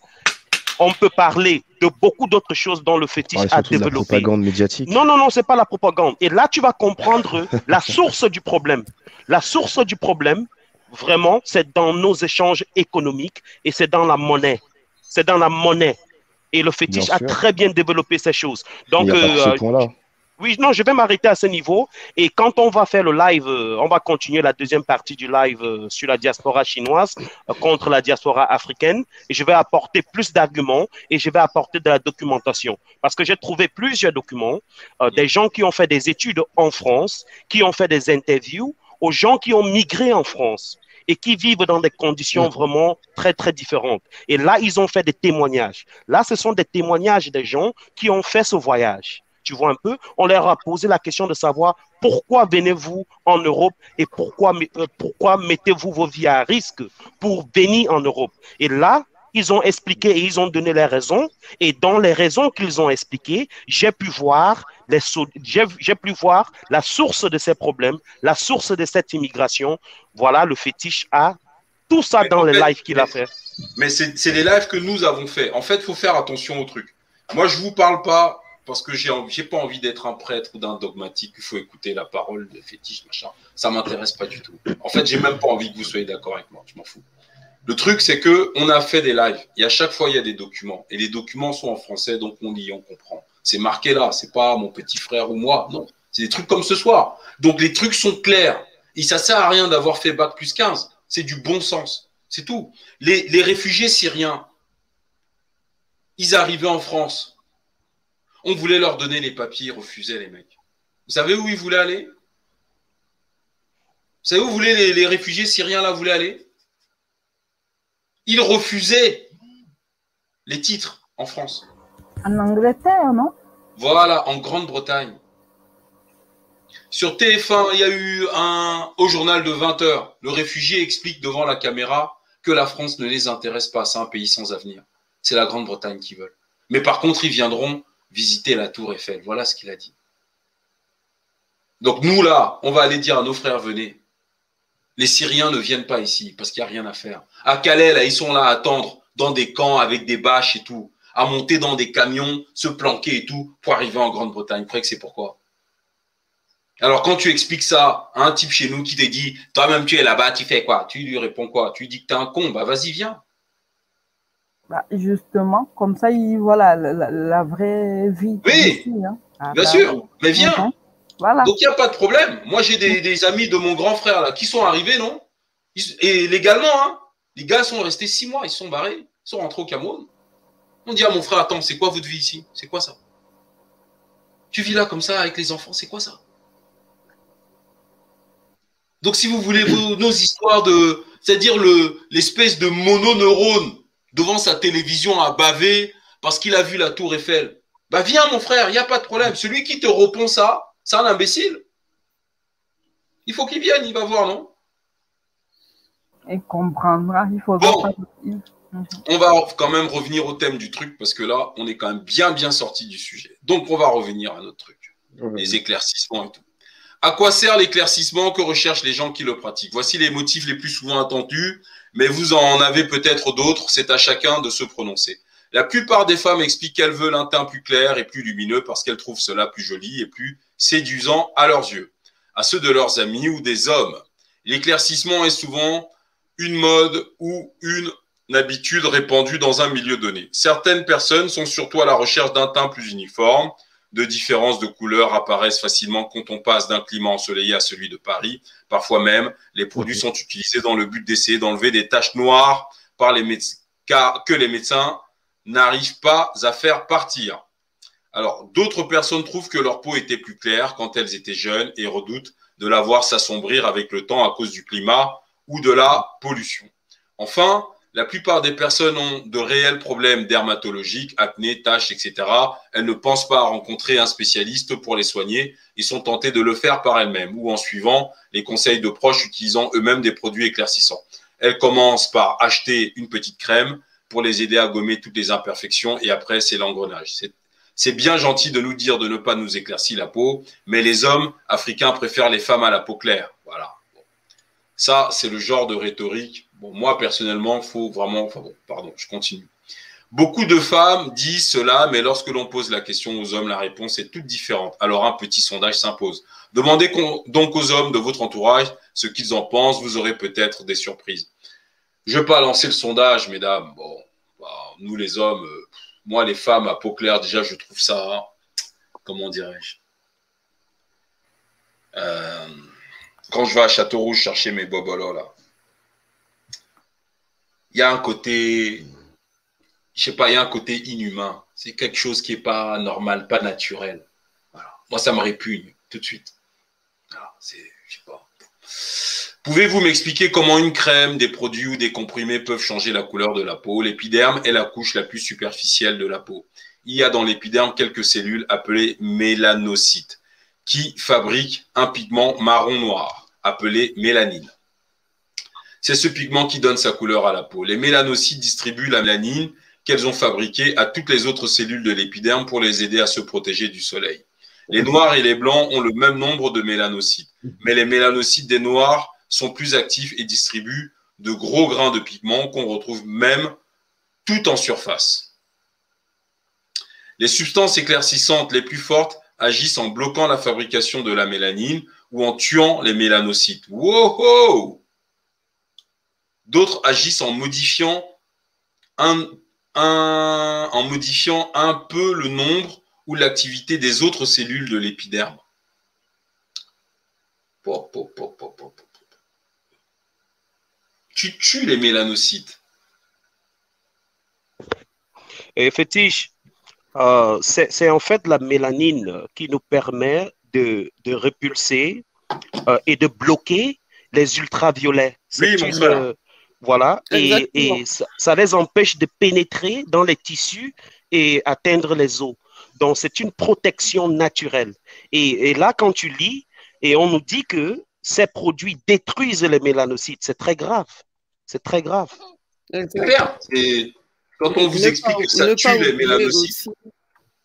on peut parler de beaucoup d'autres choses dans le fétiche à développer. la propagande médiatique. Non, non, non, c'est pas la propagande. Et là, tu vas comprendre la source du problème. La source du problème, vraiment, c'est dans nos échanges économiques et c'est dans la monnaie. C'est dans la monnaie. Et le fétiche a très bien développé ces choses. Donc, euh, oui, non, je vais m'arrêter à ce niveau. Et quand on va faire le live, euh, on va continuer la deuxième partie du live euh, sur la diaspora chinoise euh, contre la diaspora africaine. Et je vais apporter plus d'arguments et je vais apporter de la documentation. Parce que j'ai trouvé plusieurs documents, des gens qui ont fait des études en France, qui ont fait des interviews aux gens qui ont migré en France et qui vivent dans des conditions vraiment très, très différentes. Et là, ils ont fait des témoignages. Là, ce sont des témoignages des gens qui ont fait ce voyage tu vois un peu, on leur a posé la question de savoir pourquoi venez-vous en Europe et pourquoi, euh, pourquoi mettez-vous vos vies à risque pour venir en Europe. Et là, ils ont expliqué et ils ont donné les raisons. Et dans les raisons qu'ils ont expliquées, j'ai pu voir les, j'ai pu voir la source de ces problèmes, la source de cette immigration. Voilà le fétiche à tout ça dans les lives qu'il a fait. Mais c'est les lives que nous avons fait. En fait, il faut faire attention au truc. Moi, je vous parle pas parce que j'ai j'ai pas envie d'être un prêtre ou d'un dogmatique. Il faut écouter la parole de fétiche, machin. Ça m'intéresse pas du tout. En fait, j'ai même pas envie que vous soyez d'accord avec moi. Je m'en fous. Le truc, c'est que on a fait des lives et à chaque fois il y a des documents et les documents sont en français, donc on lit, on comprend. C'est marqué là. C'est pas mon petit frère ou moi. Non, c'est des trucs comme ce soir. Donc les trucs sont clairs et ça sert à rien d'avoir fait bac plus 15. C'est du bon sens. C'est tout. Les réfugiés syriens, ils arrivaient en France on voulait leur donner les papiers, ils refusaient les mecs. Vous savez où ils voulaient aller? Vous savez où voulaient les, les réfugiés syriens là voulaient aller? Ils refusaient les titres en France. En Angleterre, non? Voilà, en Grande-Bretagne. Sur TF1, il y a eu un au journal de 20 heures. Le réfugié explique devant la caméra que la France ne les intéresse pas. C'est un pays sans avenir. C'est la Grande-Bretagne qui veulent. Mais par contre, ils viendront visiter la tour Eiffel. Voilà ce qu'il a dit. Donc nous, là, on va aller dire à nos frères, venez. Les Syriens ne viennent pas ici parce qu'il n'y a rien à faire. À Calais, là, ils sont là à attendre dans des camps avec des bâches et tout, à monter dans des camions, se planquer et tout pour arriver en Grande-Bretagne. Vous que c'est pourquoi? Alors quand tu expliques ça à un type chez nous qui te dit, toi-même tu es là-bas, tu fais quoi? Tu lui réponds quoi? Tu dis que tu es un con, bah vas-y, viens. Bah, justement, comme ça, il voit la, vraie vie. Oui, hein. ah, bien bah sûr, mais viens. Voilà. Donc, il n'y a pas de problème. Moi, j'ai des, amis de mon grand frère là, qui sont arrivés, non? Et légalement, hein, les gars sont restés six mois, ils sont barrés, ils sont rentrés au Cameroun. On dit à mon frère, attends, c'est quoi votre vie ici? C'est quoi ça? Tu vis là comme ça avec les enfants, c'est quoi ça? Donc, si vous voulez nos histoires de, c'est-à-dire l'espèce de mononeurone devant sa télévision à baver parce qu'il a vu la tour Eiffel. Bah viens mon frère, il n'y a pas de problème. Celui qui te répond ça, c'est un imbécile. Il faut qu'il vienne, il va voir, non? Il comprendra. Il faut bon. On va quand même revenir au thème du truc parce que là, on est quand même bien, bien sorti du sujet. Donc, on va revenir à notre truc. Les éclaircissements et tout. À quoi sert l'éclaircissement Que recherchent les gens qui le pratiquent? Voici les motifs les plus souvent attendus, mais vous en avez peut-être d'autres. C'est à chacun de se prononcer. La plupart des femmes expliquent qu'elles veulent un teint plus clair et plus lumineux parce qu'elles trouvent cela plus joli et plus séduisant à leurs yeux, à ceux de leurs amis ou des hommes. L'éclaircissement est souvent une mode ou une habitude répandue dans un milieu donné. Certaines personnes sont surtout à la recherche d'un teint plus uniforme, de différences de couleurs apparaissent facilement quand on passe d'un climat ensoleillé à celui de Paris. Parfois même, les produits sont utilisés dans le but d'essayer d'enlever des taches noires par les que les médecins n'arrivent pas à faire partir. Alors, d'autres personnes trouvent que leur peau était plus claire quand elles étaient jeunes et redoutent de la voir s'assombrir avec le temps à cause du climat ou de la pollution. Enfin, la plupart des personnes ont de réels problèmes dermatologiques, acné, taches, etc. Elles ne pensent pas à rencontrer un spécialiste pour les soigner et sont tentées de le faire par elles-mêmes ou en suivant les conseils de proches utilisant eux-mêmes des produits éclaircissants. Elles commencent par acheter une petite crème pour les aider à gommer toutes les imperfections et après c'est l'engrenage. C'est bien gentil de nous dire de ne pas nous éclaircir la peau, mais les hommes africains préfèrent les femmes à la peau claire. Voilà. Ça, c'est le genre de rhétorique moi, personnellement, il faut vraiment. Enfin bon, pardon, je continue. Beaucoup de femmes disent cela, mais lorsque l'on pose la question aux hommes, la réponse est toute différente. Alors un petit sondage s'impose. Demandez donc aux hommes de votre entourage ce qu'ils en pensent. Vous aurez peut-être des surprises. Je ne vais pas lancer le sondage, mesdames. Bon, bah, nous les hommes, euh, moi les femmes à peau claire, déjà, je trouve ça, comment dirais-je euh, Quand je vais à Château-Rouge chercher mes bobolos il y a un côté, je inhumain. C'est quelque chose qui n'est pas normal, pas naturel. Moi, ça me répugne tout de suite. Pouvez-vous m'expliquer comment une crème, des produits ou des comprimés peuvent changer la couleur de la peau? L'épiderme est la couche la plus superficielle de la peau. Il y a dans l'épiderme quelques cellules appelées mélanocytes qui fabriquent un pigment marron-noir appelé mélanine. C'est ce pigment qui donne sa couleur à la peau. Les mélanocytes distribuent la mélanine qu'elles ont fabriquée à toutes les autres cellules de l'épiderme pour les aider à se protéger du soleil. Les noirs et les blancs ont le même nombre de mélanocytes, mais les mélanocytes des noirs sont plus actifs et distribuent de gros grains de pigment qu'on retrouve même tout en surface. Les substances éclaircissantes les plus fortes agissent en bloquant la fabrication de la mélanine ou en tuant les mélanocytes. Wow! D'autres agissent en modifiant un, en modifiant un peu le nombre ou l'activité des autres cellules de l'épiderme. Tu tues les mélanocytes. Et fétiche, euh, c'est en fait la mélanine qui nous permet de, de repulser euh, et de bloquer les ultraviolets. Voilà, et, ça, les empêche de pénétrer dans les tissus et atteindre les os. Donc, c'est une protection naturelle. Et, là, quand tu lis, et on nous dit que ces produits détruisent les mélanocytes, c'est très grave. C'est très grave. C'est clair. Quand on vous explique que ça tue les mélanocytes.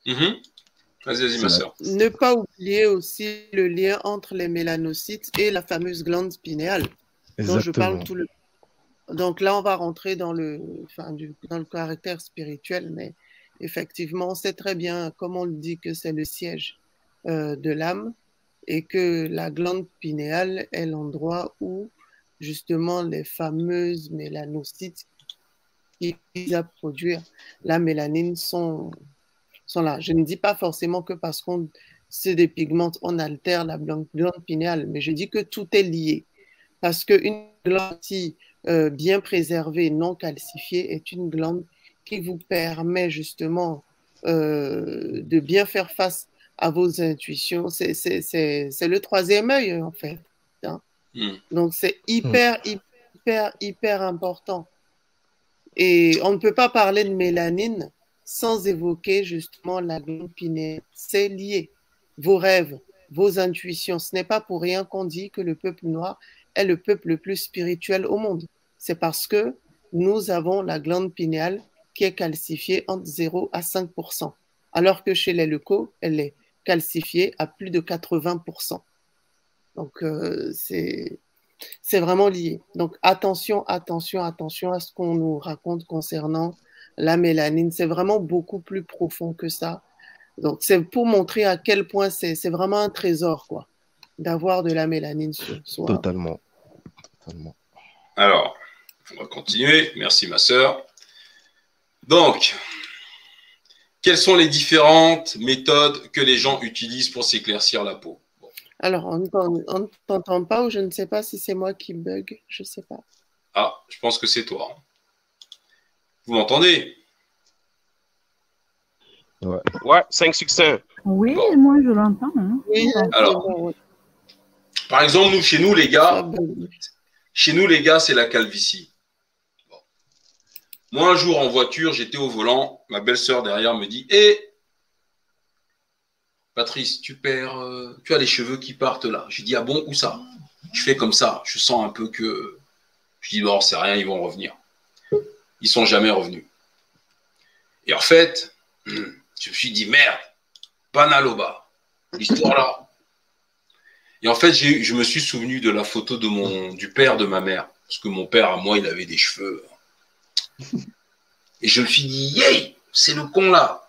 Mhm. Vas-y, vas-y, ma soeur. Ne pas oublier aussi le lien entre les mélanocytes et la fameuse glande spinéale, dont je parle tout le donc là, on va rentrer dans le, enfin, dans le caractère spirituel, mais effectivement, c'est très bien, comme on le dit, que c'est le siège euh, de l'âme et que la glande pinéale est l'endroit où justement les fameuses mélanocytes qui visent à produire la mélanine sont, sont là. Je ne dis pas forcément que parce qu'on se dépigmente, on altère la glande pinéale, mais je dis que tout est lié. Parce qu'une glande euh, bien préservée, non calcifiée, est une glande qui vous permet justement euh, de bien faire face à vos intuitions. C'est le troisième œil, en fait. Hein. Hmm. Donc, c'est hyper, hmm. hyper, hyper important. Et on ne peut pas parler de mélanine sans évoquer justement la glande pinéale. C'est lié. Vos rêves, vos intuitions. Ce n'est pas pour rien qu'on dit que le peuple noir est le peuple le plus spirituel au monde. C'est parce que nous avons la glande pinéale qui est calcifiée entre 0 à 5% alors que chez les leucos, elle est calcifiée à plus de 80% Donc, euh, c'est vraiment lié. Donc, attention, attention, attention à ce qu'on nous raconte concernant la mélanine. C'est vraiment beaucoup plus profond que ça. Donc, c'est pour montrer à quel point c'est vraiment un trésor, quoi, d'avoir de la mélanine sur soi. Totalement. Totalement. Alors, on va continuer. Merci, ma sœur. Donc, quelles sont les différentes méthodes que les gens utilisent pour s'éclaircir la peau? Alors, on ne t'entend pas ou je ne sais pas si c'est moi qui bug, je ne sais pas. Ah, je pense que c'est toi. Vous m'entendez? Ouais. ouais, 5 succès. Oui, moi je l'entends. Hein. Alors, par exemple, nous, chez nous, les gars, chez nous, les gars, c'est la calvitie. Moi, un jour en voiture, j'étais au volant, ma belle-sœur derrière me dit Hé, Patrice, tu perds, euh, tu as les cheveux qui partent là. Je dis Ah bon, où ça? Je fais comme ça, je sens un peu que. Je dis Bon, c'est rien, ils vont revenir. Ils sont jamais revenus. Et en fait, je me suis dit Merde, Banaloba, l'histoire là. Et en fait, je me suis souvenu de la photo de mon, du père de ma mère. Parce que mon père, à moi, il avait des cheveux et je me suis dit, yay, c'est le con là.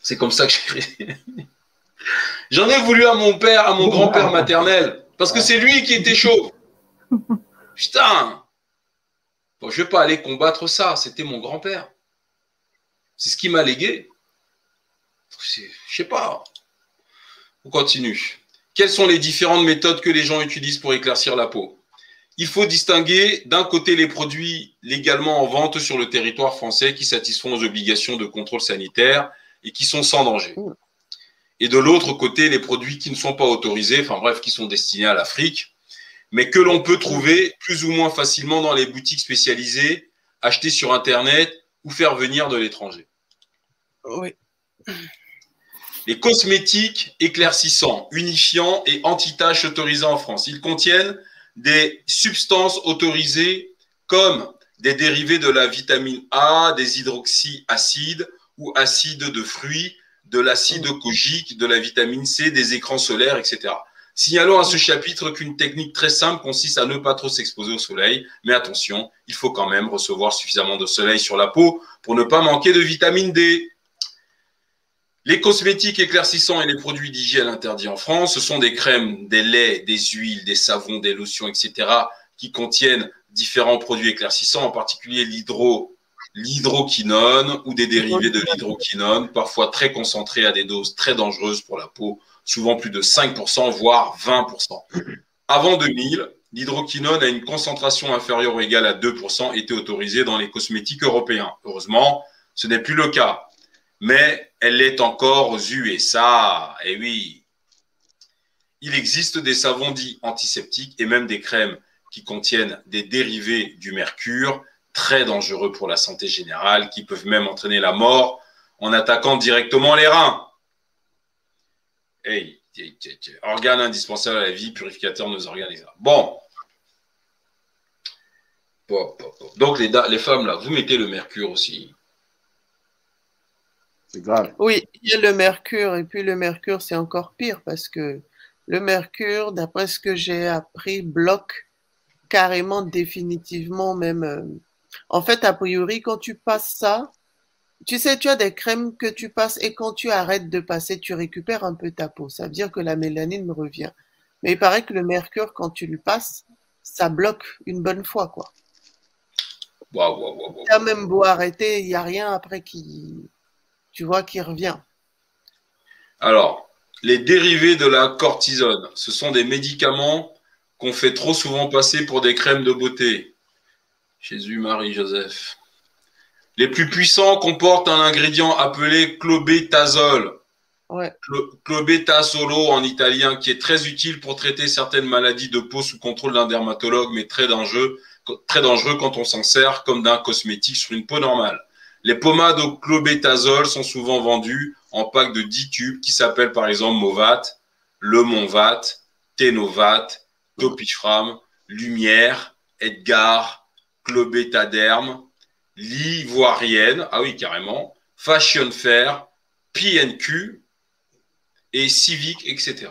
C'est comme ça que j'ai J'en ai voulu à mon père, à mon grand-père maternel, parce que c'est lui qui était chaud. Putain. Bon, je ne vais pas aller combattre ça, c'était mon grand-père. C'est ce qui m'a légué. Je sais pas. On continue. Quelles sont les différentes méthodes que les gens utilisent pour éclaircir la peau? Il faut distinguer d'un côté les produits légalement en vente sur le territoire français qui satisfont aux obligations de contrôle sanitaire et qui sont sans danger. Et de l'autre côté, les produits qui ne sont pas autorisés, enfin bref, qui sont destinés à l'Afrique, mais que l'on peut trouver plus ou moins facilement dans les boutiques spécialisées, acheter sur Internet ou faire venir de l'étranger. Oui. Les cosmétiques éclaircissants, unifiants et anti-taches autorisés en France. Ils contiennent des substances autorisées comme des dérivés de la vitamine A, des hydroxyacides ou acides de fruits, de l'acide kojique, de la vitamine C, des écrans solaires, etc. Signalons à ce chapitre qu'une technique très simple consiste à ne pas trop s'exposer au soleil, mais attention, il faut quand même recevoir suffisamment de soleil sur la peau pour ne pas manquer de vitamine D. Les cosmétiques éclaircissants et les produits d'hygiène interdits en France, ce sont des crèmes, des laits, des huiles, des savons, des lotions, etc., qui contiennent différents produits éclaircissants, en particulier l'hydro, l'hydroquinone ou des dérivés de l'hydroquinone, parfois très concentrés à des doses très dangereuses pour la peau, souvent plus de 5%, voire 20%. Avant 2000, l'hydroquinone à une concentration inférieure ou égale à 2% était autorisée dans les cosmétiques européens. Heureusement, ce n'est plus le cas mais elle est encore aux USA. Eh oui, il existe des savons dits antiseptiques et même des crèmes qui contiennent des dérivés du mercure, très dangereux pour la santé générale, qui peuvent même entraîner la mort en attaquant directement les reins. Hey, organe indispensable à la vie, purificateur de nos organes. Bon. Donc les, les femmes, là, vous mettez le mercure aussi. Oui, il y a le mercure, et puis le mercure, c'est encore pire parce que le mercure, d'après ce que j'ai appris, bloque carrément, définitivement même. Euh, en fait, a priori, quand tu passes ça, tu sais, tu as des crèmes que tu passes et quand tu arrêtes de passer, tu récupères un peu ta peau. Ça veut dire que la mélanine revient. Mais il paraît que le mercure, quand tu le passes, ça bloque une bonne fois, quoi. Waouh, as même beau arrêter, il n'y a rien après qui, tu vois, qui revient. Alors, les dérivés de la cortisone, ce sont des médicaments qu'on fait trop souvent passer pour des crèmes de beauté. Jésus, Marie, Joseph. Les plus puissants comportent un ingrédient appelé clobétasol. Ouais. En italien, qui est très utile pour traiter certaines maladies de peau sous contrôle d'un dermatologue, mais très dangereux, très dangereux quand on s'en sert comme d'un cosmétique sur une peau normale. Les pommades au clobétasol sont souvent vendues en packs de 10 tubes qui s'appellent par exemple Movat, Le Monvat, Tenovat, Topifram, Lumière, Edgar, Clobétaderme, L'Ivoirienne, ah oui, carrément, Fashion Fair, PNQ et Civic, etc.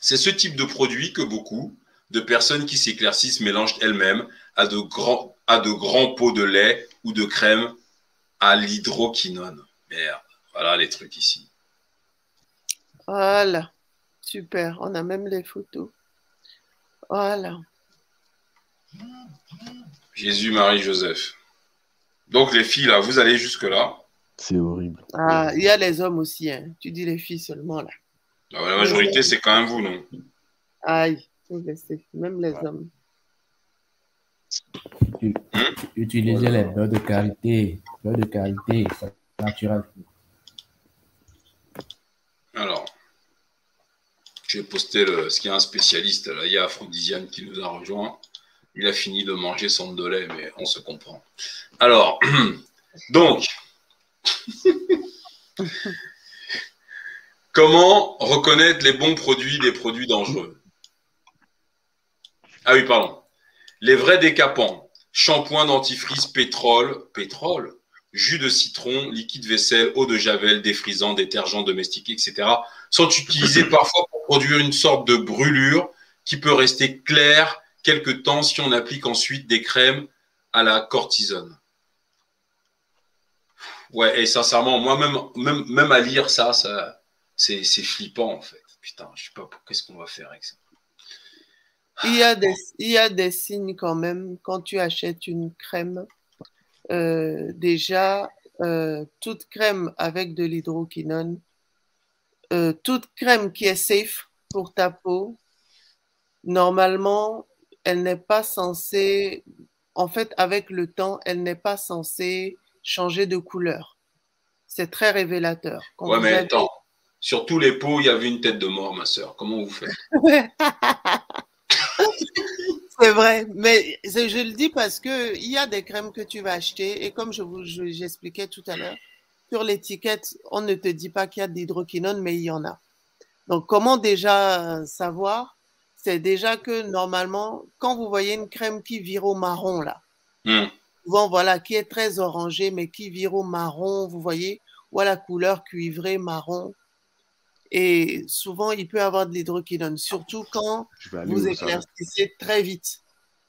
C'est ce type de produit que beaucoup de personnes qui s'éclaircissent mélangent elles-mêmes à de grands pots de lait ou de crème à l'hydroquinone. Merde, voilà les trucs ici. Voilà, super, on a même les photos. Voilà. Jésus, Marie, Joseph. Donc les filles, là, vous allez jusque-là. C'est horrible. Ah, il y a les hommes aussi, hein. tu dis les filles seulement là. Ah, la majorité, c'est quand même vous, non? Aïe, même les hommes. Utilisez les beurres de qualité. Beurre de qualité, c'est naturel. Alors, je vais poster le, ce qu'il y a un spécialiste, là, il y a Aphrodisiane qui nous a rejoint. Il a fini de manger son de lait, mais on se comprend. Alors, donc, comment reconnaître les bons produits des produits dangereux? Ah oui, pardon. Les vrais décapants, shampoing, dentifrice, pétrole, pétrole, jus de citron, liquide vaisselle, eau de javel, défrisant, détergent domestique, etc., sont utilisés parfois pour produire une sorte de brûlure qui peut rester claire quelque temps si on applique ensuite des crèmes à la cortisone. Ouais, et sincèrement, moi, même, même, même à lire ça, ça c'est flippant, en fait. Putain, je sais pas qu'est-ce qu'on va faire avec ça. Il y, a des, il y a des signes quand même quand tu achètes une crème. Euh, déjà, euh, toute crème avec de l'hydroquinone, euh, toute crème qui est safe pour ta peau, normalement, elle n'est pas censée, en fait, avec le temps, elle n'est pas censée changer de couleur. C'est très révélateur. ouais, mais attends, sur tous les pots, il y avait une tête de mort, ma soeur. Comment vous faites? C'est vrai, mais je le dis parce que il y a des crèmes que tu vas acheter et comme je vous j'expliquais tout à l'heure, sur l'étiquette, on ne te dit pas qu'il y a d'hydroquinone, mais il y en a. Donc, comment déjà savoir? C'est déjà que normalement, quand vous voyez une crème qui vire au marron là, hmm voilà, qui est très orangé, mais qui vire au marron, vous voyez, ou à la couleur cuivrée marron. Et souvent, il peut avoir de l'hydroquinone, surtout quand vous éclaircissez très vite.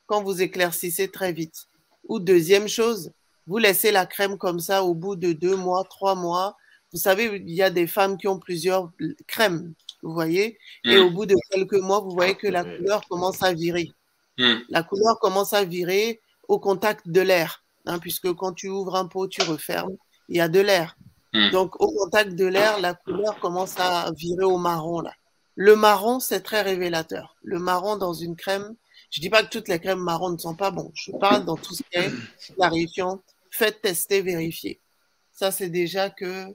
Quand vous éclaircissez très vite. Ou deuxième chose, vous laissez la crème comme ça au bout de deux mois, trois mois. Vous savez, il y a des femmes qui ont plusieurs crèmes, vous voyez. Et mm. au bout de quelques mois, vous voyez que la couleur commence à virer. Mm. La couleur commence à virer au contact de l'air, hein, puisque quand tu ouvres un pot, tu refermes, il y a de l'air. Hmm. Donc, au contact de l'air, la couleur commence à virer au marron. Le marron, c'est très révélateur. Le marron dans une crème, je ne dis pas que toutes les crèmes marron ne sont pas bonnes. Je parle dans tout ce qui est clarifiant. Faites tester, vérifier. Ça, c'est déjà que,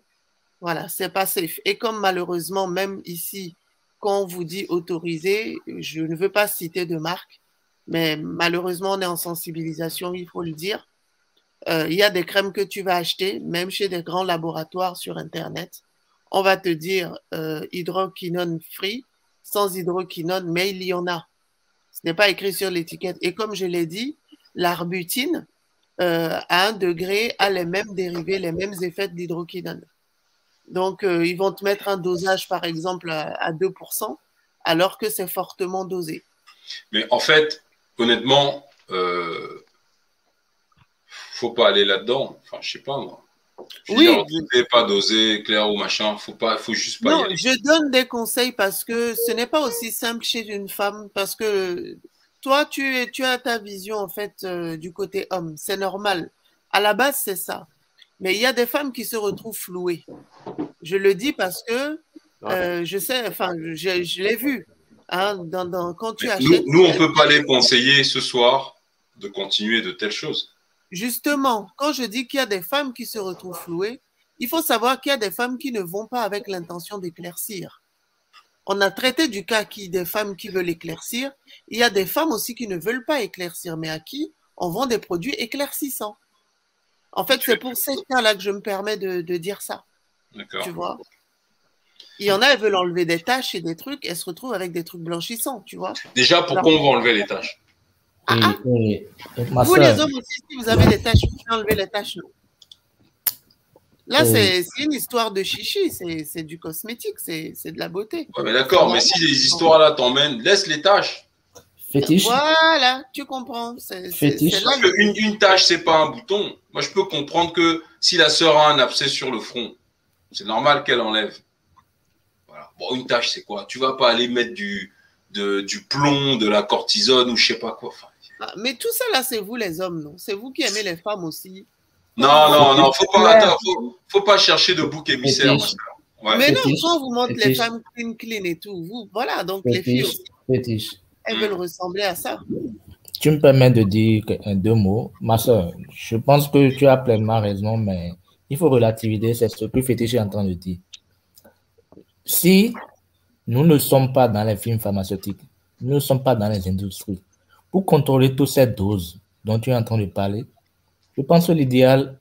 voilà, c'est pas safe. Et comme malheureusement, même ici, quand on vous dit autorisé, je ne veux pas citer de marque, mais malheureusement, on est en sensibilisation, il faut le dire. Euh, il y a des crèmes que tu vas acheter, même chez des grands laboratoires sur Internet. On va te dire euh, hydroquinone free, sans hydroquinone, mais il y en a. Ce n'est pas écrit sur l'étiquette. Et comme je l'ai dit, l'arbutine, euh, à un degré, a les mêmes dérivés, les mêmes effets de l'hydroquinone. Donc, ils vont te mettre un dosage, par exemple, à, à 2%, alors que c'est fortement dosé. Mais en fait, honnêtement, faut pas aller là-dedans. Enfin, je sais pas moi. Je oui, dire, pas doser clair ou machin, faut pas, faut juste pas. Non, je donne des conseils parce que ce n'est pas aussi simple chez une femme parce que toi, tu, es, tu as ta vision en fait euh, du côté homme, c'est normal. À la base, c'est ça. Mais il y a des femmes qui se retrouvent flouées. Je le dis parce que euh, je sais, enfin, je, je l'ai vu. Hein, quand tu achètes, nous, on ne peut pas les conseiller ce soir de continuer de telles choses. Justement, quand je dis qu'il y a des femmes qui se retrouvent flouées, il faut savoir qu'il y a des femmes qui ne vont pas avec l'intention d'éclaircir. On a traité du cas qui des femmes qui veulent éclaircir. Il y a des femmes aussi qui ne veulent pas éclaircir, mais à qui on vend des produits éclaircissants. En fait, c'est pour ces cas-là que je me permets de, de dire ça. Tu vois? Il y en a, elles veulent enlever des taches et des trucs, elles se retrouvent avec des trucs blanchissants, tu vois? Déjà, pourquoi on va enlever les taches Ah, ah. vous, les hommes aussi, si vous avez des tâches, vous pouvez enlever les tâches. Là, c'est une histoire de chichi, c'est du cosmétique, c'est de la beauté. Ouais, mais d'accord, mais si les histoires-là t'emmènent, laisse les tâches. Fétiche. Voilà, tu comprends. Fétiche. une, une tâche, c'est pas un bouton. Moi, je peux comprendre que si la sœur a un abcès sur le front, c'est normal qu'elle enlève. Voilà. Bon, une tâche, c'est quoi? Tu vas pas aller mettre du, de, du plomb, de la cortisone ou je sais pas quoi. Ah, mais tout ça là, c'est vous les hommes, non? C'est vous qui aimez les femmes aussi. Non, non, non, faut pas, faut, pas chercher de bouc émissaire. Mais non, quand vous montre les femmes clean, clean et tout, vous, voilà, donc les filles aussi. Elles veulent ressembler à ça. Tu me permets de dire deux mots. Ma soeur, je pense que tu as pleinement raison, mais il faut relativiser, c'est ce que Fétiche est en train de dire. Si nous ne sommes pas dans les films pharmaceutiques, nous ne sommes pas dans les industries, pour contrôler toutes ces doses dont tu es en train de parler, je pense que l'idéal,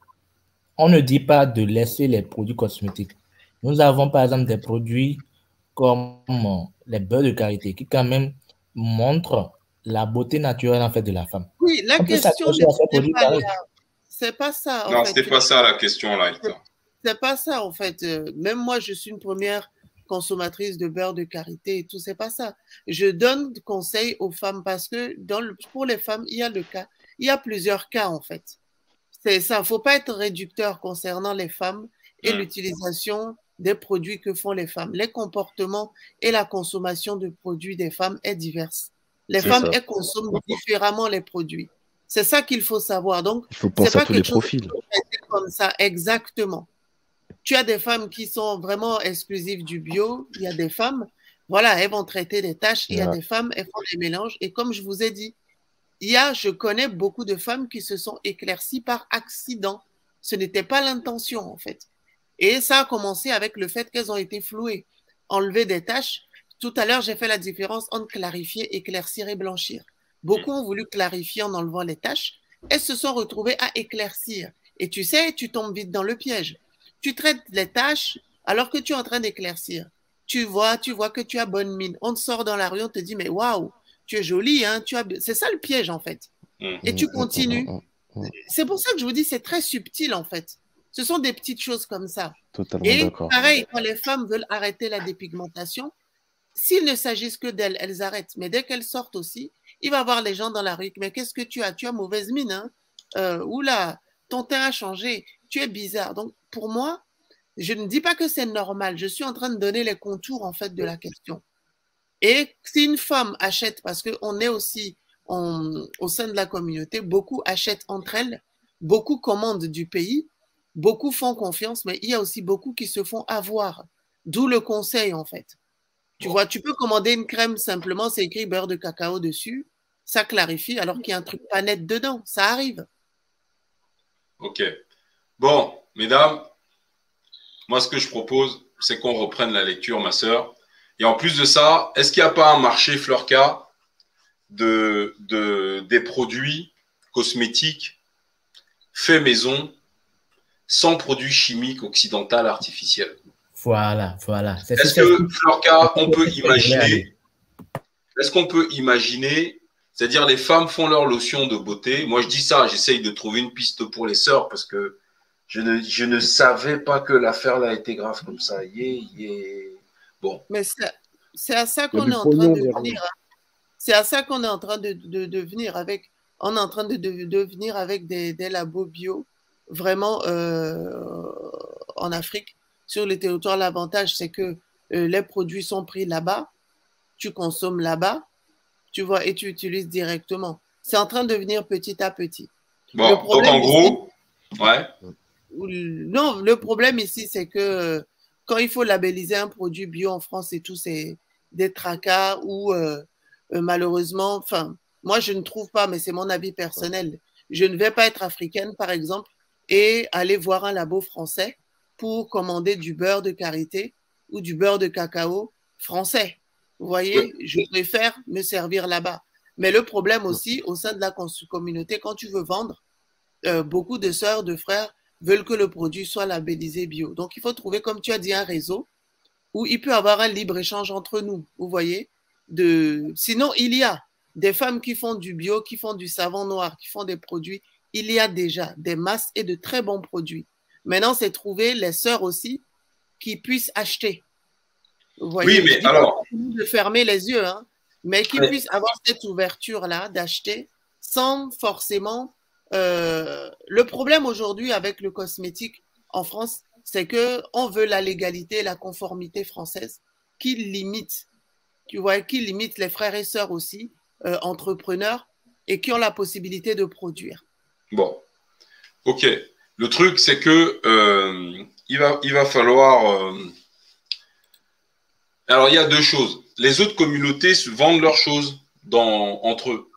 on ne dit pas de laisser les produits cosmétiques. Nous avons par exemple des produits comme les beurres de karité qui quand même montre la beauté naturelle en fait de la femme. Oui, la question c'est pas, ça. non, c'est pas ça la question là. C'est pas ça en fait. Euh, même moi, je suis une première consommatrice de beurre de karité et tout. C'est pas ça. Je donne conseil aux femmes parce que dans pour les femmes, il y a le cas, il y a plusieurs cas en fait. C'est ça. Faut pas être réducteur concernant les femmes et hmm. l'utilisation des produits que font les femmes. Les comportements et la consommation de produits des femmes est diverse. Les femmes, elles consomment différemment les produits. C'est ça qu'il faut savoir. Donc, il faut penser à tous les profils. Comme ça, exactement. Tu as des femmes qui sont vraiment exclusives du bio. Il y a des femmes, voilà, elles vont traiter des tâches. Il y a des femmes, elles font des mélanges. Et comme je vous ai dit, il y a, je connais beaucoup de femmes qui se sont éclaircies par accident. Ce n'était pas l'intention, en fait. Et ça a commencé avec le fait qu'elles ont été flouées, enlever des taches. Tout à l'heure, j'ai fait la différence entre clarifier, éclaircir et blanchir. Beaucoup ont voulu clarifier en enlevant les taches. Elles se sont retrouvées à éclaircir. Et tu sais, tu tombes vite dans le piège. Tu traites les taches alors que tu es en train d'éclaircir. Tu vois, tu vois que tu as bonne mine. On te sort dans la rue, on te dit, mais waouh, tu es jolie, hein, tu as... C'est ça le piège, en fait. Et tu continues. C'est pour ça que je vous dis, c'est très subtil, en fait. Ce sont des petites choses comme ça. Totalement Et pareil, quand les femmes veulent arrêter la dépigmentation, s'il ne s'agisse que d'elles, elles arrêtent. Mais dès qu'elles sortent aussi, il va voir les gens dans la rue. Mais qu'est-ce que tu as? Tu as mauvaise mine. Hein euh, oula, ton teint a changé. Tu es bizarre. Donc, pour moi, je ne dis pas que c'est normal. Je suis en train de donner les contours, en fait, de la question. Et si une femme achète, parce qu'on est aussi au sein de la communauté, beaucoup achètent entre elles, beaucoup commandent du pays, Beaucoup font confiance, mais il y a aussi beaucoup qui se font avoir. D'où le conseil, en fait. Tu vois, tu peux commander une crème simplement, c'est écrit beurre de cacao dessus, ça clarifie, alors qu'il y a un truc pas net dedans. Ça arrive. Ok. Bon, mesdames, moi, ce que je propose, c'est qu'on reprenne la lecture, ma sœur. Et en plus de ça, est-ce qu'il n'y a pas un marché Fleurka de, de, des produits cosmétiques faits maison sans produits chimiques occidentaux artificiels? Voilà, voilà. Est-ce que, Florca, on peut imaginer, est-ce qu'on peut imaginer, c'est-à-dire les femmes font leur lotion de beauté? Moi, je dis ça, j'essaye de trouver une piste pour les sœurs parce que je ne, je ne savais pas que l'affaire là était grave comme ça. Bon. Mais c'est à ça qu'on est en train de venir. Hein. C'est à ça qu'on est en train de, devenir avec. On est en train de, devenir avec des, des labos bio vraiment euh, en Afrique, sur les territoires, l'avantage, c'est que euh, les produits sont pris là-bas, tu consommes là-bas, tu vois, et tu utilises directement. C'est en train de venir petit à petit. Bon, donc en gros, ouais. Non, le problème ici, c'est que euh, quand il faut labelliser un produit bio en France et tout, c'est des tracas ou malheureusement, enfin, moi je ne trouve pas, mais c'est mon avis personnel. Je ne vais pas être africaine, par exemple, et aller voir un labo français pour commander du beurre de karité ou du beurre de cacao français. Vous voyez, je préfère me servir là-bas. Mais le problème aussi, au sein de la communauté, quand tu veux vendre, euh, beaucoup de sœurs, de frères veulent que le produit soit labellisé bio. Donc, il faut trouver, comme tu as dit, un réseau où il peut y avoir un libre-échange entre nous. Vous voyez de... Sinon, il y a. des femmes qui font du bio, qui font du savon noir, qui font des produits, il y a déjà des masses et de très bons produits. Maintenant, c'est trouver les sœurs aussi qui puissent acheter. Vous voyez, oui, mais alors. De fermer les yeux, hein, mais qui puissent avoir cette ouverture-là d'acheter sans forcément. Euh, le problème aujourd'hui avec le cosmétique en France, c'est que on veut la légalité, la conformité française qui limite, tu vois, qui limite les frères et sœurs aussi, euh, entrepreneurs, et qui ont la possibilité de produire. Bon, ok. Le truc, c'est que euh, il, va, il va falloir. Alors, il y a deux choses. Les autres communautés vendent leurs choses dans, entre eux.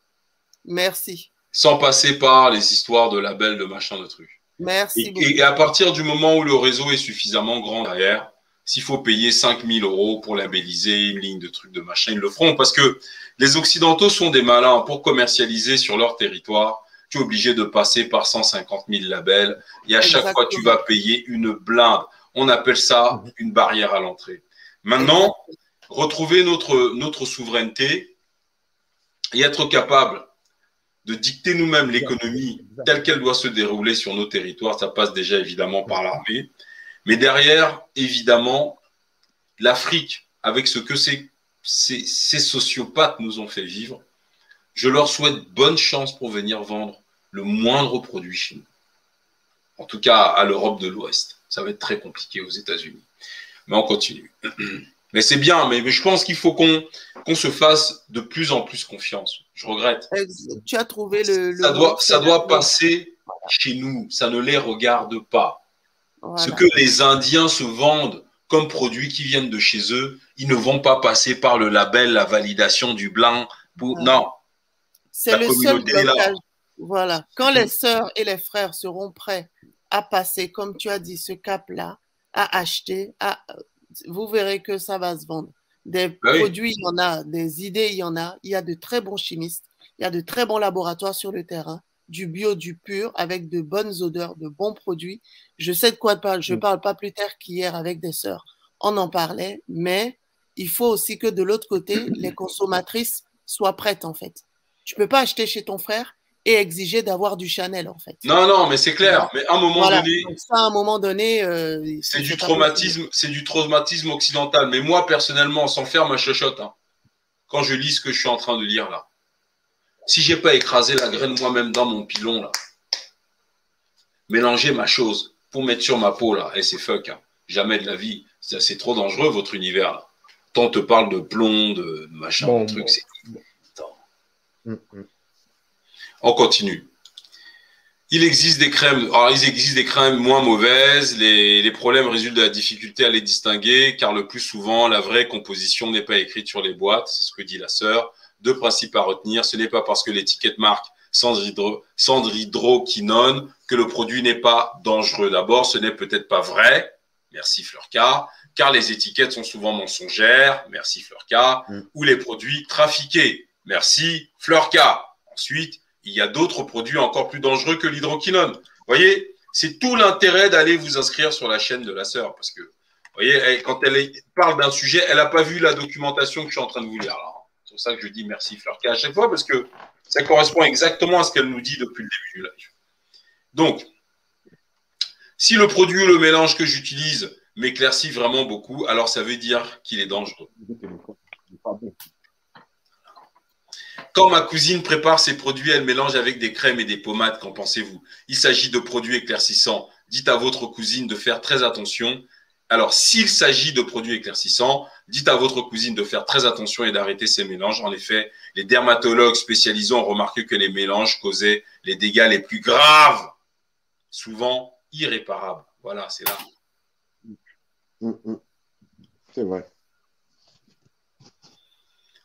Merci. Sans passer par les histoires de labels, de machin, de trucs. Merci. Et, et, à partir du moment où le réseau est suffisamment grand derrière, s'il faut payer 5000 euros pour labelliser une ligne de trucs de machin, ils le feront parce que les Occidentaux sont des malins pour commercialiser sur leur territoire. Tu es obligé de passer par 150 000 labels et à chaque fois, tu vas payer une blinde. On appelle ça une barrière à l'entrée. Maintenant, retrouver notre, notre souveraineté et être capable de dicter nous-mêmes l'économie telle qu'elle doit se dérouler sur nos territoires, ça passe déjà évidemment par l'armée. Mais derrière, évidemment, l'Afrique, avec ce que ces, ces, sociopathes nous ont fait vivre, je leur souhaite bonne chance pour venir vendre le moindre produit chez nous. En tout cas, à l'Europe de l'Ouest. Ça va être très compliqué aux États-Unis. Mais on continue. Mais c'est bien, mais, je pense qu'il faut qu'on se fasse de plus en plus confiance. Je regrette. Tu as trouvé le. ça doit, ça doit passer chez nous. Ça ne les regarde pas. Ce que les Indiens se vendent comme produits qui viennent de chez eux, ils ne vont pas passer par le label, la validation du blanc. Non. C'est le seul blocage. Voilà. Quand les sœurs et les frères seront prêts à passer, comme tu as dit, ce cap-là, à acheter, à... vous verrez que ça va se vendre. Des bah produits, il y en a, des idées, il y en a. Il y a de très bons chimistes, il y a de très bons laboratoires sur le terrain du bio, du pur, avec de bonnes odeurs, de bons produits. Je sais de quoi je parle. Je ne mm. parle pas plus tard qu'hier avec des sœurs. On en parlait, mais il faut aussi que de l'autre côté, les consommatrices soient prêtes, en fait. Tu peux pas acheter chez ton frère et exiger d'avoir du Chanel, en fait. Non, non, mais c'est clair. Mais à un moment donné. ça, à un moment donné. Euh, c'est du traumatisme, c'est du traumatisme occidental. Mais moi, personnellement, sans faire ma chochotte, hein, quand je lis ce que je suis en train de lire là, si j'ai pas écrasé la graine moi-même dans mon pilon, là, mélanger ma chose pour mettre sur ma peau, là, et c'est fuck, hein. jamais de la vie. C'est trop dangereux, votre univers, là. Tant on te parle de plomb, de machin, de truc, c'est. Mm. On continue. Il existe des crèmes, alors il existe des crèmes moins mauvaises, les, les, problèmes résultent de la difficulté à les distinguer, car le plus souvent, la vraie composition n'est pas écrite sur les boîtes, c'est ce que dit la sœur deux principes à retenir. Ce n'est pas parce que l'étiquette marque cendre, hydroquinone que le produit n'est pas dangereux. D'abord, ce n'est peut-être pas vrai. Merci Fleurka. Car les étiquettes sont souvent mensongères. Merci Fleurka. Mm. Ou les produits trafiqués. Merci Fleurka. Ensuite, il y a d'autres produits encore plus dangereux que l'hydroquinone. Vous voyez, c'est tout l'intérêt d'aller vous inscrire sur la chaîne de la sœur. Parce que, vous voyez, quand elle parle d'un sujet, elle n'a pas vu la documentation que je suis en train de vous lire là pour ça que je dis merci Fleurka à chaque fois, parce que ça correspond exactement à ce qu'elle nous dit depuis le début du live. Donc, si le produit ou le mélange que j'utilise m'éclaircit vraiment beaucoup, alors ça veut dire qu'il est dangereux. Quand ma cousine prépare ses produits, elle mélange avec des crèmes et des pommades, qu'en pensez-vous? Il s'agit de produits éclaircissants. Dites à votre cousine de faire très attention alors, s'il s'agit de produits éclaircissants, dites à votre cousine de faire très attention et d'arrêter ces mélanges. En effet, les dermatologues spécialisés ont remarqué que les mélanges causaient les dégâts les plus graves, souvent irréparables. Voilà, c'est là. Mm, mm. C'est vrai.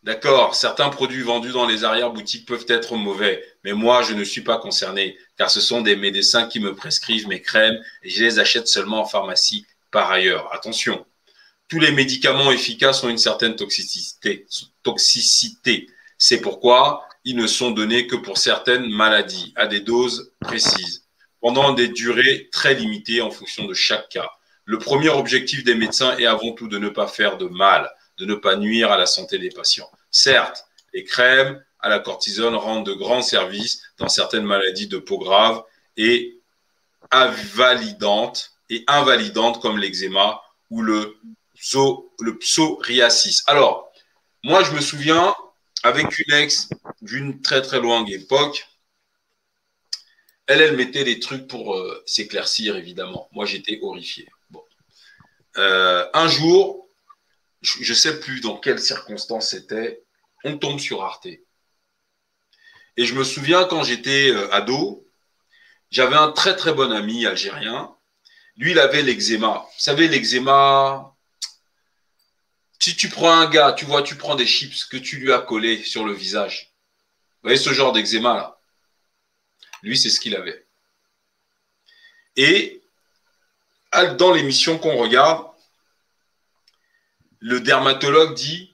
D'accord, certains produits vendus dans les arrière-boutiques peuvent être mauvais, mais moi, je ne suis pas concerné, car ce sont des médecins qui me prescrivent mes crèmes et je les achète seulement en pharmacie par ailleurs, attention, tous les médicaments efficaces ont une certaine toxicité. toxicité. C'est pourquoi ils ne sont donnés que pour certaines maladies, à des doses précises, pendant des durées très limitées en fonction de chaque cas. Le premier objectif des médecins est avant tout de ne pas faire de mal, de ne pas nuire à la santé des patients. Certes, les crèmes à la cortisone rendent de grands services dans certaines maladies de peau grave et invalidantes comme l'eczéma ou le, psoriasis. Alors, moi, je me souviens, avec une ex d'une très très longue époque, elle, elle mettait des trucs pour euh, s'éclaircir, évidemment. Moi, j'étais horrifié. Euh, un jour, je ne sais plus dans quelles circonstances c'était, on tombe sur Arte. Et je me souviens quand j'étais euh, ado, j'avais un très très bon ami algérien. Lui, il avait l'eczéma. Vous savez, l'eczéma, si tu prends un gars, tu vois, tu prends des chips que tu lui as collés sur le visage. Vous voyez ce genre d'eczéma là? Lui, c'est ce qu'il avait. Et dans l'émission qu'on regarde, le dermatologue dit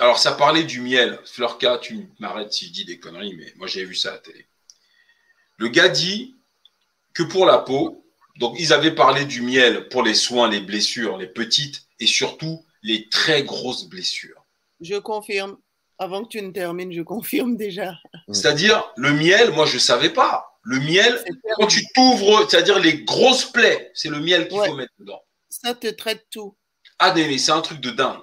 alors, ça parlait du miel. Fleurka, tu m'arrêtes si je dis des conneries, mais moi, j'ai vu ça à la télé. Le gars dit que pour la peau, donc ils avaient parlé du miel pour les soins, les blessures, les petites et surtout les très grosses blessures. Je confirme. Avant que tu ne termines, je confirme déjà. C'est-à-dire, le miel, moi, je ne savais pas. Le miel, quand tu t'ouvres, c'est-à-dire les grosses plaies, c'est le miel qu'il faut mettre dedans. Ça te traite tout. Ah, mais c'est un truc de dingue.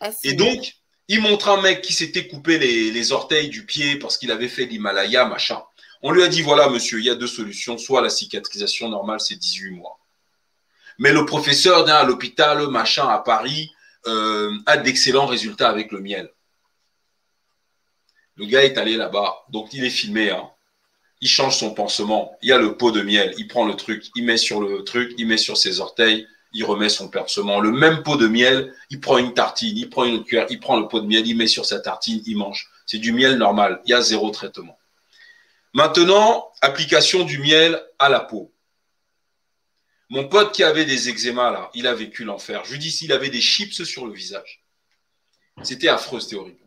Ah, et donc, il montre un mec qui s'était coupé les, les, orteils du pied parce qu'il avait fait l'Himalaya, machin. On lui a dit voilà, monsieur, il y a deux solutions. Soit la cicatrisation normale, c'est 18 mois. Mais le professeur à l'hôpital, machin, à Paris, euh, a d'excellents résultats avec le miel. Le gars est allé là-bas, donc il est filmé. Hein. Il change son pansement. Il y a le pot de miel. Il prend le truc, il met sur le truc, il met sur ses orteils, il remet son pansement. Le même pot de miel, il prend une tartine, il prend une cuillère, il prend le pot de miel, il met sur sa tartine, il mange. C'est du miel normal. Il y a zéro traitement. Maintenant, application du miel à la peau. Mon pote qui avait des eczémas, là, il a vécu l'enfer. Je lui dis s'il avait des chips sur le visage. C'était affreux, c'était horrible.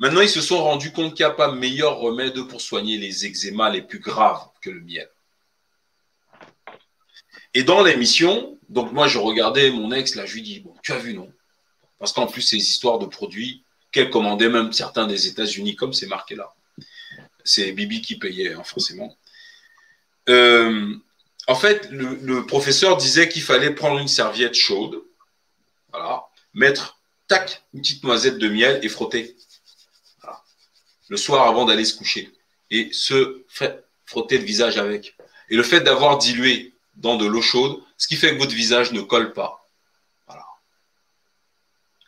Maintenant, ils se sont rendus compte qu'il n'y a pas meilleur remède pour soigner les eczémas les plus graves que le miel. Et dans l'émission, donc moi je regardais mon ex, là, je lui dis, bon, tu as vu, non? Parce qu'en plus, ces histoires de produits qu'elle commandait même certains des États-Unis, comme c'est marqué là. C'est Bibi qui payait, hein, forcément. Euh, en fait, le, professeur disait qu'il fallait prendre une serviette chaude, voilà, mettre, tac, une petite noisette de miel et frotter. Le soir avant d'aller se coucher. Et se frotter le visage avec. Et le fait d'avoir dilué dans de l'eau chaude, ce qui fait que votre visage ne colle pas.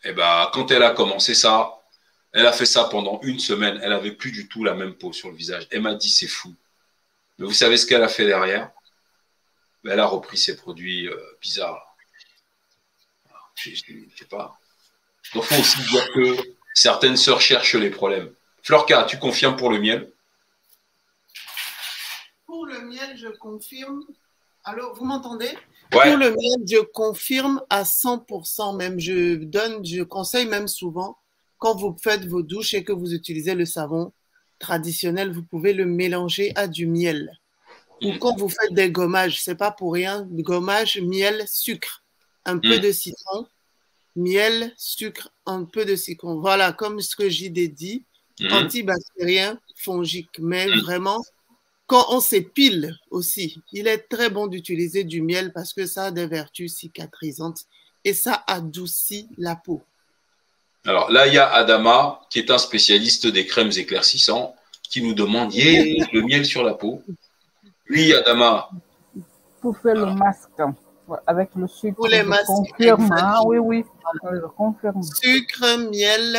Et eh ben, quand elle a commencé ça, elle a fait ça pendant une semaine. Elle n'avait plus du tout la même peau sur le visage. Elle m'a dit c'est fou. Mais vous savez ce qu'elle a fait derrière? Ben, Elle a repris ses produits euh, bizarres. Je ne sais pas. Donc, il faut aussi dire que certaines sœurs cherchent les problèmes. Florca, tu confirmes pour le miel? Pour le miel, je confirme alors, vous m'entendez? Pour le miel, je confirme à 100% même. Je donne, je conseille même souvent, quand vous faites vos douches et que vous utilisez le savon traditionnel, vous pouvez le mélanger à du miel. Ou mm. quand vous faites des gommages, c'est pas pour rien, gommage, miel, sucre, un peu mm. de citron, miel, sucre, un peu de citron. Voilà, comme ce que j'ai dit, mm. antibactérien, fongique, mais vraiment quand on s'épile aussi, il est très bon d'utiliser du miel parce que ça a des vertus cicatrisantes et ça adoucit la peau. Alors là, il y a Adama, qui est un spécialiste des crèmes éclaircissantes, qui nous demande le miel sur la peau. Oui, Adama. Pour faire le masque avec le sucre. Pour les masques. Confirme, hein, oui, oui, je confirme. Sucre, miel,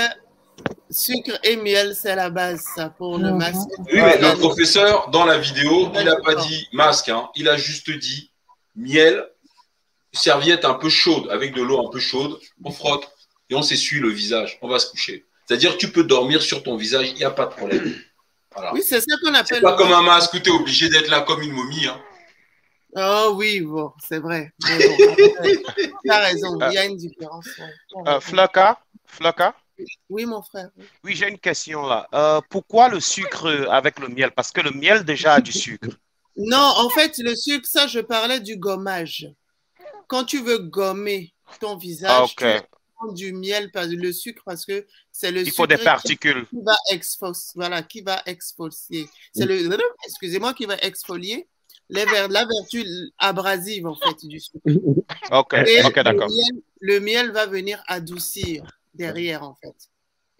Sucre et miel, c'est la base, ça, pour le mhm. masque. Oui, mais le professeur, dans la vidéo, il n'a pas dit masque, hein. il a juste dit miel, serviette un peu chaude, avec de l'eau un peu chaude, on frotte et on s'essuie le visage, on va se coucher. C'est-à-dire que tu peux dormir sur ton visage, il n'y a pas de problème. Oui, c'est ça qu'on appelle. C'est pas comme un masque où tu es obligé d'être là comme une momie. Hein. Oh oui, bon, c'est vrai. tu as raison, il y a une différence. Euh, Flaka, Flaka oui, mon frère. Oui, j'ai une question là. Euh, pourquoi le sucre avec le miel? Parce que le miel déjà a du sucre. Non, en fait, le sucre, ça, je parlais du gommage. Quand tu veux gommer ton visage, ah, prendre du miel, le sucre, parce que c'est le Il faut des particules. Qui, va exfolier. Voilà, qui va exfolier. C'est le, excusez-moi, qui va exfolier les la vertu abrasive, en fait, du sucre. Ok, ok, d'accord. Le, miel va venir adoucir derrière, en fait.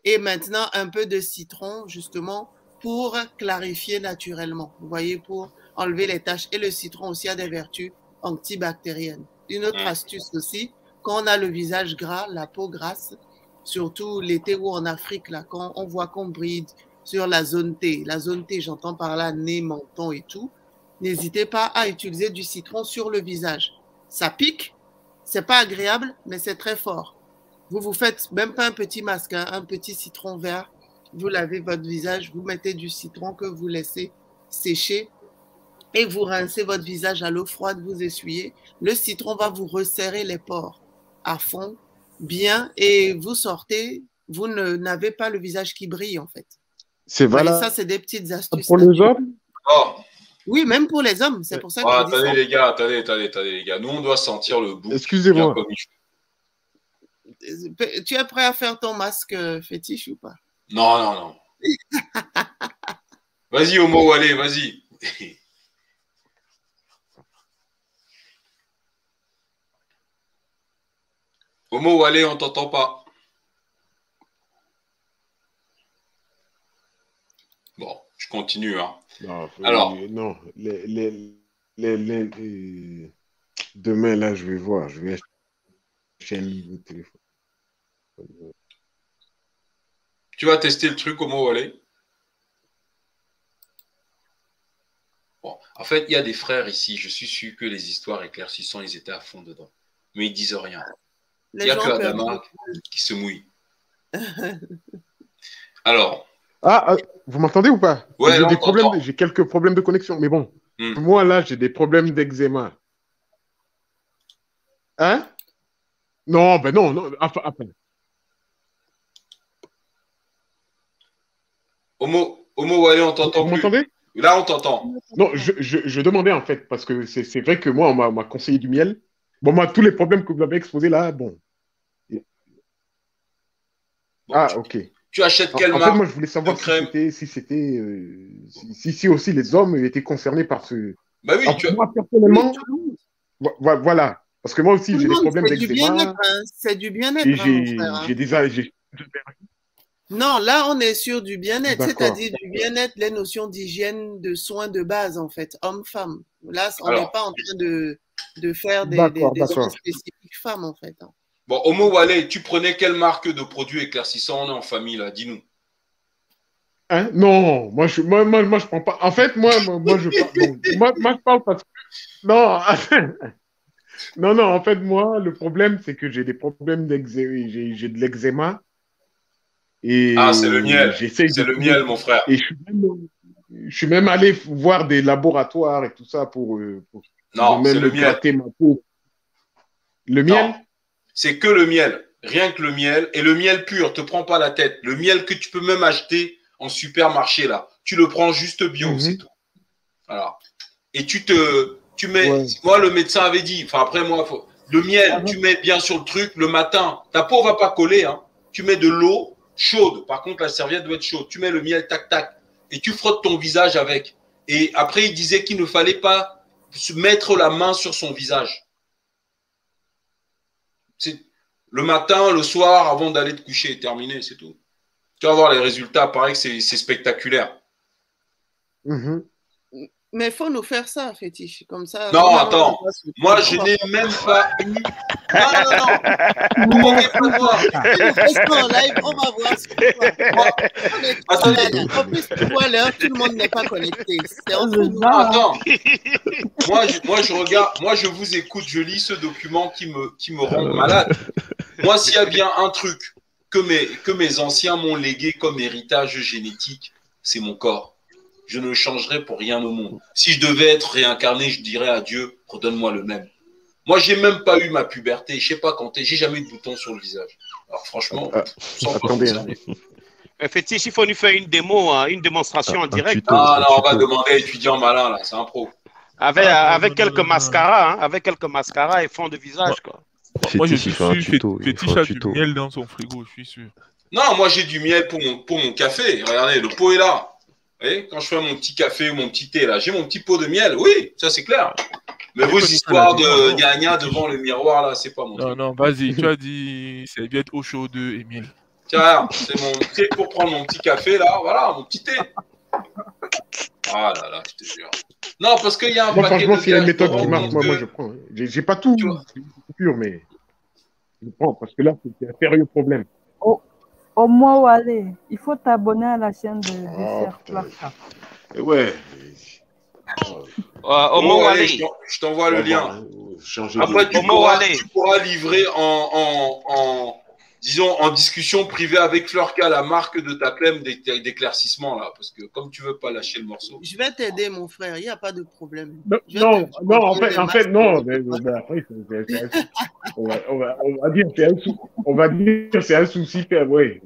Et maintenant, un peu de citron, justement, pour clarifier naturellement. Vous voyez, pour enlever les taches. Et le citron aussi a des vertus antibactériennes. Une autre mm. astuce aussi, quand on a le visage gras, la peau grasse, surtout l'été ou en Afrique, là, quand on voit qu'on bride sur la zone T, la zone T, j'entends par là nez, menton et tout, n'hésitez pas à utiliser du citron sur le visage. Ça pique, c'est pas agréable, mais c'est très fort. Vous vous faites même pas un petit masque, hein, un petit citron vert, vous lavez votre visage, vous mettez du citron que vous laissez sécher et vous rincez votre visage à l'eau froide, vous essuyez. Le citron va vous resserrer les pores à fond, bien, et vous sortez, vous n'avez pas le visage qui brille en fait. C'est voilà. Ça, c'est des petites astuces. Pour les hommes oh. Oui, même pour les hommes, c'est pour ça que. Ah, attendez les gars, attendez, attendez, attendez les gars. Nous, on doit sentir le bout. Excusez-moi. Tu es prêt à faire ton masque euh, fétiche ou pas? Non, non, non. vas-y, Homo, allez, vas-y. Homo, allez, on t'entend pas. Bon, je continue. Hein. Non, Alors, non, demain, là, je vais voir. Je vais acheter un livre téléphone. Tu vas tester le truc, Homo, allez Bon, en fait, il y a des frères ici. Je suis sûr que les histoires éclaircissantes, ils étaient à fond dedans. Mais ils disent rien. Il n'y a que Adama qui se mouille. Alors. Ah, ah, vous m'entendez ou pas? J'ai des problèmes, j'ai quelques problèmes de connexion, mais bon. Hmm. Moi, là, j'ai des problèmes d'eczéma. Hein? Non, ben non, non. Enfin, Homo, Homo allez, on t'entend Vous m'entendez? Là, on t'entend. Non, je, je, demandais en fait, parce que c'est vrai que moi, on m'a conseillé du miel. Bon, moi, tous les problèmes que vous avez exposés là, bon. ah, ok. Tu achètes quelle en, marque En fait, moi, je voulais savoir si c'était, euh, si, si, aussi les hommes étaient concernés par ce. Bah oui, tu Moi, personnellement, voilà. Parce que moi aussi, j'ai des problèmes d'eczéma. Hein. C'est du bien-être. J'ai hein, hein. des. Non, là, on est sur du bien-être, c'est-à-dire du bien-être, les notions d'hygiène, de soins de base, en fait, homme-femme. Là, on n'est pas en train de, de faire des, des, soins spécifiques femmes, en fait. Hein. Bon, Homo Wale, tu prenais quelle marque de produits éclaircissants On est en famille, là, dis-nous. Hein? Non, moi je, moi, moi, moi, je prends pas. En fait, moi, moi, je parle. moi, moi, je parle parce que. Non, non, non, en fait, moi, le problème, c'est que j'ai des problèmes d'eczéma. J'ai de l'eczéma. Et ah, c'est le miel. C'est le miel, mon frère. Et je suis, même, je suis, même, allé voir des laboratoires et tout ça pour, euh, pour non, c'est le miel. Ma peau. Le miel? C'est que le miel. Rien que le miel. Et le miel pur, te prends pas la tête. Le miel que tu peux même acheter en supermarché, là. Tu le prends juste bio, mhm. c'est tout. Voilà. Et tu te. Tu mets. Moi, le médecin avait dit. Enfin, après, moi, faut, le miel, ah tu mets bien sur le truc le matin. Ta peau va pas coller. Hein. Tu mets de l'eau chaude. Par contre, la serviette doit être chaude. Tu mets le miel, tac, tac. Et tu frottes ton visage avec. Et après, il disait qu'il ne fallait pas mettre la main sur son visage. Le matin, le soir, avant d'aller te coucher, terminé, c'est tout. Tu vas voir les résultats, pareil que c'est spectaculaire. Mm-hmm. Mais il faut nous faire ça, fétiche. Comme ça. Non, attends. Moi, je n'ai même pas eu. Non, non, non. Vous manquez pas de voir. en live, on va voir ce qu'on Attendez. En plus, tout à l'heure, tout le monde n'est pas connecté. Nous. Attends. moi, je, moi, je regarde, moi, je vous écoute, je lis ce document qui me, qui me rend malade. Moi, s'il y a bien un truc que mes, que mes anciens m'ont légué comme héritage génétique, c'est mon corps je ne le changerai pour rien au monde. Si je devais être réincarné, je dirais à Dieu, redonne-moi le même. Moi, j'ai même pas eu ma puberté. Je sais pas compter. J'ai jamais eu de bouton sur le visage. Alors, franchement, ah, attendez. Hein. Fétiche, il faut nous faire une démo, hein, une démonstration en direct. Ah, non, on va demander à étudiant malin, là. C'est un pro. Avec, avec quelques mascaras, hein, avec quelques mascaras et fond de visage, quoi. Moi, je suis sûr, Fétiche a du miel dans son frigo, je suis sûr. Non, moi, j'ai du miel pour mon, pour mon café. Regardez, le pot est là. Vous voyez, quand je fais mon petit café ou mon petit thé, là, j'ai mon petit pot de miel. Oui, ça, c'est clair. Mais vos histoires de gna devant le miroir, là, c'est pas mon Non, non, vas-y, tu as dit serviette eau chaude et miel. Tiens, c'est mon thé pour prendre mon petit café, là. Voilà, mon petit thé. Ah là là, je te jure. Non, parce qu'il y a un moi, franchement, s'il y a une méthode qui marche, moi, moi, je prends. J'ai pas tout pur, mais je prends parce que là, c'est un sérieux problème. Oh, au moins, il faut t'abonner à la chaîne de, de oh, Ouais. Euh, au moins, Walé, je t'envoie le lien. Après, tu pourras, tu pourras livrer en, en, en disons, en discussion privée avec Fleurka, la marque de ta clem d'éclaircissement, là, parce que comme tu veux pas lâcher le morceau. Je vais t'aider, mon frère, il n'y a pas de problème. Non, non, en fait, en fait, non. on, va, on, va, on va dire c'est un, on va dire c'est un souci, oui.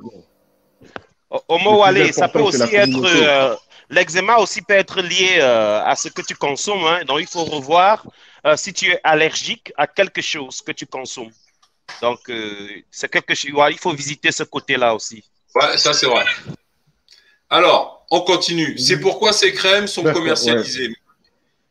Au mot aller, ça peut aussi être. Euh, L'eczéma aussi peut être lié euh, à ce que tu consommes. Hein, donc, il faut revoir euh, si tu es allergique à quelque chose que tu consommes. Donc, euh, c'est quelque chose. il faut visiter ce côté-là aussi. Ouais, ça c'est vrai. Alors, on continue. C'est pourquoi ces crèmes sont commercialisées.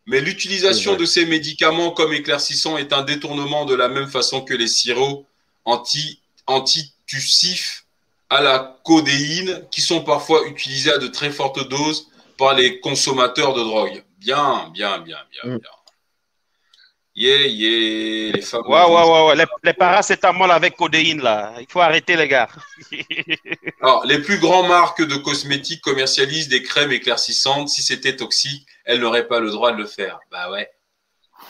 Mais l'utilisation de ces médicaments comme éclaircissants est un détournement de la même façon que les sirops anti, antitussifs à la codéine qui sont parfois utilisés à de très fortes doses par les consommateurs de drogue. Bien, bien, bien, bien, mm. bien. Yeah, yeah, les femmes. Ouais, ouais, ouais, Les, les, paracétamol avec codéine, là. Il faut arrêter, les gars. Alors, les plus grandes marques de cosmétiques commercialisent des crèmes éclaircissantes. Si c'était toxique, elles n'auraient pas le droit de le faire. Bah ouais.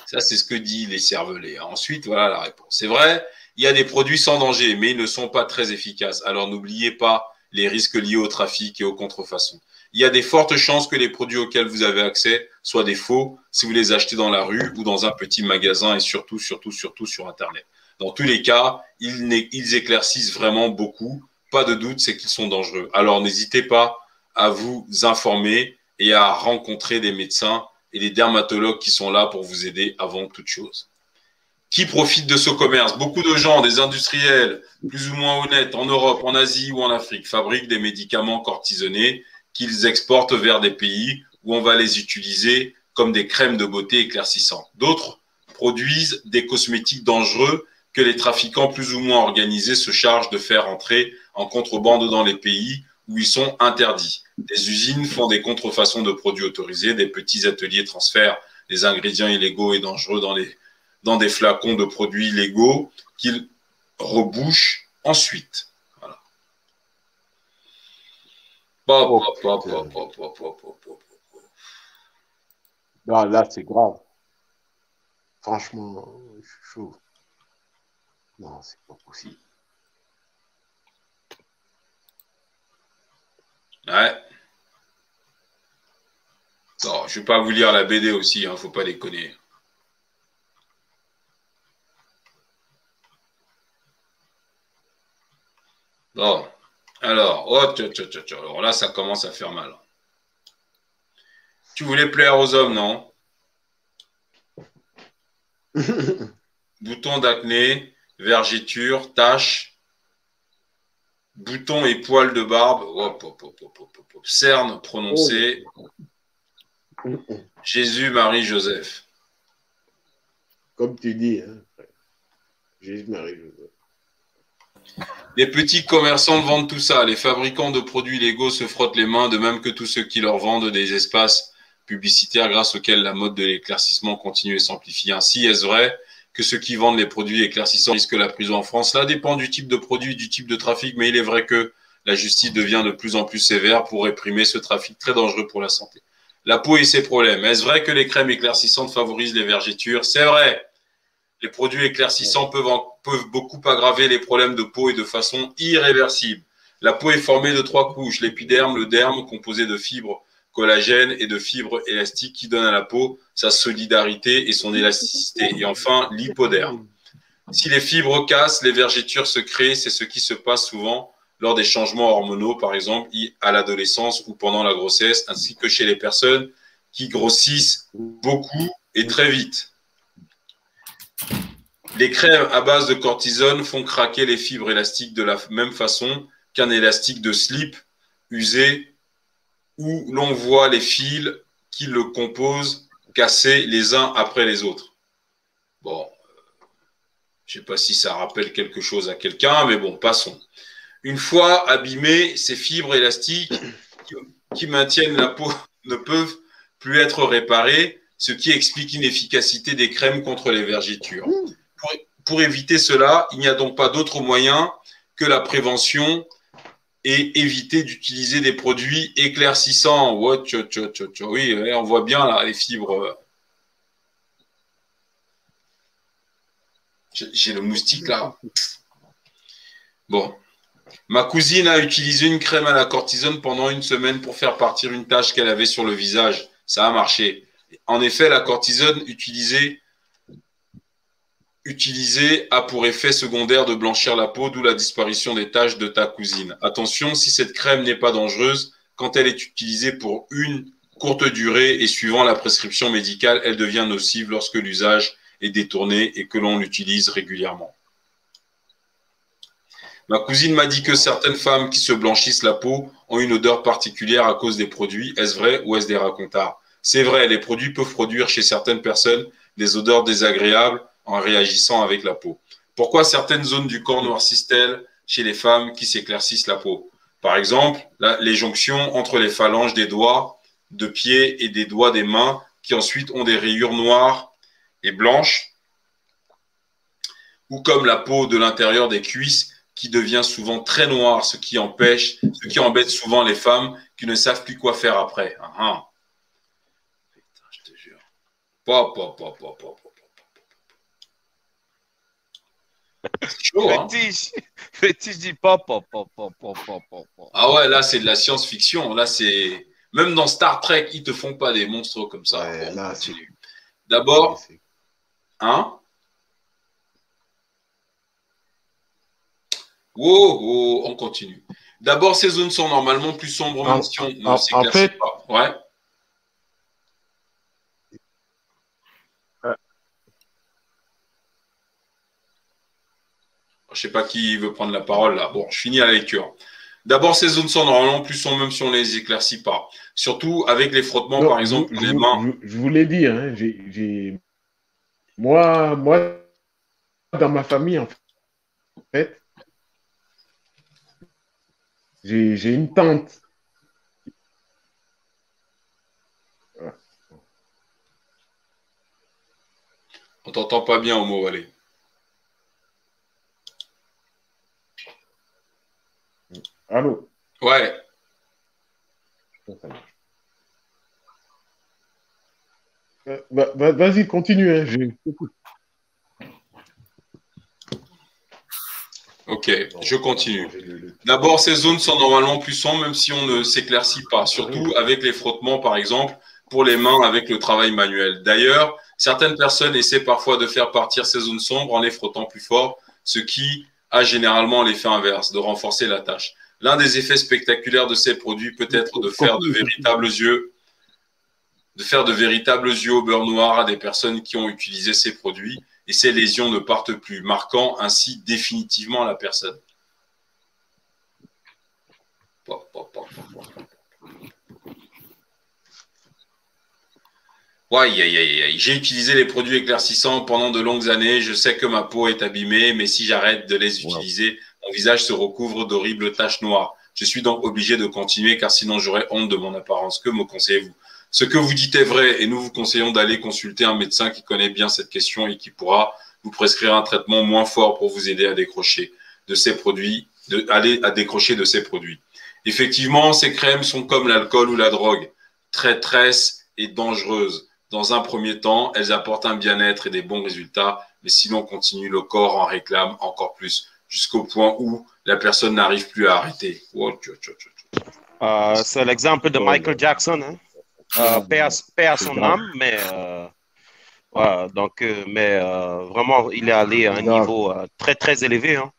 Ça, c'est ce que disent les cervelés. Ensuite, voilà la réponse. C'est vrai, il y a des produits sans danger, mais ils ne sont pas très efficaces. Alors, n'oubliez pas les risques liés au trafic et aux contrefaçons il y a des fortes chances que les produits auxquels vous avez accès soient des faux si vous les achetez dans la rue ou dans un petit magasin et surtout, surtout, surtout sur Internet. Dans tous les cas, ils, ils éclaircissent vraiment beaucoup. Pas de doute, c'est qu'ils sont dangereux. Alors n'hésitez pas à vous informer et à rencontrer des médecins et des dermatologues qui sont là pour vous aider avant toute chose. Qui profite de ce commerce? Beaucoup de gens, des industriels plus ou moins honnêtes en Europe, en Asie ou en Afrique, fabriquent des médicaments cortisonnés qu'ils exportent vers des pays où on va les utiliser comme des crèmes de beauté éclaircissantes. D'autres produisent des cosmétiques dangereux que les trafiquants plus ou moins organisés se chargent de faire entrer en contrebande dans les pays où ils sont interdits. Des usines font des contrefaçons de produits autorisés, des petits ateliers transfèrent des ingrédients illégaux et dangereux dans, des flacons de produits légaux qu'ils rebouchent ensuite. Là, c'est grave. Franchement, je suis chaud. Non, c'est pas possible. Ouais. Non, je vais pas vous lire la BD aussi, hein, faut pas déconner. Bon. Alors, oh, Alors là, ça commence à faire mal. Tu voulais plaire aux hommes, non Bouton d'acné, vergiture, taches, boutons et poils de barbe, cerne prononcé, Jésus, Marie, Joseph. Comme tu dis, hein. Jésus, Marie, Joseph. Les petits commerçants vendent tout ça. Les fabricants de produits légaux se frottent les mains, de même que tous ceux qui leur vendent des espaces publicitaires grâce auxquels la mode de l'éclaircissement continue et s'amplifie. Ainsi, est-ce vrai que ceux qui vendent les produits éclaircissants risquent la prison en France? Cela dépend du type de produit, du type de trafic, mais il est vrai que la justice devient de plus en plus sévère pour réprimer ce trafic très dangereux pour la santé. La peau et ses problèmes. Est-ce vrai que les crèmes éclaircissantes favorisent les vergitures C'est vrai. Les produits éclaircissants peuvent, peuvent beaucoup aggraver les problèmes de peau et de façon irréversible. La peau est formée de trois couches, l'épiderme, le derme, composé de fibres collagène et de fibres élastiques qui donnent à la peau sa solidarité et son élasticité. Et enfin, l'hypoderme. Si les fibres cassent, les vergetures se créent. C'est ce qui se passe souvent lors des changements hormonaux, par exemple, à l'adolescence ou pendant la grossesse, ainsi que chez les personnes qui grossissent beaucoup et très vite. Les crèmes à base de cortisone font craquer les fibres élastiques de la même façon qu'un élastique de slip usé où l'on voit les fils qui le composent casser les uns après les autres. Bon, je ne sais pas si ça rappelle quelque chose à quelqu'un, mais bon, passons. Une fois abîmées, ces fibres élastiques qui maintiennent la peau ne peuvent plus être réparées, ce qui explique l'inefficacité des crèmes contre les vergitures. Pour, éviter cela, il n'y a donc pas d'autre moyen que la prévention et éviter d'utiliser des produits éclaircissants. Oui, on voit bien là les fibres J'ai le moustique là. Bon. Ma cousine a utilisé une crème à la cortisone pendant une semaine pour faire partir une tache qu'elle avait sur le visage. Ça a marché. En effet, la cortisone utilisée, a pour effet secondaire de blanchir la peau, d'où la disparition des taches de ta cousine. Attention, si cette crème n'est pas dangereuse, quand elle est utilisée pour une courte durée et suivant la prescription médicale, elle devient nocive lorsque l'usage est détourné et que l'on l'utilise régulièrement. Ma cousine m'a dit que certaines femmes qui se blanchissent la peau ont une odeur particulière à cause des produits. Est-ce vrai ou est-ce des racontards C'est vrai, les produits peuvent produire chez certaines personnes des odeurs désagréables en réagissant avec la peau. Pourquoi certaines zones du corps noircissent-elles chez les femmes qui s'éclaircissent la peau? Par exemple, les jonctions entre les phalanges des doigts de pied et des doigts des mains qui ensuite ont des rayures noires et blanche, ou comme la peau de l'intérieur des cuisses qui devient souvent très noire, ce qui empêche, ce qui embête souvent les femmes qui ne savent plus quoi faire après. Ah, ah. Putain, je te jure. C'est chaud, hein Fétiche dit pop, pop, pop, pop, pop, pop. Ah ouais, là, c'est de la science-fiction. Là, c'est. Même dans Star Trek, ils te font pas des monstres comme ça. D'abord, Hein Wow, on continue. D'abord, ces zones sont normalement plus sombres, même si on ne s'éclaircit pas. Ouais. Je ne sais pas qui veut prendre la parole là. Bon, je finis la lecture. D'abord, ces zones sont normalement plus sombres, même si on ne les éclaircit pas. Surtout avec les frottements, par exemple, je, les mains. Je, vous l'ai dit, hein, moi, moi, dans ma famille, en fait, j'ai une tante. On t'entend pas bien au mot, allez. Allô? Ouais. Euh, vas-y, continue. Hein, ok, je continue. D'abord, ces zones sont normalement plus sombres, même si on ne s'éclaircit pas, surtout avec les frottements, par exemple, pour les mains avec le travail manuel. D'ailleurs, certaines personnes essaient parfois de faire partir ces zones sombres en les frottant plus fort, ce qui a généralement l'effet inverse, de renforcer la tâche. L'un des effets spectaculaires de ces produits peut être de faire de véritables yeux de faire de véritables yeux au beurre noir à des personnes qui ont utilisé ces produits et ces lésions ne partent plus, marquant ainsi définitivement la personne. Ouais, j'ai utilisé les produits éclaircissants pendant de longues années. Je sais que ma peau est abîmée, mais si j'arrête de les utiliser, mon visage se recouvre d'horribles taches noires. Je suis donc obligé de continuer car sinon j'aurais honte de mon apparence. Que me conseillez-vous? Ce que vous dites est vrai et nous vous conseillons d'aller consulter un médecin qui connaît bien cette question et qui pourra vous prescrire un traitement moins fort pour vous aider à décrocher de ces produits, de, à décrocher de ces produits. Effectivement, ces crèmes sont comme l'alcool ou la drogue, très traîtres et dangereuses. Dans un premier temps, elles apportent un bien-être et des bons résultats, mais si l'on continue, le corps en réclame encore plus, jusqu'au point où la personne n'arrive plus à arrêter. Euh, c'est l'exemple de Michael Jackson. Hein? Euh, paix, à, son âme, mais euh, donc, euh, mais vraiment, il est allé à un niveau très très élevé. Hein.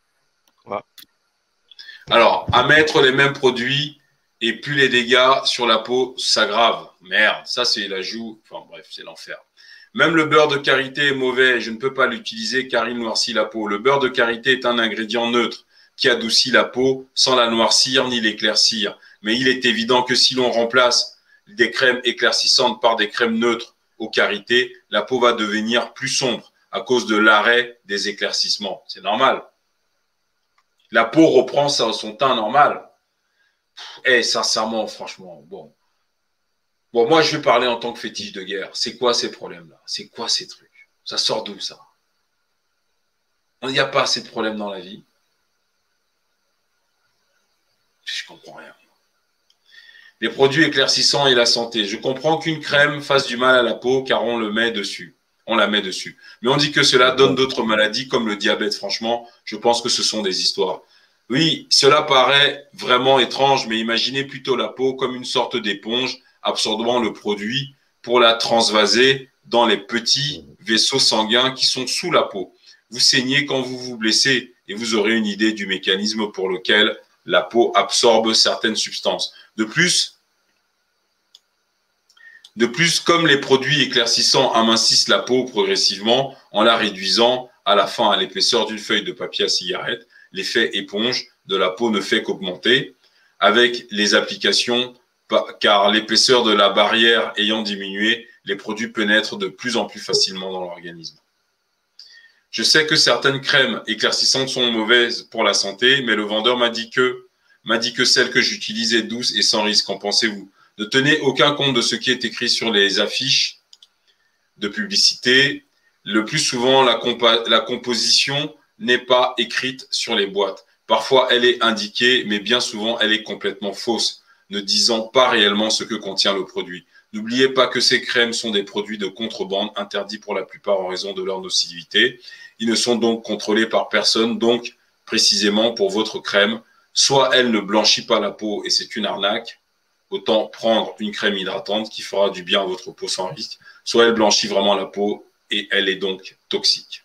Alors, à mettre les mêmes produits et plus les dégâts sur la peau s'aggravent. Merde, ça c'est la joue. Enfin bref, c'est l'enfer. Même le beurre de karité est mauvais. Je ne peux pas l'utiliser car il noircit la peau. Le beurre de karité est un ingrédient neutre qui adoucit la peau sans la noircir ni l'éclaircir. Mais il est évident que si l'on remplace des crèmes éclaircissantes par des crèmes neutres au karité, la peau va devenir plus sombre à cause de l'arrêt des éclaircissements. C'est normal. La peau reprend son teint normal. Eh, sincèrement, franchement, bon. Bon, moi, je vais parler en tant que fétiche de guerre. C'est quoi ces problèmes-là? C'est quoi ces trucs? Ça sort d'où, ça? Il n'y a pas assez de problèmes dans la vie. Je comprends rien. Les produits éclaircissants et la santé. Je comprends qu'une crème fasse du mal à la peau car on le met dessus. On la met dessus. Mais on dit que cela donne d'autres maladies comme le diabète. Franchement, je pense que ce sont des histoires. Oui, cela paraît vraiment étrange, mais imaginez plutôt la peau comme une sorte d'éponge absorbant le produit pour la transvaser dans les petits vaisseaux sanguins qui sont sous la peau. Vous saignez quand vous vous blessez et vous aurez une idée du mécanisme pour lequel la peau absorbe certaines substances. De plus, comme les produits éclaircissants amincissent la peau progressivement en la réduisant à la fin à l'épaisseur d'une feuille de papier à cigarette, l'effet éponge de la peau ne fait qu'augmenter. Avec les applications car l'épaisseur de la barrière ayant diminué, les produits pénètrent de plus en plus facilement dans l'organisme. Je sais que certaines crèmes éclaircissantes sont mauvaises pour la santé, mais le vendeur m'a dit que m'a que celle que j'utilisais douce et sans risque. Qu'en pensez-vous? Ne tenez aucun compte de ce qui est écrit sur les affiches de publicité. Le plus souvent, la composition n'est pas écrite sur les boîtes. Parfois, elle est indiquée, mais bien souvent, elle est complètement fausse ne disant pas réellement ce que contient le produit. N'oubliez pas que ces crèmes sont des produits de contrebande interdits pour la plupart en raison de leur nocivité. Ils ne sont donc contrôlés par personne, donc précisément pour votre crème, soit elle ne blanchit pas la peau et c'est une arnaque, autant prendre une crème hydratante qui fera du bien à votre peau sans risque, soit elle blanchit vraiment la peau et elle est donc toxique.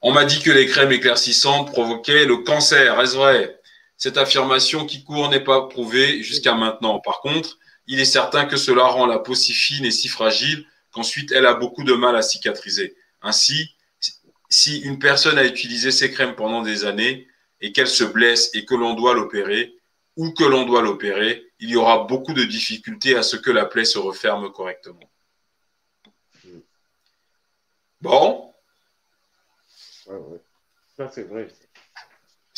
On m'a dit que les crèmes éclaircissantes provoquaient le cancer, est-ce vrai? Cette affirmation qui court n'est pas prouvée jusqu'à maintenant. Par contre, il est certain que cela rend la peau si fine et si fragile qu'ensuite elle a beaucoup de mal à cicatriser. Ainsi, si une personne a utilisé ces crèmes pendant des années et qu'elle se blesse et que l'on doit l'opérer, ou que l'on doit l'opérer, il y aura beaucoup de difficultés à ce que la plaie se referme correctement. Bon. Ça, c'est vrai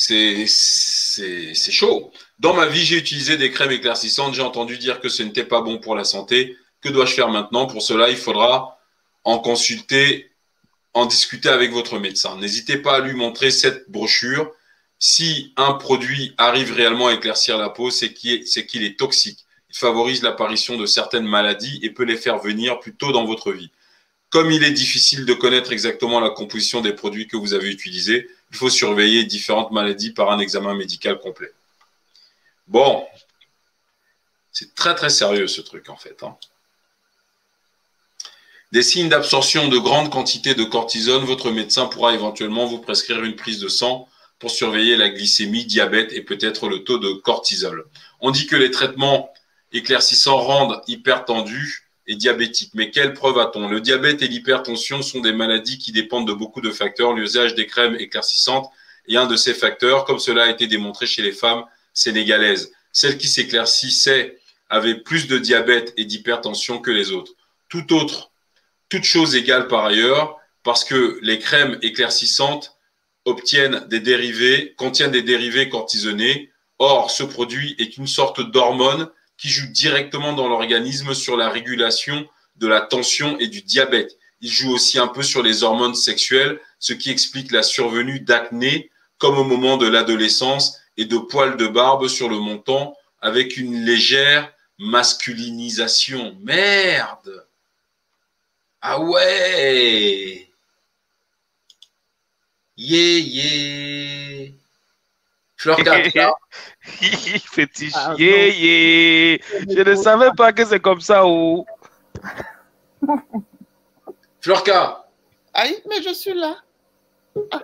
c'est chaud. Dans ma vie, j'ai utilisé des crèmes éclaircissantes. J'ai entendu dire que ce n'était pas bon pour la santé. Que dois-je faire maintenant? Pour cela, il faudra en consulter, en discuter avec votre médecin. N'hésitez pas à lui montrer cette brochure. Si un produit arrive réellement à éclaircir la peau, c'est qu'il est, toxique. Il favorise l'apparition de certaines maladies et peut les faire venir plus tôt dans votre vie. Comme il est difficile de connaître exactement la composition des produits que vous avez utilisés, il faut surveiller différentes maladies par un examen médical complet. Bon, c'est très très sérieux ce truc en fait. Hein. Des signes d'absorption de grandes quantités de cortisone, votre médecin pourra éventuellement vous prescrire une prise de sang pour surveiller la glycémie, diabète et peut-être le taux de cortisol. On dit que les traitements éclaircissants rendent hypertendus diabétique. Mais quelle preuve a-t-on? Le diabète et l'hypertension sont des maladies qui dépendent de beaucoup de facteurs. L'usage des crèmes éclaircissantes est un de ces facteurs, comme cela a été démontré chez les femmes sénégalaises. Celles qui s'éclaircissaient avaient plus de diabète et d'hypertension que les autres. Tout autre, toute chose égale par ailleurs, parce que les crèmes éclaircissantes obtiennent des dérivés, contiennent des dérivés cortisonnés. Or, ce produit est une sorte d'hormone qui joue directement dans l'organisme sur la régulation de la tension et du diabète. Il joue aussi un peu sur les hormones sexuelles, ce qui explique la survenue d'acné comme au moment de l'adolescence et de poils de barbe sur le menton avec une légère masculinisation. Merde Ah ouais Yeah, yeah Florca, Fétiche, ah, Je ne savais pas que c'est comme ça. ou Florca. Aïe, mais je suis là.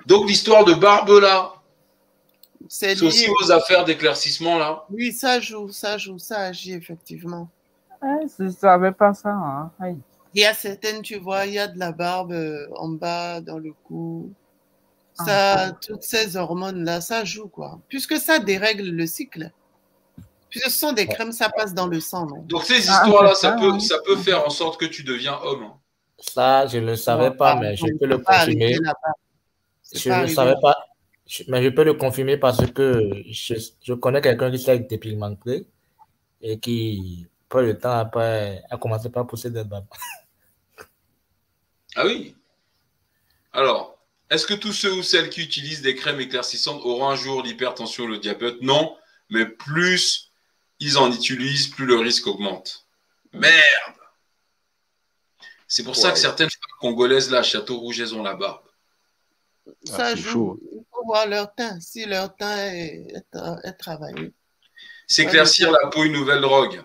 Donc l'histoire de Barbe là, c'est aussi aux affaires d'éclaircissement là. Oui, ça joue, ça joue, ça agit effectivement. je ne savais pas ça. Hein. Il y a certaines, tu vois, il y a de la barbe euh, en bas, dans le cou. Ça, ah. toutes ces hormones-là, ça joue, quoi. Puisque ça dérègle le cycle. Puisque ce sont des crèmes, ça passe dans le sang. Donc ces histoires-là, ça, peut, ça peut faire en sorte que tu deviens homme. Hein. Ça, je ne le savais pas, mais je peux le confirmer. Je ne le savais pas, mais je peux le confirmer parce que je, je connais quelqu'un qui s'est dépigmenté et qui, peu de temps après, a commencé par pousser des barbes. Ah oui Alors, est-ce que tous ceux ou celles qui utilisent des crèmes éclaircissantes auront un jour l'hypertension ou le diabète? Non, mais plus ils en utilisent, plus le risque augmente. Merde C'est pour ça que certaines femmes congolaises, là, Château Rouge, elles ont la barbe. Ça ah, joue. Il faut voir leur teint, si leur teint est, est, travaillé. S'éclaircir la peau, une nouvelle drogue.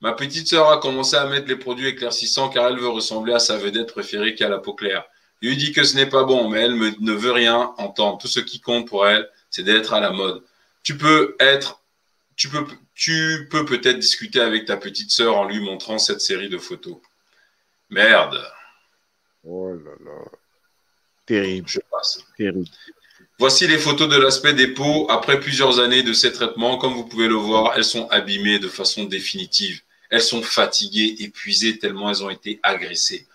Ma petite sœur a commencé à mettre les produits éclaircissants car elle veut ressembler à sa vedette préférée qui a la peau claire. Lui dis que ce n'est pas bon, mais elle ne veut rien entendre. Tout ce qui compte pour elle, c'est d'être à la mode. Tu peux être, tu peux, tu peux peut-être discuter avec ta petite sœur en lui montrant cette série de photos. Merde. Oh là là. Terrible. Je passe. Terrible. Voici les photos de l'aspect des peaux après plusieurs années de ces traitements. Comme vous pouvez le voir, elles sont abîmées de façon définitive. Elles sont fatiguées, épuisées tellement elles ont été agressées.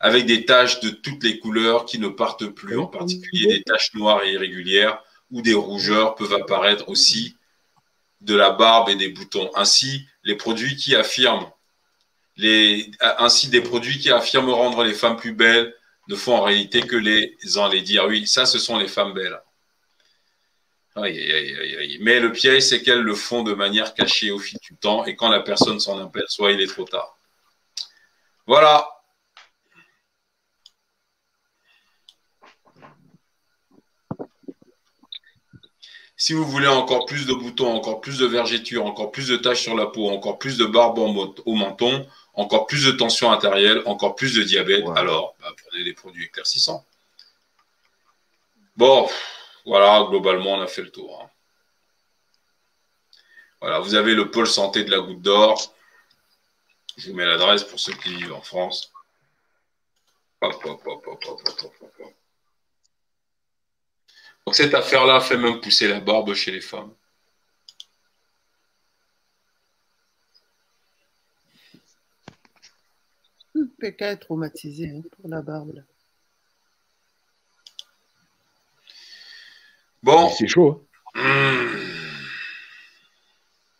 Avec des taches de toutes les couleurs qui ne partent plus, en particulier des taches noires et irrégulières ou des rougeurs peuvent apparaître aussi de la barbe et des boutons. Ainsi, les produits qui affirment ainsi des produits qui affirment rendre les femmes plus belles ne font en réalité que les dire Oui, ça, ce sont les femmes belles. Mais le piège, c'est qu'elles le font de manière cachée au fil du temps et quand la personne s'en aperçoit, il est trop tard. Voilà. Si vous voulez encore plus de boutons, encore plus de vergetures, encore plus de taches sur la peau, encore plus de barbe au menton, encore plus de tension artérielle, encore plus de diabète, alors bah, prenez des produits éclaircissants. Bon, voilà, globalement, on a fait le tour. Hein. Voilà, vous avez le pôle santé de la goutte d'or. Je vous mets l'adresse pour ceux qui vivent en France. Donc cette affaire-là fait même pousser la barbe chez les femmes. PK est traumatisé hein, pour la barbe. Bon. C'est chaud. Hein.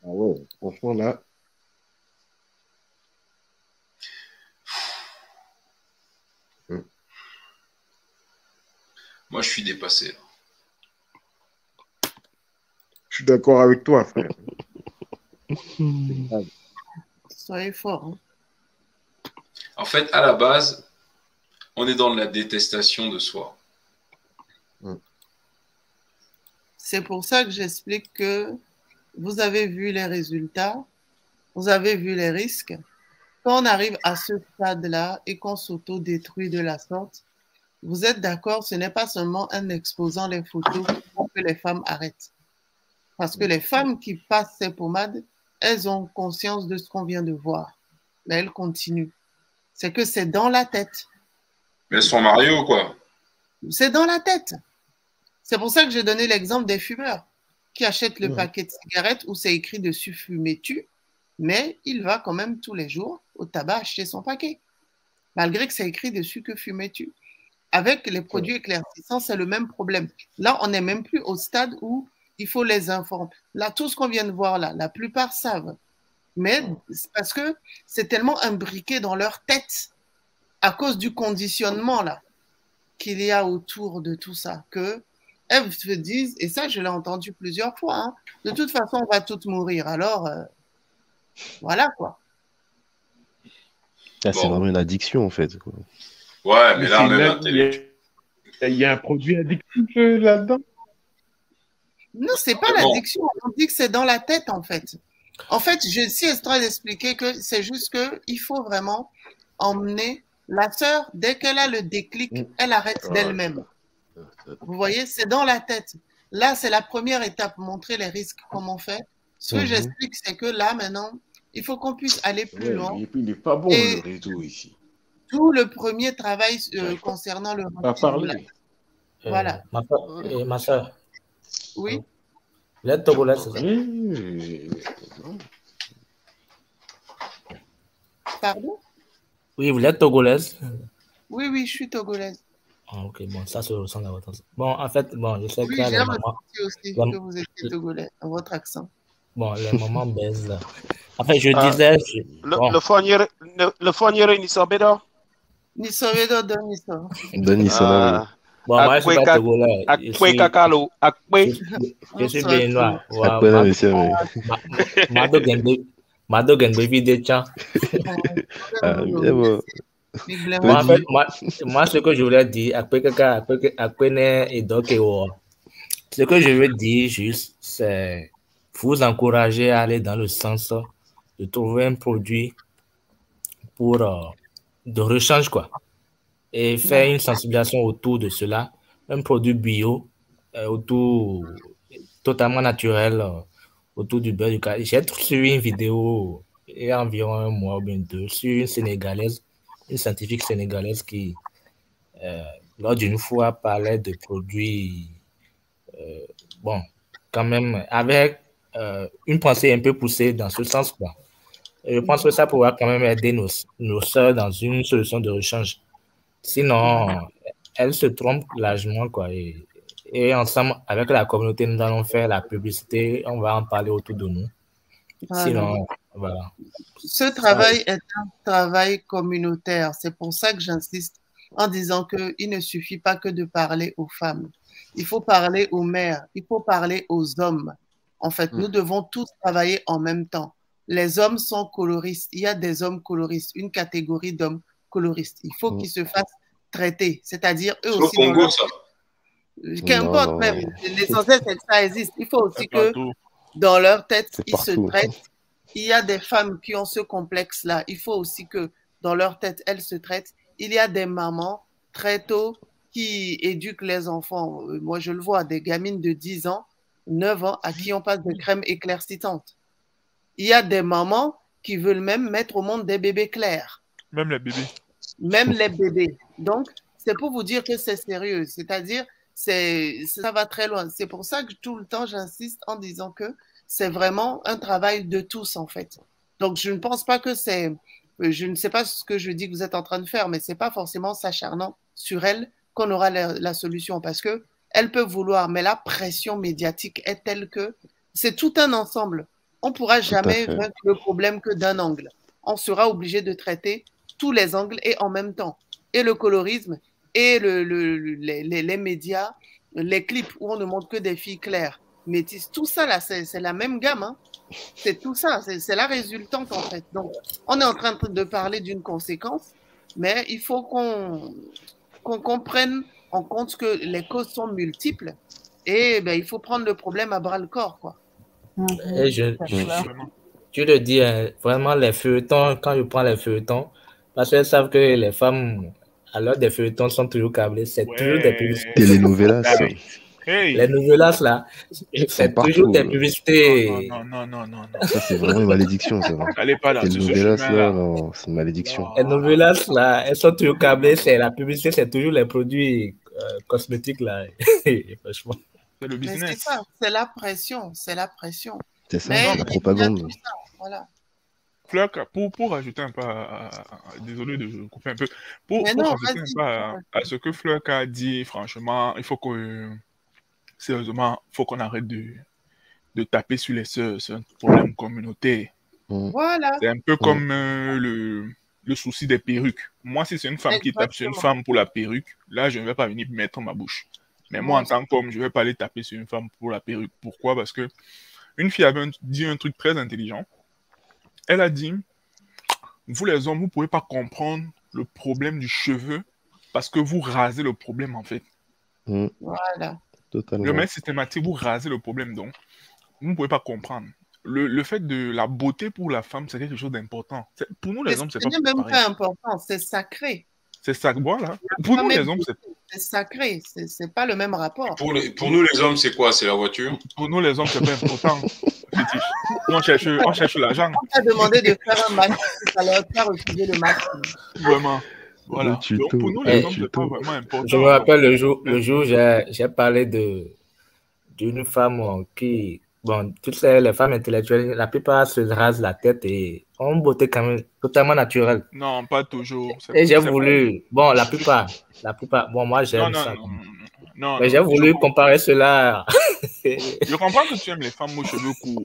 Ah ouais, franchement là. Moi, je suis dépassé. Je suis d'accord avec toi, frère. Soyez fort. Hein. En fait, à la base, on est dans la détestation de soi. C'est pour ça que j'explique que vous avez vu les résultats, vous avez vu les risques. Quand on arrive à ce stade-là et qu'on s'auto-détruit de la sorte, vous êtes d'accord, ce n'est pas seulement un exposant les photos pour que les femmes arrêtent. Parce que les femmes qui passent ces pommades, elles ont conscience de ce qu'on vient de voir. Mais elles continuent c'est que c'est dans la tête. Mais elles sont mariées ou quoi? C'est dans la tête. C'est pour ça que j'ai donné l'exemple des fumeurs qui achètent le paquet de cigarettes où c'est écrit dessus fumez-tu, mais il va quand même tous les jours au tabac acheter son paquet, malgré que c'est écrit dessus que fumez-tu. Avec les produits éclaircissants, c'est le même problème. Là, on n'est même plus au stade où il faut les informer. Là, tout ce qu'on vient de voir là, la plupart savent mais parce que c'est tellement imbriqué dans leur tête à cause du conditionnement là qu'il y a autour de tout ça que elles se disent, et ça je l'ai entendu plusieurs fois, hein, de toute façon on va toutes mourir, alors euh, voilà quoi. Ah, c'est vraiment une addiction en fait. Ouais, mais, là, même il y, a un produit addictif euh, là-dedans? Non, c'est pas l'addiction, on dit que c'est dans la tête en fait. En fait, je suis en train d'expliquer que c'est juste qu'il faut vraiment emmener la sœur, dès qu'elle a le déclic, mm. elle arrête d'elle-même. Vous voyez, c'est dans la tête. Là, c'est la première étape, montrer les risques, comment on fait. Ce que mm-hmm. j'explique, c'est que là, maintenant, Il faut qu'on puisse aller plus loin. Et puis, il n'est pas bon le réseau ici. Tout le premier travail euh, concernant le parler. Voilà. ma, euh, ma soeur. Oui. Vous êtes togolaise, c'est ça Pardon? Oui, vous êtes togolaise Oui, oui, je suis togolaise. Ah, ok, bon, ça se ressent dans votre accent. Bon, en fait, bon, je sais Oui, que j'ai remarqué aussi que vous étiez togolais, à votre accent. Bon, les mamans baisent là. En fait, je Ah, disais... je- Le, bon, le fournier, le, le fournier Nisobedo. Ni sobedo de ni so. Denis Sonami. Bon, moi, je suis pas togolais. Je Akwe suis- kakalo, akwe. Mado Mado vide. Ah. Moi, ce que je voulais dire, après quelqu'un, après, après ne- et donc, et ce que je veux dire juste, c'est vous encourager à aller dans le sens de trouver un produit pour euh, de rechange, quoi. Et faire une sensibilisation autour de cela, un produit bio, euh, autour, totalement naturel, euh, autour du beurre du cacao. J'ai suivi une vidéo il y a environ un mois ou bien deux sur une Sénégalaise, une scientifique sénégalaise qui, euh, lors d'une fois, parlait de produits, bon, quand même, avec une pensée un peu poussée dans ce sens, quoi. Et je pense que ça pourra quand même aider nos, nos soeurs dans une solution de rechange. Sinon, elles se trompent largement, quoi. Et, et ensemble, avec la communauté, nous allons faire la publicité, on va en parler autour de nous. Voilà. Sinon, voilà. Ce travail est un travail communautaire. C'est pour ça que j'insiste en disant qu'il ne suffit pas que de parler aux femmes. Il faut parler aux mères, il faut parler aux hommes. En fait, nous devons tous travailler en même temps. Les hommes sont coloristes. Il y a des hommes coloristes, une catégorie d'hommes coloristes. Il faut qu'ils se fassent traiter, c'est-à-dire eux au aussi. dans Congo, leur- ça. Qu'importe Non, même, l'essentiel c'est que ça existe. Il faut aussi que dans leur tête, C'est ils se partout. traitent. Il y a des femmes qui ont ce complexe-là. Il faut aussi que dans leur tête, elles se traitent. Il y a des mamans très tôt qui éduquent les enfants. Euh, Moi, je le vois, des gamines de 10 ans, 9 ans, à qui on passe de crème éclaircissante. Il y a des mamans qui veulent même mettre au monde des bébés clairs Même les bébés. même les bébés. Donc, c'est pour vous dire que c'est sérieux. C'est-à-dire, c'est, ça va très loin. C'est pour ça que tout le temps, j'insiste en disant que c'est vraiment un travail de tous, en fait. Donc, je ne pense pas que c'est, euh, je ne sais pas ce que je dis que vous êtes en train de faire, mais c'est pas forcément s'acharnant sur elles qu'on aura la, la solution parce que elles peuvent vouloir, mais la pression médiatique est telle que c'est tout un ensemble. On pourra jamais vaincre le problème que d'un angle. On sera obligé de traiter tous les angles et en même temps. Et le colorisme, et le, le- le- les, les- médias, les clips où on ne montre que des filles claires, métisses, tout ça là, c'est la même gamme. hein. C'est tout ça, c'est la résultante en fait. Donc, on est en train de parler d'une conséquence, mais il faut qu'on qu'on qu'on prenne en compte que les causes sont multiples et ben, il faut prendre le problème à bras le corps. Quoi. Et je, je- tu le dis, hein, vraiment, les feuilletons, quand je prends les feuilletons, parce qu'elles savent que les femmes, alors des feuilletons sont toujours câblés, c'est toujours des publicités. Et les novellas. Hey. Les novellas, là, c'est toujours des publicités. Non, non, non, non, non. Ça, c'est vraiment une malédiction, ça. Allez pas dans Les là, non, c'est une malédiction. Les novellas, là, elles sont toujours câblées, c'est la publicité, c'est toujours les produits euh, cosmétiques, là. Franchement. C'est le Mais c'est business. ça, c'est la pression, c'est la pression. C'est ça, Mais la propagande. voilà. Fleur, pour, pour ajouter un peu, à- à- à- désolé de couper un peu, pour, pour non, ajouter un peu à, à ce que Fleur a dit, franchement, il faut que, sérieusement, il faut qu'on arrête de, de taper sur les sœurs, c'est un problème communautaire. Voilà. C'est un peu comme euh, le, le souci des perruques. Moi, si c'est une femme qui tape sur une femme pour la perruque, là, je ne vais pas venir mettre ma bouche. Mais moi, en tant qu'homme, je ne vais pas aller taper sur une femme pour la perruque. Pourquoi? Parce que une fille avait un- dit un truc très intelligent. Elle a dit Vous, les hommes, vous ne pouvez pas comprendre le problème du cheveu parce que vous rasez le problème, en fait. Mm, Voilà. Totalement. Le maître systématique, vous rasez le problème, donc vous ne pouvez pas comprendre. Le, le fait de la beauté pour la femme, c'est quelque chose d'important. Pour nous, les hommes, Ce c'est pas n'est même pareil. pas important, c'est sacré. C'est ça, voilà. Pour nous, les hommes, c'est c'est sacré, c'est pas le même rapport. Pour, pour nous, les hommes, c'est quoi? C'est la voiture? Pour nous, les hommes, c'est pas important. on cherche, on cherche l'argent. On t'a demandé de faire un match, ça leur faire refuser le match. Vraiment. Voilà. Donc, pour nous, les hommes, c'est pas vraiment important. Je me rappelle le jour, le jour j'ai parlé d'une femme qui bon, toutes les, femmes intellectuelles, la plupart se rasent la tête et ont une beauté quand même totalement naturelle. Non, pas toujours. Et j'ai voulu, bon, la plupart, la plupart, bon, moi j'aime ça. Non, non, Mais j'ai voulu comparer cela. je comprends que tu aimes les femmes aux cheveux courts.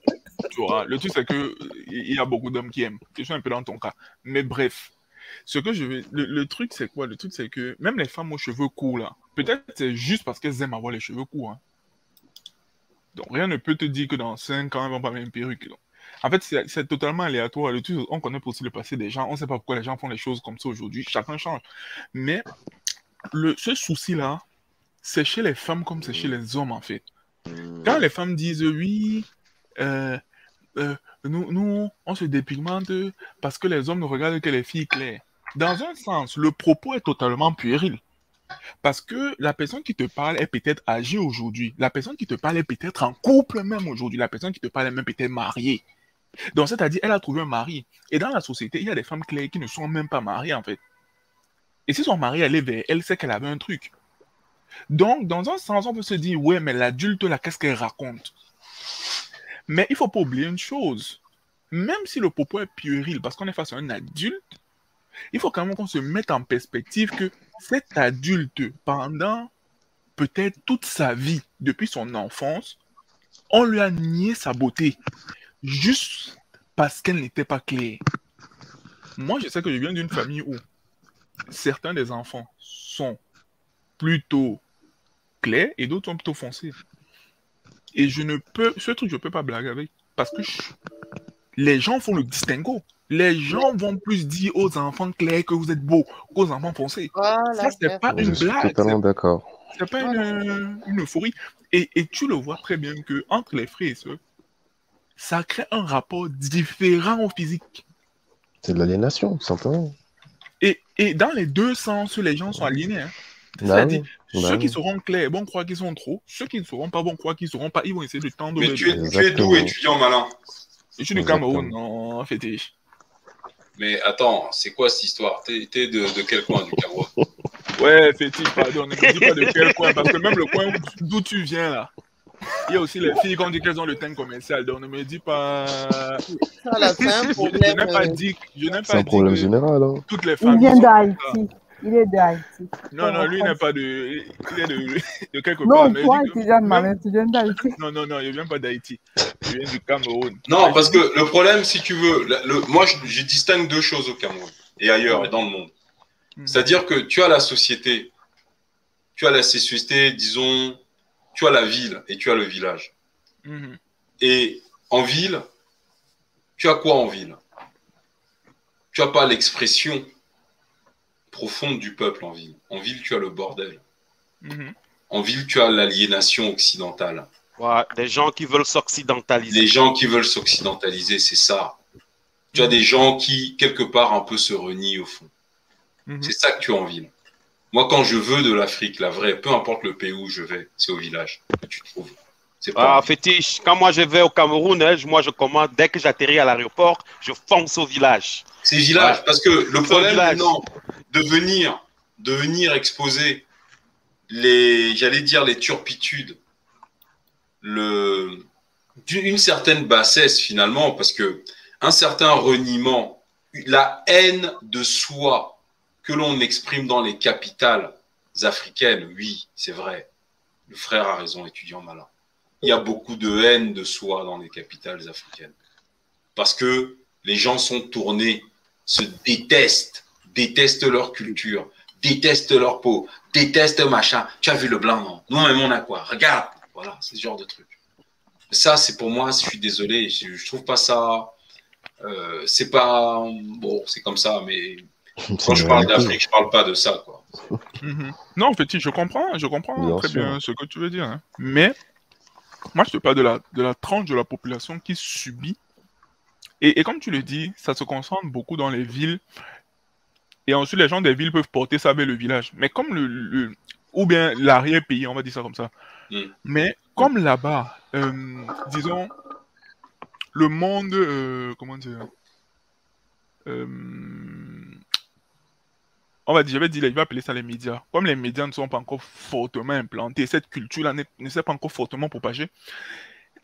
Tu vois, le truc, c'est que il y a beaucoup d'hommes qui aiment. Je suis un peu dans ton cas. Mais bref, ce que je veux, le, le truc, c'est quoi? Le truc, c'est que même les femmes aux cheveux courts, là, peut-être c'est juste parce qu'elles aiment avoir les cheveux courts. Hein. Donc rien ne peut te dire que dans 5 ans, ils vont pas mettre une perruque. En fait, c'est totalement aléatoire. On connaît aussi le passé des gens. On ne sait pas pourquoi les gens font les choses comme ça aujourd'hui. Chacun change. Mais ce souci-là, c'est chez les femmes comme c'est chez les hommes, en fait. Quand les femmes disent oui, euh, euh, nous, nous, on se dépigmente parce que les hommes ne regardent que les filles claires. Dans un sens, le propos est totalement puéril. Parce que la personne qui te parle est peut-être âgée aujourd'hui. La personne qui te parle est peut-être en couple même aujourd'hui. La personne qui te parle est même peut-être mariée. Donc, c'est-à-dire, elle a trouvé un mari. Et dans la société, il y a des femmes claires qui ne sont même pas mariées, en fait. Et si son mari allait vers elle, sait qu'elle avait un truc. Donc, dans un sens, on peut se dire, ouais, mais l'adulte, là, qu'est-ce qu'elle raconte? Mais il faut pas oublier une chose. Même si le propos est puéril, parce qu'on est face à un adulte, il faut quand même qu'on se mette en perspective que cet adulte, pendant peut-être toute sa vie, depuis son enfance, on lui a nié sa beauté, juste parce qu'elle n'était pas claire. Moi, je sais que je viens d'une famille où certains des enfants sont plutôt clairs et d'autres sont plutôt foncés. Et je ne peux, ce truc, je ne peux pas blaguer avec, parce que les gens font le distinguo les gens vont plus dire aux enfants clairs que vous êtes beaux qu'aux enfants foncés. ça, c'est pas une blague. totalement d'accord. C'est pas une, euphorie. Et, et, tu le vois très bien que entre les frères et sœurs, ça crée un rapport différent au physique. C'est de l'aliénation, simplement. Et, et, dans les deux sens, les gens sont aliénés. Hein. Bah C'est-à-dire, bah ceux oui. qui seront clairs vont croire qu'ils sont trop. Ceux qui ne seront pas vont croire qu'ils ne seront pas. Ils vont essayer de tendre Mais le tu es, tu es d'où, étudiant malin Je suis du Cameroun, en fétiche. Mais attends, c'est quoi cette histoire? T'es t'es de, de quel coin du Cameroun? Ouais, fétiche, pardon, ne me dis pas de quel coin, parce que même le coin d'où tu viens là, il y a aussi les filles qui ont dit qu'elles ont le teint commercial, donc ne me dis pas. Ça, là, c'est un Je- problème, Je n'ai pas euh, dit, je n'ai C'est pas un dit problème que général. Hein. toutes les Il femmes. vient sont d'Haïti. Il est d'Haïti. Non, non, lui n'est pas de. Il est de, de quelque part. Non, toi, dis que- étudiant malin, tu viens d'Haïti. Non, non, non, il ne vient pas d'Haïti. Il vient du Cameroun. Non, parce que le problème, si tu veux, le, le- moi, je, je distingue deux choses au Cameroun et ailleurs et dans le monde. C'est-à-dire que tu as la société, tu as la société, disons, tu as la ville et tu as le village. Mhm. Et en ville, tu as quoi en ville? Tu n'as pas l'expression profonde du peuple en ville. En ville, tu as le bordel. Mhm. En ville, tu as l'aliénation occidentale. Ouais, des gens qui veulent s'occidentaliser. Les gens qui veulent s'occidentaliser, c'est ça. Tu as des gens qui, quelque part, un peu se renient au fond. Mhm. C'est ça que tu as en ville. Moi, quand je veux de l'Afrique, la vraie, peu importe le pays où je vais, c'est au village que tu trouves. Ah, fétiche, quand moi je vais au Cameroun, hein, moi je commande, dès que j'atterris à l'aéroport, je fonce au village. C'est village, Ouais. parce que le problème maintenant de venir, de venir exposer les, j'allais dire les turpitudes, le, une certaine bassesse finalement, parce que un certain reniement, la haine de soi que l'on exprime dans les capitales africaines, oui, c'est vrai. Le frère a raison, étudiant malin. Il y a beaucoup de haine de soi dans les capitales africaines. Parce que les gens sont tournés, se détestent, détestent leur culture, détestent leur peau, détestent machin. Tu as vu le blanc, non? Nous-mêmes, on a quoi? Regarde Voilà, ce genre de truc. Ça, c'est pour moi, je suis désolé, je, je trouve pas ça. euh, c'est pas. Bon, c'est comme ça, mais quand je parle d'Afrique, je parle pas de ça, quoi. Mhm. Non, petit, je comprends, je comprends Bien très sûr. bien ce que tu veux dire. hein. Mais moi, je te parle de la, de la tranche de la population qui subit. Et, et comme tu le dis, ça se concentre beaucoup dans les villes Et ensuite, les gens des villes peuvent porter ça vers le village. Mais comme le, ou bien l'arrière-pays, on va dire ça comme ça. Mm. Mais comme là-bas, euh, disons, le monde, euh, comment dire, euh, on va dire, j'avais dit, il va appeler ça les médias. Comme les médias ne sont pas encore fortement implantés, cette culture-là ne s'est pas encore fortement propagée,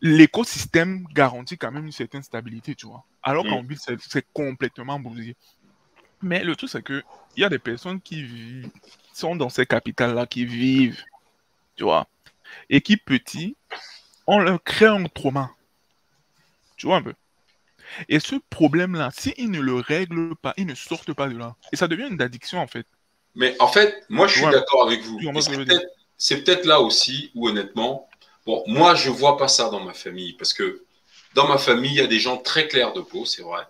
l'écosystème garantit quand même une certaine stabilité, tu vois. Alors qu'en mm. ville, c'est complètement bousillé. Mais le truc, c'est que il y a des personnes qui sont dans ces capitales-là, qui vivent, tu vois, et qui, petits, on leur crée un trauma. Tu vois un peu? Et ce problème-là, s'ils ne le règlent pas, ils ne sortent pas de là. Et ça devient une addiction, en fait. Mais en fait, moi, je suis d'accord avec vous. C'est peut-être là aussi où, honnêtement, bon, moi, je vois pas ça dans ma famille. Parce que dans ma famille, il y a des gens très clairs de peau, c'est vrai.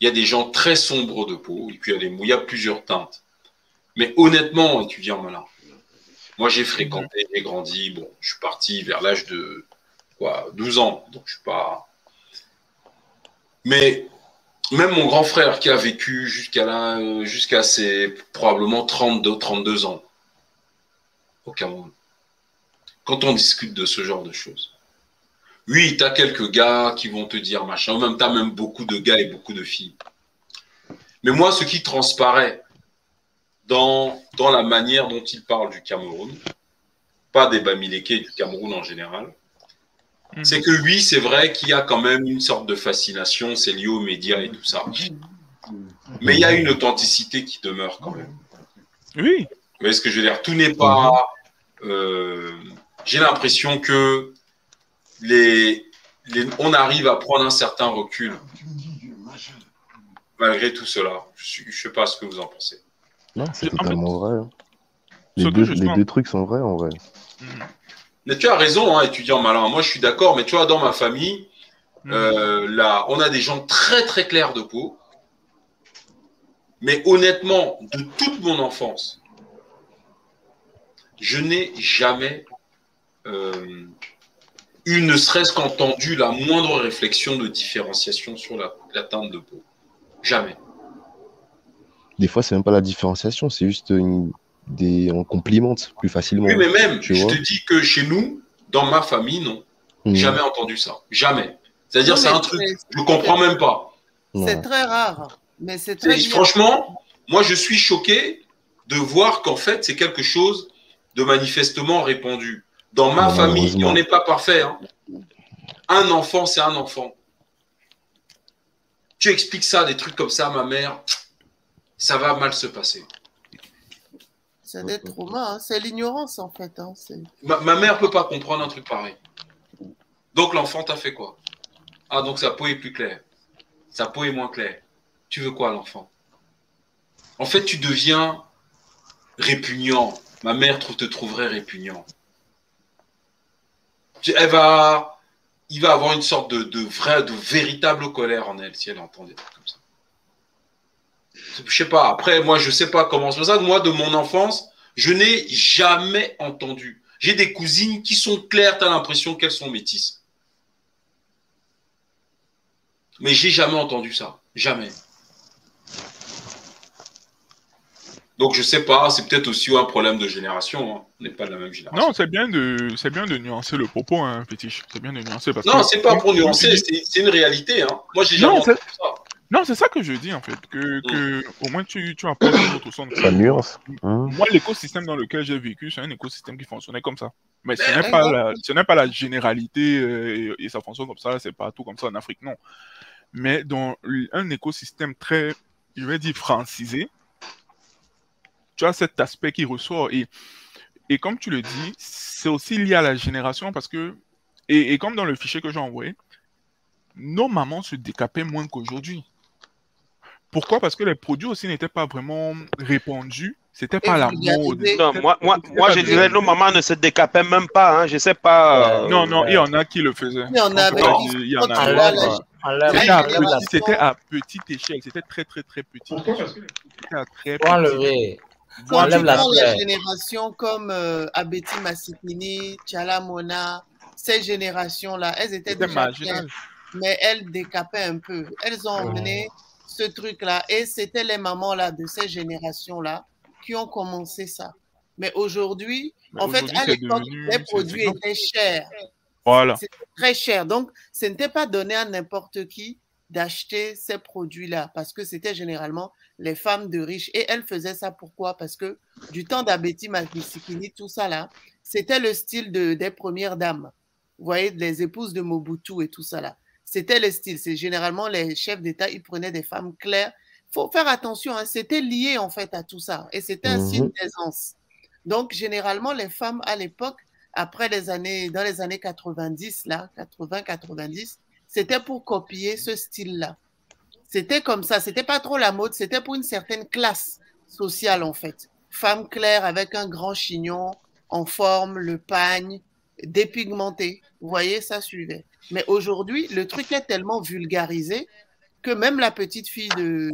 Il y a des gens très sombres de peau, et puis il y a, des, il y a plusieurs teintes. Mais honnêtement, étudiant malin, moi j'ai fréquenté, j'ai grandi, bon, je suis parti vers l'âge de quoi, 12 ans, donc je suis pas. Mais même mon grand frère qui a vécu jusqu'à là, jusqu'à ses probablement 32, 32 ans au Cameroun, quand on discute de ce genre de choses, oui, tu as quelques gars qui vont te dire machin, même tu même beaucoup de gars et beaucoup de filles. Mais moi, ce qui transparaît dans, la manière dont il parle du Cameroun, pas des Bamileke du Cameroun en général, mhm. c'est que oui, c'est vrai qu'il y a quand même une sorte de fascination, c'est lié aux médias et tout ça. Mais il y a une authenticité qui demeure quand même. Oui. Mais ce que je veux dire, tout n'est pas. Euh, j'ai l'impression que les, on arrive à prendre un certain recul malgré tout cela. Je ne sais pas ce que vous en pensez. Non, c'est totalement vrai. Hein. Les, deux, trucs sont vrais en vrai. Mais tu as raison, hein, étudiant malin. Moi, je suis d'accord, mais tu vois, dans ma famille, hmm. euh, là, on a des gens très très clairs de peau. Mais honnêtement, de toute mon enfance, je n'ai jamais euh, eu ne serait-ce qu'entendu la moindre réflexion de différenciation sur la, teinte de peau. Jamais. Des fois, c'est même pas la différenciation, c'est juste une, des, on complimente plus facilement. Oui, mais même, je te dis que chez nous, dans ma famille, non. Hmm. Jamais entendu ça. Jamais. C'est-à-dire, c'est un truc, je ne comprends même pas. C'est très rare. Mais c'est très Franchement, moi, je suis choqué de voir qu'en fait, c'est quelque chose de manifestement répandu. Dans ma famille, on n'est pas parfait. Hein. Un enfant, c'est un enfant. Tu expliques ça, des trucs comme ça à ma mère, ça va mal se passer. C'est des traumas, hein. c'est l'ignorance en fait. Hein. Ma, ma, mère ne peut pas comprendre un truc pareil. Donc l'enfant t'a fait quoi? Ah, donc sa peau est plus claire. Sa peau est moins claire. Tu veux quoi, l'enfant? En fait, tu deviens répugnant. Ma mère te trouverait répugnant elle va, il va avoir une sorte de, de vraie, de véritable colère en elle si elle entend des trucs comme ça. Je sais pas. Après, moi, je sais pas comment c'est ça. Moi, de mon enfance, je n'ai jamais entendu. J'ai des cousines qui sont claires, tu as l'impression qu'elles sont métisses. Mais j'ai jamais entendu ça. Jamais. Donc je sais pas, c'est peut-être aussi un problème de génération. Hein. On n'est pas de la même génération. Non, c'est bien de, c'est bien de nuancer le propos, hein, Fétiche. C'est bien de nuancer parce non, c'est pas pour nuancer, c'est une réalité. Hein. Moi, j'ai jamais entendu ça. Non, c'est ça que je dis en fait, que, que mm. au moins tu, tu apportes un autre sens. Ça nuance. Hein. Moi, l'écosystème dans lequel j'ai vécu, c'est un écosystème qui fonctionnait comme ça. Mais ce n'est pas, la, ce pas la généralité euh, et, ça fonctionne comme ça, c'est pas tout comme ça en Afrique, non. Mais dans un écosystème très, je vais dire, francisé, tu as cet aspect qui ressort. Et, et comme tu le dis, c'est aussi lié à la génération parce que, et, comme dans le fichier que j'ai envoyé, nos mamans se décapaient moins qu'aujourd'hui. Pourquoi? Parce que les produits aussi n'étaient pas vraiment répandus. C'était pas la mode. Non, moi, moi, moi je dirais nos mamans ne se décapaient même pas. Hein. Je sais pas. Euh, non, non, il y en a qui le faisaient. Il y en a, il y en a. C'était à, petite échelle. C'était très, très, très petit. C'était à très petit. Quand tu prends les générations comme euh, Abeti Masikini, Tchala Mona, ces générations-là, elles étaient déjà mais elles décapaient un peu. Elles ont emmené ce truc-là. Et c'était les mamans-là de ces générations-là qui ont commencé ça. Mais aujourd'hui, en fait, à l'époque, les produits étaient chers. Voilà. C'était très cher. Donc, ce n'était pas donné à n'importe qui d'acheter ces produits-là parce que c'était généralement les femmes de riches. Et elles faisaient ça pourquoi? Parce que du temps d'Abeti Makisikini, tout ça là, c'était le style de, des premières dames. Vous voyez, les épouses de Mobutu et tout ça là. C'était le style. C'est généralement les chefs d'État, ils prenaient des femmes claires. Il faut faire attention, hein, c'était lié en fait à tout ça. Et c'était un signe d'aisance. Donc, généralement, les femmes à l'époque, après les années, dans les années 90, là, 80, 90, c'était pour copier ce style-là. C'était comme ça. C'était pas trop la mode. C'était pour une certaine classe sociale, en fait. Femme claire avec un grand chignon en forme, le pagne, dépigmenté. Vous voyez, ça suivait. Mais aujourd'hui, le truc est tellement vulgarisé que même la petite fille de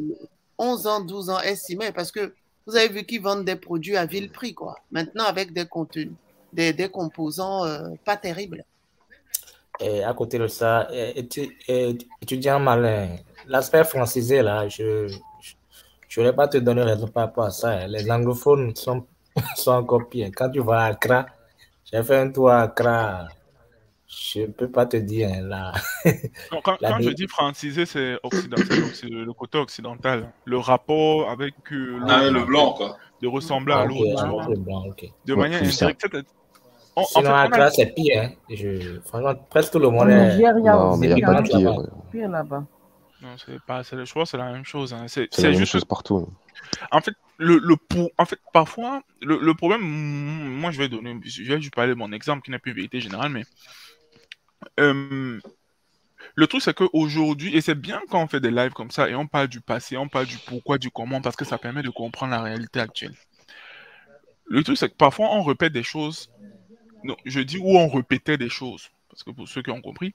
11 ans, 12 ans est s'y met parce que vous avez vu qu'ils vendent des produits à vil prix, quoi. Maintenant, avec des contenus, des, des composants euh, pas terribles. Et à côté de ça, étudiant malin, l'aspect francisé, là, je ne vais pas te donner raison par rapport à ça. Les anglophones sont, sont encore pires. Quand tu vas à Accra, j'ai fait un tour à Accra, je ne peux pas te dire hein, là. quand, je dis francisé, c'est le côté occidental. Le rapport avec euh, ah, le, blanc, quoi. De ressembler à ah, l'autre. De manière indirecte. Sinon, Accra, c'est pire. Hein. Je... Franchement, presque tout le monde est. Non, mais il n'y a pas de pire. Pire là-bas. Non, c'est pas, je crois que c'est la même chose. Hein. C'est la même juste chose partout. En fait, le, le pour, en fait, parfois, le, le, problème, moi, je vais donner, je vais juste parler de mon exemple qui n'est plus vérité générale, mais euh, le truc, c'est qu'aujourd'hui, et c'est bien quand on fait des lives comme ça et on parle du passé, on parle du pourquoi, du comment, parce que ça permet de comprendre la réalité actuelle. Le truc, c'est que parfois on répète des choses. Non, je dis où on répétait des choses, parce que pour ceux qui ont compris,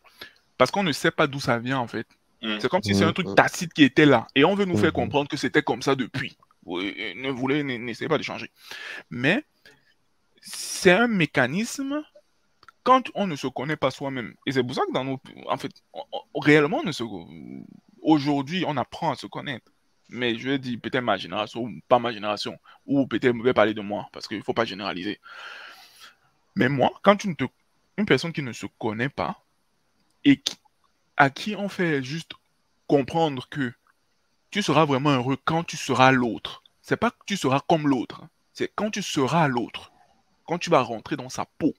parce qu'on ne sait pas d'où ça vient en fait. Mm. C'est comme si c'est un truc Mm. tacite qui était là et on veut nous faire comprendre que c'était comme ça depuis. Oui, Ne voulez, n'essayez pas de changer. Mais c'est un mécanisme quand on ne se connaît pas soi-même. Et c'est pour ça que dans nos, en fait, réellement, aujourd'hui, on apprend à se connaître. Mais je dire peut-être ma génération, ou pas ma génération, ou peut-être je vais parler de moi, parce qu'il ne faut pas généraliser. Mais moi, quand une, personne qui ne se connaît pas et à qui on fait juste comprendre que tu seras vraiment heureux quand tu seras l'autre. C'est pas que tu seras comme l'autre, hein. c'est quand tu seras l'autre, quand tu vas rentrer dans sa peau.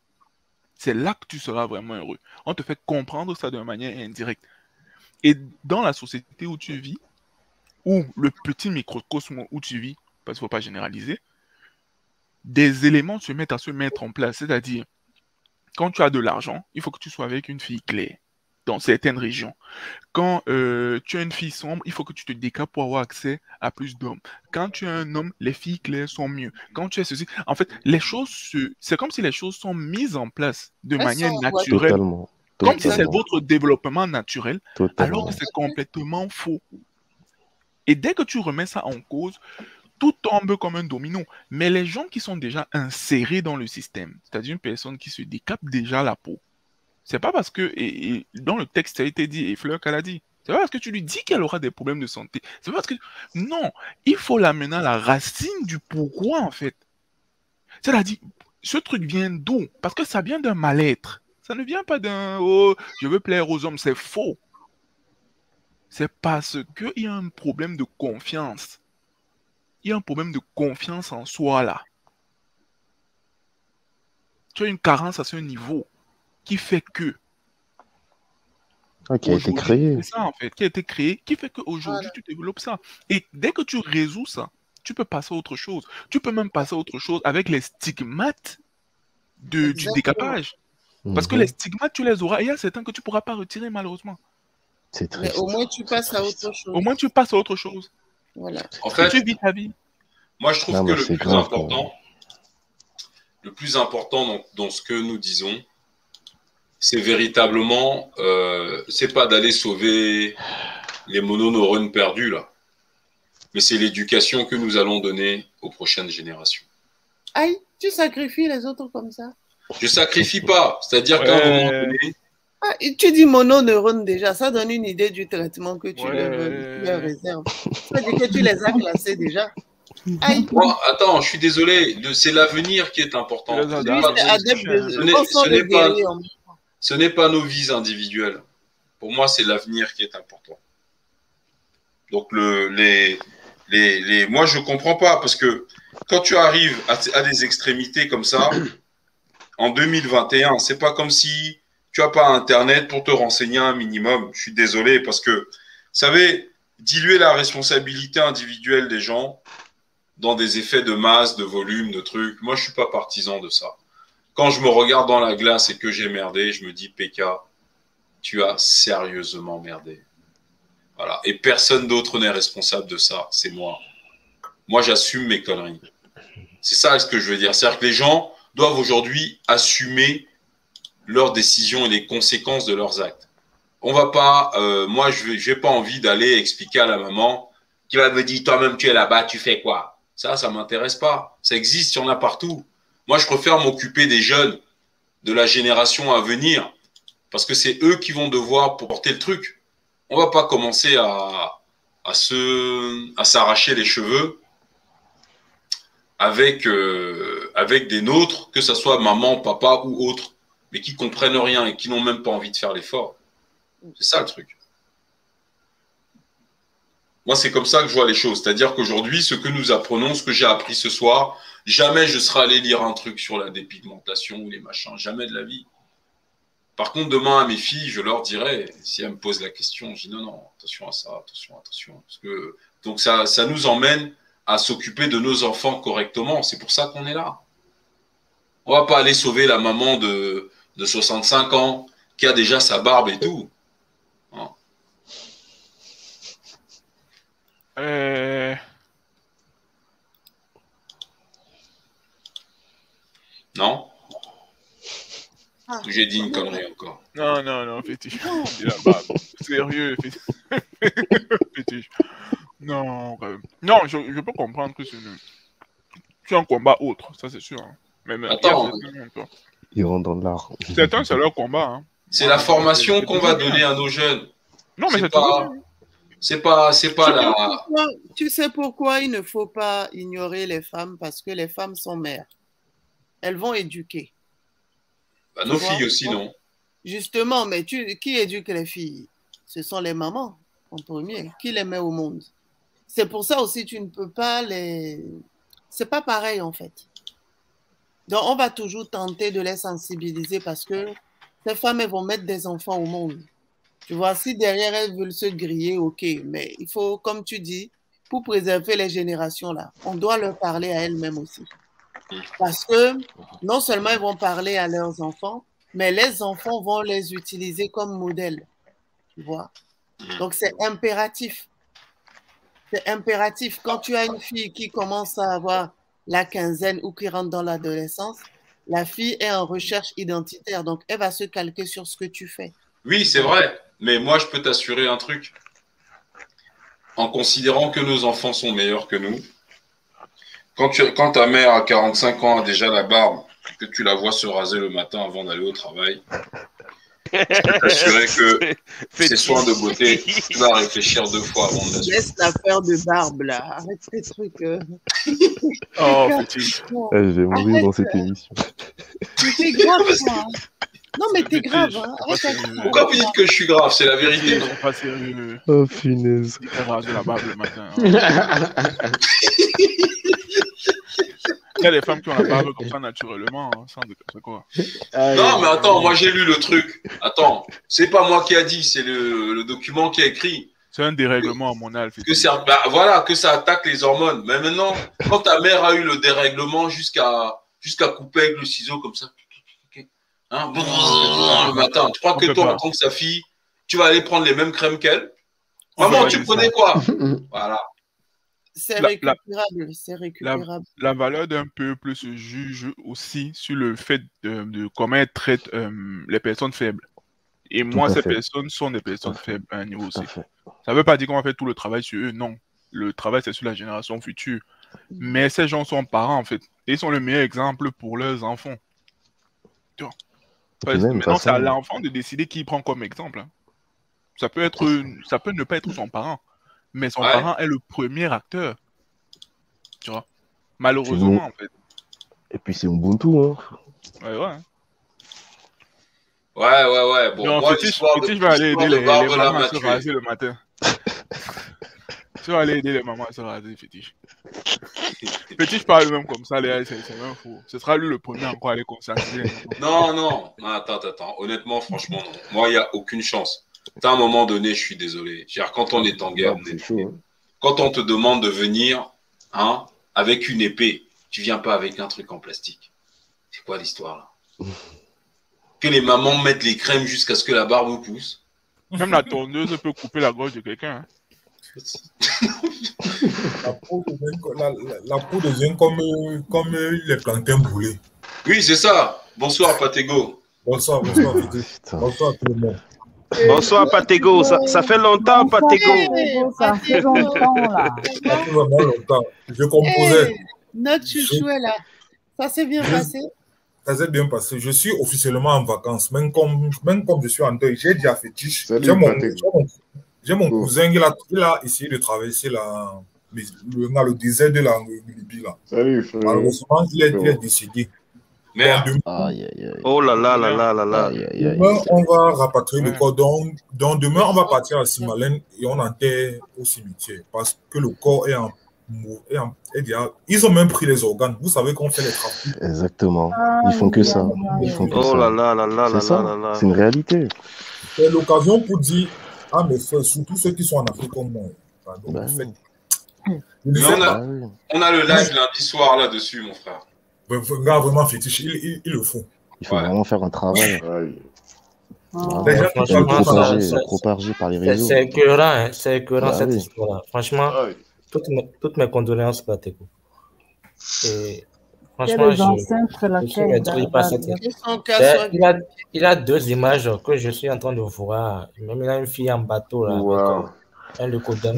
C'est là que tu seras vraiment heureux. On te fait comprendre ça d'une manière indirecte. Et dans la société où tu vis, ou le petit microcosme où tu vis, parce qu'il ne faut pas généraliser, des éléments se mettent à se mettre en place. C'est-à-dire, quand tu as de l'argent, il faut que tu sois avec une fille claire dans certaines régions. Quand euh, tu as une fille sombre, il faut que tu te décapes pour avoir accès à plus d'hommes. Quand tu es un homme, les filles claires sont mieux. Quand tu es ceci, en fait, les choses, se... c'est comme si les choses sont mises en place de Elles manière sont- naturelle. Totalement. Comme si c'est votre développement naturel, alors que c'est complètement faux. Et dès que tu remets ça en cause, tout tombe comme un domino. Mais les gens qui sont déjà insérés dans le système, c'est-à-dire une personne qui se décape déjà la peau, c'est pas parce que, et, dans le texte, ça a été dit, et Fleur qu'elle a dit, c'est pas parce que tu lui dis qu'elle aura des problèmes de santé. C'est parce que. Non, il faut l'amener à la racine du pourquoi, en fait. C'est-à-dire, ce truc vient d'où? Parce que ça vient d'un mal-être. Ça ne vient pas d'un oh, je veux plaire aux hommes, c'est faux. C'est parce qu'il y a un problème de confiance. Il y a un problème de confiance en soi là. Tu as une carence à ce niveau qui fait que. Ah, qui a été créé. C'est ça en fait, qui a été créé, qui fait qu'aujourd'hui tu développes ça. Et dès que tu résous ça, tu peux passer à autre chose. Tu peux même passer à autre chose avec les stigmates de, du décapage. Parce que Mhm. les stigmates, tu les auras. Et il y a certains que tu ne pourras pas retirer malheureusement. C'est au moins, tu passes à autre chose. Au moins tu passes à autre chose. Voilà. En fait, tu vis ta vie. moi, je trouve Non, que le plus grave, important, le plus important dans, dans ce que nous disons, c'est véritablement, euh, c'est pas d'aller sauver les mononeurones perdus là, mais c'est l'éducation que nous allons donner aux prochaines générations. Aïe, tu sacrifies les autres comme ça. Je sacrifie pas, c'est-à-dire qu'à un Ouais. moment donné, Ah, tu dis mononeurone déjà, ça donne une idée du traitement que tu leur, réserves. Ça dit que tu les as classés déjà. attends, je suis désolé, c'est l'avenir qui est important. Ce n'est pas, nos vies individuelles. Pour moi, c'est l'avenir qui est important. Donc, moi, je ne comprends pas parce que quand tu arrives à, des extrémités comme ça, en 2021, c'est pas comme si tu n'as pas Internet pour te renseigner un minimum. Je suis désolé parce que, vous savez, diluer la responsabilité individuelle des gens dans des effets de masse, de volume, de trucs, moi, je suis pas partisan de ça. Quand je me regarde dans la glace et que j'ai merdé, je me dis, PK, tu as sérieusement merdé. Voilà. Et personne d'autre n'est responsable de ça. C'est moi. Moi, j'assume mes conneries. C'est ça ce que je veux dire. C'est-à-dire que les gens doivent aujourd'hui assumer leurs décisions et les conséquences de leurs actes. On va pas, euh, moi, je n'ai pas envie d'aller expliquer à la maman qui va me dire, toi-même, tu es là-bas, tu fais quoi? Ça, ça m'intéresse pas. Ça existe, il y en a partout. Moi, je préfère m'occuper des jeunes, de la génération à venir, parce que c'est eux qui vont devoir porter le truc. On va pas commencer à, se, s'arracher les cheveux avec, euh, des nôtres, que ce soit maman, papa ou autre mais qui comprennent rien et qui n'ont même pas envie de faire l'effort. C'est ça le truc. Moi, c'est comme ça que je vois les choses. C'est-à-dire qu'aujourd'hui, ce que nous apprenons, ce que j'ai appris ce soir, jamais je serai allé lire un truc sur la dépigmentation ou les machins. Jamais de la vie. Par contre, demain, à mes filles, je leur dirai, si elles me posent la question, je dis non, non, attention à ça, attention, attention. Parce que, donc, ça, nous emmène à s'occuper de nos enfants correctement. C'est pour ça qu'on est là. On va pas aller sauver la maman de, de 65 ans qui a déjà sa barbe et tout. Hein. Euh. Non ah. J'ai dit une connerie encore. Non, non, non, fétiche. Sérieux, fétiche. Non, non je, je, peux comprendre que c'est un combat autre, ça c'est sûr. Hein. Mais, mais Attends, ils rentrent dans l'art. Certains, c'est leur combat. Hein. C'est la formation qu'on va donner à nos jeunes. Non, mais c'est pas. C'est pas, c'est pas la. tu sais pourquoi il ne faut pas ignorer les femmes? Parce que les femmes sont mères. Elles vont éduquer. Bah, nos filles aussi, non Justement, mais tu, qui éduque les filles? Ce sont les mamans, en premier. Qui les met au monde? C'est pour ça aussi, tu ne peux pas les. C'est pas pareil, en fait. Donc, on va toujours tenter de les sensibiliser parce que ces femmes, elles vont mettre des enfants au monde. Tu vois, si derrière elles veulent se griller, ok, mais il faut, comme tu dis, pour préserver les générations là, on doit leur parler à elles-mêmes aussi. Parce que non seulement elles vont parler à leurs enfants, mais les enfants vont les utiliser comme modèle. Tu vois? Donc c'est impératif. C'est impératif. Quand tu as une fille qui commence à avoir la quinzaine ou qui rentre dans l'adolescence, la fille est en recherche identitaire. Donc, elle va se calquer sur ce que tu fais. Oui, c'est vrai. Mais moi, je peux t'assurer un truc. En considérant que nos enfants sont meilleurs que nous, quand, tu, quand ta mère à 45 ans a déjà la barbe, que tu la vois se raser le matin avant d'aller au travail, je peux t'assurer que ces soins de beauté, tu vas réfléchir deux fois avant de Laisse l'affaire de barbe là, arrête ces trucs. Euh. Oh, petit. Eh, je vais mourir dans cette émission. Mais t'es grave, ça. Non, mais t'es grave. Hein. Pourquoi vous dites que je suis grave C'est la vérité. Pas sérieux. Oh, punaise. Il la barbe le matin. Hein. Il y a des femmes qui ont la barbe comme ça naturellement, hein, sans quoi. non, mais attends, moi j'ai lu le truc. Attends, c'est pas moi qui a dit, c'est le, document qui a écrit. C'est un dérèglement hormonal. Que ça, bah, voilà, que ça attaque les hormones. Mais maintenant, quand ta mère a eu le dérèglement jusqu'à jusqu'à couper avec le ciseau comme ça, hein, le matin, tu crois que toi, en tant que sa fille, tu vas aller prendre les mêmes crèmes qu'elle Maman, tu prenais quoi Voilà. C'est récupérable, c'est récupérable. La, valeur d'un peuple se juge aussi sur le fait de, comment elle traite euh, les personnes faibles. Et moi, ces personnes sont des personnes faibles à un niveau aussi. Ça ne veut pas dire qu'on va faire tout le travail sur eux, non. Le travail, c'est sur la génération future. Mm. Mais ces gens sont parents, en fait. Et ils sont le meilleur exemple pour leurs enfants. Maintenant, c'est à l'enfant de décider qui prend comme exemple. Hein. Ça peut être, ça peut ne pas être son parent, mais son parent est le premier acteur. Tu vois? Malheureusement, en fait. Et puis c'est Ubuntu, hein. Ouais, ouais. Ouais, ouais, ouais. Bon, non, moi, va aller aider les, les mamans à se raser le matin. tu vas aller aider les mamans à se raser, Fétiche. Fétiche parle même comme ça, les c'est même fou. Ce sera lui le premier encore à aller consacrer. Non, non. Attends, attends. Honnêtement, franchement, non. Moi, il n'y a aucune chance. À un moment donné, je suis désolé. Quand on est en guerre, on est chaud, hein. quand on te demande de venir hein, avec une épée, tu viens pas avec un truc en plastique. C'est quoi l'histoire là? Que les mamans mettent les crèmes jusqu'à ce que la barbe pousse. Même la tondeuse peut couper la gorge de quelqu'un. Hein. La, peau devient, comme, comme les plantains brûlés. Oui, c'est ça. Bonsoir, Patego. Bonsoir, bonsoir, bonsoir tout le monde. Bonsoir Patego, ça, ça, fait longtemps Patego. Ça fait longtemps là. Ça fait vraiment longtemps. Je composais. Hey, notre chouchou est là. Ça s'est bien je, passé Ça s'est bien passé. Je suis officiellement en vacances. Même comme, même comme je suis en deuil, j'ai déjà fétiche. J'ai mon, mon, mon cousin, il a, il a essayé de traverser la, le, le désert de la Libye. Là. Salut frère. Malheureusement, il est, il est décédé. Merde. Aïe, aïe, aïe. Oh là là là là là là. Demain, on va rapatrier le corps. Donc, donc, demain, on va partir à Simalène et on enterre au cimetière parce que le corps est en. Est en est déjà, ils ont même pris les organes. Vous savez qu'on fait les trafics. Exactement. Ils font que ça. Ils font que oh ça. là là là là là C'est ça. là là. C'est une réalité. C'est l'occasion pour dire mes frères, surtout ceux qui sont en Afrique comme moi. Pardon, Bah faites- Mais on, a, on a le live lundi soir là-dessus, mon frère. Gars vraiment fétiche, il, il, il le faut. Il faut vraiment faire un travail. Ah, Déjà, propager par les C'est réseaux. c'est écœurant, hein, c'est écœurant Bah cette oui. histoire-là. Franchement, toutes mes, toutes mes condoléances, Pateko. Et franchement, je, cette il a, il a deux images que je suis en train de voir. Même il a une fille en bateau là, un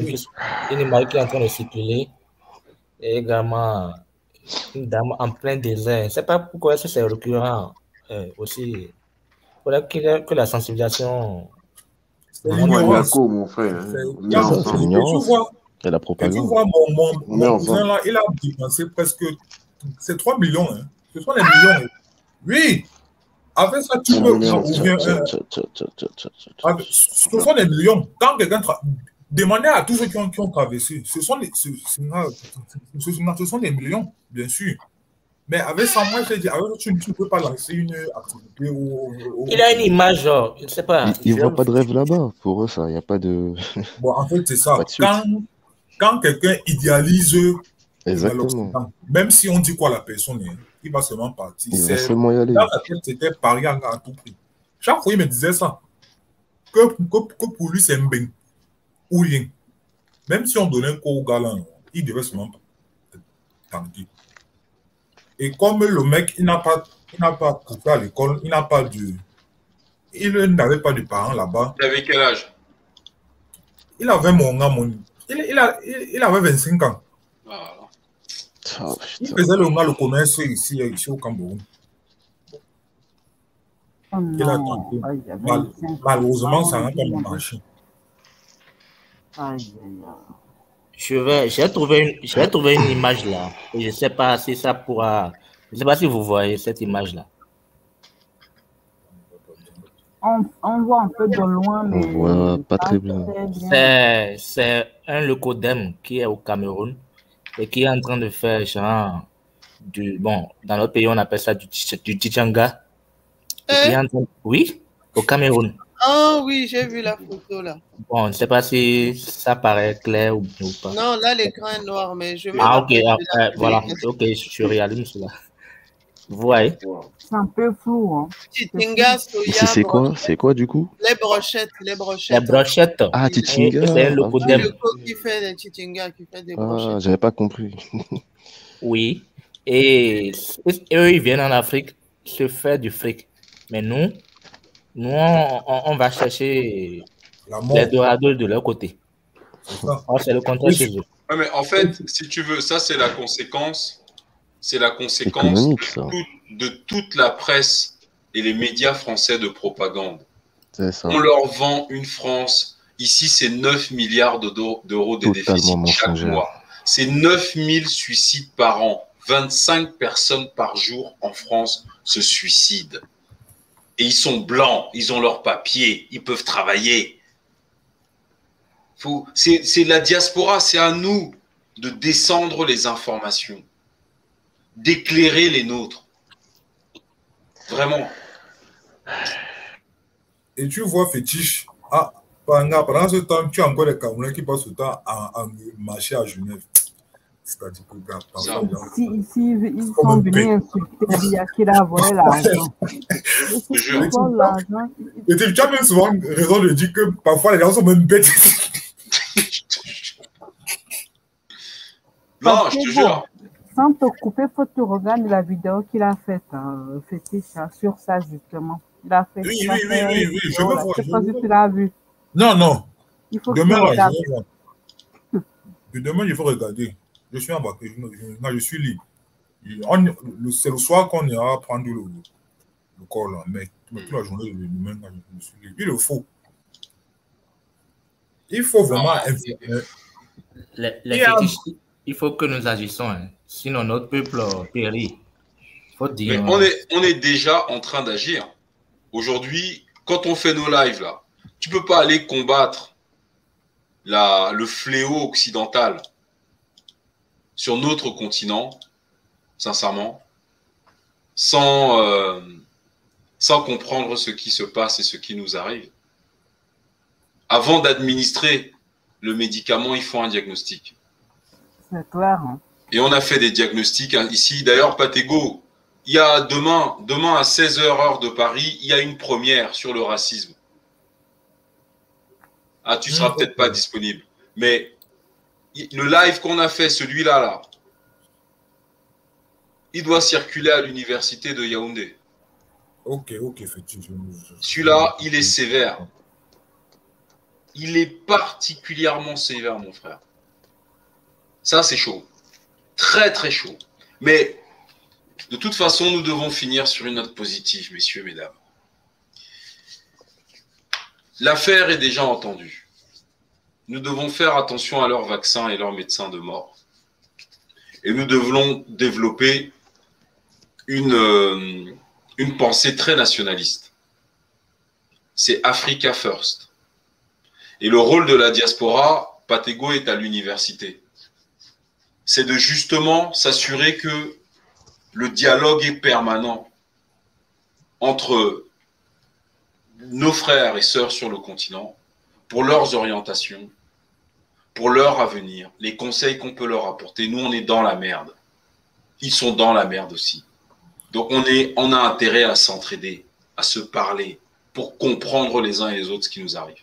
qui- une image qui est en train de circuler. Et également une dame en plein désert. Je ne sais pas pourquoi est-ce que c'est récurrent euh, aussi. Il faudrait qu'il y ait- que la sensibilisation. C'est mon frère. hein. C'est- la et tu propagande. vois mon, mon, On est mon ensemble. cousin là, il a dépensé presque. C'est 3 millions. Hein. Ce sont les millions. hein. Oui. Avec ça, tu peux. Ce sont des millions. Quand quelqu'un. tra- Demandez à tous ceux qui ont, qui ont traversé. Ce sont, des, ce, ce- ce- ce sont des millions, bien sûr. Mais avec ça, moi, je dis, avec ça, tu ne peux pas lancer une activité ou. ou- Il a une image, genre, je ne sais pas. Ils ne voient pas de rêve là-bas. Pour eux, ça, il n'y a pas de. Bon, en fait, c'est ça. Quand, quand quelqu'un idéalise Exactement. même si on dit quoi la personne est, il va seulement partir. Il va C'est- seulement y aller. Dans la tête, c'était parier à tout prix. Chaque fois, il me disait ça. Que, que, que pour lui, c'est un bain. Ou rien. Même si on donnait un coup au gars là, il devait seulement tenter. Et comme le mec, il n'a pas, il n'a pas coupé à l'école, il n'a pas de. Il n'avait pas de parents là-bas. Il avait quel âge? Il avait mon âme, mon- il, il, a, il, il avait 25 ans. Oh, Il faisait le mal le commerce ici, ici au Cameroun. Oh Il a tenté. Aïe, Mal- 25 malheureusement, ça n'a pas marché. Je vais, j'ai trouvé une, j'ai trouvé une image là. Et je ne sais pas si ça pourra. Je ne sais pas si vous voyez cette image là. On, on voit un peu de loin, mais. On voit pas très bien. bien. C'est, c'est un leucodème qui est au Cameroun et qui est en train de faire genre du. Bon, dans notre pays, on appelle ça du, du tchanga. Et qui est en train- Oui, au Cameroun. Oh oui, j'ai vu la photo là. Bon, je ne sais pas si ça paraît clair ou, ou pas. Non, là l'écran est noir, mais je Ah, ok, ah, euh, voilà. Ok, je, je réallume cela. Vous voyez? C'est un peu flou. Hein. Titinga, Et soya, c'est quoi brochette. C'est quoi du coup? Les brochettes, les brochettes. La brochette. Ah, Tichinga. et C'est un Ah. Le coq qui fait des titinga, qui fait des brochettes. Ah, j'avais pas compris. Oui. Et, eux, ils viennent en Afrique se faire du fric. Mais nous, nous, on, on- on va chercher les dorados de leur côté. c'est le contraire chez eux. Ouais, mais en fait, si tu veux, ça c'est la conséquence, c'est la conséquence de, ça. De toute la presse et les médias français de propagande. Ça. On leur vend une France. Ici, c'est 9 milliards d'euros de déficit chaque mois. C'est 9000 suicides par an. 25 personnes par jour en France se suicident. Et ils sont blancs, ils ont leurs papiers, ils peuvent travailler. C'est la diaspora, c'est à nous de descendre les informations, d'éclairer les nôtres. Vraiment. Et tu vois, fétiche, ah, pendant ce temps, tu as encore les Camerounais qui passent le temps à, marcher à Genève. C'est-à-dire que, gars, si, si, ils sont venus insulter il y a qui a volé l'argent. Et tu as même souvent raison de dire que parfois les gens sont même bêtes. non, je te jure. Sans te couper, faut que tu regardes la vidéo qu'il a faite, hein, fétiche, sur ça justement. Il a fait oui, oui, oui, oui, oui, je veux voir. Je sais pas si tu l'as vu. Non, non. Il faut Demain, que tu là, je vais voir. Demain, il faut regarder. Je suis en vacances, je, je suis libre. C'est le soir qu'on ira prendre le, le corps là, mais toute la journée, le demain, je suis libre. Il le faut. Il faut vraiment. Les, les fétiches, il faut que nous agissions, hein. Sinon notre peuple périt. Faut dire. Mais on est, on est déjà en train d'agir. Aujourd'hui, quand on fait nos lives là, tu peux pas aller combattre la, le fléau occidental sur notre continent, sincèrement, sans, euh, sans comprendre ce qui se passe et ce qui nous arrive. Avant d'administrer le médicament, il faut un diagnostic. C'est clair. Hein. Et on a fait des diagnostics hein, ici. D'ailleurs, Patego, il y a demain, demain à 16h heure de Paris, il y a une première sur le racisme. Ah, tu seras peut-être pas disponible. Mais le live qu'on a fait, celui-là, là, il doit circuler à l'université de Yaoundé. Ok, ok, effectivement. Celui-là, il est sévère. Il est particulièrement sévère, mon frère. Ça, c'est chaud. Très, très chaud. Mais de toute façon, nous devons finir sur une note positive, messieurs, mesdames. L'affaire est déjà entendue. Nous devons faire attention à leurs vaccins et leurs médecins de mort. Et nous devons développer une, euh, une pensée très nationaliste. C'est Africa First. Et le rôle de la diaspora, Patego est à l'université. C'est de justement s'assurer que le dialogue est permanent entre nos frères et sœurs sur le continent pour leurs orientations, pour leur avenir, les conseils qu'on peut leur apporter. Nous, on est dans la merde. Ils sont dans la merde aussi. Donc, on, est, on a intérêt à s'entraider, à se parler, pour comprendre les uns et les autres ce qui nous arrive.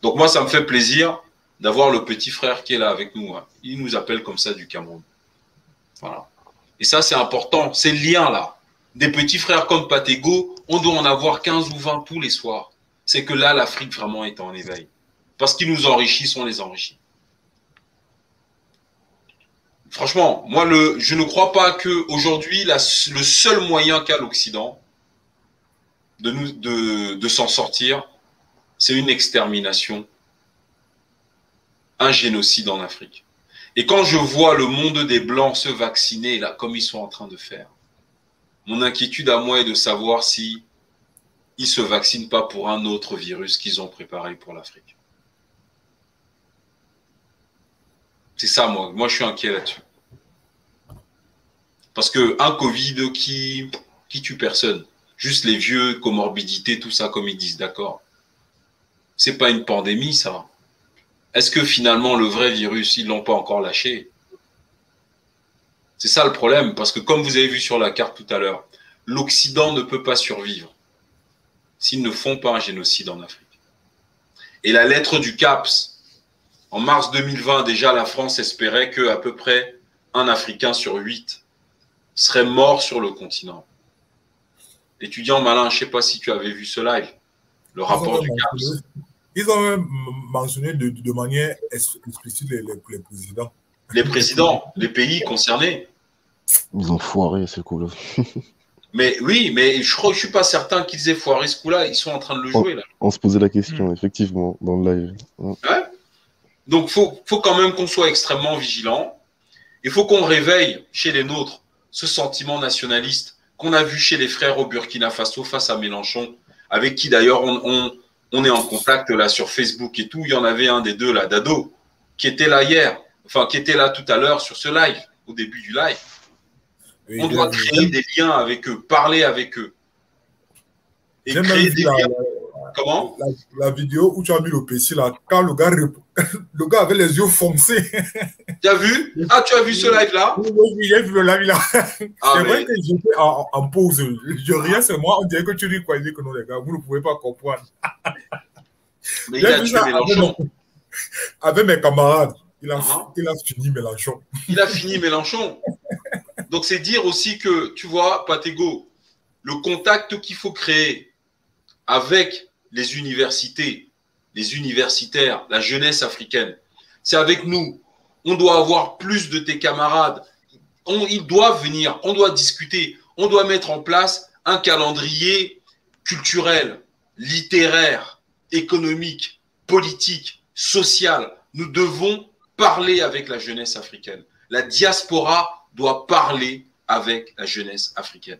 Donc, moi, ça me fait plaisir d'avoir le petit frère qui est là avec nous. Hein. Il nous appelle comme ça du Cameroun. Voilà. Et ça, c'est important. Ces liens-là, des petits frères comme Patego, on doit en avoir 15 ou 20 tous les soirs. C'est que là, l'Afrique vraiment est en éveil. Parce qu'ils nous enrichissent, on les enrichit. Franchement, moi, le, je ne crois pas qu'aujourd'hui, le seul moyen qu'a l'Occident de, s'en sortir, c'est une extermination, un génocide en Afrique. Et quand je vois le monde des Blancs se vacciner, là, comme ils sont en train de faire, mon inquiétude à moi est de savoir si ils se vaccinent pas pour un autre virus qu'ils ont préparé pour l'Afrique. C'est ça, moi. Moi, je suis inquiet là-dessus. Parce que un Covid qui, qui tue personne, juste les vieux, comorbidités, tout ça, comme ils disent, d'accord. C'est pas une pandémie, ça. Est-ce que finalement le vrai virus, ils l'ont pas encore lâché? C'est ça le problème, parce que comme vous avez vu sur la carte tout à l'heure, l'Occident ne peut pas survivre s'ils ne font pas un génocide en Afrique. Et la lettre du CAPS, en mars 2020, déjà la France espérait que à peu près un Africain sur huit serait mort sur le continent. Étudiant malin, je ne sais pas si tu avais vu ce live, le rapport du CAPS. Ils ont même mentionné de, de manière explicite les, les, les, présidents. Les présidents, les pays concernés. Ils ont foiré, c'est cool. Mais oui, mais je crois je suis pas certain qu'ils aient foiré ce coup-là. Ils sont en train de le jouer là. On se posait la question, effectivement, dans le live. Ouais. Donc faut faut quand même qu'on soit extrêmement vigilant. Il faut qu'on réveille chez les nôtres ce sentiment nationaliste qu'on a vu chez les frères au Burkina Faso face à Mélenchon, avec qui d'ailleurs on, on, on, est en contact là sur Facebook et tout. Il y en avait un des deux là, Dado, qui était là hier, enfin qui était là tout à l'heure sur ce live, au début du live. on doit créer des liens avec eux, parler avec eux. Et créer des liens. Comment? La, vidéo où tu as mis le PC là, quand le gars, le gars avait les yeux foncés. Tu as vu? Ah, tu as vu ce live là Oui, j'ai vu le live là. Ah, c'est vrai que j'étais en, en, pause. Je riais, c'est moi. On dirait que tu dis quoi Il dit que non, les gars, vous ne pouvez pas comprendre. Mais il a tué Mélenchon. Avec mes camarades. Il a, il a fini Mélenchon. Il a fini Mélenchon. Donc, c'est dire aussi que, tu vois, Patego, le contact qu'il faut créer avec les universités, les universitaires, la jeunesse africaine. C'est avec nous. On doit avoir plus de tes camarades. ils doivent venir, on doit discuter, on doit mettre en place un calendrier culturel, littéraire, économique, politique, social. Nous devons parler avec la jeunesse africaine. La diaspora doit parler avec la jeunesse africaine.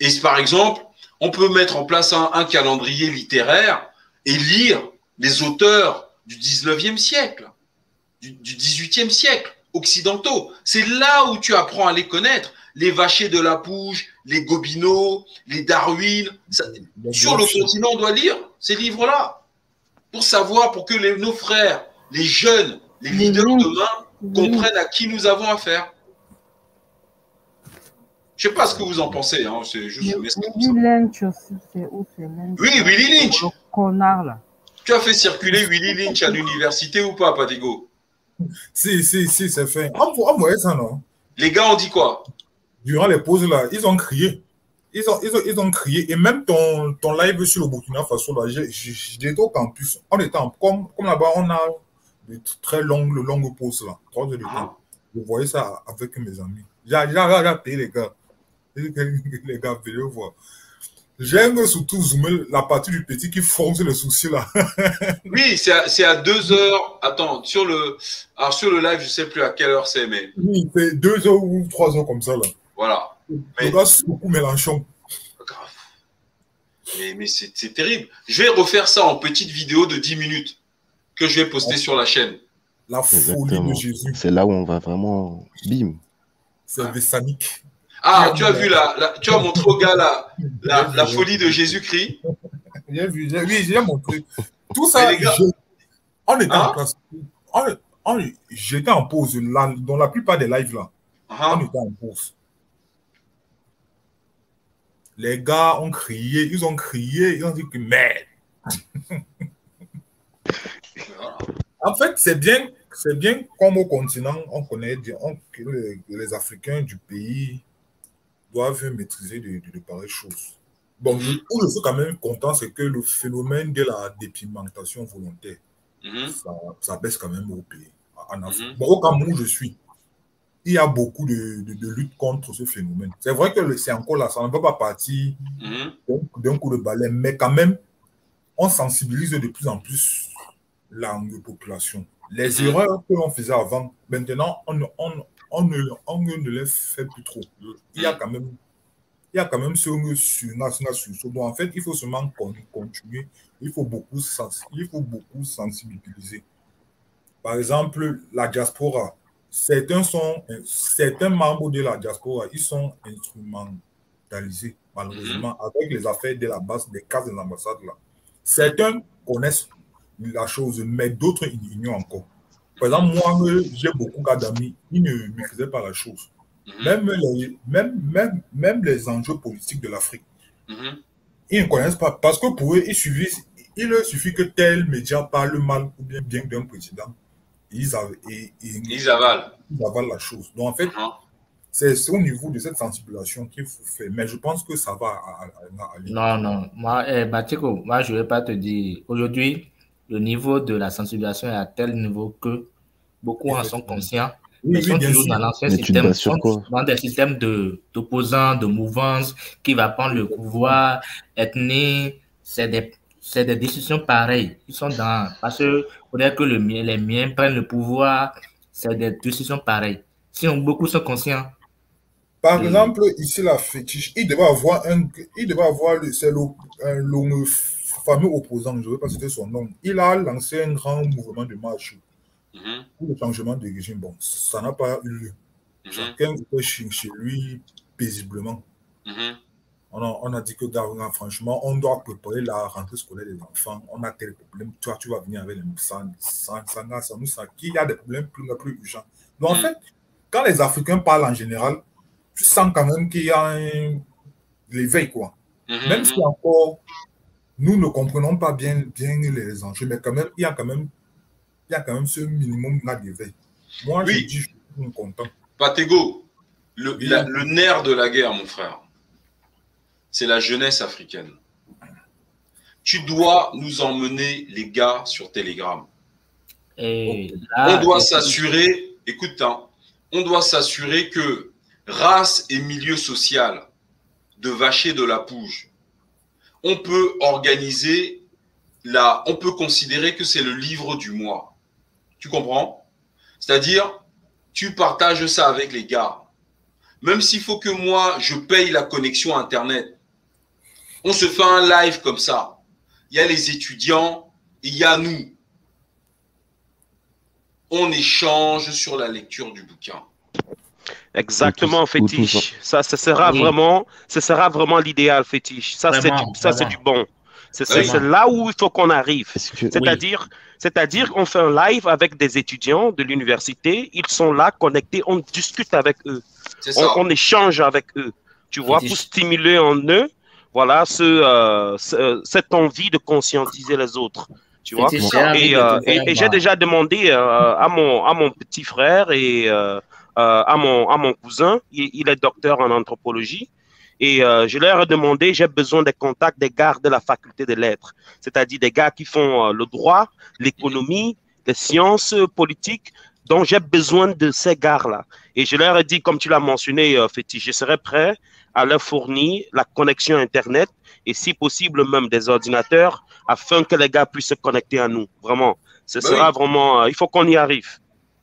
Et par exemple, on peut mettre en place un, calendrier littéraire et lire les auteurs du 19e siècle, du, du 18e siècle, occidentaux. C'est là où tu apprends à les connaître. Les Vachers de la Pouge, les Gobineau, les Darwin. sur le continent, on doit lire ces livres-là pour savoir, pour que nos frères, les jeunes, les leaders demain comprennent à qui nous avons affaire. Je ne sais pas ce que vous en pensez, hein, c'est juste Willy Lynch aussi, c'est ouf. Oui, Willy Lynch. Connard là. Tu as fait circuler Willy Lynch à l'université ou pas, Patigo? Si, si, si, c'est fait. Envoyez ça, non? Les gars ont dit quoi? Durant les pauses là, ils ont crié. Ils ont, ils ont, ils ont crié. Et même ton, ton live sur le Burkina Faso, là, j'étais au campus. On était en, comme, comme là-bas, on a de très longues, longues pauses là. Trois heures de ah. temps. Je voyais ça avec mes amis. J'ai payé les gars. les gars, venez voir. J'aime surtout zoomer la partie du petit qui fonce le souci là. oui, c'est à, deux heures. Attends, sur le, alors sur le live, je sais plus à quelle heure c'est, mais. Oui, c'est deux heures ou trois heures comme ça là. Voilà. Mais... c'est beaucoup Mélenchon. Mais, mais c'est terrible. Je vais refaire ça en petite vidéo de 10 minutes que je vais poster sur la chaîne. La folie de Jésus. C'est là où on va vraiment. Bim. C'est sanique. Ah, tu as vu la, tu as montré au gars la, la, folie de Jésus-Christ. J'ai vu, oui, j'ai montré. Tout ça, les gars, on était en hein? classe. J'étais en pause. dans la plupart des lives là, uh-huh. on était en pause. Les gars ont crié, ils ont crié, ils ont dit que merde. en fait, c'est bien, c'est bien comme au continent, on connaît on, les Africains du pays doivent maîtriser de, de, pareilles choses. Bon, mhm. où je suis quand même content, c'est que le phénomène de la dépimentation volontaire, mhm. ça, baisse quand même au pays. En Afrique. Mhm. Bon, au Cameroun où je suis, il y a beaucoup de, de, lutte contre ce phénomène. C'est vrai que c'est encore là, ça ne peut pas partir d'un coup de balai, mais quand même, on sensibilise de plus en plus la population. Les erreurs que l'on faisait avant, maintenant, on, on, on ne, on ne les fait plus trop. Il y a quand même, il y a quand même ce national sur Donc, en fait, il faut seulement continuer. Il faut beaucoup, il faut beaucoup sensibiliser. Par exemple, la diaspora. Certains, sont, certains membres de la diaspora, ils sont instrumentalisés, malheureusement, mhm. avec les affaires de la base des cases de l'ambassade. Là. Certains connaissent la chose, mais d'autres ignorent encore. Par exemple, moi, j'ai beaucoup d'amis, ils ne maîtrisaient pas la chose. Mhm. même, les, même, même, même les enjeux politiques de l'Afrique, mhm. ils ne connaissent pas. Parce que pour eux, il suffit, il leur suffit que tel média parle mal ou bien bien d'un président. Ils, ils, avalent. Ils avalent la chose. Donc, en fait, mhm. c'est au niveau de cette sensibilisation qu'il faut faire. Mais je pense que ça va aller. Non, non. Moi, eh, moi, je ne vais pas te dire. Aujourd'hui, le niveau de la sensibilisation est à tel niveau que beaucoup en sont conscients. mais sont toujours dans l'ancien système, dans des systèmes d'opposants, de, mouvances, qui va prendre le pouvoir, ethnie, c'est des, des, décisions pareilles. Ils sont dans, parce que faudrait que le, les miens prennent le pouvoir, c'est des décisions pareilles. Si beaucoup sont conscients. Par exemple, ici, la fétiche, il devait avoir un, il devait avoir, c'est le, fameux opposant, je ne vais pas citer son nom. Il a lancé un grand mouvement de marche Mhm. Pour le changement de régime, bon, ça n'a pas eu lieu. Mhm. Chacun était chez, lui paisiblement. Mhm. On, a, on, a, dit que, franchement, on doit préparer la rentrée scolaire des enfants. On a tel problème. Toi, tu vas venir avec les sans, sans, sans, sans nous, sans qui il y a des problèmes plus, plus urgents. Donc, en fait, quand les Africains parlent en général, tu sens quand même qu'il y a un l'éveil, quoi. Même si encore, nous ne comprenons pas bien, bien les enjeux, mais quand même, il y a quand même il y a quand même ce minimum là d'éveil. Moi, je dis, je suis content. Patego, le, le nerf de la guerre, mon frère, c'est la jeunesse africaine. Tu dois nous emmener, les gars, sur Telegram. Et on doit s'assurer, écoute, hein, on doit s'assurer que race et milieu social de vacher de la pouge, on peut organiser la, on peut considérer que c'est le livre du mois. Tu comprends? C'est-à-dire, tu partages ça avec les gars. Même s'il faut que moi, je paye la connexion Internet. On se fait un live comme ça. Il y a les étudiants, il y a nous. On échange sur la lecture du bouquin. Exactement, fétiche. Ça, ce sera vraiment, ce sera vraiment l'idéal, fétiche. Ça, c'est ça, c'est du bon. C'est là où il faut qu'on arrive. C'est-à-dire, c'est-à-dire qu'on fait un live avec des étudiants de l'université. Ils sont là connectés, on discute avec eux, on, échange avec eux. Tu vois, pour stimuler en eux, voilà, euh, ce, cette envie de conscientiser les autres. Tu vois? Et, euh, j'ai déjà demandé euh, à mon à mon petit frère et à mon à mon cousin, il est docteur en anthropologie. Et euh, je leur ai demandé, j'ai besoin des contacts des gars de la faculté des lettres, c'est-à-dire des gars qui font euh, le droit, l'économie, les sciences politiques, dont j'ai besoin de ces gars-là. Et je leur ai dit, comme tu l'as mentionné, euh, je serai prêt à leur fournir la connexion Internet et si possible même des ordinateurs afin que les gars puissent se connecter à nous. Vraiment, ce bah sera vraiment, euh, il faut qu'on y arrive.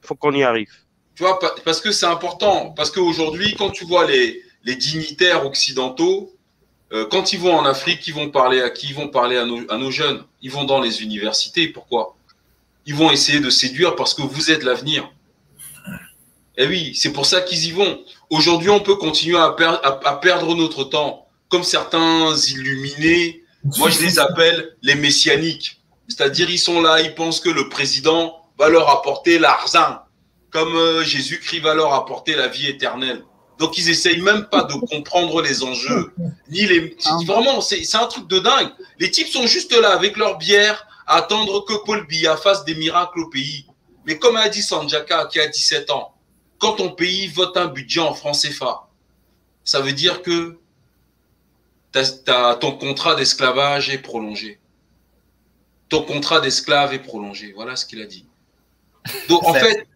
Il faut qu'on y arrive. Tu vois, parce que c'est important. Parce qu'aujourd'hui, quand tu vois les, dignitaires occidentaux, euh, quand ils vont en Afrique, ils vont parler à qui? Ils vont parler à nos, jeunes. Ils vont dans les universités. Pourquoi? Ils vont essayer de séduire parce que vous êtes l'avenir. Eh oui, c'est pour ça qu'ils y vont. Aujourd'hui, on peut continuer à, à, perdre notre temps, comme certains illuminés. Moi, je les appelle les messianiques. C'est-à-dire, ils sont là, ils pensent que le président va leur apporter l'argent, comme euh, Jésus-Christ va leur apporter la vie éternelle. Donc, ils essayent même pas de comprendre les enjeux. Ni les... Vraiment, c'est un truc de dingue. Les types sont juste là avec leur bière à attendre que Paul Biya fasse des miracles au pays. Mais comme a dit Sanjaka, qui a 17 ans, quand ton pays vote un budget en francs CFA, ça veut dire que ton contrat d'esclavage est prolongé. Ton contrat d'esclave est prolongé. Voilà ce qu'il a dit. Donc, en fait,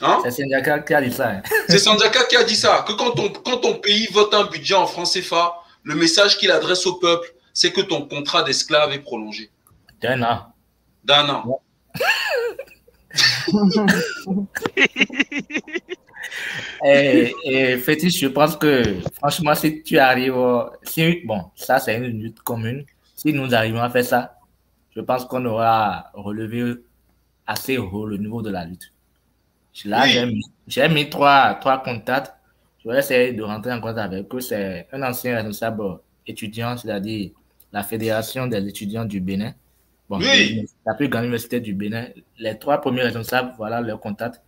Hein? C'est Sanjaka qui a dit ça. Hein. C'est Sanjaka qui a dit ça. Que quand ton, quand ton pays vote un budget en francs CFA, le message qu'il adresse au peuple, c'est que ton contrat d'esclave est prolongé. D'un an. D'un an. et, et Fétiche, je pense que franchement, si tu arrives, si, bon, ça c'est une lutte commune. Si nous arrivons à faire ça, je pense qu'on aura relevé assez haut le niveau de la lutte. Là, j'ai mis trois, trois contacts. Je vais essayer de rentrer en contact avec eux. C'est un ancien responsable étudiant, c'est-à-dire la Fédération des étudiants du Bénin. Bon, la plus grande université du Bénin. Les trois premiers responsables, voilà leurs contacts.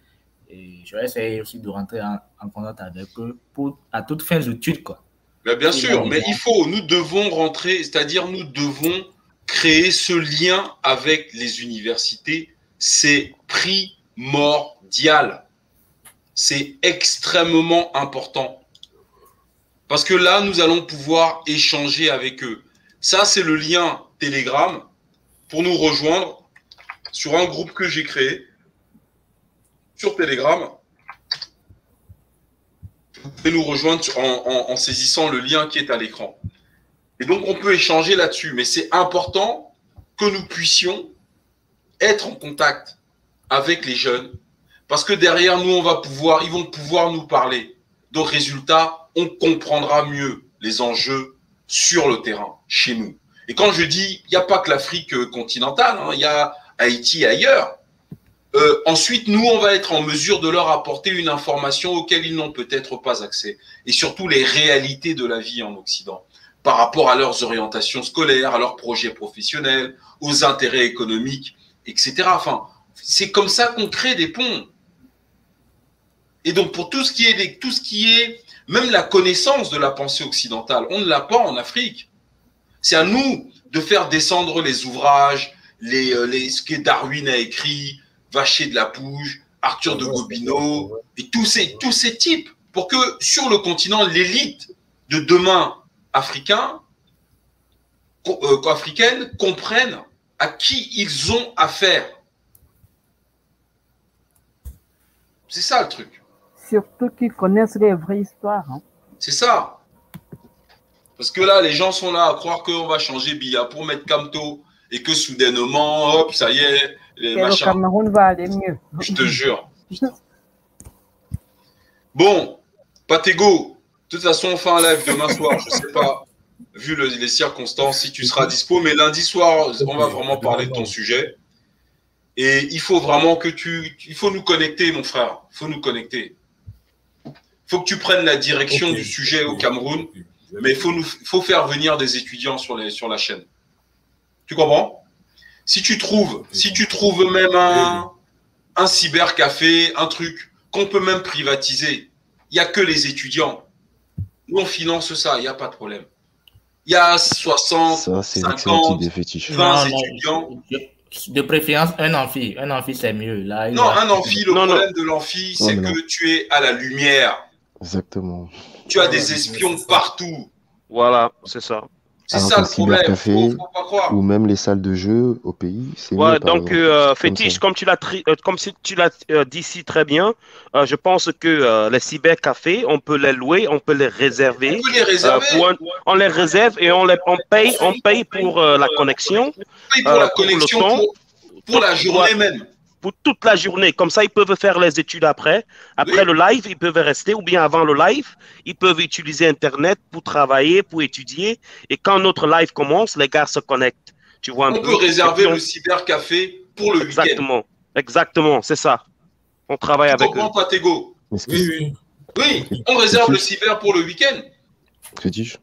Et je vais essayer aussi de rentrer en, contact avec eux pour, à toutes fins d'études. Quoi. Mais bien sûr, mais il faut, nous devons rentrer, c'est-à-dire nous devons créer ce lien avec les universités. C'est primordial c'est extrêmement important. Parce que là, nous allons pouvoir échanger avec eux. Ça, c'est le lien Telegram pour nous rejoindre sur un groupe que j'ai créé sur Telegram. nous rejoindre en, saisissant le lien qui est à l'écran. Et donc, on peut échanger là-dessus, mais c'est important que nous puissions être en contact avec les jeunes, parce que derrière nous, on va pouvoir, ils vont pouvoir nous parler. Donc, résultat, on comprendra mieux les enjeux sur le terrain, chez nous. Et quand je dis, il n'y a pas que l'Afrique continentale, hein, il y a Haïti ailleurs. Euh, ensuite, nous, on va être en mesure de leur apporter une information auquel ils n'ont peut-être pas accès. Et surtout les réalités de la vie en Occident par rapport à leurs orientations scolaires, à leurs projets professionnels, aux intérêts économiques, etc. Enfin, c'est comme ça qu'on crée des ponts. Et donc, pour tout ce qui est, tout ce qui est même la connaissance de la pensée occidentale, on ne l'a pas en Afrique. C'est à nous de faire descendre les ouvrages, les, euh, les, ce que Darwin a écrit, Vacher de la Pouge, Arthur de Gobineau, et tous ces, tous ces types, pour que sur le continent, l'élite de demain africain, euh, africaine comprenne à qui ils ont affaire. C'est ça le truc. Surtout qu'ils connaissent les vraies histoires. Hein. C'est ça. Parce que là, les gens sont là à croire qu'on va changer Bia pour mettre Camto et que soudainement, hop, ça y est, les le Cameroun va aller mieux. Je te jure. Bon, Patego, de toute façon, on fait un live demain soir, je ne sais pas, vu les circonstances, si tu seras dispo, mais lundi soir, on va vraiment parler de ton sujet. Et il faut vraiment que tu. Il faut nous connecter, mon frère. Il faut nous connecter. Il faut que tu prennes la direction du sujet au Cameroun, mais il faut, nous, faut faire venir des étudiants sur, les, sur la chaîne. Tu comprends? Si tu trouves, si tu trouves même un, un cybercafé, un truc qu'on peut même privatiser, il n'y a que les étudiants. Nous, on finance ça, il n'y a pas de problème. Il y a 60, ça, 50, 20 étudiants. De préférence, un amphi. Un amphi, c'est mieux. Là, non, un amphi, le problème de l'amphi, c'est que tu es à la lumière. Exactement. Tu as des espions partout. Voilà, c'est ça. C'est ça le problème. Café, ou même les salles de jeu au pays. Ouais, donc, euh, Fétiche, comme, tu l'as euh, comme si tu l'as euh, dit si très bien, je pense que les cybercafés, on peut les louer, on peut les réserver. On peut les réserver. on les réserve et on, les, on, paye, on paye pour la connexion. On paye pour la connexion, pour, pour, la journée même pour toute la journée. Comme ça, ils peuvent faire les études après. Après le live, ils peuvent rester, ou bien avant le live, ils peuvent utiliser Internet pour travailler, pour étudier. Et quand notre live commence, les gars se connectent. Tu vois on peut réserver le cybercafé pour le week-end. Exactement, exactement, c'est ça. On travaille avec eux. Patego oui, oui. Oui, on réserve le cyber pour le week-end. Que dis-je?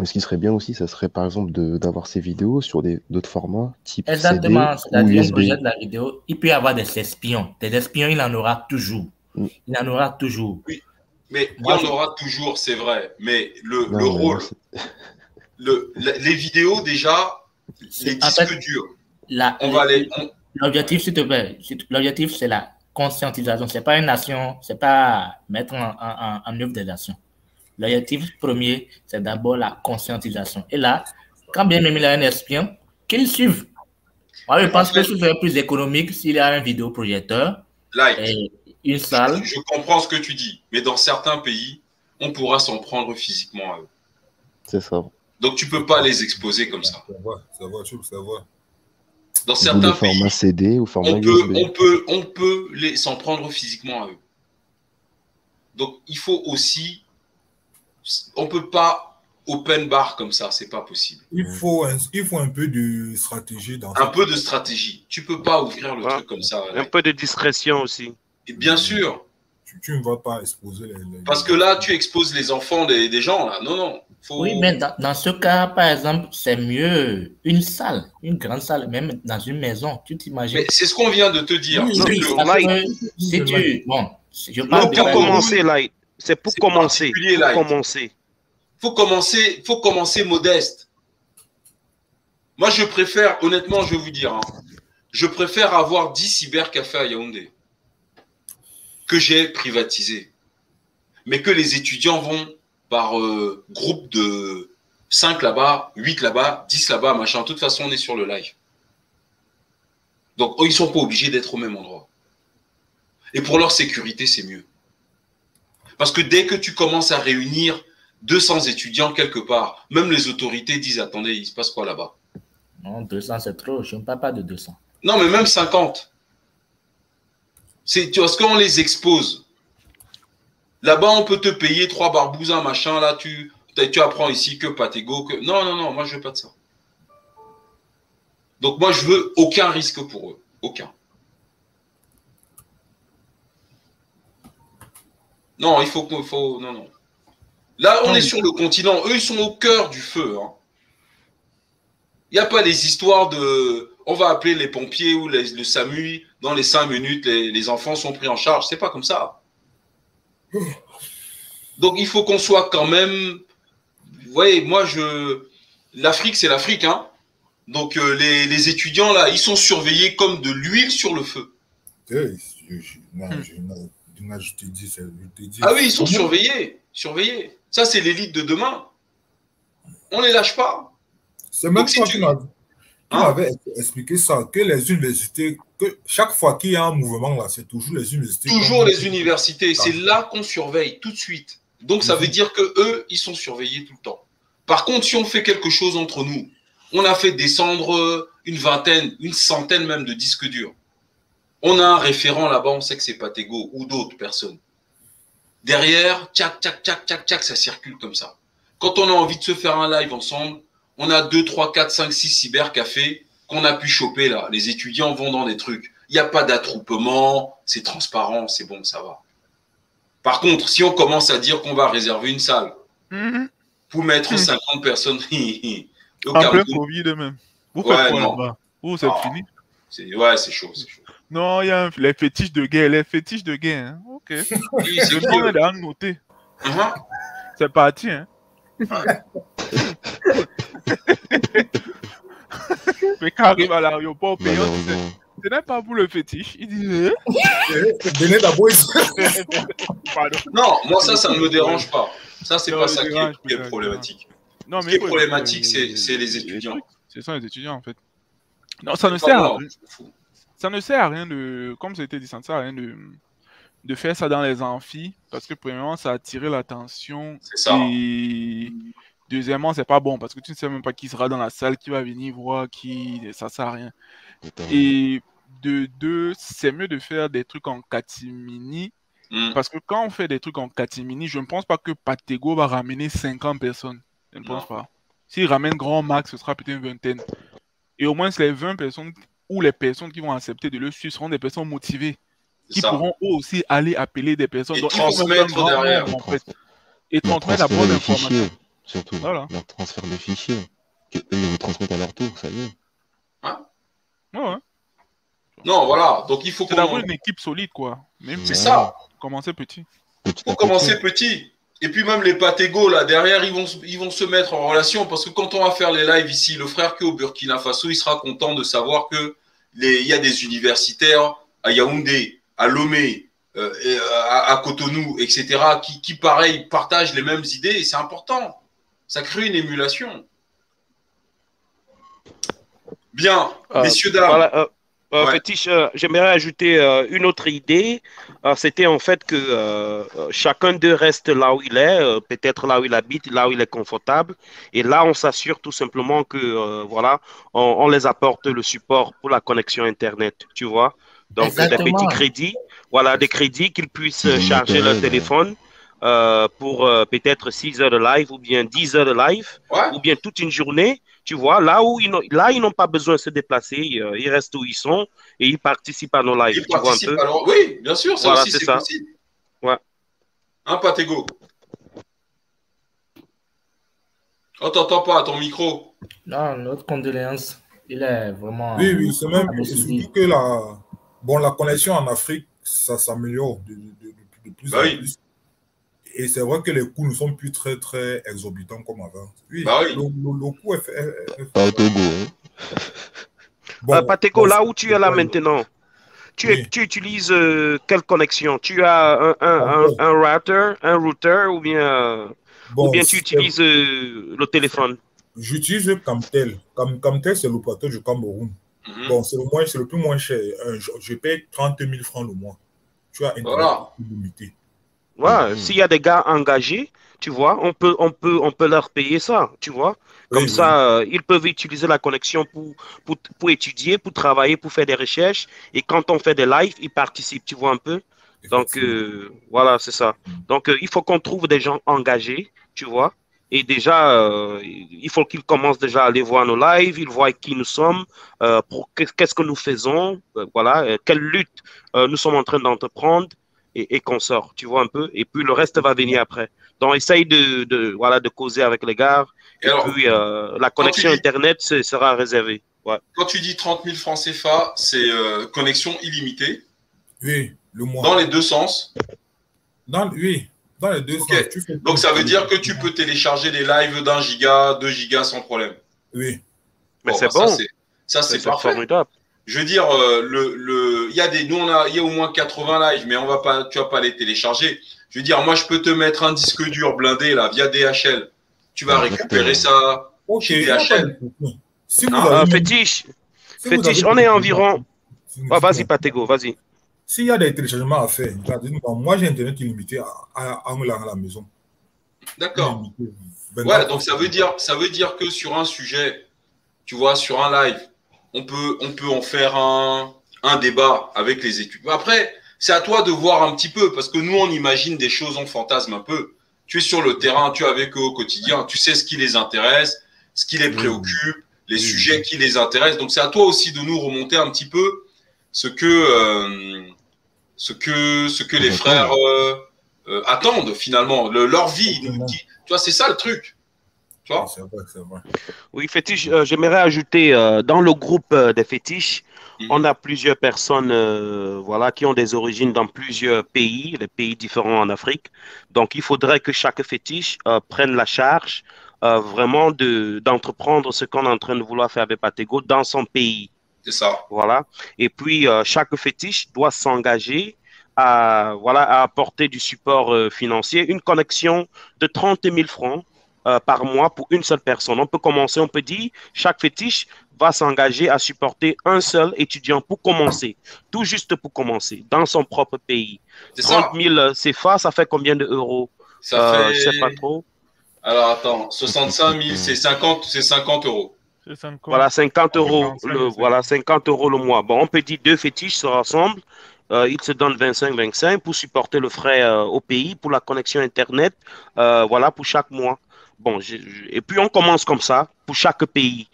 Hein ce qui serait bien aussi, ça serait par exemple d'avoir ces vidéos sur d'autres formats, type Exactement, c'est-à-dire on projette la vidéo, il peut y avoir des espions. Des espions, il en aura toujours. Mm. Il en aura toujours. Oui, mais il y en aura toujours, c'est vrai. Mais le, le rôle, le, les vidéos déjà, les disques durs, on va les... L'objectif, s'il te plaît, l'objectif, c'est la conscientisation. Ce n'est pas une nation, ce n'est pas mettre en, en, en œuvre des nations. L'objectif premier, c'est d'abord la conscientisation. Et là, quand bien même il a un espion, qu'il suive. Moi, je pense que ce serait plus économique s'il y a un vidéoprojecteur et une salle. Je, comprends ce que tu dis, mais dans certains pays, on pourra s'en prendre physiquement à eux. C'est ça. Donc, tu ne peux pas les exposer comme ça. Ça va, ça va, ça va. Dans certains pays, format CD ou format on peut, on peut, on peut s'en prendre physiquement à eux. Donc, il faut aussi on peut pas open bar comme ça, c'est pas possible. Il faut, un, il faut un peu de stratégie. Dans un peu de stratégie. Tu peux pas ouvrir le truc comme ça. Un peu de discrétion aussi. Et bien sûr. Tu, ne vas pas exposer les, Parce que là, tu exposes les enfants des, gens, là. Non, non. Oui, mais dans, ce cas, par exemple, c'est mieux une salle, une grande salle, même dans une maison. Tu t'imagines? C'est ce qu'on vient de te dire. Oui, si tu. Bon, je parle pour commencer, là, c'est pour commencer. Pour commencer. Faut commencer, faut commencer modeste. Moi, je préfère, honnêtement, je vais vous dire, hein, je préfère avoir 10 cybercafés à Yaoundé que j'ai privatisé. Mais que les étudiants vont par euh, groupe de 5 là-bas, 8 là-bas, 10 là-bas, machin. De toute façon, on est sur le live. Donc, ils ne sont pas obligés d'être au même endroit. Et pour leur sécurité, c'est mieux. Parce que dès que tu commences à réunir 200 étudiants quelque part, même les autorités disent attendez, il se passe quoi là-bas? Non, 200 c'est trop, je ne parle pas de 200. Non, mais même 50. C'est parce qu'on les expose. Là-bas, on peut te payer trois barbousins, machin, là, tu, tu apprends ici que Patego, que. Non, non, non, moi je veux pas de ça. Donc moi je veux aucun risque pour eux. Aucun. Non, il faut qu'il faut. Non, non. Là, on est sur le continent. Eux, ils sont au cœur du feu. Hein. Il n'y a pas des histoires de. On va appeler les pompiers ou les, le SAMU. Dans les cinq minutes, les, enfants sont pris en charge. C'est pas comme ça. Donc, il faut qu'on soit quand même. Vous voyez, moi, je. L'Afrique, c'est l'Afrique. Hein. Donc, euh, les, les, étudiants, là, ils sont surveillés comme de l'huile sur le feu. non, je te dis, ah oui, ils sont surveillés, surveillés. Ça, c'est l'élite de demain. On ne les lâche pas. C'est même toi qui m'avais expliqué ça, que les universités, que chaque fois qu'il y a un mouvement là, c'est toujours les universités. Toujours les universités. C'est là qu'on surveille tout de suite. Donc, ça veut dire que eux, ils sont surveillés tout le temps. Par contre, si on fait quelque chose entre nous, on a fait descendre une vingtaine, une centaine même de disques durs. On a un référent là-bas, on sait que c'est Patego ou d'autres personnes. Derrière, tchac, tchac, tchac, tchac, tchac, ça circule comme ça. Quand on a envie de se faire un live ensemble, on a 2, 3, 4, 5, 6 cybercafés qu'on a pu choper là. Les étudiants vont dans des trucs. Il n'y a pas d'attroupement, c'est transparent, c'est bon, ça va. Par contre, si on commence à dire qu'on va réserver une salle mhm. pour mettre 50 mhm. personnes, en plein Covid même. Vous faites quoi là-bas? Où c'est ah. fini? Ouais, c'est chaud, c'est chaud. Non, il y a les fétiches de guerre, les fétiches de guerre. Hein. Ok. C'est le nom est noté. C'est parti, hein. Mais quand arrive à l'aéroport payant, ce n'est pas pour le fétiche. Il dit. Venez d'abord Non, moi ça, ça ne me dérange pas. Ça, c'est pas ça qui est, problématique. Non, mais Ce qui est problématique, c'est les étudiants. Ce sont les étudiants, en fait. Non, ça ne sert à ça ne sert à rien de, comme ça a été dit, ça ne sert à rien de, de faire ça dans les amphis, parce que premièrement, ça a attiré l'attention. C'est ça. Et deuxièmement, c'est pas bon, parce que tu ne sais même pas qui sera dans la salle, qui va venir voir, qui, ça sert à rien. Et de deux, c'est mieux de faire des trucs en catimini, hmm. parce que quand on fait des trucs en catimini, je ne pense pas que Patego va ramener 50 personnes. Je ne pense pas. S'il ramène grand max, ce sera peut-être une vingtaine. Et au moins, les 20 personnes ou les personnes qui vont accepter de le suivre seront des personnes motivées qui pourront aussi aller appeler des personnes. Et Donc, transmettre derrière. en fait. Et transmettre la bonne information. Surtout, voilà. leur transfert de fichiers. Que eux, ils vous transmettent à leur tour, ça y est. Hein? Ouais, ouais. Non, voilà. Donc, il faut C'est d'avoir une équipe solide, quoi. C'est ça. Commencer petit. Il faut commencer petit. Et puis même les Patego, là, derrière, ils vont, ils vont se mettre en relation parce que quand on va faire les lives ici, le frère qui est au Burkina Faso, il sera content de savoir que il y a des universitaires à Yaoundé, à Lomé, euh, à, Cotonou, etc., qui, qui, pareil, partagent les mêmes idées et c'est important. Ça crée une émulation. Bien, euh, messieurs, dames. Euh, euh, euh, j'aimerais ajouter euh, une autre idée. C'était en fait que chacun d'eux reste là où il est, peut-être là où il habite, là où il est confortable. Et là, on s'assure tout simplement que voilà, on, les apporte le support pour la connexion Internet, tu vois. Donc, des petits crédits, voilà, des crédits qu'ils puissent charger leur téléphone. pour peut-être 6 heures de live ou bien 10 heures de live ou bien toute une journée tu vois, là où ils là, ils n'ont pas besoin de se déplacer, euh, ils restent où ils sont et ils participent à nos lives. Ils tu vois un peu? Oui, bien sûr, ça aussi c'est possible. Ouais. Hein, Patego On t'entend pas à ton micro? Non, notre condoléance, il est vraiment. Oui, oui, c'est même surtout que la, bon, la connexion en Afrique, ça s'améliore de, plus bah en plus. Et c'est vrai que les coûts ne sont plus très, très exorbitants comme avant. Oui, bah oui. Le, le, coût est fait. Togo. Hein. Pateko, là où tu es là maintenant, tu, tu utilises euh, quelle connexion? Tu as un, un, un, router, un router ou bien, ou bien tu utilises euh, le téléphone? J'utilise Camtel. Cam, Camtel, c'est l'opérateur du Cameroun. Mhm. Bon, c'est le, moins, le plus moins cher. je, paye 30 000 francs le mois. Tu as Internet voilà. limité. Voilà, s'il y a des gars engagés, tu vois, on peut, on peut, on peut leur payer ça, tu vois. Comme ça, euh, ils peuvent utiliser la connexion pour, pour, pour, étudier, pour travailler, pour faire des recherches. Et quand on fait des lives, ils participent, tu vois un peu. Donc, euh, voilà, c'est ça. Donc, euh, il faut qu'on trouve des gens engagés, tu vois. Et déjà, il faut qu'ils commencent déjà à aller voir nos lives, ils voient qui nous sommes, pour qu'est-ce que nous faisons, voilà, quelle lutte nous sommes en train d'entreprendre et, et qu'on sort, tu vois un peu. Et puis, le reste va venir après. Donc, essaye de, de, voilà, de causer avec les gars. Et, puis, euh, la connexion Internet sera réservée. Ouais. Quand tu dis 30 000 francs CFA, c'est euh, connexion illimitée? Oui, le mois. Dans les deux sens? Dans, Oui, dans les deux sens. Donc, ça veut dire que tu peux télécharger des lives d'un giga, deux gigas sans problème Oui. Mais c'est bah, bon. Ça, c'est parfait. Formidable. Je veux dire, euh, le, le, il y a des, nous, on a, il y a au moins 80 lives, mais on va pas, tu vas pas les télécharger. Je veux dire, moi, je peux te mettre un disque dur blindé là via DHL. Tu vas récupérer ça chez DHL. Si vous hein? avez... fétiche. fétiche. On est environ. Ah, vas-y, Patego, vas-y. S'il y a des téléchargements à faire, moi j'ai Internet illimité à, à, à, la maison. D'accord. Ouais, donc ça veut, dire, ça veut dire que sur un sujet, tu vois, sur un live, on peut, on peut en faire un, un débat avec les études. Après, c'est à toi de voir un petit peu, parce que nous, on imagine des choses, on fantasme un peu. Tu es sur le terrain, tu es avec eux au quotidien, tu sais ce qui les intéresse, ce qui les préoccupe, les sujets qui les intéressent. Donc, c'est à toi aussi de nous remonter un petit peu ce que, euh, ce que, ce que les frères euh, euh, attendent finalement, leur vie. tu vois, c'est ça le truc. Tu vois vrai, Oui, fétiche, j'aimerais ajouter dans le groupe des fétiches, Mhm. On a plusieurs personnes euh, voilà, qui ont des origines dans plusieurs pays, les pays différents en Afrique. Donc, il faudrait que chaque fétiche euh, prenne la charge euh, vraiment d'entreprendre ce qu'on est en train de vouloir faire avec Patego dans son pays. C'est ça. Voilà. Et puis, chaque fétiche doit s'engager à, voilà, à apporter du support financier, une connexion de 30 000 francs par mois pour une seule personne. On peut commencer, on peut dire, chaque fétiche va s'engager à supporter un seul étudiant pour commencer, tout juste pour commencer, dans son propre pays. 30 000 CFA, ça fait combien d'euros Ça euh, fait. Je sais pas trop. Alors attends, 65 000, c'est 50, 50 euros. 50. Voilà, 50 euros, le, voilà, 50 euros le mois. Bon, on peut dire deux fétiches se rassemblent. Euh, ils se donnent 25-25 pour supporter le frais euh, au pays, pour la connexion Internet, euh, voilà, pour chaque mois. Bon, et puis on commence comme ça pour chaque pays.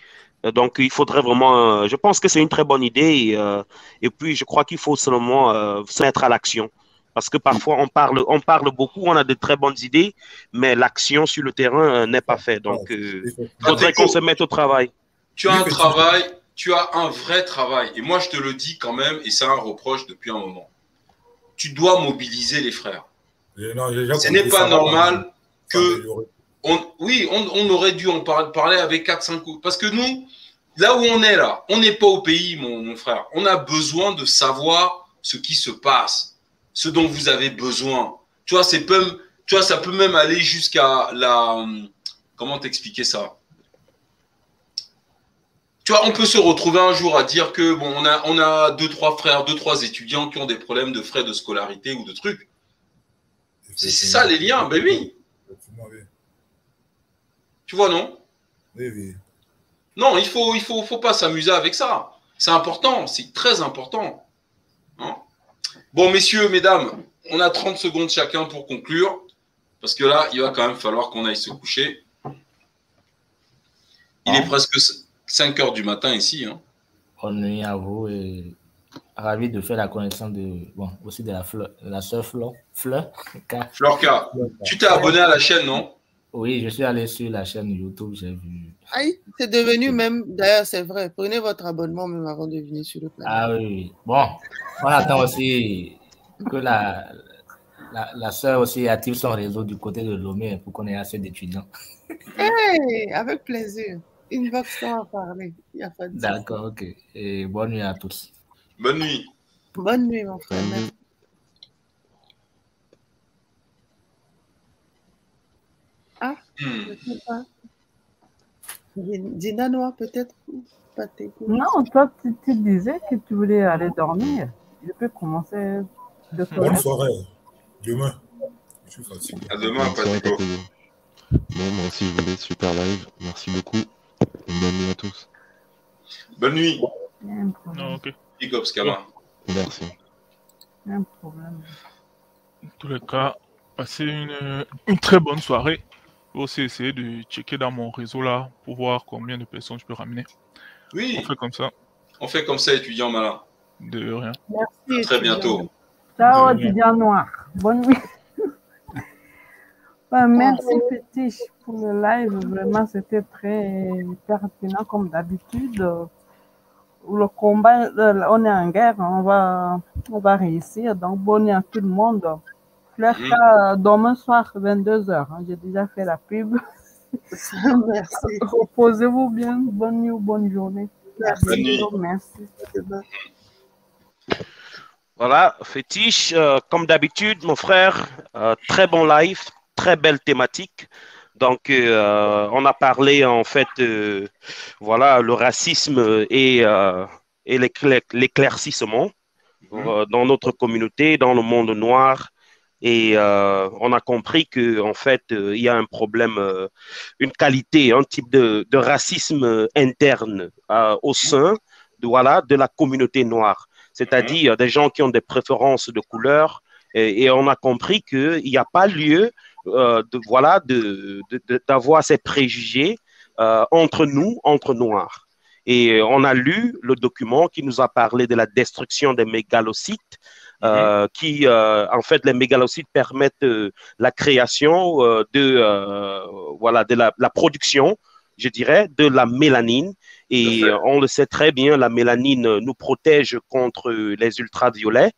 Euh, donc, il faudrait vraiment. Euh, je pense que c'est une très bonne idée. Et, euh, et puis, je crois qu'il faut seulement se mettre à l'action. Parce que parfois, on parle, on parle beaucoup, on a de très bonnes idées, mais l'action sur le terrain n'est pas faite. Donc, il faudrait qu'on se mette au travail. Tu as un travail, tu as un vrai travail. Et moi, je te le dis quand même, et c'est un reproche depuis un moment. Tu dois mobiliser les frères. Ce n'est pas normal que oui, on, aurait dû en parler avec 4-5 coups. Parce que nous, là où on est là, on n'est pas au pays, mon, frère. On a besoin de savoir ce qui se passe, ce dont vous avez besoin. Tu vois, c'est tu vois ça peut même aller jusqu'à la. Comment t'expliquer ça? Tu vois, on peut se retrouver un jour à dire que bon, on a, on a deux, trois frères, deux, trois étudiants qui ont des problèmes de frais de scolarité ou de trucs. C'est ça les liens, ben oui. Tu vois, non Oui, oui. Non, il faut, il faut, faut pas s'amuser avec ça. C'est important, c'est très important. Hein bon, messieurs, mesdames, on a 30 secondes chacun pour conclure. Parce que là, il va quand même falloir qu'on aille se coucher. Il est ah. presque 5 heures du matin ici. Hein. On est à vous et ravi de faire la connaissance de, bon, aussi de la, fleur, la soeur Fleur. Fleur Florca. Tu t'es abonné à la chaîne, non? Oui, je suis allé sur la chaîne YouTube, j'ai vu. Aïe, c'est devenu même, d'ailleurs, c'est vrai, prenez votre abonnement même avant de venir sur le plateau. Ah oui, bon, on attend aussi que la, la, la soeur aussi active son réseau du côté de Lomé pour qu'on ait assez d'étudiants. Hey, avec plaisir. Inbox à parler. D'accord, ok. Et bonne nuit à tous. Bonne nuit. Bonne nuit, mon frère. Hmm. je sais pas. Dina Noir, peut-être? Non, toi, tu, disais que tu voulais aller dormir. Je peux commencer de Bonne soirée. Demain. Je suis fatigué. À demain, Patico. Bon, moi aussi, je vous laisse. Super live. Merci beaucoup. bonne nuit à tous. Bonne nuit. Non, ok. Big ups, Kama. Merci. Un problème. En tous les cas, passez une, une très bonne soirée. Je vais aussi essayer de checker dans mon réseau là pour voir combien de personnes je peux ramener. Oui. On fait comme ça. On fait comme ça, étudiant malin. De rien. Merci. À très bientôt. Ciao, étudiant noir. Bonne nuit. Ouais, merci Fétiche pour le live. Vraiment, c'était très pertinent comme d'habitude. Le combat, euh, on est en guerre, on va, on va réussir. Donc, bonne nuit à tout le monde. Fleur Mhm. demain soir, 22h. J'ai déjà fait la pub. Merci. Reposez-vous bien. Bonne nuit ou bonne journée. Merci. Bonne nuit. Merci. Voilà, fétiche, euh, comme d'habitude, mon frère, euh, très bon live, très belle thématique. Donc, euh, on a parlé en fait, euh, voilà, le racisme et, euh, et l'éclair- l'éclaircissement euh, dans notre communauté, dans le monde noir. Et euh, on a compris que en fait, euh, il y a un problème, euh, une qualité, un type de, de racisme interne au sein de, voilà, de la communauté noire, c'est-à-dire des gens qui ont des préférences de couleur. Et, et on a compris qu'il n'y a pas lieu euh, de, voilà, de, de- de- d'avoir ces préjugés euh, entre nous, entre noirs. Et on a lu le document qui nous a parlé de la destruction des mégalocytes, euh, qui, euh, en fait, les mégalocytes permettent euh, la création de, voilà, de la, la production, je dirais, de la mélanine. Et on le sait très bien, la mélanine nous protège contre les ultraviolets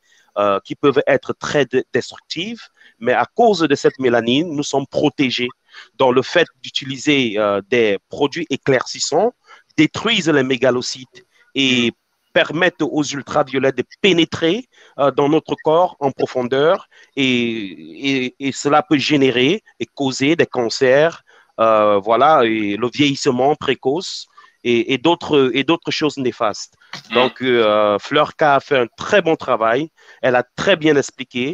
qui peuvent être très de- destructives. Mais à cause de cette mélanine, nous sommes protégés. Dans le fait d'utiliser des produits éclaircissants, détruisent les mégalocytes et permettent aux ultraviolets de pénétrer euh, dans notre corps en profondeur et, et- et cela peut générer et causer des cancers, euh, voilà, et le vieillissement précoce et, et d'autres et d'autres choses néfastes. Donc, euh, Fleur K a fait un très bon travail. Elle a très bien expliqué.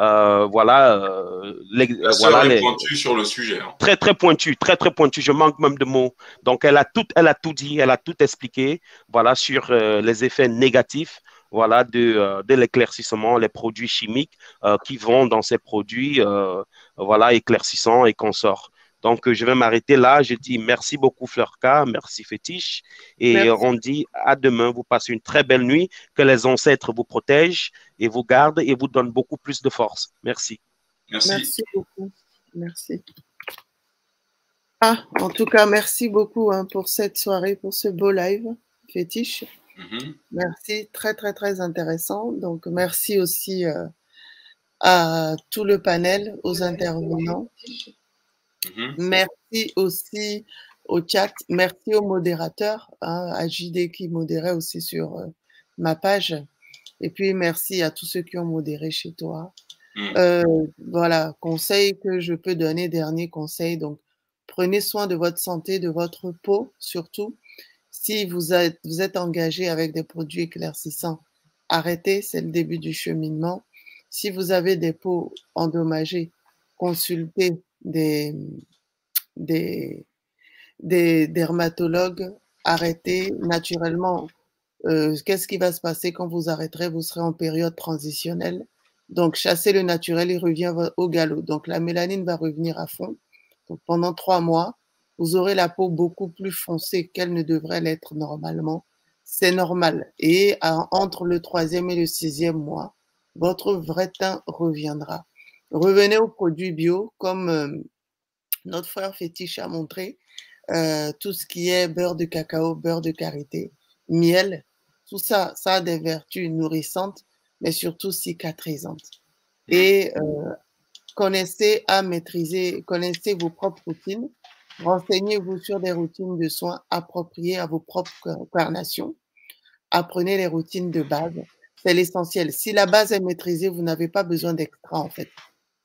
Euh, voilà, euh, les, sœur voilà est les- pointue sur le sujet. hein. très très pointu, très très pointu. Je manque même de mots. Donc elle a tout, elle a tout dit, elle a tout expliqué. Voilà sur euh, les effets négatifs. Voilà de, euh, de l'éclaircissement, les produits chimiques euh, qui vont dans ces produits, euh, voilà éclaircissants et consorts. Donc je vais m'arrêter là. Je dis merci beaucoup Fleurka, merci Fétiche, et Merci. on dit à demain. Vous passez une très belle nuit, que les ancêtres vous protègent et vous gardent et vous donnent beaucoup plus de force. Merci. Merci beaucoup. Merci. Ah, en tout cas, merci beaucoup hein, pour cette soirée, pour ce beau live fétiche. Mhm. Merci, très très très intéressant. Donc merci aussi euh, à tout le panel, aux intervenants. Mhm. Merci aussi au chat. Merci au modérateur, hein, à JD qui modérait aussi sur euh, ma page. Et puis merci à tous ceux qui ont modéré chez toi. Mhm. Euh, voilà, conseil que je peux donner, dernier conseil. Donc, prenez soin de votre santé, de votre peau surtout. Si vous êtes, vous êtes engagé avec des produits éclaircissants, arrêtez, c'est le début du cheminement. Si vous avez des peaux endommagées, consultez des, des, des dermatologues, arrêtez naturellement. Euh, Qu'est-ce qui va se passer quand vous arrêterez? Vous serez en période transitionnelle. Donc, chassez le naturel, il revient au galop. Donc, la mélanine va revenir à fond. Donc, pendant trois mois, vous aurez la peau beaucoup plus foncée qu'elle ne devrait l'être normalement. C'est normal. Et entre le troisième et le sixième mois, votre vrai teint reviendra. Revenez aux produits bio, comme euh, notre frère fétiche a montré, euh, tout ce qui est beurre de cacao, beurre de karité, miel, tout ça, ça a des vertus nourrissantes, mais surtout cicatrisantes. Et euh, connaissez à maîtriser, connaissez vos propres routines, renseignez-vous sur des routines de soins appropriées à vos propres carnations, apprenez les routines de base, c'est l'essentiel. Si la base est maîtrisée, vous n'avez pas besoin d'extra en fait.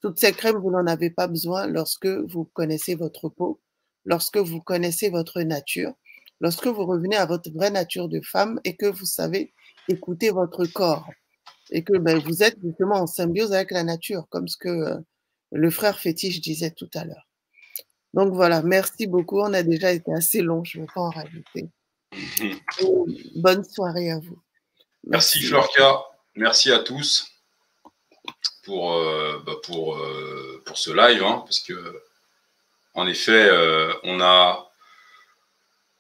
Toutes ces crèmes, vous n'en avez pas besoin lorsque vous connaissez votre peau, lorsque vous connaissez votre nature, lorsque vous revenez à votre vraie nature de femme et que vous savez écouter votre corps et que ben, vous êtes justement en symbiose avec la nature, comme ce que euh, le frère fétiche disait tout à l'heure. Donc voilà, merci beaucoup. On a déjà été assez long, je ne vais pas en rajouter. bonne soirée à vous. Merci, Florca. Merci à tous pour, euh, bah, pour, euh, pour ce live, hein, parce que en effet, euh, on a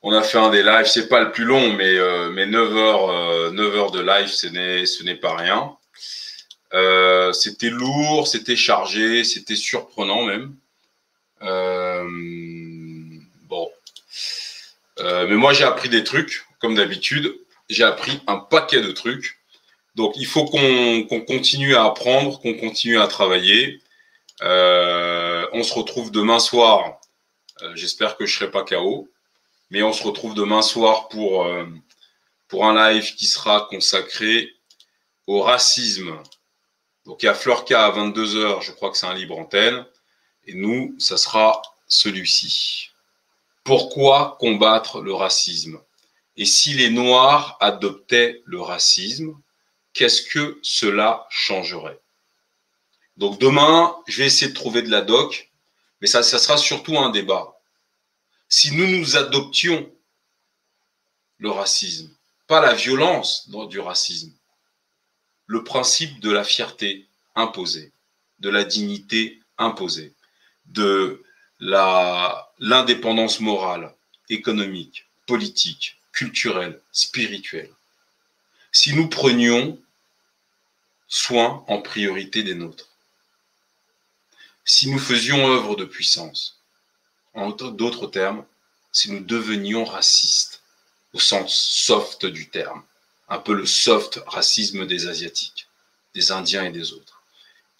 on a fait un des lives, c'est pas le plus long, mais, mais 9 heures, 9 heures de live, ce n'est pas rien. c'était lourd, c'était chargé, c'était surprenant même. bon. mais moi, j'ai appris des trucs, comme d'habitude. J'ai appris un paquet de trucs. Donc, il faut qu'on continue à apprendre, qu'on continue à travailler. Euh, on se retrouve demain soir. Euh, j'espère que je ne serai pas KO. Mais on se retrouve demain soir pour, euh, pour un live qui sera consacré au racisme. Donc, il y a Fleurka à 22h, je crois que c'est un libre antenne. Et nous, ça sera celui-ci. Pourquoi combattre le racisme? Et si les Noirs adoptaient le racisme? Qu'est-ce que cela changerait? Donc demain, je vais essayer de trouver de la doc, mais ça, ça sera surtout un débat. Si nous nous adoptions le racisme, pas la violence du racisme, le principe de la fierté imposée, de la dignité imposée, de l'indépendance morale, économique, politique, culturelle, spirituelle. Si nous prenions soin en priorité des nôtres. Si nous faisions œuvre de puissance, en d'autres termes, si nous devenions racistes, au sens soft du terme, un peu le soft racisme des Asiatiques, des Indiens et des autres,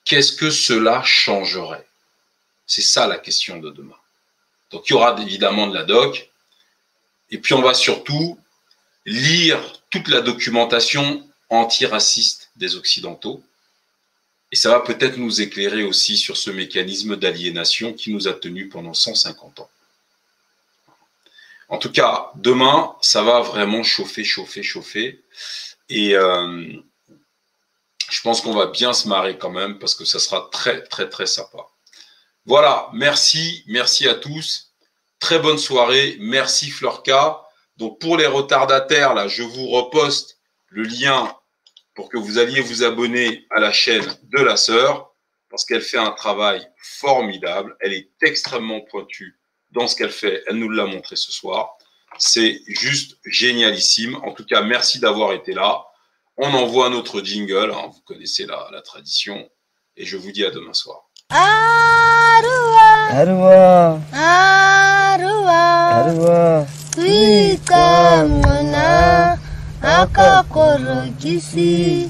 qu'est-ce que cela changerait? C'est ça la question de demain. Donc il y aura évidemment de la doc, et puis on va surtout lire toute la documentation antiraciste des Occidentaux. Et ça va peut-être nous éclairer aussi sur ce mécanisme d'aliénation qui nous a tenus pendant 150 ans. En tout cas, demain, ça va vraiment chauffer, chauffer, chauffer. Et euh, je pense qu'on va bien se marrer quand même parce que ça sera très, très, très sympa. Voilà, merci, merci à tous. Très bonne soirée. Merci Fleurka. Donc pour les retardataires, là, je vous reposte le lien pour que vous alliez vous abonner à la chaîne de la sœur, parce qu'elle fait un travail formidable. Elle est extrêmement pointue dans ce qu'elle fait. Elle nous l'a montré ce soir. C'est juste génialissime. En tout cas, merci d'avoir été là. On envoie notre jingle. Hein. vous connaissez la, la, tradition. Et je vous dis à demain soir. Akakorokisi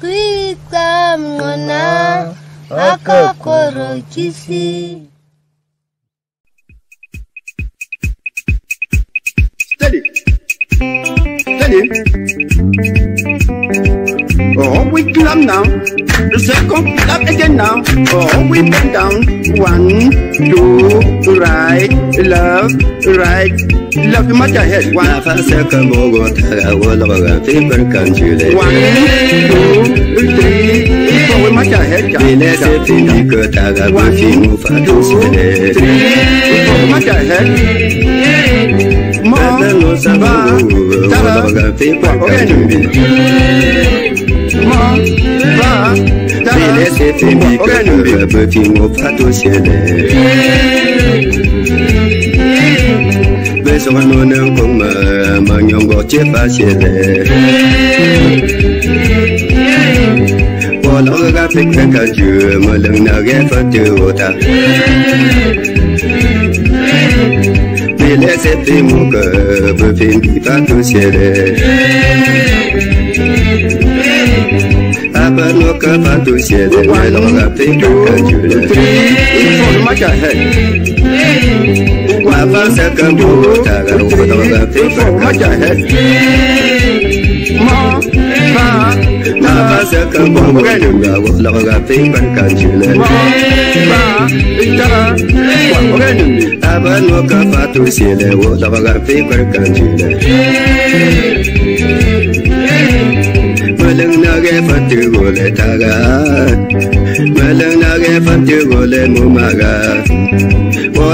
kwika mwana akakorokisi Steady. Steady. Oh, we clap now. The second clap again now. Oh, we bend down. One, two, right, left, right. Love you, mother. One half a second, more water. I will love a favorite country. One, two, three. Go with my head. Can I get in the good? I will see you for this day. Go with my head. Mother knows about. Tara, Mother, Tara. Ilé ṣe fi mí kẹ́kọ̀ọ́ ẹ̀bùn tí mo fà tó ṣẹlẹ̀. Se te mo ka bati mi fato sele apa no ka fa tu xie de mai lo ga pe ka ka ju le for ma cha he wa fa sa ka bu ta ga wo do ga pe ka ma cha he ma fa na fa sa ka bu ga ju ga wo lo ga pe ka ka ju le ma fa Wabasa kambuta garuda bagafika kajahe Ma ma Wabasa kambuta garuda bagafika kanjile Ma ma Abano kafatu sile woda bagafika kanjile Malang nage fatu gole taga Malang nage fatu gole mumaga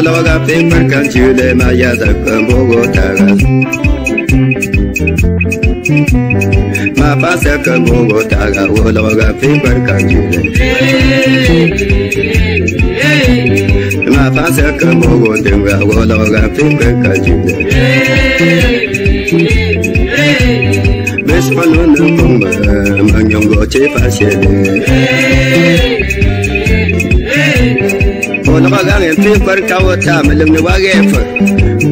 Ológa pépar cantiu de maiada com Bogotá Ma passa com Bogotá Ológa pépar cantiu de Ma passa com Bogotá Ológa pépar cantiu de Mesmo no Pumba Manhongo te faz chegar na waga ngi pe par ka wa ta ma lem ni waga fa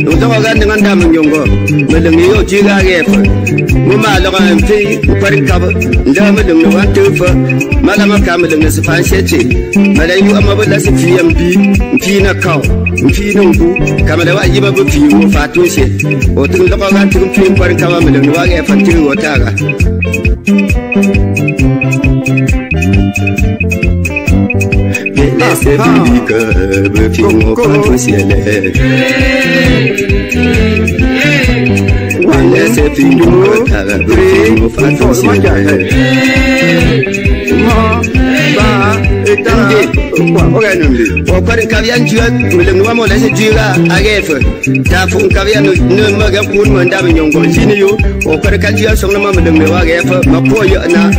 do ta waga ni nganda ma nyongo ni yo ji ga ge fa mu ma lo ga pe par ka ba nda ni wa te fa ma la ka ma ni sa fan she ce ma la amma bala sa fi am bi fi na ka fi na ku ka da wa ba bu fi wo fa to she o tun da waga tun pe par ka ma lem ni waga fa ti wo ta ga Laissez vivre que me filmo pas au ciel Laissez vivre que me filmo pas au ciel wakwarin kabiyan juya mulim nuwa mola se juya agefe ta fun kabiyan ne magan kun man da nyongo shine yo wakwarin kan juya song ma mulim nuwa agefe ma po yo na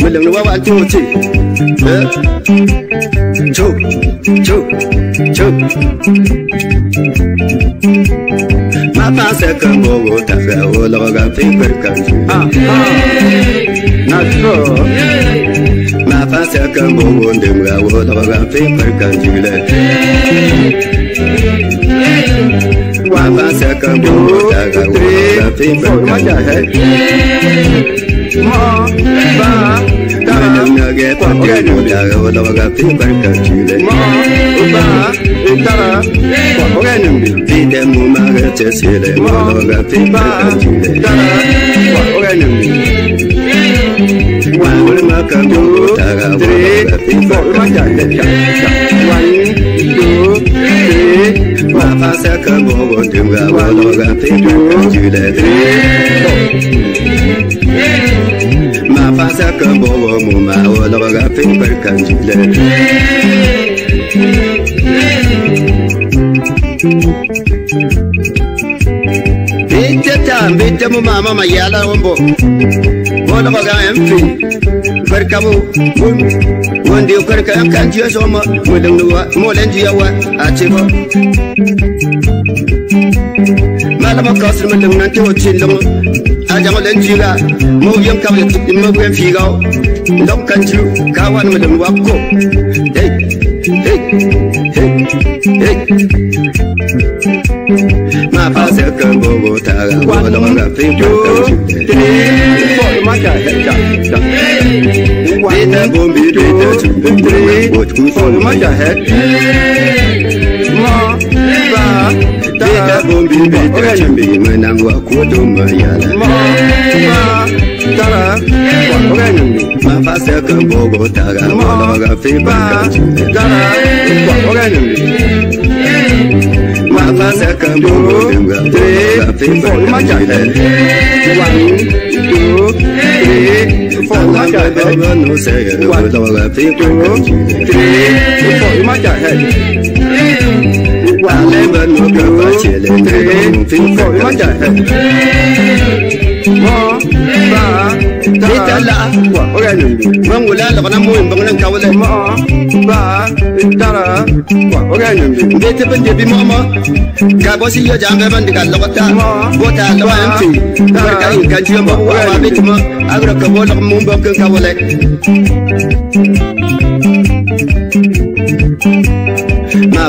mulim nuwa wa to ce Chuk, chuk, chuk. Ma pense que mon ta fait au loga fait per kanju. Ah ah. Na so. Ma pense que mon dem ga au loga fait per kanju le. ma ba da na ge pa ge no da ga da ga ti ba ka chi le ma ba da na pa ge mu ma ge che se le ma da ga ti ba ka chi le da na pa ge bobomu ma'awalaga gafin barkan jule Bitte tam, bitte mu mama ma yala wambo Walaga gafin barkamu wun Wandi ukarka yamkan jiya soma Mudannuwa, wa, achiba ala ba ka sirma dum nan te o tin dum a jango den jila mo yam ka yet mo gwen fi ga dum kan ju ka wan mo dum wa ko hey hey hey hey ma pa se ka go go ta ga wa dum ga pe ju for ma ka ja ja Dita bombi dita chumbe dita bot ku fol ma ja het ta bo bi bi ta ju bi ma nang wa ku do ma ya la ma ba tara wa ga ni ma fa se ka bo bo ta ga bo lo ga fi ba ka ju tara wa ga ni ma fa se ka bo bo ga bo ga fi ba ma ja le one two three four ma ja le no se ga bo lo ga fi ba ka ju three four ma ja le Ale ben mo ka ba che le ne mo fi four ma ja le mo ba ta la wa ora ni man wala la kana mo in bangan ka wala ma ba tara wa ora ni be te ban de bi mo ma ka bo si yo ja ga ban de ka la ta bo ta la wa fi ka ka in ka ji mo wa wa be ma agra ka bo la mo ba ka wala ma fa se ka bo go ta ga wala ga fi par ka ji ma fa sa ka bo bon